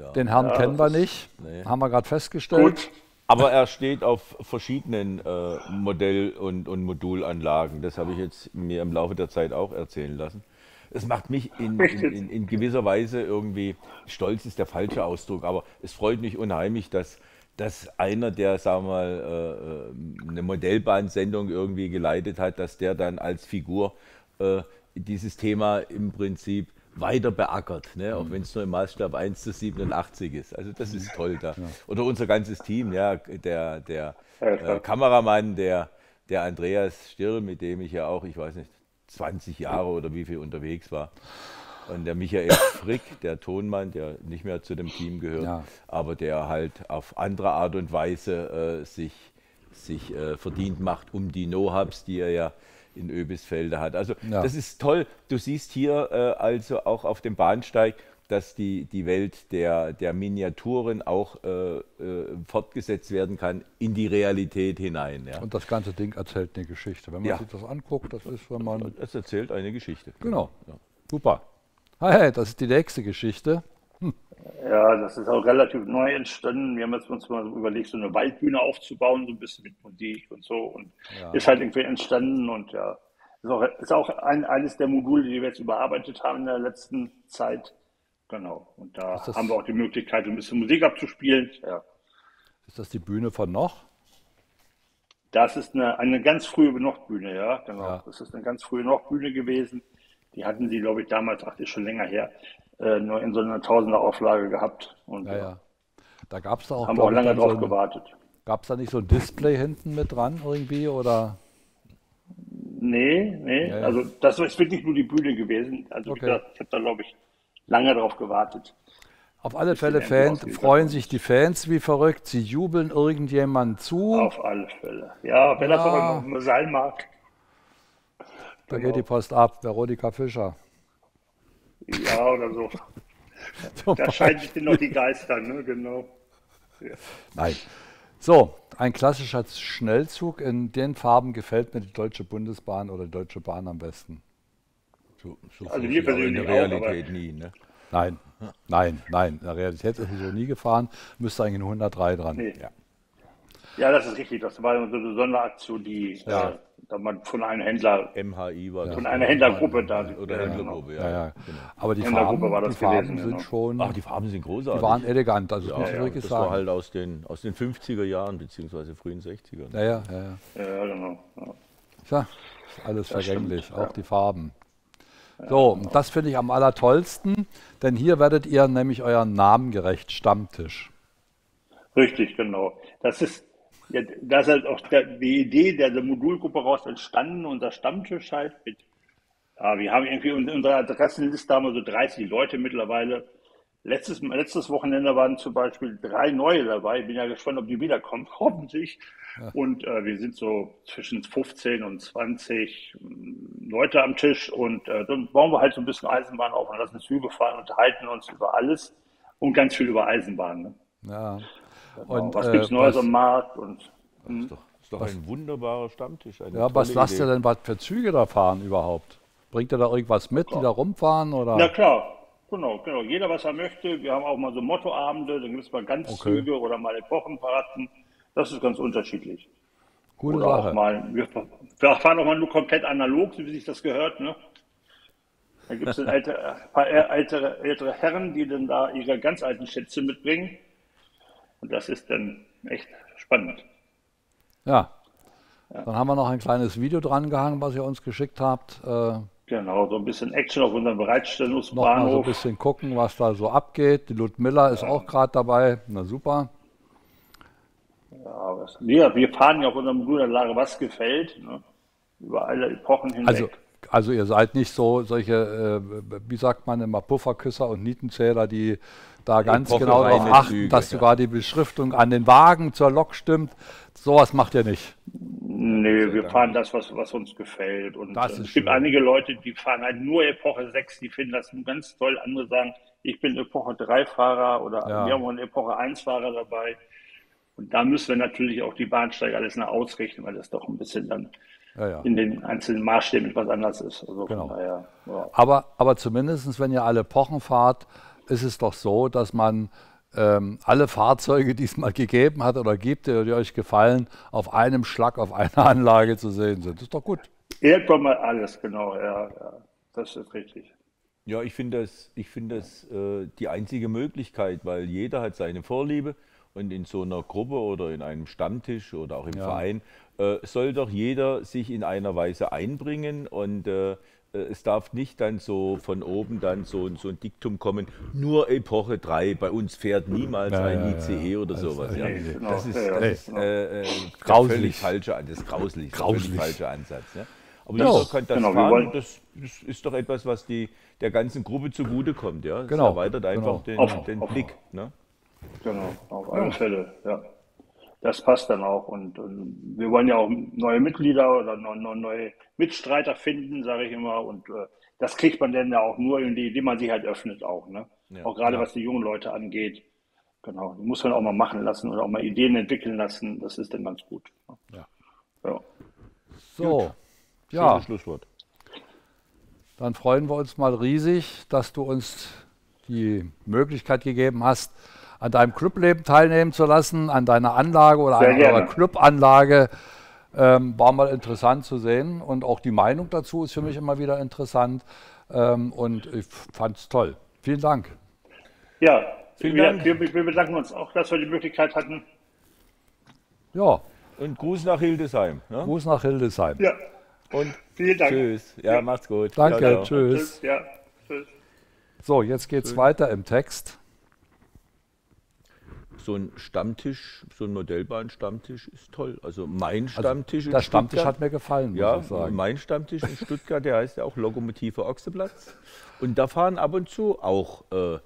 Ja. Den Herrn Ja, kennen wir nicht. nee. Haben wir gerade festgestellt. Aber er steht auf verschiedenen äh, Modell- und, und Modulanlagen. Das habe ich jetzt mir im Laufe der Zeit auch erzählen lassen. Es macht mich in, in, in, gewisser Weise irgendwie, stolz ist der falsche Ausdruck, aber es freut mich unheimlich, dass, dass einer, der, sagen wir mal, äh, eine Modellbahnsendung irgendwie geleitet hat, dass der dann als Figur äh, dieses Thema im Prinzip weiter beackert, ne? auch wenn es nur im Maßstab 1 zu 87 ist. Also das ist toll da. Oder unser ganzes Team, ja, der, der äh, Kameramann, der, der Andreas Stirl, mit dem ich ja auch, ich weiß nicht, 20 Jahre oder wie viel unterwegs war. Und der Michael Frick, der Tonmann, der nicht mehr zu dem Team gehört, Ja. aber der halt auf andere Art und Weise äh, sich, sich äh, verdient macht um die No-Hubs, die er ja in Öbisfelde hat. Also Ja. das ist toll. Du siehst hier äh, also auch auf dem Bahnsteig, dass die, die Welt der, der Miniaturen auch äh, äh, fortgesetzt werden kann in die Realität hinein. Ja. Und das ganze Ding erzählt eine Geschichte. Wenn man Ja. sich das anguckt, das ist, wenn man. Es erzählt eine Geschichte. Genau. Ja. Super. Hey, das ist die nächste Geschichte. Ja, das ist auch relativ neu entstanden. Wir haben jetzt uns mal so überlegt, so eine Waldbühne aufzubauen, so ein bisschen mit Musik und so. Und Ja. ist halt irgendwie entstanden und ja, ist auch, ist auch ein, eines der Module, die wir jetzt überarbeitet haben in der letzten Zeit. Genau. Und da haben wir auch die Möglichkeit, ein bisschen Musik abzuspielen. Ja. Ist das die Bühne von noch? Das ist eine, eine ganz frühe Nochbühne, ja, genau. Das ist eine ganz frühe Nochbühne gewesen. Die hatten sie, glaube ich, damals, ach, das ist schon länger her, äh, nur in so einer Tausender-Auflage gehabt. Und Ja, ja. Da gab es da auch. haben wir auch lange drauf so ein- gewartet. Gab es da nicht so ein Display hinten mit dran irgendwie? Oder? Nee, nee, Ja, ja. also das ist wirklich nur die Bühne gewesen. Also Okay. gesagt, ich habe da, glaube ich, lange drauf gewartet. Auf alle Fälle ausgegangen freuen sich die Fans wie verrückt. Sie jubeln irgendjemand zu. Auf alle Fälle. Ja, wenn das Ja. auch immer sein mag. Da geht die Post ab. Veronika Fischer. Ja, oder so. Zum da scheiden sich noch die Geister, ne? Genau. Ja. Nein. So, ein klassischer Schnellzug. In den Farben gefällt mir die Deutsche Bundesbahn oder die Deutsche Bahn am besten. So, so Also ist aber in persönlich der auch, Realität nie. Ne? Nein, nein, nein. In der Realität ist sie so nie gefahren. Müsste eigentlich eine 103 dran. Nee. Ja. ja, das ist richtig. Das war so eine Sonderaktion, die Ja. Da man von einem Händler, MHI war von das. einer Händlergruppe da. Oder ja, Händlergruppe, Ja, ja. Genau. Aber die Farben, war die das Farben gewesen, sind genau. schon. Ach, die Farben sind großartig. Die waren elegant, also das ja, muss ich ja, wirklich das sagen. war halt aus den, aus den 50er Jahren, beziehungsweise frühen 60ern. Ja, ja, ja, ja. Ja, genau. Ja. Tja, ist alles das vergänglich, stimmt, auch ja. die Farben. So, und das finde ich am allertollsten, denn hier werdet ihr nämlich euren Namen gerecht Stammtisch. Richtig, genau. Das ist, ja, das ist halt auch der, die Idee der, der Modulgruppe raus entstanden, unser Stammtisch halt mit, ja, wir haben irgendwie in unserer Adressenliste haben wir so 30 Leute mittlerweile. Letztes, letztes Wochenende waren zum Beispiel drei neue dabei. Bin ja gespannt, ob die wiederkommen, hoffentlich. Und äh, wir sind so zwischen 15 und 20 mm, Leute am Tisch und äh, dann bauen wir halt so ein bisschen Eisenbahn auf und lassen Züge fahren, unterhalten uns über alles und ganz viel über Eisenbahn. Ne? Ja. Genau. Und, was äh, gibt es Neues was, am Markt? Und, ist hm? doch, ist doch was, ein wunderbarer Stammtisch. ja, was lasst ihr denn was für Züge da fahren überhaupt? Bringt ihr da irgendwas mit, die da rumfahren? Oder? Na klar, Genau, genau. Jeder, was er möchte. Wir haben auch mal so Mottoabende, dann gibt es mal Ganzzüge okay. oder mal Epochenfahrten. Das ist ganz unterschiedlich. Gute Oder Sache. Auch mal, wir, fahren auch mal nur komplett analog, so wie sich das gehört. Ne? Da gibt es ein paar ältere, ältere Herren, die dann da ihre ganz alten Schätze mitbringen. Und das ist dann echt spannend. Ja. ja. Dann haben wir noch ein kleines Video dran gehangen, was ihr uns geschickt habt. Äh, genau, so ein bisschen Action auf unserem Bereitstellungsbahnhof. Noch mal so ein bisschen gucken, was da so abgeht. Die Ludmilla ist ja. auch gerade dabei. Na super. Ja, was, wir, wir fahren ja auf unserem Grünanlage, was gefällt, ne? über alle Epochen hinweg. Also, also ihr seid nicht so solche, äh, wie sagt man immer, Pufferküsser und Nietenzähler, die da ganz genau darauf achten, Züge, dass sogar ja. die Beschriftung an den Wagen zur Lok stimmt. Sowas macht ihr nicht. Nee, wir fahren das, was, was uns gefällt. Und äh, es gibt schön. einige Leute, die fahren halt nur Epoche 6, die finden das ganz toll. Andere sagen, ich bin Epoche 3 Fahrer oder ja. wir haben einen Epoche 1 Fahrer dabei. Und da müssen wir natürlich auch die Bahnsteige alles nach ausrichten, weil das doch ein bisschen dann ja, ja. in den einzelnen Maßstäben etwas anders ist. Also genau. Daher, ja. aber, aber zumindest, wenn ihr alle Pochen fahrt, ist es doch so, dass man ähm, alle Fahrzeuge, die es mal gegeben hat oder gibt, die, euch gefallen, auf einem Schlag auf einer Anlage zu sehen sind. Das ist doch gut. Irgendwann mal alles, genau, ja, ja. Das ist richtig. Ja, ich finde das, ich find das äh, die einzige Möglichkeit, weil jeder hat seine Vorliebe und in so einer Gruppe oder in einem Stammtisch oder auch im ja. Verein äh, soll doch jeder sich in einer Weise einbringen und äh es darf nicht dann so von oben dann so, so ein Diktum kommen, nur Epoche 3, bei uns fährt niemals ja, ein ja, ICE oder also, sowas. Ja. Genau. Das ist, das ist äh, äh völlig falscher, das ist grauslich, grauslich. falscher Ansatz. Ja. Aber jeder kann das genau, fahren das, das, ist doch etwas, was die, der ganzen Gruppe zugutekommt. Ja? Das genau, erweitert einfach genau. den, den Blick. Ne? Genau, auf alle Fälle, ja. Das passt dann auch. Und, und, wir wollen ja auch neue Mitglieder oder neue Mitstreiter finden, sage ich immer. Und äh, das kriegt man dann ja auch nur, indem man sich halt öffnet auch. Ne? Ja, auch gerade ja. was die jungen Leute angeht. Genau, die muss man auch mal machen lassen oder auch mal Ideen entwickeln lassen. Das ist dann ganz gut. Ja. ja. So, gut. ja. Schlusswort. Dann freuen wir uns mal riesig, dass du uns die Möglichkeit gegeben hast, an deinem Clubleben teilnehmen zu lassen, an deiner Anlage oder Sehr an gerne. eurer Clubanlage. Ähm, war mal interessant zu sehen und auch die Meinung dazu ist für mich immer wieder interessant ähm, und ich fand es toll. Vielen Dank. Ja, vielen wir, Dank. Wir, wir, bedanken uns auch, dass wir die Möglichkeit hatten. Ja. Und Gruß nach Hildesheim. Ne? Gruß nach Hildesheim. Ja. Und vielen Dank. Tschüss. Ja, ja. macht's gut. Danke, ciao, ciao. tschüss. tschüss. Ja, tschüss. So, jetzt geht's weiter im Text so ein Stammtisch, so ein Modellbahn-Stammtisch ist toll. Also mein also Stammtisch also, Der Stammtisch hat mir gefallen, muss ja, ich sagen. Mein Stammtisch in Stuttgart, der heißt ja auch Lokomotive Ochseplatz. Und da fahren ab und zu auch äh,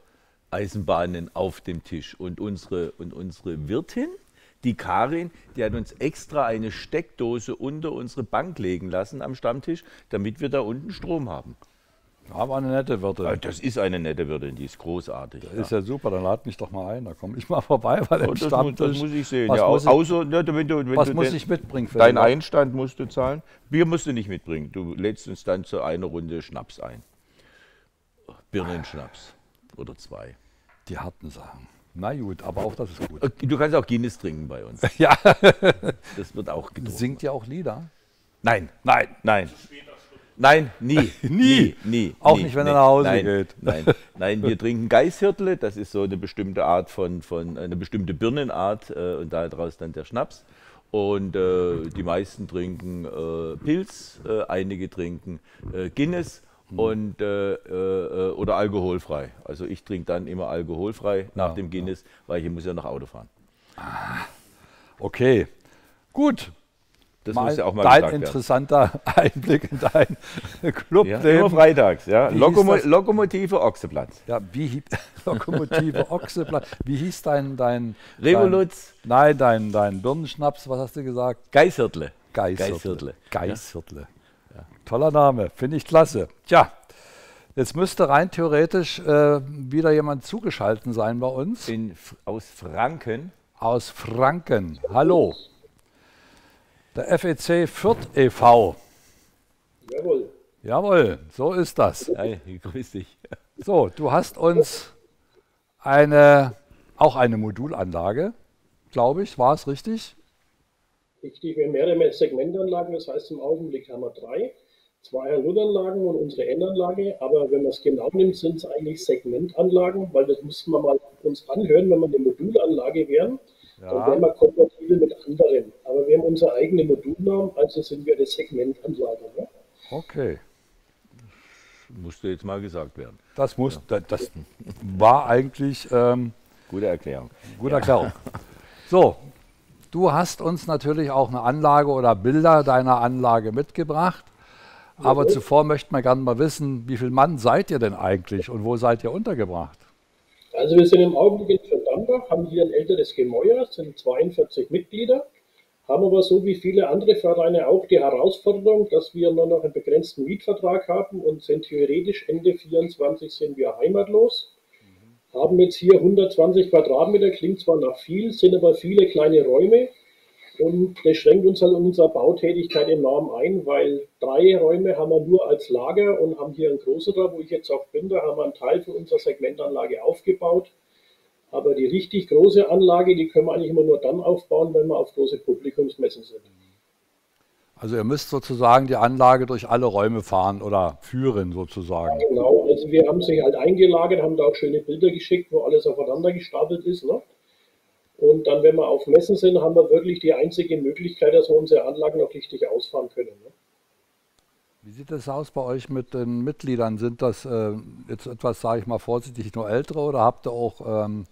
Eisenbahnen auf dem Tisch. Und unsere, und unsere Wirtin, die Karin, die hat uns extra eine Steckdose unter unsere Bank legen lassen am Stammtisch, damit wir da unten Strom haben. Aber eine nette Wirtin. Das ist eine nette Wirtin, die ist großartig. Das ja. ist ja super, dann lad mich doch mal ein, da komme ich mal vorbei, weil oh, das, Stammtisch, das muss ich sehen. Was, ja, muss, außer, ne, wenn du, wenn was du muss den, ich mitbringen? Für deinen Einstand musst du zahlen. Bier musst du nicht mitbringen. Du lädst uns dann zu einer Runde Schnaps ein. Birnenschnaps oder zwei. Die harten Sachen. Na gut, aber auch das ist gut. Du kannst auch Guinness trinken bei uns. ja. das wird auch getrunken. Singt ihr auch Lieder? Nein, nein, nein. Nein, nie. nie. Nie. Auch nie, nicht, wenn nee, er nach Hause nein, geht. Nein, nein, wir trinken Geißhirtle, das ist so eine bestimmte Art von, von eine bestimmte Birnenart äh, und daraus dann der Schnaps. Und äh, die meisten trinken äh, Pilz, äh, einige trinken äh, Guinness und, äh, äh, oder alkoholfrei. Also ich trinke dann immer alkoholfrei nach dem Guinness, weil ich muss ja noch Auto fahren. Okay, gut. Das Mal muss ja auch mal dein gesagt werden. interessanter Einblick in dein Clubleben. Ja, immer freitags, ja. Hieß Lokomo? Lokomotive Ochseplatz. Ja, wie hie- Lokomotive Ochseplatz. Wie hieß dein dein Revolutz. Dein, nein, dein dein Birnenschnaps, was hast du gesagt? Geißhirtle. Geißhirtle. Geißhirtle. Geißhirtle. Toller Name, finde ich klasse. Tja, jetzt müsste rein theoretisch äh, wieder jemand zugeschaltet sein bei uns. In, aus Franken. Aus Franken. Hallo. Der FEC Fürth e.V. Jawohl. Jawohl, so ist das. Hi, grüß dich. So, du hast uns eine, auch eine Modulanlage, glaube ich, war es richtig? Richtig, wir haben mehrere Segmentanlagen, das heißt im Augenblick haben wir drei. Zwei H0-Anlagen und unsere N-Anlage, aber wenn man es genau nimmt, sind es eigentlich Segmentanlagen, weil das müssen wir mal uns anhören, wenn wir eine Modulanlage wären, dann Ja. wären wir kompatibel mit anderen. Aber wir haben unsere eigene Modulnorm, also sind wir eine Segmentanlage. Ne? Okay. Musste jetzt mal gesagt werden. Das muss, da- das war eigentlich ähm, Gute Erklärung. gute Ja. Erklärung. So, du hast uns natürlich auch eine Anlage oder Bilder deiner Anlage mitgebracht. Aber zuvor möchten wir gerne mal wissen, wie viel Mann seid ihr denn eigentlich und wo seid ihr untergebracht? Also wir sind im Augenblick in Verdambach, haben hier ein älteres Gemäuer, sind 42 Mitglieder, haben aber so wie viele andere Vereine auch die Herausforderung, dass wir nur noch einen begrenzten Mietvertrag haben und sind theoretisch Ende 24 sind wir heimatlos. Haben jetzt hier 120 Quadratmeter, klingt zwar nach viel, sind aber viele kleine Räume und das schränkt uns halt in unserer Bautätigkeit enorm ein, weil drei Räume haben wir nur als Lager und haben hier ein größerer, wo ich jetzt auch bin, da haben wir einen Teil von unserer Segmentanlage aufgebaut. Aber die richtig große Anlage, die können wir eigentlich immer nur dann aufbauen, wenn wir auf große Publikumsmessen sind. Also ihr müsst sozusagen die Anlage durch alle Räume fahren oder führen sozusagen. Genau, also wir haben sich halt eingelagert, haben da auch schöne Bilder geschickt, wo alles aufeinander gestapelt ist. Ne? Und dann, wenn wir auf Messen sind, haben wir wirklich die einzige Möglichkeit, dass wir unsere Anlagen auch richtig ausfahren können. Ne? Wie sieht es aus bei euch mit den Mitgliedern? Sind das äh, jetzt etwas, sage ich mal vorsichtig, nur ältere oder habt ihr auch ähm,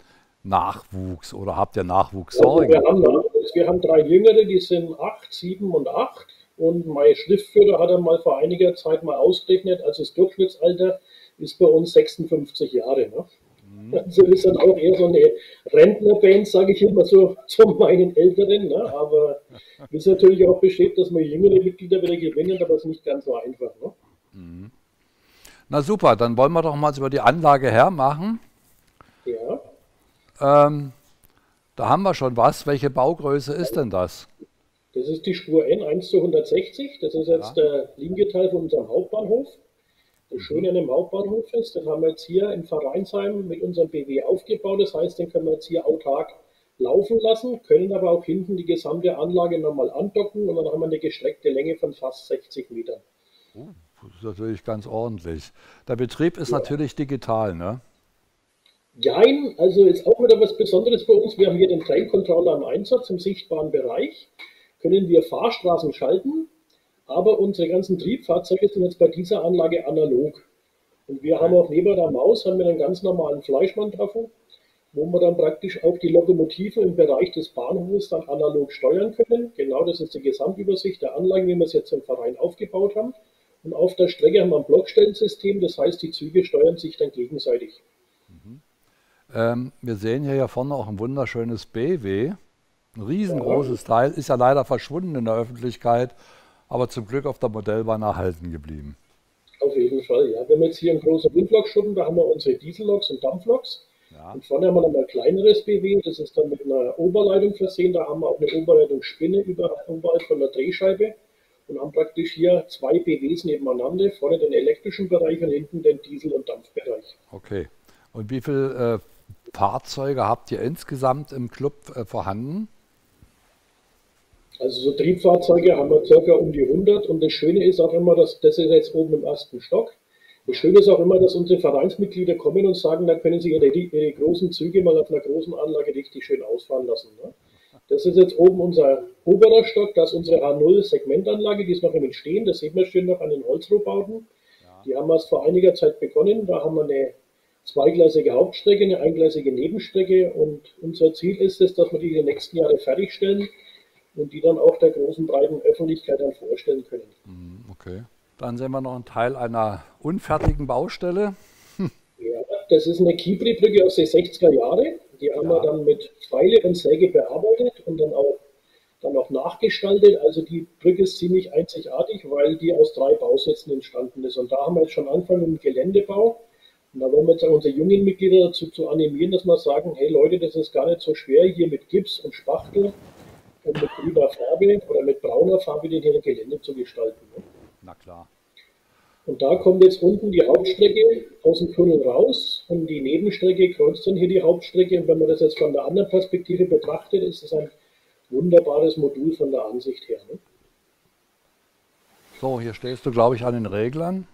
Nachwuchs oder habt ihr Nachwuchssorgen? wir, haben, wir haben drei Jüngere, die sind acht, sieben und acht. Und mein Schriftführer hat einmal vor einiger Zeit mal ausgerechnet, also das Durchschnittsalter ist bei uns 56 Jahre. Ne? Also wir sind auch eher so eine Rentnerband, sage ich immer so zu meinen Älteren. Ne? Aber es ist natürlich auch besteht, dass wir jüngere Mitglieder wieder gewinnen, aber es ist nicht ganz so einfach. Ne? Na super, dann wollen wir doch mal über die Anlage hermachen. Ja. Ähm, da haben wir schon was. Welche Baugröße ist denn das? Das ist die Spur N 1 zu 160. Das ist jetzt der linke Teil von unserem Hauptbahnhof. Das Schöne an dem Hauptbahnhof ist, den haben wir jetzt hier in Vereinsheim mit unserem BW aufgebaut. Das heißt, den können wir jetzt hier autark laufen lassen, können aber auch hinten die gesamte Anlage nochmal andocken und dann haben wir eine gestreckte Länge von fast 60 Metern. Das ist natürlich ganz ordentlich. Der Betrieb ist natürlich digital, ne? Jein, also ist auch wieder was Besonderes bei uns. Wir haben hier den Trail Controller im Einsatz im sichtbaren Bereich. Können wir Fahrstraßen schalten, aber unsere ganzen Triebfahrzeuge sind jetzt bei dieser Anlage analog. Und wir haben auch neben der Maus haben wir einen ganz normalen Fleischmann-Trafo, wo wir dann praktisch auch die Lokomotive im Bereich des Bahnhofes dann analog steuern können. Genau das ist die Gesamtübersicht der Anlagen, wie wir es jetzt im Verein aufgebaut haben. Und auf der Strecke haben wir ein Blockstellensystem, das heißt, die Züge steuern sich dann gegenseitig. Ähm, wir sehen hier ja vorne auch ein wunderschönes BW. Ein riesengroßes Teil, ist ja leider verschwunden in der Öffentlichkeit, aber zum Glück auf der Modellbahn erhalten geblieben. Auf jeden Fall, ja. Wir haben jetzt hier einen großen Windlokschuppen, da haben wir unsere Dieselloks und Dampfloks. Und vorne haben wir noch mal ein kleineres BW, das ist dann mit einer Oberleitung versehen. Da haben wir auch eine Oberleitungsspinne über, oberhalb von der Drehscheibe und haben praktisch hier zwei BWs nebeneinander, vorne den elektrischen Bereich und hinten den Diesel- und Dampfbereich. Okay. Und wie viele äh, Fahrzeuge habt ihr insgesamt im Club äh, vorhanden? Also so Triebfahrzeuge haben wir circa um die 100 und das Schöne ist auch immer, dass das ist jetzt oben im ersten Stock. Das Schöne ist auch immer, dass unsere Vereinsmitglieder kommen und sagen, da können sie ihre, ihre großen Züge mal auf einer großen Anlage richtig schön ausfahren lassen. Ne? Das ist jetzt oben unser oberer Stock, das ist unsere H0-Segmentanlage, die ist noch im Entstehen, das sieht man schön noch an den Holzrohbauten. Die haben erst vor einiger Zeit begonnen, da haben wir eine zweigleisige Hauptstrecke, eine eingleisige Nebenstrecke und unser Ziel ist es, dass wir die in den nächsten Jahren fertigstellen und die dann auch der großen breiten Öffentlichkeit dann vorstellen können. Mhm, okay. Dann sehen wir noch einen Teil einer unfertigen Baustelle. Ja, das ist eine Kibri-Brücke aus den 60er Jahren. Die haben wir dann mit Pfeile und Säge bearbeitet und dann auch, dann auch nachgestaltet. Also die Brücke ist ziemlich einzigartig, weil die aus drei Bausätzen entstanden ist. Und da haben wir jetzt schon angefangen mit dem Geländebau. Und da wollen wir jetzt auch unsere jungen Mitglieder dazu zu animieren, dass wir sagen, hey Leute, das ist gar nicht so schwer, hier mit Gips und Spachtel und mit grüner Farbe oder mit brauner Farbe den hier Gelände zu gestalten. Ne? Na klar. Und da kommt jetzt unten die Hauptstrecke aus dem Tunnel raus und die Nebenstrecke kreuzt dann hier die Hauptstrecke. Und wenn man das jetzt von der anderen Perspektive betrachtet, ist es ein wunderbares Modul von der Ansicht her. Ne? So, hier stehst du, glaube ich, an den Reglern.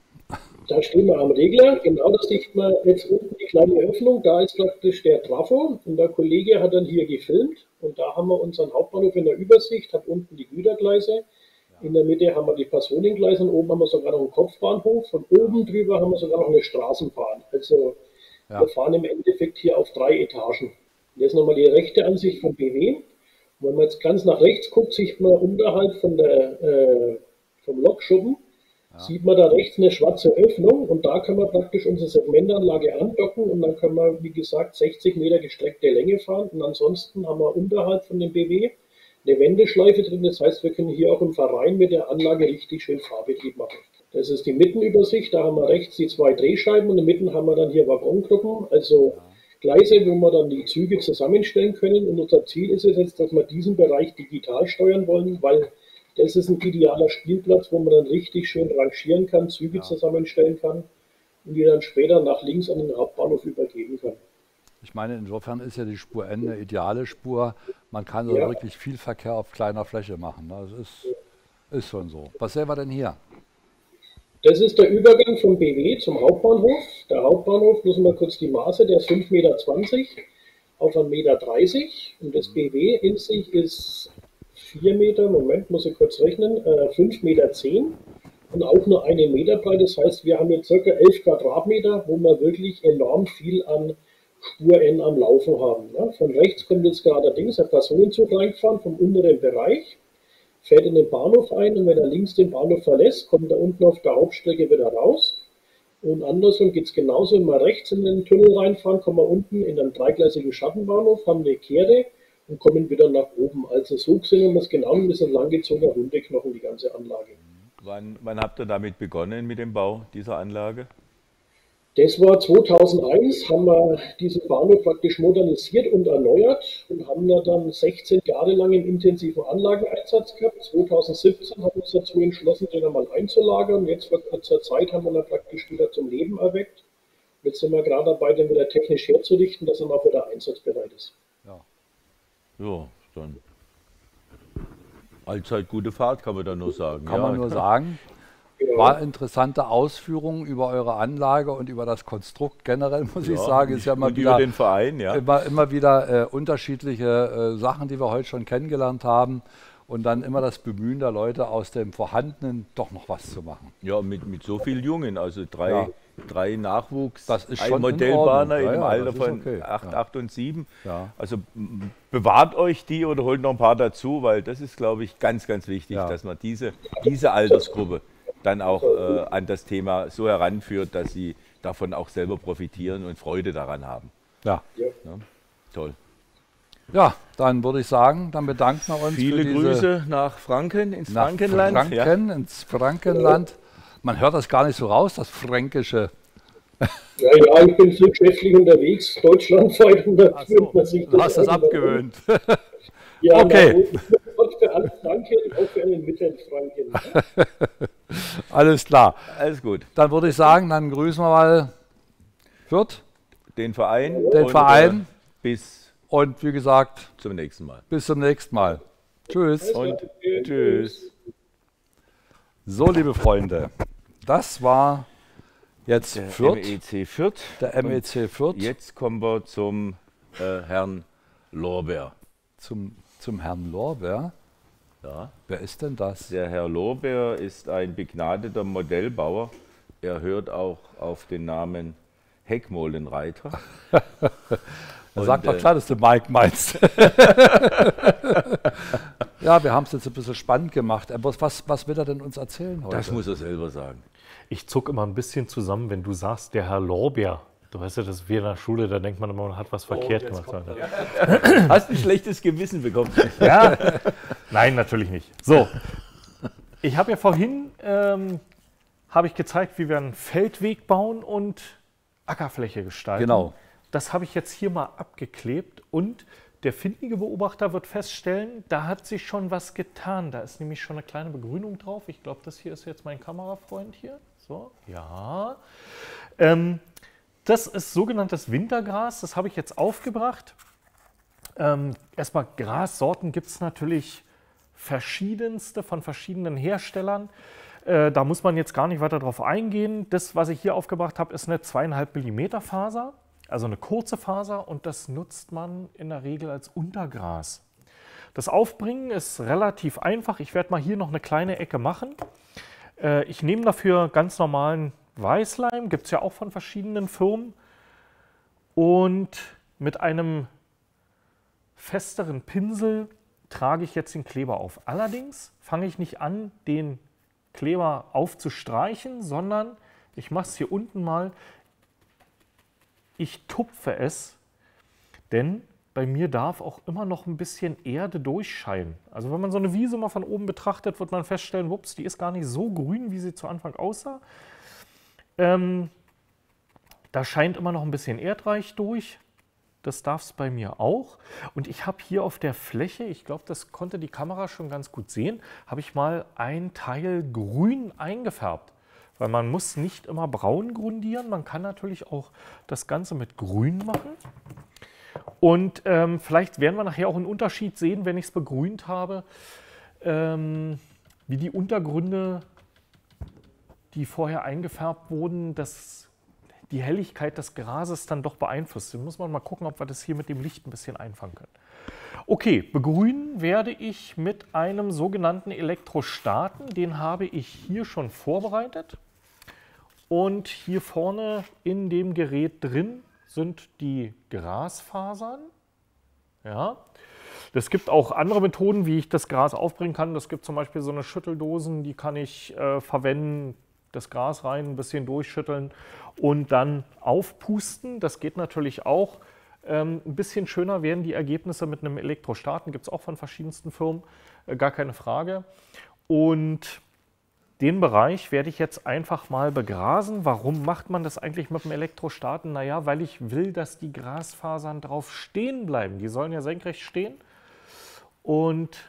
Da stehen wir am Regler. Genau, das sieht man jetzt unten die kleine Öffnung. Da ist praktisch der Trafo. Und der Kollege hat dann hier gefilmt. Und da haben wir unseren Hauptbahnhof in der Übersicht, hat unten die Gütergleise. In der Mitte haben wir die Personengleise und oben haben wir sogar noch einen Kopfbahnhof. Und oben drüber haben wir sogar noch eine Straßenbahn. Also ja. wir fahren im Endeffekt hier auf drei Etagen. Jetzt nochmal die rechte Ansicht vom BW. Und wenn man jetzt ganz nach rechts guckt, sieht man unterhalb von der, äh, vom Lokschuppen sieht man da rechts eine schwarze Öffnung und da kann man praktisch unsere Segmentanlage andocken und dann können wir, wie gesagt, 60 Meter gestreckte Länge fahren und ansonsten haben wir unterhalb von dem BW eine Wendeschleife drin, das heißt, wir können hier auch im Verein mit der Anlage richtig schön Fahrbetrieb machen. Das ist die Mittenübersicht, da haben wir rechts die zwei Drehscheiben und in der Mitte haben wir dann hier Waggongruppen, also Gleise, wo wir dann die Züge zusammenstellen können. Und unser Ziel ist es jetzt, dass wir diesen Bereich digital steuern wollen, weil das ist ein idealer Spielplatz, wo man dann richtig schön rangieren kann, Züge ja. zusammenstellen kann und die dann später nach links an den Hauptbahnhof übergeben kann. Ich meine, insofern ist ja die Spur N eine ideale Spur. Man kann so ja. wirklich viel Verkehr auf kleiner Fläche machen. Das ist, ist schon so. Was sehen wir denn hier? Das ist der Übergang vom BW zum Hauptbahnhof. Der Hauptbahnhof, müssen wir kurz die Maße, der ist 5,20 Meter auf 1,30 Meter. Und das BW in sich ist 4 Meter, Moment, muss ich kurz rechnen, äh, 5 Meter 10 und auch nur eine Meter breit. Das heißt, wir haben jetzt ca. 11 Quadratmeter, wo wir wirklich enorm viel an Spur N am Laufen haben. Ne? Von rechts kommt jetzt gerade allerdings ein Personenzug reingefahren vom unteren Bereich, fährt in den Bahnhof ein und wenn er links den Bahnhof verlässt, kommt er unten auf der Hauptstrecke wieder raus. Und andersrum geht es genauso, wenn wir rechts in den Tunnel reinfahren, kommen wir unten in einen dreigleisigen Schattenbahnhof, haben eine Kehre und kommen wieder nach oben. Also so gesehen haben wir es genau ein bisschen langgezogener Hundeknochen, die ganze Anlage. Wann, wann habt ihr damit begonnen mit dem Bau dieser Anlage? Das war 2001, haben wir diesen Bahnhof praktisch modernisiert und erneuert und haben da dann 16 Jahre lang im intensiven Anlageneinsatz gehabt. 2017 haben wir uns dazu entschlossen, den einmal einzulagern. Jetzt vor kurzer Zeit haben wir ihn praktisch wieder zum Leben erweckt. Jetzt sind wir gerade dabei, den wieder technisch herzurichten, dass er mal wieder einsatzbereit ist. Ja, dann allzeit gute Fahrt, kann man da nur sagen. Kann ja, man nur sagen. War interessante Ausführungen über eure Anlage und über das Konstrukt generell, muss ja, ich sagen. Ist ja immer wieder, den Verein, ja. Immer, immer wieder äh, unterschiedliche äh, Sachen, die wir heute schon kennengelernt haben. Und dann immer das Bemühen der Leute aus dem Vorhandenen doch noch was zu machen. Ja, mit, mit so vielen Jungen, also drei, ja. drei Nachwuchs, das ist ein Modellbahner in, in ja, Alter von okay. 8, 8 und 7. Also bewahrt euch die oder holt noch ein paar dazu, weil das ist, glaube ich, ganz, ganz wichtig, dass man diese, diese Altersgruppe dann auch äh, an das Thema so heranführt, dass sie davon auch selber profitieren und Freude daran haben. Ja. ja. Toll. Ja, dann würde ich sagen, dann bedanken wir uns. Viele für Grüße nach Franken, ins nach Frankenland. Franken, ja. ins Frankenland. Man hört das gar nicht so raus, das Fränkische. Ja, ja, ich bin so geschäftlich unterwegs, deutschlandweit, und da so, man sich Du hast das abgewöhnt. ja, okay. Gott für alle Franken, auch für einen Mittelfranken. Alles klar. Alles gut. Dann würde ich sagen, dann grüßen wir mal Fürth. Den Verein. Den Verein. Äh, bis und wie gesagt, zum nächsten Mal. Bis zum nächsten Mal. Tschüss. Und tschüss. So, liebe Freunde, das war jetzt der Fürth. MEC Fürth. Der MEC Fürth. Jetzt kommen wir zum äh, Herrn Lorbeer. Zum zum Herrn Lorbeer. Ja. Wer ist denn das? Der Herr Lorbeer ist ein begnadeter Modellbauer. Er hört auch auf den Namen Heckmolenreiter. Sag doch äh, klar, dass du Mike meinst. ja, wir haben es jetzt ein bisschen spannend gemacht. Aber was, was will er denn uns erzählen heute? Das muss er selber sagen. Ich zucke immer ein bisschen zusammen, wenn du sagst, der Herr Lorbeer. Du weißt ja, das ist wie in der Schule, da denkt man immer, man hat was verkehrt jetzt gemacht. Hast ein schlechtes Gewissen bekommen. Ja, nein, natürlich nicht. So, ich habe ja vorhin ähm, habe ich gezeigt, wie wir einen Feldweg bauen und Ackerfläche gestalten. Genau. Das habe ich jetzt hier mal abgeklebt und der findige Beobachter wird feststellen, da hat sich schon was getan. Da ist nämlich schon eine kleine Begrünung drauf. Ich glaube, das hier ist jetzt mein Kamerafreund hier. So, ja. Ähm, das ist sogenanntes Wintergras. Das habe ich jetzt aufgebracht. Ähm, erstmal Grassorten gibt es natürlich verschiedenste von verschiedenen Herstellern. Äh, da muss man jetzt gar nicht weiter drauf eingehen. Das, was ich hier aufgebracht habe, ist eine 2,5 mm Faser, also eine kurze Faser und das nutzt man in der Regel als Untergras. Das Aufbringen ist relativ einfach. Ich werde mal hier noch eine kleine Ecke machen. Äh, ich nehme dafür ganz normalen Weißleim, gibt es ja auch von verschiedenen Firmen. Und mit einem festeren Pinsel trage ich jetzt den Kleber auf. Allerdings fange ich nicht an, den Kleber aufzustreichen, sondern ich mache es hier unten mal. Ich tupfe es, denn bei mir darf auch immer noch ein bisschen Erde durchscheinen. Also wenn man so eine Wiese mal von oben betrachtet, wird man feststellen, ups, die ist gar nicht so grün, wie sie zu Anfang aussah. Ähm, da scheint immer noch ein bisschen Erdreich durch. Das darf es bei mir auch. Und ich habe hier auf der Fläche, ich glaube, das konnte die Kamera schon ganz gut sehen, habe ich mal ein Teil grün eingefärbt. Weil man muss nicht immer braun grundieren, man kann natürlich auch das Ganze mit grün machen. Und ähm, vielleicht werden wir nachher auch einen Unterschied sehen, wenn ich es begrünt habe, ähm, wie die Untergründe, die vorher eingefärbt wurden, das, die Helligkeit des Grases dann doch beeinflusst. Da muss man mal gucken, ob wir das hier mit dem Licht ein bisschen einfangen können. Okay, begrünen werde ich mit einem sogenannten Elektrostaten. Den habe ich hier schon vorbereitet. Und hier vorne in dem Gerät drin sind die Grasfasern. Ja. Es gibt auch andere Methoden, wie ich das Gras aufbringen kann. Das gibt zum Beispiel so eine Schütteldosen, die kann ich äh, verwenden, das Gras rein, ein bisschen durchschütteln und dann aufpusten. Das geht natürlich auch. Ähm, ein bisschen schöner werden die Ergebnisse mit einem Elektrostaten, gibt es auch von verschiedensten Firmen, äh, gar keine Frage. Und den Bereich werde ich jetzt einfach mal begrasen. Warum macht man das eigentlich mit dem Elektrostaten? Naja, weil ich will, dass die Grasfasern drauf stehen bleiben. Die sollen ja senkrecht stehen. Und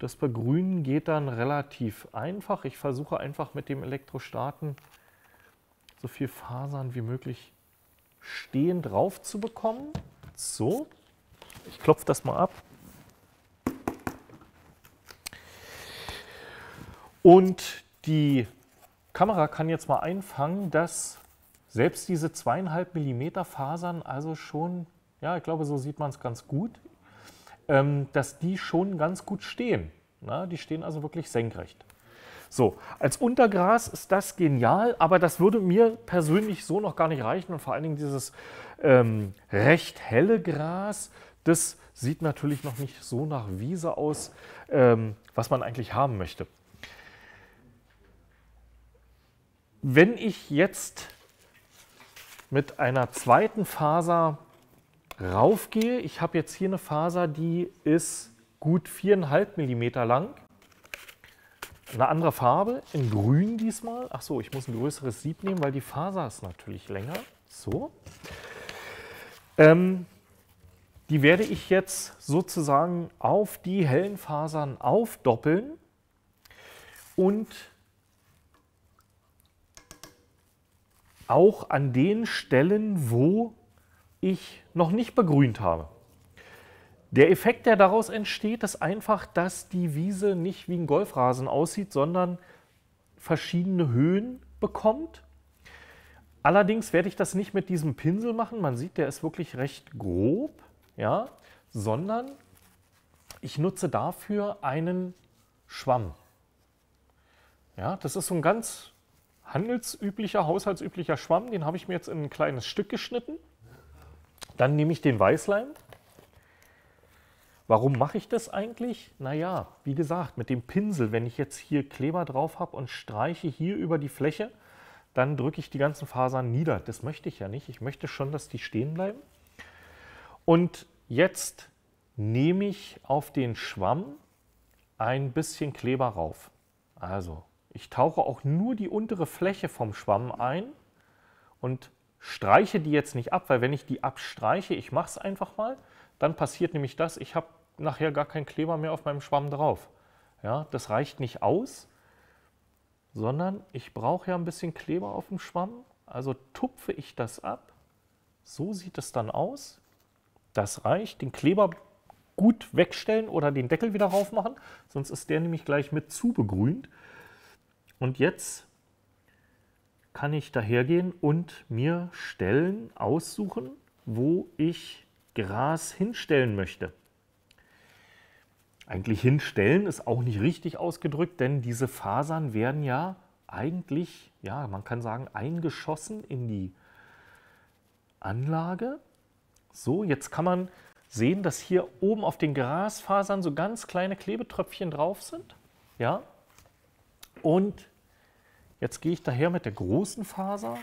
das Begrünen geht dann relativ einfach. Ich versuche einfach mit dem Elektrostaten so viel Fasern wie möglich stehend drauf zu bekommen. So, ich klopfe das mal ab. Und die Kamera kann jetzt mal einfangen, dass selbst diese zweieinhalb Millimeter Fasern, also schon, ja, ich glaube, so sieht man es ganz gut, ähm, dass die schon ganz gut stehen. Na, die stehen also wirklich senkrecht. So, als Untergras ist das genial, aber das würde mir persönlich so noch gar nicht reichen. Und vor allen Dingen dieses ähm, recht helle Gras, das sieht natürlich noch nicht so nach Wiese aus, ähm, was man eigentlich haben möchte. Wenn ich jetzt mit einer zweiten Faser raufgehe, ich habe jetzt hier eine Faser, die ist gut 4,5 mm lang, eine andere Farbe, in grün diesmal. Ach so, ich muss ein größeres Sieb nehmen, weil die Faser ist natürlich länger. So. Ähm, die werde ich jetzt sozusagen auf die hellen Fasern aufdoppeln und auch an den Stellen, wo ich noch nicht begrünt habe. Der Effekt, der daraus entsteht, ist einfach, dass die Wiese nicht wie ein Golfrasen aussieht, sondern verschiedene Höhen bekommt. Allerdings werde ich das nicht mit diesem Pinsel machen. Man sieht, der ist wirklich recht grob, ja, sondern ich nutze dafür einen Schwamm. Ja, das ist so ein ganz handelsüblicher, haushaltsüblicher Schwamm. Den habe ich mir jetzt in ein kleines Stück geschnitten. Dann nehme ich den Weißleim. Warum mache ich das eigentlich? Naja, wie gesagt, mit dem Pinsel, wenn ich jetzt hier Kleber drauf habe und streiche hier über die Fläche, dann drücke ich die ganzen Fasern nieder. Das möchte ich ja nicht. Ich möchte schon, dass die stehen bleiben. Und jetzt nehme ich auf den Schwamm ein bisschen Kleber rauf. Also, ich tauche auch nur die untere Fläche vom Schwamm ein und streiche die jetzt nicht ab, weil wenn ich die abstreiche, ich mache es einfach mal, dann passiert nämlich das, ich habe nachher gar keinen Kleber mehr auf meinem Schwamm drauf. Ja, das reicht nicht aus, sondern ich brauche ja ein bisschen Kleber auf dem Schwamm, also tupfe ich das ab. So sieht es dann aus. Das reicht. Den Kleber gut wegstellen oder den Deckel wieder rauf machen, sonst ist der nämlich gleich mit zu begrünt. Und jetzt kann ich dahergehen und mir Stellen aussuchen, wo ich Gras hinstellen möchte. Eigentlich hinstellen ist auch nicht richtig ausgedrückt, denn diese Fasern werden ja eigentlich, ja, man kann sagen, eingeschossen in die Anlage. So, jetzt kann man sehen, dass hier oben auf den Grasfasern so ganz kleine Klebetröpfchen drauf sind. Ja? Und jetzt gehe ich daher mit der großen Faser.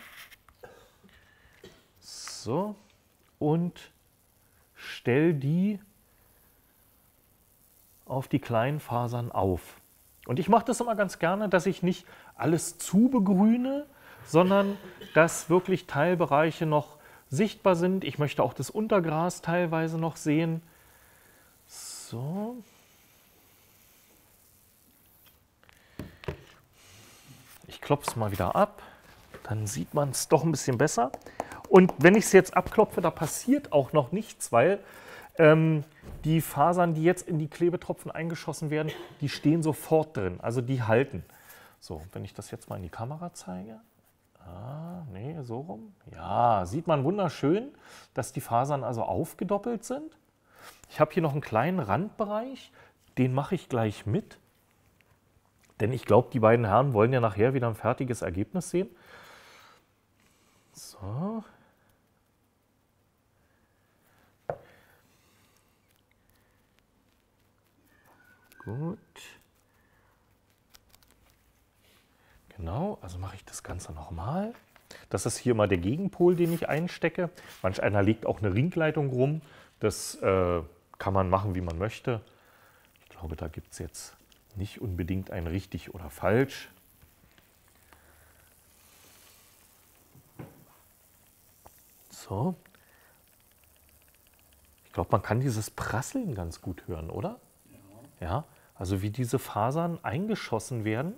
So. Und stelle die auf die kleinen Fasern auf. Und ich mache das immer ganz gerne, dass ich nicht alles zu begrüne, sondern dass wirklich Teilbereiche noch sichtbar sind. Ich möchte auch das Untergras teilweise noch sehen. So. Klopfe es mal wieder ab, dann sieht man es doch ein bisschen besser. Und wenn ich es jetzt abklopfe, da passiert auch noch nichts, weil ähm, die Fasern, die jetzt in die Klebetropfen eingeschossen werden, die stehen sofort drin, also die halten. So, wenn ich das jetzt mal in die Kamera zeige, Ah, nee, so rum. Ja, sieht man wunderschön, dass die Fasern also aufgedoppelt sind. Ich habe hier noch einen kleinen Randbereich, den mache ich gleich mit. Denn ich glaube, die beiden Herren wollen ja nachher wieder ein fertiges Ergebnis sehen. So. Gut. Genau, also mache ich das Ganze nochmal. Das ist hier mal der Gegenpol, den ich einstecke. Manch einer legt auch eine Ringleitung rum. Das äh, kann man machen, wie man möchte. Ich glaube, da gibt es jetzt nicht unbedingt ein richtig oder falsch. So. Ich glaube, man kann dieses Prasseln ganz gut hören, oder? Ja. ja. Also wie diese Fasern eingeschossen werden.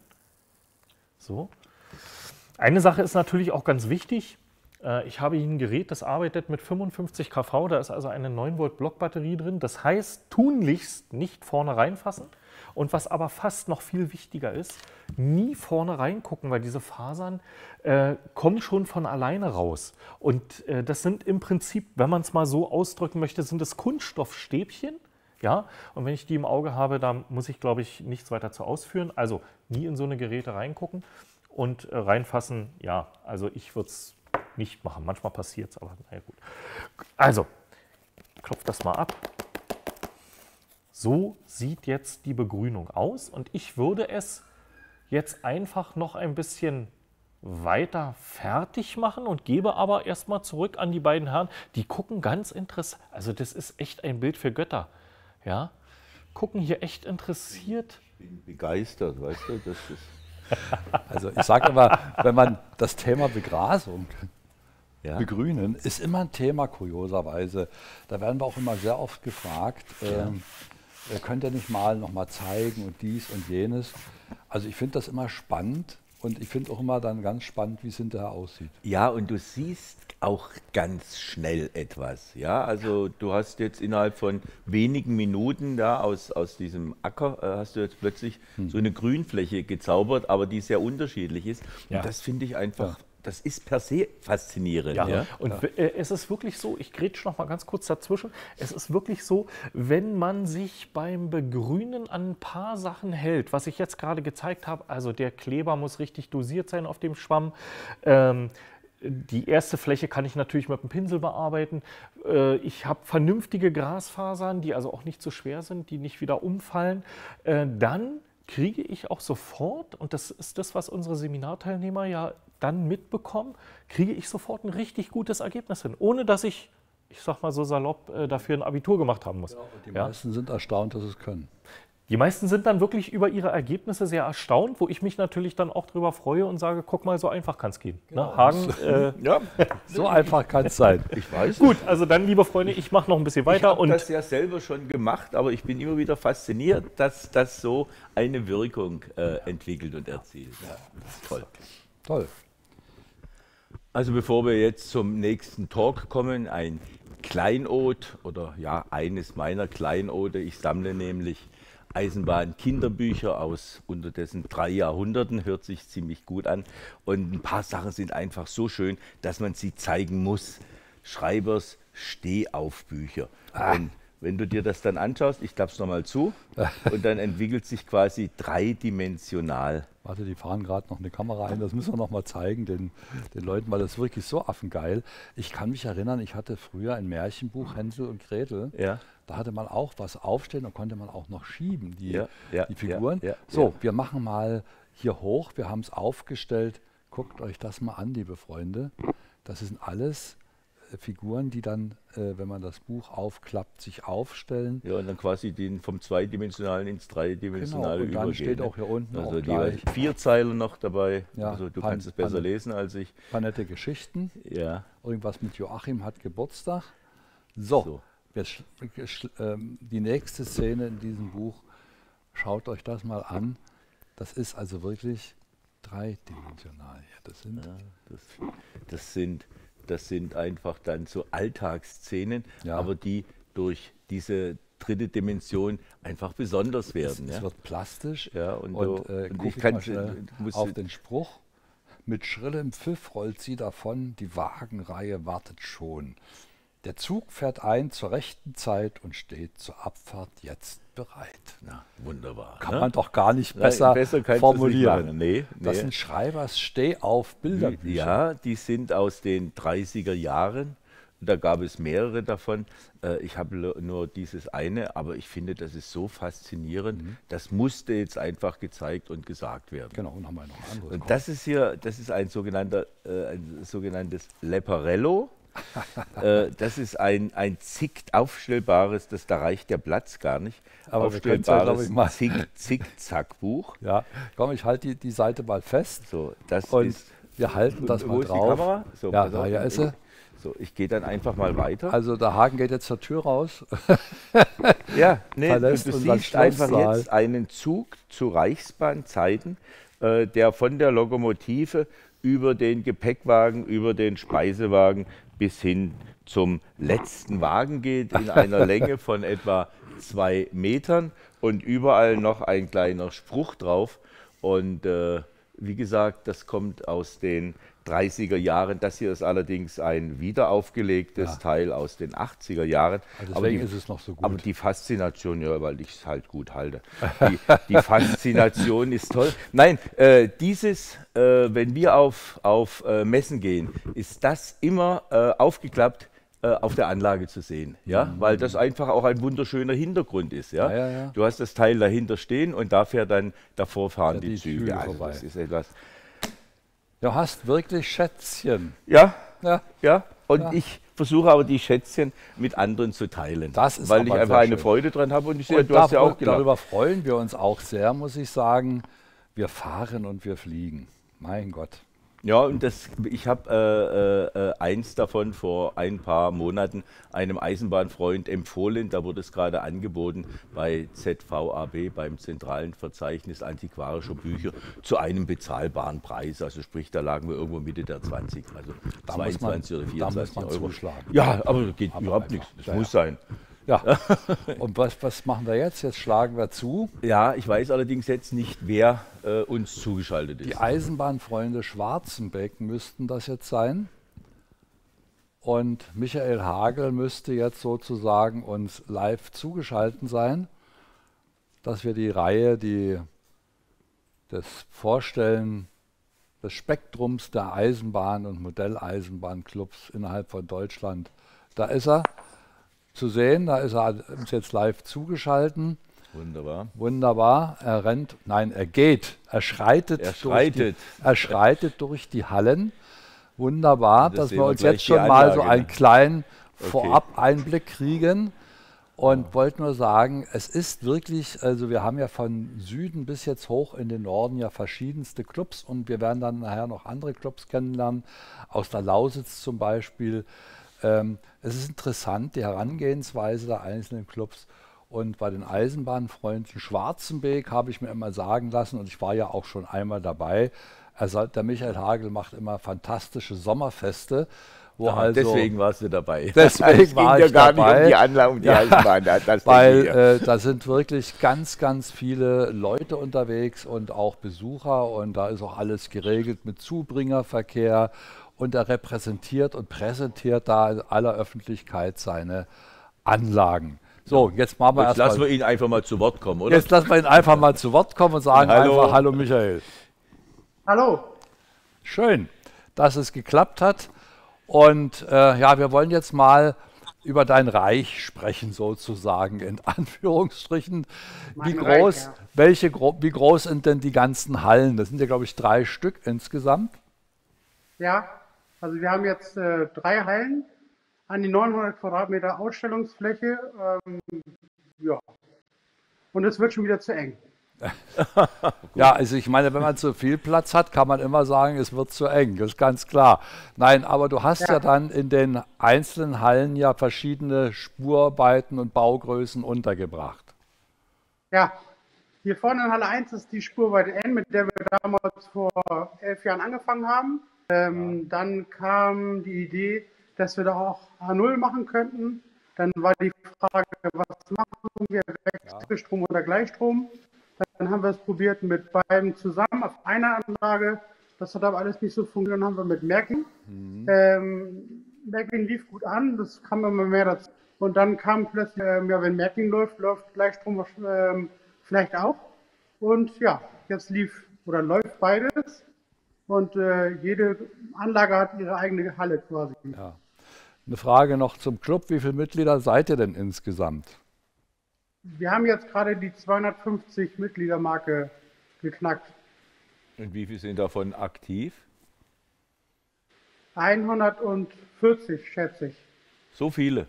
So. Eine Sache ist natürlich auch ganz wichtig. Äh, ich habe hier ein Gerät, das arbeitet mit 55 kV, da ist also eine 9 Volt Blockbatterie drin. Das heißt, tunlichst nicht vorne reinfassen. Und was aber fast noch viel wichtiger ist, nie vorne reingucken, weil diese Fasern äh, kommen schon von alleine raus. Und äh, das sind im Prinzip, wenn man es mal so ausdrücken möchte, sind es Kunststoffstäbchen. Ja, und wenn ich die im Auge habe, dann muss ich, glaube ich, nichts weiter zu ausführen. Also nie in so eine Geräte reingucken und äh, reinfassen. Ja, also ich würde es nicht machen. Manchmal passiert es, aber naja gut. Also, klopft das mal ab. So sieht jetzt die Begrünung aus und ich würde es jetzt einfach noch ein bisschen weiter fertig machen und gebe aber erstmal zurück an die beiden Herren. Die gucken ganz interessant. Also das ist echt ein Bild für Götter ja, gucken hier echt interessiert. Ich bin begeistert, weißt du, das ist. also ich sage immer, wenn man das Thema Begrasung ja. begrünen, ist immer ein Thema, kurioserweise. Da werden wir auch immer sehr oft gefragt, ja. ähm, könnt ihr nicht mal noch mal zeigen und dies und jenes. Also ich finde das immer spannend und ich finde auch immer dann ganz spannend, wie es hinterher aussieht. Ja, und du siehst auch ganz schnell etwas. Ja, also du hast jetzt innerhalb von wenigen Minuten da aus, aus diesem Acker äh, hast du jetzt plötzlich hm. so eine Grünfläche gezaubert, aber die sehr unterschiedlich ist. Ja. Und das finde ich einfach ja. Das ist per se faszinierend. Ja, Ja, und äh, es ist wirklich so, ich grätsch noch mal ganz kurz dazwischen, es ist wirklich so, wenn man sich beim Begrünen an ein paar Sachen hält, was ich jetzt gerade gezeigt habe, also der Kleber muss richtig dosiert sein auf dem Schwamm, ähm, die erste Fläche kann ich natürlich mit dem Pinsel bearbeiten. Äh, Ich habe vernünftige Grasfasern, die also auch nicht so schwer sind, die nicht wieder umfallen. Äh, Dann kriege ich auch sofort, und das ist das, was unsere Seminarteilnehmer ja dann mitbekommen, kriege ich sofort ein richtig gutes Ergebnis hin, ohne dass ich, ich sag mal so salopp, äh, dafür ein Abitur gemacht haben muss. Die Ja. meisten sind erstaunt, dass sie es können. Die meisten sind dann wirklich über ihre Ergebnisse sehr erstaunt, wo ich mich natürlich dann auch darüber freue und sage, guck mal, so einfach kann es gehen. Ne? Hagen, äh, Ja. So einfach kann es sein. Ich weiß. Gut, also dann, liebe Freunde, ich mache noch ein bisschen Ich weiter habe und das ja selber schon gemacht, aber ich bin immer wieder fasziniert, dass das so eine Wirkung äh, entwickelt und erzielt. Das ist toll. Toll. Also bevor wir jetzt zum nächsten Talk kommen, ein Kleinod oder ja, eines meiner Kleinode. Ich sammle nämlich Eisenbahn-Kinderbücher aus unterdessen drei Jahrhunderten, hört sich ziemlich gut an. Und ein paar Sachen sind einfach so schön, dass man sie zeigen muss. Schreibers Stehaufbücher. Ah. Und wenn du dir das dann anschaust, ich klappe es nochmal zu, und dann entwickelt sich quasi dreidimensional. Warte, die fahren gerade noch eine Kamera ein, das müssen wir noch mal zeigen den, den Leuten, weil das ist wirklich so affengeil. Ich kann mich erinnern, ich hatte früher ein Märchenbuch Hänsel und Gretel. Ja. Da hatte man auch was aufstehen und konnte man auch noch schieben, die, Ja, ja, die Figuren. so, wir machen mal hier hoch, wir haben es aufgestellt. Guckt euch das mal an, liebe Freunde. Das sind alles Figuren, die dann, äh, wenn man das Buch aufklappt, sich aufstellen. Ja, und dann quasi den vom zweidimensionalen ins dreidimensionale Genau, und dann übergehen. steht ne? auch hier unten also auch die gleich- Vierzeiler noch dabei. Ja, also du Pan- kannst es besser Pan- lesen als ich. paar nette Geschichten. Ja. Irgendwas mit Joachim hat Geburtstag. So, sch- ähm, die nächste Szene in diesem Buch, schaut euch das mal an. Das ist also wirklich dreidimensional. hier. das sind Das, das, sind, das sind einfach dann so Alltagsszenen, aber die durch diese dritte Dimension einfach besonders werden. Es ja? wird plastisch Ja, und, und, äh, und ich ich kann muss auf den Spruch. Mit schrillem Pfiff rollt sie davon, die Wagenreihe wartet schon. Der Zug fährt ein zur rechten Zeit und steht zur Abfahrt jetzt bereit. Na, wunderbar. Kann ne? man doch gar nicht besser, besser es nicht formulieren. machen. Nee, Das nee. sind Schreibers Stehauf Bilderbücher. Ja, die sind aus den 30er Jahren. Da gab es mehrere davon. Äh, Ich habe nur dieses eine, aber ich finde, das ist so faszinierend. Mhm. Das musste jetzt einfach gezeigt und gesagt werden. Genau, und haben wir noch ein anderes. Und das ist hier, das ist ein sogenannter, äh, ein sogenanntes Leporello. Äh, das ist ein, ein zick aufstellbares, das, da reicht der Platz gar nicht. Aber können's ja, ich, Zick- Zickzackbuch. Ja, komm, ich halte die, die Seite mal fest. So, das und ist, wir halten das mal drauf. So, ja, da ja ist sie. So, ich gehe dann einfach mal weiter. Also der Haken geht jetzt zur Tür raus. Ja, nee, du, du siehst einfach jetzt einen Zug zu Reichsbahnzeiten, äh, der von der Lokomotive über den Gepäckwagen, über den Speisewagen bis hin zum letzten Wagen geht, in einer Länge von etwa zwei Metern und überall noch ein kleiner Spruch drauf. Und äh, wie gesagt, das kommt aus den 30er Jahren. Das hier ist allerdings ein wiederaufgelegtes Ja. Teil aus den 80er Jahren. Also Aber deswegen die- ist es noch so gut. Aber die Faszination, ja, weil ich es halt gut halte. Die, die Faszination ist toll. Nein, äh, dieses, äh, wenn wir auf, auf äh, Messen gehen, ist das immer äh, aufgeklappt äh, auf der Anlage zu sehen, ja, weil das einfach auch ein wunderschöner Hintergrund ist, ja. Mhm. Ja, ja, ja. Du hast das Teil dahinter stehen und da fährt dann davor fahren die, die Züge. Züge Also das ist etwas. Du hast wirklich Schätzchen. Ja, Ja. ja. Und Ja. ich versuche aber die Schätzchen mit anderen zu teilen. Das ist weil ich einfach eine schön. Freude dran habe und ich sehe, Und du hast ja darüber- auch gelacht. Darüber freuen wir uns auch sehr, muss ich sagen. Wir fahren und wir fliegen. Mein Gott. Ja, und das, ich habe äh, äh, eins davon vor ein paar Monaten einem Eisenbahnfreund empfohlen. Da wurde es gerade angeboten bei ZVAB, beim zentralen Verzeichnis antiquarischer Bücher, zu einem bezahlbaren Preis. Also sprich, da lagen wir irgendwo Mitte der 20, also Da muss man- 22 oder da 24 muss man Euro. zuschlagen. Ja, aber das geht Aber überhaupt nichts. Das Ja, muss ja. sein. Ja. Und was, was machen wir jetzt? Jetzt schlagen wir zu. Ja, ich weiß allerdings jetzt nicht, wer äh, uns zugeschaltet ist. Die Eisenbahnfreunde Schwarzenbeck müssten das jetzt sein. Und Michael Hagel müsste jetzt sozusagen uns live zugeschaltet sein, dass wir die Reihe, die das Vorstellen des Spektrums der Eisenbahn- und Modelleisenbahnclubs innerhalb von Deutschland, da ist er zu sehen. Da ist er uns jetzt live zugeschaltet. Wunderbar. Wunderbar. Er rennt, nein, er geht, er schreitet, Er Durch, schreitet. die, er schreitet durch die Hallen. Wunderbar, Das dass wir uns jetzt schon mal so einen ne? kleinen Okay. Vorab-Einblick kriegen. Und wollte nur sagen, es ist wirklich, also wir haben ja von Süden bis jetzt hoch in den Norden ja verschiedenste Clubs und wir werden dann nachher noch andere Clubs kennenlernen, aus der Lausitz zum Beispiel. Ähm, es ist interessant, die Herangehensweise der einzelnen Clubs. Und bei den Eisenbahnfreunden Schwarzenbeek habe ich mir immer sagen lassen, und ich war ja auch schon einmal dabei, soll, der Michael Hagel macht immer fantastische Sommerfeste. Wo Ja, also, deswegen warst du dabei. Deswegen Es ging war ja ich gar nicht um dabei. die Anlage, um die Eisenbahn, das- das weil äh, da sind wirklich ganz, ganz viele Leute unterwegs und auch Besucher und da ist auch alles geregelt mit Zubringerverkehr und er repräsentiert und präsentiert da in aller Öffentlichkeit seine Anlagen. So, jetzt machen wir Jetzt erstmal. lassen wir ihn einfach mal zu Wort kommen, oder? Jetzt lassen wir ihn einfach mal zu Wort kommen und sagen Hallo. einfach Hallo Michael. Hallo. Schön, dass es geklappt hat. Und äh, ja, wir wollen jetzt mal über dein Reich sprechen, sozusagen, in Anführungsstrichen. Wie Mein groß, Reich, ja. welche, gro wie groß sind denn die ganzen Hallen? Das sind ja, glaube ich, drei Stück insgesamt. Ja, also wir haben jetzt äh, drei Hallen an die 900 Quadratmeter Ausstellungsfläche. Ähm, ja. Und es wird schon wieder zu eng. Ja, also ich meine, wenn man zu viel Platz hat, kann man immer sagen, es wird zu eng. Das ist ganz klar. Nein, aber du hast ja, Ja. dann in den einzelnen Hallen ja verschiedene Spurweiten und Baugrößen untergebracht. Ja, hier vorne in Halle 1 ist die Spurweite N, mit der wir damals vor elf Jahren angefangen haben. Ähm, Dann kam die Idee, dass wir da auch A0 machen könnten. Dann war die Frage, was machen wir, Wechselstrom oder Gleichstrom? Dann haben wir es probiert mit beiden zusammen auf einer Anlage. Das hat aber alles nicht so funktioniert. Dann haben wir mit Merkin. Ähm, Merkin lief gut an, das kam immer mehr dazu. Und dann kam plötzlich, ähm, ja, wenn Merkin läuft, läuft Gleichstrom ähm, vielleicht auch. Und ja, jetzt lief oder läuft beides. Und äh, jede Anlage hat ihre eigene Halle quasi. Ja. Eine Frage noch zum Club. Wie viele Mitglieder seid ihr denn insgesamt? Wir haben jetzt gerade die 250 Mitgliedermarke geknackt. Und wie viele sind davon aktiv? 140 schätze ich. So viele.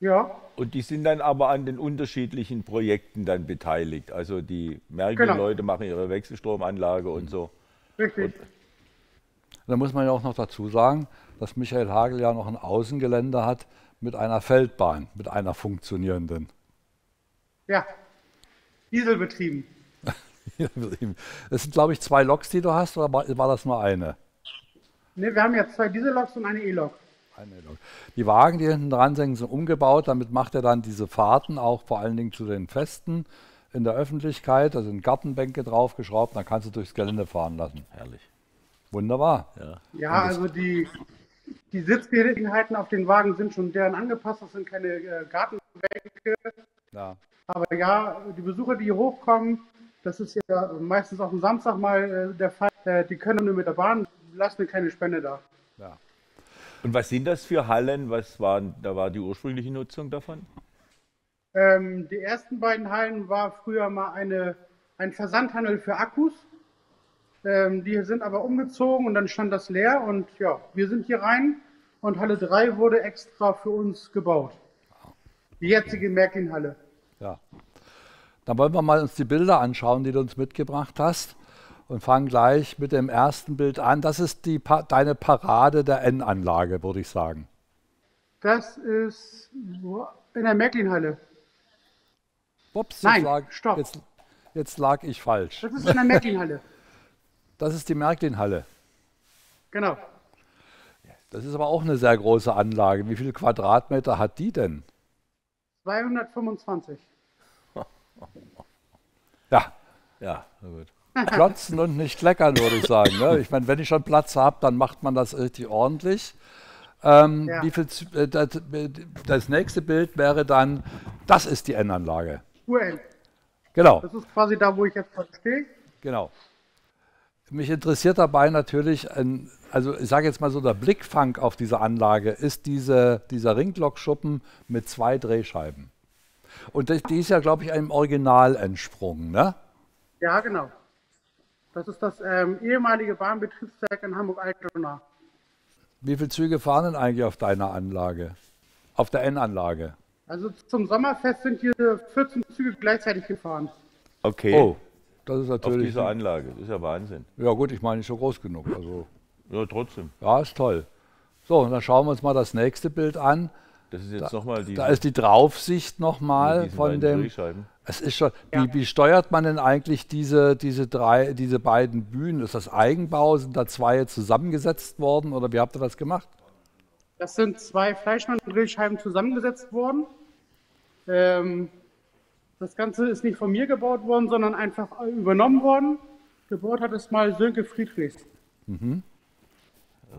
Ja, Und die sind dann aber an den unterschiedlichen Projekten dann beteiligt. Also die Märkte-Leute machen ihre Wechselstromanlage und so. Richtig. Da muss man ja auch noch dazu sagen, dass Michael Hagel ja noch ein Außengelände hat mit einer Feldbahn, mit einer funktionierenden. Ja, Dieselbetrieben. Es sind, glaube ich, zwei Loks, die du hast, oder war das nur eine? Ne, wir haben jetzt zwei Dieselloks und eine E-Lok. Eine Lok. Die Wagen, die hinten dran sind, sind umgebaut. Damit macht er dann diese Fahrten auch vor allen Dingen zu den Festen in der Öffentlichkeit. Da sind Gartenbänke draufgeschraubt, dann kannst du durchs Gelände fahren lassen. Herrlich. Wunderbar. Ja, Ja, also die, die Sitzgelegenheiten auf den Wagen sind schon deren angepasst. Das sind keine äh, Gartenbänke. Ja. Aber ja, die Besucher, die hier hochkommen, das ist ja meistens auch am Samstag mal äh, der Fall. Äh, die können nur mit der Bahn, lassen eine kleine Spende da. Ja. Und was sind das für Hallen? Was waren, da war die ursprüngliche Nutzung davon? Ähm, die ersten beiden Hallen war früher mal eine, ein Versandhandel für Akkus. Ähm, die sind aber umgezogen und dann stand das leer und ja, wir sind hier rein und Halle 3 wurde extra für uns gebaut. Die jetzige Märklin-Halle. Ja. Dann wollen wir mal uns die Bilder anschauen, die du uns mitgebracht hast. Und fangen gleich mit dem ersten Bild an. Das ist die, Pa- deine Parade der N-Anlage, würde ich sagen. Das ist in der Märklin-Halle. Ups, Nein, jetzt lag, stopp. Jetzt, jetzt lag ich falsch. Das ist in der Märklin-Halle. Das ist die Märklin-Halle. Genau. Das ist aber auch eine sehr große Anlage. Wie viele Quadratmeter hat die denn? 225. Ja. Ja, na gut. Klotzen und nicht kleckern, würde ich sagen. Ne? Ich meine, wenn ich schon Platz habe, dann macht man das richtig ordentlich. Ähm, Ja. wie viel, äh, das, das nächste Bild wäre dann, das ist die Uhr Genau. Das ist quasi da, wo ich jetzt gerade stehe. Genau. Mich interessiert dabei natürlich, ein, also ich sage jetzt mal so, der Blickfang auf diese Anlage ist diese, dieser Ringlockschuppen mit zwei Drehscheiben. Und die ist ja, glaube ich, einem Original entsprungen, ne? Ja, genau. Das ist das ähm, ehemalige Bahnbetriebswerk in Hamburg-Altona. Wie viele Züge fahren denn eigentlich auf deiner Anlage? Auf der N-Anlage? Also zum Sommerfest sind hier 14 Züge gleichzeitig gefahren. Okay. Oh, das ist Auf natürlich. dieser Anlage. Das ist ja Wahnsinn. Ja, gut, ich meine nicht so groß genug. Also, Ja, trotzdem. ja, ist toll. So, und dann schauen wir uns mal das nächste Bild an. Das ist jetzt Da, nochmal diese. da ist die Draufsicht nochmal von dem. Es ist schon. Wie, wie steuert man denn eigentlich diese, diese drei, diese beiden Bühnen? Ist das Eigenbau? Sind da zwei zusammengesetzt worden oder wie habt ihr das gemacht? Das sind zwei Fleischmann-Drehscheiben zusammengesetzt worden. Ähm, das Ganze ist nicht von mir gebaut worden, sondern einfach übernommen worden. Gebaut hat es mal Sönke Friedrichs. Mhm.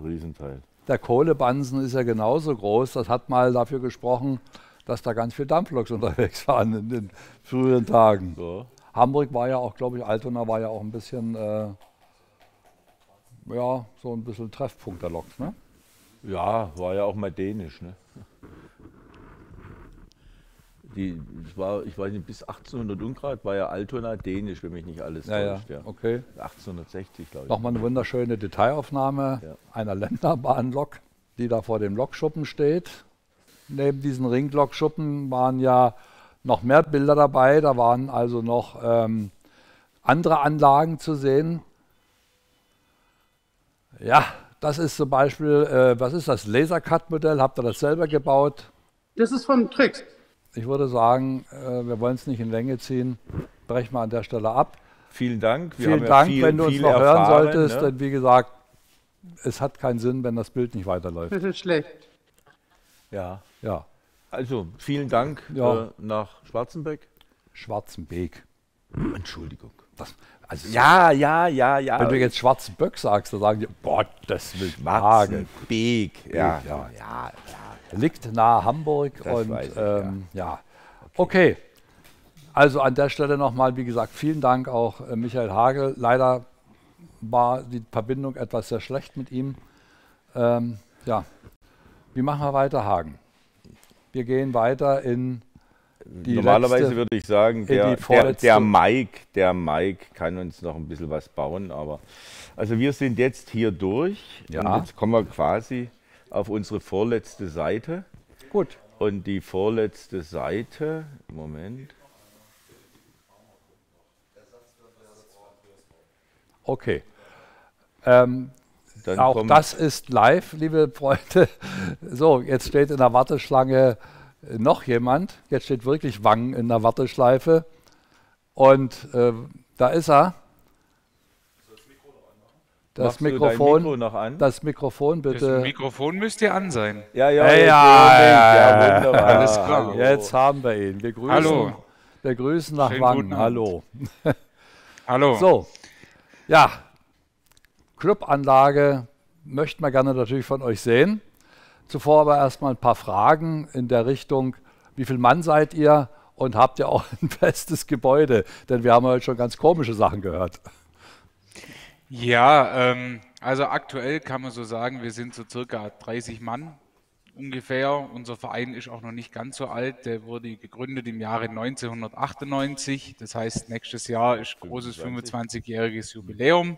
Riesenteil. Der Kohlebansen ist ja genauso groß. Das hat mal dafür gesprochen, dass da ganz viele Dampfloks unterwegs waren in den früheren Tagen. Hamburg war ja auch, glaube ich, Altona war ja auch ein bisschen, äh, ja, so ein bisschen Treffpunkt der Loks, ne? Ja, war ja auch mal dänisch. Ne? Die, das war, ich weiß nicht, bis 1800 Ungrad war ja Altona dänisch, wenn mich nicht alles Ja, ja, täuscht. Ja. okay. 1860, glaube ich. Nochmal eine wunderschöne Detailaufnahme einer Länderbahnlok, die da vor dem Lokschuppen steht. Neben diesen Ringlokschuppen waren ja noch mehr Bilder dabei. Da waren also noch ähm, andere Anlagen zu sehen. Ja, das ist zum Beispiel, äh, was ist das, Lasercut-Modell? Habt ihr das selber gebaut? Das ist von Trix. Ich würde sagen, äh, wir wollen es nicht in Länge ziehen. Brechen wir an der Stelle ab. Vielen Dank. Wir Vielen haben ja Dank, viel- wenn du uns noch hören erfahren, solltest. ne? Denn wie gesagt, es hat keinen Sinn, wenn das Bild nicht weiterläuft. Das ist schlecht. Ja. Ja. Also, vielen Dank Ja. äh, nach Schwarzenbeck. Schwarzenbeek. Entschuldigung. Das, also Ja, ja, ja, ja. Wenn du jetzt Schwarzenböck sagst, dann sagen die, boah, das will Schwarzenbeek. Ja, ja, ja, Liegt nahe Hamburg Das und ich, ähm, ja. Okay. Also an der Stelle nochmal, wie gesagt, vielen Dank auch äh, Michael Hagel. Leider war die Verbindung etwas sehr schlecht mit ihm. Ähm, ja, wie machen wir weiter, Hagen? Wir gehen weiter in Normalerweise letzte, würde ich sagen, in der, der, der Mike, der Mike kann uns noch ein bisschen was bauen, aber also wir sind jetzt hier durch Ja. und jetzt kommen wir quasi auf unsere vorletzte Seite. Gut. Und die vorletzte Seite, Moment. Okay. Ähm, Dann auch das ist live, liebe Freunde. So, jetzt steht in der Warteschlange noch jemand. Jetzt steht wirklich Wang in der Warteschleife. Und äh, da ist er. Das Machst du dein Mikrofon, Mikro noch an? das Mikrofon bitte. Das Mikrofon müsste an sein. Ja, Ja, ja, ja, ja, wunderbar. Alles klar. Hallo. Jetzt haben wir ihn. Wir grüßen, Hallo. Wir grüßen nach Schönen Wang. guten Abend. Hallo. Hallo. So, ja, Clubanlage möchten wir gerne natürlich von euch sehen. Zuvor aber erstmal ein paar Fragen in der Richtung, wie viel Mann seid ihr und habt ihr auch ein festes Gebäude? Denn wir haben heute schon ganz komische Sachen gehört. Ja, ähm, also aktuell kann man so sagen, wir sind so circa 30 Mann ungefähr. Unser Verein ist auch noch nicht ganz so alt. Der wurde gegründet im Jahre 1998. Das heißt, nächstes Jahr ist großes 25-jähriges Jubiläum.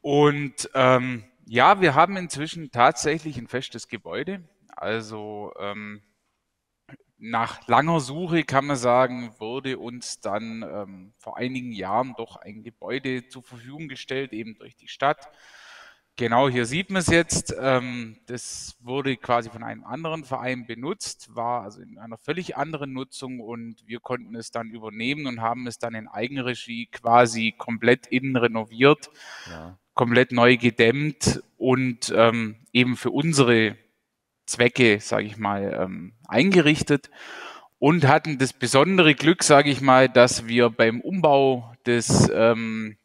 Und ähm, ja, wir haben inzwischen tatsächlich ein festes Gebäude. Also ähm, nach langer Suche kann man sagen, wurde uns dann ähm, vor einigen Jahren doch ein Gebäude zur Verfügung gestellt, eben durch die Stadt. Genau, hier sieht man es jetzt. Ähm, das wurde quasi von einem anderen Verein benutzt, war also in einer völlig anderen Nutzung und wir konnten es dann übernehmen und haben es dann in Eigenregie quasi komplett innen renoviert, komplett neu gedämmt und ähm, eben für unsere Zwecke, sage ich mal, ähm, eingerichtet. und hatten das besondere Glück, sage ich mal, dass wir beim Umbau des ähm,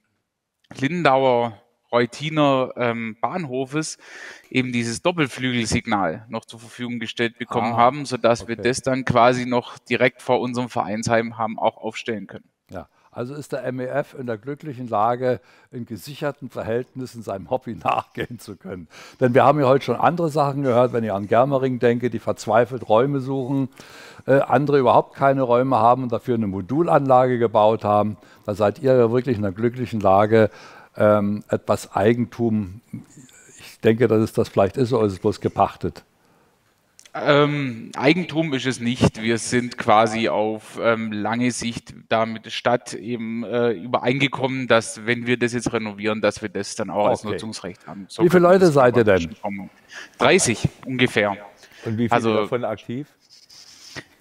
Lindauer Reutiner ähm, Bahnhofes eben dieses Doppelflügelsignal noch zur Verfügung gestellt bekommen Ah, haben, sodass wir okay. das dann quasi noch direkt vor unserem Vereinsheim haben auch aufstellen können. Ja, also ist der MEF in der glücklichen Lage, in gesicherten Verhältnissen seinem Hobby nachgehen zu können. Denn wir haben ja heute schon andere Sachen gehört, wenn ich an Germering denke, die verzweifelt Räume suchen, äh, andere überhaupt keine Räume haben und dafür eine Modulanlage gebaut haben. Da seid ihr ja wirklich in der glücklichen Lage, ähm, etwas Eigentum, ich denke, dass es das vielleicht ist, oder ist es bloß gepachtet? Ähm, Eigentum ist es nicht. Wir sind quasi auf ähm, lange Sicht da mit der Stadt eben äh, übereingekommen, dass wenn wir das jetzt renovieren, dass wir das dann auch als Okay. Nutzungsrecht haben. Wie viele Leute seid ihr denn? kommen. 30 ungefähr. Und wie viele Also- davon aktiv?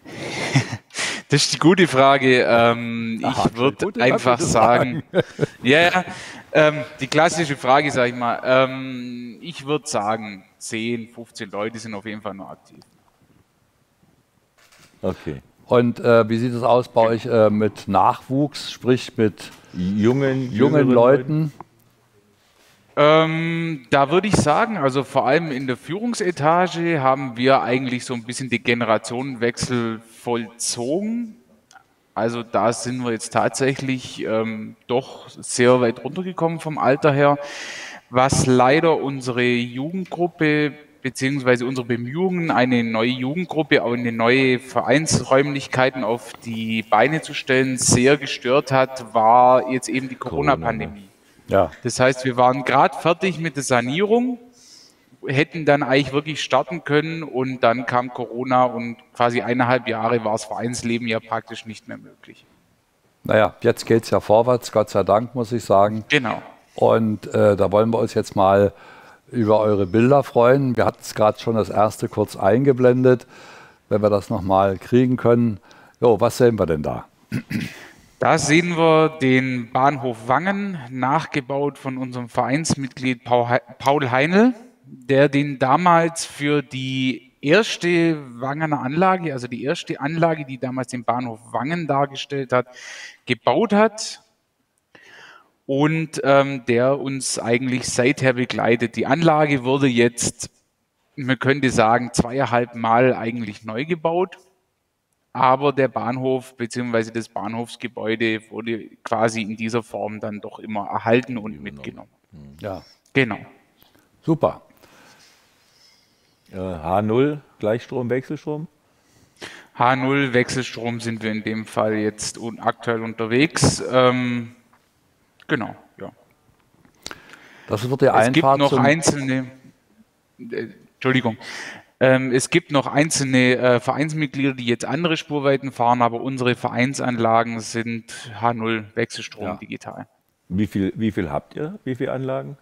Das ist die gute Frage. Ähm, Aha, ich würde einfach sagen, ja, ja, ähm, die klassische Frage, sage ich mal. Ähm, ich würde sagen, 10, 15 Leute sind auf jeden Fall noch aktiv. Okay. Und äh, wie sieht es aus bei euch äh, mit Nachwuchs, sprich mit Jungen, jungen Leuten? Ähm, da würde ich sagen, also vor allem in der Führungsetage haben wir eigentlich so ein bisschen den Generationenwechsel vollzogen. Also da sind wir jetzt tatsächlich ähm, doch sehr weit runtergekommen vom Alter her, was leider unsere Jugendgruppe beziehungsweise unsere Bemühungen, eine neue Jugendgruppe, auch eine neue Vereinsräumlichkeiten auf die Beine zu stellen, sehr gestört hat, war jetzt eben die Corona-Pandemie. Ja. Das heißt, wir waren gerade fertig mit der Sanierung, hätten dann eigentlich wirklich starten können und dann kam Corona und quasi eineinhalb Jahre war das Vereinsleben ja praktisch nicht mehr möglich. Naja, jetzt geht es ja vorwärts, Gott sei Dank, muss ich sagen. Genau. Und äh, da wollen wir uns jetzt mal über eure Bilder freuen. Wir hatten es gerade schon das erste kurz eingeblendet. Wenn wir das nochmal kriegen können. Jo, was sehen wir denn da? Da sehen wir den Bahnhof Wangen, nachgebaut von unserem Vereinsmitglied Paul Hei- Paul Heinl, der den damals für die erste Wangener Anlage, also die erste Anlage, die damals den Bahnhof Wangen dargestellt hat, gebaut hat und ähm, der uns eigentlich seither begleitet. Die Anlage wurde jetzt, man könnte sagen, zweieinhalb Mal eigentlich neu gebaut. Aber der Bahnhof bzw. das Bahnhofsgebäude wurde quasi in dieser Form dann doch immer erhalten und mitgenommen. Ja, Genau. super. Äh, H0, Gleichstrom, Wechselstrom? H0 Wechselstrom sind wir in dem Fall jetzt aktuell unterwegs. Ähm, genau, ja. Das wird die Es gibt Einfahrt noch einzelne, äh, Entschuldigung, ähm, es gibt noch einzelne äh, Vereinsmitglieder, die jetzt andere Spurweiten fahren, aber unsere Vereinsanlagen sind H0 Wechselstrom Ja. digital. Wie viel, wie viel habt ihr? Wie viele Anlagen?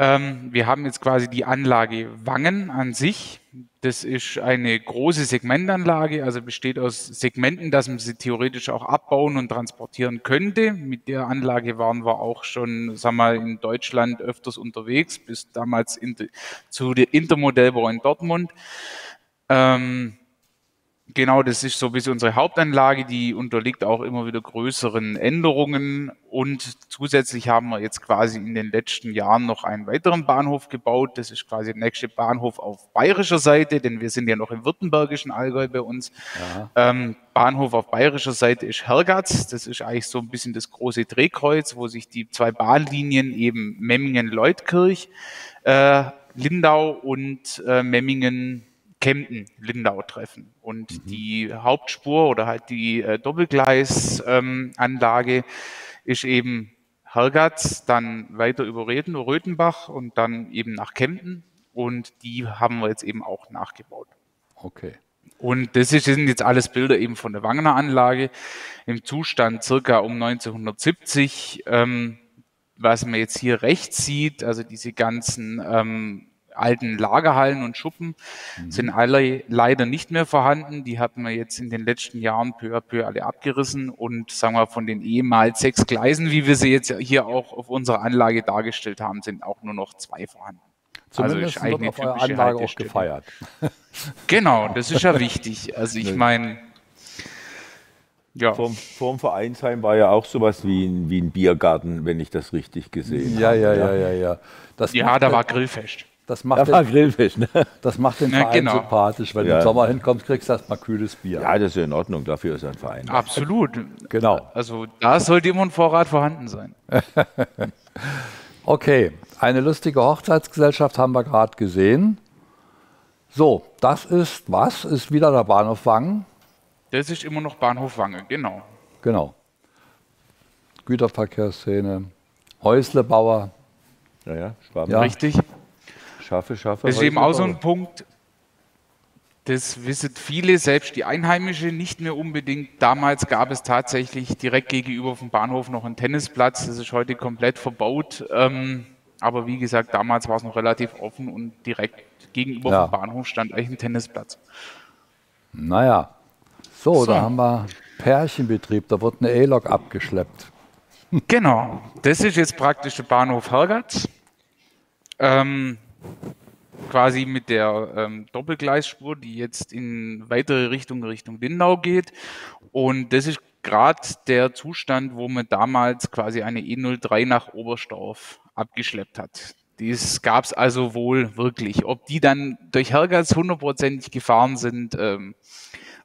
Ähm, wir haben jetzt quasi die Anlage Wangen an sich. Das ist eine große Segmentanlage, also besteht aus Segmenten, dass man sie theoretisch auch abbauen und transportieren könnte. Mit der Anlage waren wir auch schon, sag mal, in Deutschland öfters unterwegs, bis damals in, zu der Intermodellbau in Dortmund. Ähm, Genau, das ist so ein bisschen unsere Hauptanlage, die unterliegt auch immer wieder größeren Änderungen und zusätzlich haben wir jetzt quasi in den letzten Jahren noch einen weiteren Bahnhof gebaut. Das ist quasi der nächste Bahnhof auf bayerischer Seite, denn wir sind ja noch im württembergischen Allgäu bei uns. Ähm, Bahnhof auf bayerischer Seite ist Hergatz. Das ist eigentlich so ein bisschen das große Drehkreuz, wo sich die zwei Bahnlinien eben Memmingen-Leutkirch, äh, Lindau und äh, Memmingen Kempten, Lindau treffen. Und die Hauptspur oder halt die äh, Doppelgleisanlage ähm, Anlage ist eben Hergatz, dann weiter über Reden, Röthenbach und dann eben nach Kempten. Und die haben wir jetzt eben auch nachgebaut. Okay. Und das ist- sind jetzt alles Bilder eben von der Wangener Anlage im Zustand circa um 1970. Ähm, was man jetzt hier rechts sieht, also diese ganzen ähm, alten Lagerhallen und Schuppen sind alle leider nicht mehr vorhanden. Die hatten wir jetzt in den letzten Jahren peu à peu alle abgerissen und sagen wir von den ehemals sechs Gleisen, wie wir sie jetzt hier auch auf unserer Anlage dargestellt haben, sind auch nur noch zwei vorhanden. Zumindest also ist wird eine auf eurer Anlage auch gefeiert. Genau, das ist ja wichtig. Also ich meine, ja. Vorm, vorm Vereinsheim war ja auch sowas wie ein, wie ein Biergarten, wenn ich das richtig gesehen Ja, habe. ja, ja, ja, ja. Das ja, da war Grillfest. Das macht, Da den, Grillfest, ne? das macht den Ja, Verein genau. sympathisch. Wenn du Ja. im Sommer hinkommst, kriegst du erstmal kühles Bier. Ja, das ist ja in Ordnung, dafür ist ein Verein. Absolut. Genau. Also da sollte immer ein Vorrat vorhanden sein. Okay, eine lustige Hochzeitsgesellschaft haben wir gerade gesehen. So, das ist was? Ist wieder der Bahnhof Wangen? Das ist immer noch Bahnhof Wange, genau. Genau. Güterverkehrsszene, Häuslebauer. Ja, ja, Schwaben. Ja. Richtig. Schaffe, schaffe. Das ist eben auch so ein Punkt, das wissen viele, selbst die Einheimische nicht mehr unbedingt. Damals gab es tatsächlich direkt gegenüber vom Bahnhof noch einen Tennisplatz. Das ist heute komplett verbaut. Ähm, aber wie gesagt, damals war es noch relativ offen und direkt gegenüber Ja. vom Bahnhof stand eigentlich ein Tennisplatz. Naja, so, So. da haben wir Pärchenbetrieb, da wird eine E-Lok abgeschleppt. Genau, das ist jetzt praktisch der Bahnhof Hergatz. Ähm, quasi mit der ähm, Doppelgleisspur, die jetzt in weitere Richtung Richtung Lindau geht. Und das ist gerade der Zustand, wo man damals quasi eine E03 nach Oberstdorf abgeschleppt hat. Das gab es also wohl wirklich. Ob die dann durch Hergatz hundertprozentig gefahren sind, ähm,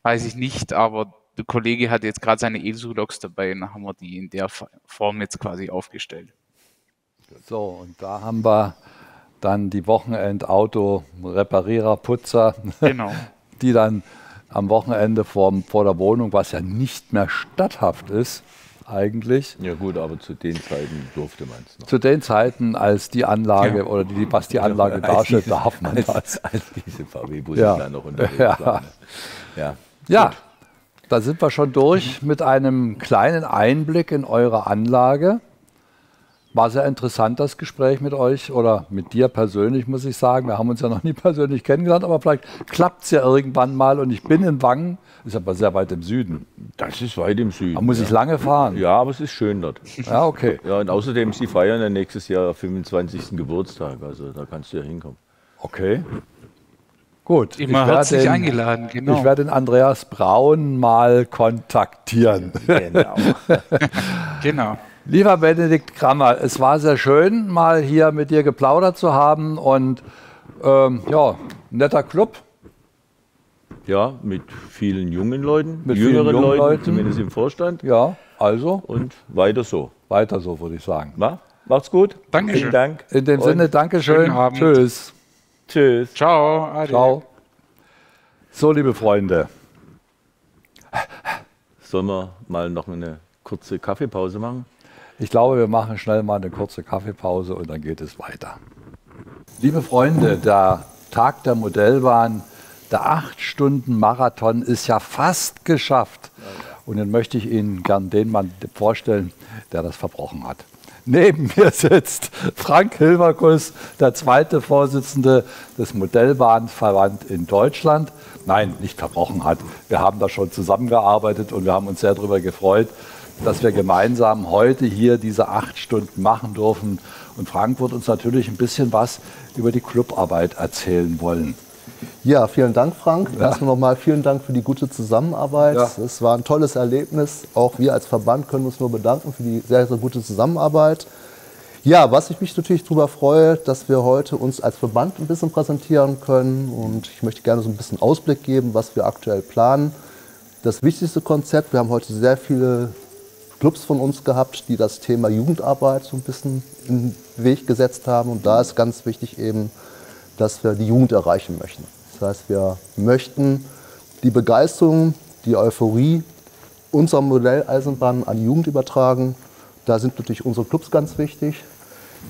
weiß ich nicht, aber der Kollege hat jetzt gerade seine ESU-Loks dabei und haben wir die in der Form jetzt quasi aufgestellt. So, und da haben wir dann die Wochenend-Auto-Reparierer, Putzer, Genau. die dann am Wochenende vor, vor der Wohnung, was ja nicht mehr statthaft ist, eigentlich. Ja gut, aber zu den Zeiten durfte man es noch. Zu den Zeiten, als die Anlage Ja. oder die, was die Anlage darstellt, diese- darf man als, das. Als diese VW-Busse Ja. da noch unterwegs Ja. waren. ne? Ja. Ja, da sind wir schon durch mit einem kleinen Einblick in eure Anlage. War sehr interessant, das Gespräch mit euch oder mit dir persönlich, muss ich sagen. Wir haben uns ja noch nie persönlich kennengelernt, aber vielleicht klappt es ja irgendwann mal. Und ich bin in Wangen, ist aber sehr weit im Süden. Das ist weit im Süden. Da muss ich ja. lange fahren. Ja, aber es ist schön dort. Ja, okay. Ja, und außerdem, Sie feiern ja nächstes Jahr 25. Geburtstag, also da kannst du ja hinkommen. Okay. Gut. Immer ich werde herzlich den- eingeladen, genau. Ich werde den Andreas Braun mal kontaktieren. Genau. Genau. Lieber Benedikt Krammer, es war sehr schön, mal hier mit dir geplaudert zu haben und ähm, ja, netter Club. Ja, mit vielen jungen Leuten, Mit vielen jüngeren jungen Leuten, Leuten. zumindest im Vorstand. Ja, also. Und weiter so. Weiter so, würde ich sagen. Na, macht's gut. Dankeschön. Vielen Dank. In dem Und Sinne, Dankeschön. Tschüss. Tschüss. Ciao. Ade. Ciao. So, liebe Freunde. Sollen wir mal noch eine kurze Kaffeepause machen? Ich glaube, wir machen schnell mal eine kurze Kaffeepause und dann geht es weiter. Liebe Freunde, der Tag der Modellbahn, der 8-Stunden-Marathon ist ja fast geschafft. Und dann möchte ich Ihnen gern den Mann vorstellen, der das verbrochen hat. Neben mir sitzt Frank Hilverkus, der zweite Vorsitzende des Modellbahnverband in Deutschland. Nein, nicht verbrochen hat. Wir haben da schon zusammengearbeitet und wir haben uns sehr darüber gefreut, dass wir gemeinsam heute hier diese acht Stunden machen dürfen. Und Frank wird uns natürlich ein bisschen was über die Clubarbeit erzählen wollen. Ja, vielen Dank, Frank. Ja. Erstmal nochmal vielen Dank für die gute Zusammenarbeit. Ja. Es war ein tolles Erlebnis. Auch wir als Verband können uns nur bedanken für die sehr, sehr gute Zusammenarbeit. Ja, was ich mich natürlich darüber freue, dass wir heute uns als Verband ein bisschen präsentieren können. Und ich möchte gerne so ein bisschen Ausblick geben, was wir aktuell planen. Das wichtigste Konzept, wir haben heute sehr viele Clubs von uns gehabt, die das Thema Jugendarbeit so ein bisschen in den Weg gesetzt haben. Und da ist ganz wichtig eben, dass wir die Jugend erreichen möchten. Das heißt, wir möchten die Begeisterung, die Euphorie unserer Modelleisenbahn an die Jugend übertragen. Da sind natürlich unsere Clubs ganz wichtig.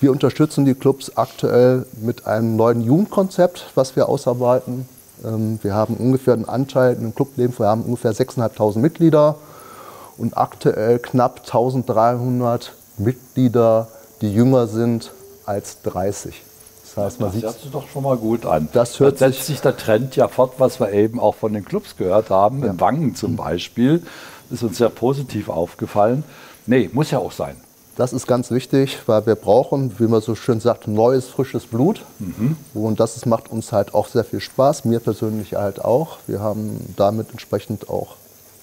Wir unterstützen die Clubs aktuell mit einem neuen Jugendkonzept, was wir ausarbeiten. Ähm, Wir haben ungefähr einen Anteil in dem Clubleben, wir haben ungefähr 6.500 Mitglieder und aktuell knapp 1300 Mitglieder, die jünger sind als 30. Das heißt, man Das sieht, hört sich doch schon mal gut an. Das hört Dann setzt sich der Trend ja fort, was wir eben auch von den Clubs gehört haben, in Wangen zum Beispiel. Ist uns sehr positiv aufgefallen. Nee, muss ja auch sein. Das ist ganz wichtig, weil wir brauchen, wie man so schön sagt, neues, frisches Blut. Mhm. Und das macht uns halt auch sehr viel Spaß, mir persönlich halt auch. Wir haben damit entsprechend auch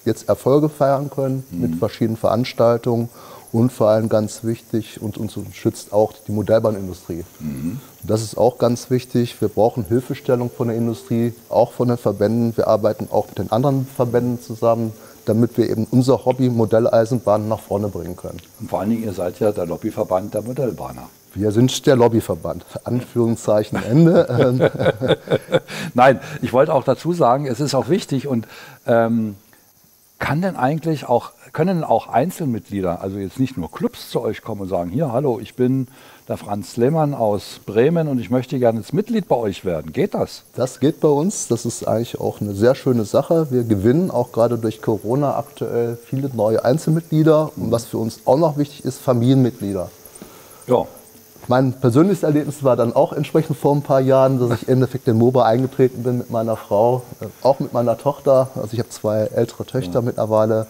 jetzt Erfolge feiern können mhm. mit verschiedenen Veranstaltungen und vor allem ganz wichtig und uns schützt auch die Modellbahnindustrie. Mhm. Das ist auch ganz wichtig. Wir brauchen Hilfestellung von der Industrie, auch von den Verbänden. Wir arbeiten auch mit den anderen Verbänden zusammen, damit wir eben unser Hobby Modelleisenbahn nach vorne bringen können. Und vor allen Dingen, ihr seid ja der Lobbyverband der Modellbahner. Wir sind der Lobbyverband. Anführungszeichen Ende. Nein, ich wollte auch dazu sagen, es ist auch wichtig und ähm, kann denn eigentlich auch, können auch Einzelmitglieder, also jetzt nicht nur Clubs zu euch kommen und sagen, hier, hallo, ich bin der Franz Lehmann aus Bremen und ich möchte gerne jetzt Mitglied bei euch werden. Geht das? Das geht bei uns. Das ist eigentlich auch eine sehr schöne Sache. Wir gewinnen auch gerade durch Corona aktuell viele neue Einzelmitglieder. Und was für uns auch noch wichtig ist, Familienmitglieder. Ja. Mein persönliches Erlebnis war dann auch entsprechend vor ein paar Jahren, dass ich im Endeffekt in MOBA eingetreten bin mit meiner Frau, äh, auch mit meiner Tochter. Also ich habe zwei ältere Töchter ja. mittlerweile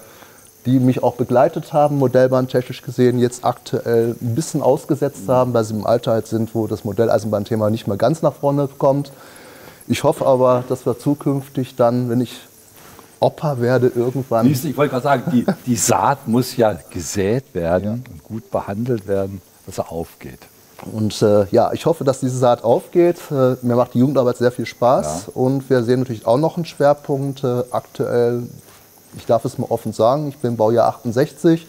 die mich auch begleitet haben, modellbahntechnisch gesehen, jetzt aktuell ein bisschen ausgesetzt haben, weil sie im Alter halt sind, wo das Modelleisenbahnthema nicht mehr ganz nach vorne kommt. Ich hoffe aber, dass wir zukünftig dann, wenn ich Opa werde, irgendwann. Ich wollte gerade sagen, die, die, Saat muss ja gesät werden ja. und gut behandelt werden, dass er aufgeht. Und äh, ja, ich hoffe, dass diese Saat aufgeht. Äh, mir macht die Jugendarbeit sehr viel Spaß. Ja. Und wir sehen natürlich auch noch einen Schwerpunkt äh, aktuell ich darf es mal offen sagen, ich bin Baujahr 68.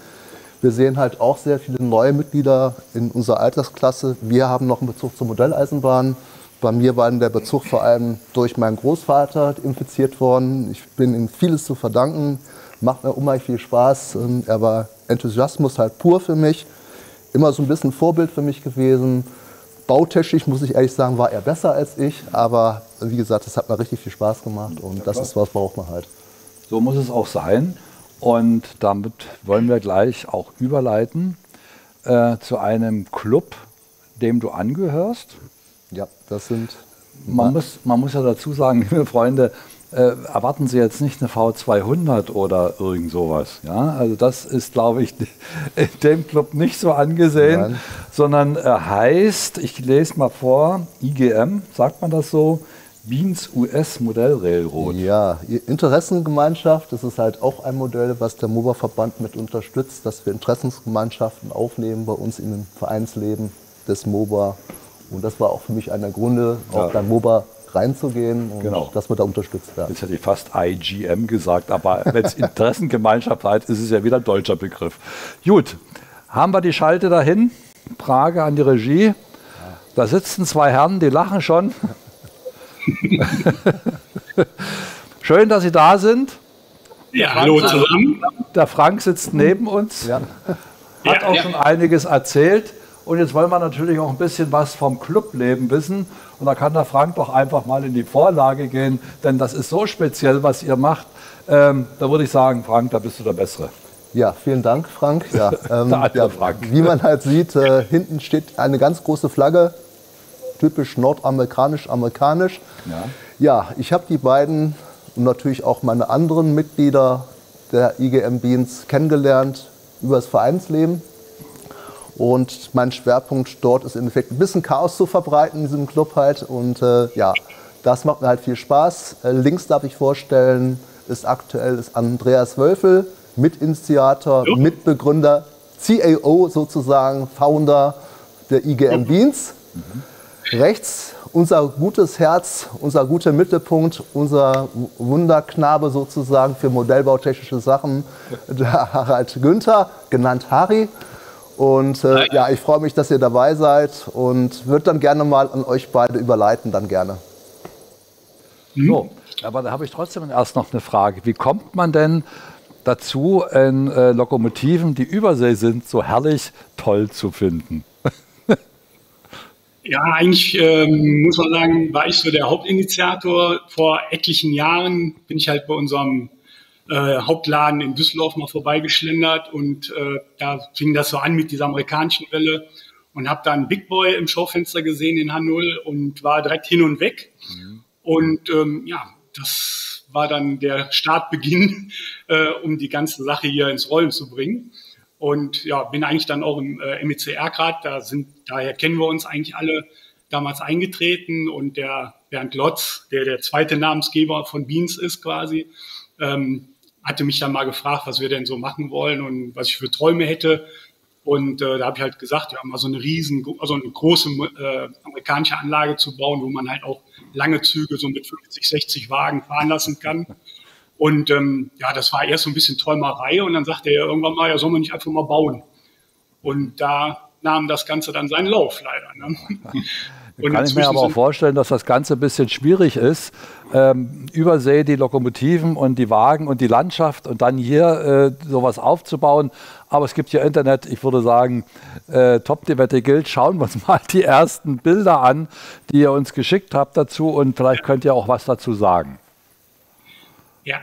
Wir sehen halt auch sehr viele neue Mitglieder in unserer Altersklasse. Wir haben noch einen Bezug zur Modelleisenbahn. Bei mir war der Bezug vor allem durch meinen Großvater infiziert worden. Ich bin ihm vieles zu verdanken. Macht mir unheimlich viel Spaß. Er war Enthusiasmus halt pur für mich. Immer so ein bisschen Vorbild für mich gewesen. Bautechnisch, muss ich ehrlich sagen, war er besser als ich. Aber wie gesagt, es hat mir richtig viel Spaß gemacht und das ist was, braucht man halt. So muss es auch sein. Und damit wollen wir gleich auch überleiten äh, zu einem Club, dem du angehörst. Ja, das sind. Man muss, man muss ja dazu sagen, liebe Freunde, äh, erwarten Sie jetzt nicht eine V200 oder irgend sowas. Ja? Also das ist, glaube ich, in dem Club nicht so angesehen, Nein. sondern er heißt, ich lese mal vor, IGM, sagt man das so, Wiens US-Modell Railroad. Ja, Interessengemeinschaft, das ist halt auch ein Modell, was der MOBA-Verband mit unterstützt, dass wir Interessensgemeinschaften aufnehmen bei uns in dem Vereinsleben des MOBA. Und das war auch für mich einer der Gründe, auch beim MOBA reinzugehen und genau. dass wir da unterstützt werden. Jetzt hätte ich fast IGM gesagt, aber wenn es Interessengemeinschaft heißt, ist es ja wieder ein deutscher Begriff. Gut, haben wir die Schalte dahin? Frage an die Regie. Da sitzen zwei Herren, die lachen schon. Schön, dass Sie da sind. Ja, hallo zusammen. Der Frank sitzt neben uns, ja. hat ja, auch ja. schon einiges erzählt. Und jetzt wollen wir natürlich auch ein bisschen was vom Clubleben wissen. Und da kann der Frank doch einfach mal in die Vorlage gehen, denn das ist so speziell, was ihr macht. Ähm, da würde ich sagen, Frank, da bist du der Bessere. Ja, vielen Dank, Frank. Ja, ähm, ja, Frank. Wie man halt sieht, äh, hinten steht eine ganz große Flagge typisch nordamerikanisch-amerikanisch. Ja. ja, ich habe die beiden und natürlich auch meine anderen Mitglieder der IGM Beans kennengelernt über das Vereinsleben. Und mein Schwerpunkt dort ist im Endeffekt ein bisschen Chaos zu verbreiten in diesem Club halt. Und äh, ja, das macht mir halt viel Spaß. Äh, links darf ich vorstellen, ist aktuell ist Andreas Wölfel, Mitinitiator, ja. Mitbegründer, CAO sozusagen, Founder der IGM Beans. Mhm. Rechts unser gutes Herz, unser guter Mittelpunkt, unser Wunderknabe sozusagen für modellbautechnische Sachen, der Harald Günther, genannt Harry. Und äh, ja, ich freue mich, dass ihr dabei seid und würde dann gerne mal an euch beide überleiten, dann gerne. So, aber da habe ich trotzdem erst noch eine Frage. Wie kommt man denn dazu, in äh, Lokomotiven, die Übersee sind, so herrlich toll zu finden? Ja, eigentlich ähm, muss man sagen, war ich so der Hauptinitiator. Vor etlichen Jahren bin ich halt bei unserem äh, Hauptladen in Düsseldorf mal vorbeigeschlendert und äh, da fing das so an mit dieser amerikanischen Welle und habe dann Big Boy im Schaufenster gesehen in H0 und war direkt hin und weg. Mhm. Und ähm, ja, das war dann der Startbeginn, äh, um die ganze Sache hier ins Rollen zu bringen. Und ja, bin eigentlich dann auch im äh, MECR-Grad, da sind, daher kennen wir uns eigentlich alle damals eingetreten und der Bernd Lotz, der der zweite Namensgeber von Beans ist quasi, ähm, hatte mich dann mal gefragt, was wir denn so machen wollen und was ich für Träume hätte. Und äh, da habe ich halt gesagt, ja, mal so eine riesen, also eine große äh, amerikanische Anlage zu bauen, wo man halt auch lange Züge so mit 50, 60 Wagen fahren lassen kann. Und ähm, ja, das war erst so ein bisschen Träumerei und dann sagte er irgendwann mal, ja, soll man nicht einfach mal bauen. Und da nahm das Ganze dann seinen Lauf leider. Ne? Und kann ich mir aber auch vorstellen, dass das Ganze ein bisschen schwierig ist. Ähm, übersee die Lokomotiven und die Wagen und die Landschaft und dann hier äh, sowas aufzubauen. Aber es gibt hier Internet, ich würde sagen, äh, Top die Wette gilt. Schauen wir uns mal die ersten Bilder an, die ihr uns geschickt habt dazu und vielleicht könnt ihr auch was dazu sagen. Ja,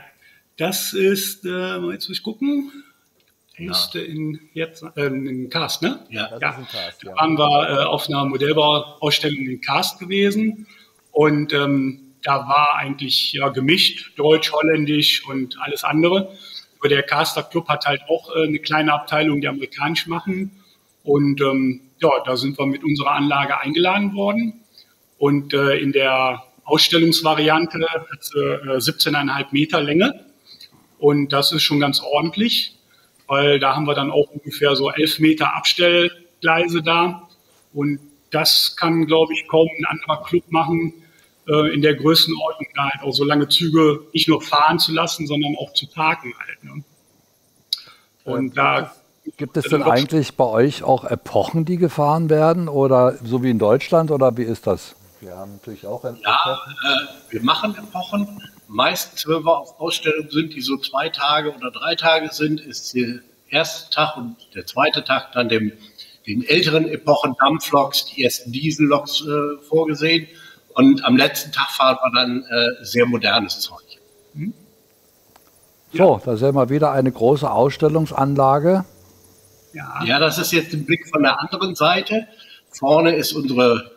das ist, äh, jetzt muss ich gucken müsste ja. in jetzt äh, in Cast, ne? Ja, ja. Cast, ja. Da waren wir äh, auf einer Modellbauausstellung in Cast gewesen und ähm, da war eigentlich ja gemischt, Deutsch, Holländisch und alles andere. Aber der Caster Club hat halt auch äh, eine kleine Abteilung, die amerikanisch machen. Und ähm, ja, da sind wir mit unserer Anlage eingeladen worden. Und äh, in der Ausstellungsvariante hat sie äh, 17,5 Meter Länge. Und das ist schon ganz ordentlich weil da haben wir dann auch ungefähr so elf Meter Abstellgleise da. Und das kann, glaube ich, kaum ein anderer Club machen, äh, in der Größenordnung, da halt auch so lange Züge nicht nur fahren zu lassen, sondern auch zu parken halt. Ne? Und da Gibt es denn eigentlich bei euch auch Epochen, die gefahren werden oder so wie in Deutschland oder wie ist das? Wir haben natürlich auch Epochen. Ja, äh, wir machen Epochen meistens, wenn wir auf Ausstellungen sind, die so zwei Tage oder drei Tage sind, ist der erste Tag und der zweite Tag dann dem, den älteren Epochen Dampfloks, die ersten Dieselloks äh, vorgesehen. Und am letzten Tag fahren wir dann äh, sehr modernes Zeug. Hm? So, da sehen wir wieder eine große Ausstellungsanlage. Ja. ja, das ist jetzt ein Blick von der anderen Seite. Vorne ist unsere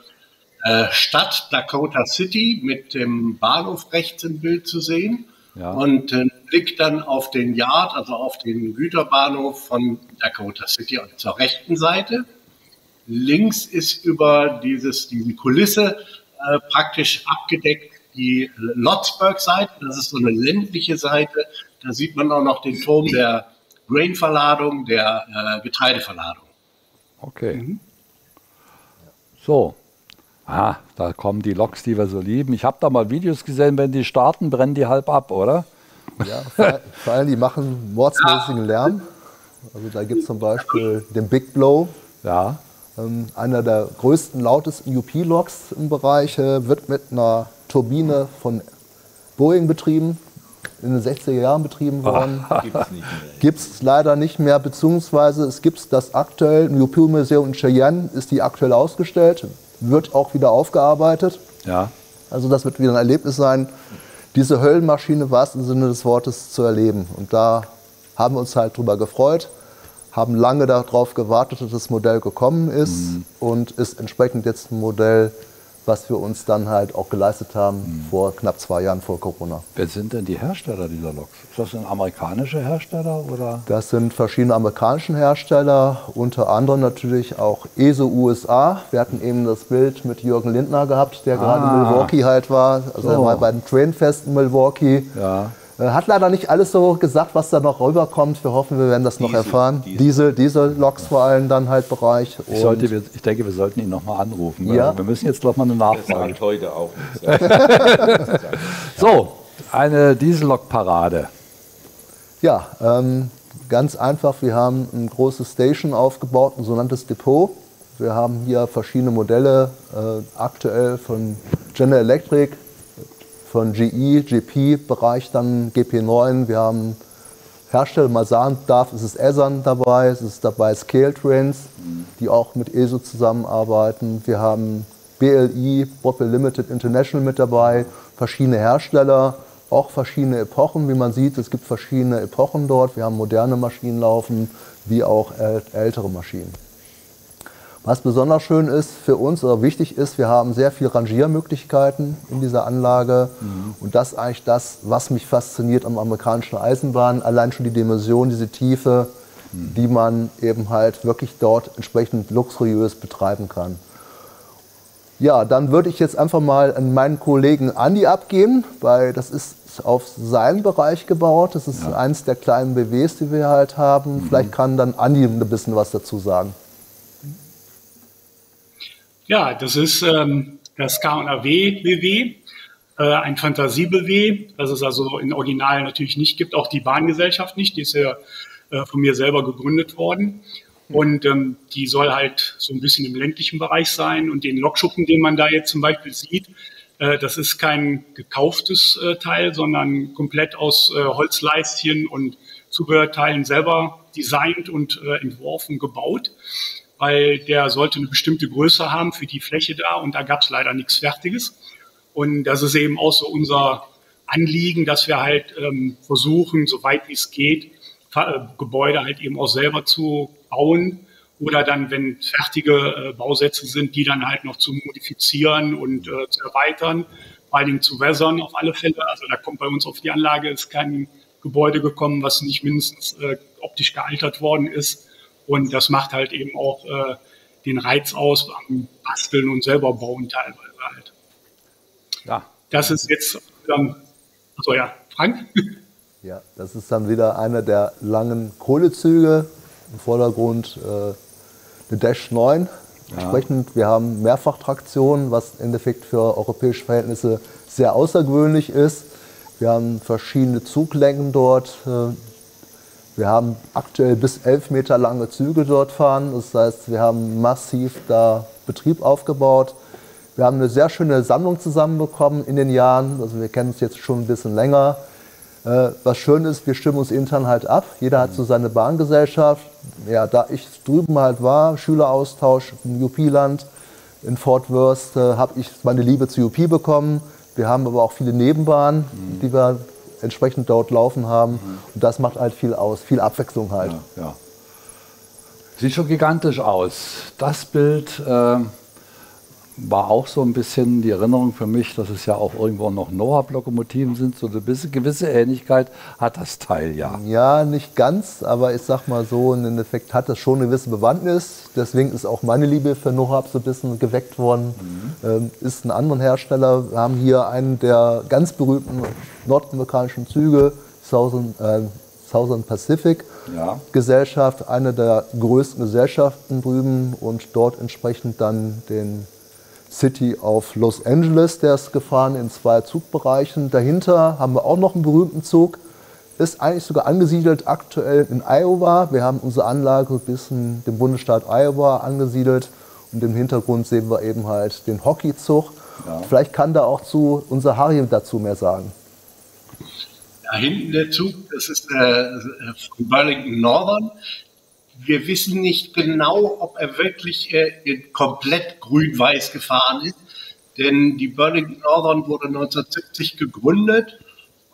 äh, Stadt Dakota City mit dem Bahnhof rechts im Bild zu sehen. Ja. Und äh, Blick dann auf den Yard, also auf den Güterbahnhof von Dakota City zur rechten Seite. Links ist über dieses, diese Kulisse äh, praktisch abgedeckt die Lotsburg-Seite. Das ist so eine ländliche Seite. Da sieht man auch noch den Turm der Grain-Verladung, der äh, Getreideverladung. Okay. Mhm. So, Ah, da kommen die Loks, die wir so lieben. Ich habe da mal Videos gesehen, wenn die starten, brennen die halb ab, oder? Ja, vor, vor allem die machen mordsmäßigen Lärm. Also da gibt es zum Beispiel den Big Blow. Ja. Ähm, einer der größten, lautesten UP-Loks im Bereich äh, wird mit einer Turbine von Boeing betrieben, in den 60er Jahren betrieben worden. Gibt es leider nicht mehr, beziehungsweise es gibt das aktuell im UP-Museum in Cheyenne, ist die aktuell ausgestellt wird auch wieder aufgearbeitet. Ja. Also das wird wieder ein Erlebnis sein, diese Höllenmaschine im wahrsten Sinne des Wortes zu erleben. Und da haben wir uns halt drüber gefreut, haben lange darauf gewartet, dass das Modell gekommen ist mhm. und ist entsprechend jetzt ein Modell, was wir uns dann halt auch geleistet haben mhm. vor knapp zwei Jahren vor Corona. Wer sind denn die Hersteller dieser Loks? Ist das ein amerikanischer Hersteller oder? Das sind verschiedene amerikanische Hersteller, unter anderem natürlich auch ESO USA. Wir hatten eben das Bild mit Jürgen Lindner gehabt, der ah. gerade in Milwaukee halt war. Also so. er war bei dem Trainfest in Milwaukee. Ja. Äh, hat leider nicht alles so gesagt, was da noch rüberkommt. Wir hoffen, wir werden das noch erfahren. Diesel, Diesel Loks vor allem dann halt Bereich. Ich, sollte, ich denke, wir sollten ihn nochmal anrufen. Ja. Wir müssen jetzt doch mal eine Nachfrage. Das heute auch so, eine Diesellok-Parade. Ja, ähm, ganz einfach. Wir haben ein großes Station aufgebaut, ein sogenanntes Depot. Wir haben hier verschiedene Modelle, äh, aktuell von General Electric, von GE, GP-Bereich dann GP9. Wir haben Hersteller, mal sagen darf, es ist Esan dabei, es ist dabei Scale Trains, die auch mit ESO zusammenarbeiten. Wir haben BLI, Boppel Limited International mit dabei, verschiedene Hersteller, auch verschiedene Epochen, wie man sieht. Es gibt verschiedene Epochen dort. Wir haben moderne Maschinen laufen, wie auch ältere Maschinen. Was besonders schön ist für uns oder wichtig ist, wir haben sehr viele Rangiermöglichkeiten in dieser Anlage. Mhm. Und das ist eigentlich das, was mich fasziniert am amerikanischen Eisenbahn. Allein schon die Dimension, diese Tiefe, die man eben halt wirklich dort entsprechend luxuriös betreiben kann. Ja, dann würde ich jetzt einfach mal an meinen Kollegen Andi abgeben, weil das ist auf seinen Bereich gebaut. Das ist ja. eins der kleinen BWs, die wir halt haben. Mhm. Vielleicht kann dann Andi ein bisschen was dazu sagen. Ja, das ist ähm, das KW BW, äh, ein Fantasie-BW, das es also in Original natürlich nicht gibt, auch die Bahngesellschaft nicht, die ist ja äh, von mir selber gegründet worden. Und ähm, die soll halt so ein bisschen im ländlichen Bereich sein. Und den Lokschuppen, den man da jetzt zum Beispiel sieht, äh, das ist kein gekauftes äh, Teil, sondern komplett aus äh, Holzleistchen und Zubehörteilen selber designt und äh, entworfen, gebaut. Weil der sollte eine bestimmte Größe haben für die Fläche da und da gab es leider nichts Fertiges. Und das ist eben auch so unser Anliegen, dass wir halt ähm, versuchen, soweit wie es geht, äh, Gebäude halt eben auch selber zu bauen oder dann, wenn fertige äh, Bausätze sind, die dann halt noch zu modifizieren und äh, zu erweitern, vor allen Dingen zu wässern auf alle Fälle. Also da kommt bei uns auf die Anlage ist kein Gebäude gekommen, was nicht mindestens äh, optisch gealtert worden ist. Und das macht halt eben auch äh, den Reiz aus am Basteln und selber bauen teilweise halt. Ja. Das ist jetzt dann, also ja, Frank? Ja, das ist dann wieder einer der langen Kohlezüge. Im Vordergrund äh, eine Dash 9. Ja. Entsprechend, wir haben Mehrfachtraktion, was im Endeffekt für europäische Verhältnisse sehr außergewöhnlich ist. Wir haben verschiedene Zuglängen dort. Äh, wir haben aktuell bis 11 Meter lange Züge dort fahren. Das heißt, wir haben massiv da Betrieb aufgebaut. Wir haben eine sehr schöne Sammlung zusammenbekommen in den Jahren. Also wir kennen uns jetzt schon ein bisschen länger. Äh, was schön ist, wir stimmen uns intern halt ab. Jeder hat so seine Bahngesellschaft. Ja, da ich drüben halt war, Schüleraustausch im UP-Land in Fort Worth, äh, habe ich meine Liebe zu UP bekommen. Wir haben aber auch viele Nebenbahnen, mhm. die wir entsprechend dort laufen haben. Mhm. Und das macht halt viel aus, viel Abwechslung halt. Ja, ja. Sieht schon gigantisch aus. Das Bild äh, war auch so ein bisschen die Erinnerung für mich, dass es ja auch irgendwo noch Noah-Lokomotiven sind. So eine gewisse Ähnlichkeit hat das Teil ja. Ja, nicht ganz, aber ich sag mal so, im Endeffekt hat das schon eine gewisse Bewandtnis. Deswegen ist auch meine Liebe für Nohab so ein bisschen geweckt worden. Mhm. Ähm, ist ein anderer Hersteller. Wir haben hier einen der ganz berühmten nordamerikanischen Züge, Southern, äh, Southern Pacific ja. Gesellschaft, eine der größten Gesellschaften drüben und dort entsprechend dann den City of Los Angeles, der ist gefahren in zwei Zugbereichen. Dahinter haben wir auch noch einen berühmten Zug, ist eigentlich sogar angesiedelt aktuell in Iowa. Wir haben unsere Anlage bis in den Bundesstaat Iowa angesiedelt und im Hintergrund sehen wir eben halt den Hockeyzug. Ja. Vielleicht kann da auch zu unser Harry dazu mehr sagen. Da hinten der Zug, das ist äh, von Burlington Northern wir wissen nicht genau, ob er wirklich äh, komplett grün-weiß gefahren ist, denn die Burlington Northern wurde 1970 gegründet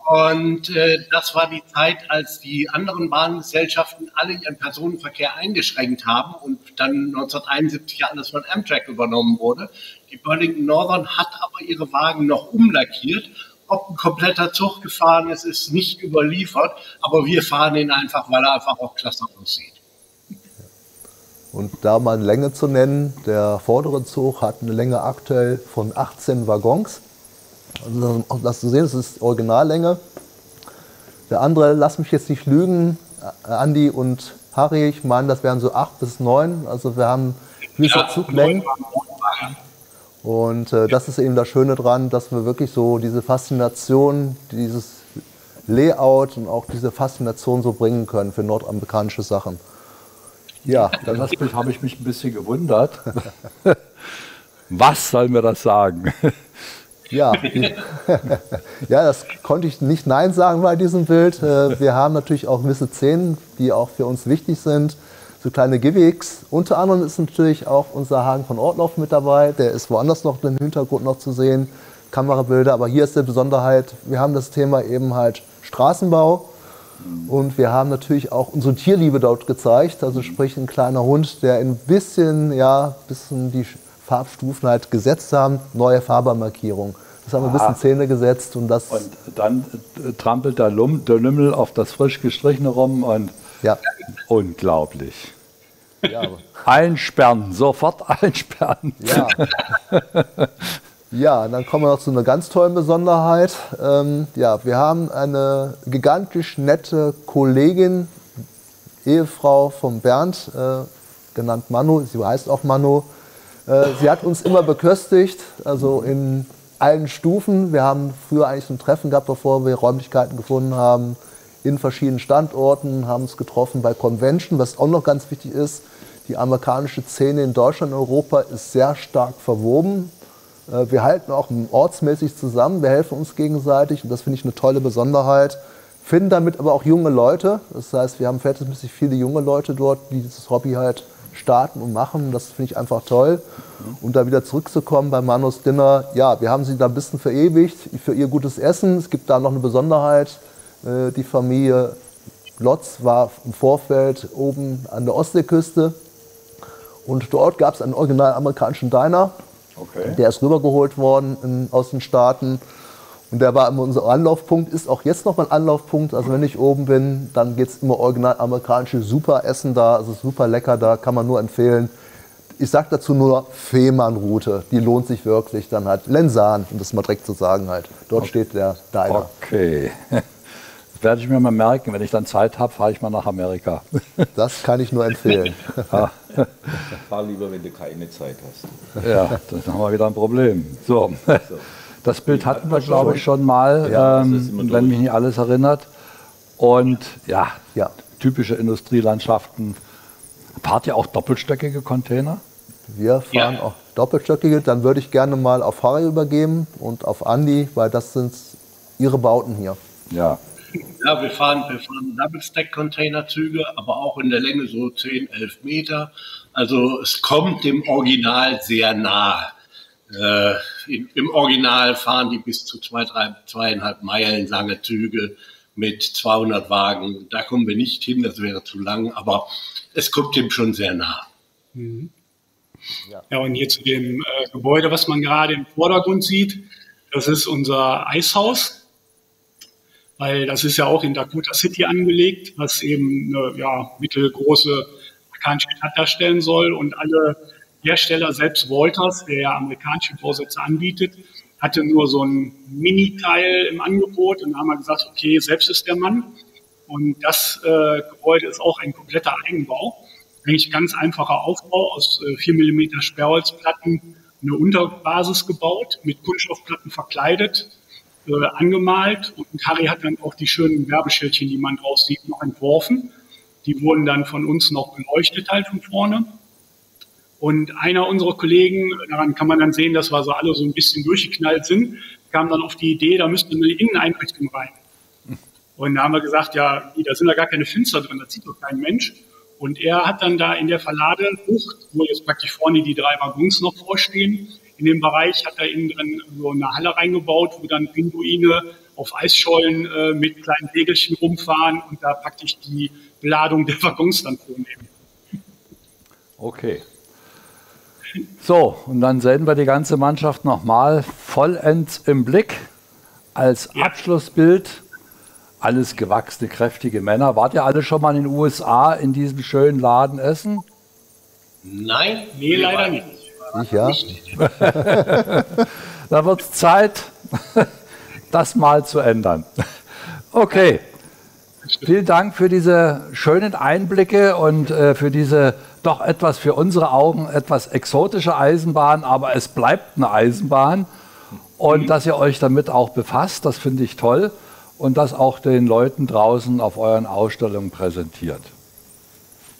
und äh, das war die Zeit, als die anderen Bahngesellschaften alle ihren Personenverkehr eingeschränkt haben und dann 1971 alles von Amtrak übernommen wurde. Die Burlington Northern hat aber ihre Wagen noch umlackiert. Ob ein kompletter Zug gefahren ist, ist nicht überliefert, aber wir fahren ihn einfach, weil er einfach auch klasse aussieht. Und da mal eine Länge zu nennen, der vordere Zug hat eine Länge aktuell von 18 Waggons. Also das zu sehen, das ist Originallänge. Der andere, lass mich jetzt nicht lügen, Andi und Harry, ich meine, das wären so 8 bis 9. Also wir haben gewisse ja, Zuglängen. Und äh, das ist eben das Schöne dran, dass wir wirklich so diese Faszination, dieses Layout und auch diese Faszination so bringen können für nordamerikanische Sachen. Ja, dann das Bild habe ich mich ein bisschen gewundert. Was soll mir das sagen? Ja, ja, das konnte ich nicht Nein sagen bei diesem Bild. Äh, wir haben natürlich auch gewisse Szenen, die auch für uns wichtig sind. So kleine Gimmicks. Unter anderem ist natürlich auch unser Hagen von Ortloff mit dabei. Der ist woanders noch im Hintergrund noch zu sehen. Kamerabilder. Aber hier ist die Besonderheit, wir haben das Thema eben halt Straßenbau. Und wir haben natürlich auch unsere Tierliebe dort gezeigt. Also sprich ein kleiner Hund, der ein bisschen, ja, bisschen die Farbstufen halt gesetzt haben. Neue Farbermarkierung. Das haben wir ein bisschen Zähne gesetzt und das. Und dann äh, trampelt der, Lum, der Lümmel auf das frisch gestrichene rum und. Ja. Unglaublich. Ja. Einsperren, sofort einsperren. Ja. ja, dann kommen wir noch zu einer ganz tollen Besonderheit. Ähm, ja, wir haben eine gigantisch nette Kollegin, Ehefrau von Bernd, äh, genannt Manu, sie heißt auch Manu. Äh, sie hat uns immer beköstigt, also in allen Stufen. Wir haben früher eigentlich so ein Treffen gehabt, bevor wir Räumlichkeiten gefunden haben, in verschiedenen Standorten, haben uns getroffen bei Convention, was auch noch ganz wichtig ist. Die amerikanische Szene in Deutschland und Europa ist sehr stark verwoben. Äh, wir halten auch ortsmäßig zusammen, wir helfen uns gegenseitig und das finde ich eine tolle Besonderheit. Finden damit aber auch junge Leute. Das heißt, wir haben verhältnismäßig viele junge Leute dort, die dieses Hobby halt starten und machen. Das finde ich einfach toll. Und da wieder zurückzukommen bei Manus Dinner, ja, wir haben sie da ein bisschen verewigt für ihr gutes Essen. Es gibt da noch eine Besonderheit. Äh, die Familie Lotz war im Vorfeld oben an der Ostseeküste. Und dort gab es einen original amerikanischen Diner. Okay. Der ist rübergeholt worden aus den Staaten. Und der war immer unser Anlaufpunkt, ist auch jetzt noch mein Anlaufpunkt. Also wenn ich oben bin, dann geht es immer original amerikanische super Essen da, also super lecker da, kann man nur empfehlen. Ich sage dazu nur Fehmarnroute, die lohnt sich wirklich. Dann halt Lensan, um das mal direkt zu sagen halt. Dort okay. steht der Diner. Okay. Das werde ich mir mal merken. Wenn ich dann Zeit habe, fahre ich mal nach Amerika. Das kann ich nur empfehlen. Ja. Fahr lieber, wenn du keine Zeit hast. Ja, dann haben wir wieder ein Problem. So. Das Bild hatten wir, glaube ich, schon mal, ja, ähm, wenn mich nicht alles erinnert. Und ja, ja, typische Industrielandschaften. Fahrt ihr auch doppelstöckige Container? Wir fahren ja. auch doppelstöckige. Dann würde ich gerne mal auf Harry übergeben und auf Andi, weil das sind ihre Bauten hier. Ja, ja, wir fahren, wir fahren Double-Stack-Container-Züge, aber auch in der Länge so 10, 11 Meter. Also es kommt dem Original sehr nahe. Äh, im, Im Original fahren die bis zu zwei, drei, zweieinhalb Meilen lange Züge mit 200 Wagen. Da kommen wir nicht hin, das wäre zu lang, aber es kommt dem schon sehr nah. Mhm. Ja. ja. und hier zu dem äh, Gebäude, was man gerade im Vordergrund sieht, das ist unser Eishaus weil das ist ja auch in Dakota City angelegt, was eben eine ja, mittelgroße amerikanische Stadt darstellen soll. Und alle Hersteller, selbst Walters, der ja amerikanische Bausätze anbietet, hatte nur so ein Mini-Teil im Angebot. Und haben wir gesagt, okay, selbst ist der Mann. Und das äh, Gebäude ist auch ein kompletter Eigenbau. Eigentlich ganz einfacher Aufbau aus äh, 4 mm Sperrholzplatten, eine Unterbasis gebaut, mit Kunststoffplatten verkleidet, äh, angemalt und Harry hat dann auch die schönen Werbeschildchen, die man draus sieht, noch entworfen. Die wurden dann von uns noch beleuchtet halt von vorne. Und einer unserer Kollegen, daran kann man dann sehen, dass wir so alle so ein bisschen durchgeknallt sind, kam dann auf die Idee, da müsste eine Inneneinrichtung rein. Und da haben wir gesagt, ja, da sind da gar keine Fenster drin, da sieht doch kein Mensch. Und er hat dann da in der Verladebucht, wo jetzt praktisch vorne die drei Waggons noch vorstehen, in dem Bereich hat er innen drin so eine Halle reingebaut, wo dann Pinguine auf Eisschollen äh, mit kleinen Regelchen rumfahren und da praktisch die Beladung der Waggons dann vornehmen. Okay. So, und dann sehen wir die ganze Mannschaft nochmal vollends im Blick als ja. Abschlussbild. Alles gewachsene, kräftige Männer. Wart ihr alle schon mal in den USA in diesem schönen Laden essen? Nein, nee, leider nicht. Ich ja. da wird es Zeit, das mal zu ändern. Okay. Vielen Dank für diese schönen Einblicke und äh, für diese doch etwas für unsere Augen etwas exotische Eisenbahn, aber es bleibt eine Eisenbahn. Und dass ihr euch damit auch befasst, das finde ich toll. Und das auch den Leuten draußen auf euren Ausstellungen präsentiert.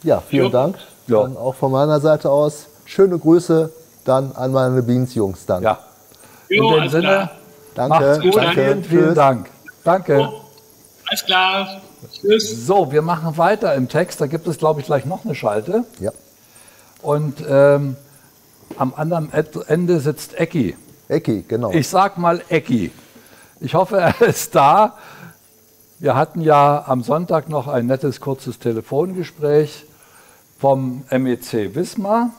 Ja, vielen jo. Dank. Ja. Dann auch von meiner Seite aus schöne Grüße dann an meine Beans-Jungs dann. Ja. In dem Sinne, danke. Macht's gut. Danke. Vielen, vielen Dank. Danke. Oh, alles klar. Tschüss. So, wir machen weiter im Text. Da gibt es, glaube ich, gleich noch eine Schalte. Ja. Und ähm, am anderen Ende sitzt Ecki. Ecki, genau. Ich sag mal Ecki. Ich hoffe, er ist da. Wir hatten ja am Sonntag noch ein nettes, kurzes Telefongespräch vom MEC Wismar.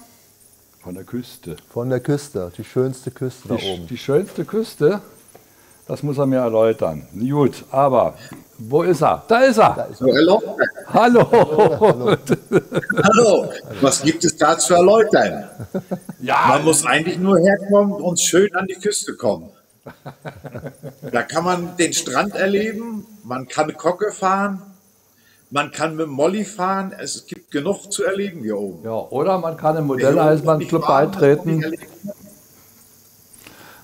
Von der Küste. Von der Küste, die schönste Küste die, da oben. Die schönste Küste, das muss er mir erläutern. Gut, aber wo ist er? Da ist er. Da ist er. Hallo. Hallo. Hallo. Was gibt es da zu erläutern? Ja. Man muss eigentlich nur herkommen und schön an die Küste kommen. Da kann man den Strand erleben, man kann Kocke fahren, man kann mit Molly fahren. Es gibt genug zu erleben hier oben. Ja, oder man kann im Modelleisenbahnclub beitreten.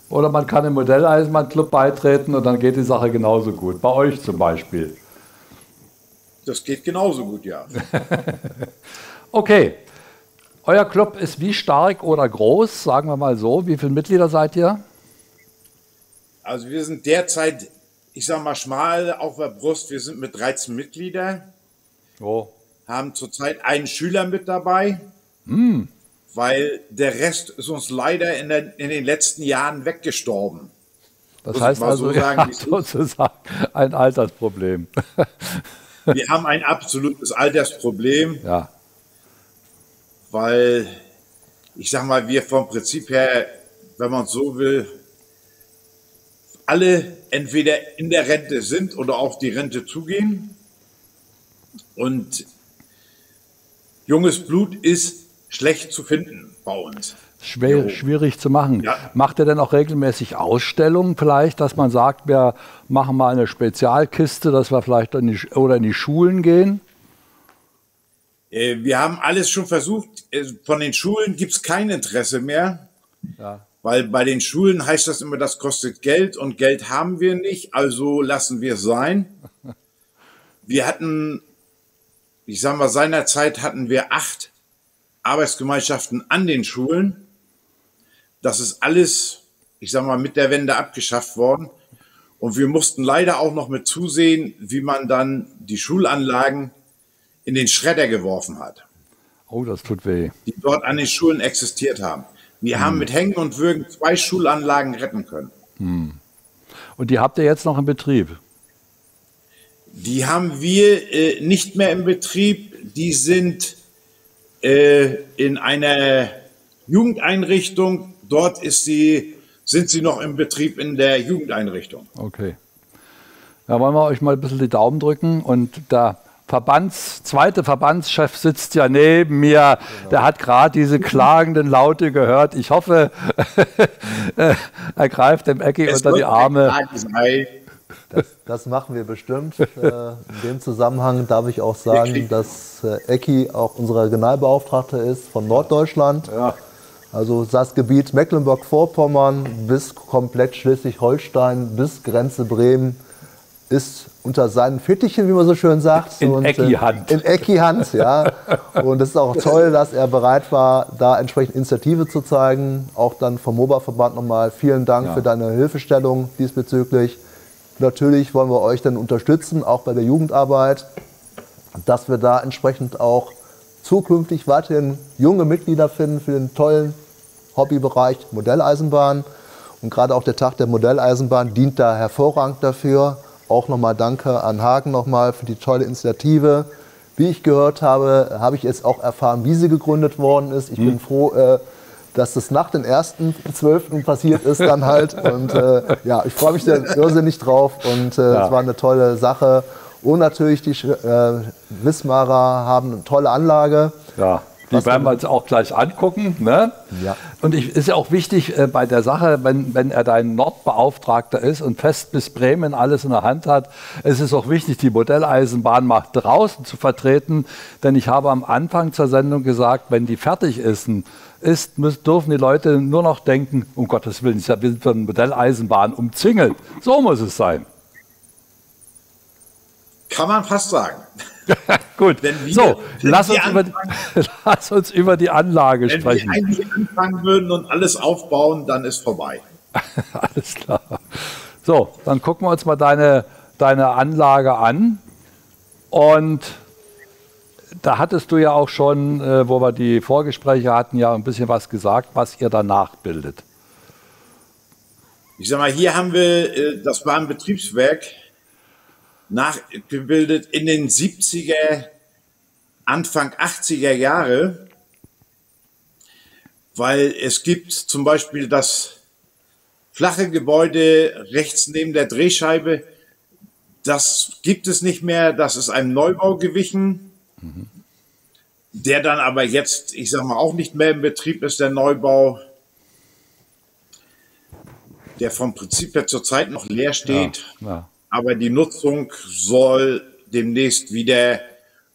Oder man kann im Modelleisenbahnclub beitreten und dann geht die Sache genauso gut. Bei euch zum Beispiel. Das geht genauso gut, ja. okay. Euer Club ist wie stark oder groß, sagen wir mal so. Wie viele Mitglieder seid ihr? Also wir sind derzeit, ich sag mal schmal auf der Brust, wir sind mit 13 Mitgliedern. Oh. Haben zurzeit einen Schüler mit dabei, Hm. weil der Rest ist uns leider in, der, in den letzten Jahren weggestorben. Das Muss heißt also, so sagen, ist. sozusagen ein Altersproblem. Wir haben ein absolutes Altersproblem, ja. weil ich sag mal, wir vom Prinzip her, wenn man so will, alle entweder in der Rente sind oder auf die Rente zugehen. Und junges Blut ist schlecht zu finden bei uns. Schwer, schwierig zu machen. Ja. Macht ihr denn auch regelmäßig Ausstellungen vielleicht, dass man sagt, wir machen mal eine Spezialkiste, dass wir vielleicht in die, oder in die Schulen gehen? Äh, Wir haben alles schon versucht. Äh, Von den Schulen gibt es kein Interesse mehr, Ja. weil bei den Schulen heißt das immer, das kostet Geld und Geld haben wir nicht, also lassen wir es sein. Wir hatten, ich sag mal, seinerzeit hatten wir acht Arbeitsgemeinschaften an den Schulen. Das ist alles, ich sag mal, mit der Wende abgeschafft worden. Und wir mussten leider auch noch mit zusehen, wie man dann die Schulanlagen in den Schredder geworfen hat, Oh, das tut weh. die dort an den Schulen existiert haben. Wir haben mit Hängen und Würgen zwei Schulanlagen retten können. Hm. Und die habt ihr jetzt noch in Betrieb? Die haben wir äh, nicht mehr im Betrieb. Die sind äh, in einer Jugendeinrichtung. Dort ist sie, sind sie noch im Betrieb in der Jugendeinrichtung. Okay. Da wollen wir euch mal ein bisschen die Daumen drücken und der Verbands, zweite Verbandschef sitzt ja neben mir. Der hat gerade diese klagenden Laute gehört. Ich hoffe, er greift dem Ecki unter die Arme. Sein. Das, das machen wir bestimmt. Äh, in dem Zusammenhang darf ich auch sagen, dass äh, Ecki auch unsere Regionalbeauftragte ist von Norddeutschland. Also das Gebiet Mecklenburg-Vorpommern bis komplett Schleswig-Holstein bis Grenze Bremen ist unter seinen Fittichen, wie man so schön sagt. In äh, Ecki-Hand. In Ecki-Hand, ja. Und es ist auch toll, dass er bereit war, da entsprechend Initiative zu zeigen. Auch dann vom MOBA-Verband nochmal vielen Dank Ja. für deine Hilfestellung diesbezüglich. Natürlich wollen wir euch dann unterstützen, auch bei der Jugendarbeit, dass wir da entsprechend auch zukünftig weiterhin junge Mitglieder finden für den tollen Hobbybereich Modelleisenbahn. Und gerade auch der Tag der Modelleisenbahn dient da hervorragend dafür. Auch nochmal Danke an Hagen nochmal für die tolle Initiative. Wie ich gehört habe, habe ich jetzt auch erfahren, wie sie gegründet worden ist. Ich bin froh, äh, dass das nach dem 1.12. passiert ist dann halt. Und äh, ja, ich freue mich sehr irrsinnig drauf und äh, Ja. es war eine tolle Sache. Und natürlich die äh, Wismarer haben eine tolle Anlage. Ja, die werden wir uns auch gleich angucken. Ne? Ja. Und ich, ist ja auch wichtig äh, bei der Sache, wenn, wenn er dein Nordbeauftragter ist und fest bis Bremen alles in der Hand hat, es ist auch wichtig, die Modelleisenbahn mal draußen zu vertreten. Denn ich habe am Anfang zur Sendung gesagt, wenn die fertig ist, ist müssen, dürfen die Leute nur noch denken, um Gottes Willen, ich bin von Modelleisenbahn umzingelt. So muss es sein. Kann man fast sagen. Gut, Wenn wir- so, wenn lass uns, über, die- lass uns über die Anlage Wenn sprechen. wir eigentlich anfangen würden und alles aufbauen, dann ist vorbei. Alles klar. So, dann gucken wir uns mal deine, deine Anlage an. Und da hattest du ja auch schon, äh, wo wir die Vorgespräche hatten, ja ein bisschen was gesagt, was ihr danach bildet. Ich sag mal, hier haben wir, äh, das war ein Betriebswerk, nachgebildet in den 70er, Anfang 80er Jahre, weil es gibt zum Beispiel das flache Gebäude rechts neben der Drehscheibe, das gibt es nicht mehr. Das ist einem Neubau gewichen, der dann aber jetzt, ich sag mal, auch nicht mehr im Betrieb ist, der Neubau, der vom Prinzip her zurzeit noch leer steht. Ja. Aber die Nutzung soll demnächst wieder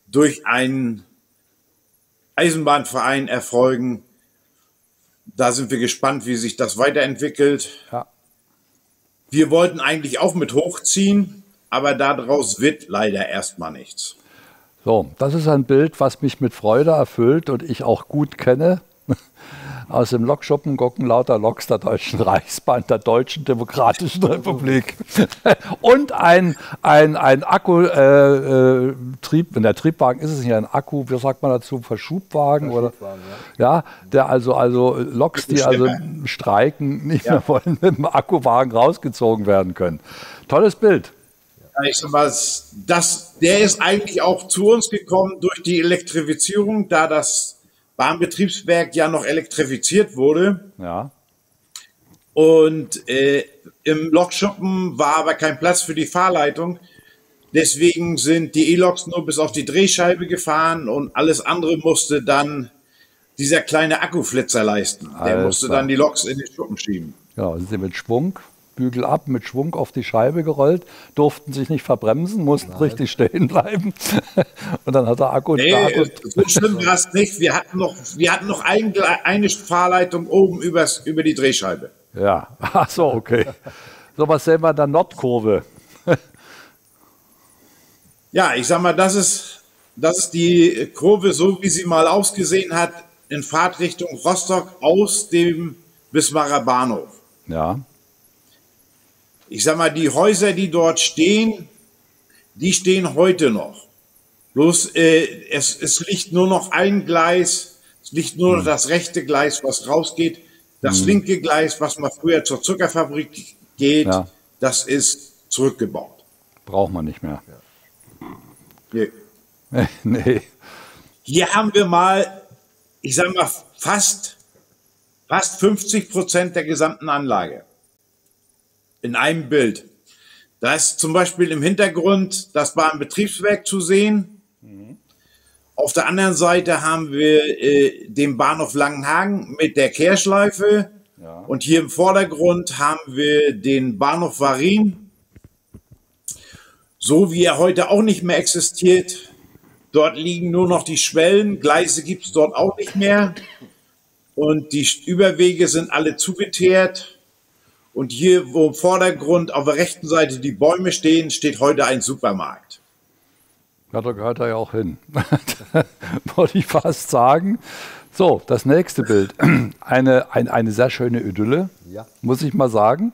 durch einen Eisenbahnverein erfolgen. Da sind wir gespannt, wie sich das weiterentwickelt. Ja. Wir wollten eigentlich auch mit hochziehen, aber daraus wird leider erstmal nichts. So, das ist ein Bild, was mich mit Freude erfüllt und ich auch gut kenne. Aus dem Lokschuppen gucken lauter Loks der Deutschen Reichsbahn, der Deutschen Demokratischen Republik. und ein, ein, ein Akku, äh, äh, Trieb, in der Triebwagen ist es nicht ein Akku, wie sagt man dazu, Verschubwagen? oder? Ja, der also, also Loks, die also streiken, nicht mehr wollen, mit dem Akkuwagen rausgezogen werden können. Tolles Bild. Ja, Ich sag mal, das, der ist eigentlich auch zu uns gekommen durch die Elektrifizierung, da das Bahnbetriebswerk ja noch elektrifiziert wurde. Ja. Und äh, im Lokschuppen war aber kein Platz für die Fahrleitung. Deswegen sind die E-Loks nur bis auf die Drehscheibe gefahren und alles andere musste dann dieser kleine Akkuflitzer leisten. Der Alles musste dann die Loks in den Schuppen schieben. Genau, sind sie mit Schwung, Bügel ab, mit Schwung auf die Scheibe gerollt, durften sich nicht verbremsen, mussten richtig stehen bleiben. Und dann hat der Akku, Nee, der Akku so schlimm war es nicht. Wir hatten noch, wir hatten noch ein, eine Fahrleitung oben übers, über die Drehscheibe. Ja, ach so, okay. So, was sehen wir in der Nordkurve? Ja, ich sag mal, das ist, das ist die Kurve, so wie sie mal ausgesehen hat, in Fahrtrichtung Rostock aus dem Wismarer Bahnhof. Ja, Ich sag mal, die Häuser, die dort stehen, die stehen heute noch. Bloß äh, es, es liegt nur noch ein Gleis, es liegt nur noch das rechte Gleis, was rausgeht. Das Hm. linke Gleis, was mal früher zur Zuckerfabrik geht, Ja. das ist zurückgebaut. braucht man nicht mehr. Nee. nee. Hier haben wir mal, ich sag mal, fast, fast 50 Prozent der gesamten Anlage. In einem Bild. Da ist zum Beispiel im Hintergrund das Bahnbetriebswerk zu sehen. Auf der anderen Seite haben wir äh, den Bahnhof Langenhagen mit der Kehrschleife. Und hier im Vordergrund haben wir den Bahnhof Varin. So wie er heute auch nicht mehr existiert. Dort liegen nur noch die Schwellen. Gleise gibt es dort auch nicht mehr. Und die Überwege sind alle zugeteert. Und hier, wo im Vordergrund auf der rechten Seite die Bäume stehen, steht heute ein Supermarkt. Ja, da gehört er ja auch hin. Wollte ich fast sagen. So, das nächste Bild. Eine, ein, eine sehr schöne Idylle, Ja. muss ich mal sagen.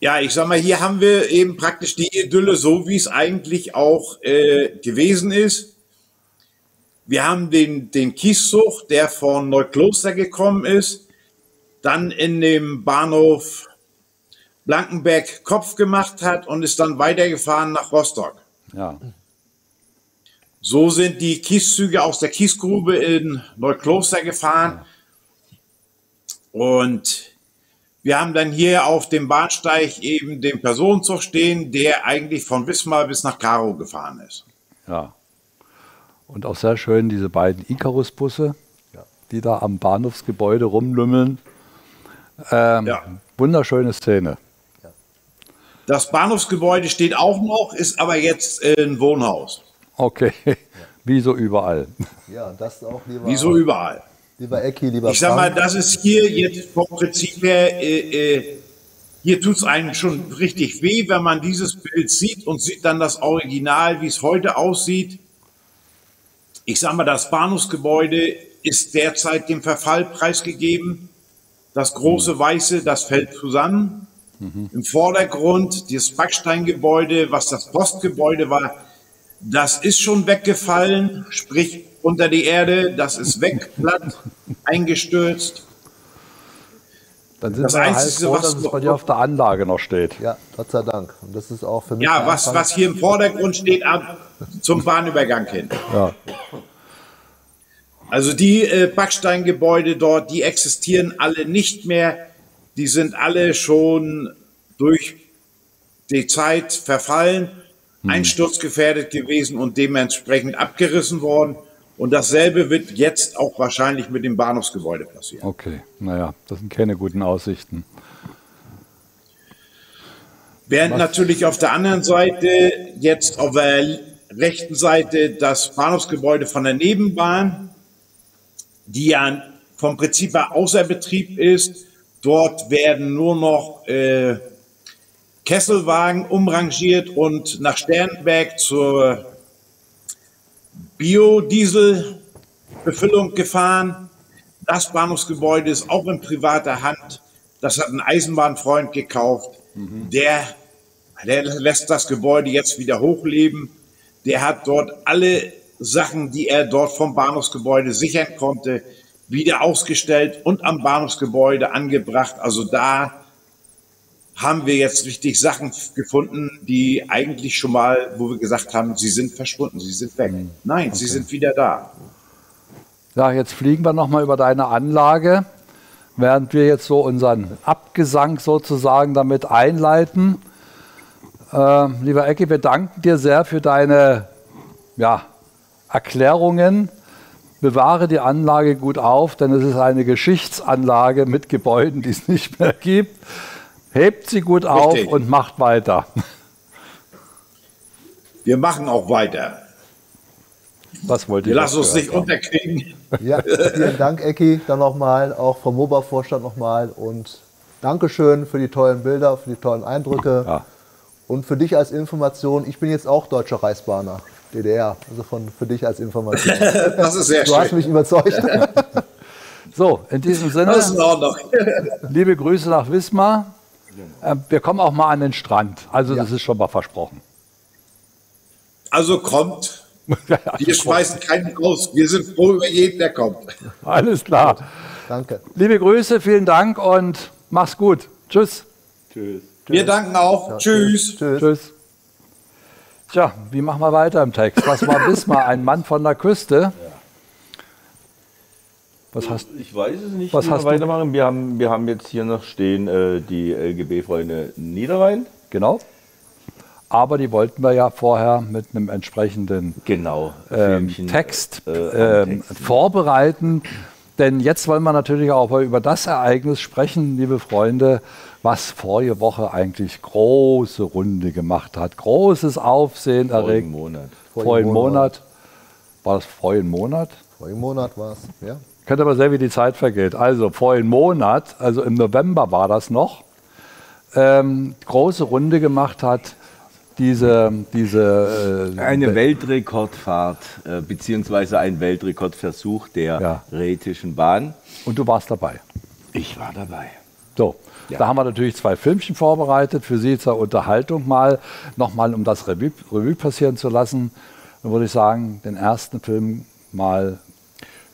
Ja, ich sag mal, hier haben wir eben praktisch die Idylle so, wie es eigentlich auch äh, gewesen ist. Wir haben den, den Kieszug, der von Neukloster gekommen ist, dann in dem Bahnhof Blankenberg Kopf gemacht hat und ist dann weitergefahren nach Rostock. Ja. So sind die Kieszüge aus der Kiesgrube in Neukloster gefahren. Und wir haben dann hier auf dem Bahnsteig eben den Personenzug stehen, der eigentlich von Wismar bis nach Karo gefahren ist. Ja. Und auch sehr schön diese beiden Icarus-Busse, die da am Bahnhofsgebäude rumlümmeln. Ähm, Wunderschöne Szene. Das Bahnhofsgebäude steht auch noch, ist aber jetzt ein Wohnhaus. Okay, wie so überall. Ja, das auch lieber. Wie so überall. Lieber Ecki, lieber Ich sag mal, das ist hier jetzt vom Prinzip her, äh, äh, hier tut es einem schon richtig weh, wenn man dieses Bild sieht und sieht dann das Original, wie es heute aussieht. Ich sag mal, das Bahnhofsgebäude ist derzeit dem Verfall preisgegeben. Das große Weiße, das fällt zusammen. Im Vordergrund das Backsteingebäude, was das Postgebäude war, das ist schon weggefallen, sprich unter die Erde, das ist weg, platt, eingestürzt. Dann sind Das wir halt Einzige, froh, was dass es noch- bei dir auf der Anlage noch steht. Ja, Gott sei Dank. Und das ist auch für mich. Ja, was, was hier im Vordergrund steht, ab zum Bahnübergang hin. Ja. Also die äh, Backsteingebäude dort, die existieren alle nicht mehr. Die sind alle schon durch die Zeit verfallen, einsturzgefährdet gewesen und dementsprechend abgerissen worden. Und dasselbe wird jetzt auch wahrscheinlich mit dem Bahnhofsgebäude passieren. Okay, naja, das sind keine guten Aussichten. Während Was? natürlich auf der anderen Seite jetzt auf der rechten Seite das Bahnhofsgebäude von der Nebenbahn, die ja vom Prinzip her außer Betrieb ist, dort werden nur noch äh, Kesselwagen umrangiert und nach Sternberg zur Biodieselbefüllung gefahren. Das Bahnhofsgebäude ist auch in privater Hand. Das hat ein Eisenbahnfreund gekauft. Der, der lässt das Gebäude jetzt wieder hochleben. Der hat dort alle Sachen, die er dort vom Bahnhofsgebäude sichern konnte, wieder ausgestellt und am Bahnhofsgebäude angebracht. Also da haben wir jetzt richtig Sachen gefunden, die eigentlich schon mal, wo wir gesagt haben, sie sind verschwunden, sie sind weg. Nein, sie sind wieder da. Ja, jetzt fliegen wir nochmal über deine Anlage, während wir jetzt so unseren Abgesang sozusagen damit einleiten. Äh, lieber Ecki, wir danken dir sehr für deine ja, Erklärungen. Bewahre die Anlage gut auf, denn es ist eine Geschichtsanlage mit Gebäuden, die es nicht mehr gibt. Hebt sie gut auf Richtig. und macht weiter. Wir machen auch weiter. Was wollt Wir ihr lassen uns nicht haben? unterkriegen. Ja, vielen Dank, Ecki, dann nochmal, auch vom MOBA-Vorstand nochmal und Dankeschön für die tollen Bilder, für die tollen Eindrücke und für dich als Information. Ich bin jetzt auch deutscher Reichsbahner, DDR, also von, für dich als Information. Das ist sehr Du hast schön. mich überzeugt. So, in diesem Sinne, Das ist in Ordnung. liebe Grüße nach Wismar. Äh, Wir kommen auch mal an den Strand. Also das ist schon mal versprochen. Also kommt. Wir schmeißen keinen raus. Wir sind froh über jeden, der kommt. Alles klar. Danke. Liebe Grüße, vielen Dank und mach's gut. Tschüss. Tschüss. Wir danken auch. Tschüss. Tschüss. Tja, wie machen wir weiter im Text? Was war Wismar? Ein Mann von der Küste. Was hast Ich weiß es nicht, Was wir hast du? weitermachen. Wir haben, wir haben jetzt hier noch stehen äh, die LGB-Freunde Niederrhein. Genau. Aber die wollten wir ja vorher mit einem entsprechenden Genau, ähm, Filmchen, Text äh, ähm, vorbereiten. Denn jetzt wollen wir natürlich auch über das Ereignis sprechen, liebe Freunde, was vorige Woche eigentlich große Runde gemacht hat. Großes Aufsehen Vorigen erregt. Monat. Vorigen Monat. War das vorigen Monat? Vorigen Monat war es, ja. Könnt aber sehen, wie die Zeit vergeht. Also vorigen Monat, also im November war das noch, ähm, große Runde gemacht hat, diese, diese äh, Eine Weltrekordfahrt, äh, beziehungsweise ein Weltrekordversuch der Rätischen Bahn. Und du warst dabei. Ich war dabei. So, da haben wir natürlich zwei Filmchen vorbereitet, für Sie zur Unterhaltung mal, nochmal um das Revue, Revue passieren zu lassen. Dann würde ich sagen, den ersten Film mal.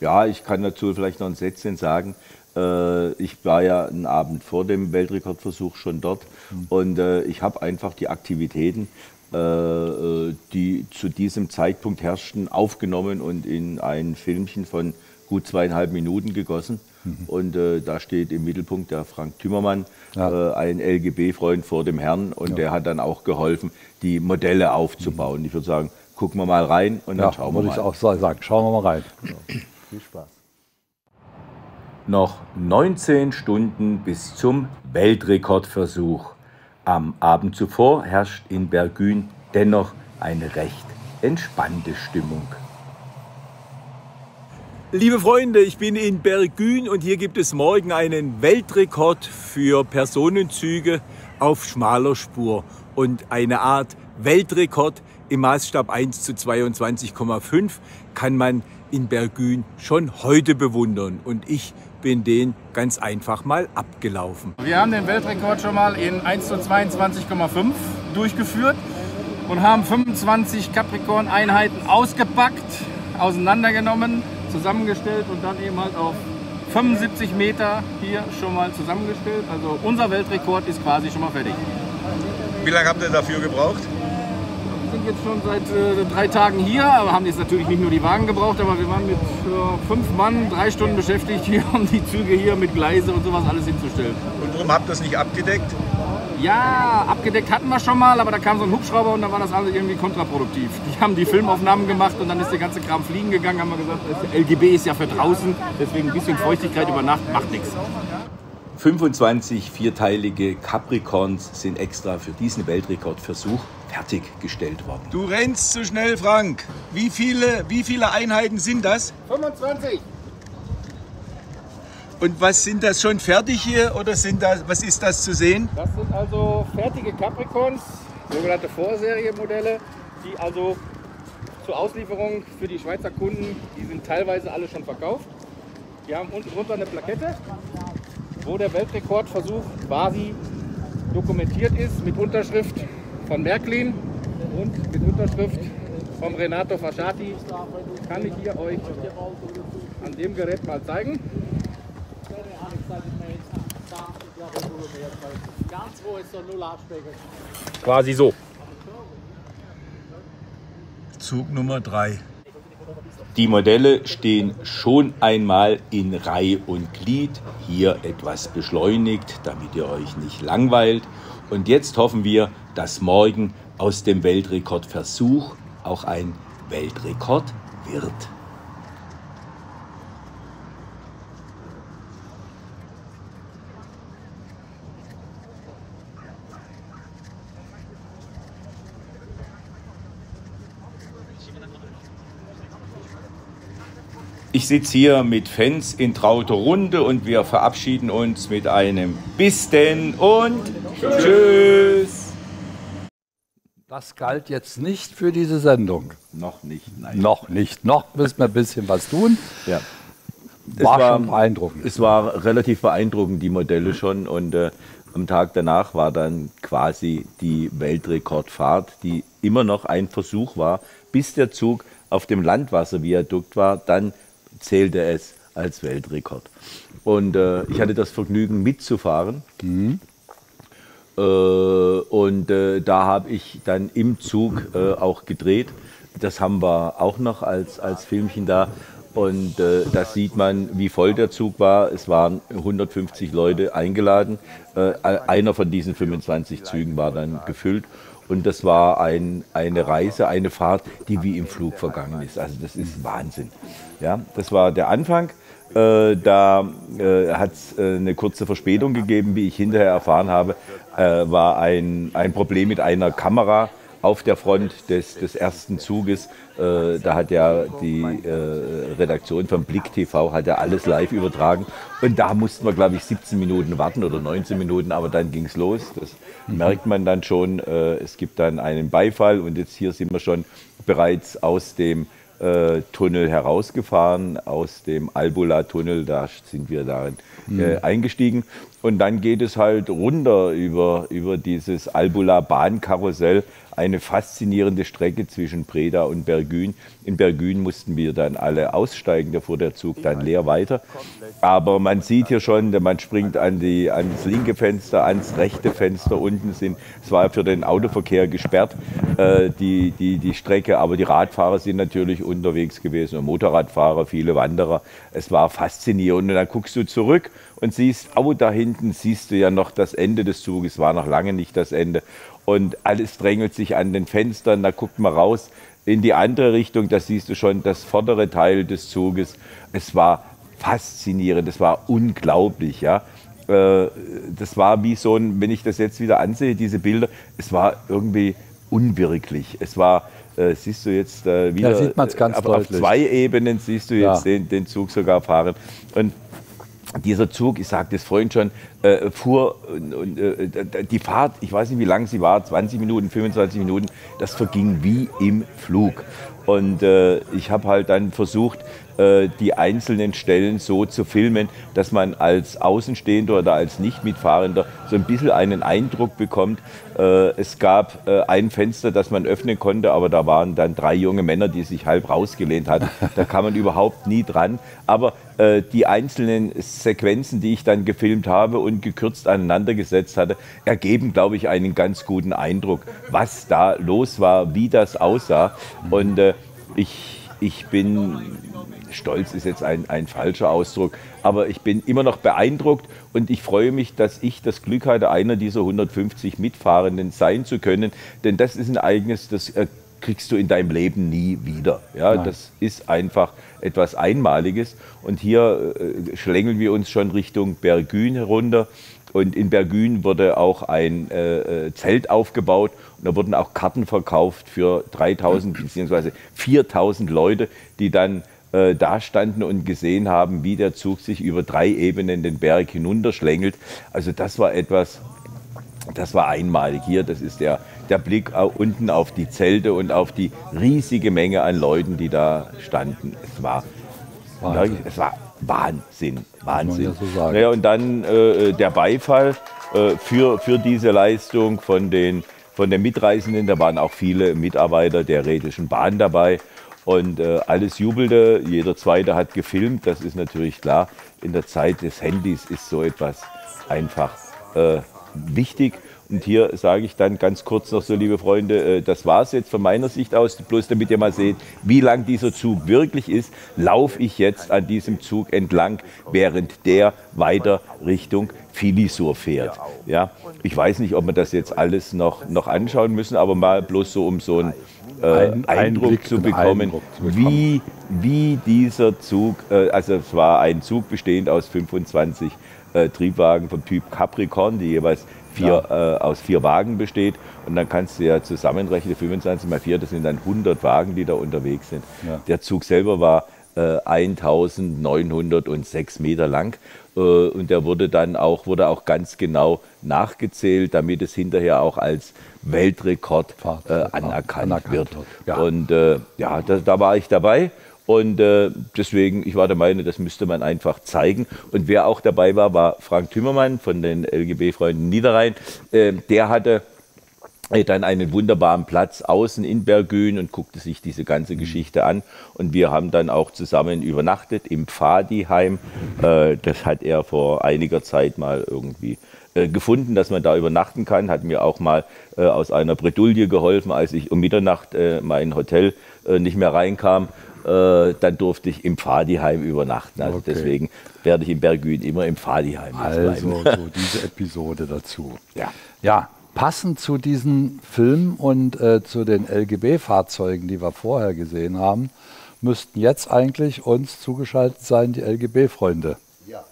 Ja, ich kann dazu vielleicht noch ein Sätzchen sagen. Äh, ich war ja einen Abend vor dem Weltrekordversuch schon dort und äh, ich habe einfach die Aktivitäten, äh, die zu diesem Zeitpunkt herrschten, aufgenommen und in ein Filmchen von gut zweieinhalb Minuten gegossen. Und äh, da steht im Mittelpunkt der Frank Tümmermann, äh, ein LGB-Freund vor dem Herrn. Und der hat dann auch geholfen, die Modelle aufzubauen. Ich würde sagen, gucken wir mal rein und dann Ja, schauen wir würde mal. ich auch so sagen. Schauen wir mal rein. Viel Spaß. Noch 19 Stunden bis zum Weltrekordversuch. Am Abend zuvor herrscht in Bergün dennoch eine recht entspannte Stimmung. Liebe Freunde, ich bin in Bergün und hier gibt es morgen einen Weltrekord für Personenzüge auf schmaler Spur und eine Art Weltrekord im Maßstab 1 zu 22,5 kann man in Bergün schon heute bewundern und ich bin den ganz einfach mal abgelaufen. Wir haben den Weltrekord schon mal in 1 zu 22,5 durchgeführt und haben 25 Capricorn-Einheiten ausgepackt, auseinandergenommen, zusammengestellt und dann eben halt auf 75 Meter hier schon mal zusammengestellt. Also unser Weltrekord ist quasi schon mal fertig. Wie lange habt ihr dafür gebraucht? Wir sind jetzt schon seit äh, drei Tagen hier, aber haben jetzt natürlich nicht nur die Wagen gebraucht, aber wir waren mit äh, fünf Mann drei Stunden beschäftigt, hier, um die Züge hier mit Gleise und sowas alles hinzustellen. Und warum habt ihr das nicht abgedeckt? Ja, abgedeckt hatten wir schon mal, aber da kam so ein Hubschrauber und dann war das alles irgendwie kontraproduktiv. Die haben die Filmaufnahmen gemacht und dann ist der ganze Kram fliegen gegangen, haben wir gesagt, das LGB ist ja für draußen, deswegen ein bisschen Feuchtigkeit über Nacht macht nichts. 25 vierteilige Capricorns sind extra für diesen Weltrekordversuch fertiggestellt worden. Du rennst zu schnell, Frank. Wie viele, wie viele Einheiten sind das? 25. Und was sind das schon fertig hier oder sind das, was ist das zu sehen? Das sind also fertige Capricorns, sogenannte Vorseriemodelle, die also zur Auslieferung für die Schweizer Kunden, die sind teilweise alle schon verkauft. Die haben unten drunter eine Plakette, wo der Weltrekordversuch quasi dokumentiert ist mit Unterschrift von Märklin und mit Unterschrift vom Renato Fasciati. Kann ich hier euch an dem Gerät mal zeigen. Ganz wo ist so null Abspiegel. Quasi so. Zug Nummer 3. Die Modelle stehen schon einmal in Reihe und Glied, hier etwas beschleunigt, damit ihr euch nicht langweilt. Und jetzt hoffen wir, dass morgen aus dem Weltrekordversuch auch ein Weltrekord wird. Ich sitze hier mit Fans in trauter Runde und wir verabschieden uns mit einem Bis denn und Tschüss. Das galt jetzt nicht für diese Sendung. Noch nicht, nein. Noch nicht. Noch müssen wir ein bisschen was tun. Ja. War, schon beeindruckend. Es war relativ beeindruckend, die Modelle schon. Und äh, am Tag danach war dann quasi die Weltrekordfahrt, die immer noch ein Versuch war, bis der Zug auf dem Landwasserviadukt war. Dann zählte es als Weltrekord. Und äh, ich hatte das Vergnügen mitzufahren. Mhm. Äh, und äh, da habe ich dann im Zug äh, auch gedreht. Das haben wir auch noch als, als Filmchen da. Und äh, da sieht man, wie voll der Zug war. Es waren 150 Leute eingeladen. Äh, einer von diesen 25 Zügen war dann gefüllt. Und das war ein, eine Reise, eine Fahrt, die wie im Flug vergangen ist. Also das ist Wahnsinn. Ja, das war der Anfang. Äh, da äh, hat es äh, eine kurze Verspätung gegeben, wie ich hinterher erfahren habe, äh, war ein, ein Problem mit einer Kamera auf der Front des, des ersten Zuges. Äh, da hat ja die äh, Redaktion von Blick TV hat ja alles live übertragen. Und da mussten wir, glaube ich, 17 Minuten warten oder 19 Minuten, aber dann ging es los. Das merkt man dann schon. es gibt dann einen Beifall und jetzt hier sind wir schon bereits aus dem Tunnel herausgefahren, aus dem Albula-Tunnel, da sind wir darin äh, Mhm. eingestiegen. Und dann geht es halt runter über, über dieses Albula-Bahnkarussell, eine faszinierende Strecke zwischen Breda und Bergün. In Bergün mussten wir dann alle aussteigen, da fuhr der Zug dann leer weiter. Aber man sieht hier schon, man springt an die, ans linke Fenster, ans rechte Fenster. Unten sind, es war für den Autoverkehr gesperrt, äh, die, die, die Strecke. Aber die Radfahrer sind natürlich unterwegs gewesen und Motorradfahrer, viele Wanderer. Es war faszinierend. Und dann guckst du zurück und siehst, oh, da hinten siehst du ja noch das Ende des Zuges, war noch lange nicht das Ende. Und alles drängelt sich an den Fenstern, da guckt man raus in die andere Richtung, da siehst du schon das vordere Teil des Zuges. Es war faszinierend, es war unglaublich, ja. Äh, Das war wie so ein, wenn ich das jetzt wieder ansehe, diese Bilder, es war irgendwie unwirklich. Es war, äh, siehst du jetzt äh, wieder, sieht man's ganz auf, auf zwei Ebenen siehst du Ja. jetzt den, den Zug sogar fahren. Und dieser Zug, ich sagte es vorhin schon, äh, fuhr und, äh, die Fahrt, ich weiß nicht, wie lang sie war, 20 Minuten, 25 Minuten, das verging wie im Flug. Und äh, ich habe halt dann versucht, äh, die einzelnen Stellen so zu filmen, dass man als Außenstehender oder als Nicht-Mitfahrender so ein bisschen einen Eindruck bekommt. Äh, es gab äh, ein Fenster, das man öffnen konnte, aber da waren dann drei junge Männer, die sich halb rausgelehnt hatten. Da kam man überhaupt nie dran. Aber äh, die einzelnen Sequenzen, die ich dann gefilmt habe und gekürzt aneinandergesetzt hatte, ergeben, glaube ich, einen ganz guten Eindruck, was da los war, wie das aussah. Und äh, ich, ich bin stolz ist jetzt ein, ein falscher Ausdruck, aber ich bin immer noch beeindruckt und ich freue mich, dass ich das Glück hatte, einer dieser 150 Mitfahrenden sein zu können, denn das ist ein Ereignis, das äh, kriegst du in deinem Leben nie wieder. Ja, das ist einfach etwas Einmaliges. Und hier äh, schlängeln wir uns schon Richtung Bergün herunter. Und in Bergün wurde auch ein äh, äh Zelt aufgebaut und da wurden auch Karten verkauft für 3000 bzw. 4000 Leute, die dann äh, da standen und gesehen haben, wie der Zug sich über drei Ebenen den Berg hinunterschlängelt. Also das war etwas, das war einmalig hier. Das ist der, der Blick unten auf die Zelte und auf die riesige Menge an Leuten, die da standen. Es war, Wahnsinn. es war Wahnsinn. Wahnsinn. Ja so naja, und dann äh, der Beifall äh, für, für diese Leistung von den, von den Mitreisenden. Da waren auch viele Mitarbeiter der Rätischen Bahn dabei. Und äh, alles jubelte, jeder Zweite hat gefilmt, das ist natürlich klar. In der Zeit des Handys ist so etwas einfach äh, wichtig. Und hier sage ich dann ganz kurz noch so, liebe Freunde, äh, das war es jetzt von meiner Sicht aus. Bloß damit ihr mal seht, wie lang dieser Zug wirklich ist, laufe ich jetzt an diesem Zug entlang, während der weiter Richtung Filisur fährt. Ja, ich weiß nicht, ob wir das jetzt alles noch, noch anschauen müssen, aber mal bloß so, um so einen äh, Ein, Eindruck, zu bekommen, Eindruck zu bekommen, wie, wie dieser Zug, äh, also es war ein Zug bestehend aus 25 äh, Triebwagen vom Typ Capricorn, die jeweils vier, ja. äh, aus vier Wagen besteht. Und dann kannst du ja zusammenrechnen, 25 mal 4, das sind dann 100 Wagen, die da unterwegs sind. Ja. Der Zug selber war äh, 1906 Meter lang. Äh, und der wurde dann auch, wurde auch ganz genau nachgezählt, damit es hinterher auch als Weltrekord äh, anerkannt, anerkannt, wird. Ja. Und äh, ja, da, da war ich dabei. Und äh, deswegen, ich war der Meinung, das müsste man einfach zeigen. Und wer auch dabei war, war Frank Tümmermann von den LGB-Freunden Niederrhein. Äh, der hatte äh, dann einen wunderbaren Platz außen in Bergün und guckte sich diese ganze mhm. Geschichte an. Und wir haben dann auch zusammen übernachtet im Pfadiheim. Äh, das hat er vor einiger Zeit mal irgendwie äh, gefunden, dass man da übernachten kann. Hat mir auch mal äh, aus einer Bredouille geholfen, als ich um Mitternacht äh, mein Hotel nicht mehr reinkam äh, dann durfte ich im Pfadiheim übernachten. Also okay. deswegen werde ich in Bergün immer im Pfadiheim also, bleiben. so diese Episode dazu. Ja. Ja, passend zu diesem Film und äh, zu den LGB-Fahrzeugen, die wir vorher gesehen haben, müssten jetzt eigentlich uns zugeschaltet sein die LGB-Freunde. Ja.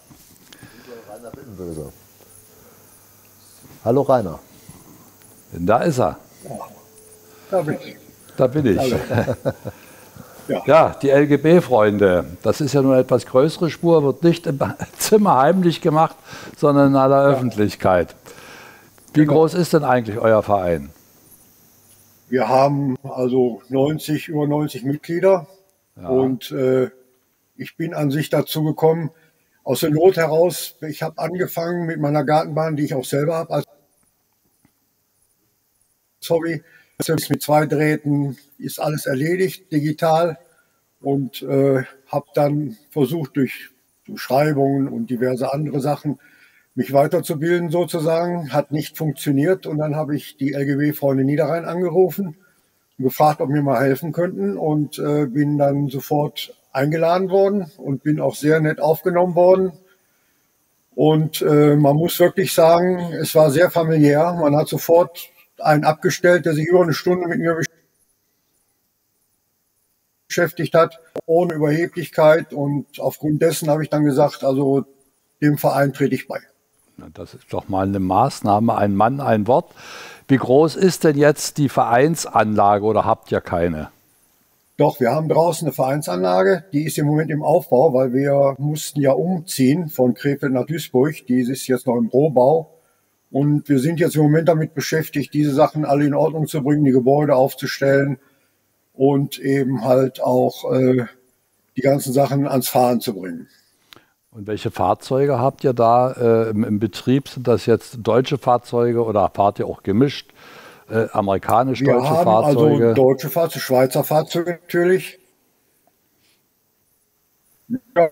Rainer Bittenböse. Hallo Rainer. Da ist er. Ja. Da bin ich. Da bin ich. Ja, ja die LGB-Freunde. Das ist ja nur eine etwas größere Spur, wird nicht im Zimmer heimlich gemacht, sondern in aller ja. Öffentlichkeit. Wie genau. groß ist denn eigentlich euer Verein? Wir haben also 90, über 90 Mitglieder ja. und äh, ich bin an sich dazu gekommen, aus der Not heraus, ich habe angefangen mit meiner Gartenbahn, die ich auch selber habe als Hobby, selbst mit zwei Drähten ist alles erledigt, digital. Und äh, habe dann versucht, durch Beschreibungen und diverse andere Sachen mich weiterzubilden sozusagen. Hat nicht funktioniert. Und dann habe ich die LGW-Freunde Niederrhein angerufen und gefragt, ob mir mal helfen könnten. Und äh, bin dann sofort eingeladen worden und bin auch sehr nett aufgenommen worden. Und äh, man muss wirklich sagen, es war sehr familiär. Man hat sofort einen abgestellt, der sich über eine Stunde mit mir beschäftigt hat, ohne Überheblichkeit. Und aufgrund dessen habe ich dann gesagt, also dem Verein trete ich bei. Das ist doch mal eine Maßnahme, ein Mann, ein Wort. Wie groß ist denn jetzt die Vereinsanlage oder habt ihr keine? Doch, wir haben draußen eine Vereinsanlage, die ist im Moment im Aufbau, weil wir mussten ja umziehen von Krefeld nach Duisburg. Die ist jetzt noch im Rohbau. Und wir sind jetzt im Moment damit beschäftigt, diese Sachen alle in Ordnung zu bringen, die Gebäude aufzustellen und eben halt auch äh, die ganzen Sachen ans Fahren zu bringen. Und welche Fahrzeuge habt ihr da äh, im, im, Betrieb? Sind das jetzt deutsche Fahrzeuge oder fahrt ihr auch gemischt? Äh, amerikanisch-deutsche Fahrzeuge? Also deutsche Fahrzeuge, Schweizer Fahrzeuge natürlich. Ja,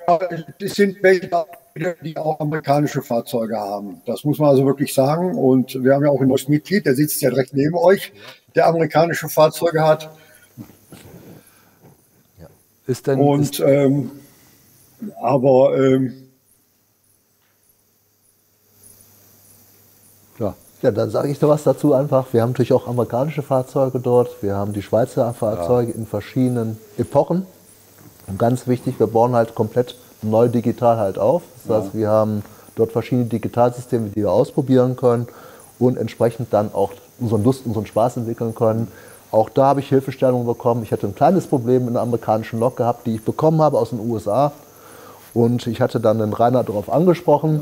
es sind welche die auch amerikanische Fahrzeuge haben. Das muss man also wirklich sagen. Und wir haben ja auch ein neues Mitglied, der sitzt ja direkt neben euch, der amerikanische Fahrzeuge hat. Ist denn, Und, ähm, aber ähm, ja. Ja, dann sage ich da was dazu einfach. Wir haben natürlich auch amerikanische Fahrzeuge dort. Wir haben die Schweizer Fahrzeuge in verschiedenen Epochen. Und ganz wichtig, wir bauen halt komplett neu digital halt auf. Das heißt, wir haben dort verschiedene Digitalsysteme, die wir ausprobieren können und entsprechend dann auch unseren Lust, unseren Spaß entwickeln können. Auch da habe ich Hilfestellung bekommen. Ich hatte ein kleines Problem in der amerikanischen Lok gehabt, die ich bekommen habe aus den USA. Und ich hatte dann den Rainer darauf angesprochen,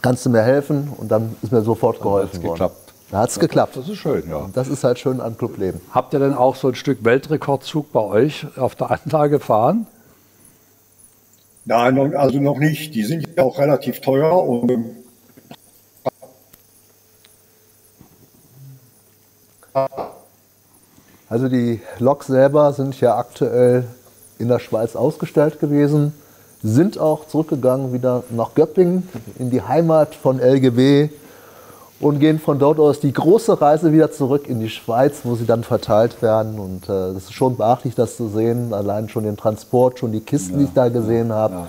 kannst du mir helfen? Und dann ist mir sofort geholfen worden. geklappt. Da hat es geklappt. Das ist schön, ja. Das ist halt schön an Clubleben. Habt ihr denn auch so ein Stück Weltrekordzug bei euch auf der Anlage fahren? Nein, also noch nicht. Die sind ja auch relativ teuer und ähm, Also die Loks selber sind ja aktuell in der Schweiz ausgestellt gewesen, sind auch zurückgegangen wieder nach Göppingen, in die Heimat von LGW und gehen von dort aus die große Reise wieder zurück in die Schweiz, wo sie dann verteilt werden. Und äh, das ist schon beachtlich, das zu sehen. Allein schon den Transport, schon die Kisten, die ich da gesehen habe.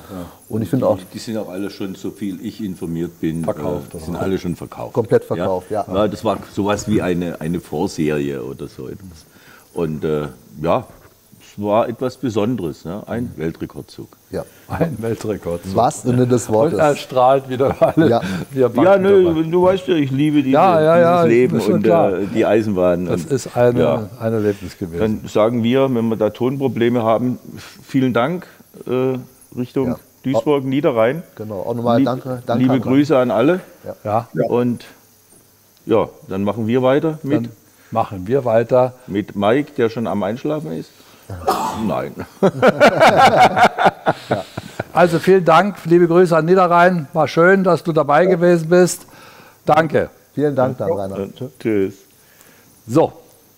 Und ich finde auch Die sind auch alle schon, so viel ich informiert bin, verkauft. Äh, sind alle schon verkauft. Komplett verkauft, ja. ja. Das war sowas wie eine, eine Vorserie oder so etwas. Und äh, ja, war etwas Besonderes, ne? ein Weltrekordzug. Ja. Ein Weltrekordzug. Was Sinne des Wortes. Und er strahlt wieder alle. Ja. Ja, nö, du weißt ja, ich liebe diese, Ja, ja, ja, dieses Leben und äh, die Eisenbahn. Das und, ist eine, ja. ein Erlebnis gewesen. Dann sagen wir, wenn wir da Tonprobleme haben, vielen Dank äh, Richtung Duisburg, Niederrhein. Genau, auch nochmal Lieb- danke. danke Liebe Grüße an alle. Ja. Und ja, dann machen wir weiter mit, Dann machen wir weiter. mit Mike, der schon am Einschlafen ist. Nein. Also vielen Dank, liebe Grüße an Niederrhein. War schön, dass du dabei gewesen bist. Danke. Vielen Dank dann, Rainer. Tschüss. So,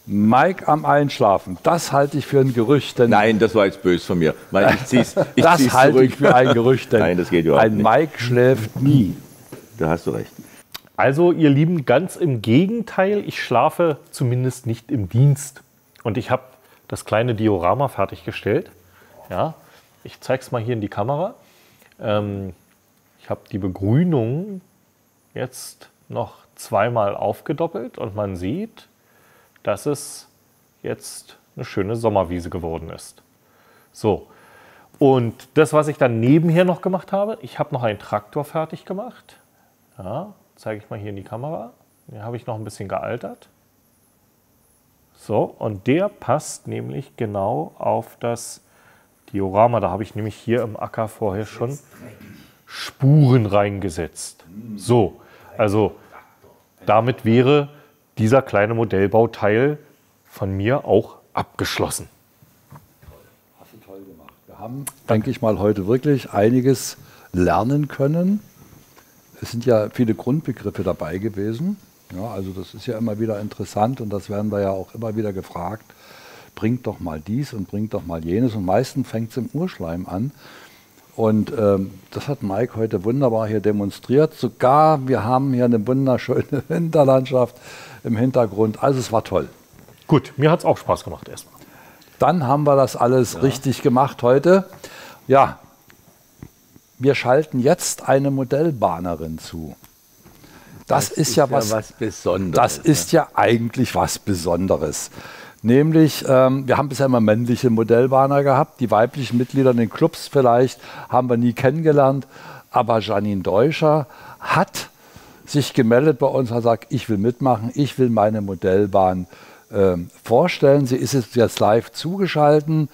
Mike am Einschlafen. Das halte ich für ein Gerücht. Denn Nein, das war jetzt böse von mir. Weil ich zieh's, ich das zieh's halte zurück. ich für ein Gerücht. Denn Nein, das geht überhaupt ein nicht. Mike schläft nie. Da hast du recht. Also, ihr Lieben, ganz im Gegenteil, ich schlafe zumindest nicht im Dienst. Und ich habe das kleine Diorama fertiggestellt. Ja, ich zeige es mal hier in die Kamera. Ähm, ich habe die Begrünung jetzt noch zweimal aufgedoppelt und man sieht, dass es jetzt eine schöne Sommerwiese geworden ist. So, und das, was ich dann nebenher noch gemacht habe, ich habe noch einen Traktor fertig gemacht. Ja, zeige ich mal hier in die Kamera. Den habe ich noch ein bisschen gealtert. So, und der passt nämlich genau auf das Diorama. Da habe ich nämlich hier im Acker vorher schon Spuren reingesetzt. So, also damit wäre dieser kleine Modellbauteil von mir auch abgeschlossen. Hast du toll gemacht. Wir haben, denke ich mal, heute wirklich einiges lernen können. Es sind ja viele Grundbegriffe dabei gewesen. Ja, also das ist ja immer wieder interessant und das werden wir ja auch immer wieder gefragt. Bringt doch mal dies und bringt doch mal jenes. Und meistens fängt es im Urschleim an. Und ähm, das hat Mike heute wunderbar hier demonstriert. Sogar wir haben hier eine wunderschöne Winterlandschaft im Hintergrund. Also es war toll. Gut, mir hat es auch Spaß gemacht erstmal. Dann haben wir das alles richtig gemacht heute. Ja, wir schalten jetzt eine Modellbahnerin zu. Das, ist, ja was, Besonderes. Das ist ja eigentlich was Besonderes. Nämlich, ähm, wir haben bisher immer männliche Modellbahner gehabt. Die weiblichen Mitglieder in den Clubs vielleicht haben wir nie kennengelernt. Aber Janine Deuscher hat sich gemeldet bei uns und sagt, ich will mitmachen, ich will meine Modellbahn ähm, vorstellen. Sie ist jetzt, jetzt live zugeschaltet.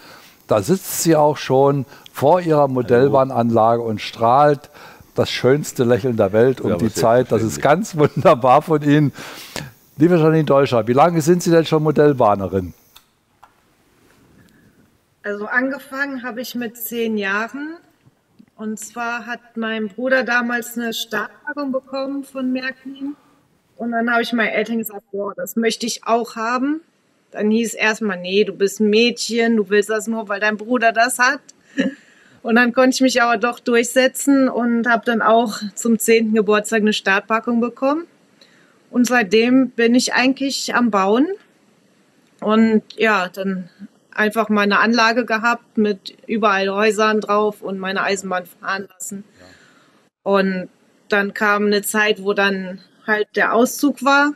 Da sitzt sie auch schon vor ihrer Modellbahnanlage und strahlt das schönste Lächeln der Welt um Ja, die Zeit. Das ist ganz wunderbar von Ihnen. Liebe Janine Deutscher, wie lange sind Sie denn schon Modellbahnerin? Also angefangen habe ich mit zehn Jahren. Und zwar hat mein Bruder damals eine Startpackung bekommen von Märklin. Und dann habe ich meinen Eltern gesagt, boah, das möchte ich auch haben. Dann hieß erstmal, nee, du bist ein Mädchen, du willst das nur, weil dein Bruder das hat. Und dann konnte ich mich aber doch durchsetzen und habe dann auch zum 10. Geburtstag eine Startpackung bekommen. Und seitdem bin ich eigentlich am Bauen. Und ja, dann einfach mal eine Anlage gehabt mit überall Häusern drauf und meine Eisenbahn fahren lassen. Und dann kam eine Zeit, wo dann halt der Auszug war.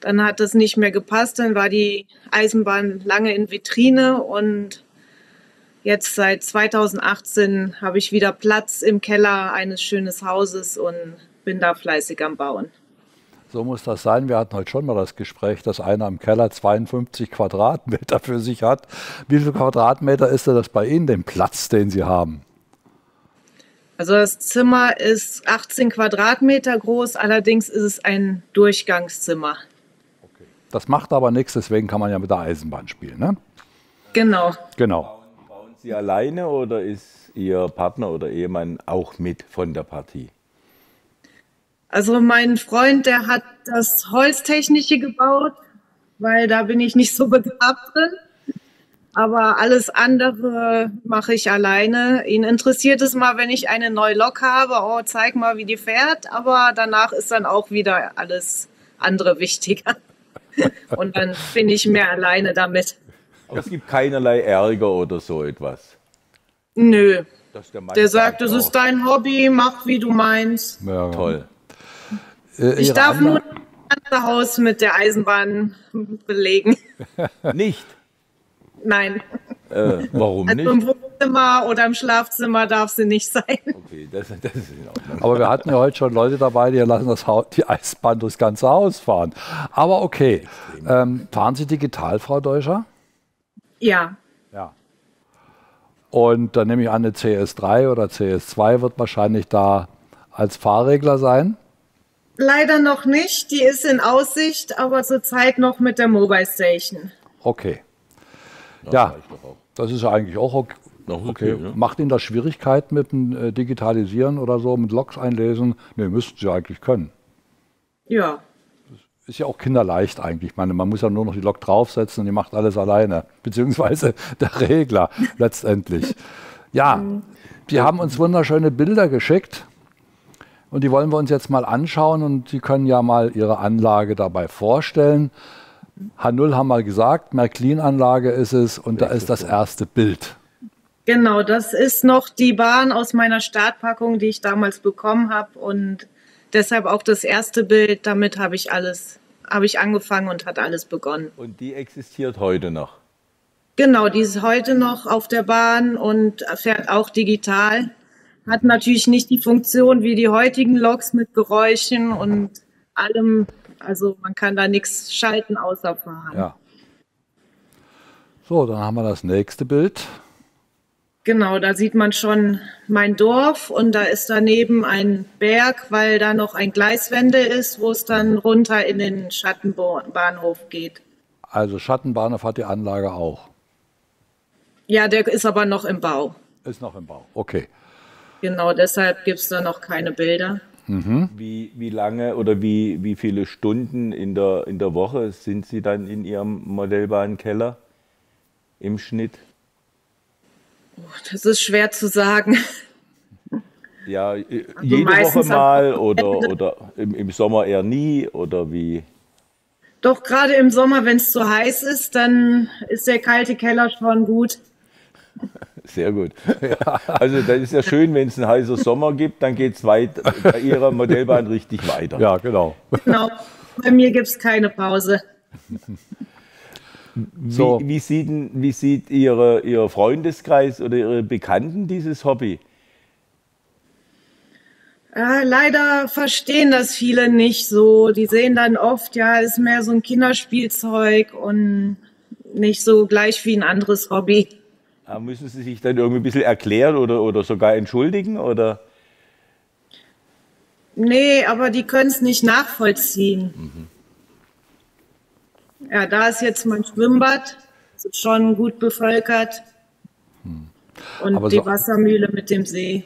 Dann hat es nicht mehr gepasst, dann war die Eisenbahn lange in Vitrine und jetzt seit 2018 habe ich wieder Platz im Keller eines schönen Hauses und bin da fleißig am Bauen. So muss das sein. Wir hatten heute schon mal das Gespräch, dass einer im Keller 52 Quadratmeter für sich hat. Wie viele Quadratmeter ist denn das bei Ihnen, den Platz, den Sie haben? Also das Zimmer ist 18 Quadratmeter groß, allerdings ist es ein Durchgangszimmer. Das macht aber nichts, deswegen kann man ja mit der Eisenbahn spielen, ne? Genau. Genau. Sie alleine oder ist Ihr Partner oder Ehemann auch mit von der Partie? Also mein Freund, der hat das Holztechnische gebaut, weil da bin ich nicht so begabt drin. Aber alles andere mache ich alleine. Ihn interessiert es mal, wenn ich eine neue Lok habe. Oh, zeig mal, wie die fährt. Aber danach ist dann auch wieder alles andere wichtiger. Und dann bin ich mehr alleine damit. Aber es gibt keinerlei Ärger oder so etwas. Nö. Der, Der sagt, das auch- ist dein Hobby, mach wie du meinst. Ja, Toll. Äh, Ich darf Anlage- nur das ganze Haus mit der Eisenbahn belegen. Nicht? Nein. Äh, warum Also nicht? im Wohnzimmer oder im Schlafzimmer darf sie nicht sein. Okay, das, das ist in Ordnung. Aber wir hatten ja heute schon Leute dabei, die lassen das Haus, die Eisbahn durchs ganze Haus fahren. Aber okay. Ähm, fahren Sie digital, Frau Deutscher? Ja, Ja. Und dann nehme ich an, eine CS3 oder CS2 wird wahrscheinlich da als Fahrregler sein. leider noch nicht. Die ist in Aussicht, aber zurzeit noch mit der Mobile Station. Okay. Ja, das ist ja eigentlich auch okay. okay, ja. Macht Ihnen das Schwierigkeiten mit dem äh, Digitalisieren oder so, mit Logs einlesen? Nee, müssten Sie eigentlich können. Ja, Ist ja auch kinderleicht eigentlich. Ich meine, man muss ja nur noch die Lok draufsetzen und die macht alles alleine. Beziehungsweise der Regler letztendlich. Ja, die haben uns wunderschöne Bilder geschickt. Und die wollen wir uns jetzt mal anschauen und Sie können ja mal Ihre Anlage dabei vorstellen. H0 haben wir gesagt, Märklin-Anlage ist es und da ist das erste Bild. genau. Das ist noch die Bahn aus meiner Startpackung, die ich damals bekommen habe. Und deshalb auch das erste Bild. Damit habe ich alles, habe ich angefangen und hat alles begonnen. Und die existiert heute noch. Genau, die ist heute noch auf der Bahn und fährt auch digital. Hat natürlich nicht die Funktion wie die heutigen Loks mit Geräuschen und allem. Also man kann da nichts schalten außer fahren. Ja. So, dann haben wir das nächste Bild. Genau, da sieht man schon mein Dorf und da ist daneben ein Berg, weil da noch ein Gleiswende ist, wo es dann runter in den Schattenbahnhof geht. Also Schattenbahnhof hat die Anlage auch. Ja, der ist aber noch im Bau. Ist noch im Bau. Okay. Genau, deshalb gibt es da noch keine Bilder. Wie, wie lange oder wie, wie viele Stunden in der, in der Woche sind Sie dann in Ihrem Modellbahnkeller im Schnitt? Das ist schwer zu sagen. Ja, äh, jede Woche mal oder, oder im, im Sommer eher nie oder wie? Doch gerade im Sommer, wenn es zu heiß ist, dann ist der kalte Keller schon gut. Sehr gut. Also das ist ja schön, wenn es einen heißen Sommer gibt, dann geht es bei Ihrer Modellbahn richtig weiter. Ja, genau. Genau. Bei mir gibt es keine Pause. Wie, wie, sieht, wie sieht Ihre, Ihr Freundeskreis oder Ihre Bekannten dieses Hobby? Ja, leider verstehen das viele nicht so. Die sehen dann oft, ja, ist mehr so ein Kinderspielzeug und nicht so gleich wie ein anderes Hobby. Ah, Müssen Sie sich dann irgendwie ein bisschen erklären oder, oder sogar entschuldigen? Oder? Nee, aber die können es nicht nachvollziehen. Ja, da ist jetzt mein Schwimmbad, ist schon gut bevölkert. Und Aber die so- Wassermühle mit dem See.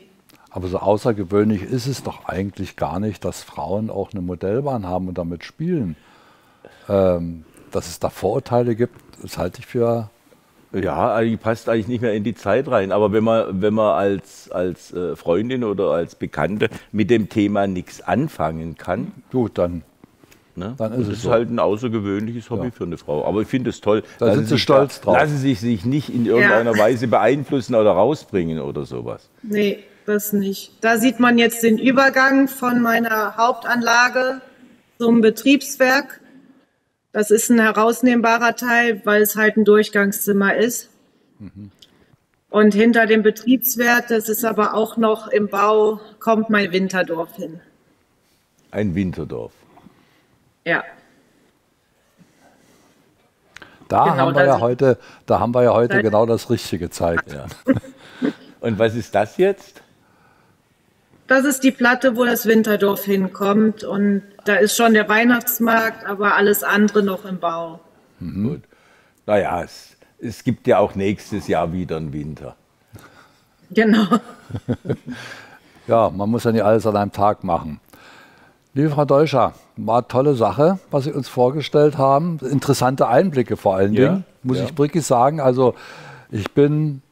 Aber so außergewöhnlich ist es doch eigentlich gar nicht, dass Frauen auch eine Modellbahn haben und damit spielen. Ähm, dass es da Vorurteile gibt, das halte ich für. Ja, eigentlich passt eigentlich nicht mehr in die Zeit rein. Aber wenn man, wenn man als, als äh, Freundin oder als Bekannte mit dem Thema nichts anfangen kann, gut, dann Ne? Dann ist Und es das ist so. halt ein außergewöhnliches Hobby für eine Frau. Aber ich finde es toll. Da Lassen sind Sie sich stolz drauf. Lassen Sie sich nicht in irgendeiner Weise beeinflussen oder rausbringen oder sowas. Nee, das nicht. Da sieht man jetzt den Übergang von meiner Hauptanlage zum Betriebswerk. Das ist ein herausnehmbarer Teil, weil es halt ein Durchgangszimmer ist. Und hinter dem Betriebswerk, das ist aber auch noch im Bau, kommt mein Winterdorf hin. Ein Winterdorf. Ja. Da Genau, haben wir ja heute, da haben wir ja heute genau das Richtige gezeigt. Und was ist das jetzt? Das ist die Platte, wo das Winterdorf hinkommt. Und da ist schon der Weihnachtsmarkt, aber alles andere noch im Bau. Gut. Naja, es, es gibt ja auch nächstes Jahr wieder einen Winter. Genau. Ja, man muss ja nicht alles an einem Tag machen. Liebe Frau Deutscher, war eine tolle Sache, was Sie uns vorgestellt haben. Interessante Einblicke vor allen Ja, Dingen, muss ja. ich wirklich sagen. Also ich bin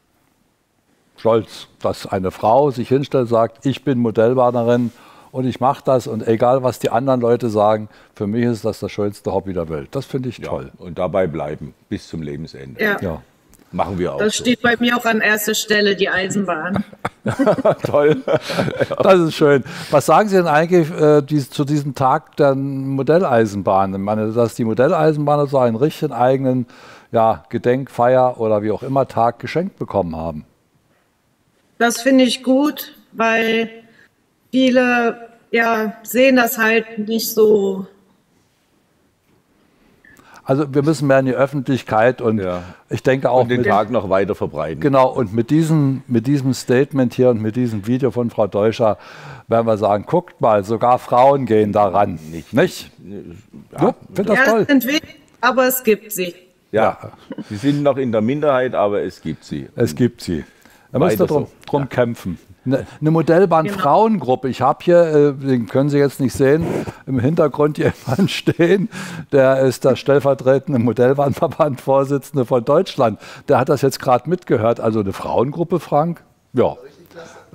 stolz, dass eine Frau sich hinstellt und sagt, ich bin Modellbahnerin und ich mache das und egal was die anderen Leute sagen, für mich ist das das schönste Hobby der Welt. Das finde ich toll. Und dabei bleiben bis zum Lebensende. Ja. Machen wir auch. Das so. steht bei mir auch an erster Stelle, die Eisenbahn. Toll. Das ist schön. Was sagen Sie denn eigentlich äh, dies, zu diesem Tag der Modelleisenbahn? Ich meine, dass die Modelleisenbahner so einen richtigen eigenen ja, Gedenk-, Feier- oder wie auch immer Tag geschenkt bekommen haben. Das finde ich gut, weil viele ja, sehen das halt nicht so. Also wir müssen mehr in die Öffentlichkeit und ich denke auch Und den mit, Tag noch weiter verbreiten. Genau, und mit diesem, mit diesem Statement hier und mit diesem Video von Frau Deutscher werden wir sagen, guckt mal, sogar Frauen gehen daran. Nicht? Nicht? Ja, finde das ja, toll. es sind wenig, aber es gibt sie. Ja, Sie sind noch in der Minderheit, aber es gibt sie. Es gibt sie. Da müsst ihr drum, drum kämpfen. Eine, eine Modellbahn-Frauengruppe. Ich habe hier, äh, den können Sie jetzt nicht sehen, im Hintergrund jemanden stehen, der ist der stellvertretende Modellbahnverband-Vorsitzende von Deutschland. Der hat das jetzt gerade mitgehört. Also eine Frauengruppe, Frank? Ja.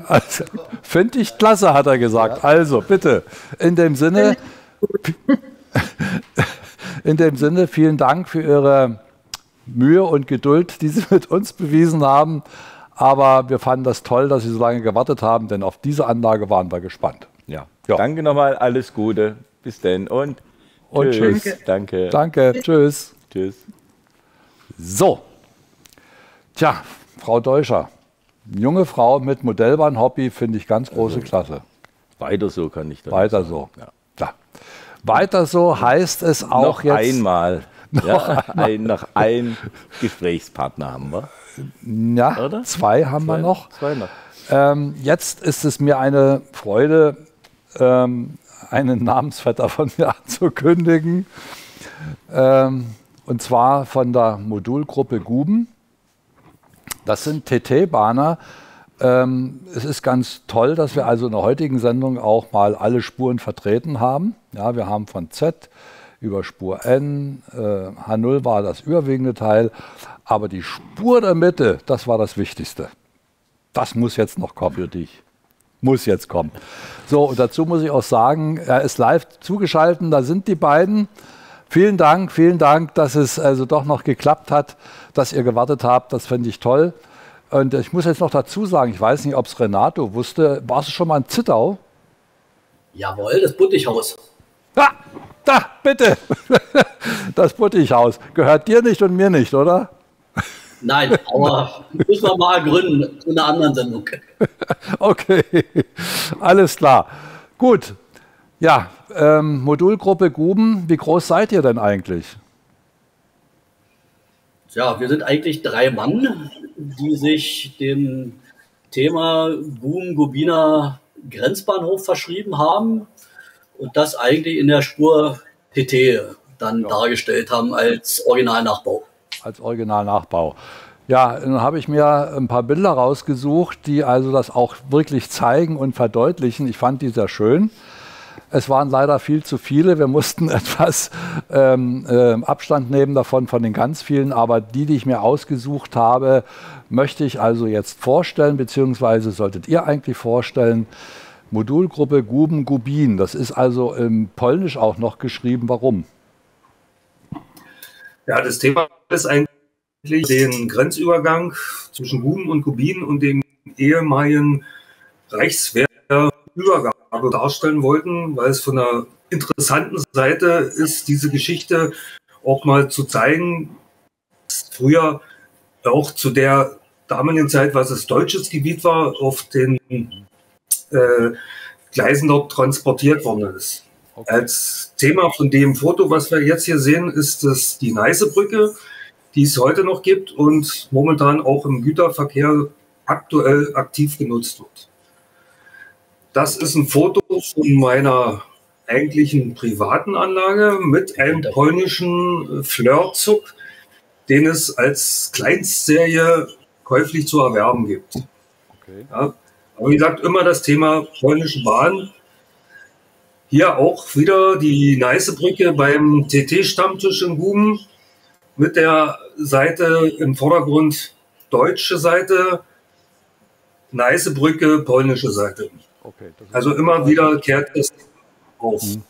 Also, Finde ich klasse, hat er gesagt. Also bitte, in dem Sinne, in dem Sinne, vielen Dank für Ihre Mühe und Geduld, die Sie mit uns bewiesen haben. Aber wir fanden das toll, dass Sie so lange gewartet haben, denn auf diese Anlage waren wir gespannt. Ja. Danke nochmal, alles Gute. Bis denn und, Und tschüss. Danke. Danke, tschüss. Tschüss. So. Tja, Frau Deutscher, junge Frau mit Modellbahn-Hobby finde ich ganz große Klasse. Weiter so kann ich das Weiter so. Ja. Weiter so heißt es auch noch jetzt. einmal. Noch ja, einmal. ein, noch ein Gesprächspartner haben wir. Ja, zwei haben wir Zwei- noch. zwei noch. Ähm, jetzt ist es mir eine Freude, ähm, einen Namensvetter von mir anzukündigen. Ähm, und zwar von der Modulgruppe Guben. Das sind TT-Bahner. Ähm, es ist ganz toll, dass wir also in der heutigen Sendung auch mal alle Spuren vertreten haben. Ja, wir haben von Z über Spur N, äh, H0 war das überwiegende Teil, aber die Spur der Mitte, das war das Wichtigste. Das muss jetzt noch kommen. Für dich. Muss jetzt kommen. So, und dazu muss ich auch sagen, er ist live zugeschaltet, da sind die beiden. Vielen Dank, vielen Dank, dass es also doch noch geklappt hat, dass ihr gewartet habt. Das finde ich toll. Und ich muss jetzt noch dazu sagen, ich weiß nicht, ob es Renato wusste. Warst du schon mal in Zittau? Jawohl, das Buttichhaus. Da, da, bitte. Das Buttichhaus. Gehört dir nicht und mir nicht, oder? Nein, aber müssen wir mal gründen in einer anderen Sendung. Okay, alles klar. Gut. Ja, ähm, Modulgruppe Guben, wie groß seid ihr denn eigentlich? Ja, wir sind eigentlich drei Mann, die sich dem Thema Boom-Gubiner Grenzbahnhof verschrieben haben und das eigentlich in der Spur TT dann dargestellt haben als Originalnachbau. Als Originalnachbau. Ja, dann habe ich mir ein paar Bilder rausgesucht, die also das auch wirklich zeigen und verdeutlichen. Ich fand die sehr schön. Es waren leider viel zu viele. Wir mussten etwas ähm, äh, Abstand nehmen davon, von den ganz vielen. Aber die, die ich mir ausgesucht habe, möchte ich also jetzt vorstellen, beziehungsweise solltet ihr eigentlich vorstellen. Modulgruppe Guben Gubin. Das ist also im Polnisch auch noch geschrieben. Warum? Ja, das Thema ist eigentlich den Grenzübergang zwischen Guben und Gubin und dem ehemaligen Reichswehrübergabe darstellen wollten, weil es von einer interessanten Seite ist, diese Geschichte auch mal zu zeigen, früher auch zu der damaligen Zeit, was es deutsches Gebiet war, auf den äh, Gleisen dort transportiert worden ist. Okay. Als Thema von dem Foto, was wir jetzt hier sehen, ist es die Neißebrücke, die es heute noch gibt und momentan auch im Güterverkehr aktuell aktiv genutzt wird. Das ist ein Foto von meiner eigentlichen privaten Anlage mit einem polnischen Flirtzug, den es als Kleinstserie käuflich zu erwerben gibt. Okay. Ja, aber wie gesagt, immer das Thema polnische Bahn. Hier auch wieder die Neißebrücke beim TT-Stammtisch in Guben mit der Seite im Vordergrund deutsche Seite, Neißebrücke polnische Seite. Okay, also immer wieder kehrt es auf. Hm.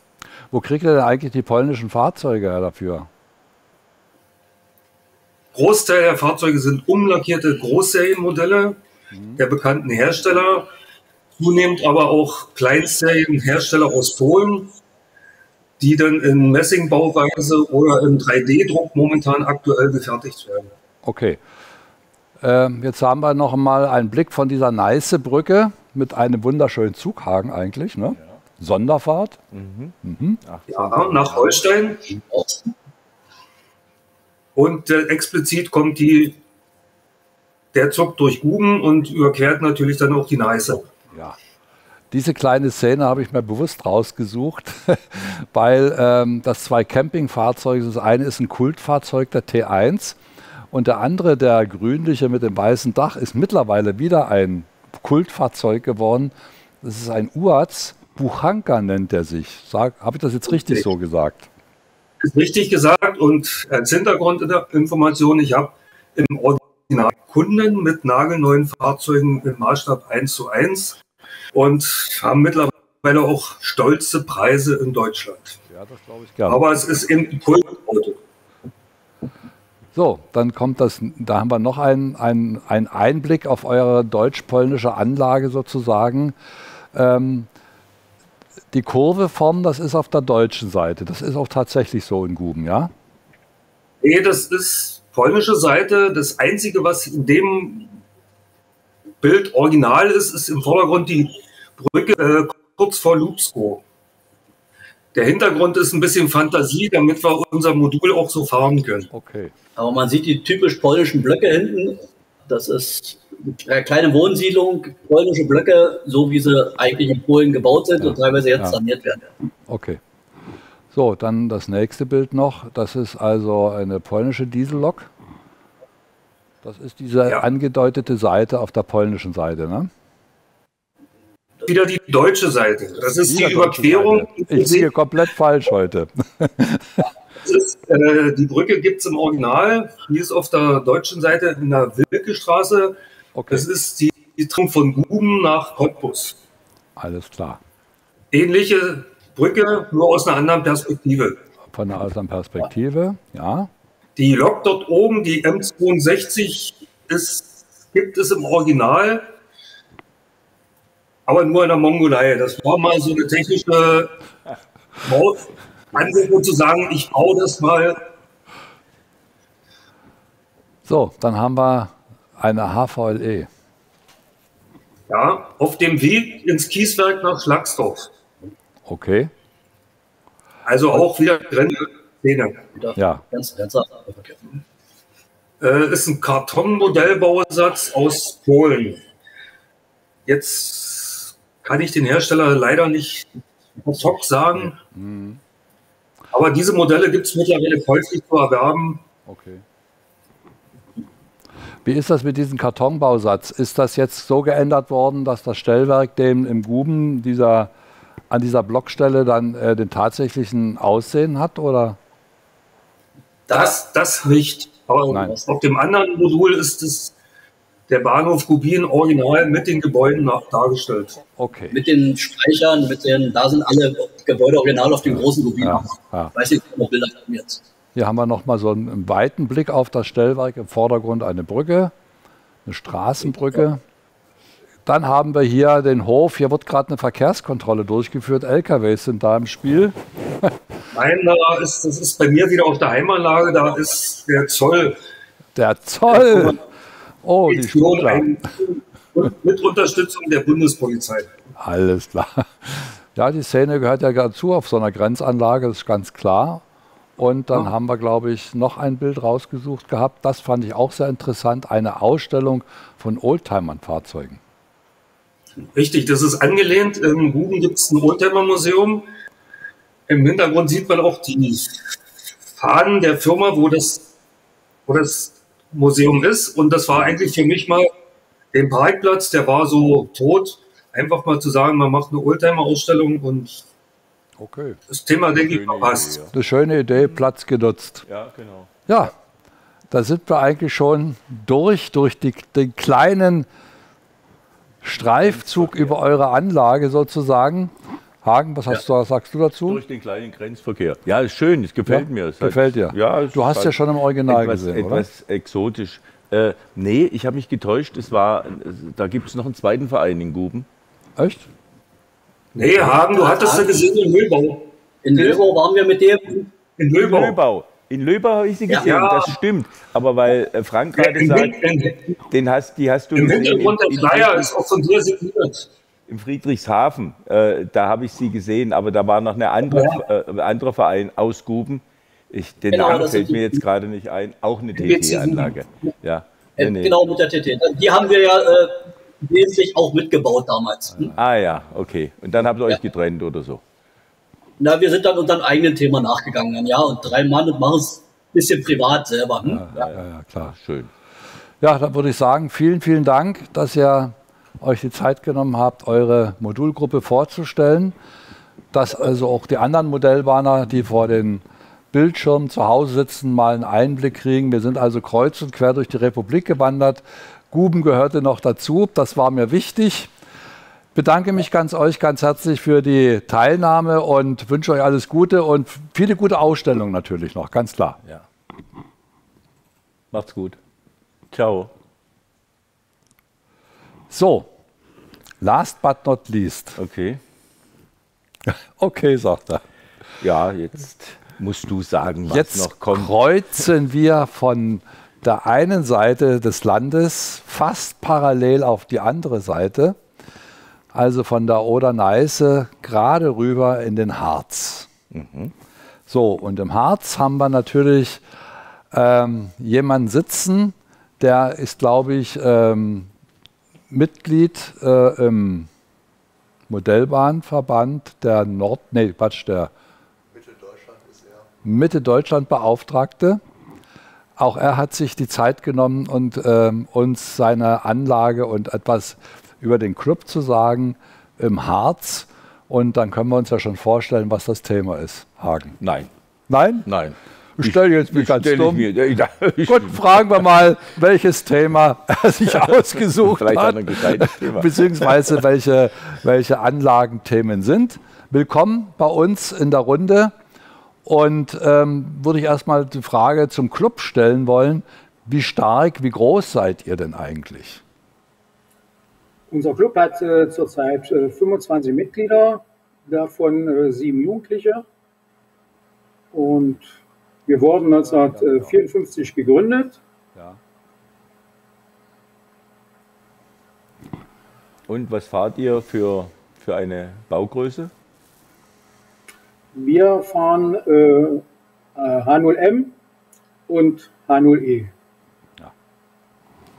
Wo kriegt ihr denn eigentlich die polnischen Fahrzeuge dafür? Großteil der Fahrzeuge sind umlackierte Großserienmodelle mhm. der bekannten Hersteller, zunehmend aber auch Kleinserienhersteller aus Polen, die dann in Messingbauweise oder im 3D-Druck momentan aktuell gefertigt werden. Okay. Ähm, jetzt haben wir noch mal einen Blick von dieser Neiße-Brücke mit einem wunderschönen Zughaken eigentlich. Ne? Ja. Sonderfahrt. Mhm. Mhm. Ja, nach Holstein. Und äh, explizit kommt die, der Zug durch Guben und überquert natürlich dann auch die Neiße. Ja. Diese kleine Szene habe ich mir bewusst rausgesucht, weil ähm, das zwei Campingfahrzeuge, das eine ist ein Kultfahrzeug der T1 und der andere, der grünliche mit dem weißen Dach, ist mittlerweile wieder ein Kultfahrzeug geworden. Das ist ein UAZ, Buchanka nennt er sich. Habe ich das jetzt richtig so gesagt? richtig gesagt und als Hintergrundinformation, ich habe im Original Kunden mit nagelneuen Fahrzeugen im Maßstab 1 zu 1 und haben mittlerweile auch stolze Preise in Deutschland. Ja, das glaube ich gerne. Aber es ist eben ein Kultauto. So, dann kommt das, da haben wir noch einen, einen, einen Einblick auf eure deutsch-polnische Anlage sozusagen. Ähm, die Kurveform, das ist auf der deutschen Seite. Das ist auch tatsächlich so in Guben, ja? Nee, das ist polnische Seite. Das Einzige, was in dem Bild original ist, ist im Vordergrund die Brücke äh, kurz vor Lubsko. Der Hintergrund ist ein bisschen Fantasie, damit wir unser Modul auch so fahren können. Okay. Aber man sieht die typisch polnischen Blöcke hinten. Das ist eine kleine Wohnsiedlung, polnische Blöcke, so wie sie eigentlich in Polen gebaut sind ja. und teilweise jetzt ja. saniert werden. Okay. So, dann das nächste Bild noch. Das ist also eine polnische Diesellok. Das ist diese ja. angedeutete Seite auf der polnischen Seite, ne? Wieder die deutsche Seite. Das ist Wieder die Überquerung. Ich sehe komplett falsch heute. Ist, äh, die Brücke gibt es im Original. Die ist auf der deutschen Seite in der Wilke-Straße Okay. Das ist die, die von Guben nach Cottbus. Alles klar. Ähnliche Brücke, nur aus einer anderen Perspektive. Von einer anderen Perspektive, ja. Die Lok dort oben, die M62, ist, gibt es im Original, aber nur in der Mongolei. Das war mal so eine technische Angebot zu sagen, ich baue das mal. So, dann haben wir eine HVLE. Ja, auf dem Weg ins Kieswerk nach Schlagsdorf. Okay. Also auch wieder Grenzszene. Ja. Äh, ist ein Kartonmodellbausatz aus Polen. Jetzt kann ich den Hersteller leider nicht ad sagen. Mhm. Aber diese Modelle gibt es mittlerweile häufig zu erwerben. Okay. Wie ist das mit diesem Kartonbausatz? Ist das jetzt so geändert worden, dass das Stellwerk dem im Guben dieser, an dieser Blockstelle dann äh, den tatsächlichen Aussehen hat? Oder? Das, das nicht. Aber Nein. auf dem anderen Modul ist es der Bahnhof Gubin original mit den Gebäuden nach, dargestellt. Okay. Mit den Speichern, mit den, da sind alle Gebäude original auf dem großen Gubin. Ja, ja. Weiß nicht, ob Bilder haben jetzt. Hier haben wir nochmal so einen weiten Blick auf das Stellwerk. Im Vordergrund eine Brücke, eine Straßenbrücke. Dann haben wir hier den Hof. Hier wird gerade eine Verkehrskontrolle durchgeführt. LKWs sind da im Spiel. Nein, da ist, das ist bei mir wieder auf der Heimanlage, da ist der Zoll. Der Zoll! Oh, die Schmuggler. Mit Unterstützung der Bundespolizei. Alles klar. Ja, die Szene gehört ja dazu auf so einer Grenzanlage, das ist ganz klar. Und dann haben wir, glaube ich, noch ein Bild rausgesucht gehabt. Das fand ich auch sehr interessant. Eine Ausstellung von Oldtimern-Fahrzeugen. Richtig, das ist angelehnt. In Guben gibt es ein Oldtimer-Museum. Im Hintergrund sieht man auch die Fahnen der Firma, wo das, wo das Museum ist. Und das war eigentlich für mich mal den Parkplatz, der war so tot. Einfach mal zu sagen, man macht eine Oldtimer-Ausstellung und Okay. das Thema, denke ich, passt. Eine schöne Idee, Platz genutzt. Ja, genau. Ja, da sind wir eigentlich schon durch, durch die, den kleinen Streifzug über eure Anlage sozusagen. Hagen, was hast du, was sagst du dazu? Durch den kleinen Grenzverkehr. Ja, ist schön, es gefällt Ja, mir. Es gefällt dir. Ja, Du hast ja schon im Original etwas, gesehen, oder? etwas exotisch. Äh, nee, ich habe mich getäuscht. Es war, da gibt es noch einen zweiten Verein in Guben. Echt? Nee, Hagen, du hattest sie gesehen in Löbau. In Löbau waren wir mit dem. In. Löbau. In Löbau habe ich sie Ja. gesehen, Ja. das stimmt. Aber weil äh, Frank Ja, gerade im sagt, im- den hast, die hast du Im gesehen Hintergrund in, der Flyer ist auch von dir signiert. in Friedrichshafen. Äh, da habe ich sie gesehen, aber da war noch eine andere, äh, andere Verein aus Guben. Ich, den Genau, Namen fällt mir jetzt gerade nicht ein. Auch eine TT-Anlage. Ja. Äh, Nee, nee. Genau, mit der TT. Die haben wir ja äh, wesentlich auch mitgebaut damals. Hm? Ah ja, okay. Und dann habt ihr euch getrennt oder so. Na, wir sind dann unserem eigenen Thema nachgegangen. Ja, und drei Mann und machen es ein bisschen privat selber. Hm? Ja, ja, klar. Schön. Ja, dann würde ich sagen, vielen, vielen Dank, dass ihr euch die Zeit genommen habt, eure Modulgruppe vorzustellen. Dass also auch die anderen Modellbahner, die vor den Bildschirmen zu Hause sitzen, mal einen Einblick kriegen. Wir sind also kreuz und quer durch die Republik gewandert. Guben gehörte noch dazu, das war mir wichtig. Bedanke mich ganz euch ganz herzlich für die Teilnahme und wünsche euch alles Gute und viele gute Ausstellungen natürlich noch, ganz klar. Ja. Macht's gut. Ciao. So, last but not least. Okay. Okay, sagt er. Ja, jetzt musst du sagen, was Jetzt noch kommt. kreuzen wir von der einen Seite des Landes fast parallel auf die andere Seite, also von der Oder-Neiße gerade rüber in den Harz. Mhm. So, und im Harz haben wir natürlich ähm, jemanden sitzen, der ist, glaube ich, ähm, Mitglied äh, im Modellbahnverband der Nord, nee, Quatsch, der Mitte Deutschland Beauftragte. Auch er hat sich die Zeit genommen und ähm, uns seine Anlage und etwas über den Club zu sagen im Harz. Und dann können wir uns ja schon vorstellen, was das Thema ist. Hagen. Nein. Nein? Nein. Ich stelle jetzt mich ganz dumm. mir- ja, Gut, fragen wir mal, welches Thema er sich ausgesucht Vielleicht hat, ein beziehungsweise welche, welche Anlagenthemen sind. Willkommen bei uns in der Runde. Und ähm, würde ich erstmal die Frage zum Club stellen wollen, wie stark, wie groß seid ihr denn eigentlich? Unser Club hat äh, zurzeit äh, 25 Mitglieder, davon äh, sieben Jugendliche. Und wir wurden 1954 gegründet. Und was fahrt ihr für, für eine Baugröße? Wir fahren äh, äh, H0M und E. H0E.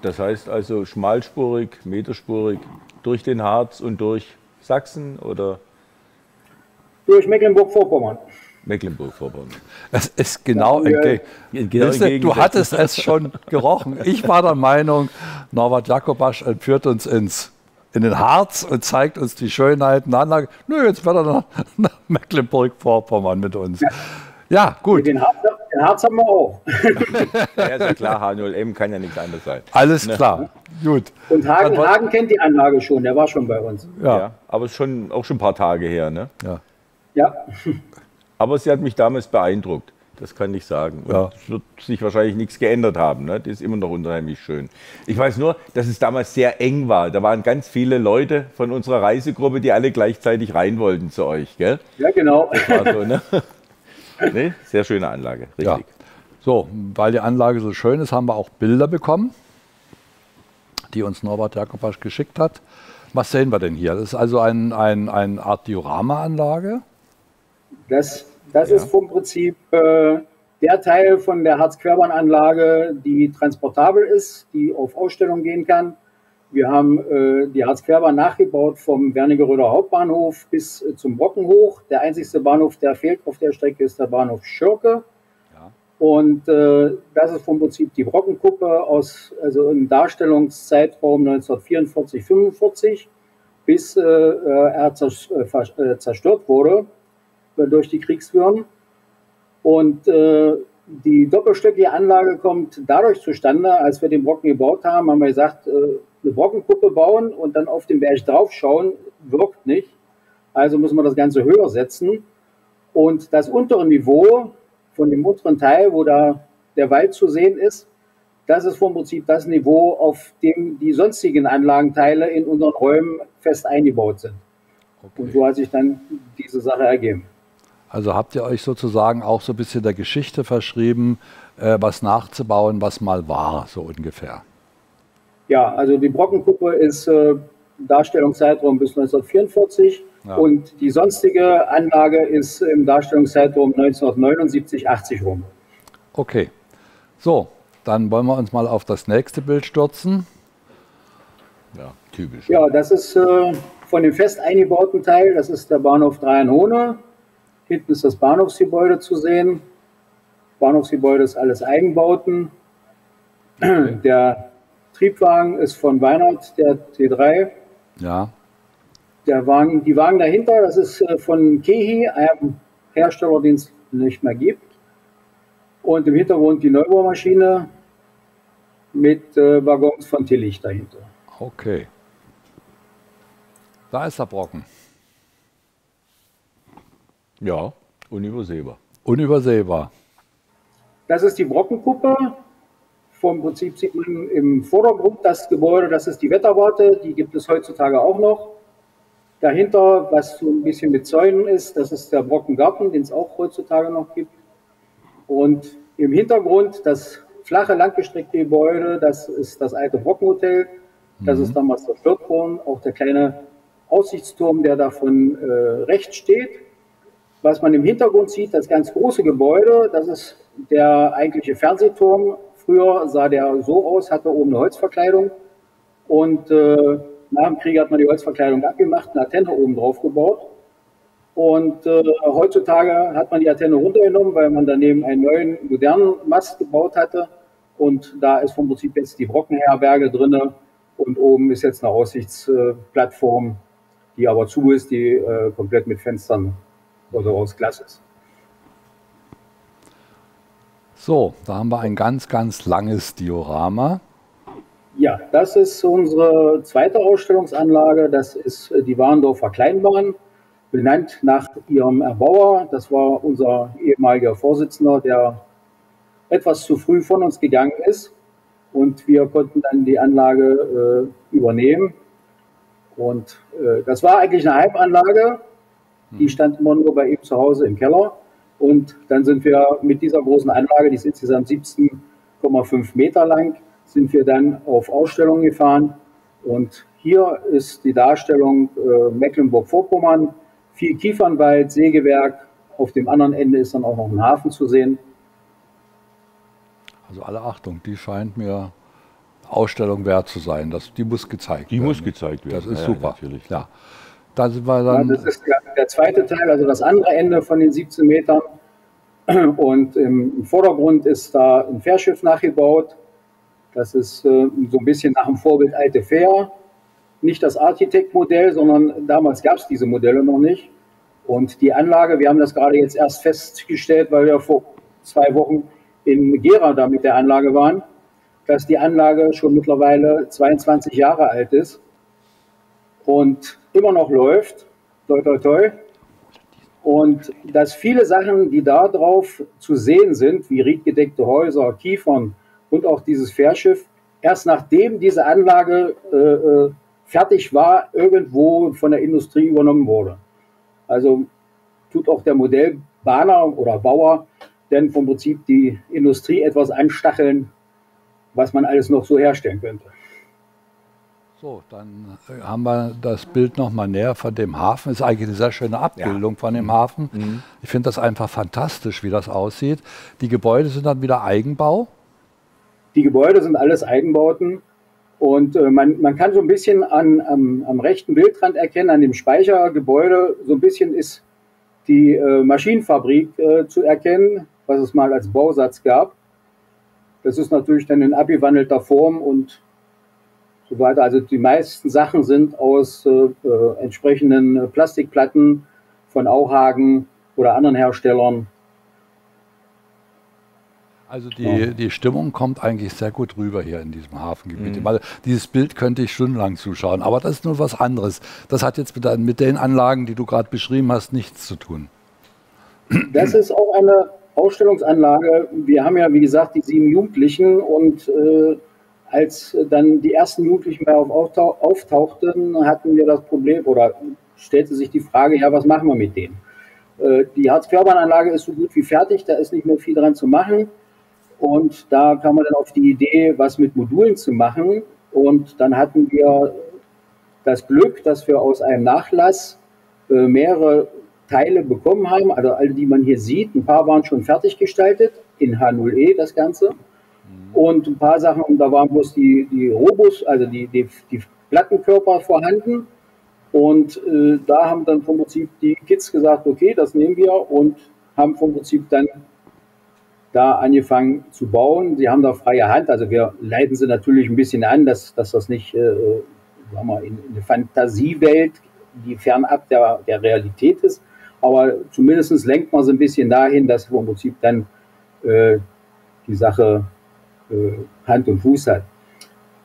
Das heißt also schmalspurig, meterspurig durch den Harz und durch Sachsen oder Durch Mecklenburg-Vorpommern. Mecklenburg-Vorpommern. Es ist genau Ja, entgegen. genau entgegen- du hattest es schon gerochen. Ich war der Meinung, Norbert Jakobasch entführt uns ins, in den Harz und zeigt uns die Schönheiten der Anlage. Nö, jetzt wird er nach, nach Mecklenburg-Vorpommern mit uns. Ja, gut. Den Harzer, Harz haben wir auch. ja, ist ja klar, H0M kann ja nichts anderes sein. Alles Ne? klar, gut. Und Hagen, Hagen kennt die Anlage schon, der war schon bei uns. Ja. aber ist schon auch schon ein paar Tage her, ne? Ja. Ja. Aber sie hat mich damals beeindruckt. Das kann ich sagen. Und Ja. Es wird sich wahrscheinlich nichts geändert haben. Ne? Das ist immer noch unheimlich schön. Ich weiß nur, dass es damals sehr eng war. Da waren ganz viele Leute von unserer Reisegruppe, die alle gleichzeitig rein wollten zu euch. Gell? Ja, genau. Das war so, ne? ne? Sehr schöne Anlage, richtig. Ja. So, weil die Anlage so schön ist, haben wir auch Bilder bekommen, die uns Norbert Jakobasch geschickt hat. Was sehen wir denn hier? Das ist also ein, ein, eine Art Diorama-Anlage. Das, das ist vom Prinzip äh, der Teil von der Harz-Querbahn-Anlage, die transportabel ist, die auf Ausstellung gehen kann. Wir haben äh, die Harz-Querbahn nachgebaut vom Wernigeröder Hauptbahnhof bis äh, zum Brocken hoch. Der einzigste Bahnhof, der fehlt auf der Strecke, ist der Bahnhof Schirke. Und äh, das ist vom Prinzip die Brockenkuppe aus, also im Darstellungszeitraum 1944, 45, bis äh, äh, er äh, äh, zerstört wurde durch die Kriegswirren. Und äh, die doppelstöckige Anlage kommt dadurch zustande, als wir den Brocken gebaut haben, haben wir gesagt, eine Brockenkuppe bauen und dann auf den Berg draufschauen, wirkt nicht. Also müssen wir das Ganze höher setzen. Und das untere Niveau von dem unteren Teil, wo da der Wald zu sehen ist, das ist vom Prinzip das Niveau, auf dem die sonstigen Anlagenteile in unseren Räumen fest eingebaut sind. Und so hat sich dann diese Sache ergeben. Also habt ihr euch sozusagen auch so ein bisschen der Geschichte verschrieben, äh, was nachzubauen, was mal war, so ungefähr. Ja, also die Brockenkuppe ist äh, Darstellungszeitraum bis 1944 Ja. und die sonstige Anlage ist im Darstellungszeitraum 1979, 80 rum. Okay. So, dann wollen wir uns mal auf das nächste Bild stürzen. Ja, typisch. Ja, das ist äh, von dem fest eingebauten Teil, das ist der Bahnhof Dreienhohne. Hinten ist das Bahnhofsgebäude zu sehen. Bahnhofsgebäude ist alles Eigenbauten. Der Triebwagen ist von Weinert, der T3. Ja, Der Wagen, die Wagen dahinter, das ist äh, von Kehi, einem Hersteller, den es nicht mehr gibt. Und im Hintergrund die Neubaumaschine mit äh, Waggons von Tillich dahinter. okay. Da ist der Brocken. Ja, unübersehbar. Unübersehbar. Das ist die Brockenkuppe. Vom Prinzip sieht man im Vordergrund das Gebäude, das ist die Wetterwarte, die gibt es heutzutage auch noch. Dahinter, was so ein bisschen mit Zäunen ist, das ist der Brockengarten, den es auch heutzutage noch gibt. Und im Hintergrund das flache, langgestreckte Gebäude, das ist das alte Brockenhotel. Das ist damals zerstört worden. Auch der kleine Aussichtsturm, der davon äh, rechts steht. Was man im Hintergrund sieht, das ganz große Gebäude, das ist der eigentliche Fernsehturm. Früher sah der so aus, hatte oben eine Holzverkleidung. Und äh, nach dem Krieg hat man die Holzverkleidung abgemacht, eine Antenne oben drauf gebaut. Und äh, heutzutage hat man die Antenne runtergenommen, weil man daneben einen neuen, modernen Mast gebaut hatte. Und da ist vom Prinzip jetzt die Brockenherberge drinne Und oben ist jetzt eine Aussichtsplattform, die aber zu ist, die äh, komplett mit Fenstern also aus Glas ist. So, da haben wir ein ganz, ganz langes Diorama. Ja, das ist unsere zweite Ausstellungsanlage. Das ist äh, die Warendorfer Kleinbahn, benannt nach ihrem Erbauer. Das war unser ehemaliger Vorsitzender, der etwas zu früh von uns gegangen ist. Und wir konnten dann die Anlage äh, übernehmen. Und äh, das war eigentlich eine Halbanlage. Die stand immer nur bei ihm zu Hause im Keller. Und dann sind wir mit dieser großen Anlage, die ist insgesamt 17,5 Meter lang, sind wir dann auf Ausstellungen gefahren. Und hier ist die Darstellung äh, Mecklenburg-Vorpommern, viel Kiefernwald, Sägewerk. Auf dem anderen Ende ist dann auch noch ein Hafen zu sehen. Also alle Achtung, die scheint mir Ausstellung wert zu sein. Das, die muss gezeigt Die werden. muss gezeigt werden. Das ist Ja, super. natürlich. Ja. Da sind wir Ja, dann. das ist der, der zweite Teil, also das andere Ende von den 17 Metern. Und im, im Vordergrund ist da ein Fährschiff nachgebaut. Das ist äh, so ein bisschen nach dem Vorbild Alte Fähr. Nicht das Architekt-Modell, sondern damals gab es diese Modelle noch nicht. Und die Anlage, wir haben das gerade jetzt erst festgestellt, weil wir vor zwei Wochen in Gera da mit der Anlage waren, dass die Anlage schon mittlerweile 22 Jahre alt ist und immer noch läuft. Toi, toi, toi. Und dass viele Sachen, die da drauf zu sehen sind, wie riedgedeckte Häuser, Kiefern und auch dieses Fährschiff, erst nachdem diese Anlage äh, äh, fertig war, irgendwo von der Industrie übernommen wurde. Also tut auch der Modellbahner oder Bauer denn vom Prinzip die Industrie etwas anstacheln, was man alles noch so herstellen könnte. So, dann äh, haben wir das Bild nochmal näher von dem Hafen. Ist eigentlich eine sehr schöne Abbildung ja. von dem Hafen. Mhm. Ich finde das einfach fantastisch, wie das aussieht. Die Gebäude sind dann wieder Eigenbau. Die Gebäude sind alles Eigenbauten. Und äh, man, man kann so ein bisschen an, am, am rechten Bildrand erkennen, an dem Speichergebäude, so ein bisschen ist die äh, Maschinenfabrik äh, zu erkennen, was es mal als Bausatz gab. Das ist natürlich dann in abgewandelter Form und so weiter. Also die meisten Sachen sind aus äh, äh, entsprechenden Plastikplatten von Auhagen oder anderen Herstellern. Also die, ja. die Stimmung kommt eigentlich sehr gut rüber hier in diesem Hafengebiet. Mhm. Weil dieses Bild könnte ich stundenlang zuschauen, aber das ist nur was anderes. Das hat jetzt mit, mit den Anlagen, die du gerade beschrieben hast, nichts zu tun. Das ist auch eine Ausstellungsanlage. Wir haben ja, wie gesagt, die sieben Jugendlichen und äh, als dann die ersten Jugendlichen bei auf auftauchten, hatten wir das Problem oder stellte sich die Frage, ja, was machen wir mit denen? Äh, die Harz-Förbananlage ist so gut wie fertig, da ist nicht mehr viel dran zu machen. Und da kam man dann auf die Idee, was mit Modulen zu machen. Und dann hatten wir das Glück, dass wir aus einem Nachlass äh, mehrere Teile bekommen haben, also alle, die man hier sieht. Ein paar waren schon fertig gestaltet, in H0E das Ganze. Und ein paar Sachen, da waren bloß die, die Robus, also die, die, die Plattenkörper vorhanden. Und äh, da haben dann vom Prinzip die Kids gesagt, okay, das nehmen wir und haben vom Prinzip dann da angefangen zu bauen. Sie haben da freie Hand, also wir leiten sie natürlich ein bisschen an, dass, dass das nicht äh, sagen wir, in, in eine Fantasiewelt, die fernab der, der Realität ist, aber zumindest lenkt man sie ein bisschen dahin, dass im Prinzip dann äh, die Sache Hand und Fuß hat.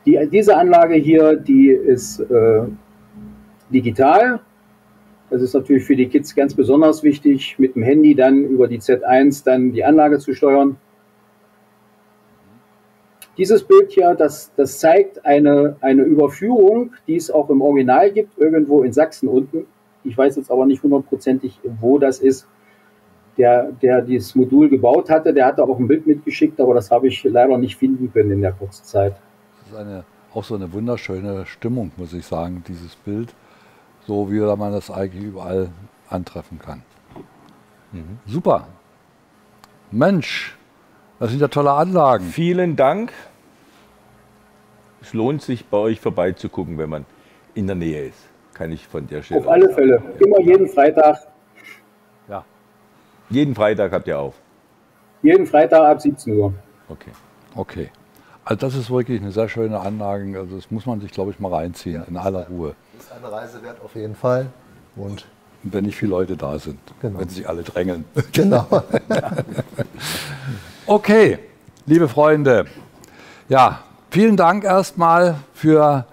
Die, diese Anlage hier, die ist äh, digital. Das ist natürlich für die Kids ganz besonders wichtig, mit dem Handy dann über die Z1 dann die Anlage zu steuern. Dieses Bild hier, das, das zeigt eine, eine Überführung, die es auch im Original gibt, irgendwo in Sachsen unten. Ich weiß jetzt aber nicht hundertprozentig, wo das ist der, der dieses Modul gebaut hatte, der hatte auch ein Bild mitgeschickt, aber das habe ich leider nicht finden können in der kurzen Zeit. Das ist eine, auch so eine wunderschöne Stimmung, muss ich sagen, dieses Bild. So wie man das eigentlich überall antreffen kann. Mhm. Super. Mensch, das sind ja tolle Anlagen. Vielen Dank. Es lohnt sich, bei euch vorbeizugucken, wenn man in der Nähe ist. Kann ich von der Stelle. Auf alle Fälle. Immer jeden Freitag jeden Freitag habt ihr auf? Jeden Freitag ab 17 Uhr. Okay. Okay. Also das ist wirklich eine sehr schöne Anlage. Also das muss man sich, glaube ich, mal reinziehen, ja, in aller Ruhe. Ist eine Reise wert auf jeden Fall. Und wenn nicht viele Leute da sind, genau. wenn sich alle drängeln. Genau. okay, liebe Freunde. Ja, vielen Dank erstmal für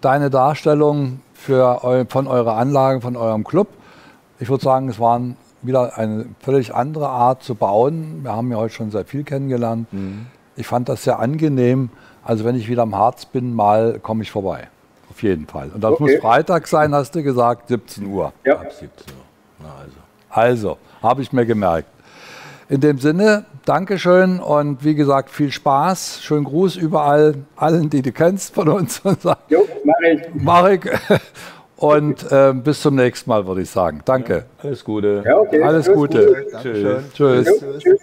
deine Darstellung für eu von eurer Anlage, von eurem Club. Ich würde sagen, es waren wieder eine völlig andere Art zu bauen. Wir haben ja heute schon sehr viel kennengelernt. Mhm. Ich fand das sehr angenehm. Also wenn ich wieder am Harz bin, mal komme ich vorbei. Auf jeden Fall. Und das okay. muss Freitag sein, hast du gesagt, 17 Uhr. Ja. Ab 17 Uhr. Na also. Also, habe ich mir gemerkt. In dem Sinne, Dankeschön und wie gesagt, viel Spaß. Schönen Gruß überall, allen, die du kennst von uns. Jo, Marek. Marek. Und äh, bis zum nächsten Mal, würde ich sagen. Danke. Ja, alles Gute. Ja, okay. Alles, alles Gute. Gute. Tschüss. Tschüss. Tschüss.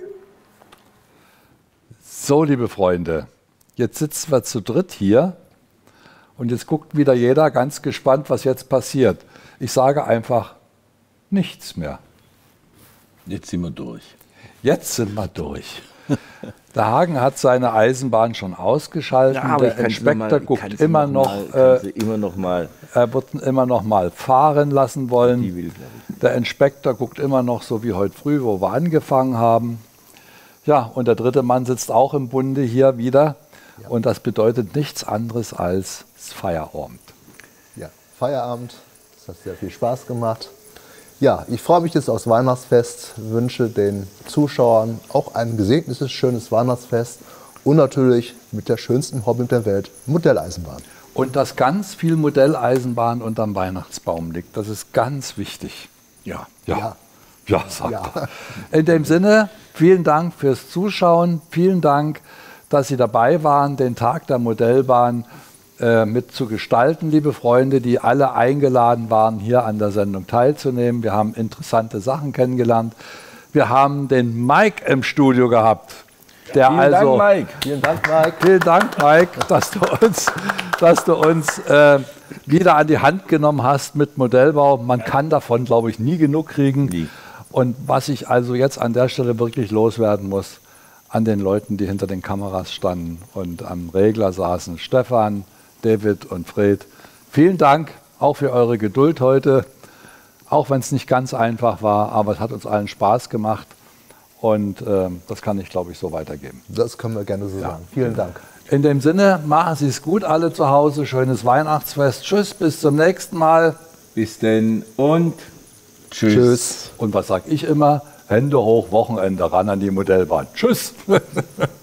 So, liebe Freunde, jetzt sitzen wir zu dritt hier und jetzt guckt wieder jeder ganz gespannt, was jetzt passiert. Ich sage einfach nichts mehr. Jetzt sind wir durch. Jetzt sind wir durch. Der Hagen hat seine Eisenbahn schon ausgeschaltet. Ja, der Inspektor guckt immer noch, mal, äh, immer noch mal. Er wird immer noch mal fahren lassen wollen. Will, der Inspektor guckt immer noch so wie heute früh, wo wir angefangen haben. Ja, und der dritte Mann sitzt auch im Bunde hier wieder. Und das bedeutet nichts anderes als Feierabend. Ja, Feierabend. Das hat sehr viel Spaß gemacht. Ja, ich freue mich jetzt aufs Weihnachtsfest, wünsche den Zuschauern auch ein gesegnetes, schönes Weihnachtsfest und natürlich mit der schönsten Hobby der Welt, Modelleisenbahn. Und dass ganz viel Modelleisenbahn unterm Weihnachtsbaum liegt, das ist ganz wichtig. Ja, ja. Ja, ja sagt ja. er. In dem Sinne, vielen Dank fürs Zuschauen, vielen Dank, dass Sie dabei waren, den Tag der Modellbahn äh, mit zu gestalten, liebe Freunde, die alle eingeladen waren, hier an der Sendung teilzunehmen. Wir haben interessante Sachen kennengelernt. Wir haben den Mike im Studio gehabt. Der Vielen also, Dank, Mike. Vielen Dank, Mike. Vielen Dank, Mike, dass du uns, dass du uns äh, wieder an die Hand genommen hast mit Modellbau. Man kann davon, glaube ich, nie genug kriegen. Nie. Und was ich also jetzt an der Stelle wirklich loswerden muss, an den Leuten, die hinter den Kameras standen und am Regler saßen, Stefan, David und Fred. Vielen Dank auch für eure Geduld heute, auch wenn es nicht ganz einfach war, aber es hat uns allen Spaß gemacht und äh, das kann ich, glaube ich, so weitergeben. Das können wir gerne so ja. sagen. Vielen Dank. In dem Sinne, machen Sie es gut alle zu Hause, schönes Weihnachtsfest. Tschüss, bis zum nächsten Mal. Bis denn und tschüss. tschüss. Und was sage ich immer? Hände hoch, Wochenende ran an die Modellbahn. Tschüss.